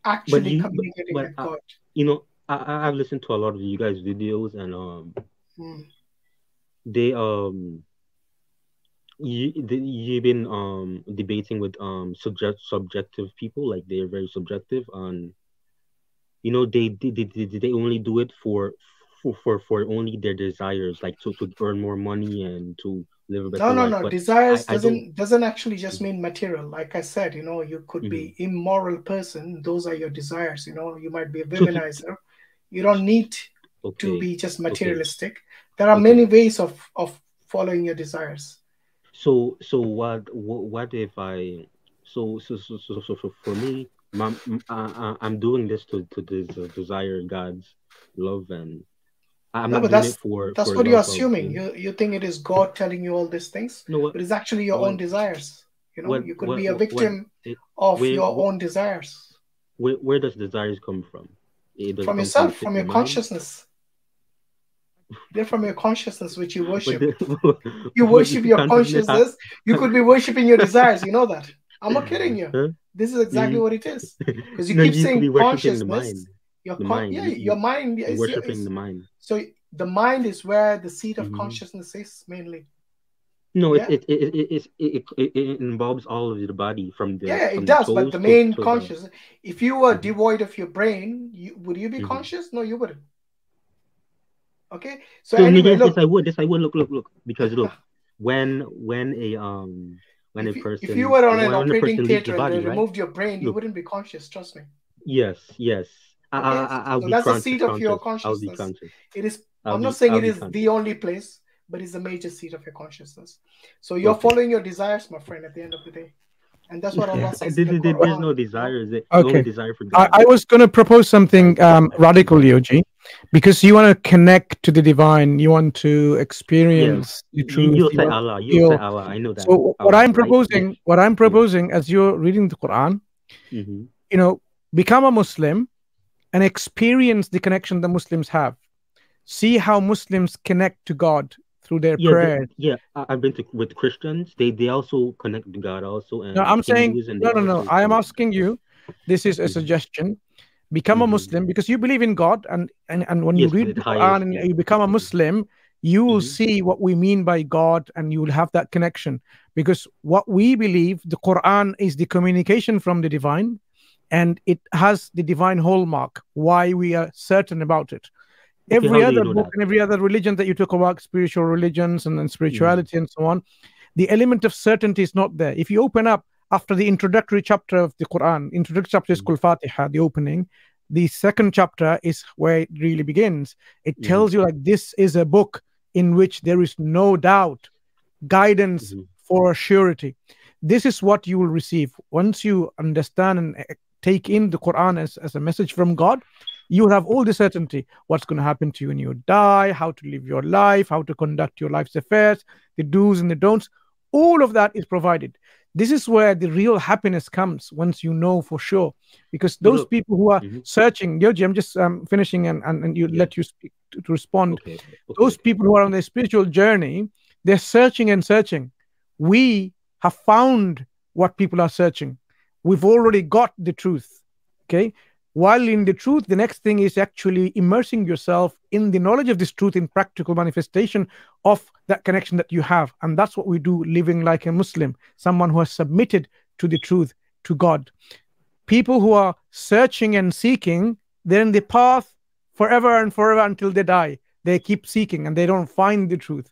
actually you, communicating but with uh, God. you know, I I- I've listened to a lot of you guys' videos, and um, Hmm. they um, you the, you've been um debating with um subject subjective people, like they're very subjective, and you know they they they, they they only do it for for for for only their desires, like to to earn more money and to live a better No, no, life. no. But Desires I, I don't. doesn't doesn't actually just mean material. Like I said, you know, you could Mhm. be immoral person. Those are your desires. You know, you might be a womanizer. You don't need to be just okay, materialistic. There are okay. many ways of of following your desires. So so what what, what if I so so so so, so, so for me my, uh, I'm doing this to to uh, desire God's love and I'm No, not but that's for that's for what you're assuming. you You think it is God telling you all these things, no what but it's actually your own desires. You know, what you could what be a what, what victim it, of where, your own desires where where does desires come from? From yourself, from your mind? consciousness. They're from your consciousness, which you worship. You worship the your consciousness. You could be worshiping your desires. You know that. I'm not kidding you. This is exactly what it is. Because you No, keep you saying be worshiping the mind. consciousness. Your con- mind. yeah, You, your mind is, worshiping is the mind. so the mind is where the seat of hmm consciousness is mainly. No, it Yeah, it it it, it, it, it, involves all of the body from the yeah, from it the does. But the main the conscious. If you were Mhm, devoid of your brain, you, would you be mhm. conscious? No, you wouldn't. Okay. So So anyway, yes, yes. I would. Yes, I would. Look, look, look. Because look, when when a um when a you, if you were on an operating person leaves the theater and they body, right? removed your brain, you Look, wouldn't be conscious. Trust me. yes, yes. I I Okay, I- I'll so be that's the conscious, seat of your conscious. I'll be consciousness. conscious. It is. I'll I'm not saying I'll it be is the only place, but it's a major seat of your consciousness. So you're Okay. following your desires, my friend. At the end of the day, and that's what Allah says There- the there- There's no desire. Is it? The only desire for I, God. I was going to propose something um, radical, Yoji, because you want to connect to the divine. You want to Yes. experience the truth. you'll You say Allah. You'll say. Allah. I know that. So what I'm proposing, Yes. what I'm Yeah. proposing, as you're reading the Quran, hmm you know, become a Muslim and experience the connection that Muslims have. See how Muslims connect to God through their Yeah, they, prayer. yeah. I've been to with Christians. They they also connect to God also, No, I'm saying and no, no, no. I am asking you. This is a hmm suggestion. Become a hmm Muslim because you believe in God, and and, and when you read the. Quran and you become a Muslim, you will hmm see what we mean by God, and you will have that connection. Because what we believe, the Quran is the communication from the divine, and it has the divine hallmark. Why we are certain about it every how do you other book that? and every other religion that you talk about spiritual religions and, and hmm spirituality and so on the element of certainty is not there. If you open up after the introductory chapter of the quran introductory chapter is called fatiha the opening the second chapter is where it really begins. It hmm tells you like this is a book in which there is no doubt guidance hmm for surety. This is what you will receive. Once you understand and eh, take in the quran as, as a message from god you will have all the certainty what's going to happen to you when you die how to live your life how to conduct your life's affairs the do's and the don'ts. All of that is provided. This is where the real happiness comes once you know for sure because those look, people who are hmm searching Yogi, i'm just um, finishing and, and, and you yeah. let you speak to, to respond. Okay, okay, those people who are on their spiritual journey they're searching and searching. We have found what people are searching. We've already got the truth okay while in the truth the next thing is actually immersing yourself in the knowledge of this truth in practical manifestation of that connection that you have. And that's what we do living like a muslim someone who has submitted to the truth to god. People who are searching and seeking they're in the path forever and forever until they die. They keep seeking and they don't find the truth.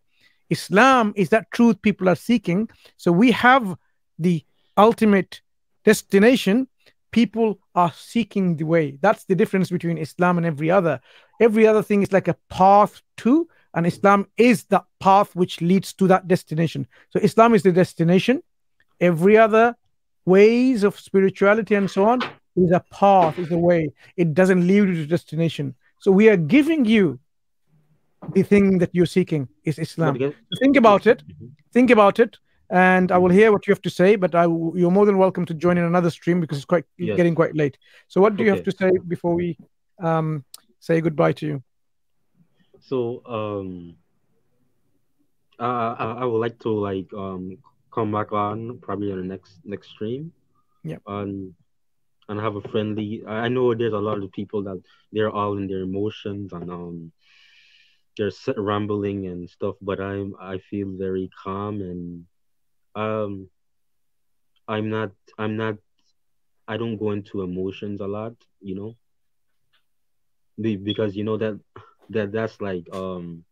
Islam is that truth people are seeking. So we have the ultimate destination people are seeking the way. That's the difference between Islam and every other. Every other thing is like a path to, and Islam is the path which leads to that destination. So Islam is the destination. Every other ways of spirituality and so on is a path, is a way. It doesn't lead you to destination. So we are giving you the thing that you're seeking is Islam. Think about it. Mm-hmm. Think about it and I will hear what you have to say. But I, you're more than welcome to join in another stream because it's quite Yes. getting quite late. So, what do you have to say before we um, say goodbye to you? So um, I, I I would like to like um come back on probably on the next next stream. Yep. And and have a friendly. I I know there's a lot of people that they're all in their emotions and um they're rambling and stuff, but I'm I feel very calm and um I'm not I'm not I don't go into emotions a lot, you know. Be- because you know that that that's like um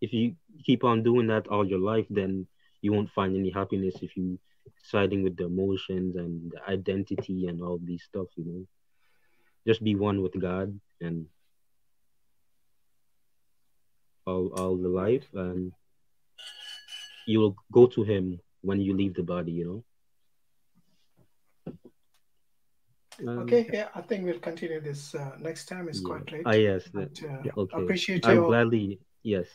if you keep on doing that all your life then you won't find any happiness if you siding with the emotions and the identity and all these stuff you know just be one with god and all all the life and you will go to him when you leave the body you know Um, Okay, yeah, I think we'll continue this uh, next time. It's quite late. ah yes But, that- uh, okay appreciate you. i'm your gladly yes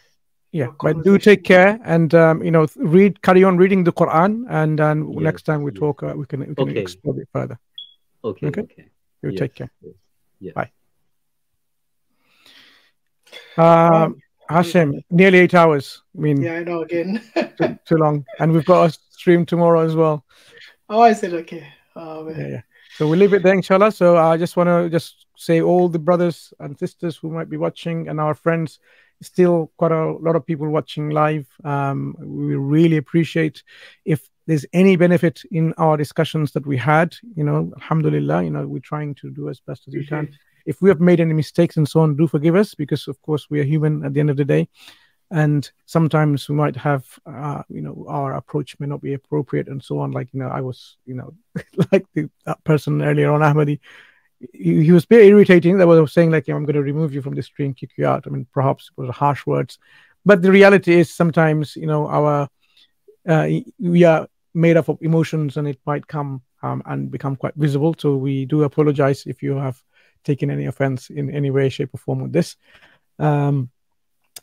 Yeah, but do take care and um, you know read, carry on reading the Quran, and then next time we talk, uh, we can we can Okay. explore it further. okay Okay. okay You Yes, take care. yes, yes. Bye. Um, Hashim, nearly eight hours. I mean, Yeah, I know again. too, too long, and we've got a stream tomorrow as well. oh, I said okay. Oh. Yeah, yeah. So we'll leave it there, inshallah. So I just want to just say all the brothers and sisters who might be watching and our friends, still quite a lot of people watching live. Um, we really appreciate if there's any benefit in our discussions that we had. You know, alhamdulillah, you know, we're trying to do as best as we can. If we have made any mistakes and so on, do forgive us because, of course, we are human at the end of the day. And sometimes we might have uh, you know our approach may not be appropriate and so on. Like you know i was you know like the, that person earlier on ahmadi he, he was very irritating. That was saying like i'm going to remove you from the stream kick you out. I mean perhaps it was harsh words. But the reality is sometimes you know our uh, we are made up of emotions and it might come um, and become quite visible. So we do apologize if you have taken any offense in any way shape or form with this um,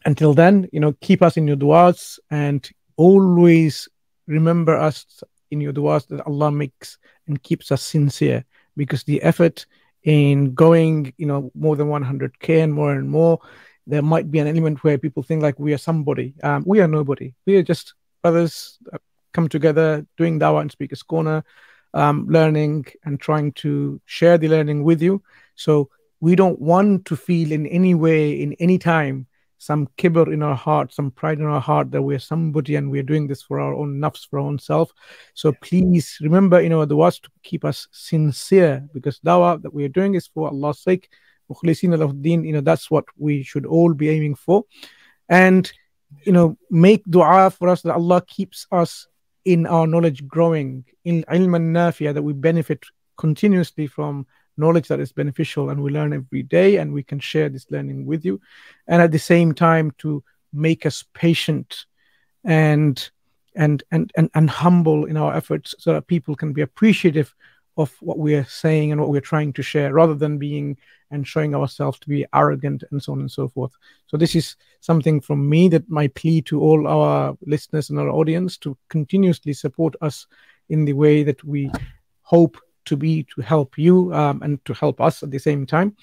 until then, you know, keep us in your du'as and always remember us in your du'as that Allah makes and keeps us sincere because the effort in going, you know, more than 100k and more and more, there might be an element where people think like we are somebody. Um, we are nobody. We are just brothers come together doing dawah and speakers corner, um, learning and trying to share the learning with you. So we don't want to feel in any way, in any time, some kibr in our heart, some pride in our heart that we're somebody and we're doing this for our own nafs, for our own self. So please remember, you know, the was to keep us sincere because dawah that we are doing is for Allah's sake. Lahu-ddin, You know, that's what we should all be aiming for. And, you know, make dua for us that Allah keeps us in our knowledge growing, in ilm al-nafiya, that we benefit continuously from knowledge that is beneficial and we learn every day and we can share this learning with you. And at the same time to make us patient and and and and, and humble in our efforts so that people can be appreciative of what we are saying and what we're trying to share rather than being and showing ourselves to be arrogant and so on and so forth. So this is something from me that my plea to all our listeners and our audience to continuously support us in the way that we hope to be to help you um, and to help us at the same time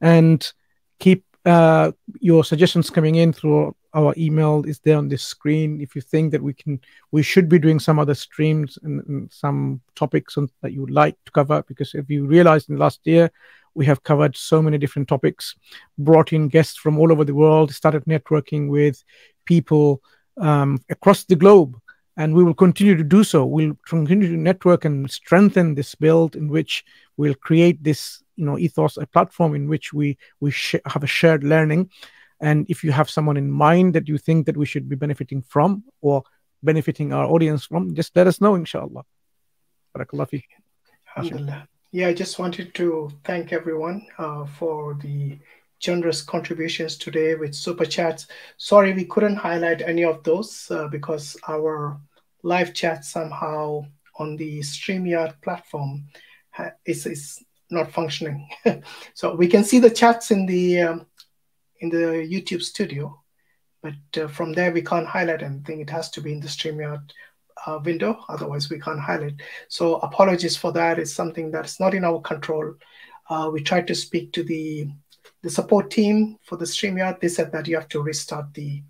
and keep uh, your suggestions coming in through our email is there on the screen if you think that we can we should be doing some other streams and, and some topics on, that you would like to cover because if you realized in the last year we have covered so many different topics, brought in guests from all over the world, started networking with people um, across the globe. And we will continue to do so. We'll continue to network and strengthen this build in which we'll create this, you know, ethos, a platform in which we we have a shared learning. And if you have someone in mind that you think that we should be benefiting from or benefiting our audience from, just let us know, inshallah. Barakallah. Alhamdulillah. Yeah, I just wanted to thank everyone uh, for the generous contributions today with super chats. Sorry, we couldn't highlight any of those uh, because our live chat somehow on the StreamYard platform is, is not functioning. so we can see the chats in the um, in the YouTube studio, but uh, from there we can't highlight anything. It has to be in the StreamYard uh, window, otherwise we can't highlight. So apologies for that. It's something that's not in our control. Uh, we tried to speak to the the support team for the StreamYard. They said that you have to restart the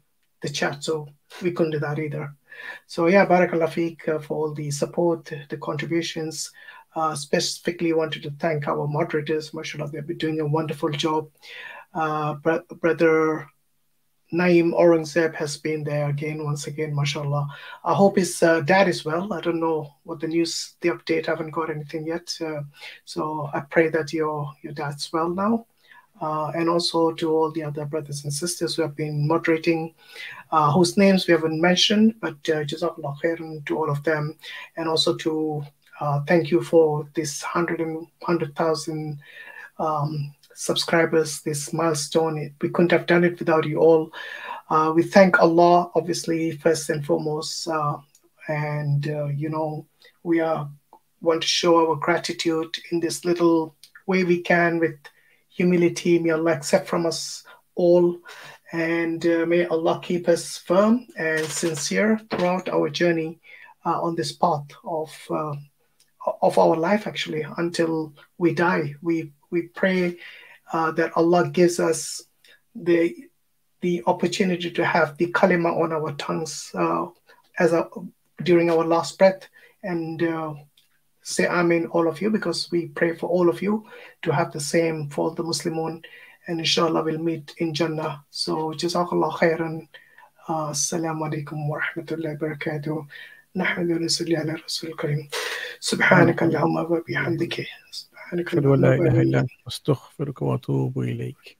the chat, so we couldn't do that either. So yeah, Barakallah Feek uh, for all the support, the contributions. Uh, specifically wanted to thank our moderators. MashaAllah, they've been doing a wonderful job. Uh, brother Naim Aurangzeb has been there again, once again, mashallah. I hope his uh, dad is well. I don't know what the news, the update, I haven't got anything yet. Uh, so I pray that your, your dad's well now. Uh, and also to all the other brothers and sisters who have been moderating, uh, whose names we haven't mentioned, but uh, Jazakallah khairan to all of them. And also to uh, thank you for this 100 100,000 um, subscribers, this milestone. We couldn't have done it without you all. Uh, we thank Allah, obviously, first and foremost. Uh, and, uh, you know, we are want to show our gratitude in this little way we can with humility. May Allah accept from us all. And uh, may Allah keep us firm and sincere throughout our journey uh, on this path of uh, of our life, actually, until we die. We we pray uh, that Allah gives us the the opportunity to have the kalima on our tongues uh, as a during our last breath and uh, say amen all of you because we pray for all of you to have the same for the muslimun and inshallah we'll meet in jannah so jazakallah khairan uh, assalamu alaikum wa rahmatullahi wa barakatuh نحمد ونصلي على رسول الكريم سبحانك اللهم وبحمدك سبحانك أشهد أن لا اللهم إله إلا وبحمدك أنت أستغفرك وأتوب إليك